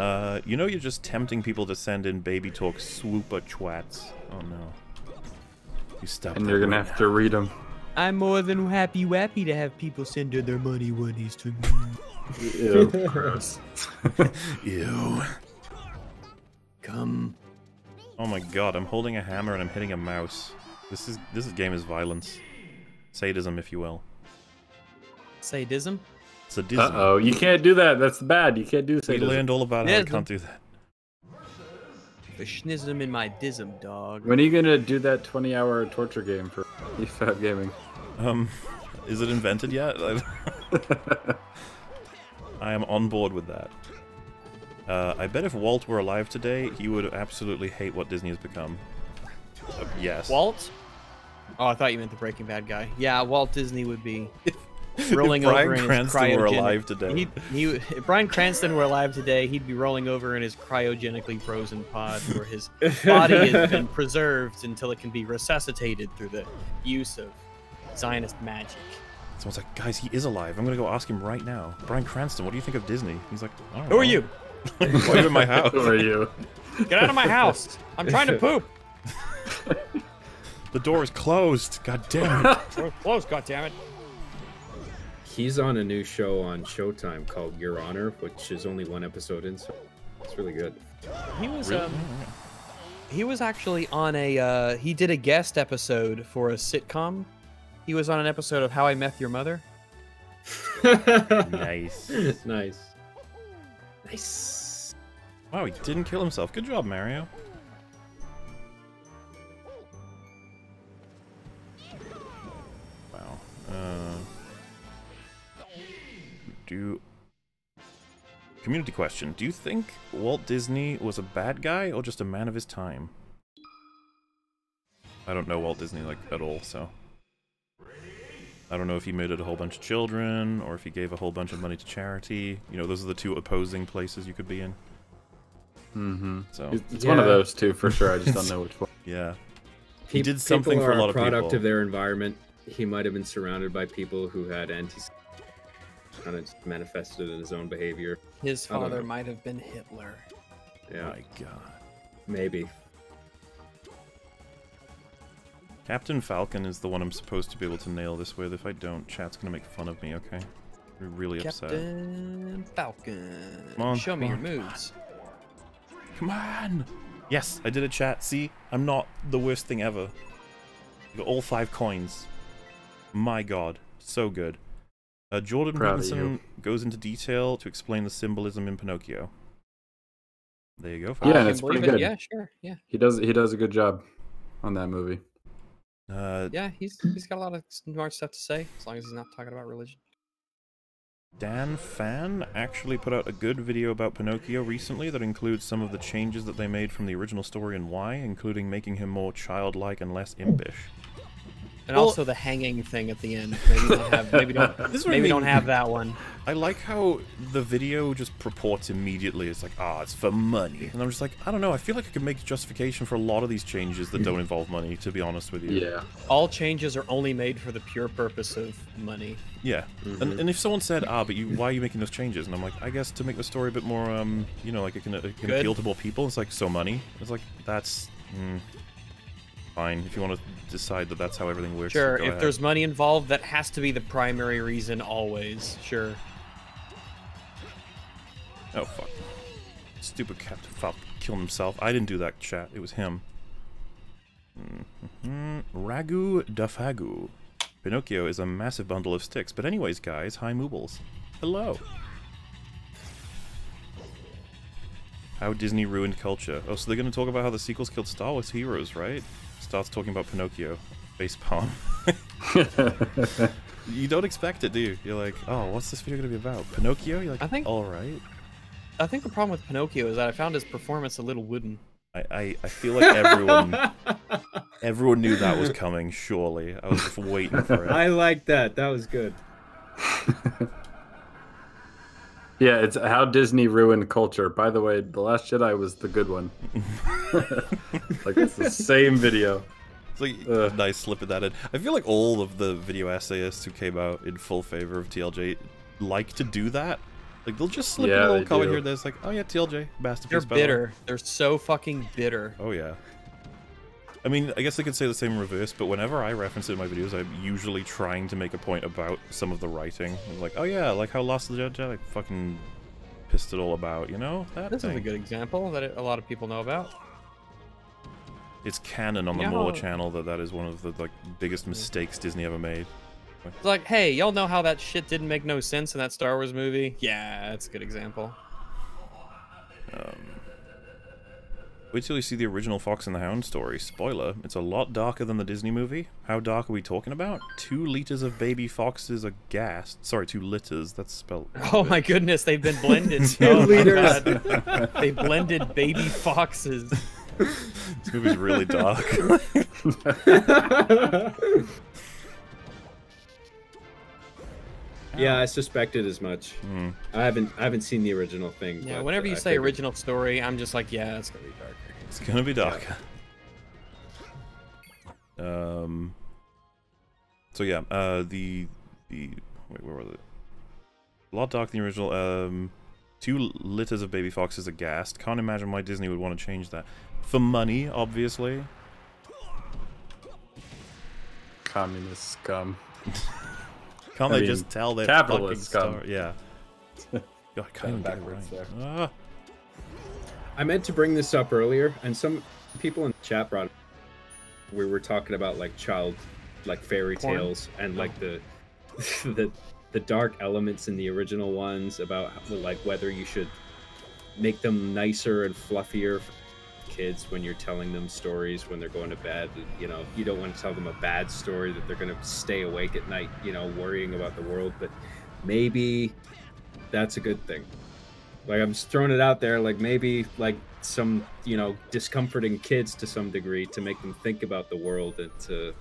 Uh, you know you're just tempting people to send in baby talk swooper twats. Oh no. You stop. And you're gonna right have to read them. I'm more than happy wappy to have people send in their money oneies to me. Ew, gross. now. Ew. Come. Oh my god, I'm holding a hammer and I'm hitting a mouse. This is this game is violence. Sadism, if you will. Sadism? Sadism. Uh oh, you can't do that. That's bad. You can't do sadism. We learned all about how I can't do that. The schnizm in my dism, dog. When are you gonna do that 20-hour torture game for EFAP Gaming? Um, is it invented yet? I am on board with that. Uh, I bet if Walt were alive today, he would absolutely hate what Disney has become. Uh, yes. Walt? Oh, I thought you meant the Breaking Bad guy. Yeah, Walt Disney would be If rolling Bryan over in his Cranston were alive today. He'd, he, if Bryan Cranston were alive today, he'd be rolling over in his cryogenically frozen pod, where his body has been preserved until it can be resuscitated through the use of Zionist magic. Someone's like, guys, he is alive. I'm gonna go ask him right now. Bryan Cranston, what do you think of Disney? He's like, I don't Who are you? Why are you in my house? Who are you? Get out of my house! I'm trying to poop. The door is closed. God damn it. We're close, goddammit. He's on a new show on Showtime called Your Honor, which is only one episode in, so it's really good. He was Really? um, he was actually on a uh, he did a guest episode for a sitcom. He was on an episode of How I Met Your Mother. nice. nice. Nice. Wow, he didn't kill himself. Good job, Mario. Wow. Uh, do community question: Do you think Walt Disney was a bad guy or just a man of his time? I don't know Walt Disney like at all, so I don't know if he murdered a whole bunch of children or if he gave a whole bunch of money to charity. You know, those are the two opposing places you could be in. Mm-hmm. So It's, it's one of those two for sure. I just don't know which one. Yeah. He Peop- did something people for a are lot of product people. Product of their environment. He might have been surrounded by people who had anti kind of manifested in his own behavior. His father might have been Hitler. Yeah, My God. maybe. Captain Falcon is the one I'm supposed to be able to nail this with. If I don't, chat's gonna make fun of me, okay? We're really upset. Captain Falcon. Come on, Show me your moves. Come on! Yes, I did a chat. See? I'm not the worst thing ever. I got all five coins. My god. So good. Uh, Jordan Proud of Peterson goes into detail to explain the symbolism in Pinocchio. There you go. Yeah, and it's pretty believe it. good. Yeah, sure. Yeah. He does he does a good job on that movie. Uh, Yeah, he's he's got a lot of smart stuff to say, as long as he's not talking about religion. Dan Fan actually put out a good video about Pinocchio recently that includes some of the changes that they made from the original story and why, including making him more childlike and less impish. And Well- also the hanging thing at the end. Maybe don't have maybe don't This I maybe don't have that one. I like how the video just purports immediately. It's like, ah, it's for money. And I'm just like, I don't know. I feel like I could make justification for a lot of these changes that don't involve money, to be honest with you. Yeah. All changes are only made for the pure purpose of money. Yeah. Mhm. And, and if someone said, ah, but you, why are you making those changes? And I'm like, I guess to make the story a bit more, um, you know, like it can, it can appeal to more people. It's like, so money. It's like, that's, mm, fine. If you want to decide that that's how everything works, Sure, if ahead. there's money involved, that has to be the primary reason always. Sure. Oh fuck! Stupid Captain Falcon killed himself. I didn't do that, chat. It was him. hmm Ragu Dafagu. Pinocchio is a massive bundle of sticks. But anyways, guys, hi Moobles. Hello. How Disney ruined culture. Oh, so they're going to talk about how the sequels killed Star Wars heroes, right? Starts talking about Pinocchio. Face palm. you don't expect it, do you? You're like, oh, what's this video going to be about? Pinocchio? You're like, I think- all right. I think the problem with Pinocchio is that I found his performance a little wooden. I, I, I feel like everyone everyone knew that was coming, surely. I was just waiting for it. I like that. That was good. Yeah, it's how Disney ruined culture. By the way, The Last Jedi was the good one. like it's the same video. It's like uh. nice slipping that in. I feel like all of the video essayists who came out in full favor of TLJ like to do that. Like they'll just slip in a little they comment do. here that's like, oh yeah, TLJ, masterpiece. They're masterpiece. by bitter. They're so fucking bitter. Oh yeah. I mean, I guess I could say the same in reverse, but whenever I reference it in my videos, I'm usually trying to make a point about some of the writing. Like, oh yeah, like how Lost of the Jedi like fucking pissed it all about, you know? That This is a good example that a lot of people know about. It's canon on the. Moore channel that that is one of the like biggest mistakes Disney ever made. It's like, hey, y'all know how that shit didn't make no sense in that Star Wars movie? Yeah, that's a good example. Um, wait till you see the original Fox and the Hound story. Spoiler: It's a lot darker than the Disney movie. How dark are we talking about? Two liters of baby foxes are gassed. Sorry, two liters. That's spelled. Oh my goodness, they've been blended. Oh two oh liters. They blended baby foxes. This movie's really dark. Yeah, I suspected as much. Hmm. I haven't I haven't seen the original thing. Yeah, whenever you I say figured- original story, I'm just like, yeah, it's gonna be darker. It's gonna be darker. Um. So yeah, uh, the the wait, where was it? A lot darker than the original. Um, two litters of baby foxes aghast. Can't imagine why Disney would want to change that. For money, obviously. Communist scum. Can't I they mean, just tell their capitalist fucking scum. story? Yeah. God, I can't even get it right. there. Ah. I meant to bring this up earlier, and some people in the chat brought. It. We were talking about like child, like fairy Porn? tales, and like the, the, the dark elements in the original ones about how- like whether you should make them nicer and fluffier for kids when you're telling them stories when they're going to bed. You know, you don't want to tell them a bad story that they're going to stay awake at night. You know, worrying about the world, but maybe that's a good thing. Like I'm just throwing it out there, like maybe like some you know discomforting kids to some degree to make them think about the world and to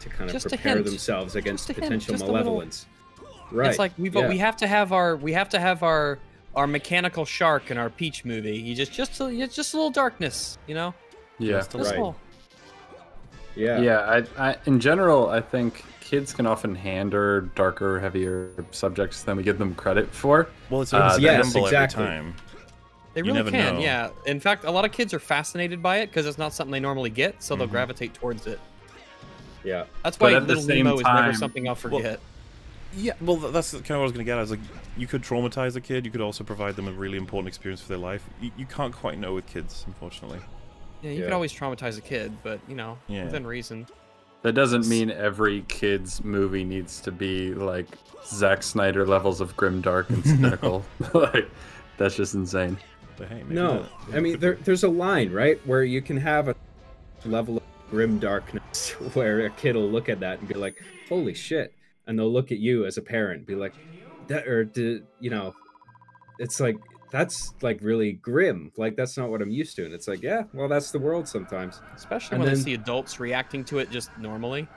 to kind of Just prepare themselves against Just potential just a little- malevolence. Right. It's like we but yeah. we have to have our we have to have our our mechanical shark in our Peach movie. You just just a, it's just a little darkness, you know. Yeah. Just a little. Yeah. Yeah. I, I, in general, I think kids can often handle darker, heavier subjects than we give them credit for. Well, it's Uh, a yes, gamble exactly. every time. They You really can, know. yeah. In fact, a lot of kids are fascinated by it because it's not something they normally get, so they'll Mhm. gravitate towards it. Yeah. That's why at the Little same Nemo is never something I'll forget. Yeah, well, that's kind of what I was going to get at. Is like, you could traumatize a kid, you could also provide them a really important experience for their life. You, you can't quite know with kids, unfortunately. yeah, you yeah. could always traumatize a kid, but you know, Yeah. within reason. That doesn't mean every kid's movie needs to be like Zack Snyder levels of grim, dark, and cynical. like, that's just insane. Hey, No, that- I mean there, there's a line right where you can have a level of grim darkness where a kid will look at that and be like, "Holy shit!" and they'll look at you as a parent, and be like, "That," or do you know? It's like that's like really grim. Like that's not what I'm used to, and it's like, yeah, well, that's the world sometimes. Especially And when then- they see adults reacting to it just normally.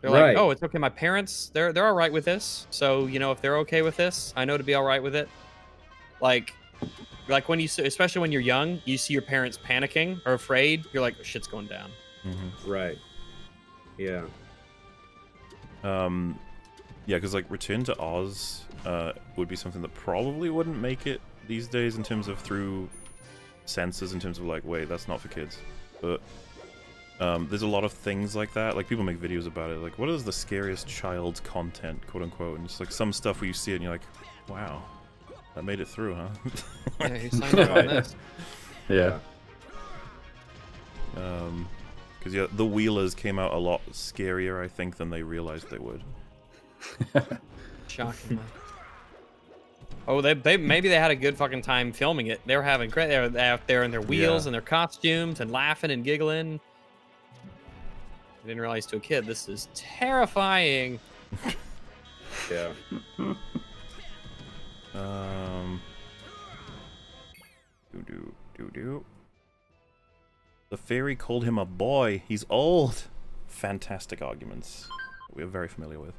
They're Right. like, "Oh, it's okay. My parents, they're they're all right with this. So you know, if they're okay with this, I know to be all right with it." Like, like when you, especially when you're young, you see your parents panicking or afraid. You're like, "Shit's going down." Mhm. Right. Yeah. Um, yeah, because like Return to Oz uh, would be something that probably wouldn't make it these days in terms of through censors, in terms of like, wait, that's not for kids. But Um, there's a lot of things like that. Like people make videos about it. Like, what is the scariest child content, quote unquote? And it's like some stuff where you see it and you're like, wow, that made it through, huh? Yeah, you signed up this. Yeah. Um, because yeah, the Wheelers came out a lot scarier, I think, than they realized they would. Shocking. Oh, they, they maybe they had a good fucking time filming it. They were having great. They were out there in their wheels Yeah. and their costumes and laughing and giggling. I didn't realize to a kid this is terrifying. Yeah. Um. Doo doo doo doo. The fairy called him a boy. He's old. Fantastic arguments. We're very familiar with.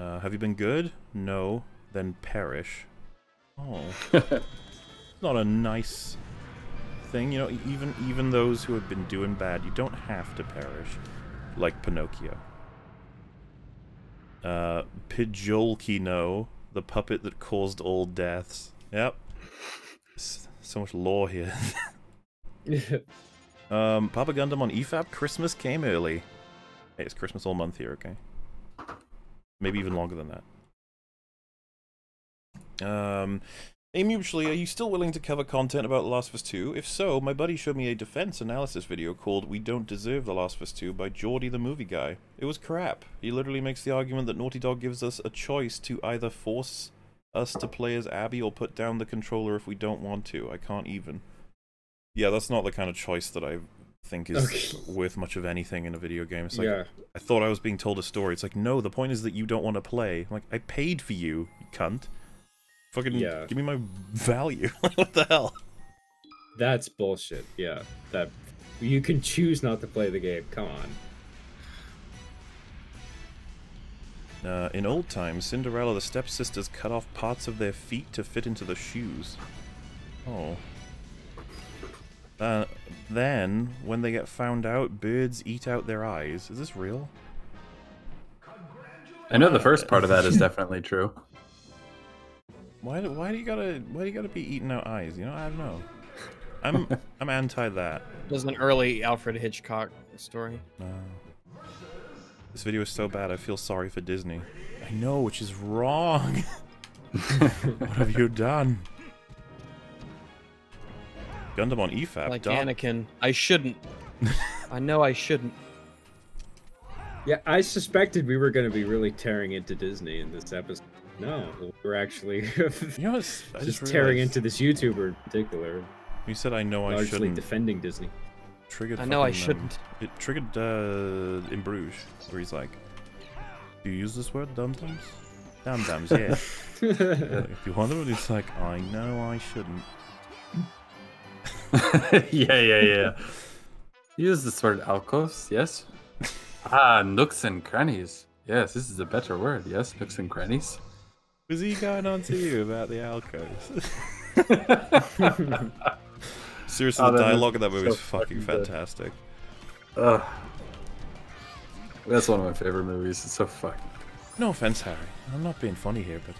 Uh, have you been good? No. Then perish. Oh. not a nice thing, you know. Even even those who have been doing bad, you don't have to perish, like Pinocchio. Uh, Pidgeolkino, the puppet that caused all deaths. Yep. S- So much lore here. um, Papa Gundam on EFAP, Christmas came early. Hey, it's Christmas all month here, okay? Maybe even longer than that. Um, Hey, mutually, are you still willing to cover content about Last of Us 2? If so, my buddy showed me a defense analysis video called We Don't Deserve The Last of Us 2 by Geordie the Movie Guy. It was crap. He literally makes the argument that Naughty Dog gives us a choice to either force us to play as Abby or put down the controller if we don't want to. I can't even. Yeah, that's not the kind of choice that I think is Okay. worth much of anything in a video game. It's like, Yeah. I thought I was being told a story. It's like, no, the point is that you don't want to play. I'm like, I paid for you, you cunt. Fucking Yeah. give me my value. what the hell? That's bullshit. Yeah. That you can choose not to play the game. Come on. Uh, in old times, Cinderella, the stepsisters cut off parts of their feet to fit into the shoes. Oh. Uh, then, when they get found out, birds eat out their eyes. Is this real? I know the first part of that is definitely true. Why? Do, why do you gotta? Why do you gotta be eating out eyes? You know, I don't know. I'm I'm anti that. It was an early Alfred Hitchcock story. No. This video is so bad. I feel sorry for Disney. I know, which is wrong. what have you done? Gundam on EFAP. Like Dark- Anakin, I shouldn't. I know I shouldn't. Yeah, I suspected we were going to be really tearing into Disney in this episode. No, we're actually You know, just just tearing realized- into this YouTuber in particular. You said I know I shouldn't. defending Disney. Triggered. I know I um, shouldn't. it triggered uh, in Bruges, where he's like, "Do you use this word, dum dums? Dum dums, yeah. if you wonder what it's like, I know I shouldn't. yeah, yeah, yeah. Use this word alcoves, yes? Ah, nooks and crannies. Yes, this is a better word, yes? Nooks and crannies. Was he going on to you about the alcoves? Seriously, Oh, the dialogue in that movie so is fucking fucking fantastic. Ugh. That's one of my favorite movies. It's so fucking. No offense, Harry. I'm not being funny here, but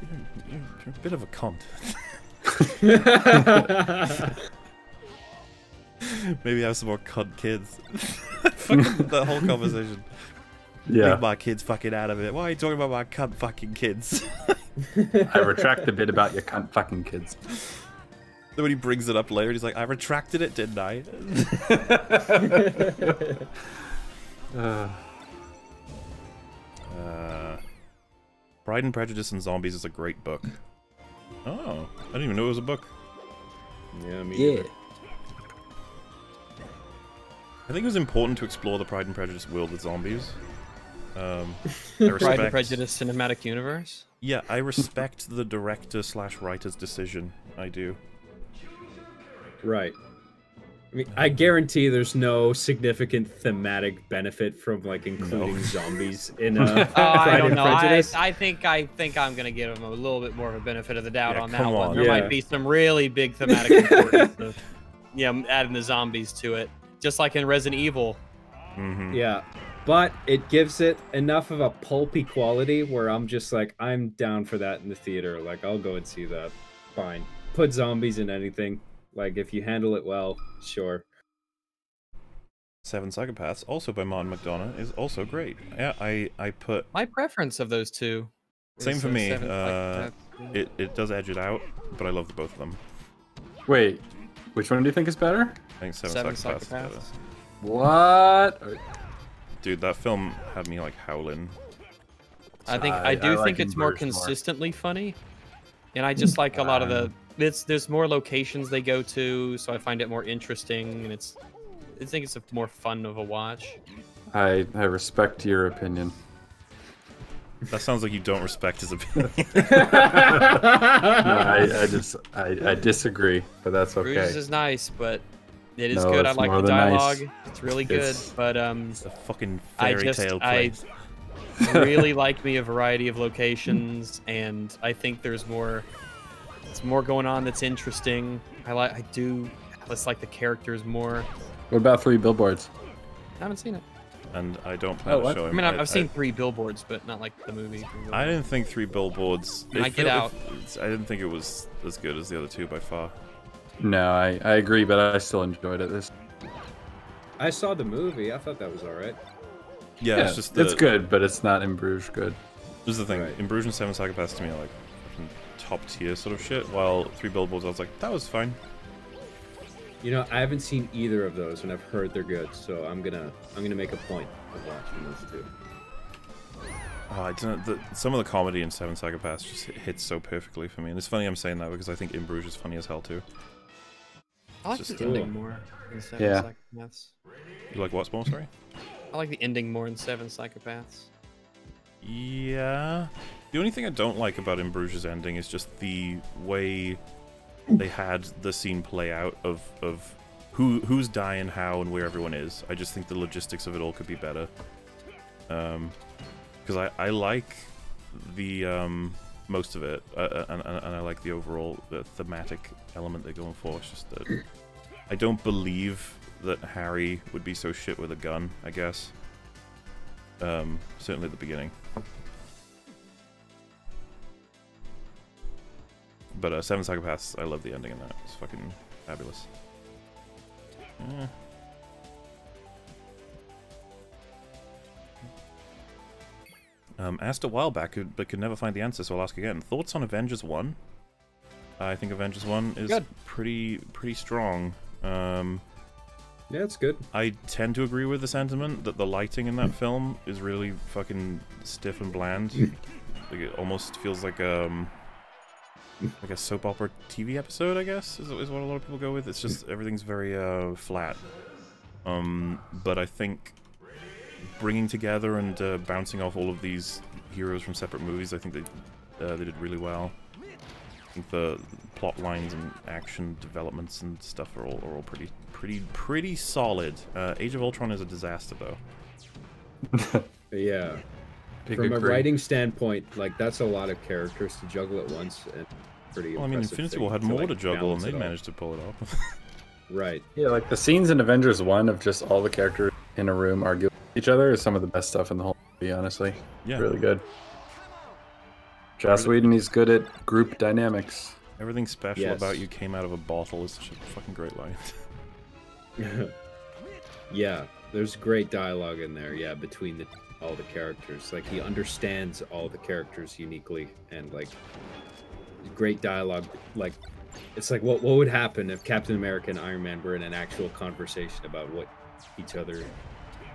you're, you're, you're a bit of a cunt. Maybe have some more cunt kids. fucking the whole conversation. Yeah. Leave my kids fucking out of it. Why are you talking about my cunt fucking kids? I retract the bit about your cunt fucking kids. then when he brings it up later, he's like, I retracted it, didn't I? Uh, Uh, Pride and Prejudice and Zombies is a great book. Oh, I didn't even know it was a book. Yeah, me yeah. either. I think it was important to explore the Pride and Prejudice world with zombies. Um, I Pride and Prejudice cinematic universe. Yeah, I respect the director slash writer's decision. I do. Right. I mean, I guarantee there's no significant thematic benefit from like including zombies in uh, Oh, Pride I don't know. I, I think I think I'm gonna give him a little bit more of a benefit of the doubt Yeah, on that come one. There Yeah. might be some really big thematic importance of, yeah, adding the zombies to it, just like in Resident Evil. Mm-hmm. Yeah, but it gives it enough of a pulpy quality where I'm just like, I'm down for that in the theater. Like, I'll go and see that. Fine. Put zombies in anything. Like, if you handle it well, sure. Seven Psychopaths, also by Martin McDonagh, is also great. Yeah, I I put My preference of those two. same for uh, me. Uh, it it does edge it out, but I love the both of them. Wait, which one do you think is better? I think Seven, Seven Psychopaths. is. Psychopaths. What? Dude, that film had me like howling. I think I- I, do I like think it's more Bruges more. consistently funny, and I just like a lot of the. Um, it's there's more locations they go to, so I find it more interesting, and it's. I think it's a more fun of a watch. I I respect your opinion. That sounds like you don't respect his opinion. No, I, I just I, I disagree, but that's okay. Bruges is nice, but it is No, good. I like the than nice. dialogue. It's really good, It's- but um, It's a fucking I fairy just tale I place. really like me a variety of locations, and I think there's more. It's more going on that's interesting. I like. I do. Let's like the characters more. What about three billboards? I haven't seen it. and I don't plan Oh, to what? show I him. mean, I've, I- I've seen I- three billboards, but not like the movie. Three I didn't think Three Billboards. I it Get Out. it's- I didn't think it was as good as the other two by far. No, I, I agree, but I still enjoyed it. This I saw the movie. I thought that was all right. Yeah, yeah, it's just the, it's good, but it's not in Bruges good. This is the thing. Right. In Bruges and Seven Psychopaths to me are like top tier sort of shit. While Three Billboards, I was like, that was fine. You know, I haven't seen either of those, and I've heard they're good. So I'm gonna I'm gonna make a point of watching those two. Oh, I don't. The, some of the comedy in Seven Psychopaths just hits so perfectly for me, and it's funny I'm saying that because I think In Bruges is funny as hell too. I like Just, the ending more in Seven Yeah. Psychopaths. You like what's more? Sorry. I like the ending more in Seven Psychopaths. Yeah. The only thing I don't like about In Bruges' ending is just the way they had the scene play out of of who who's dying, how, and where everyone is. I just think the logistics of it all could be better. Um, because I I like the um most of it, uh, uh, and, and I like the overall the thematic element they're going for. It's just that I don't believe that Harry would be so shit with a gun. I guess. Um, certainly at the beginning. But uh, Seven Psychopaths, I love the ending in that. It's fucking fabulous. Eh. Um, asked a while back, but could never find the answer, so I'll ask again. Thoughts on Avengers One? I think Avengers One is Good. pretty pretty strong. Um, Yeah, it's good. I tend to agree with the sentiment that the lighting in that film is really fucking stiff and bland. like it almost feels like um like a soap opera TV episode, I guess, is, is what a lot of people go with. It's just everything's very uh flat. Um, but I think bringing together and uh, bouncing off all of these heroes from separate movies, I think they uh, they did really well. I think the plot lines and action developments and stuff are all are all pretty pretty pretty solid. Uh, Age of Ultron is a disaster though. Yeah. Big From a agree. writing standpoint, like that's a lot of characters to juggle at once, and pretty. Well, I mean, Infinity War had to, more like, to juggle, and they managed to pull it off. Right. Yeah, like the scenes in Avengers One of just all the characters in a room arguing with each other is some of the best stuff in the whole movie. Honestly, Yeah. really good. Joss Whedon, he's good at group dynamics. Everything special Yes. about you came out of a bottle is such a fucking great line. yeah, there's great dialogue in there. Yeah, between the all the characters, like he understands all the characters uniquely, and like great dialogue. Like it's like what what would happen if Captain America and Iron Man were in an actual conversation about what each other,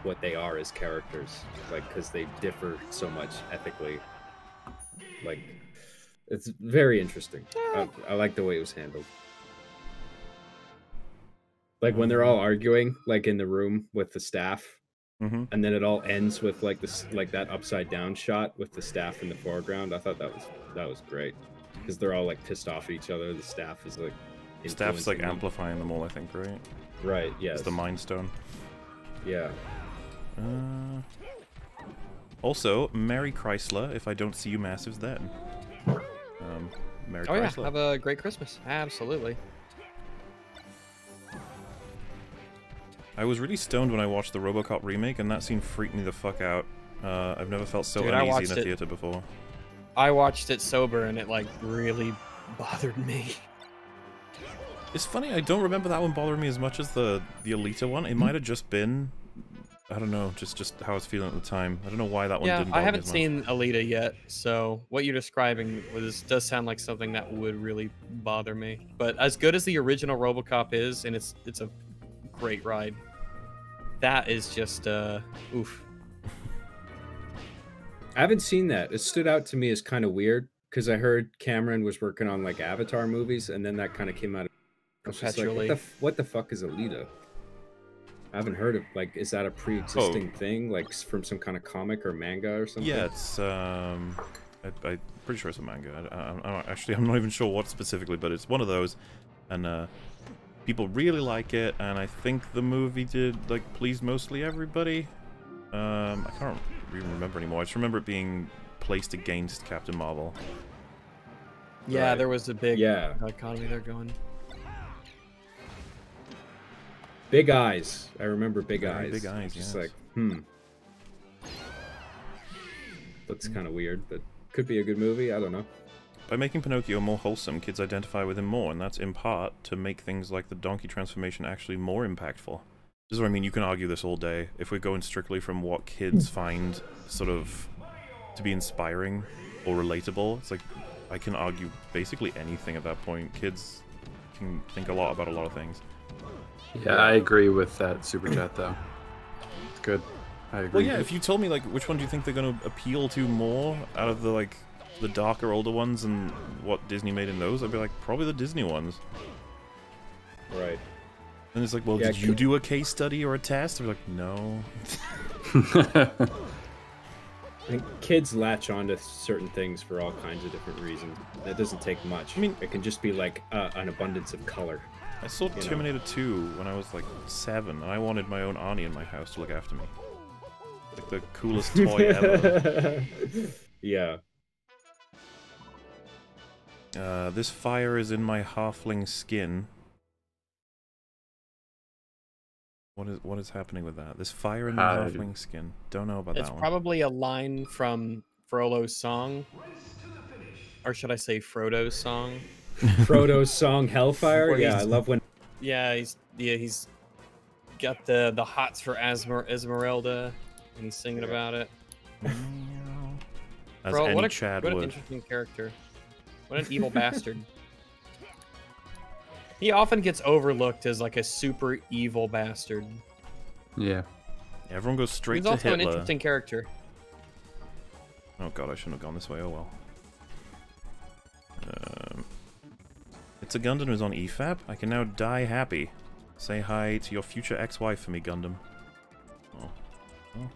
what they are as characters, like because they differ so much ethically. Like it's very interesting. I, I like the way it was handled. Like when they're all arguing, like in the room with the staff, Mhm. and then it all ends with like this, like that upside down shot with the staff in the foreground. I thought that was that was great because they're all like pissed off at each other. The staff is like Staff's like them. amplifying them all, I think, right? Right. yeah It's the Mind Stone. Yeah. Uh, also, Merry Chrysler. If I don't see you, massives then. Um, Merry Oh yeah, have a great Christmas. Absolutely. I was really stoned when I watched the RoboCop remake, and that scene freaked me the fuck out. Uh, I've never felt so Dude, uneasy in a it- theater before. I watched it sober and it like really bothered me. It's funny, I don't remember that one bothering me as much as the the Alita one. It might have just been I don't know, just just how I was feeling at the time. I don't know why that one yeah, didn't. I haven't as much. seen Alita yet, so what you're describing was does sound like something that would really bother me. But as good as the original RoboCop is, and it's it's a great ride, that is just uh, oof. I haven't seen that. It stood out to me as kind of weird because I heard Cameron was working on like Avatar movies, and then that kind of came out. Of, I was just like, what the f- what the fuck is Alita? I haven't heard of like is that a pre-existing thing like from some kind of comic or manga or something? Yeah, it's um, I, I'm pretty sure it's a manga. I, I, I'm actually I'm not even sure what specifically, but it's one of those, and uh, people really like it, and I think the movie did like please mostly everybody. Um, I can't even remember anymore. I just remember it being placed against Captain Marvel. Yeah, Right. there was a big Yeah. dichotomy there going. Big Eyes. I remember Big Very Eyes. Big Eyes, Just yes. like hmm. Looks kind of weird, but could be a good movie. I don't know. By making Pinocchio more wholesome, kids identify with him more, and that's in part to make things like the donkey transformation actually more impactful. This is what I mean, you can argue this all day. If we're going strictly from what kids find sort of to be inspiring or relatable, it's like I can argue basically anything at that point. Kids can think a lot about a lot of things. Yeah, I agree with that super chat though. It's good. I agree. Well, yeah, if you told me like which one do you think they're going to appeal to more out of the like the darker older ones and what Disney made in those, I'd be like probably the Disney ones. Right. And it's like, well, Yeah, did you do a case study or a test? They're like, no. I think kids latch onto certain things for all kinds of different reasons. That doesn't take much. I mean, it can just be like uh, an abundance of color. I saw you know? Terminator 2 when I was like seven, and I wanted my own Arnie in my house to look after me. Like the coolest toy ever. yeah. Uh, this fire is in my halfling skin. What is what is happening with that? This fire in the Uh, halfling skin. Don't know about It's that one. It's probably a line from Frollo's song, or should I say Frodo's song? Frodo's song Hellfire. Where Yeah, I love when Yeah, he's yeah he's got the the hots for Asmer- Esmeralda, and he's singing about it. As Bro, any what a Chad what an interesting character. What an evil bastard. He often gets overlooked as like a super evil bastard. Yeah. Everyone goes straight to. He's also an interesting character. Oh god, I shouldn't have gone this way. Oh well. Um, it's a Gundam who's on EFAP. I can now die happy. Say hi to your future ex-wife for me, Gundam. Oh. oh.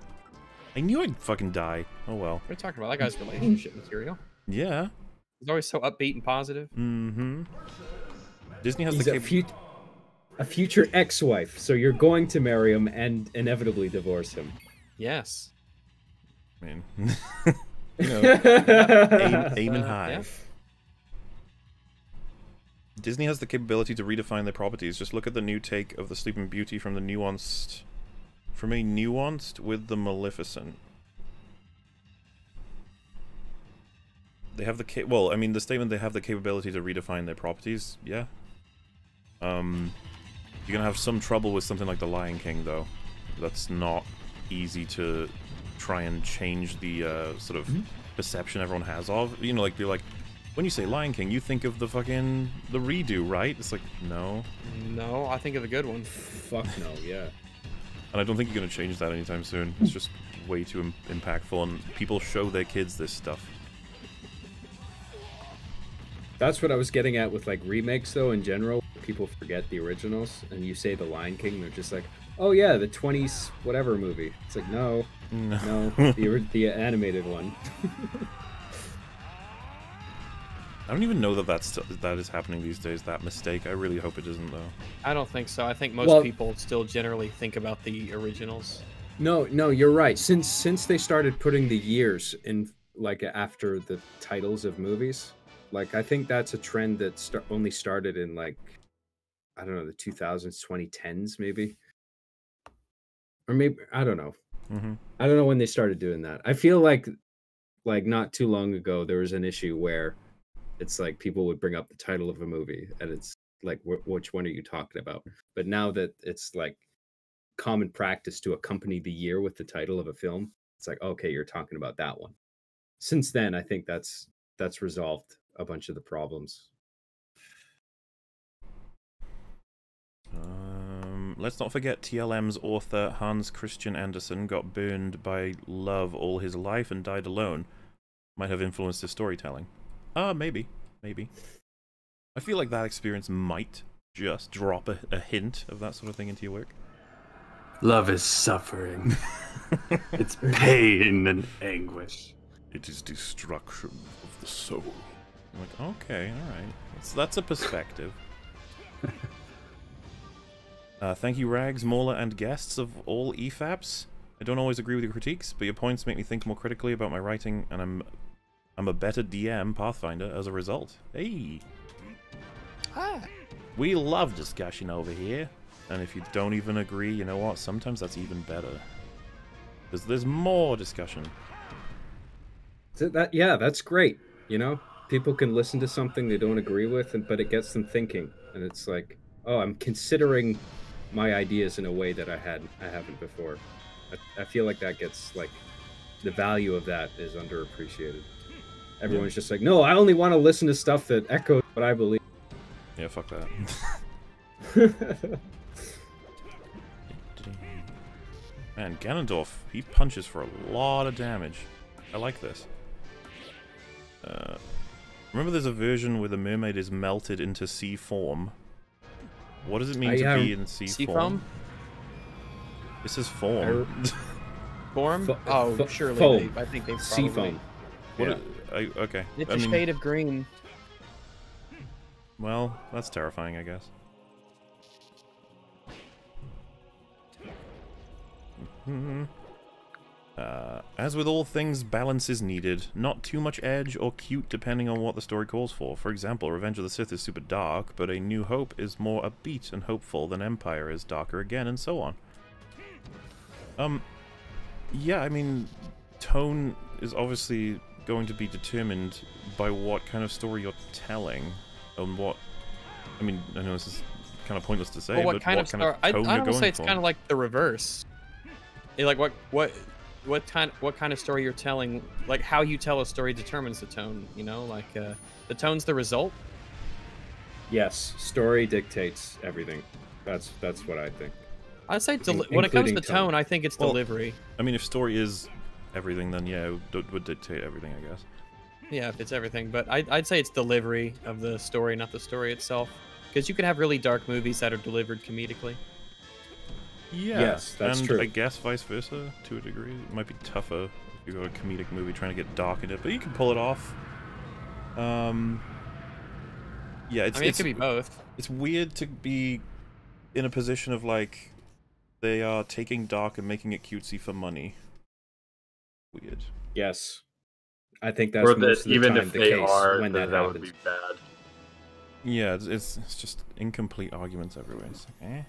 I knew I'd fucking die. Oh well. What are you talking about? That guy's relationship material. Yeah. He's always so upbeat and positive. Mm-hmm. Disney has he's the a, cap- a future ex-wife. So you're going to marry him and inevitably divorce him. Yes. I mean, you know, aim, aiming Uh, high. yeah. Disney has the capability to redefine their properties. Just look at the new take of the Sleeping Beauty from the nuanced, from a nuanced with the Maleficent. They have the ca- well, I mean, the statement they have the capability to redefine their properties. Yeah. Um, you're gonna have some trouble with something like the Lion King, though. That's not easy to try and change the uh, sort of perception everyone has of. You know, like you're like, when you say Lion King, you think of the fucking the redo, right? It's like no, No, I think of the good one. Fuck no, yeah. and I don't think you're gonna change that anytime soon. It's just way too Im- impactful, and people show their kids this stuff. That's what I was getting at with like remakes, though. In general, people forget the originals, and you say The Lion King, they're just like, "Oh yeah, the '20s whatever movie." It's like, no, No. no, the the animated one. I don't even know that that's that is happening these days. That mistake. I really hope it isn't though. I don't think so. I think most Well- people still generally think about the originals. No, no, you're right. Since since they started putting the years in, like after the titles of movies, like I think that's a trend that sta- only started in like, I don't know, the 2000s, 2010s, maybe, or maybe I don't know. Mm-hmm. I don't know when they started doing that. I feel like, like not too long ago, there was an issue where it's like people would bring up the title of a movie, and it's like, wh- which one are you talking about? But now that it's like common practice to accompany the year with the title of a film, it's like, okay, you're talking about that one. Since then, I think that's that's resolved a bunch of the problems. Um, let's not forget TLM's author Hans Christian Andersen got burned by love all his life and died alone. Might have influenced his storytelling. Uh, maybe. Maybe. I feel like that experience might just drop a, a hint of that sort of thing into your work. Love is suffering. it's pain and anguish. It is destruction of the soul. I'm like, okay, alright. That's, that's a perspective. uh, thank you, Rags, MauLer, and guests of all E EFAPs. I don't always agree with your critiques, but your points make me think more critically about my writing, and I'm I'm a better DM Pathfinder as a result. Hey! Hi. We love discussion over here. And if you don't even agree, you know what? Sometimes that's even better. Because there's more discussion. That yeah, that's great. You know, people can listen to something they don't agree with, and but it gets them thinking, and it's like, oh, I'm considering my ideas in a way that I had I haven't before. I, I feel like that gets like the value of that is underappreciated. Everyone's just like, no, I only want to listen to stuff that echoes what I believe. Yeah, fuck that. Man, Ganondorf, he punches for a lot of damage. I like this. Uh, remember there's a version where the mermaid is melted into sea form. What does it mean I, to um, be in sea, sea form? foam? This is form. Form? Fo- oh, surely. foam. They, I think they've Sea probably... foam. What Yeah. I, okay. It's I a mean, shade of green. Well, that's terrifying, I guess. hmm Uh, as with all things, balance is needed. Not too much edge or cute depending on what the story calls for. For example, Revenge of the Sith is super dark, but A New Hope is more upbeat and hopeful than Empire is darker again, and so on. Um, yeah, I mean, tone is obviously going to be determined by what kind of story you're telling, and what. I mean, I know this is kind of pointless to say, Well, what but kind what of kind story? of I, tone I you're would going say it's for. kind of like the reverse. Like what what what kind what kind of story you're telling? Like how you tell a story determines the tone. You know, like uh, the tone's the result. Yes, story dictates everything. That's that's what I think. I'd say deli- In- when it comes to tone. tone, I think it's Well, delivery. I mean, if story is everything, then yeah, it would, would dictate everything, I guess. Yeah, if it's everything, but I, I'd say it's delivery of the story, not the story itself. Because you can have really dark movies that are delivered comedically. Yeah. Yes, that's and true. I guess vice versa to a degree. It might be tougher if you go to a comedic movie trying to get dark in it, but you can pull it off. Um. Yeah, it's I mean, it's, it could be both. It's weird to be in a position of like they are taking dark and making it cutesy for money. Weird. Yes, I think that's or most that of the even time if the they case are, when then that, that would be bad. Yeah, it's it's, it's just incomplete arguments everywhere. It's like, eh.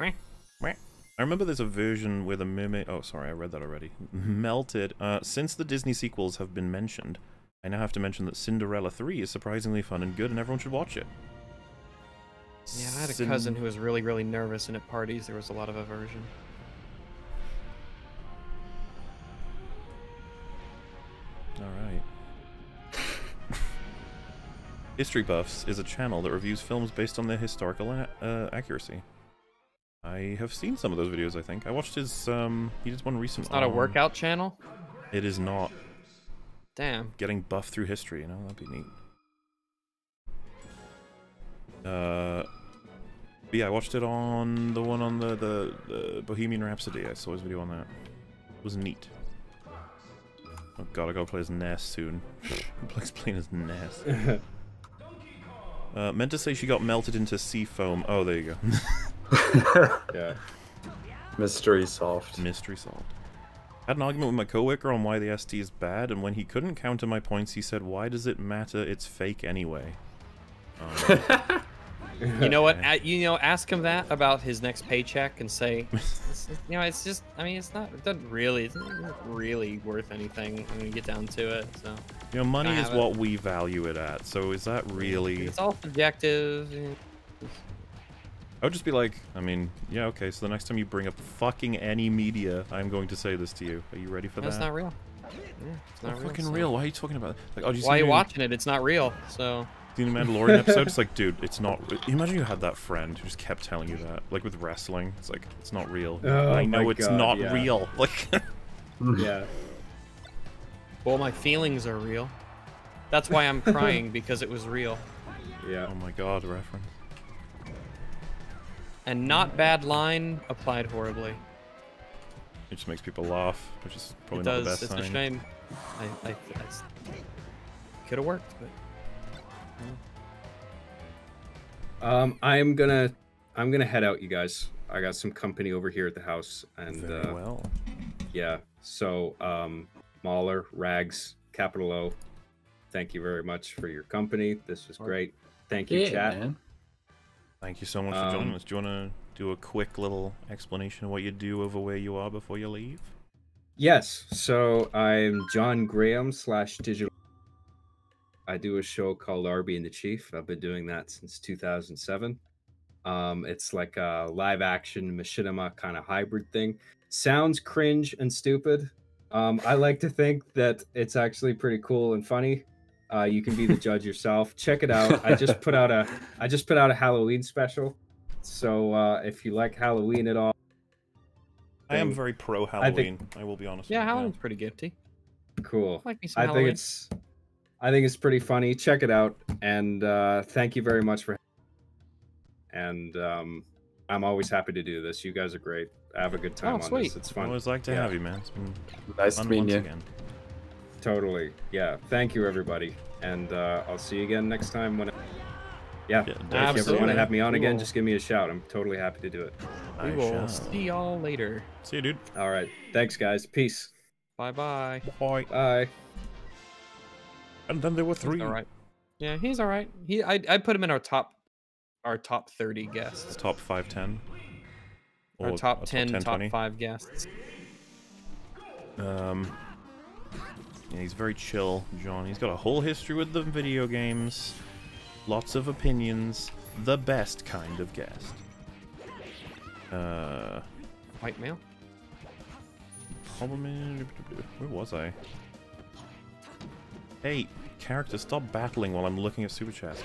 Meh, meh. I remember there's a version where the mermaid. Oh, sorry, I read that already. Melted. Uh, since the Disney sequels have been mentioned, I now have to mention that Cinderella 3 is surprisingly fun and good, and everyone should watch it. Yeah, I had a Cin- cousin who was really, really nervous, and at parties there was a lot of aversion. All right. History Buffs is a channel that reviews films based on their historical uh, accuracy. I have seen some of those videos. I think I watched his. Um, he did one recently. It's not a workout channel. It is not. Damn. Getting buff through history, you know, that'd be neat. Uh, but yeah, I watched it on the one on the, the, the Bohemian Rhapsody. I saw his video on that. It was neat. Oh god, I gotta play as Ness soon. Blake's playing as Ness. uh, meant to say she got melted into sea foam. Oh, there you go. yeah. Mystery solved. Mystery solved. I Had an argument with my coworker on why the ST is bad, and when he couldn't counter my points, he said, "Why does it matter? It's fake anyway." Um, You know what? okay. a- You know, ask him that about his next paycheck and say, you know, it's just. I mean, it's not. It doesn't really. It's not really worth anything when you get down to it. So. You know, money is it. what we value it at. So is that really? It's all subjective. I would just be like, I mean, yeah, okay. So the next time you bring up fucking any media, I'm going to say this to you. Are you ready for That's that? That's not real. Yeah, it's not not real. fucking so- real. Why are you talking about? It? Like, oh, you Why are you watching it? It's not real. So. The new Mandalorian episode, it's like, dude, it's not. re- Imagine you had that friend who just kept telling you that, like with wrestling, it's like it's not real. Oh I know it's God, not yeah. real. Like, yeah. Well, my feelings are real. That's why I'm crying because it was real. Yeah. oh my god, reference. And not bad line applied horribly. It just makes people laugh, which is probably it not does. the best it's sign. a shame. I, I, I could have worked, but Um, I'm gonna I'm gonna head out, you guys. I got some company over here at the house, and Very uh, well. yeah. So, um, MauLer, Rags, Capital O. Thank you very much for your company. This was great. Thank you, Yeah, chat. man. Thank you so much for joining Um, us. Do you want to do a quick little explanation of what you do over where you are before you leave? Yes. So I'm Jon Graham slash digital. I do a show called Arby and the Chief. I've been doing that since 2007. Um, it's like a live action machinima kind of hybrid thing. Sounds cringe and stupid. Um, I like to think that it's actually pretty cool and funny. Uh, you can be the judge yourself. Check it out. I just put out a I just put out a Halloween special. So uh, if you like Halloween at all, I am very pro Halloween. I Halloween. think- I, will be honest. yeah, with you. Halloween's pretty gifty. Cool. I Like me some I Halloween. think it's I think it's pretty funny. Check it out. And uh thank you very much for and um I'm always happy to do this. You guys are great. Have a good time Oh, on this. sweet. It's I fun. always like to Yeah. have you, man. It's been Nice fun meeting once you. again. Totally. Yeah. Thank you everybody. And uh I'll see you again next time when yeah, if you ever want to have me on again, just give me a shout. I'm totally happy to do it. we I will shall. see y'all later. See you, dude. All right. Thanks guys. Peace. Bye bye. Bye. Bye. And then there were three. All right. Yeah, he's all right. He, I, I put him in our top, our top thirty guests. Top five, ten. Our Or top a 10, 10, top 20. five guests. Um, yeah, he's very chill, John. He's got a whole history with the video games, lots of opinions, the best kind of guest. Uh, White male. problem is, where was I? Hey, character, stop battling while I'm looking at super chats.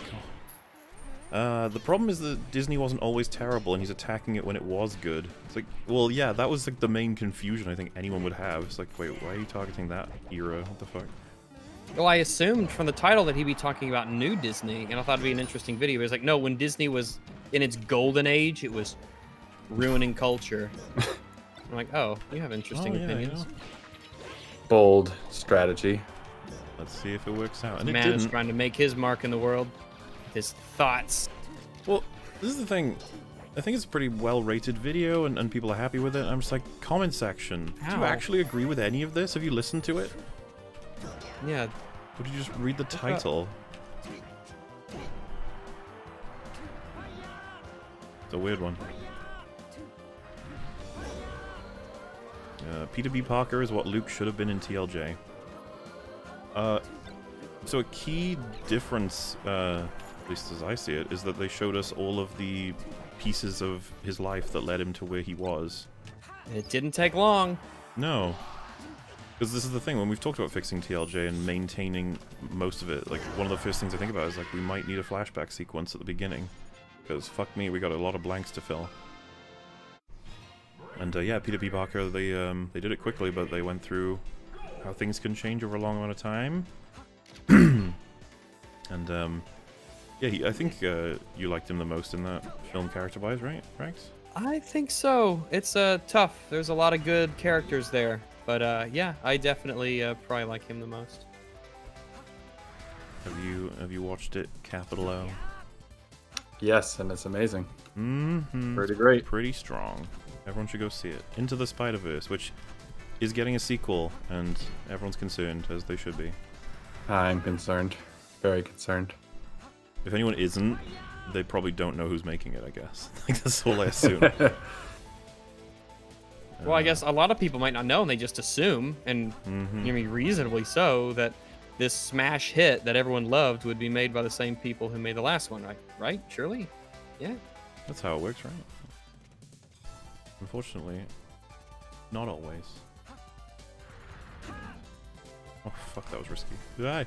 God. Uh, the problem is that Disney wasn't always terrible, and he's attacking it when it was good. It's like, well, yeah, that was like the main confusion I think anyone would have. It's like, wait, why are you targeting that era? What the fuck? Well, I assumed from the title that he'd be talking about new Disney, and I thought it'd be an interesting video. He was like, no, when Disney was in its golden age, it was ruining culture. I'm like, oh, you have interesting Oh, yeah, opinions. yeah. Bold strategy. Let's see if it works out. And man is trying to make his mark in the world his thoughts. Well, this is the thing. I think it's a pretty well-rated video, and, and people are happy with it. I'm just like, comment section. Do you actually agree with any of this? Have you listened to it? Yeah, Or did you just read the up? title? It's a weird one. Uh, Peter B. Parker is what Luke should have been in TLJ. Uh, so a key difference, uh, at least as I see it, is that they showed us all of the pieces of his life that led him to where he was. it didn't take long. No. Because this is the thing, when we've talked about fixing TLJ and maintaining most of it, like, one of the first things I think about is, like, we might need a flashback sequence at the beginning. Because, fuck me, we got a lot of blanks to fill. And, uh, yeah, Peter B. Parker, they, um, they did it quickly, but they went through how things can change over a long amount of time. and, um, yeah, he, I think, uh, you liked him the most in that film character-wise, right, Rags? I think so. It's uh tough. There's a lot of good characters there, but uh yeah, I definitely uh, probably like him the most. Have you, have you watched it, Capital O? Yes, and it's amazing. Mm-hmm. Pretty great. Pretty strong. Everyone should go see it. Into the Spider Verse, which is getting a sequel, and everyone's concerned, as they should be. I'm concerned. Very concerned. If anyone isn't, they probably don't know who's making it. I guess. like that's all I assume. Well, I guess a lot of people might not know, and they just assume, and Mhm. I mean reasonably so, that this smash hit that everyone loved would be made by the same people who made the last one, right? Right? Surely, yeah. That's how it works, right? Unfortunately, not always. Oh fuck, that was risky. Die.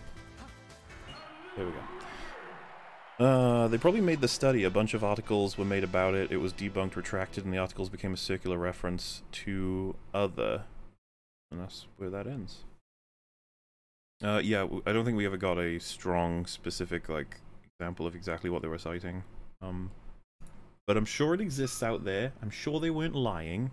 There we go. Uh, they probably made the study. A bunch of articles were made about it. It was debunked, retracted, and the articles became a circular reference to other. And that's where that ends. Uh, yeah, I don't think we ever got a strong, specific, like, example of exactly what they were citing. Um, but I'm sure it exists out there. I'm sure they weren't lying.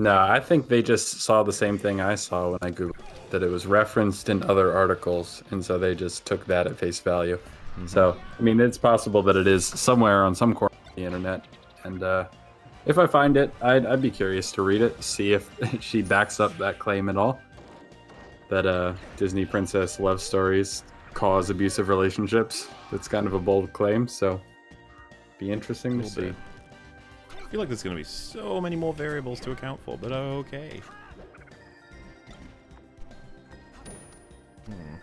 No, I think they just saw the same thing I saw when I googled that it was referenced in other articles, and so they just took that at face value. So, I mean, it's possible that it is somewhere on some corner of the internet, and uh, if I find it, I'd, I'd be curious to read it, see if she backs up that claim at all. That uh, Disney princess love stories cause abusive relationships. That's kind of a bold claim, so be interesting to see. I feel like there's going to be so many more variables to account for, but okay. Hmm.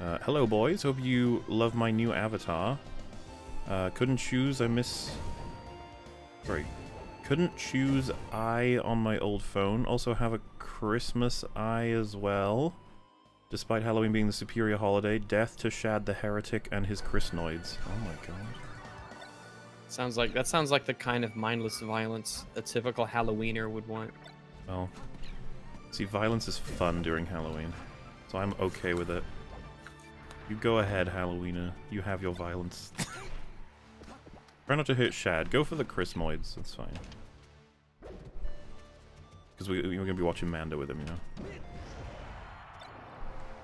Uh, hello, boys. Hope you love my new avatar. Uh, couldn't choose. I miss. Sorry. Couldn't choose I on my old phone. Also have a Christmas I as well. Despite Halloween being the superior holiday, death to Shad the Heretic and his Chrisnoids. Oh my god. Sounds like that sounds like the kind of mindless violence a typical Halloweener would want. Well, see, violence is fun during Halloween, so I'm okay with it. You go ahead, Halloweener. You have your violence. Try not to hurt Shad. Go for the Chrismoids. That's fine. Because we, we're going to be watching Mando with him, you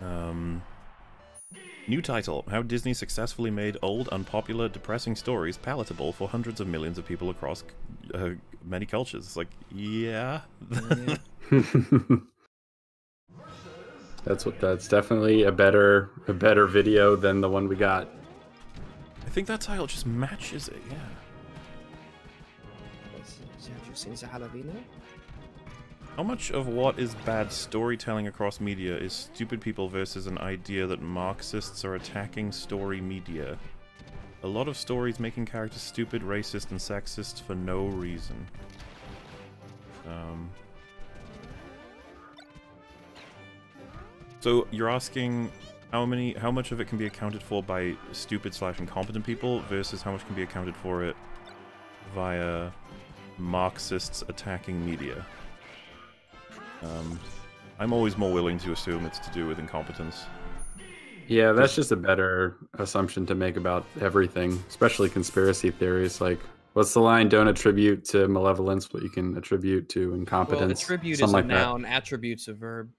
know? Um, new title. How Disney successfully made old, unpopular, depressing stories palatable for hundreds of millions of people across uh, many cultures. It's like, yeah. That's what. That's definitely a better a better video than the one we got. I think that title just matches it, yeah. How much of what is bad storytelling across media is stupid people versus an idea that Marxists are attacking story media? A lot of stories making characters stupid, racist, and sexist for no reason. Um. So you're asking how many, how much of it can be accounted for by stupid slash incompetent people versus how much can be accounted for it via Marxists attacking media. Um, I'm always more willing to assume it's to do with incompetence. Yeah, that's just a better assumption to make about everything, especially conspiracy theories. Like, what's the line? Don't attribute to malevolence what you can attribute to incompetence. Well, attribute is something a like that. noun, attribute's a verb.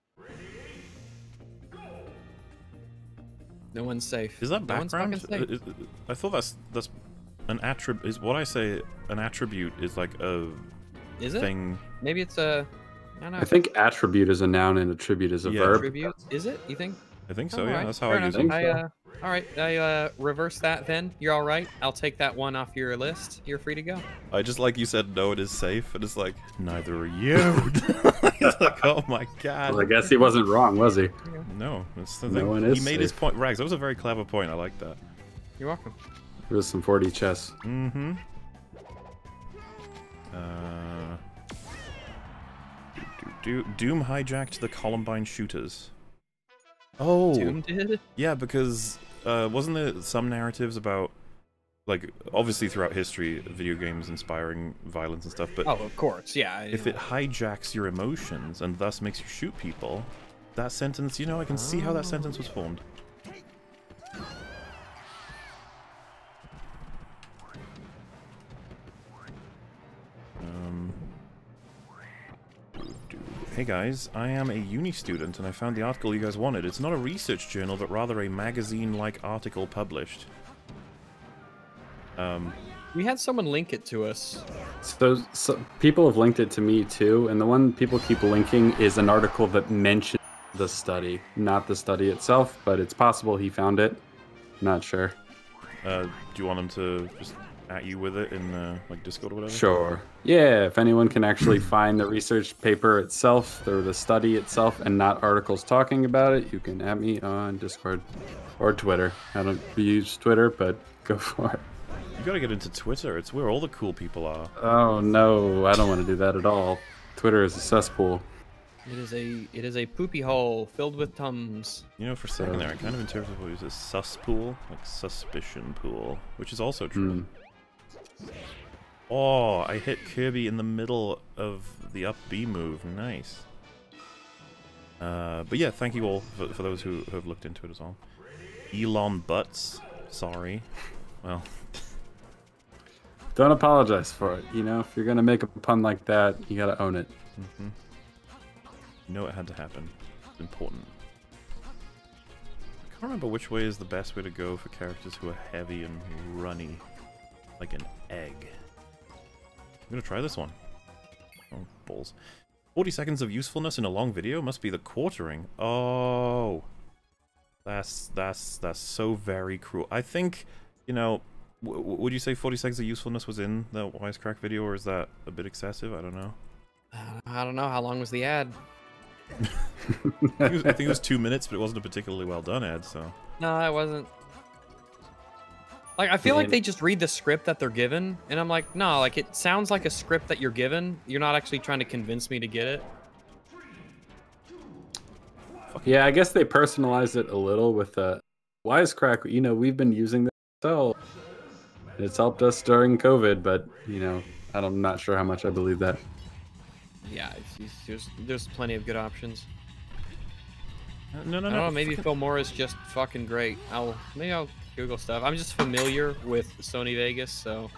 No one's safe. Is that No background? fucking safe. Is- I thought that's that's an attribute. Is what I say an attribute is like a Is it? thing. Maybe it's a. I don't. I think attribute is a noun and attribute is a Yeah. verb. Attribute. Is it? You think? I think so. Oh, yeah, alright, that's how fair I use it. I, uh, all right, I uh, reverse that then. You're all right. I'll take that one off your list. You're free to go. I just like you said, no, it is safe, and it's like neither are you. it's like, oh my god. Well, I guess he wasn't wrong, was he? No, that's the No thing. one he is made his point. Rags, that was a very clever point. I like that. You're welcome. It was some 40 chess. Mm-hmm. Uh, do, do, Doom hijacked the Columbine shooters. Oh, Doom did? Yeah, because uh, wasn't there some narratives about, like, obviously throughout history, video games inspiring violence and stuff, but Oh, of course, yeah. if it hijacks your emotions and thus makes you shoot people, that sentence, you know, I can see how that sentence was formed. Hey guys, I am a uni student and I found the article you guys wanted. It's not a research journal, but rather a magazine-like article published. Um, We had someone link it to us. So, so people have linked it to me too, and the one people keep linking is an article that mentions the study, not the study itself, but it's possible he found it. Not sure. uh, do you want him to just at you with it in uh, like Discord or whatever? Sure. Yeah, if anyone can actually find the research paper itself or the study itself and not articles talking about it, you can at me on Discord. or Twitter. I don't use Twitter, but go for it. You gotta get into Twitter. It's where all the cool people are. Oh no, I don't want to do that at all. Twitter is a cesspool. It is a it is a poopy hole filled with tums. You know, for a second there, I kind of interpreted what it was a sus pool, like suspicion pool, which is also true. Hmm. Oh, I hit Kirby in the middle of the up B move. Nice. Uh, but yeah, thank you all for, for those who have looked into it as well. Elon Butts. Sorry. Well, Don't apologize for it. You know, if you're gonna make a pun like that, you gotta own it. hmm you know it had to happen. It's important. I can't remember which way is the best way to go for characters who are heavy and runny. Like an egg. I'm gonna try this one. Oh, balls. 40 seconds of usefulness in a long video must be the quartering. Oh. That's, that's, that's so very cruel. I think, you know, would you say 40 seconds of usefulness was in the Wisecrack video, or is that a bit excessive? I don't know. I don't know how long was the ad. I think, it was, I think it was two minutes, but it wasn't a particularly well done ad, so. No, it wasn't. Like I feel like they just read the script that they're given, and I'm like, no, like it sounds like a script that you're given. You're not actually trying to convince me to get it. Yeah, I guess they personalized it a little with uh, Wisecrack. You know, we've been using this ourselves. It's helped us during COVID, but you know, I'm not sure how much I believe that. Yeah, it's, it's, there's there's plenty of good options. No, no, I no. don't know. Maybe Phil Morris just fucking great. I'll maybe I'll Google stuff. I'm just familiar with Sony Vegas, so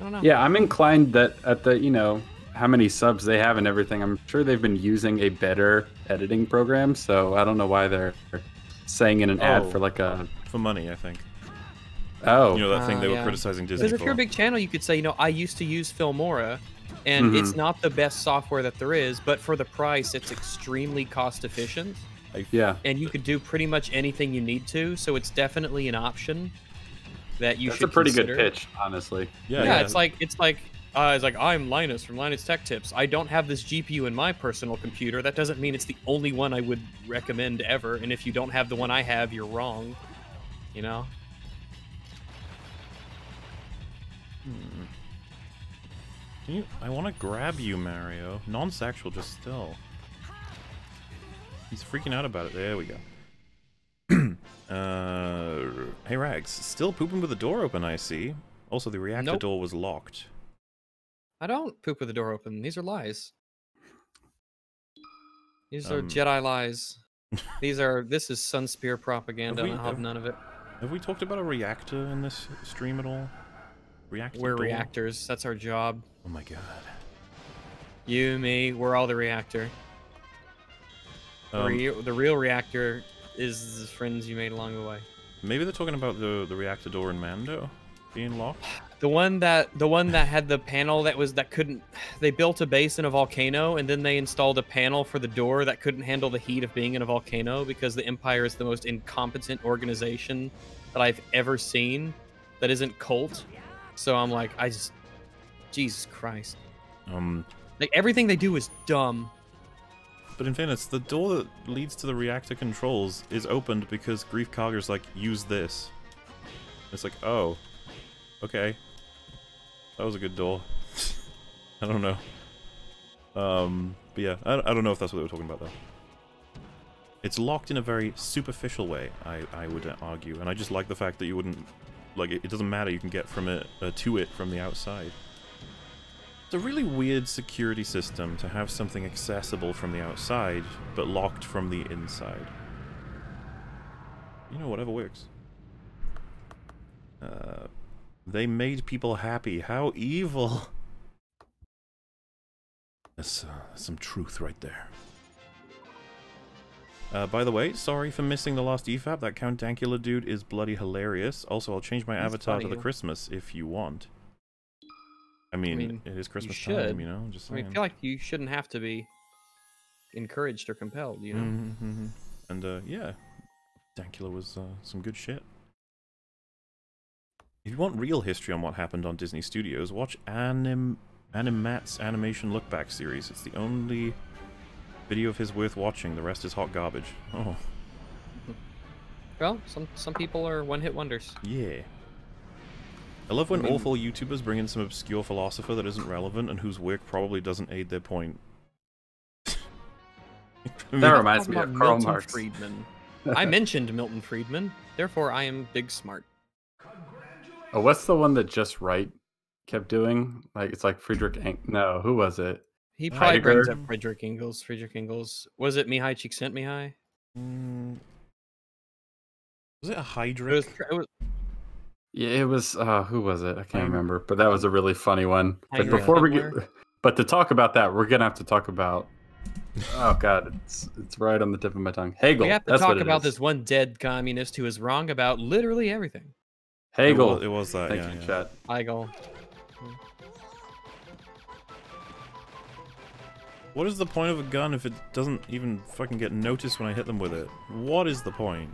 I don't know. Yeah, I'm inclined that at the you know how many subs they have and everything. I'm sure they've been using a better editing program, so I don't know why they're saying in an ad Oh. for like a For money, I think. oh You know that thing they Uh, were yeah. criticizing Disney Because if you're a big channel, you could say, you know, I used to use Filmora, and it's Mhm. not the best software that there is, but for the price, it's extremely cost efficient. Yeah. And you could do pretty much anything you need to, so it's definitely an option that you should. That's a pretty consider. good pitch, honestly. Yeah, it's like it's like uh, it's like I'm Linus from Linus Tech Tips. I don't have this GPU in my personal computer. That doesn't mean it's the only one I would recommend ever. And if you don't have the one I have, you're wrong. You know. Hmm. Can you, I want to grab you, Mario. Non-sexual, just still. He's freaking out about it. There we go. uh, hey, Rags. Still pooping with the door open, I see. Also, the reactor Nope. door was locked. I don't poop with the door open. These are lies. These are Um, Jedi lies. These are. This is Sunspear propaganda. Have we- and I have have- none of it. Have we talked about a reactor in this stream at all? Reactor We're door? reactors. That's our job. Oh my god. You, me, we're all the reactor. The, Um, real, the real reactor is the friends you made along the way. Maybe they're talking about the the reactor door in Mando being locked. The one that the one that had the panel that was that couldn't they built a base in a volcano and then they installed a panel for the door that couldn't handle the heat of being in a volcano because the Empire is the most incompetent organization that I've ever seen that isn't cult. So I'm like, I just Jesus Christ. Um, Like everything they do is dumb. But in fairness, the door that leads to the reactor controls is opened because Greef Karga's like, use this. It's like, oh, okay. That was a good door. I don't know. Um, but yeah, I, I don't know if that's what they were talking about though. It's locked in a very superficial way, I, I would argue, and I just like the fact that you wouldn't, like, it, it doesn't matter, you can get from it uh, to it from the outside. It's a really weird security system to have something accessible from the outside, but locked from the inside. You know, whatever works. Uh, they made people happy. How evil! That's uh, some truth right there. Uh, by the way, sorry for missing the last EFAP. That Count Dankula dude is bloody hilarious. Also, I'll change my avatar to the. Christmas if you want. I mean, mean, it is Christmas should. time, you know. Just I mean. I feel like you shouldn't have to be encouraged or compelled, you know. Mhm, mhm. And uh, yeah, Dankula was uh, some good shit. If you want real history on what happened on Disney Studios, watch Anim Animat's animation Lookback series. It's the only video of his worth watching. The rest is hot garbage. Oh, Well, some some people are one hit wonders. Yeah. I love when I mean- awful YouTubers bring in some obscure philosopher that isn't relevant and whose work probably doesn't aid their point. I mean- That reminds me of about Karl Milton Marx. Friedman. I mentioned Milton Friedman, therefore I am big smart. Oh, what's the one that Just Write kept doing? Like it's like Friedrich. Eng- no, who was it? He probably brings up Friedrich Engels. Friedrich Engels. Was it Mihai Csikszentmihalyi? Mm, was it a It Hydra? was, it was Yeah, it was. Uh, who was it? I can't remember. But that was a really funny one. But before we get, but to talk about that, we're gonna have to talk about. Oh God, it's it's right on the tip of my tongue. Hegel. we have to that's talk about is. this one dead communist who is wrong about literally everything. Hegel. It was, it was that, Thank yeah, you, yeah. chat. Hegel. What is the point of a gun if it doesn't even fucking get noticed when I hit them with it? What is the point?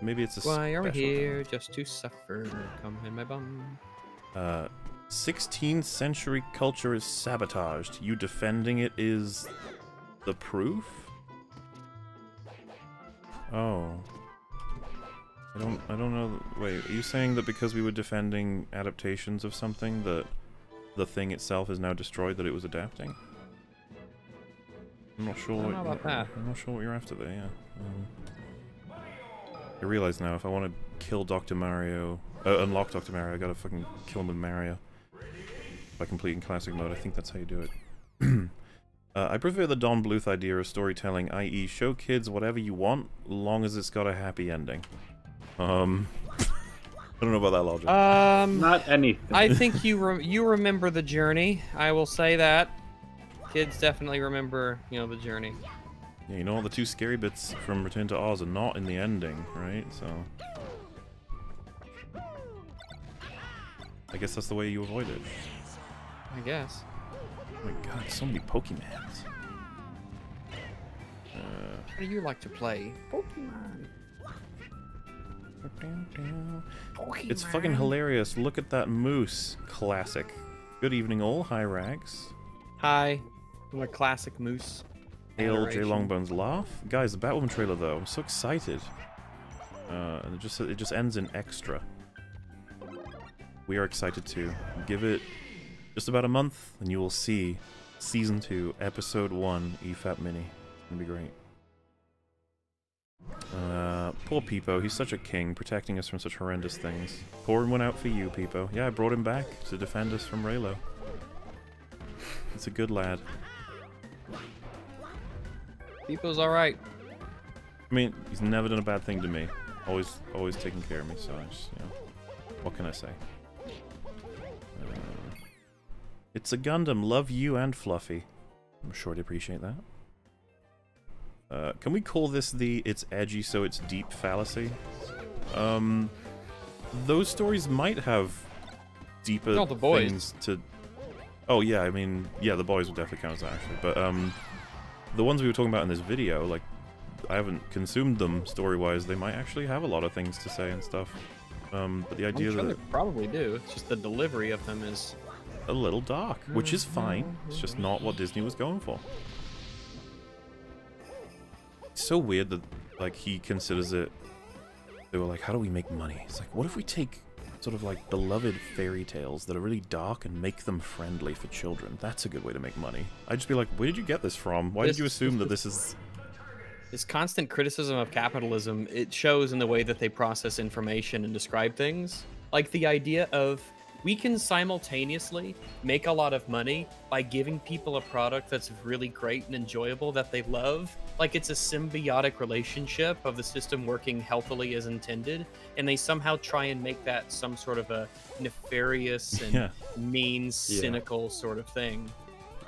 Maybe it's a Why are we here? Just to suffer. Come in my bum. Uh, 16th century culture is sabotaged. You defending it is the proof? Oh. I don't I don't know. Wait, are you saying that because we were defending adaptations of something that the thing itself is now destroyed that it was adapting? I'm not sure I don't what know about you're- that. I'm not sure what you're after there, yeah. Um, I realize now if I want to kill Dr. Mario, uh, unlock Dr. Mario, I gotta fucking kill him with Mario. By completing classic mode, I think that's how you do it. uh, I prefer the Don Bluth idea of storytelling, i.e., show kids whatever you want, long as it's got a happy ending. Um, I don't know about that logic. Um, Not anything. I think you re- you remember the journey. I will say that. Kids definitely remember, you know, the journey. Yeah, you know all the two scary bits from Return to Oz are not in the ending, right? So. I guess that's the way you avoid it. I guess. Oh my god, so many Pokemons. Uh, How do you like to play? Pokemon. It's fucking hilarious. Look at that moose. Classic. Good evening, all. Hi, Rags. Hi. I'm a classic moose. Hail JLongBone's laugh. Guys, the Batwoman trailer though, I'm so excited. Uh, and it just it just ends in extra. We are excited too. Give it just about a month, and you will see season two, episode one, EFAP Mini. It's gonna be great. Uh, poor Peepo. He's such a king, protecting us from such horrendous things. Pouring one out for you, Peepo. Yeah, I brought him back to defend us from Reylo. It's a good lad. Peepo's alright. I mean, he's never done a bad thing to me. Always, always taking care of me. So I just, you know, what can I say? Uh, it's a Gundam. Love you and Fluffy. I'm sure to appreciate that. Uh, can we call this the "it's edgy so it's deep" fallacy? Um, those stories might have deeper things to. Oh yeah, I mean, yeah, the boys will definitely count as that actually, but um, the ones we were talking about in this video, like, I haven't consumed them story-wise. They might actually have a lot of things to say and stuff. Um, but the I'm idea sure that they probably do. It's just the delivery of them is. a little dark, which is fine. It's just not what Disney was going for. It's so weird that like he considers it. They were like, "How do we make money?" It's like, what if we take sort of like beloved fairy tales that are really dark and make them friendly for children? That's a good way to make money. I'd just be like, "Where did you get this from? Why did you assume that this is?" This constant criticism of capitalism, it shows in the way that they process information and describe things. Like the idea of we can simultaneously make a lot of money by giving people a product that's really great and enjoyable that they love. Like it's a symbiotic relationship of the system working healthily as intended, and they somehow try and make that some sort of a nefarious and Yeah. mean, Yeah. cynical sort of thing.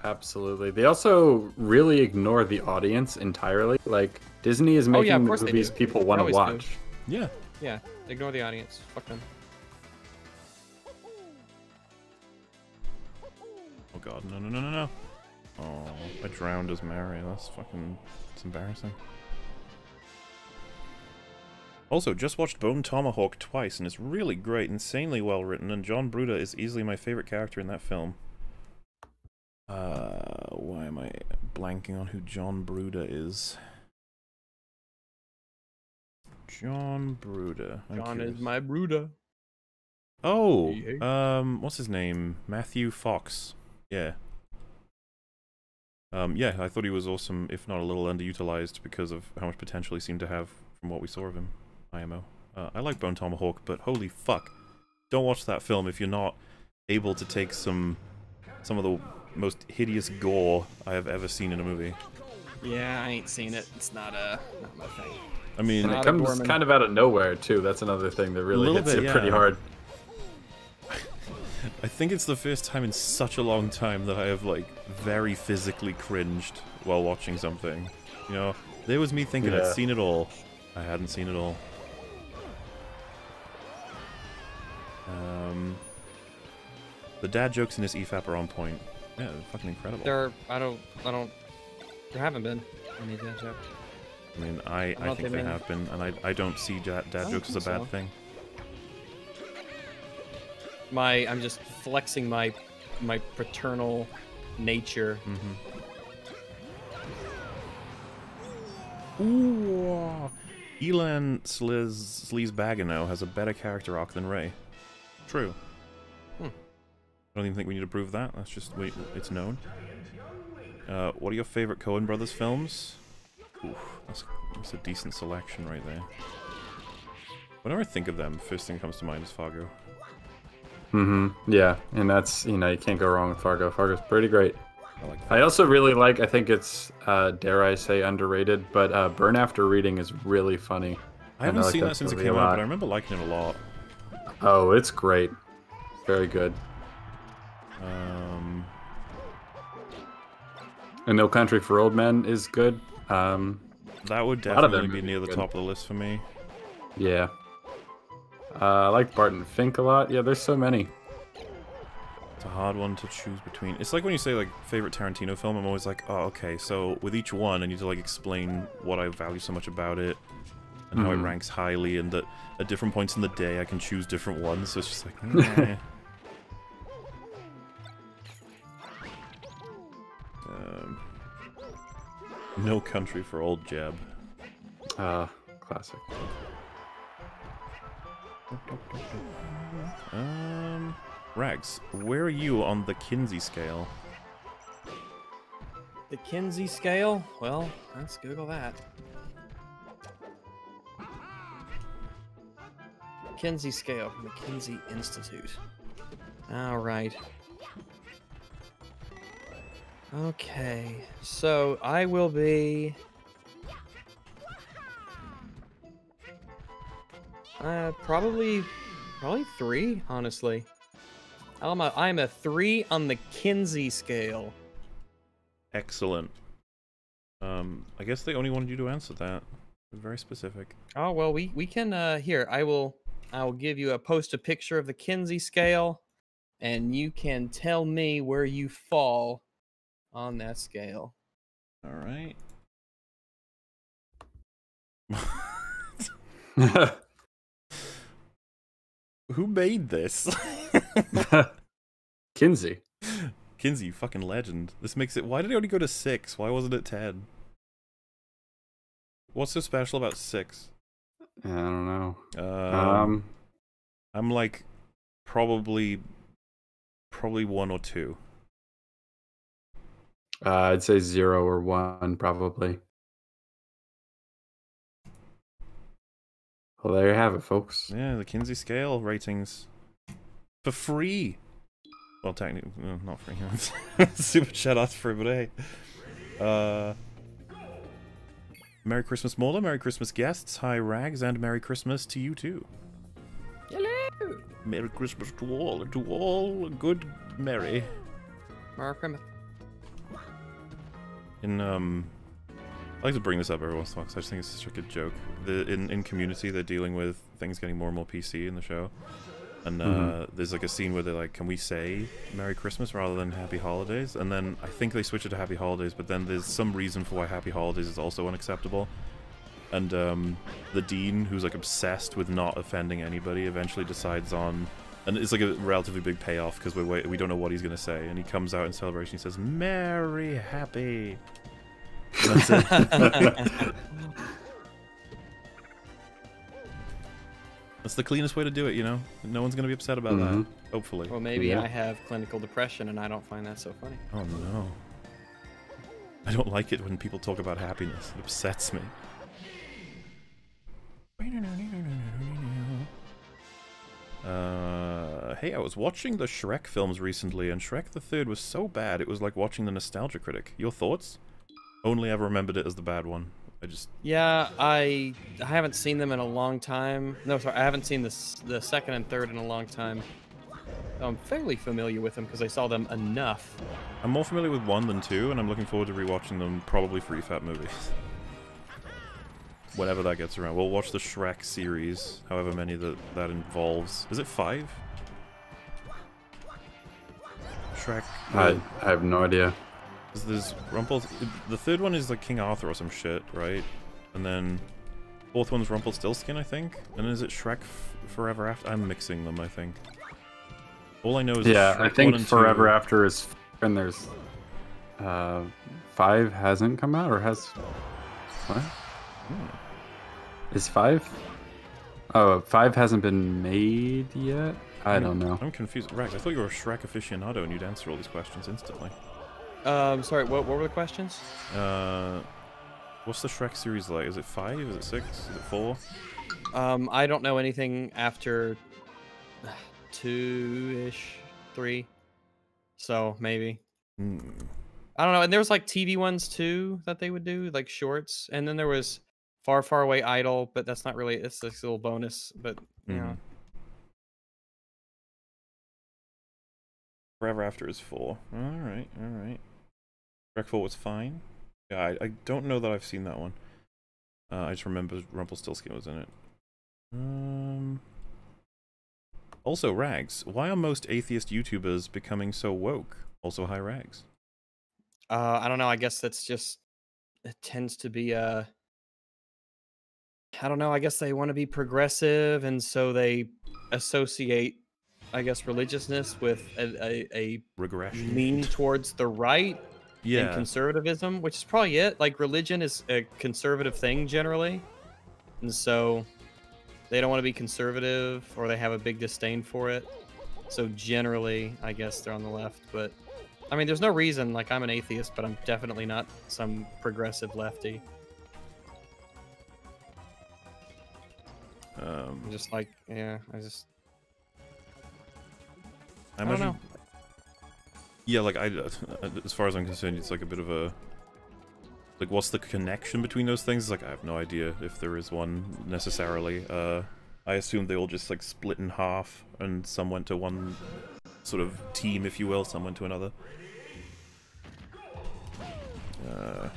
Absolutely. They also really ignore the audience entirely. Like Disney is Oh, making yeah, of the course they movies people want to always do. watch. Yeah. Yeah, ignore the audience. Fuck them. Oh god, no, no, no, no, no. Oh, I drowned as Mary. That's fucking. Embarrassing. Also, just watched Bone Tomahawk twice, and it's really great, insanely well written, and John Brooder is easily my favorite character in that film. Uh, why am I blanking on who John Brooder is? John Brooder. I'm John curious. is my Brooder. Oh, um, what's his name? Matthew Fox. Yeah. Um, yeah, I thought he was awesome, if not a little underutilized, because of how much potential he seemed to have from what we saw of him. IMO. Uh, I like Bone Tomahawk, but holy fuck, don't watch that film if you're not able to take some some of the most hideous gore I have ever seen in a movie. Yeah, I ain't seen it. It's not uh not my thing. I mean, And it comes kind of out of nowhere too. That's another thing that really hits bit, you pretty hard. I think it's the first time in such a long time that I have like very physically cringed while watching something. You know, there was me thinking Yeah. I'd seen it all. I hadn't seen it all. Um, the dad jokes in this EFAP are on point. Yeah, they're fucking incredible. There, I don't, I don't. There haven't been any dad jokes. I mean, I, I thought think they they meant- have been, and I, I don't see dad, I dad don't jokes as a bad so. thing. My, I'm just flexing my, my paternal nature. Ooh. Elan Sliz Sleazebaggano has a better character arc than Rey. True. Hmm. I don't even think we need to prove that. That's just wait, it's known. Uh, what are your favorite Coen Brothers films? Oof, that's, that's a decent selection right there. Whenever I think of them, first thing that comes to mind is Fargo. Mm-hmm. Yeah, and that's you know you can't go wrong with Fargo. Fargo's pretty great. I like I also really like. I think it's uh, dare I say underrated, but uh, Burn After Reading is really funny. I haven't like seen that since it came out, but I remember liking it a lot. Oh, it's great. Very good. Um, And No Country for Old Men is good. Um, that would a lot of definitely be near the are top of the list for me. Yeah. Uh, I like Barton Fink a lot. Yeah, there's so many. It's a hard one to choose between. It's like when you say like favorite Tarantino film, I'm always like, oh, okay. So with each one, I need to like explain what I value so much about it, and how it Mhm. ranks highly, and that at different points in the day I can choose different ones. So it's just like, eh. um, no country for old Jeb. Uh, classic. Um, Rags, where are you on the Kinsey scale? The Kinsey scale? Well, let's Google that. Kinsey scale from the Kinsey Institute. All right. Okay, so I will be. Uh, probably, probably three, honestly. I'm a, I'm a three on the Kinsey scale. Excellent. Um, I guess they only wanted you to answer that. Very specific. Oh well, we we can uh here. I will I will give you a post a picture of the Kinsey scale, and you can tell me where you fall on that scale. All right. Who made this? Kinsey. Kinsey, you fucking legend. This makes it. Why did it only go to six? Why wasn't it ten? What's so special about six? I don't know. Um, Um, I'm like probably, probably one or two. uh, I'd say zero or one, probably. Well, there you have it, folks. Yeah, the Kinsey scale ratings for free. Well, technically, well, not free. Super chat out for everybody. Uh, Merry Christmas, MauLer. Merry Christmas, guests. Hi, Rags, and Merry Christmas to you too. Hello. Merry Christmas to all, to all. Good, merry. Merry Christmas. In um, I like to bring this up every once in a while because I just think it's such a good joke. The in in Community, they're dealing with things getting more and more PC in the show, and uh, Mhm. there's like a scene where they're like, "Can we say Merry Christmas rather than Happy Holidays?" And then I think they switch it to Happy Holidays, but then there's some reason for why Happy Holidays is also unacceptable. And um, the dean, who's like obsessed with not offending anybody, eventually decides on, and it's like a relatively big payoff because we we don't know what he's gonna say, and he comes out in celebration. He says, "Merry Happy." And that's it. That's the cleanest way to do it, you know? No one's going to be upset about Mhm. that. Hopefully. Well, maybe Yeah. I have clinical depression and I don't find that so funny. Oh no. I don't like it when people talk about happiness. It upsets me. Uh, hey, I was watching the Shrek films recently, and Shrek the Third was so bad it was like watching the Nostalgia Critic. Your thoughts? Only ever remembered it as the bad one. I just Yeah, I I haven't seen them in a long time. No, sorry, I haven't seen this the second and third in a long time. I'm fairly familiar with them because I saw them enough. I'm more familiar with one than two, and I'm looking forward to rewatching them. Probably free fat movies. Whenever that gets around, we'll watch the Shrek series, however many that that involves. Is it five? Shrek. I, I have no idea. There's Rumpel. The third one is like King Arthur or some shit, right? And then fourth one's Rumpelstiltskin, I think. And is it Shrek F- Forever After? I'm mixing them, I think. All I know is Yeah, Shrek I think Forever 2 After is and there's uh five hasn't come out or has what? Is five? Oh, five hasn't been made yet. I I'm- don't know. I'm confused. Rags, I thought you were a Shrek aficionado and you'd answer all these questions instantly. Um, sorry, what, what were the questions? Uh, what's the Shrek series like? Is it five? Is it six? Is it four? Um, I don't know anything after two-ish, three. So maybe. Hmm. I don't know. And there was like TV ones too that they would do, like shorts. And then there was Far, Far Away Idol, but that's not really. It's this little bonus, but you know. Mhm. Forever After is four. All right, all right. Shrek was fine. Yeah, I, I don't know that I've seen that one. Uh, I just remember Rumpelstiltskin was in it. Um. Also, Rags. Why are most atheist YouTubers becoming so woke? Also, hi, Rags. Uh, I don't know. I guess that's just it tends to be uh I don't know. I guess they want to be progressive, and so they associate, I guess, religiousness with a, a, a Regression. lean towards the right Yeah. and conservatism, which is probably it. Like religion is a conservative thing generally, and so they don't want to be conservative, or they have a big disdain for it. So generally, I guess they're on the left, but I mean, there's no reason. Like, I'm an atheist, but I'm definitely not some progressive lefty. Um, I'm just like, yeah, I just. I I don't know. Yeah, like I, as far as I'm concerned, it's like a bit of a. Like, what's the connection between those things? Like, I have no idea if there is one necessarily. Uh, I assume they all just like split in half, and some went to one sort of team, if you will, some went to another. Uh,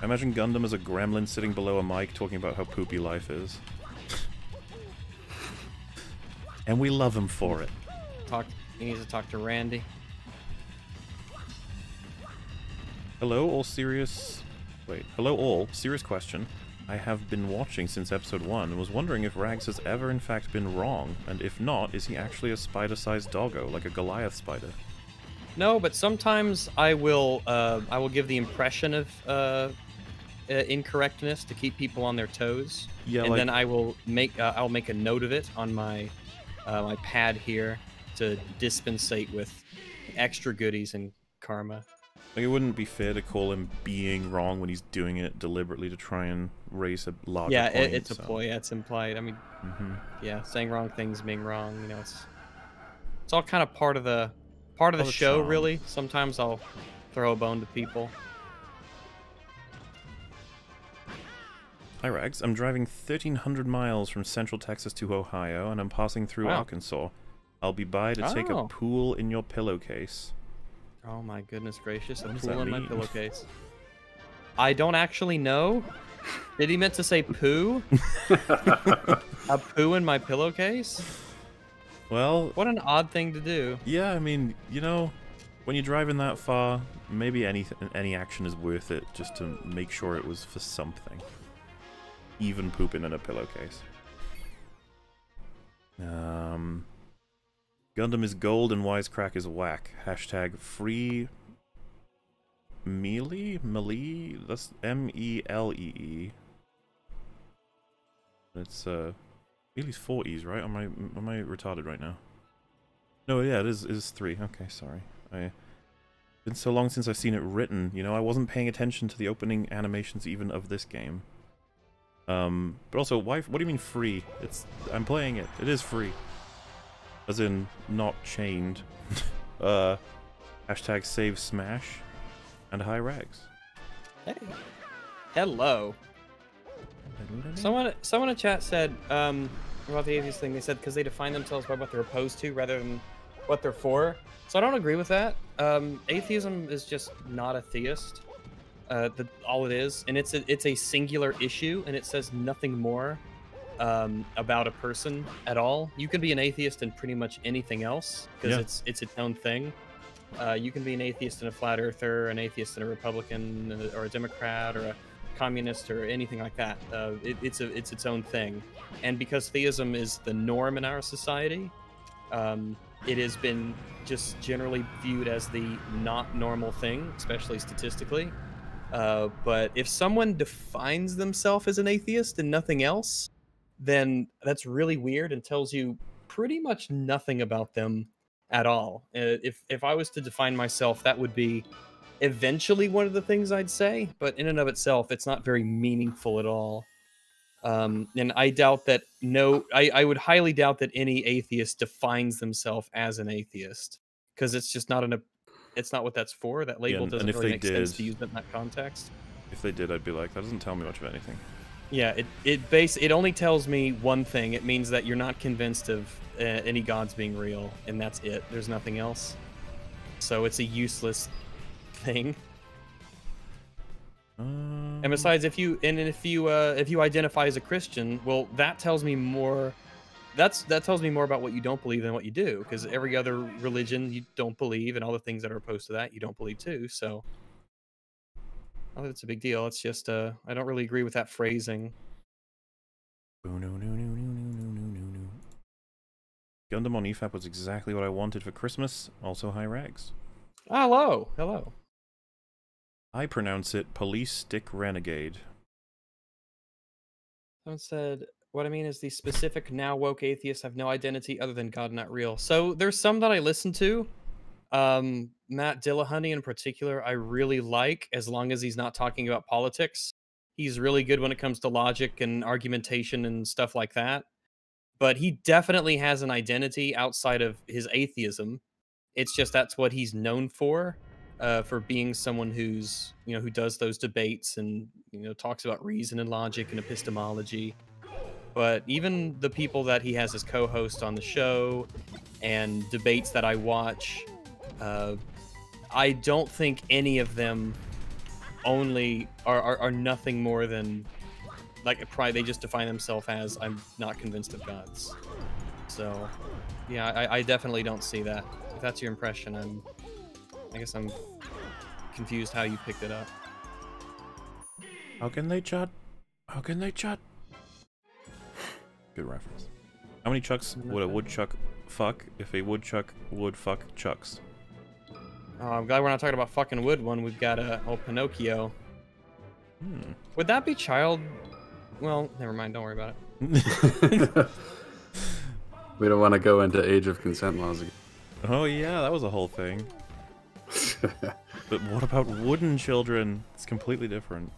I imagine Gundam as a gremlin sitting below a mic talking about how poopy life is. and we love him for it. Talk. He needs to talk to Randy. Hello, all serious. Wait, hello, all. Serious question. I have been watching since episode 1 and was wondering if Rags has ever in fact been wrong, and if not, is he actually a spider sized doggo, like a Goliath spider? No, but sometimes I will. Uh, I will give the impression of uh, uh, incorrectness to keep people on their toes. Yeah, and like- then I will make. Uh, I'll make a note of it on my uh, my pad here to dispensate with extra goodies and karma. Like, it wouldn't be fair to call him being wrong when he's doing it deliberately to try and raise a larger yeah, point. it, it's a so- ploy. Yeah, it's implied. I mean, Mhm. yeah, saying wrong things, being wrong. You know, it's it's all kind of part of the part of the the show. Really, sometimes I'll throw a bone to people. Hi, Rags. I'm driving 1,300 miles from central Texas to Ohio, and I'm passing through Wow. Arkansas. I'll be by to take a Oh. pool in your pillowcase. Oh my goodness gracious! What does pool my pillowcase. I don't actually know. Did he meant to say poo? a poo in my pillowcase? Well, What an odd thing to do. Yeah, I mean, you know, when you're driving that far, maybe any any action is worth it just to make sure it was for something. Even pooping in a pillowcase. Um, Gundam is gold and Wisecrack is whack. Hashtag free melee melee. That's M E. It's uh Bailey's four E's, right? Am I am I retarded right now? No, yeah, it is it is three. Okay, sorry. I been so long since I've seen it written. You know, I wasn't paying attention to the opening animations even of this game. Um, but also, why? What do you mean free? It's I'm playing it. It is free. As in, not chained. uh, hashtag save smash, and high rags. Hey. Hello. Someone, someone in chat said um, about the atheist thing. They said because they define themselves by what they're opposed to rather than what they're for. So I don't agree with that. Um, atheism is just not a theist. Uh, the, all it is, and it's a, it's a singular issue, and it says nothing more um, about a person at all. You can be an atheist in pretty much anything else because Yeah. it's it's its own thing. Uh, you can be an atheist and a flat earther, an atheist and a Republican, uh, or a Democrat, or a communist, or anything like that. Uh, it, it's a it's its own thing, and because theism is the norm in our society, um, it has been just generally viewed as the not normal thing, especially statistically. Uh, but if someone defines themselves as an atheist and nothing else, then that's really weird and tells you pretty much nothing about them at all. Uh, if if I was to define myself, that would be eventually one of the things I'd say, but in and of itself, it's not very meaningful at all. Um, and I doubt that no, I, I would highly doubt that any atheist defines themselves as an atheist because it's just not an, it's not what that's for. That label and- and doesn't if really make sense to use it in that context. If they did, I'd be like, that doesn't tell me much of anything. Yeah, it it base it only tells me one thing. It means that you're not convinced of uh, any gods being real, and that's it. There's nothing else. So it's a useless thing. Um, And besides, if you and if you uh, if you identify as a Christian, well, that tells me more. That's that tells me more about what you don't believe than what you do, because every other religion you don't believe, and all the things that are opposed to that you don't believe too. So, think it's a big deal. It's just uh, I don't really agree with that phrasing. Gundam on EFAP was exactly what I wanted for Christmas. Also, high rags. Hello, hello. I pronounce it Police Stick Renegade. Someone said, "What I mean is the specific now woke atheists have no identity other than God not real." So there's some that I listen to. Um, Matt Dillahunty in particular, I really like as long as he's not talking about politics. He's really good when it comes to logic and argumentation and stuff like that. But he definitely has an identity outside of his atheism. It's just that's what he's known for, uh, for being someone who's you know who does those debates and you know talks about reason and logic and epistemology. But even the people that he has as co-host on the show and debates that I watch, uh, I don't think any of them only are, are, are nothing more than like probably they just define themselves as I'm not convinced of gods. So yeah, I, I definitely don't see that. If that's your impression, I'm I guess I'm confused how you picked it up. How can they chat? How can they chat? Good reference. How many chucks would a woodchuck fuck if a woodchuck would fuck chucks? Oh, I'm glad we're not talking about fucking wood one. We've got a uh, old Pinocchio. Hmm. Would that be child? Well, never mind. Don't worry about it. We don't want to go into age of consent laws again. Oh yeah, that was a whole thing. but what about wooden children? It's completely different.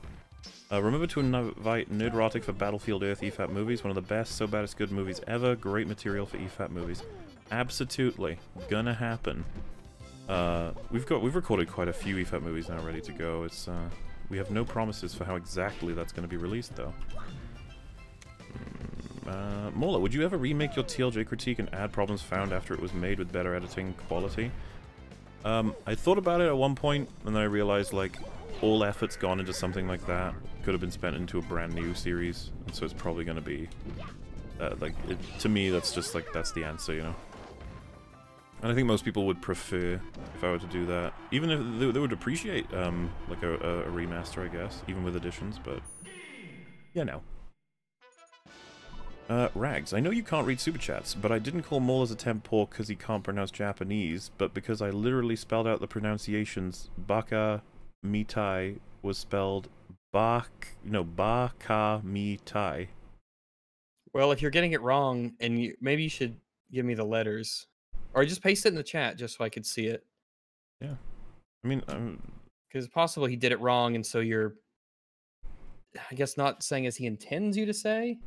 Uh, remember to invite Nerdrotic for Battlefield Earth E EFAP movies. One of the best, so bad it's good movies ever. Great material for E EFAP movies. Absolutely, gonna happen. Uh, we've got we've recorded quite a few EFAP movies now ready to go. It's uh, we have no promises for how exactly that's going to be released though. Mm, Uh, MauLer, would you ever remake your TLJ critique and add problems found after it was made with better editing quality? Um, I thought about it at one point, and then I realized, like, all efforts gone into something like that could have been spent into a brand new series, and so it's probably going to be, uh, like, it, to me, that's just, like, that's the answer, you know? And I think most people would prefer if I were to do that. Even if they, they would appreciate, um, like, a, a, a remaster, I guess, even with additions, but, yeah, no. Uh, Rags, I know you can't read super chats, but I didn't call MauLer's attempt poor because he can't pronounce Japanese, but because I literally spelled out the pronunciations. Baka mitai was spelled bak, no, baka mitai. Well, if you're getting it wrong, and you maybe you should give me the letters, or just paste it in the chat just so I could see it. Yeah, I mean, because possible he did it wrong, and so you're, I guess, not saying as he intends you to say.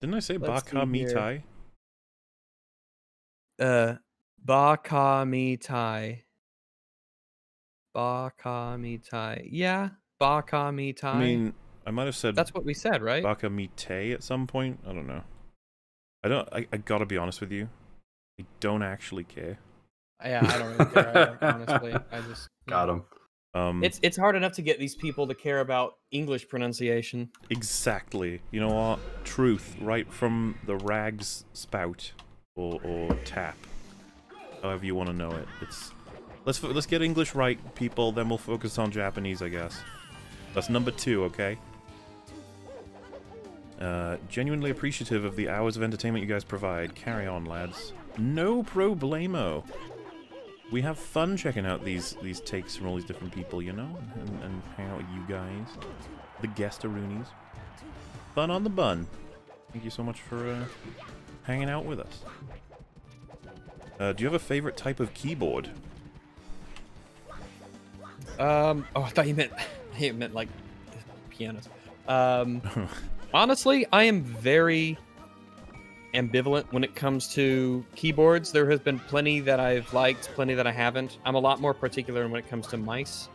didn't I say Baka. Mitai? Uh, Baka Mitai. Baka Mitai. Yeah, Baka Mitai. I mean, I might have said that's what we said, right? Baka Mite at some point. I don't know. I don't. I, I gotta be honest with you. I don't actually care. Yeah, I don't really care. either, honestly, I just Got him. Um, It's it's hard enough to get these people to care about English pronunciation. exactly. You know what? Truth, right from the rags spout or or tap, however you want to know it. It's let's let's get English right, people. Then we'll focus on Japanese, I guess. That's number two, okay? Uh, genuinely appreciative of the hours of entertainment you guys provide. Carry on, lads. No problemo. We have fun checking out these these takes from all these different people, you know, and, and out with you guys, the guest guestaroonies. Fun on the bun. Thank you so much for uh, hanging out with us. Uh, do you have a favorite type of keyboard? Um. Oh, I thought you meant you meant like pianos. Um. honestly, I am very ambivalent when it comes to keyboards. There has been plenty that I've liked, plenty that I haven't. I'm a lot more particular when it comes to mice.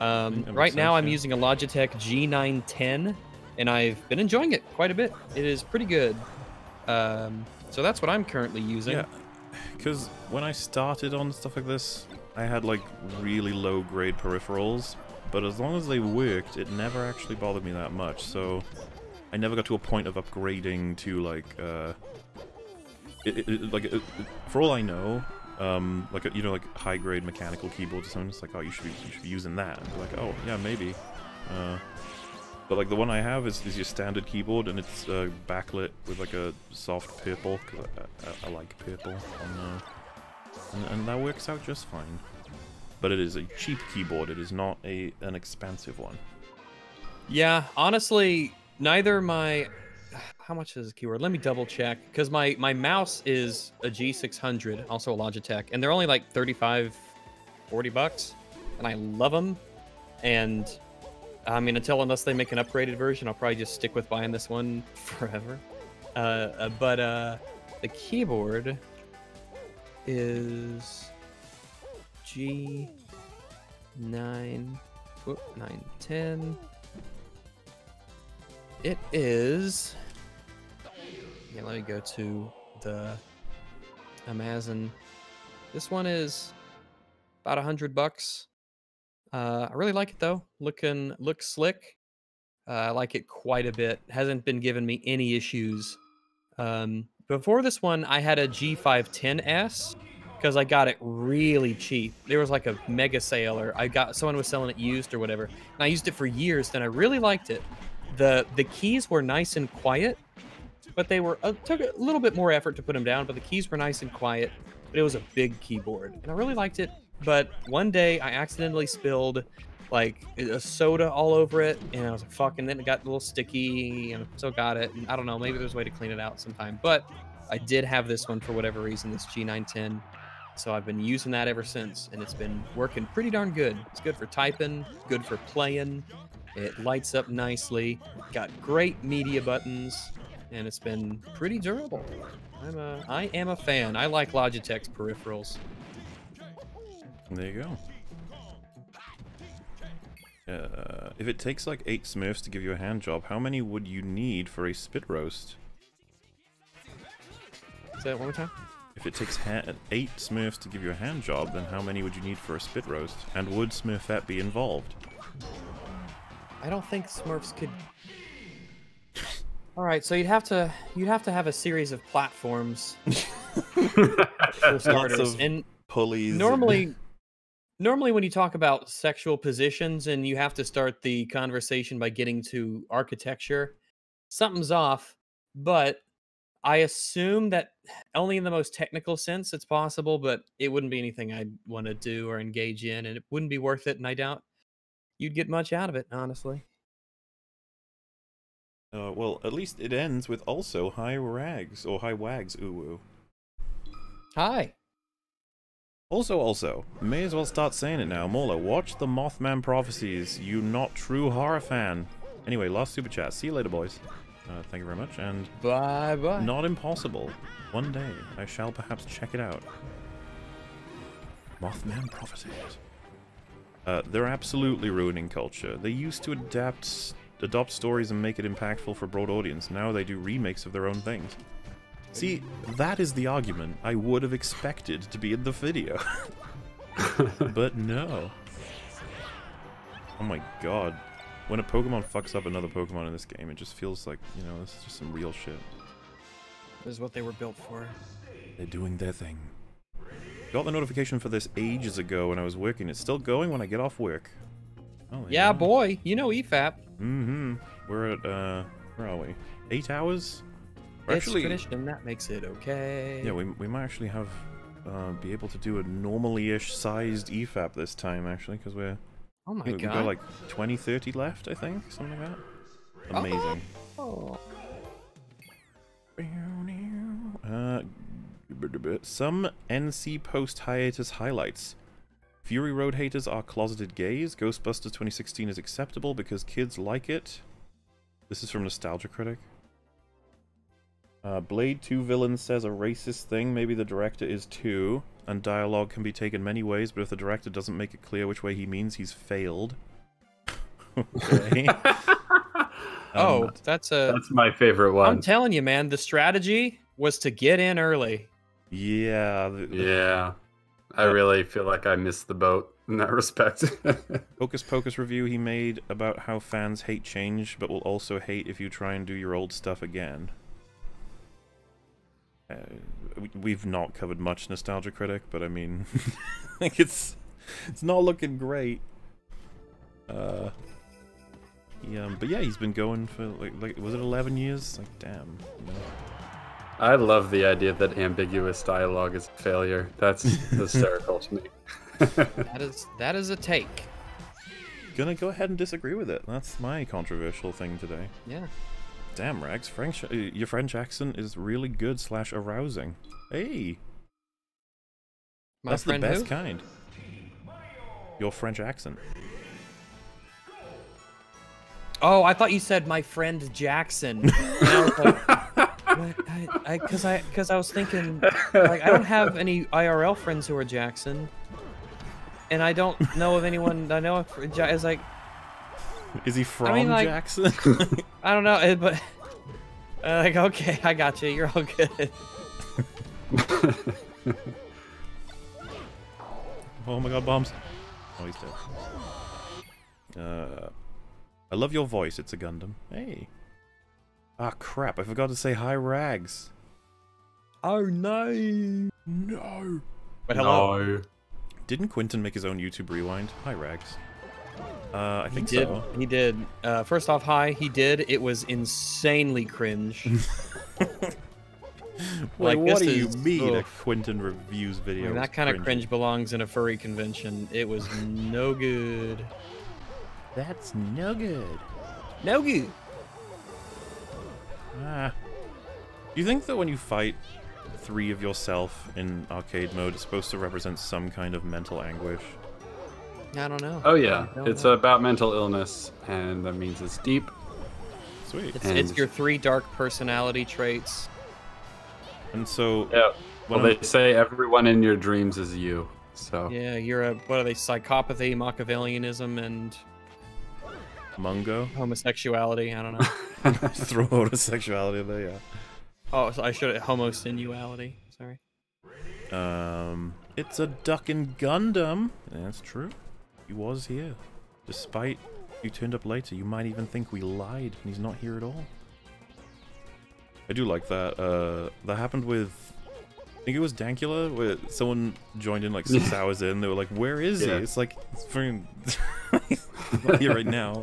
Um, right makes now, sense, I'm using a Logitech G910, and I've been enjoying it quite a bit. It is pretty good. Um, so that's what I'm currently using. Yeah, because when I started on stuff like this, I had like really low grade peripherals, but as long as they worked, it never actually bothered me that much. So I never got to a point of upgrading to like, uh, it, it, it- like for all I know, um, like a, you know, like high grade mechanical keyboards or something. It's like, oh, you should be you should be using that. And like, oh, yeah, maybe. Uh, but like the one I have is, is your standard keyboard, and it's uh, backlit with like a soft purple because I, I, I like purple on uh, and, and that works out just fine. But it is a cheap keyboard. It is not a an expensive one. Yeah, honestly, neither my how much is a keyword? Let me double check because my my mouse is a G600, also a Logitech, and they're only like 35, 40 bucks, and I love them. And I mean, until unless they make an upgraded version, I'll probably just stick with buying this one forever. Uh, uh, but uh, the keyboard is G nine, whoop, nine ten. It is. Yeah, let me go to the Amazon. This one is about a hundred bucks. Uh, I really like it though. Looking looks slick. Uh, I like it quite a bit. Hasn't been giving me any issues. Um, before this one, I had a G510S because I got it really cheap. There was like a mega sale, or I got someone was selling it used or whatever, and I used it for years. Then I really liked it. The The keys were nice and quiet, but they were uh, took a little bit more effort to put them down. But the keys were nice and quiet. But it was a big keyboard, and I really liked it. But one day I accidentally spilled like a soda all over it, and I was like, "Fuck!" And then it got a little sticky, and I still got it. And I don't know, maybe there's a way to clean it out sometime. But I did have this one for whatever reason, this G910. So I've been using that ever since, and it's been working pretty darn good. It's good for typing, good for playing. It lights up nicely. Got great media buttons, and it's been pretty durable. I'm a, I am a fan. I like Logitech's peripherals. There you go. Uh, if it takes like eight Smurfs to give you a hand job, how many would you need for a spit roast? Say that one more time. If it takes ha- eight Smurfs to give you a hand job, then how many would you need for a spit roast? And would Smurfette be involved? I don't think Smurfs could. All right, so you'd have to you'd have to have a series of platforms for starters, of and pulleys. normally normally when you talk about sexual positions and you have to start the conversation by getting to architecture something's off but i assume that only in the most technical sense it's possible but it wouldn't be anything i'd want to do or engage in and it wouldn't be worth it and i doubt you'd get much out of it honestly Uh, well, at least it ends with also high rags or high wags. Ooh, ooh. Hi. Also, also, may as well start saying it now. Mola, watch the Mothman prophecies. You not true horror fan. Anyway, last super chat. See you later, boys. Uh, thank you very much. And bye bye. Not impossible. One day I shall perhaps check it out. Mothman prophecies. Uh, they're absolutely ruining culture. They used to adapt, adopt stories and make it impactful for broad audience. Now they do remakes of their own things. See, that is the argument I would have expected to be in the video. but no. Oh my god. When a Pokemon fucks up another Pokemon in this game, it just feels like, you know, this is just some real shit. This is what they were built for. They're doing their thing. Got the notification for this ages ago when I was working. It's still going when I get off work. Oh, yeah, boy. You know EFAP. Mm-hmm. We're at, uh, where are we? Eight hours? We're it's tradition. That makes it okay. Yeah, we, we might actually have, uh, be able to do a normally-ish sized EFAP this time, actually, because we're... Oh my we, god. We've got like 20, 30 left, I think, something like that. Amazing. Oh. Uh, some NC post hiatus highlights. Fury Road haters are closeted gays. Ghostbusters 2016 is acceptable because kids like it. This is from Nostalgia Critic. Uh, Blade 2 villain says a racist thing. Maybe the director is too. And dialogue can be taken many ways, but if the director doesn't make it clear which way he means, he's failed. okay. oh, Um, that's a. That's my favorite one. I'm telling you, man. The strategy was to get in early. Yeah. the- the- Yeah. I really feel like I missed the boat in that respect. Hocus Pocus review he made about how fans hate change, but will also hate if you try and do your old stuff again. Uh, we, we've not covered much Nostalgia Critic, but I mean, like it's it's not looking great. Uh, yeah, um, but yeah, he's been going for like like was it eleven years? Like damn. You know? I love the idea that ambiguous dialogue is a failure. That's hysterical to me. That is that is a take. Gonna go ahead and disagree with it. That's my controversial thing today. Yeah. Damn, Rags, French, uh, your French accent is really good slash arousing. Hey, My that's the best who? kind. Your French accent. Oh, I thought you said my friend Jackson. And I what? I, I, cause I, cause I was thinking, like, I don't have any IRL friends who are Jackson, and I don't know of anyone I know. Is like, Is he from mean, like- Jackson? I don't know, eh, but uh, like, okay, I got you. You're all good. oh my god, bombs. Oh, he's dead. Uh, I love your voice, it's a Gundam. Hey. Ah, crap, I forgot to say hi, Rags. Oh no. No. But hello. No. Didn't Quinton make his own YouTube rewind? Hi, Rags. Uh, I He think did. so. He did. Uh, first off, hi. He did. It was insanely cringe. Wait, Like, what this do you is- mean a ugh. Quinton reviews I video? mean, that kind of cringe belongs in a furry convention. It was no good. That's no good. No good. Ah. Do you think that when you fight three of yourself in arcade mode, it's supposed to represent some kind of mental anguish? I don't know. Oh yeah, it's know. about mental illness, and that means it's deep. Sweet. It's, and- it's your three dark personality traits. And so, Yeah. Well, I'm- they say everyone in your dreams is you. So Yeah, you're a what are they? Psychopathy, Machiavellianism, and Mungo, homosexuality. I don't know. throw homosexuality in there, yeah. oh, so I should homosensuality. Sorry. Um, it's a duck in Gundam. That's true. He was here. Despite you turned up later, you might even think we lied and he's not here at all. I do like that. Uh, that happened with. I think it was Dankula, where someone joined in like six hours in. They were like, "Where is Yeah. he?" It's like, it's freaking he's here right now.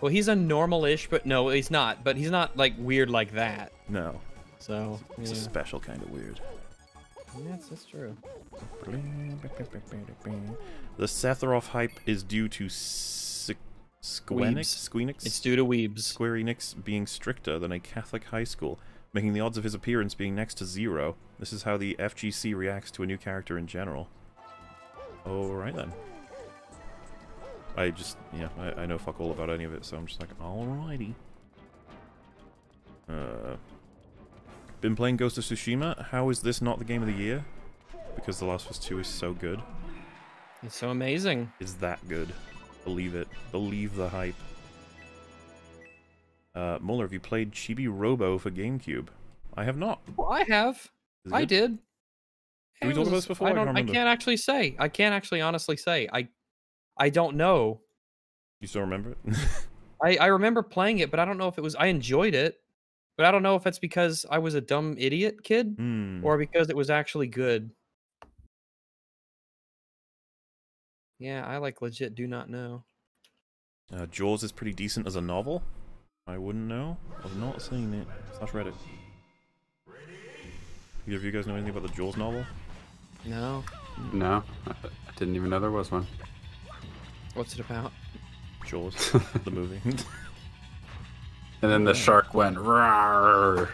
Well, he's a normal-ish, but no, he's not. But he's not like weird like that. No, So it's yeah. a special kind of weird. Yes, that's true. The Sephiroth hype is due to Sak- Squenix? Weebs. Squeenix? It's due to weebs. Square Enix being stricter than a Catholic high school, making the odds of his appearance being next to zero. This is how the FGC reacts to a new character in general. Alright then. I just, yeah, I, I know fuck all about any of it, so I'm just like, alrighty. Uh, been playing Ghost of Tsushima. How is this not the game of the year? Because The Last of Us 2 is so good. It's so amazing. Is that good? Believe it. Believe the hype. Uh, MauLer, have you played Chibi Robo for GameCube? I have not. Well, I have. I good? did. Did we It talk about this before? I I can't don't. I can't actually say. I can't actually honestly say. I. I don't know. You still remember it? I I remember playing it, but I don't know if it was. I enjoyed it, but I don't know if it's because I was a dumb idiot kid Hmm. or because it was actually good. Yeah, I like legit do not know. Uh, Jaws is pretty decent as a novel. I wouldn't know. I've not seen it. Slash read it. Either of you guys know anything about the Jaws novel? No. No, I I didn't even know there was one. What's it about? Jaws, the movie. And then the shark went roar.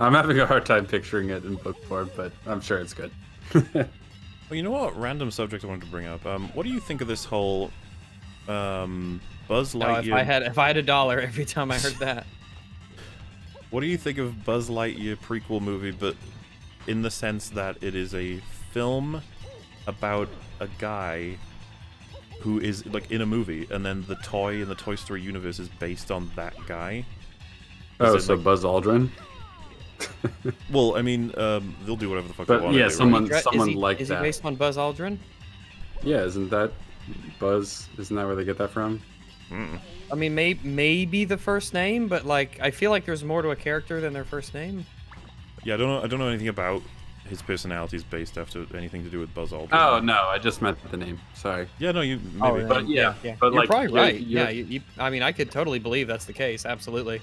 I'm having a hard time picturing it in book form, but I'm sure it's good. Well, you know what? Random subject I wanted to bring up. Um, what do you think of this whole um, Buzz No, Lightyear? if I had if I had a dollar every time I heard that. What do you think of Buzz Lightyear prequel movie, but in the sense that it is a film about a guy who is like in a movie, and then the toy in the Toy Story universe is based on that guy? Oh, Is it so like- Buzz Aldrin? Well, I mean, um, they'll do whatever the fuck But they want. yeah, anyway, someone- right? someone is he, like is that. he based on Buzz Aldrin? Yeah, isn't that Buzz? Isn't that where they get that from? I mean, may, maybe the first name, but like I feel like there's more to a character than their first name. Yeah, I don't know. I don't know anything about his personality is based after anything to do with Buzz Aldrin. Oh no, I just meant the name. Sorry. Yeah, no, you. Oh, Maybe. But yeah, yeah. but you're like, probably you're- right. you're- Yeah, you, you, I mean, I could totally believe that's the case. Absolutely.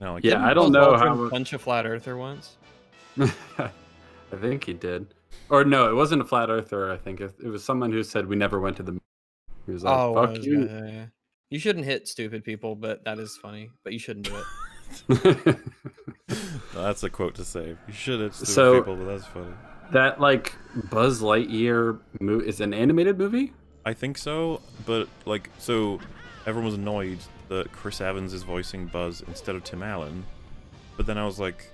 No, like, Yeah, I don't Buzz know Aldrin how- punch a flat earther once. I think he did. Or no, it wasn't a flat earther. I think it, it was someone who said we never went to the. moon." He was like, oh, "Fuck was- you." yeah, yeah. You shouldn't hit stupid people, but that is funny. But you shouldn't do it. That's a quote to say. You should have stupid So- people, but that's funny. That like Buzz Lightyear mo- is an animated movie. I think so, but like, so everyone was annoyed that Chris Evans is voicing Buzz instead of Tim Allen. But then I was like,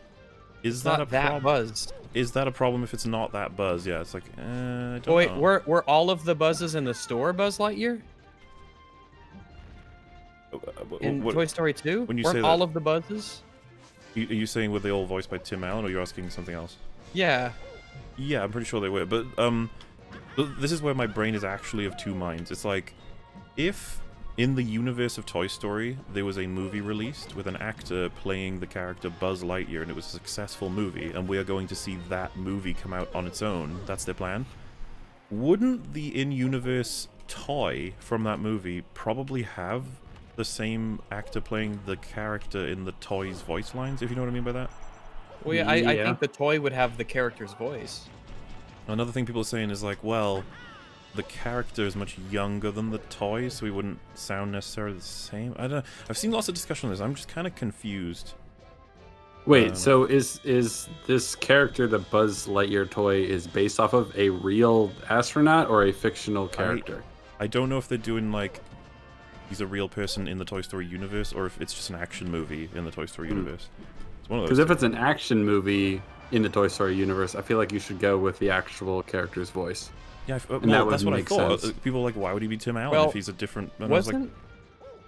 is It's that not a that problem? Buzz. Is that a problem if it's not that Buzz? Yeah, it's like, eh, I don't Oh wait, know. were were all of the buzzes in the store Buzz Lightyear in what- Toy Story 2? when you say all of the buzzes? You, are you saying were they all voiced by Tim Allen, or you're asking something else? Yeah. Yeah, I'm pretty sure they were. But um, this is where my brain is actually of two minds. It's like, if in the universe of Toy Story there was a movie released with an actor playing the character Buzz Lightyear, and it was a successful movie, and we are going to see that movie come out on its own. That's their plan. Wouldn't the in-universe toy from that movie probably have the same actor playing the character in the toy's voice lines? If you know what I mean by that. Well, yeah, I, I think the toy would have the character's voice. Another thing people are saying is like, well, the character is much younger than the toy, so he wouldn't sound necessarily the same. I don't know. I've seen lots of discussion on this. I'm just kind of confused. Wait, Um, so is is this character the Buzz Lightyear toy is based off of a real astronaut or a fictional character? I don't know if they're doing like he's a real person in the Toy Story universe, or if it's just an action movie in the Toy Story Hmm. universe. It's one of Because those. if it's an action movie in the Toy Story universe, I feel like you should go with the actual character's voice. yeah, I f- uh, and that that's what I thought. sense. Uh, People were like, why would he be Tim Allen Well, if he's a different? And I was Wasn't like,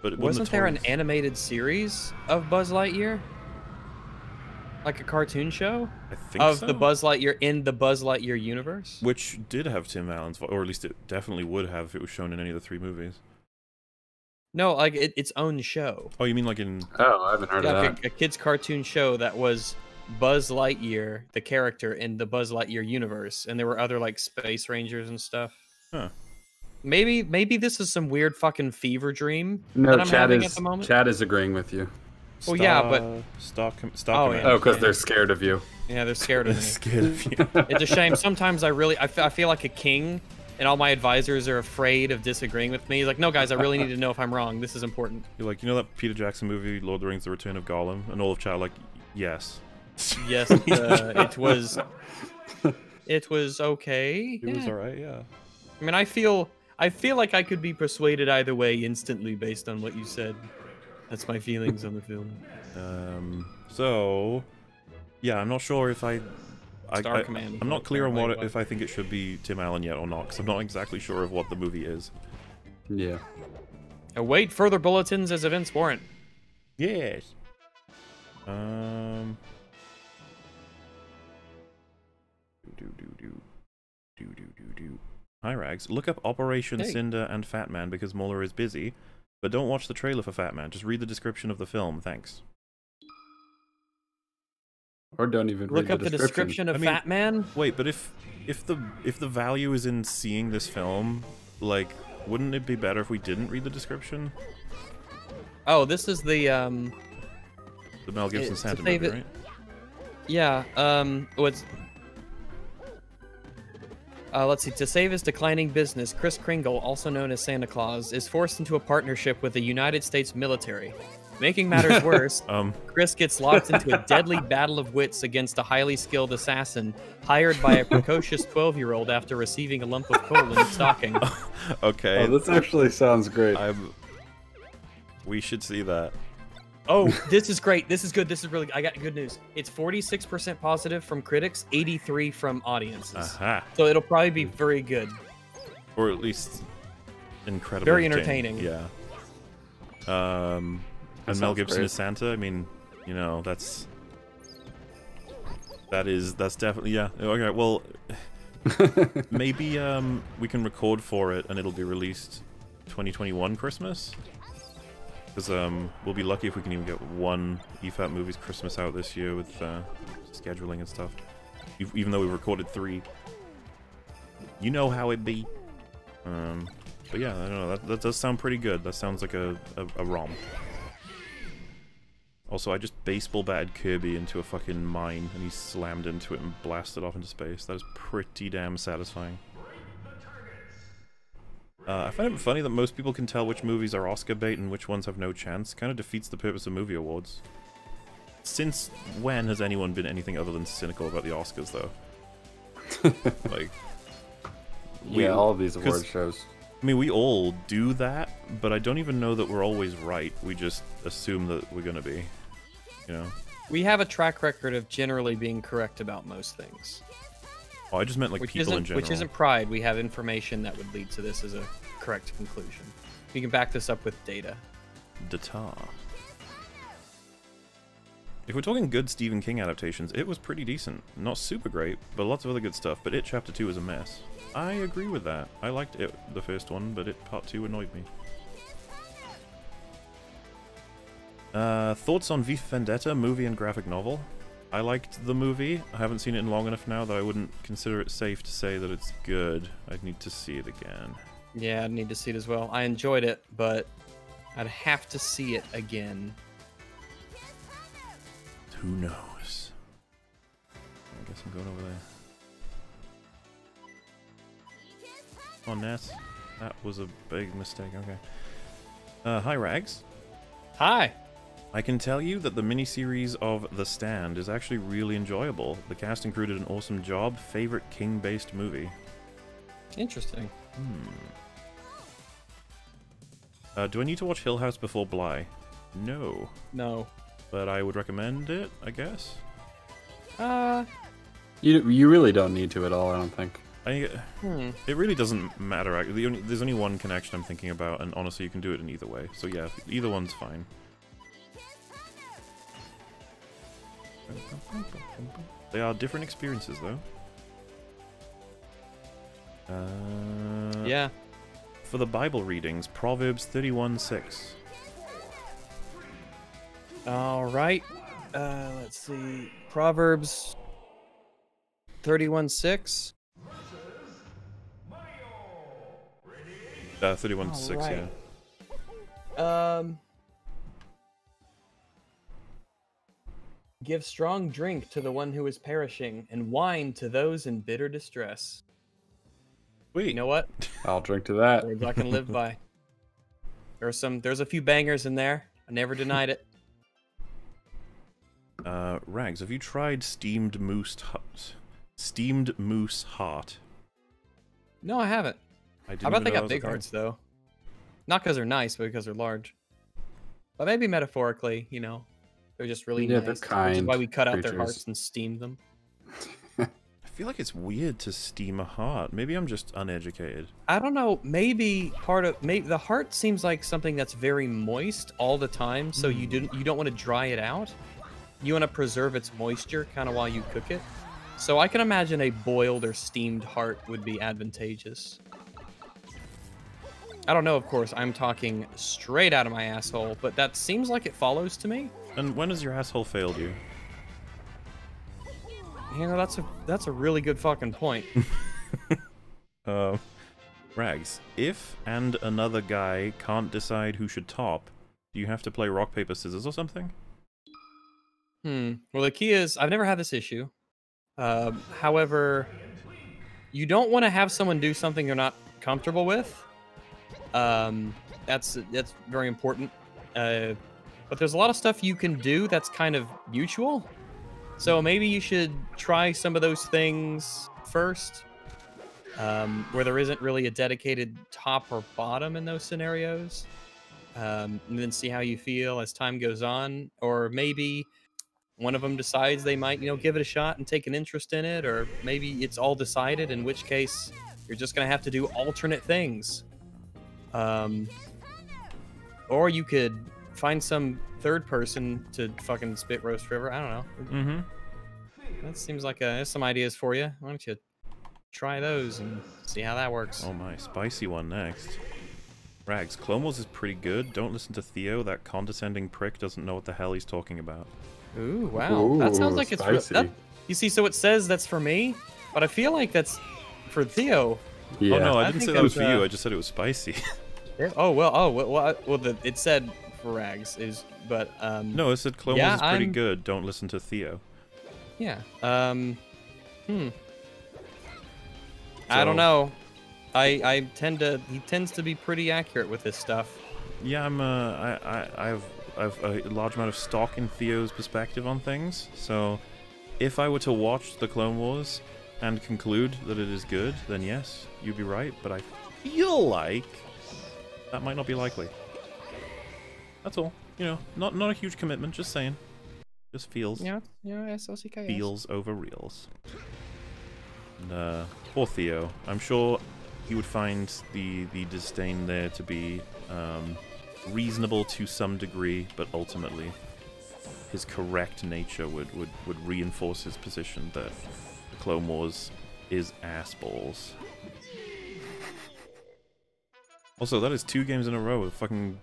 but wasn't the there an animated series of Buzz Lightyear? Like a cartoon show I think of so? the Buzz Lightyear in the Buzz Lightyear universe? which did have Tim Allen's, vo- or at least it definitely would have if it was shown in any of the three movies. No, like it, its own show. Oh, you mean like in? Oh, I haven't heard Yeah, of like that. a, a kids cartoon show that was Buzz Lightyear, the character in the Buzz Lightyear universe, and there were other like space rangers and stuff. Huh. Maybe maybe this is some weird fucking fever dream No, that I'm Chad having is at the moment. Chad is agreeing with you. Well, yeah, but- Star, Star, Com- Star Oh, Command. yeah. Oh, because Yeah. they're scared of you. Yeah, they're scared of me. scared of you. it's a shame. Sometimes I really, I I feel like a king and all my advisors are afraid of disagreeing with me. He's like, no, guys, I really need to know if I'm wrong. This is important. You're like, you know that Peter Jackson movie, Lord of the Rings: The Return of Gollum, and all of chat like, yes. Yes, uh, it was. It was okay. It was alright, yeah. I mean, I feel I feel like I could be persuaded either way instantly based on what you said. That's my feelings on the film. Um. So, yeah, I'm not sure if I. I, Star I, Command, I'm not clear on what apparently, if I think it should be Tim Allen yet or not, because I'm not exactly sure of what the movie is. Yeah. Await further bulletins as events warrant. Yes. Um. Do do do do do do do. Hi Rags, look up Operation Hey. Cinder and Fatman because MauLer is busy, but don't watch the trailer for Fatman. Just read the description of the film. Thanks. Or don't even Look read up the description of I mean- Fatman. Wait, but if if the if the value is in seeing this film, like, wouldn't it be better if we didn't read the description? Oh, this is the um. The Mel Gibson It's to Santa save movie, it- right? Yeah. Um. What's Uh, let's see. To save his declining business, Chris Kringle, also known as Santa Claus, is forced into a partnership with the United States military. Making matters worse, Um. Chris gets locked into a deadly battle of wits against a highly skilled assassin hired by a precocious 12-year-old after receiving a lump of coal in his stocking. Okay. Oh, this actually sounds great. I'm. We should see that. Oh, this is great. This is good. This is really. I got good news. It's 46% positive from critics, 83 from audiences. Aha. So it'll probably be very good. Or at least incredibly Very entertaining. Yeah. Um, That and Mel Gibson great. is Santa. I mean, you know, that's that is that's definitely yeah. Okay, well, maybe um we can record for it and it'll be released 2021 Christmas. Because um we'll be lucky if we can even get one EFAP movies Christmas out this year with uh, scheduling and stuff. Even though we recorded three. You know how it be. Um, but yeah, I don't know. That, that does sound pretty good. That sounds like a, a, a ROM. Also, I just baseball batted Kirby into a fucking mine, and he slammed into it and blasted off into space. That is pretty damn satisfying. Uh, I find it funny that most people can tell which movies are Oscar bait and which ones have no chance. Kind of defeats the purpose of movie awards. Since when has anyone been anything other than cynical about the Oscars, though? like, Yeah, all of these award shows. I mean, we all do that, but I don't even know that we're always right. We just assume that we're gonna be, you know. We have a track record of generally being correct about most things. Oh, I just meant like which people in general. which isn't pride. We have information that would lead to this as a correct conclusion. We can back this up with data. Data. If we're talking good Stephen King adaptations, it was pretty decent. Not super great, but lots of other good stuff. But It Chapter 2 is a mess. I agree with that. I liked it, the first one, but It Part 2 annoyed me. Uh, thoughts on V Vendetta, movie and graphic novel? I liked the movie. I haven't seen it in long enough now that I wouldn't consider it safe to say that it's good. I'd need to see it again. Yeah, I'd need to see it as well. I enjoyed it, but I'd have to see it again. Who knows? I guess I'm going over there. Oh, Ness. That was a big mistake. Okay. Uh, hi, Rags. Hi. I can tell you that the miniseries of The Stand is actually really enjoyable. The cast included an awesome job. Favorite King-based movie. Interesting. Hmm. Uh, do I need to watch Hill House before Bly? No. No. But I would recommend it, I guess. Uh, You you really don't need to at all. I don't think. I, Hmm. It really doesn't matter. The only, there's only one connection I'm thinking about, and honestly, you can do it in either way. So yeah, either one's fine. They are different experiences, though. Uh, Yeah. For the Bible readings, Proverbs 31 6. All right. Uh, let's see. Proverbs 31 6. Uh, 31 6, Alright. yeah. Um, give strong drink to the one who is perishing, and wine to those in bitter distress. Sweet. You know what? I'll drink to that. Words I can live by. There's some. There's a few bangers in there. I never denied it. Uh, Rags, have you tried steamed moose hut? Steamed moose heart. No, I haven't. I didn't I bet even they got big hearts though. Not because they're nice, but because they're large. But maybe metaphorically, you know, they're just really Yeah, nice. they're which is kind why we cut out their hearts and steamed them. I feel like it's weird to steam a heart. Maybe I'm just uneducated. I don't know. Maybe part of maybe the heart seems like something that's very moist all the time, so Hmm. you didn't you don't want to dry it out. You want to preserve its moisture kind of while you cook it. So I can imagine a boiled or steamed heart would be advantageous. I don't know, of course. I'm talking straight out of my asshole, but that seems like it follows to me. And when has your asshole failed you? You know, that's a that's a really good fucking point. Uh, Rags, if and another guy can't decide who should top, do you have to play rock, paper, scissors or something? Hmm. Well, the key is I've never had this issue. Um, however, you don't want to have someone do something they're not comfortable with. Um, that's that's very important. Uh, but there's a lot of stuff you can do that's kind of mutual. So maybe you should try some of those things first, um, where there isn't really a dedicated top or bottom in those scenarios, um, and then see how you feel as time goes on. Or maybe one of them decides they might, you know, give it a shot and take an interest in it, or maybe it's all decided, in which case you're just gonna have to do alternate things. Um, or you could find some third person to fucking spit roast river. I don't know. Mm-hmm. That seems like uh there's some ideas for you. Why don't you try those and see how that works? Oh my, spicy one next. Rags, Clone Wars is pretty good. Don't listen to Theo. That condescending prick doesn't know what the hell he's talking about. Ooh, wow. that sounds Ooh, like it's spicy. That, you see, so it says that's for me, but I feel like that's for Theo. Yeah. Oh no, I, I didn't think say that was for that's, you. uh, I just said it was spicy. Oh well. Oh well. Well, I- well the, it said for rags is, but um. no, it said Clone yeah, Wars is pretty I'm- good. Don't listen to Theo. Yeah. Um. Hmm. I don't know. I I tend to he tends to be pretty accurate with this stuff. Yeah, I'm. Uh, I, I, I have, I have a large amount of stock in Theo's perspective on things. So, if I were to watch the Clone Wars and conclude that it is good, then yes, you'd be right. But I feel like that might not be likely. That's all. You know, not not a huge commitment. Just saying. Just feels. Yeah. Yeah. SLCK. Feels over reels. And, uh, poor Theo. I'm sure he would find the the disdain there to be um, reasonable to some degree, but ultimately, his correct nature would, would, would reinforce his position that the Clone Wars is ass balls. Also, that is two games in a row. with Fucking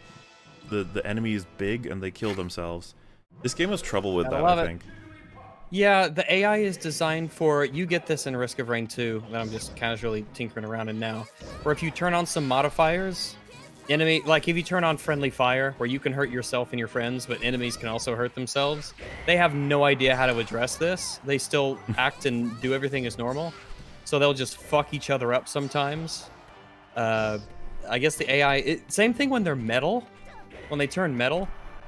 the the enemy is big and they kill themselves. This game has trouble with that, I it. think. Yeah, the AI is designed for you get this in Risk of Rain 2 that I'm just casually tinkering around in now. Where if you turn on some modifiers, enemy like if you turn on friendly fire, where you can hurt yourself and your friends, but enemies can also hurt themselves, they have no idea how to address this. They still act and do everything as normal. So they'll just fuck each other up sometimes. Uh, I guess the AI it, same thing when they're metal. When they turn metal,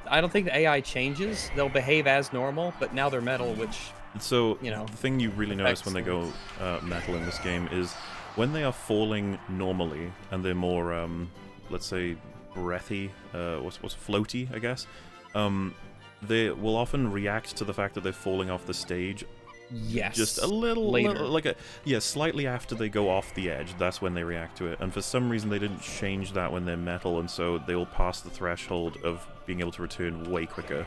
I don't think the AI changes. They'll behave as normal, but now they're metal, which So you know, the thing you really notice when they go uh, metal in this game is when they are falling normally and they're more, um, let's say, breathy, uh, what's what's floaty, I guess. Um, they will often react to the fact that they're falling off the stage. Yes. Just a little, later. little- like a yeah, slightly after they go off the edge. That's when they react to it. And for some reason, they didn't change that when they're metal, and so they will pass the threshold of being able to return way quicker.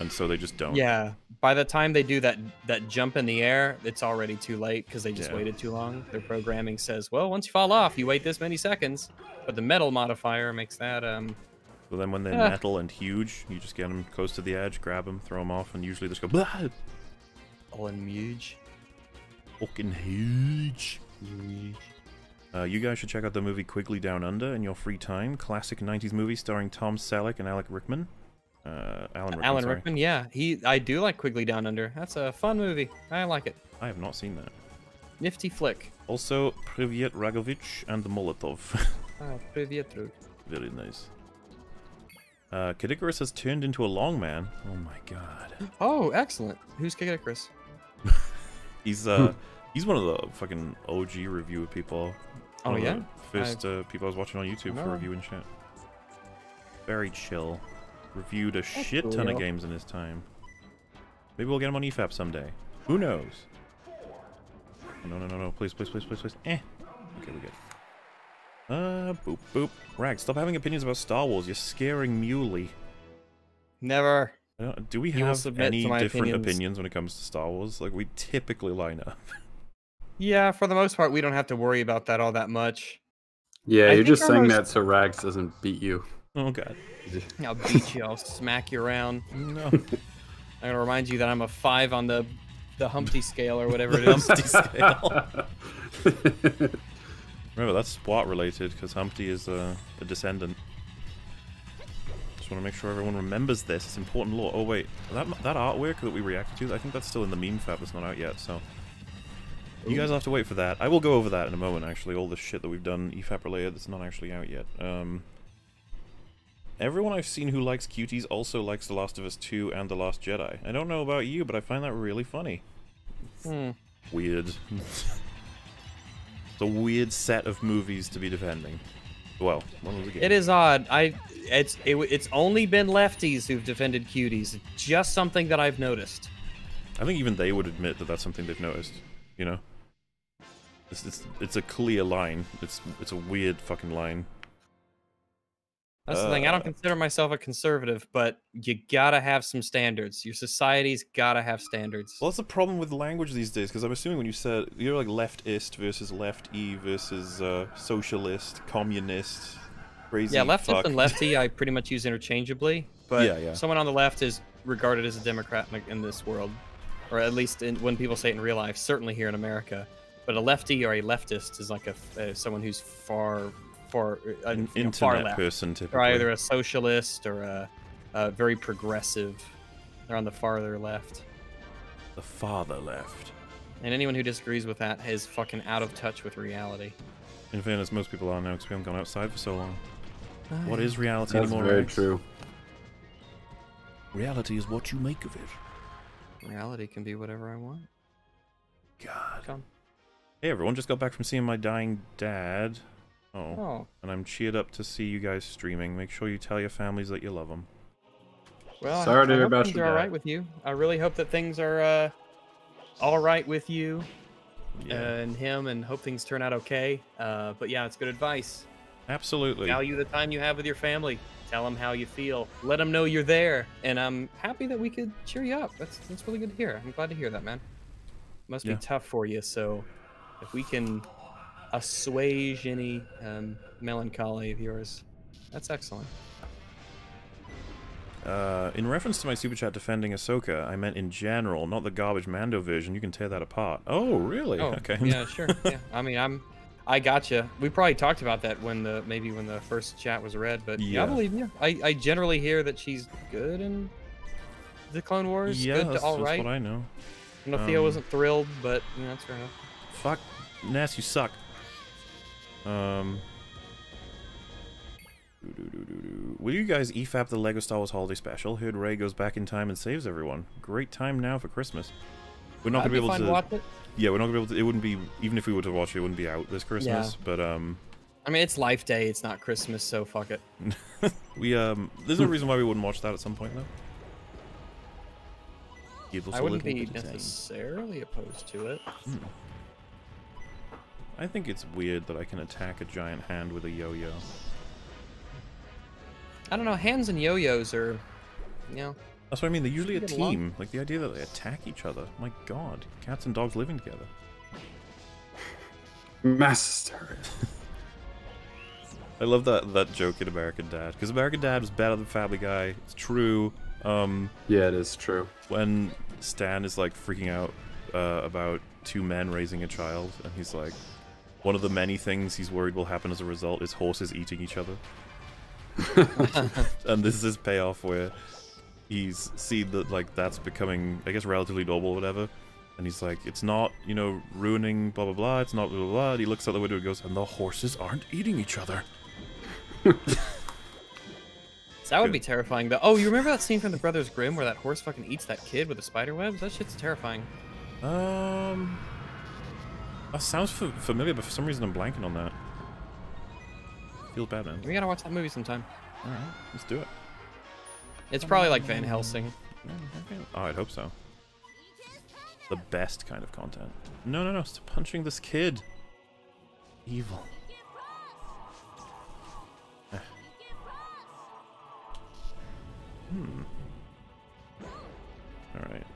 And so they just don't. Yeah. By the time they do that that jump in the air, it's already too late because they just Yeah. waited too long. Their programming says, well, once you fall off, you wait this many seconds. But the metal modifier makes that um But then when they're Ah. metal and huge, you just get them close to the edge, grab them, throw them off, and usually just go blah. I'm. Fucking huge. Huge. Uh, you guys should check out the movie Quigley Down Under in your free time. Classic 90s movie starring Tom Selleck and Alec Rickman. Uh, Alan Rickman. Alan. Rickman, yeah. he. I do like Quigley Down Under. That's a fun movie. I like it. I have not seen that. Nifty flick. Also, Privyet Ragovic and Molotov. ah, Privyet Very nice. Uh, Kid has turned into a long man. Oh my god. Oh, excellent. Who's Kid He's uh he's one of the fucking OG review people. Oh, One yeah? First uh, people I was watching on YouTube for No. review and shit. Very chill. Reviewed a shit cool, ton of games in his time. Maybe we'll get him on EFAP someday. Who knows? No, no, no, no. Please, please, please, please, please. Eh. Okay, we good. Uh, boop, boop. Rag, stop having opinions about Star Wars. You're scaring Muley. Never. I don't- we He have submit any different opinions. opinions when it comes to Star Wars? Like, we typically line up. Yeah, for the most part, we don't have to worry about that all that much. Yeah, I you're just saying most- that so Rags doesn't beat you. Oh god. I'll beat you. I'll smack you around. No. I'm gonna remind you that I'm a five on the the Humpty scale or whatever it is. Humpty scale. Remember, that's SWAT related because Humpty is uh, a descendant. Just want to make sure everyone remembers this. It's important lore. Oh wait, that that artwork that we reacted to, I think that's still in the meme fab. It's not out yet, so you guys have to wait for that. I will go over that in a moment. Actually, all the shit that we've done EFAP related that's not actually out yet. Um, everyone I've seen who likes cuties also likes The Last of Us 2 and The Last Jedi. I don't know about you, but I find that really funny. Hmm. Weird. it's a weird set of movies to be defending. Well, one was a game. It is odd. I it's it, it's only been lefties who've defended cuties. Just something that I've noticed. I think even they would admit that that's something they've noticed. You know, it's it's, it's a clear line. It's it's a weird fucking line. That's the thing. I don't Uh, consider myself a conservative, but you gotta have some standards. Your society's gotta have standards. Well, that's the problem with language these days, because I'm assuming when you said you're like leftist versus left-e versus uh, socialist, communist, crazy. yeah, leftist fuck. and lefty I pretty much use interchangeably, but Yeah, yeah. someone on the left is regarded as a Democrat in, in this world, or at least in, when people say it in real life. Certainly here in America, but a lefty or a leftist is like a uh, someone who's far, far, uh, An you know, far internet left. person, They're either a socialist or a, a very progressive. They're on the farther left. The farther left. And anyone who disagrees with that is fucking out of touch with reality. In fairness, most people are now because we haven't gone outside for so long. What is reality That's anymore? very Rex? true. Reality is what you make of it. Reality can be whatever I want. God. Come. Hey everyone, just got back from seeing my dying dad. Oh. Oh. And I'm cheered up to see you guys streaming. Make sure you tell your families that you love them. Well, I- Sorry I, to hear hope about things your are all right with you. I really hope that things are uh, all right with you Yeah. and him, and hope things turn out okay. Uh, but yeah, it's good advice. Absolutely. Value the time you have with your family. Tell them how you feel. Let them know you're there. And I'm happy that we could cheer you up. That's that's really good to hear. I'm glad to hear that, man. Must Yeah. be tough for you. So if we can assuage any um, melancholy of yours, that's excellent. Uh, in reference to my super chat defending Ahsoka, I meant in general, not the garbage Mando version. You can tear that apart. Oh, really? Oh, okay. yeah, sure. Yeah, I mean, I'm, I gotcha. We probably talked about that when the maybe when the first chat was read, but yeah, I believe you. I, I generally hear that she's good in the Clone Wars. yeah, good that's, to all that's right. what I know. I know Theo Um, wasn't thrilled, but you know, that's fair enough. Fuck, Ness, you suck. Um. Will you guys E EFAP the Lego Star Wars Holiday Special? Heard Rey goes back in time and saves everyone. Great time now for Christmas. We're not gonna be be able to. to watch it. Yeah, we're not gonna be able to. It wouldn't be even if we were to watch it. It wouldn't be out this Christmas. Yeah. But um, I mean, it's Life Day. It's not Christmas, so fuck it. we um, there's no reason why we wouldn't watch that at some point though. Give us I a wouldn't be bit of time. necessarily opposed to it. Hmm. I think it's weird that I can attack a giant hand with a yo-yo. I don't know. Hands and yo-yos are, you know. That's what I mean. They're usually a Get along. team. Like the idea that they attack each other. My God, cats and dogs living together. Master. I love that that joke in American Dad because American Dad was better than Family Guy. It's true. Um, yeah, it is true. When Stan is like freaking out uh, about two men raising a child, and he's like, one of the many things he's worried will happen as a result is horses eating each other. and this is his payoff where he's seen that like that's becoming, I guess, relatively normal, or whatever. And he's like, it's not, you know, ruining blah blah blah. It's not blah blah blah. And he looks out the window and goes, and the horses aren't eating each other. That would be terrifying. Though. Oh, you remember that scene from The Brothers Grimm where that horse fucking eats that kid with the spider webs? That shit's terrifying. Um, that sounds f- familiar, but for some reason I'm blanking on that. Feel bad, man. We gotta watch that movie sometime. All right, let's do it. It's probably like Van Helsing. Oh, I'd hope so. The best kind of content. No, no, no! Stop punching this kid. Evil. Hmm. Alright.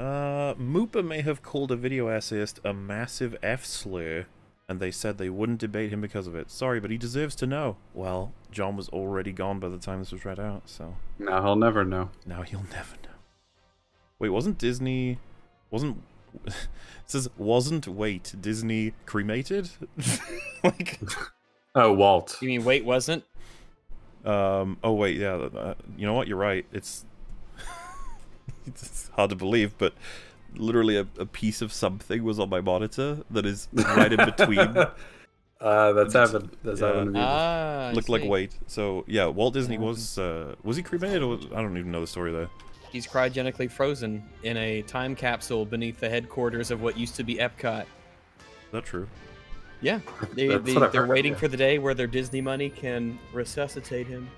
Uh, Moopa may have called a video essayist a massive F-slur, and they said they wouldn't debate him because of it. Sorry, but he deserves to know. Well, John was already gone by the time this was read out, so... Now he'll never know. Now he'll never know. Wait, wasn't Disney... Wasn't... it says, wasn't, wait, Disney cremated? like... Oh, Walt. You mean wait wasn't? Um. Oh wait, yeah. Uh, you know what? You're right. It's it's hard to believe, but literally a, a piece of something was on my monitor that is right in between. Uh, that's happened. That's Yeah. happened to me. Ah, Looked like see. wait. So yeah, Walt Disney was uh, was he cremated? Or was, I don't even know the story there. He's cryogenically frozen in a time capsule beneath the headquarters of what used to be Epcot. Is that true? Yeah, they, they, they're heard, waiting yeah. for the day where their Disney money can resuscitate him.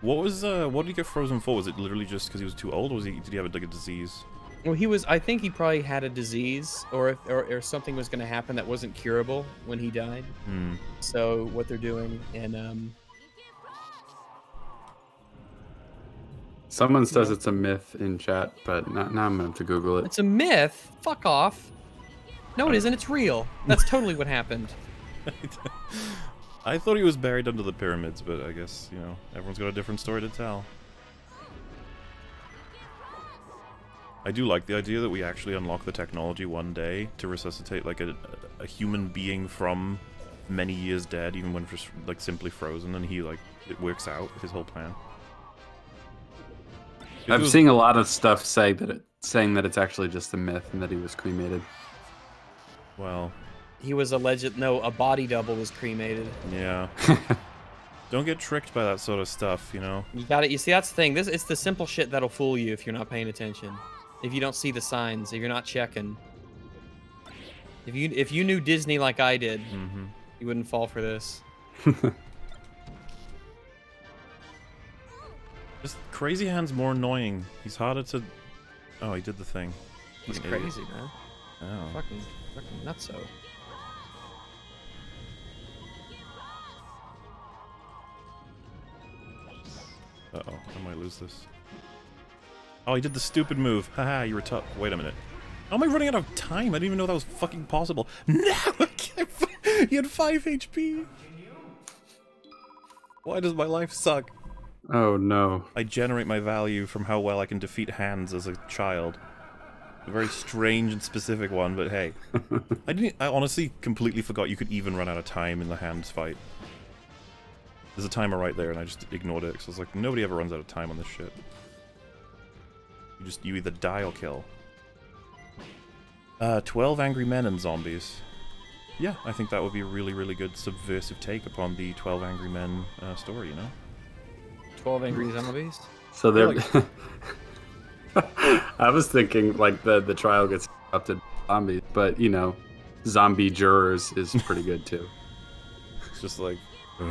What was uh? What did he get frozen for? Was it literally just because he was too old? Or was he? Did he have a, like a disease? Well, he was. I think he probably had a disease, or if, or, or something was going to happen that wasn't curable when he died. Hmm. So what they're doing, and um, Someone says it's a myth in chat, but now, now I'm gonna have to Google it. it's a myth. Fuck off. No, it isn't. It's real. That's totally what happened. I thought he was buried under the pyramids, but I guess you know everyone's got a different story to tell. I do like the idea that we actually unlock the technology one day to resuscitate like a, a human being from many years dead, even when just like simply frozen, and he like it works out his whole plan. It I'm was- seeing a lot of stuff say that it, saying that it's actually just a myth and that he was cremated. Well, He was alleged. No, a body double was cremated. yeah. Don't get tricked by that sort of stuff, you know. You got it. You see, that's the thing. This it's the simple shit that'll fool you if you're not paying attention. If you don't see the signs, if you're not checking. If you if you knew Disney like I did, Mm-hmm. you wouldn't fall for this. Just Crazy Hand's more annoying. He's harder to. Oh, he did the thing. He's crazy, man. Oh. Fucking fucking nutso. Uh oh, I might lose this. Oh, he did the stupid move. Haha, you were tough. Wait a minute. How am I running out of time? I didn't even know that was fucking possible. No! he had 5 HP! Why does my life suck? Oh no. I generate my value from how well I can defeat hands as a child. A very strange and specific one, but hey. I didn't. I honestly completely forgot you could even run out of time in the hands fight. There's a timer right there, and I just ignored it because I was like, nobody ever runs out of time on this shit. You just you either die or kill. Uh, twelve angry men and zombies. Yeah, I think that would be a really, really good subversive take upon the Twelve Angry Men uh, story. You know. Twelve angry zombies. So there. Like- I was thinking like the the trial gets corrupted by zombies, but you know, zombie jurors is pretty good too. It's just like. It's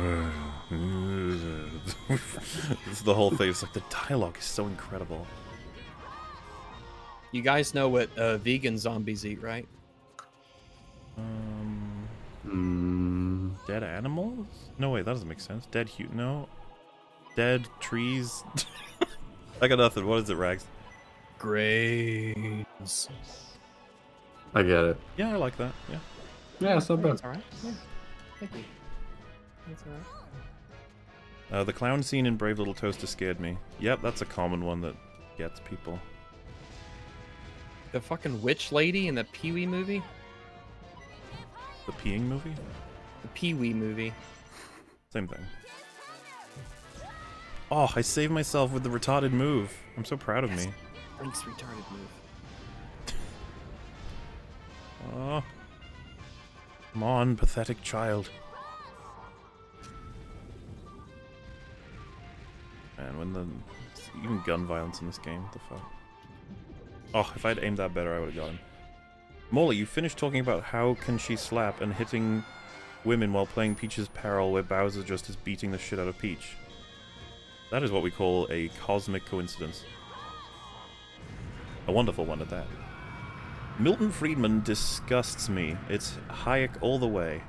the whole thing. It's like the dialogue is so incredible. You guys know what uh, vegan zombies eat, right? Um, Mm, dead animals? No, wait, that doesn't make sense. Dead hu- No. Dead trees? I got nothing. What is it, Rags? Grains. I get it. Yeah, I like that. Yeah. Yeah, it's not bad. That's all right. Yeah. Thank you. That's all right. Uh, the clown scene in Brave Little Toaster scared me. Yep, that's a common one that gets people. The fucking witch lady in the Pee Wee movie. The peeing movie? The Pee Wee movie. Same thing. Oh, I saved myself with the retarded move. I'm so proud of me. Thanks, retarded move. Oh. Come on, pathetic child. Man, when the even gun violence in this game, the fuck? Oh, if I'd aimed that better, I would have got him. Morley, you finished talking about how can she slap and hitting women while playing Peach's Peril where Bowser just is beating the shit out of Peach. That is what we call a cosmic coincidence. A wonderful one at that. Milton Friedman disgusts me. It's Hayek all the way.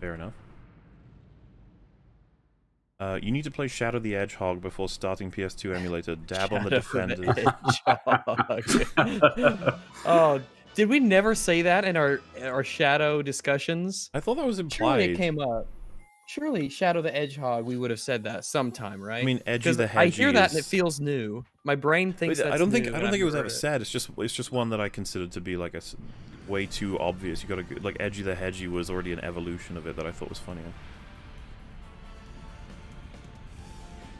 Fair enough. Uh, you need to play Shadow the Hedgehog before starting PS2 emulator. Dab on the Shadow Defenders. Oh, did we never say that in our our Shadow discussions? I thought that was implied. Surely it came up. Surely Shadow the Hedgehog, we would have said that sometime, right? I mean, Edgy 'Cause the Hedgehog. I hear that and it feels new. My brain thinks Wait, I don't think new, I don't think it was ever heard said. It's just it's just one that I considered to be like a way too obvious. You got to like edgy the hedgy was already an evolution of it that I thought was funnier.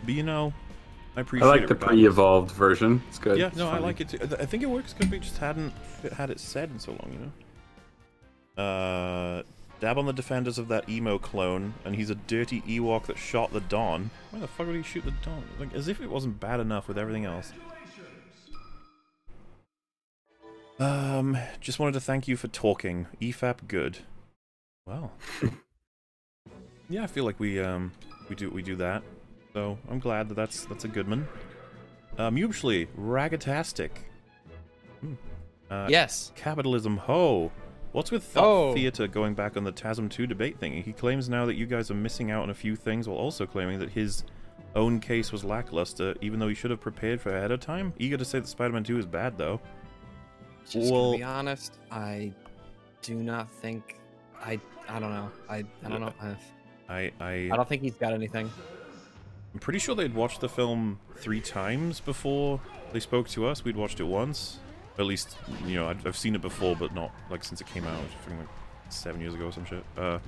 But you know, I appreciate. I like the pre-evolved version. It's good. Yeah, It's no, I like it too. I think it works because we just hadn't had it said in so long, you know. Uh, dab on the defenders of that emo clone, and he's a dirty Ewok that shot the Dawn. Why the fuck would he shoot the Dawn? Like as if it wasn't bad enough with everything else. Um, just wanted to thank you for talking. EFAP good. Well. yeah, I feel like we um we do we do that. So I'm glad that that's that's a good one. Um, usually ragatastic. Hmm. Uh, Yes. Capitalism ho. What's with Thought Oh. Theater going back on the TASM 2 debate thing? He claims now that you guys are missing out on a few things while also claiming that his own case was lackluster, even though he should have prepared for ahead of time. Eager to say that Spider-Man 2 is bad, though. Just well, to be honest, I do not think I I don't know. I I don't know. I, I, I, I don't think he's got anything. I'm pretty sure they'd watched the film three times before they spoke to us. We'd watched it once. At least, you know, I've, I've seen it before, but not like since it came out. It's fucking like seven years ago or some shit. Uh,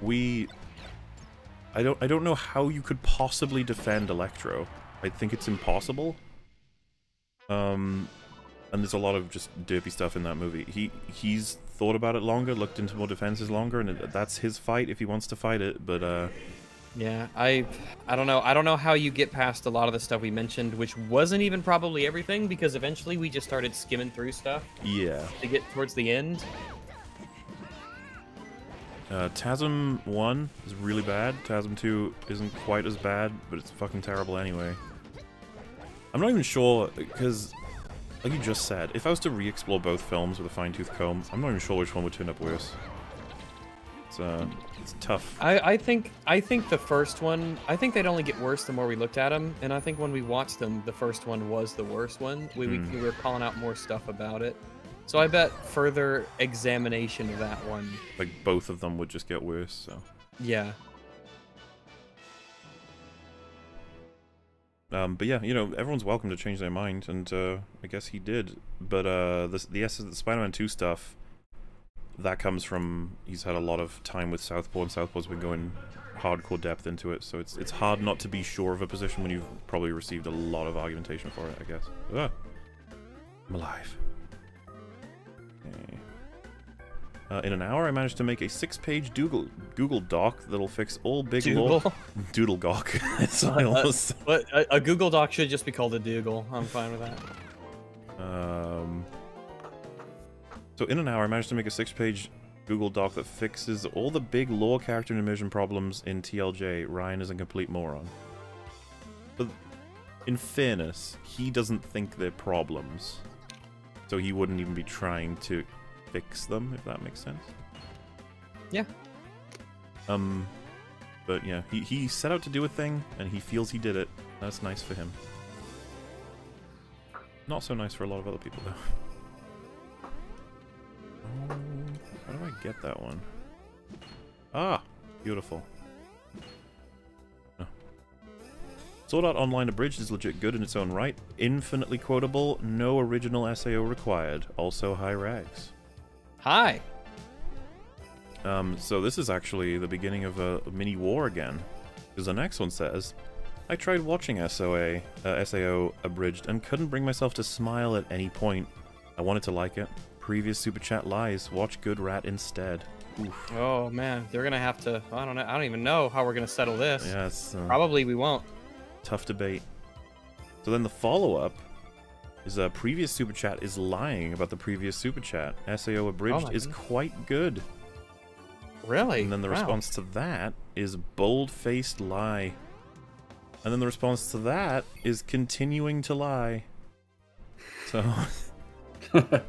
we, I don't, I don't know how you could possibly defend Electro. I think it's impossible. Um, and there's a lot of just derpy stuff in that movie. He he's thought about it longer, looked into more defenses longer, and it, that's his fight if he wants to fight it. But uh, Yeah, I I don't know. I don't know how you get past a lot of the stuff we mentioned, which wasn't even probably everything, because eventually we just started skimming through stuff yeah. to get towards the end. Uh, TASM 1 is really bad. TASM 2 isn't quite as bad, but it's fucking terrible anyway. I'm not even sure, because, like you just said, if I was to re-explore both films with a fine-tooth comb, I'm not even sure which one would turn up worse. It's, uh, it's tough. I, I think I think the first one. I think they'd only get worse the more we looked at them, and I think when we watched them, the first one was the worst one. We, we, Hmm. we were calling out more stuff about it, so I bet further examination of that one. Like, both of them would just get worse, so... Yeah. Um, but yeah, you know, everyone's welcome to change their mind, and uh, I guess he did. But uh, the the, S- the Spider-Man 2 stuff, that comes from he's had a lot of time with Southpaw, and Southpaw's been going hardcore depth into it, so it's it's hard not to be sure of a position when you've probably received a lot of argumentation for it, I guess. Ah, I'm alive. Okay. Uh, in an hour, I managed to make a six-page Google Google Doc that'll fix all big law. Doodle Gawk. It's Uh, but a, a Google Doc should just be called a Dougal. I'm fine with that. Um, so in an hour, I managed to make a six-page Google Doc that fixes all the big lore character and immersion problems in TLJ. Rian is a complete moron. But in fairness, he doesn't think they're problems, so he wouldn't even be trying to fix them, if that makes sense. Yeah. Um, but yeah, he, he set out to do a thing, and he feels he did it. That's nice for him. Not so nice for a lot of other people, though. How do I get that one? Ah, beautiful. Oh. Sword Art Online Abridged is legit good in its own right. Infinitely quotable, no original SAO required. Also hi rags. Hi. Um, so this is actually the beginning of a, mini war again. Because the next one says, I tried watching SOA, uh, SAO abridged and couldn't bring myself to smile at any point. I wanted to like it. Previous super chat lies. Watch Good Rat instead. Oof. Oh man, they're gonna have to. I don't know. I don't even know how we're gonna settle this. Yeah, uh, Probably we won't. tough debate. So then the follow up is a previous super chat is lying about the previous super chat. SAO abridged my is goodness. quite good. Really? And then the Wow. response to that is bold faced lie. And then the response to that is continuing to lie. So,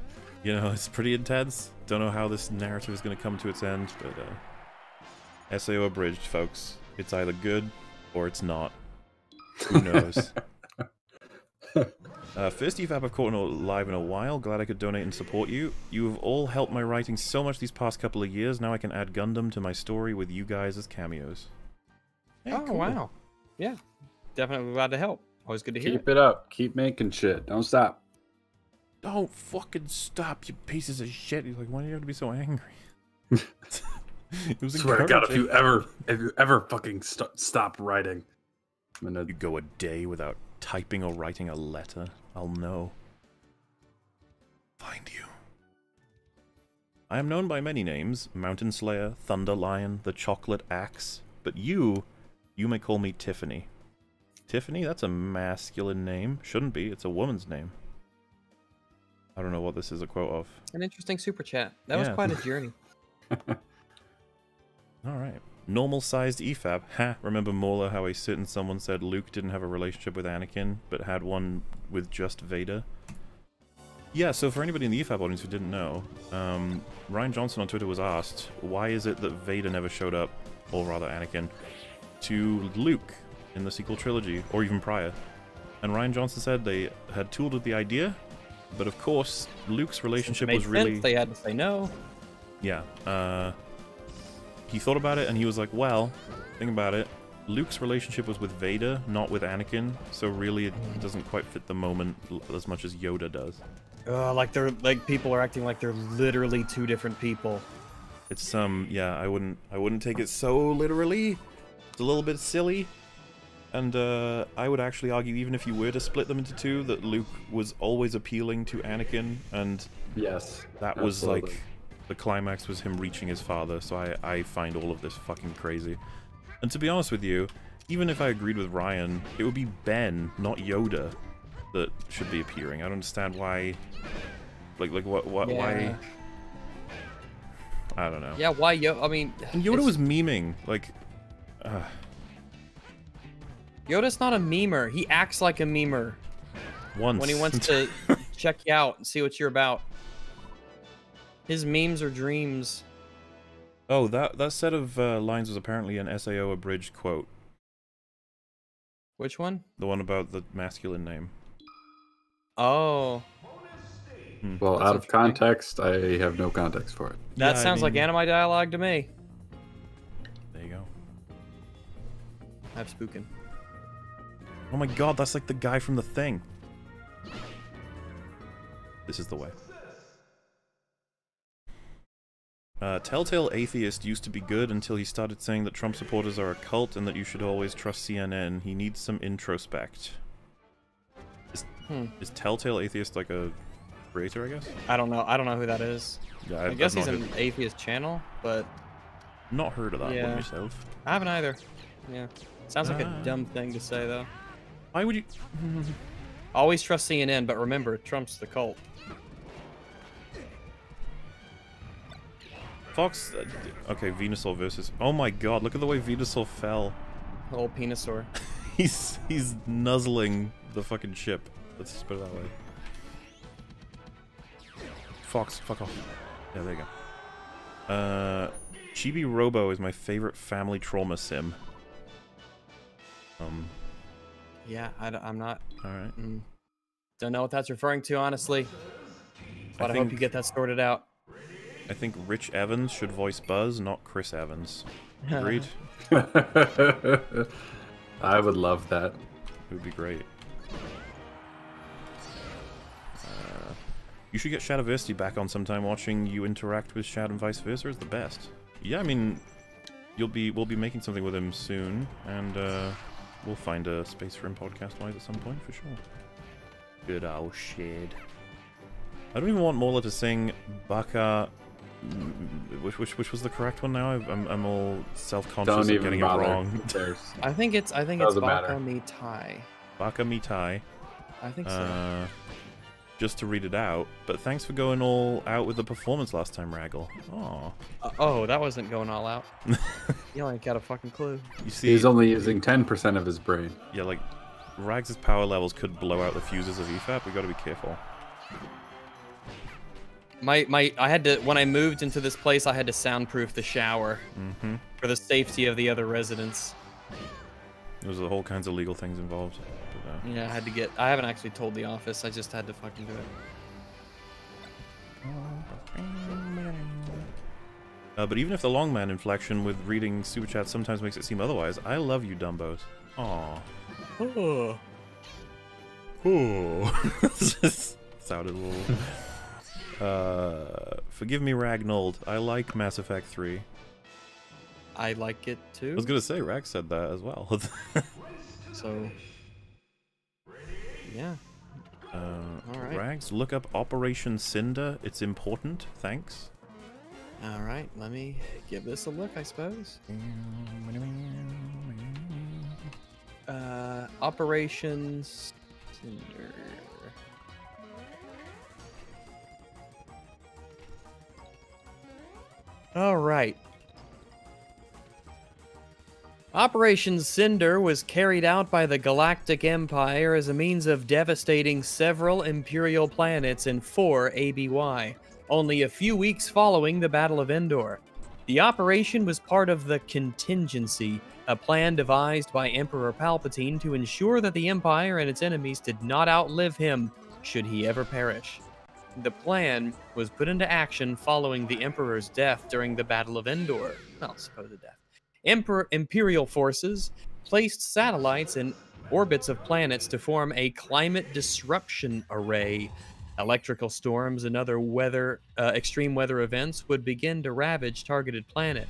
you know, it's pretty intense. Don't know how this narrative is going to come to its end, but uh, SAO abridged, folks. It's either good or it's not. Who knows? Uh, first EFAP I've caught in a- live in a while. Glad I could donate and support you. You have all helped my writing so much these past couple of years. Now I can add Gundam to my story with you guys as cameos. Hey, oh cool. wow. Yeah. Definitely glad to help. Always good to hear. Keep it up. Keep making shit. Don't stop. Don't fucking stop, you pieces of shit. He's like, why do you have to be so angry? it was Swear to God, if you ever, if you ever fucking st- stop writing, I'm gonna You go a day without typing or writing a letter, I'll know. Find you. I am known by many names Mountain Slayer, Thunder Lion, the Chocolate Axe, but you, you may call me Tiffany. Tiffany? That's a masculine name. Shouldn't be, it's a woman's name. I don't know what this is a quote of. An interesting super chat. That was quite a journey. Alright. Normal sized EFAP. Ha, remember MauLer how a certain someone said Luke didn't have a relationship with Anakin, but had one with just Vader? Yeah, so for anybody in the EFAP audience who didn't know, um, Rian Johnson on Twitter was asked, why is it that Vader never showed up, or rather Anakin, to Luke in the sequel trilogy, or even prior? And Rian Johnson said they had tooled with the idea, but of course, Luke's relationship was really. sense. They had to say no. Yeah. Uh, he thought about it and he was like, well, think about it. Luke's relationship was with Vader, not with Anakin, so really it doesn't quite fit the moment as much as Yoda does. Uh, like they're like people are acting like they're literally two different people. It's um yeah, I wouldn't I wouldn't take it so literally. It's a little bit silly. And uh, I would actually argue, even if you were to split them into two, that Luke was always appealing to Anakin, and yes, that was absolutely. like the climax was him reaching his father. So I I find all of this fucking crazy. And to be honest with you, even if I agreed with Rian, it would be Ben, not Yoda, that should be appearing. I don't understand why. Like like what what Yeah. why. I don't know. Yeah, why Yo? I mean, And Yoda it's- was memeing like. Uh, Yoda's not a memer. He acts like a memer once when he wants to check you out and see what you're about. His memes are dreams. Oh, that that set of uh, lines was apparently an SAO abridged quote. Which one? The one about the masculine name. Oh, Hmm. Well, That's out of context, I have no context for it. that Yeah, I sounds like anime dialogue to me. There you go. I'm spooking. Oh my god, that's like the guy from the thing. This is the way. Uh, Telltale Atheist used to be good until he started saying that Trump supporters are a cult and that you should always trust CNN. He needs some introspect. Is, Hmm. is Telltale Atheist like a creator, I guess? I don't know. I don't know who that is. Yeah, I I've- guess he's an atheist channel, but Not heard of that Yeah. one myself. I haven't either. Yeah, sounds like Ah. a dumb thing to say though. Why would you? Always trust CNN, but remember, Trump's the cult. Fox. Uh, okay, Venusaur versus. Oh my god! Look at the way Venusaur fell. Old penisaur. he's he's nuzzling the fucking ship. Let's just put it that way. Fox, fuck off. Yeah, there you go. Uh, Chibi Robo is my favorite family trauma sim. Um, Yeah, I, am not. all right. Mm, don't know what that's referring to, honestly. But I, hope you get that sorted out. I think Rich Evans should voice Buzz, not Chris Evans. Agreed. I would love that. It would be great. Uh, you should get Shadowversity back on sometime. Watching you interact with Shad and vice versa is the best. Yeah, I mean, you'll be we'll be making something with him soon, and uh, we'll find a space for him podcast wise at some point for sure. Good old Shad. I don't even want Mola to sing Baka. Which, which which was the correct one now? I'm I'm all self-conscious Don't of getting bother. it wrong. Who cares? I think it's I think it's Doesn't matter. Baka Mi Tai. Baka Mitai. I think so. Uh, just to read it out. But thanks for going all out with the performance last time, Raggle. Oh, Uh, oh, that wasn't going all out. you ain't got a fucking clue. you see, He's only using 10% of his brain. yeah, like Rags' power levels could blow out the fuses of EFAP. We got to be careful. My my I had to when I moved into this place I had to soundproof the shower Mm-hmm. for the safety of the other residents. There's a whole kinds of legal things involved. But, Yeah, I had to get I haven't actually told the office. I just had to fucking do it. Uh, but even if the long man inflection with reading super chat sometimes makes it seem otherwise, I love you, Dumbos. Aw. Oh. Oh. Sounded a little. Uh, forgive me, Ragnold. I like Mass Effect 3. I like it too. I was gonna say, Rag said that as well. So yeah. uh. Rags, look up Operation Cinder. It's important. Thanks. All right, let me give this a look, I suppose. Uh, operations. Cinder. All right. Operation Cinder was carried out by the Galactic Empire as a means of devastating several Imperial planets in 4 ABY, only a few weeks following the Battle of Endor. The operation was part of the Contingency, a plan devised by Emperor Palpatine to ensure that the Empire and its enemies did not outlive him should he ever perish. The plan was put into action following the Emperor's death during the Battle of Endor. Well, supposed death. Emperor Imperial forces placed satellites in orbits of planets to form a climate disruption array. Electrical storms and other weather, uh, extreme weather events would begin to ravage targeted planet.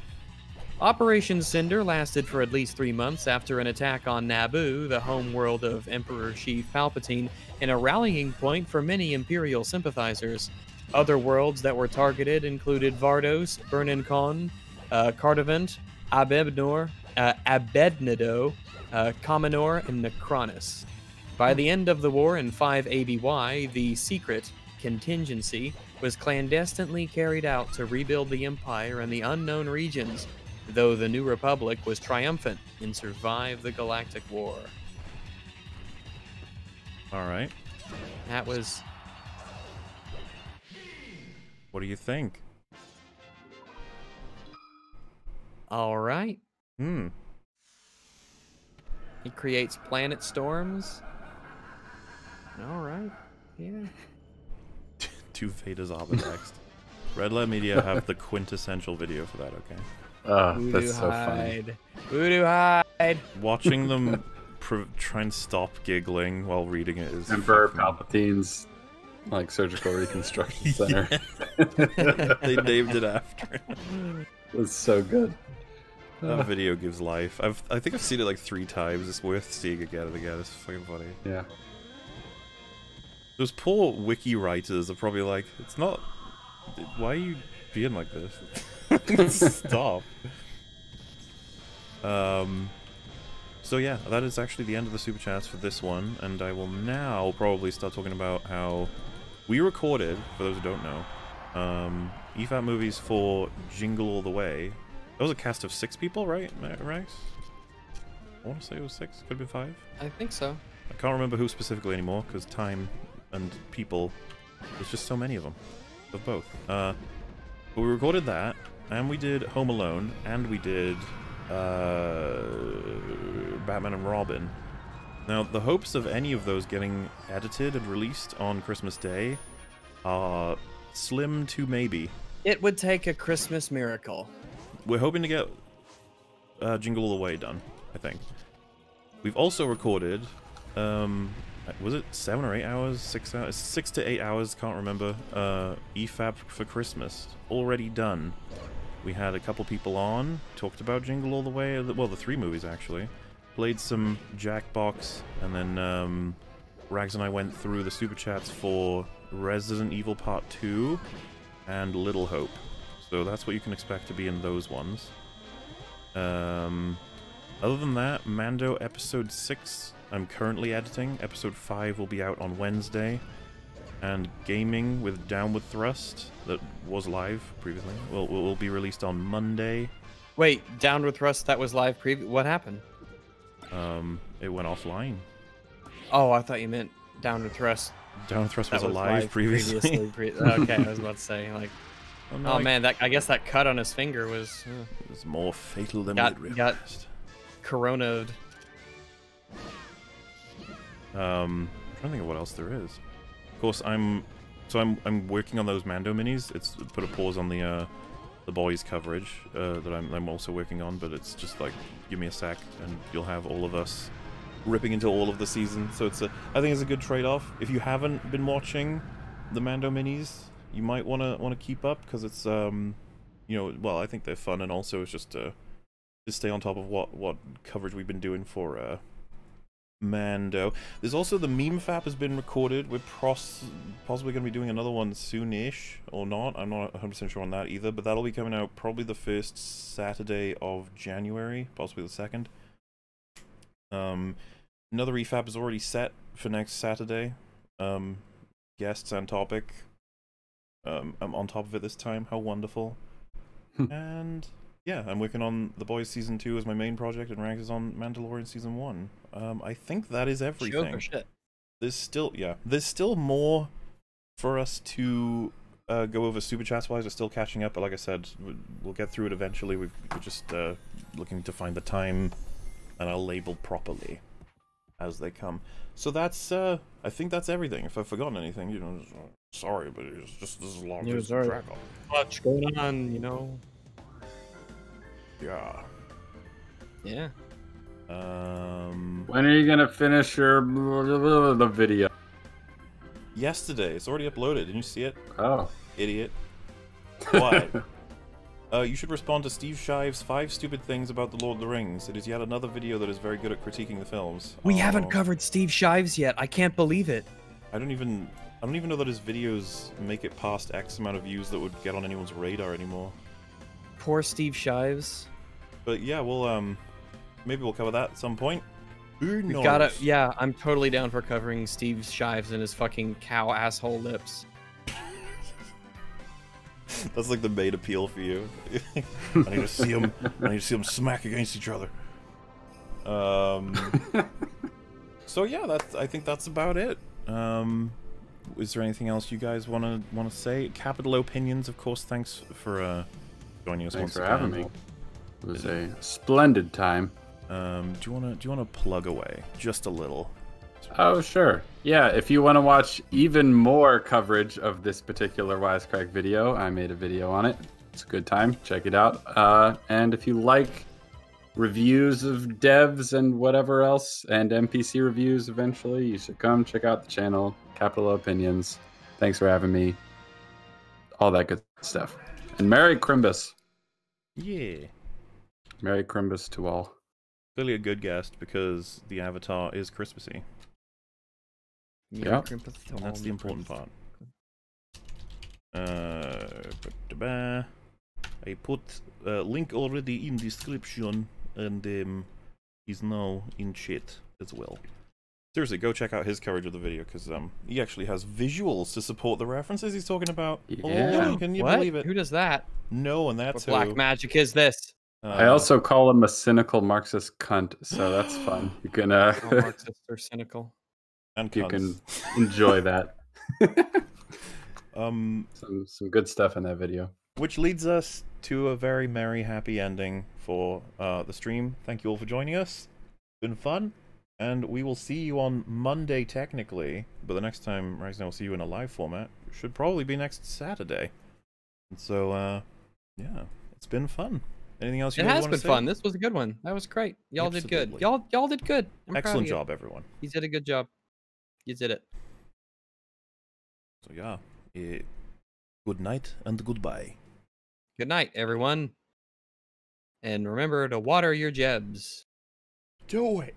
Operation Cinder lasted for at least three months after an attack on Naboo, the home world of Emperor Sheev Palpatine, and a rallying point for many Imperial sympathizers. Other worlds that were targeted included Vardos, Burnin Konn, uh, Abednor, uh, Abednedo, uh, and Necronis. By the end of the war in 5 ABY, the secret contingency was clandestinely carried out to rebuild the Empire in the unknown regions, though the New Republic was triumphant and survived the Galactic War. All right. That was What do you think? All right. Hmm. He creates planet storms. All right. Yeah. Two Vedas next. Red Letter Media have the quintessential video for that. Okay. Oh, Voodoo that's so funny. hide. Voodoo hide. Watching them pr- try and stop giggling while reading it is Emperor fucking- Palpatine's like surgical reconstruction center. they named it after. It's so good. That video gives life. I've I think I've seen it like three times. It's worth seeing again and again. It's fucking funny. Yeah. Those poor wiki writers are probably like, it's not. Why are you being like this? Stop. Um. So yeah, that is actually the end of the super chats for this one, and I will now probably start talking about how we recorded. For those who don't know, um, EFAP movies for Jingle All the Way. That was a cast of six people, right, Ma- Rags? I want to say it was six. Could have been five. I think so. I can't remember who specifically anymore because time and people. There's just so many of them, of both. Uh, but we recorded that, and we did Home Alone, and we did uh, Batman and Robin. Now, the hopes of any of those getting edited and released on Christmas Day are slim to maybe. It would take a Christmas miracle. We're hoping to get uh, Jingle All the Way done, I think. We've also recorded, um, was it seven or eight hours? Six hours? Six to eight hours, can't remember. Uh, EFAP for Christmas, already done. We had a couple people on, talked about Jingle All the Way, well, the three movies actually. Played some Jackbox, and then um, Rags and I went through the super chats for Resident Evil Part 2 and Little Hope. So that's what you can expect to be in those ones. Um, other than that, Mando Episode 6, I'm currently editing. Episode 5 will be out on Wednesday. And Gaming with Downward Thrust, that was live previously, will, will, be released on Monday. Wait, Downward Thrust that was live previ- What happened? Um, it went offline. Oh, I thought you meant Downward Thrust. Downward Thrust that was alive previously. pre- okay, I was about to say like. Oh, Oh, no, I- man, that I guess that cut on his finger was uh, It was more fatal than got we'd got realized. corona'd. Um, I'm trying to think of what else there is. Of course, I'm so I'm I'm working on those Mando minis. It's put a pause on the uh, the boys coverage uh, that I'm I'm also working on, but it's just like give me a sec and you'll have all of us ripping into all of the season. So it's a I think it's a good trade-off. If you haven't been watching the Mando minis, you might want to want to keep up because it's um you know well I think they're fun and also it's just uh just stay on top of what what coverage we've been doing for uh Mando. There's also the meme fap has been recorded. We're pros- possibly going to be doing another one soon-ish, or not. I'm not 100% sure on that either, but that'll be coming out probably the first Saturday of January, possibly the second. Um, another refab is already set for next Saturday. Um, guests and topic. Um, I'm on top of it this time. How wonderful. and yeah, I'm working on The Boys season two as my main project, and Rags is on Mandalorian season one. Um, I think that is everything. or shit? There's still yeah, there's still more for us to uh, go over super chats wise. We're still catching up, but like I said, we- we'll get through it eventually. We've, we're just uh, looking to find the time and I'll label properly as they come. So that's uh, I think that's everything. If I've forgotten anything, you know, sorry, but it's just this is a lot Yeah, sorry. track on. Much going on, you know. Yeah. Yeah. Um. When are you gonna finish your the video? Yesterday, it's already uploaded. Didn't you see it? Oh, idiot. What? uh, you should respond to Steve Shives' five stupid things about the Lord of the Rings. It is yet another video that is very good at critiquing the films. We haven't Oh, covered Steve Shives yet. I can't believe it. I don't even. I don't even know that his videos make it past X amount of views that would get on anyone's radar anymore. Poor Steve Shives. But yeah, we'll um, maybe we'll cover that at some point. Who We've knows? gotta. Yeah, I'm totally down for covering Steve Shives and his fucking cow asshole lips. That's like the main appeal for you. I need to see them. I need to see them smack against each other. Um. so yeah, that's. I think that's about it. Um, is there anything else you guys want to want to say? Capital opinions, of course. Thanks for uh, joining us Thanks once for again. having me. It was a splendid time. Um, do you wanna do you wanna plug away just a little? Oh, sure. Yeah, if you want to watch even more coverage of this particular Wisecrack video, I made a video on it. It's a good time. Check it out. Uh, and if you like reviews of devs and whatever else, and NPC reviews eventually, you should come check out the channel, Capital Opinions. Thanks for having me. All that good stuff. And Merry Crimbus. Yeah. Merry Crimbus to all. Clearly a good guest because the avatar is Christmassy. Yeah. And that's the important part. Uh. I put uh, link already in description and um, he's now in chat as well. Seriously, go check out his coverage of the video because um, he actually has visuals to support the references he's talking about. Yeah. Oh, can you What? believe it? Who does that? No, and that's What black who. magic is this? I Uh, also call him a cynical Marxist cunt, so that's fun. You can uh, All Marxists are cynical. and you can enjoy that. Um, some some good stuff in that video. Which leads us to a very merry, happy ending for uh, the stream. Thank you all for joining us. Been fun, and we will see you on Monday technically, but the next time Rise will see you in a live format should probably be next Saturday. And so, uh, yeah, it's been fun. Anything else you It has been say? fun. This was a good one. That was great. Y'all did good. Y'all y'all did good. I'm Excellent job, everyone. You did a good job. You did it. So yeah, eh, good night and goodbye. Good night, everyone. And remember to water your jebs. Do it.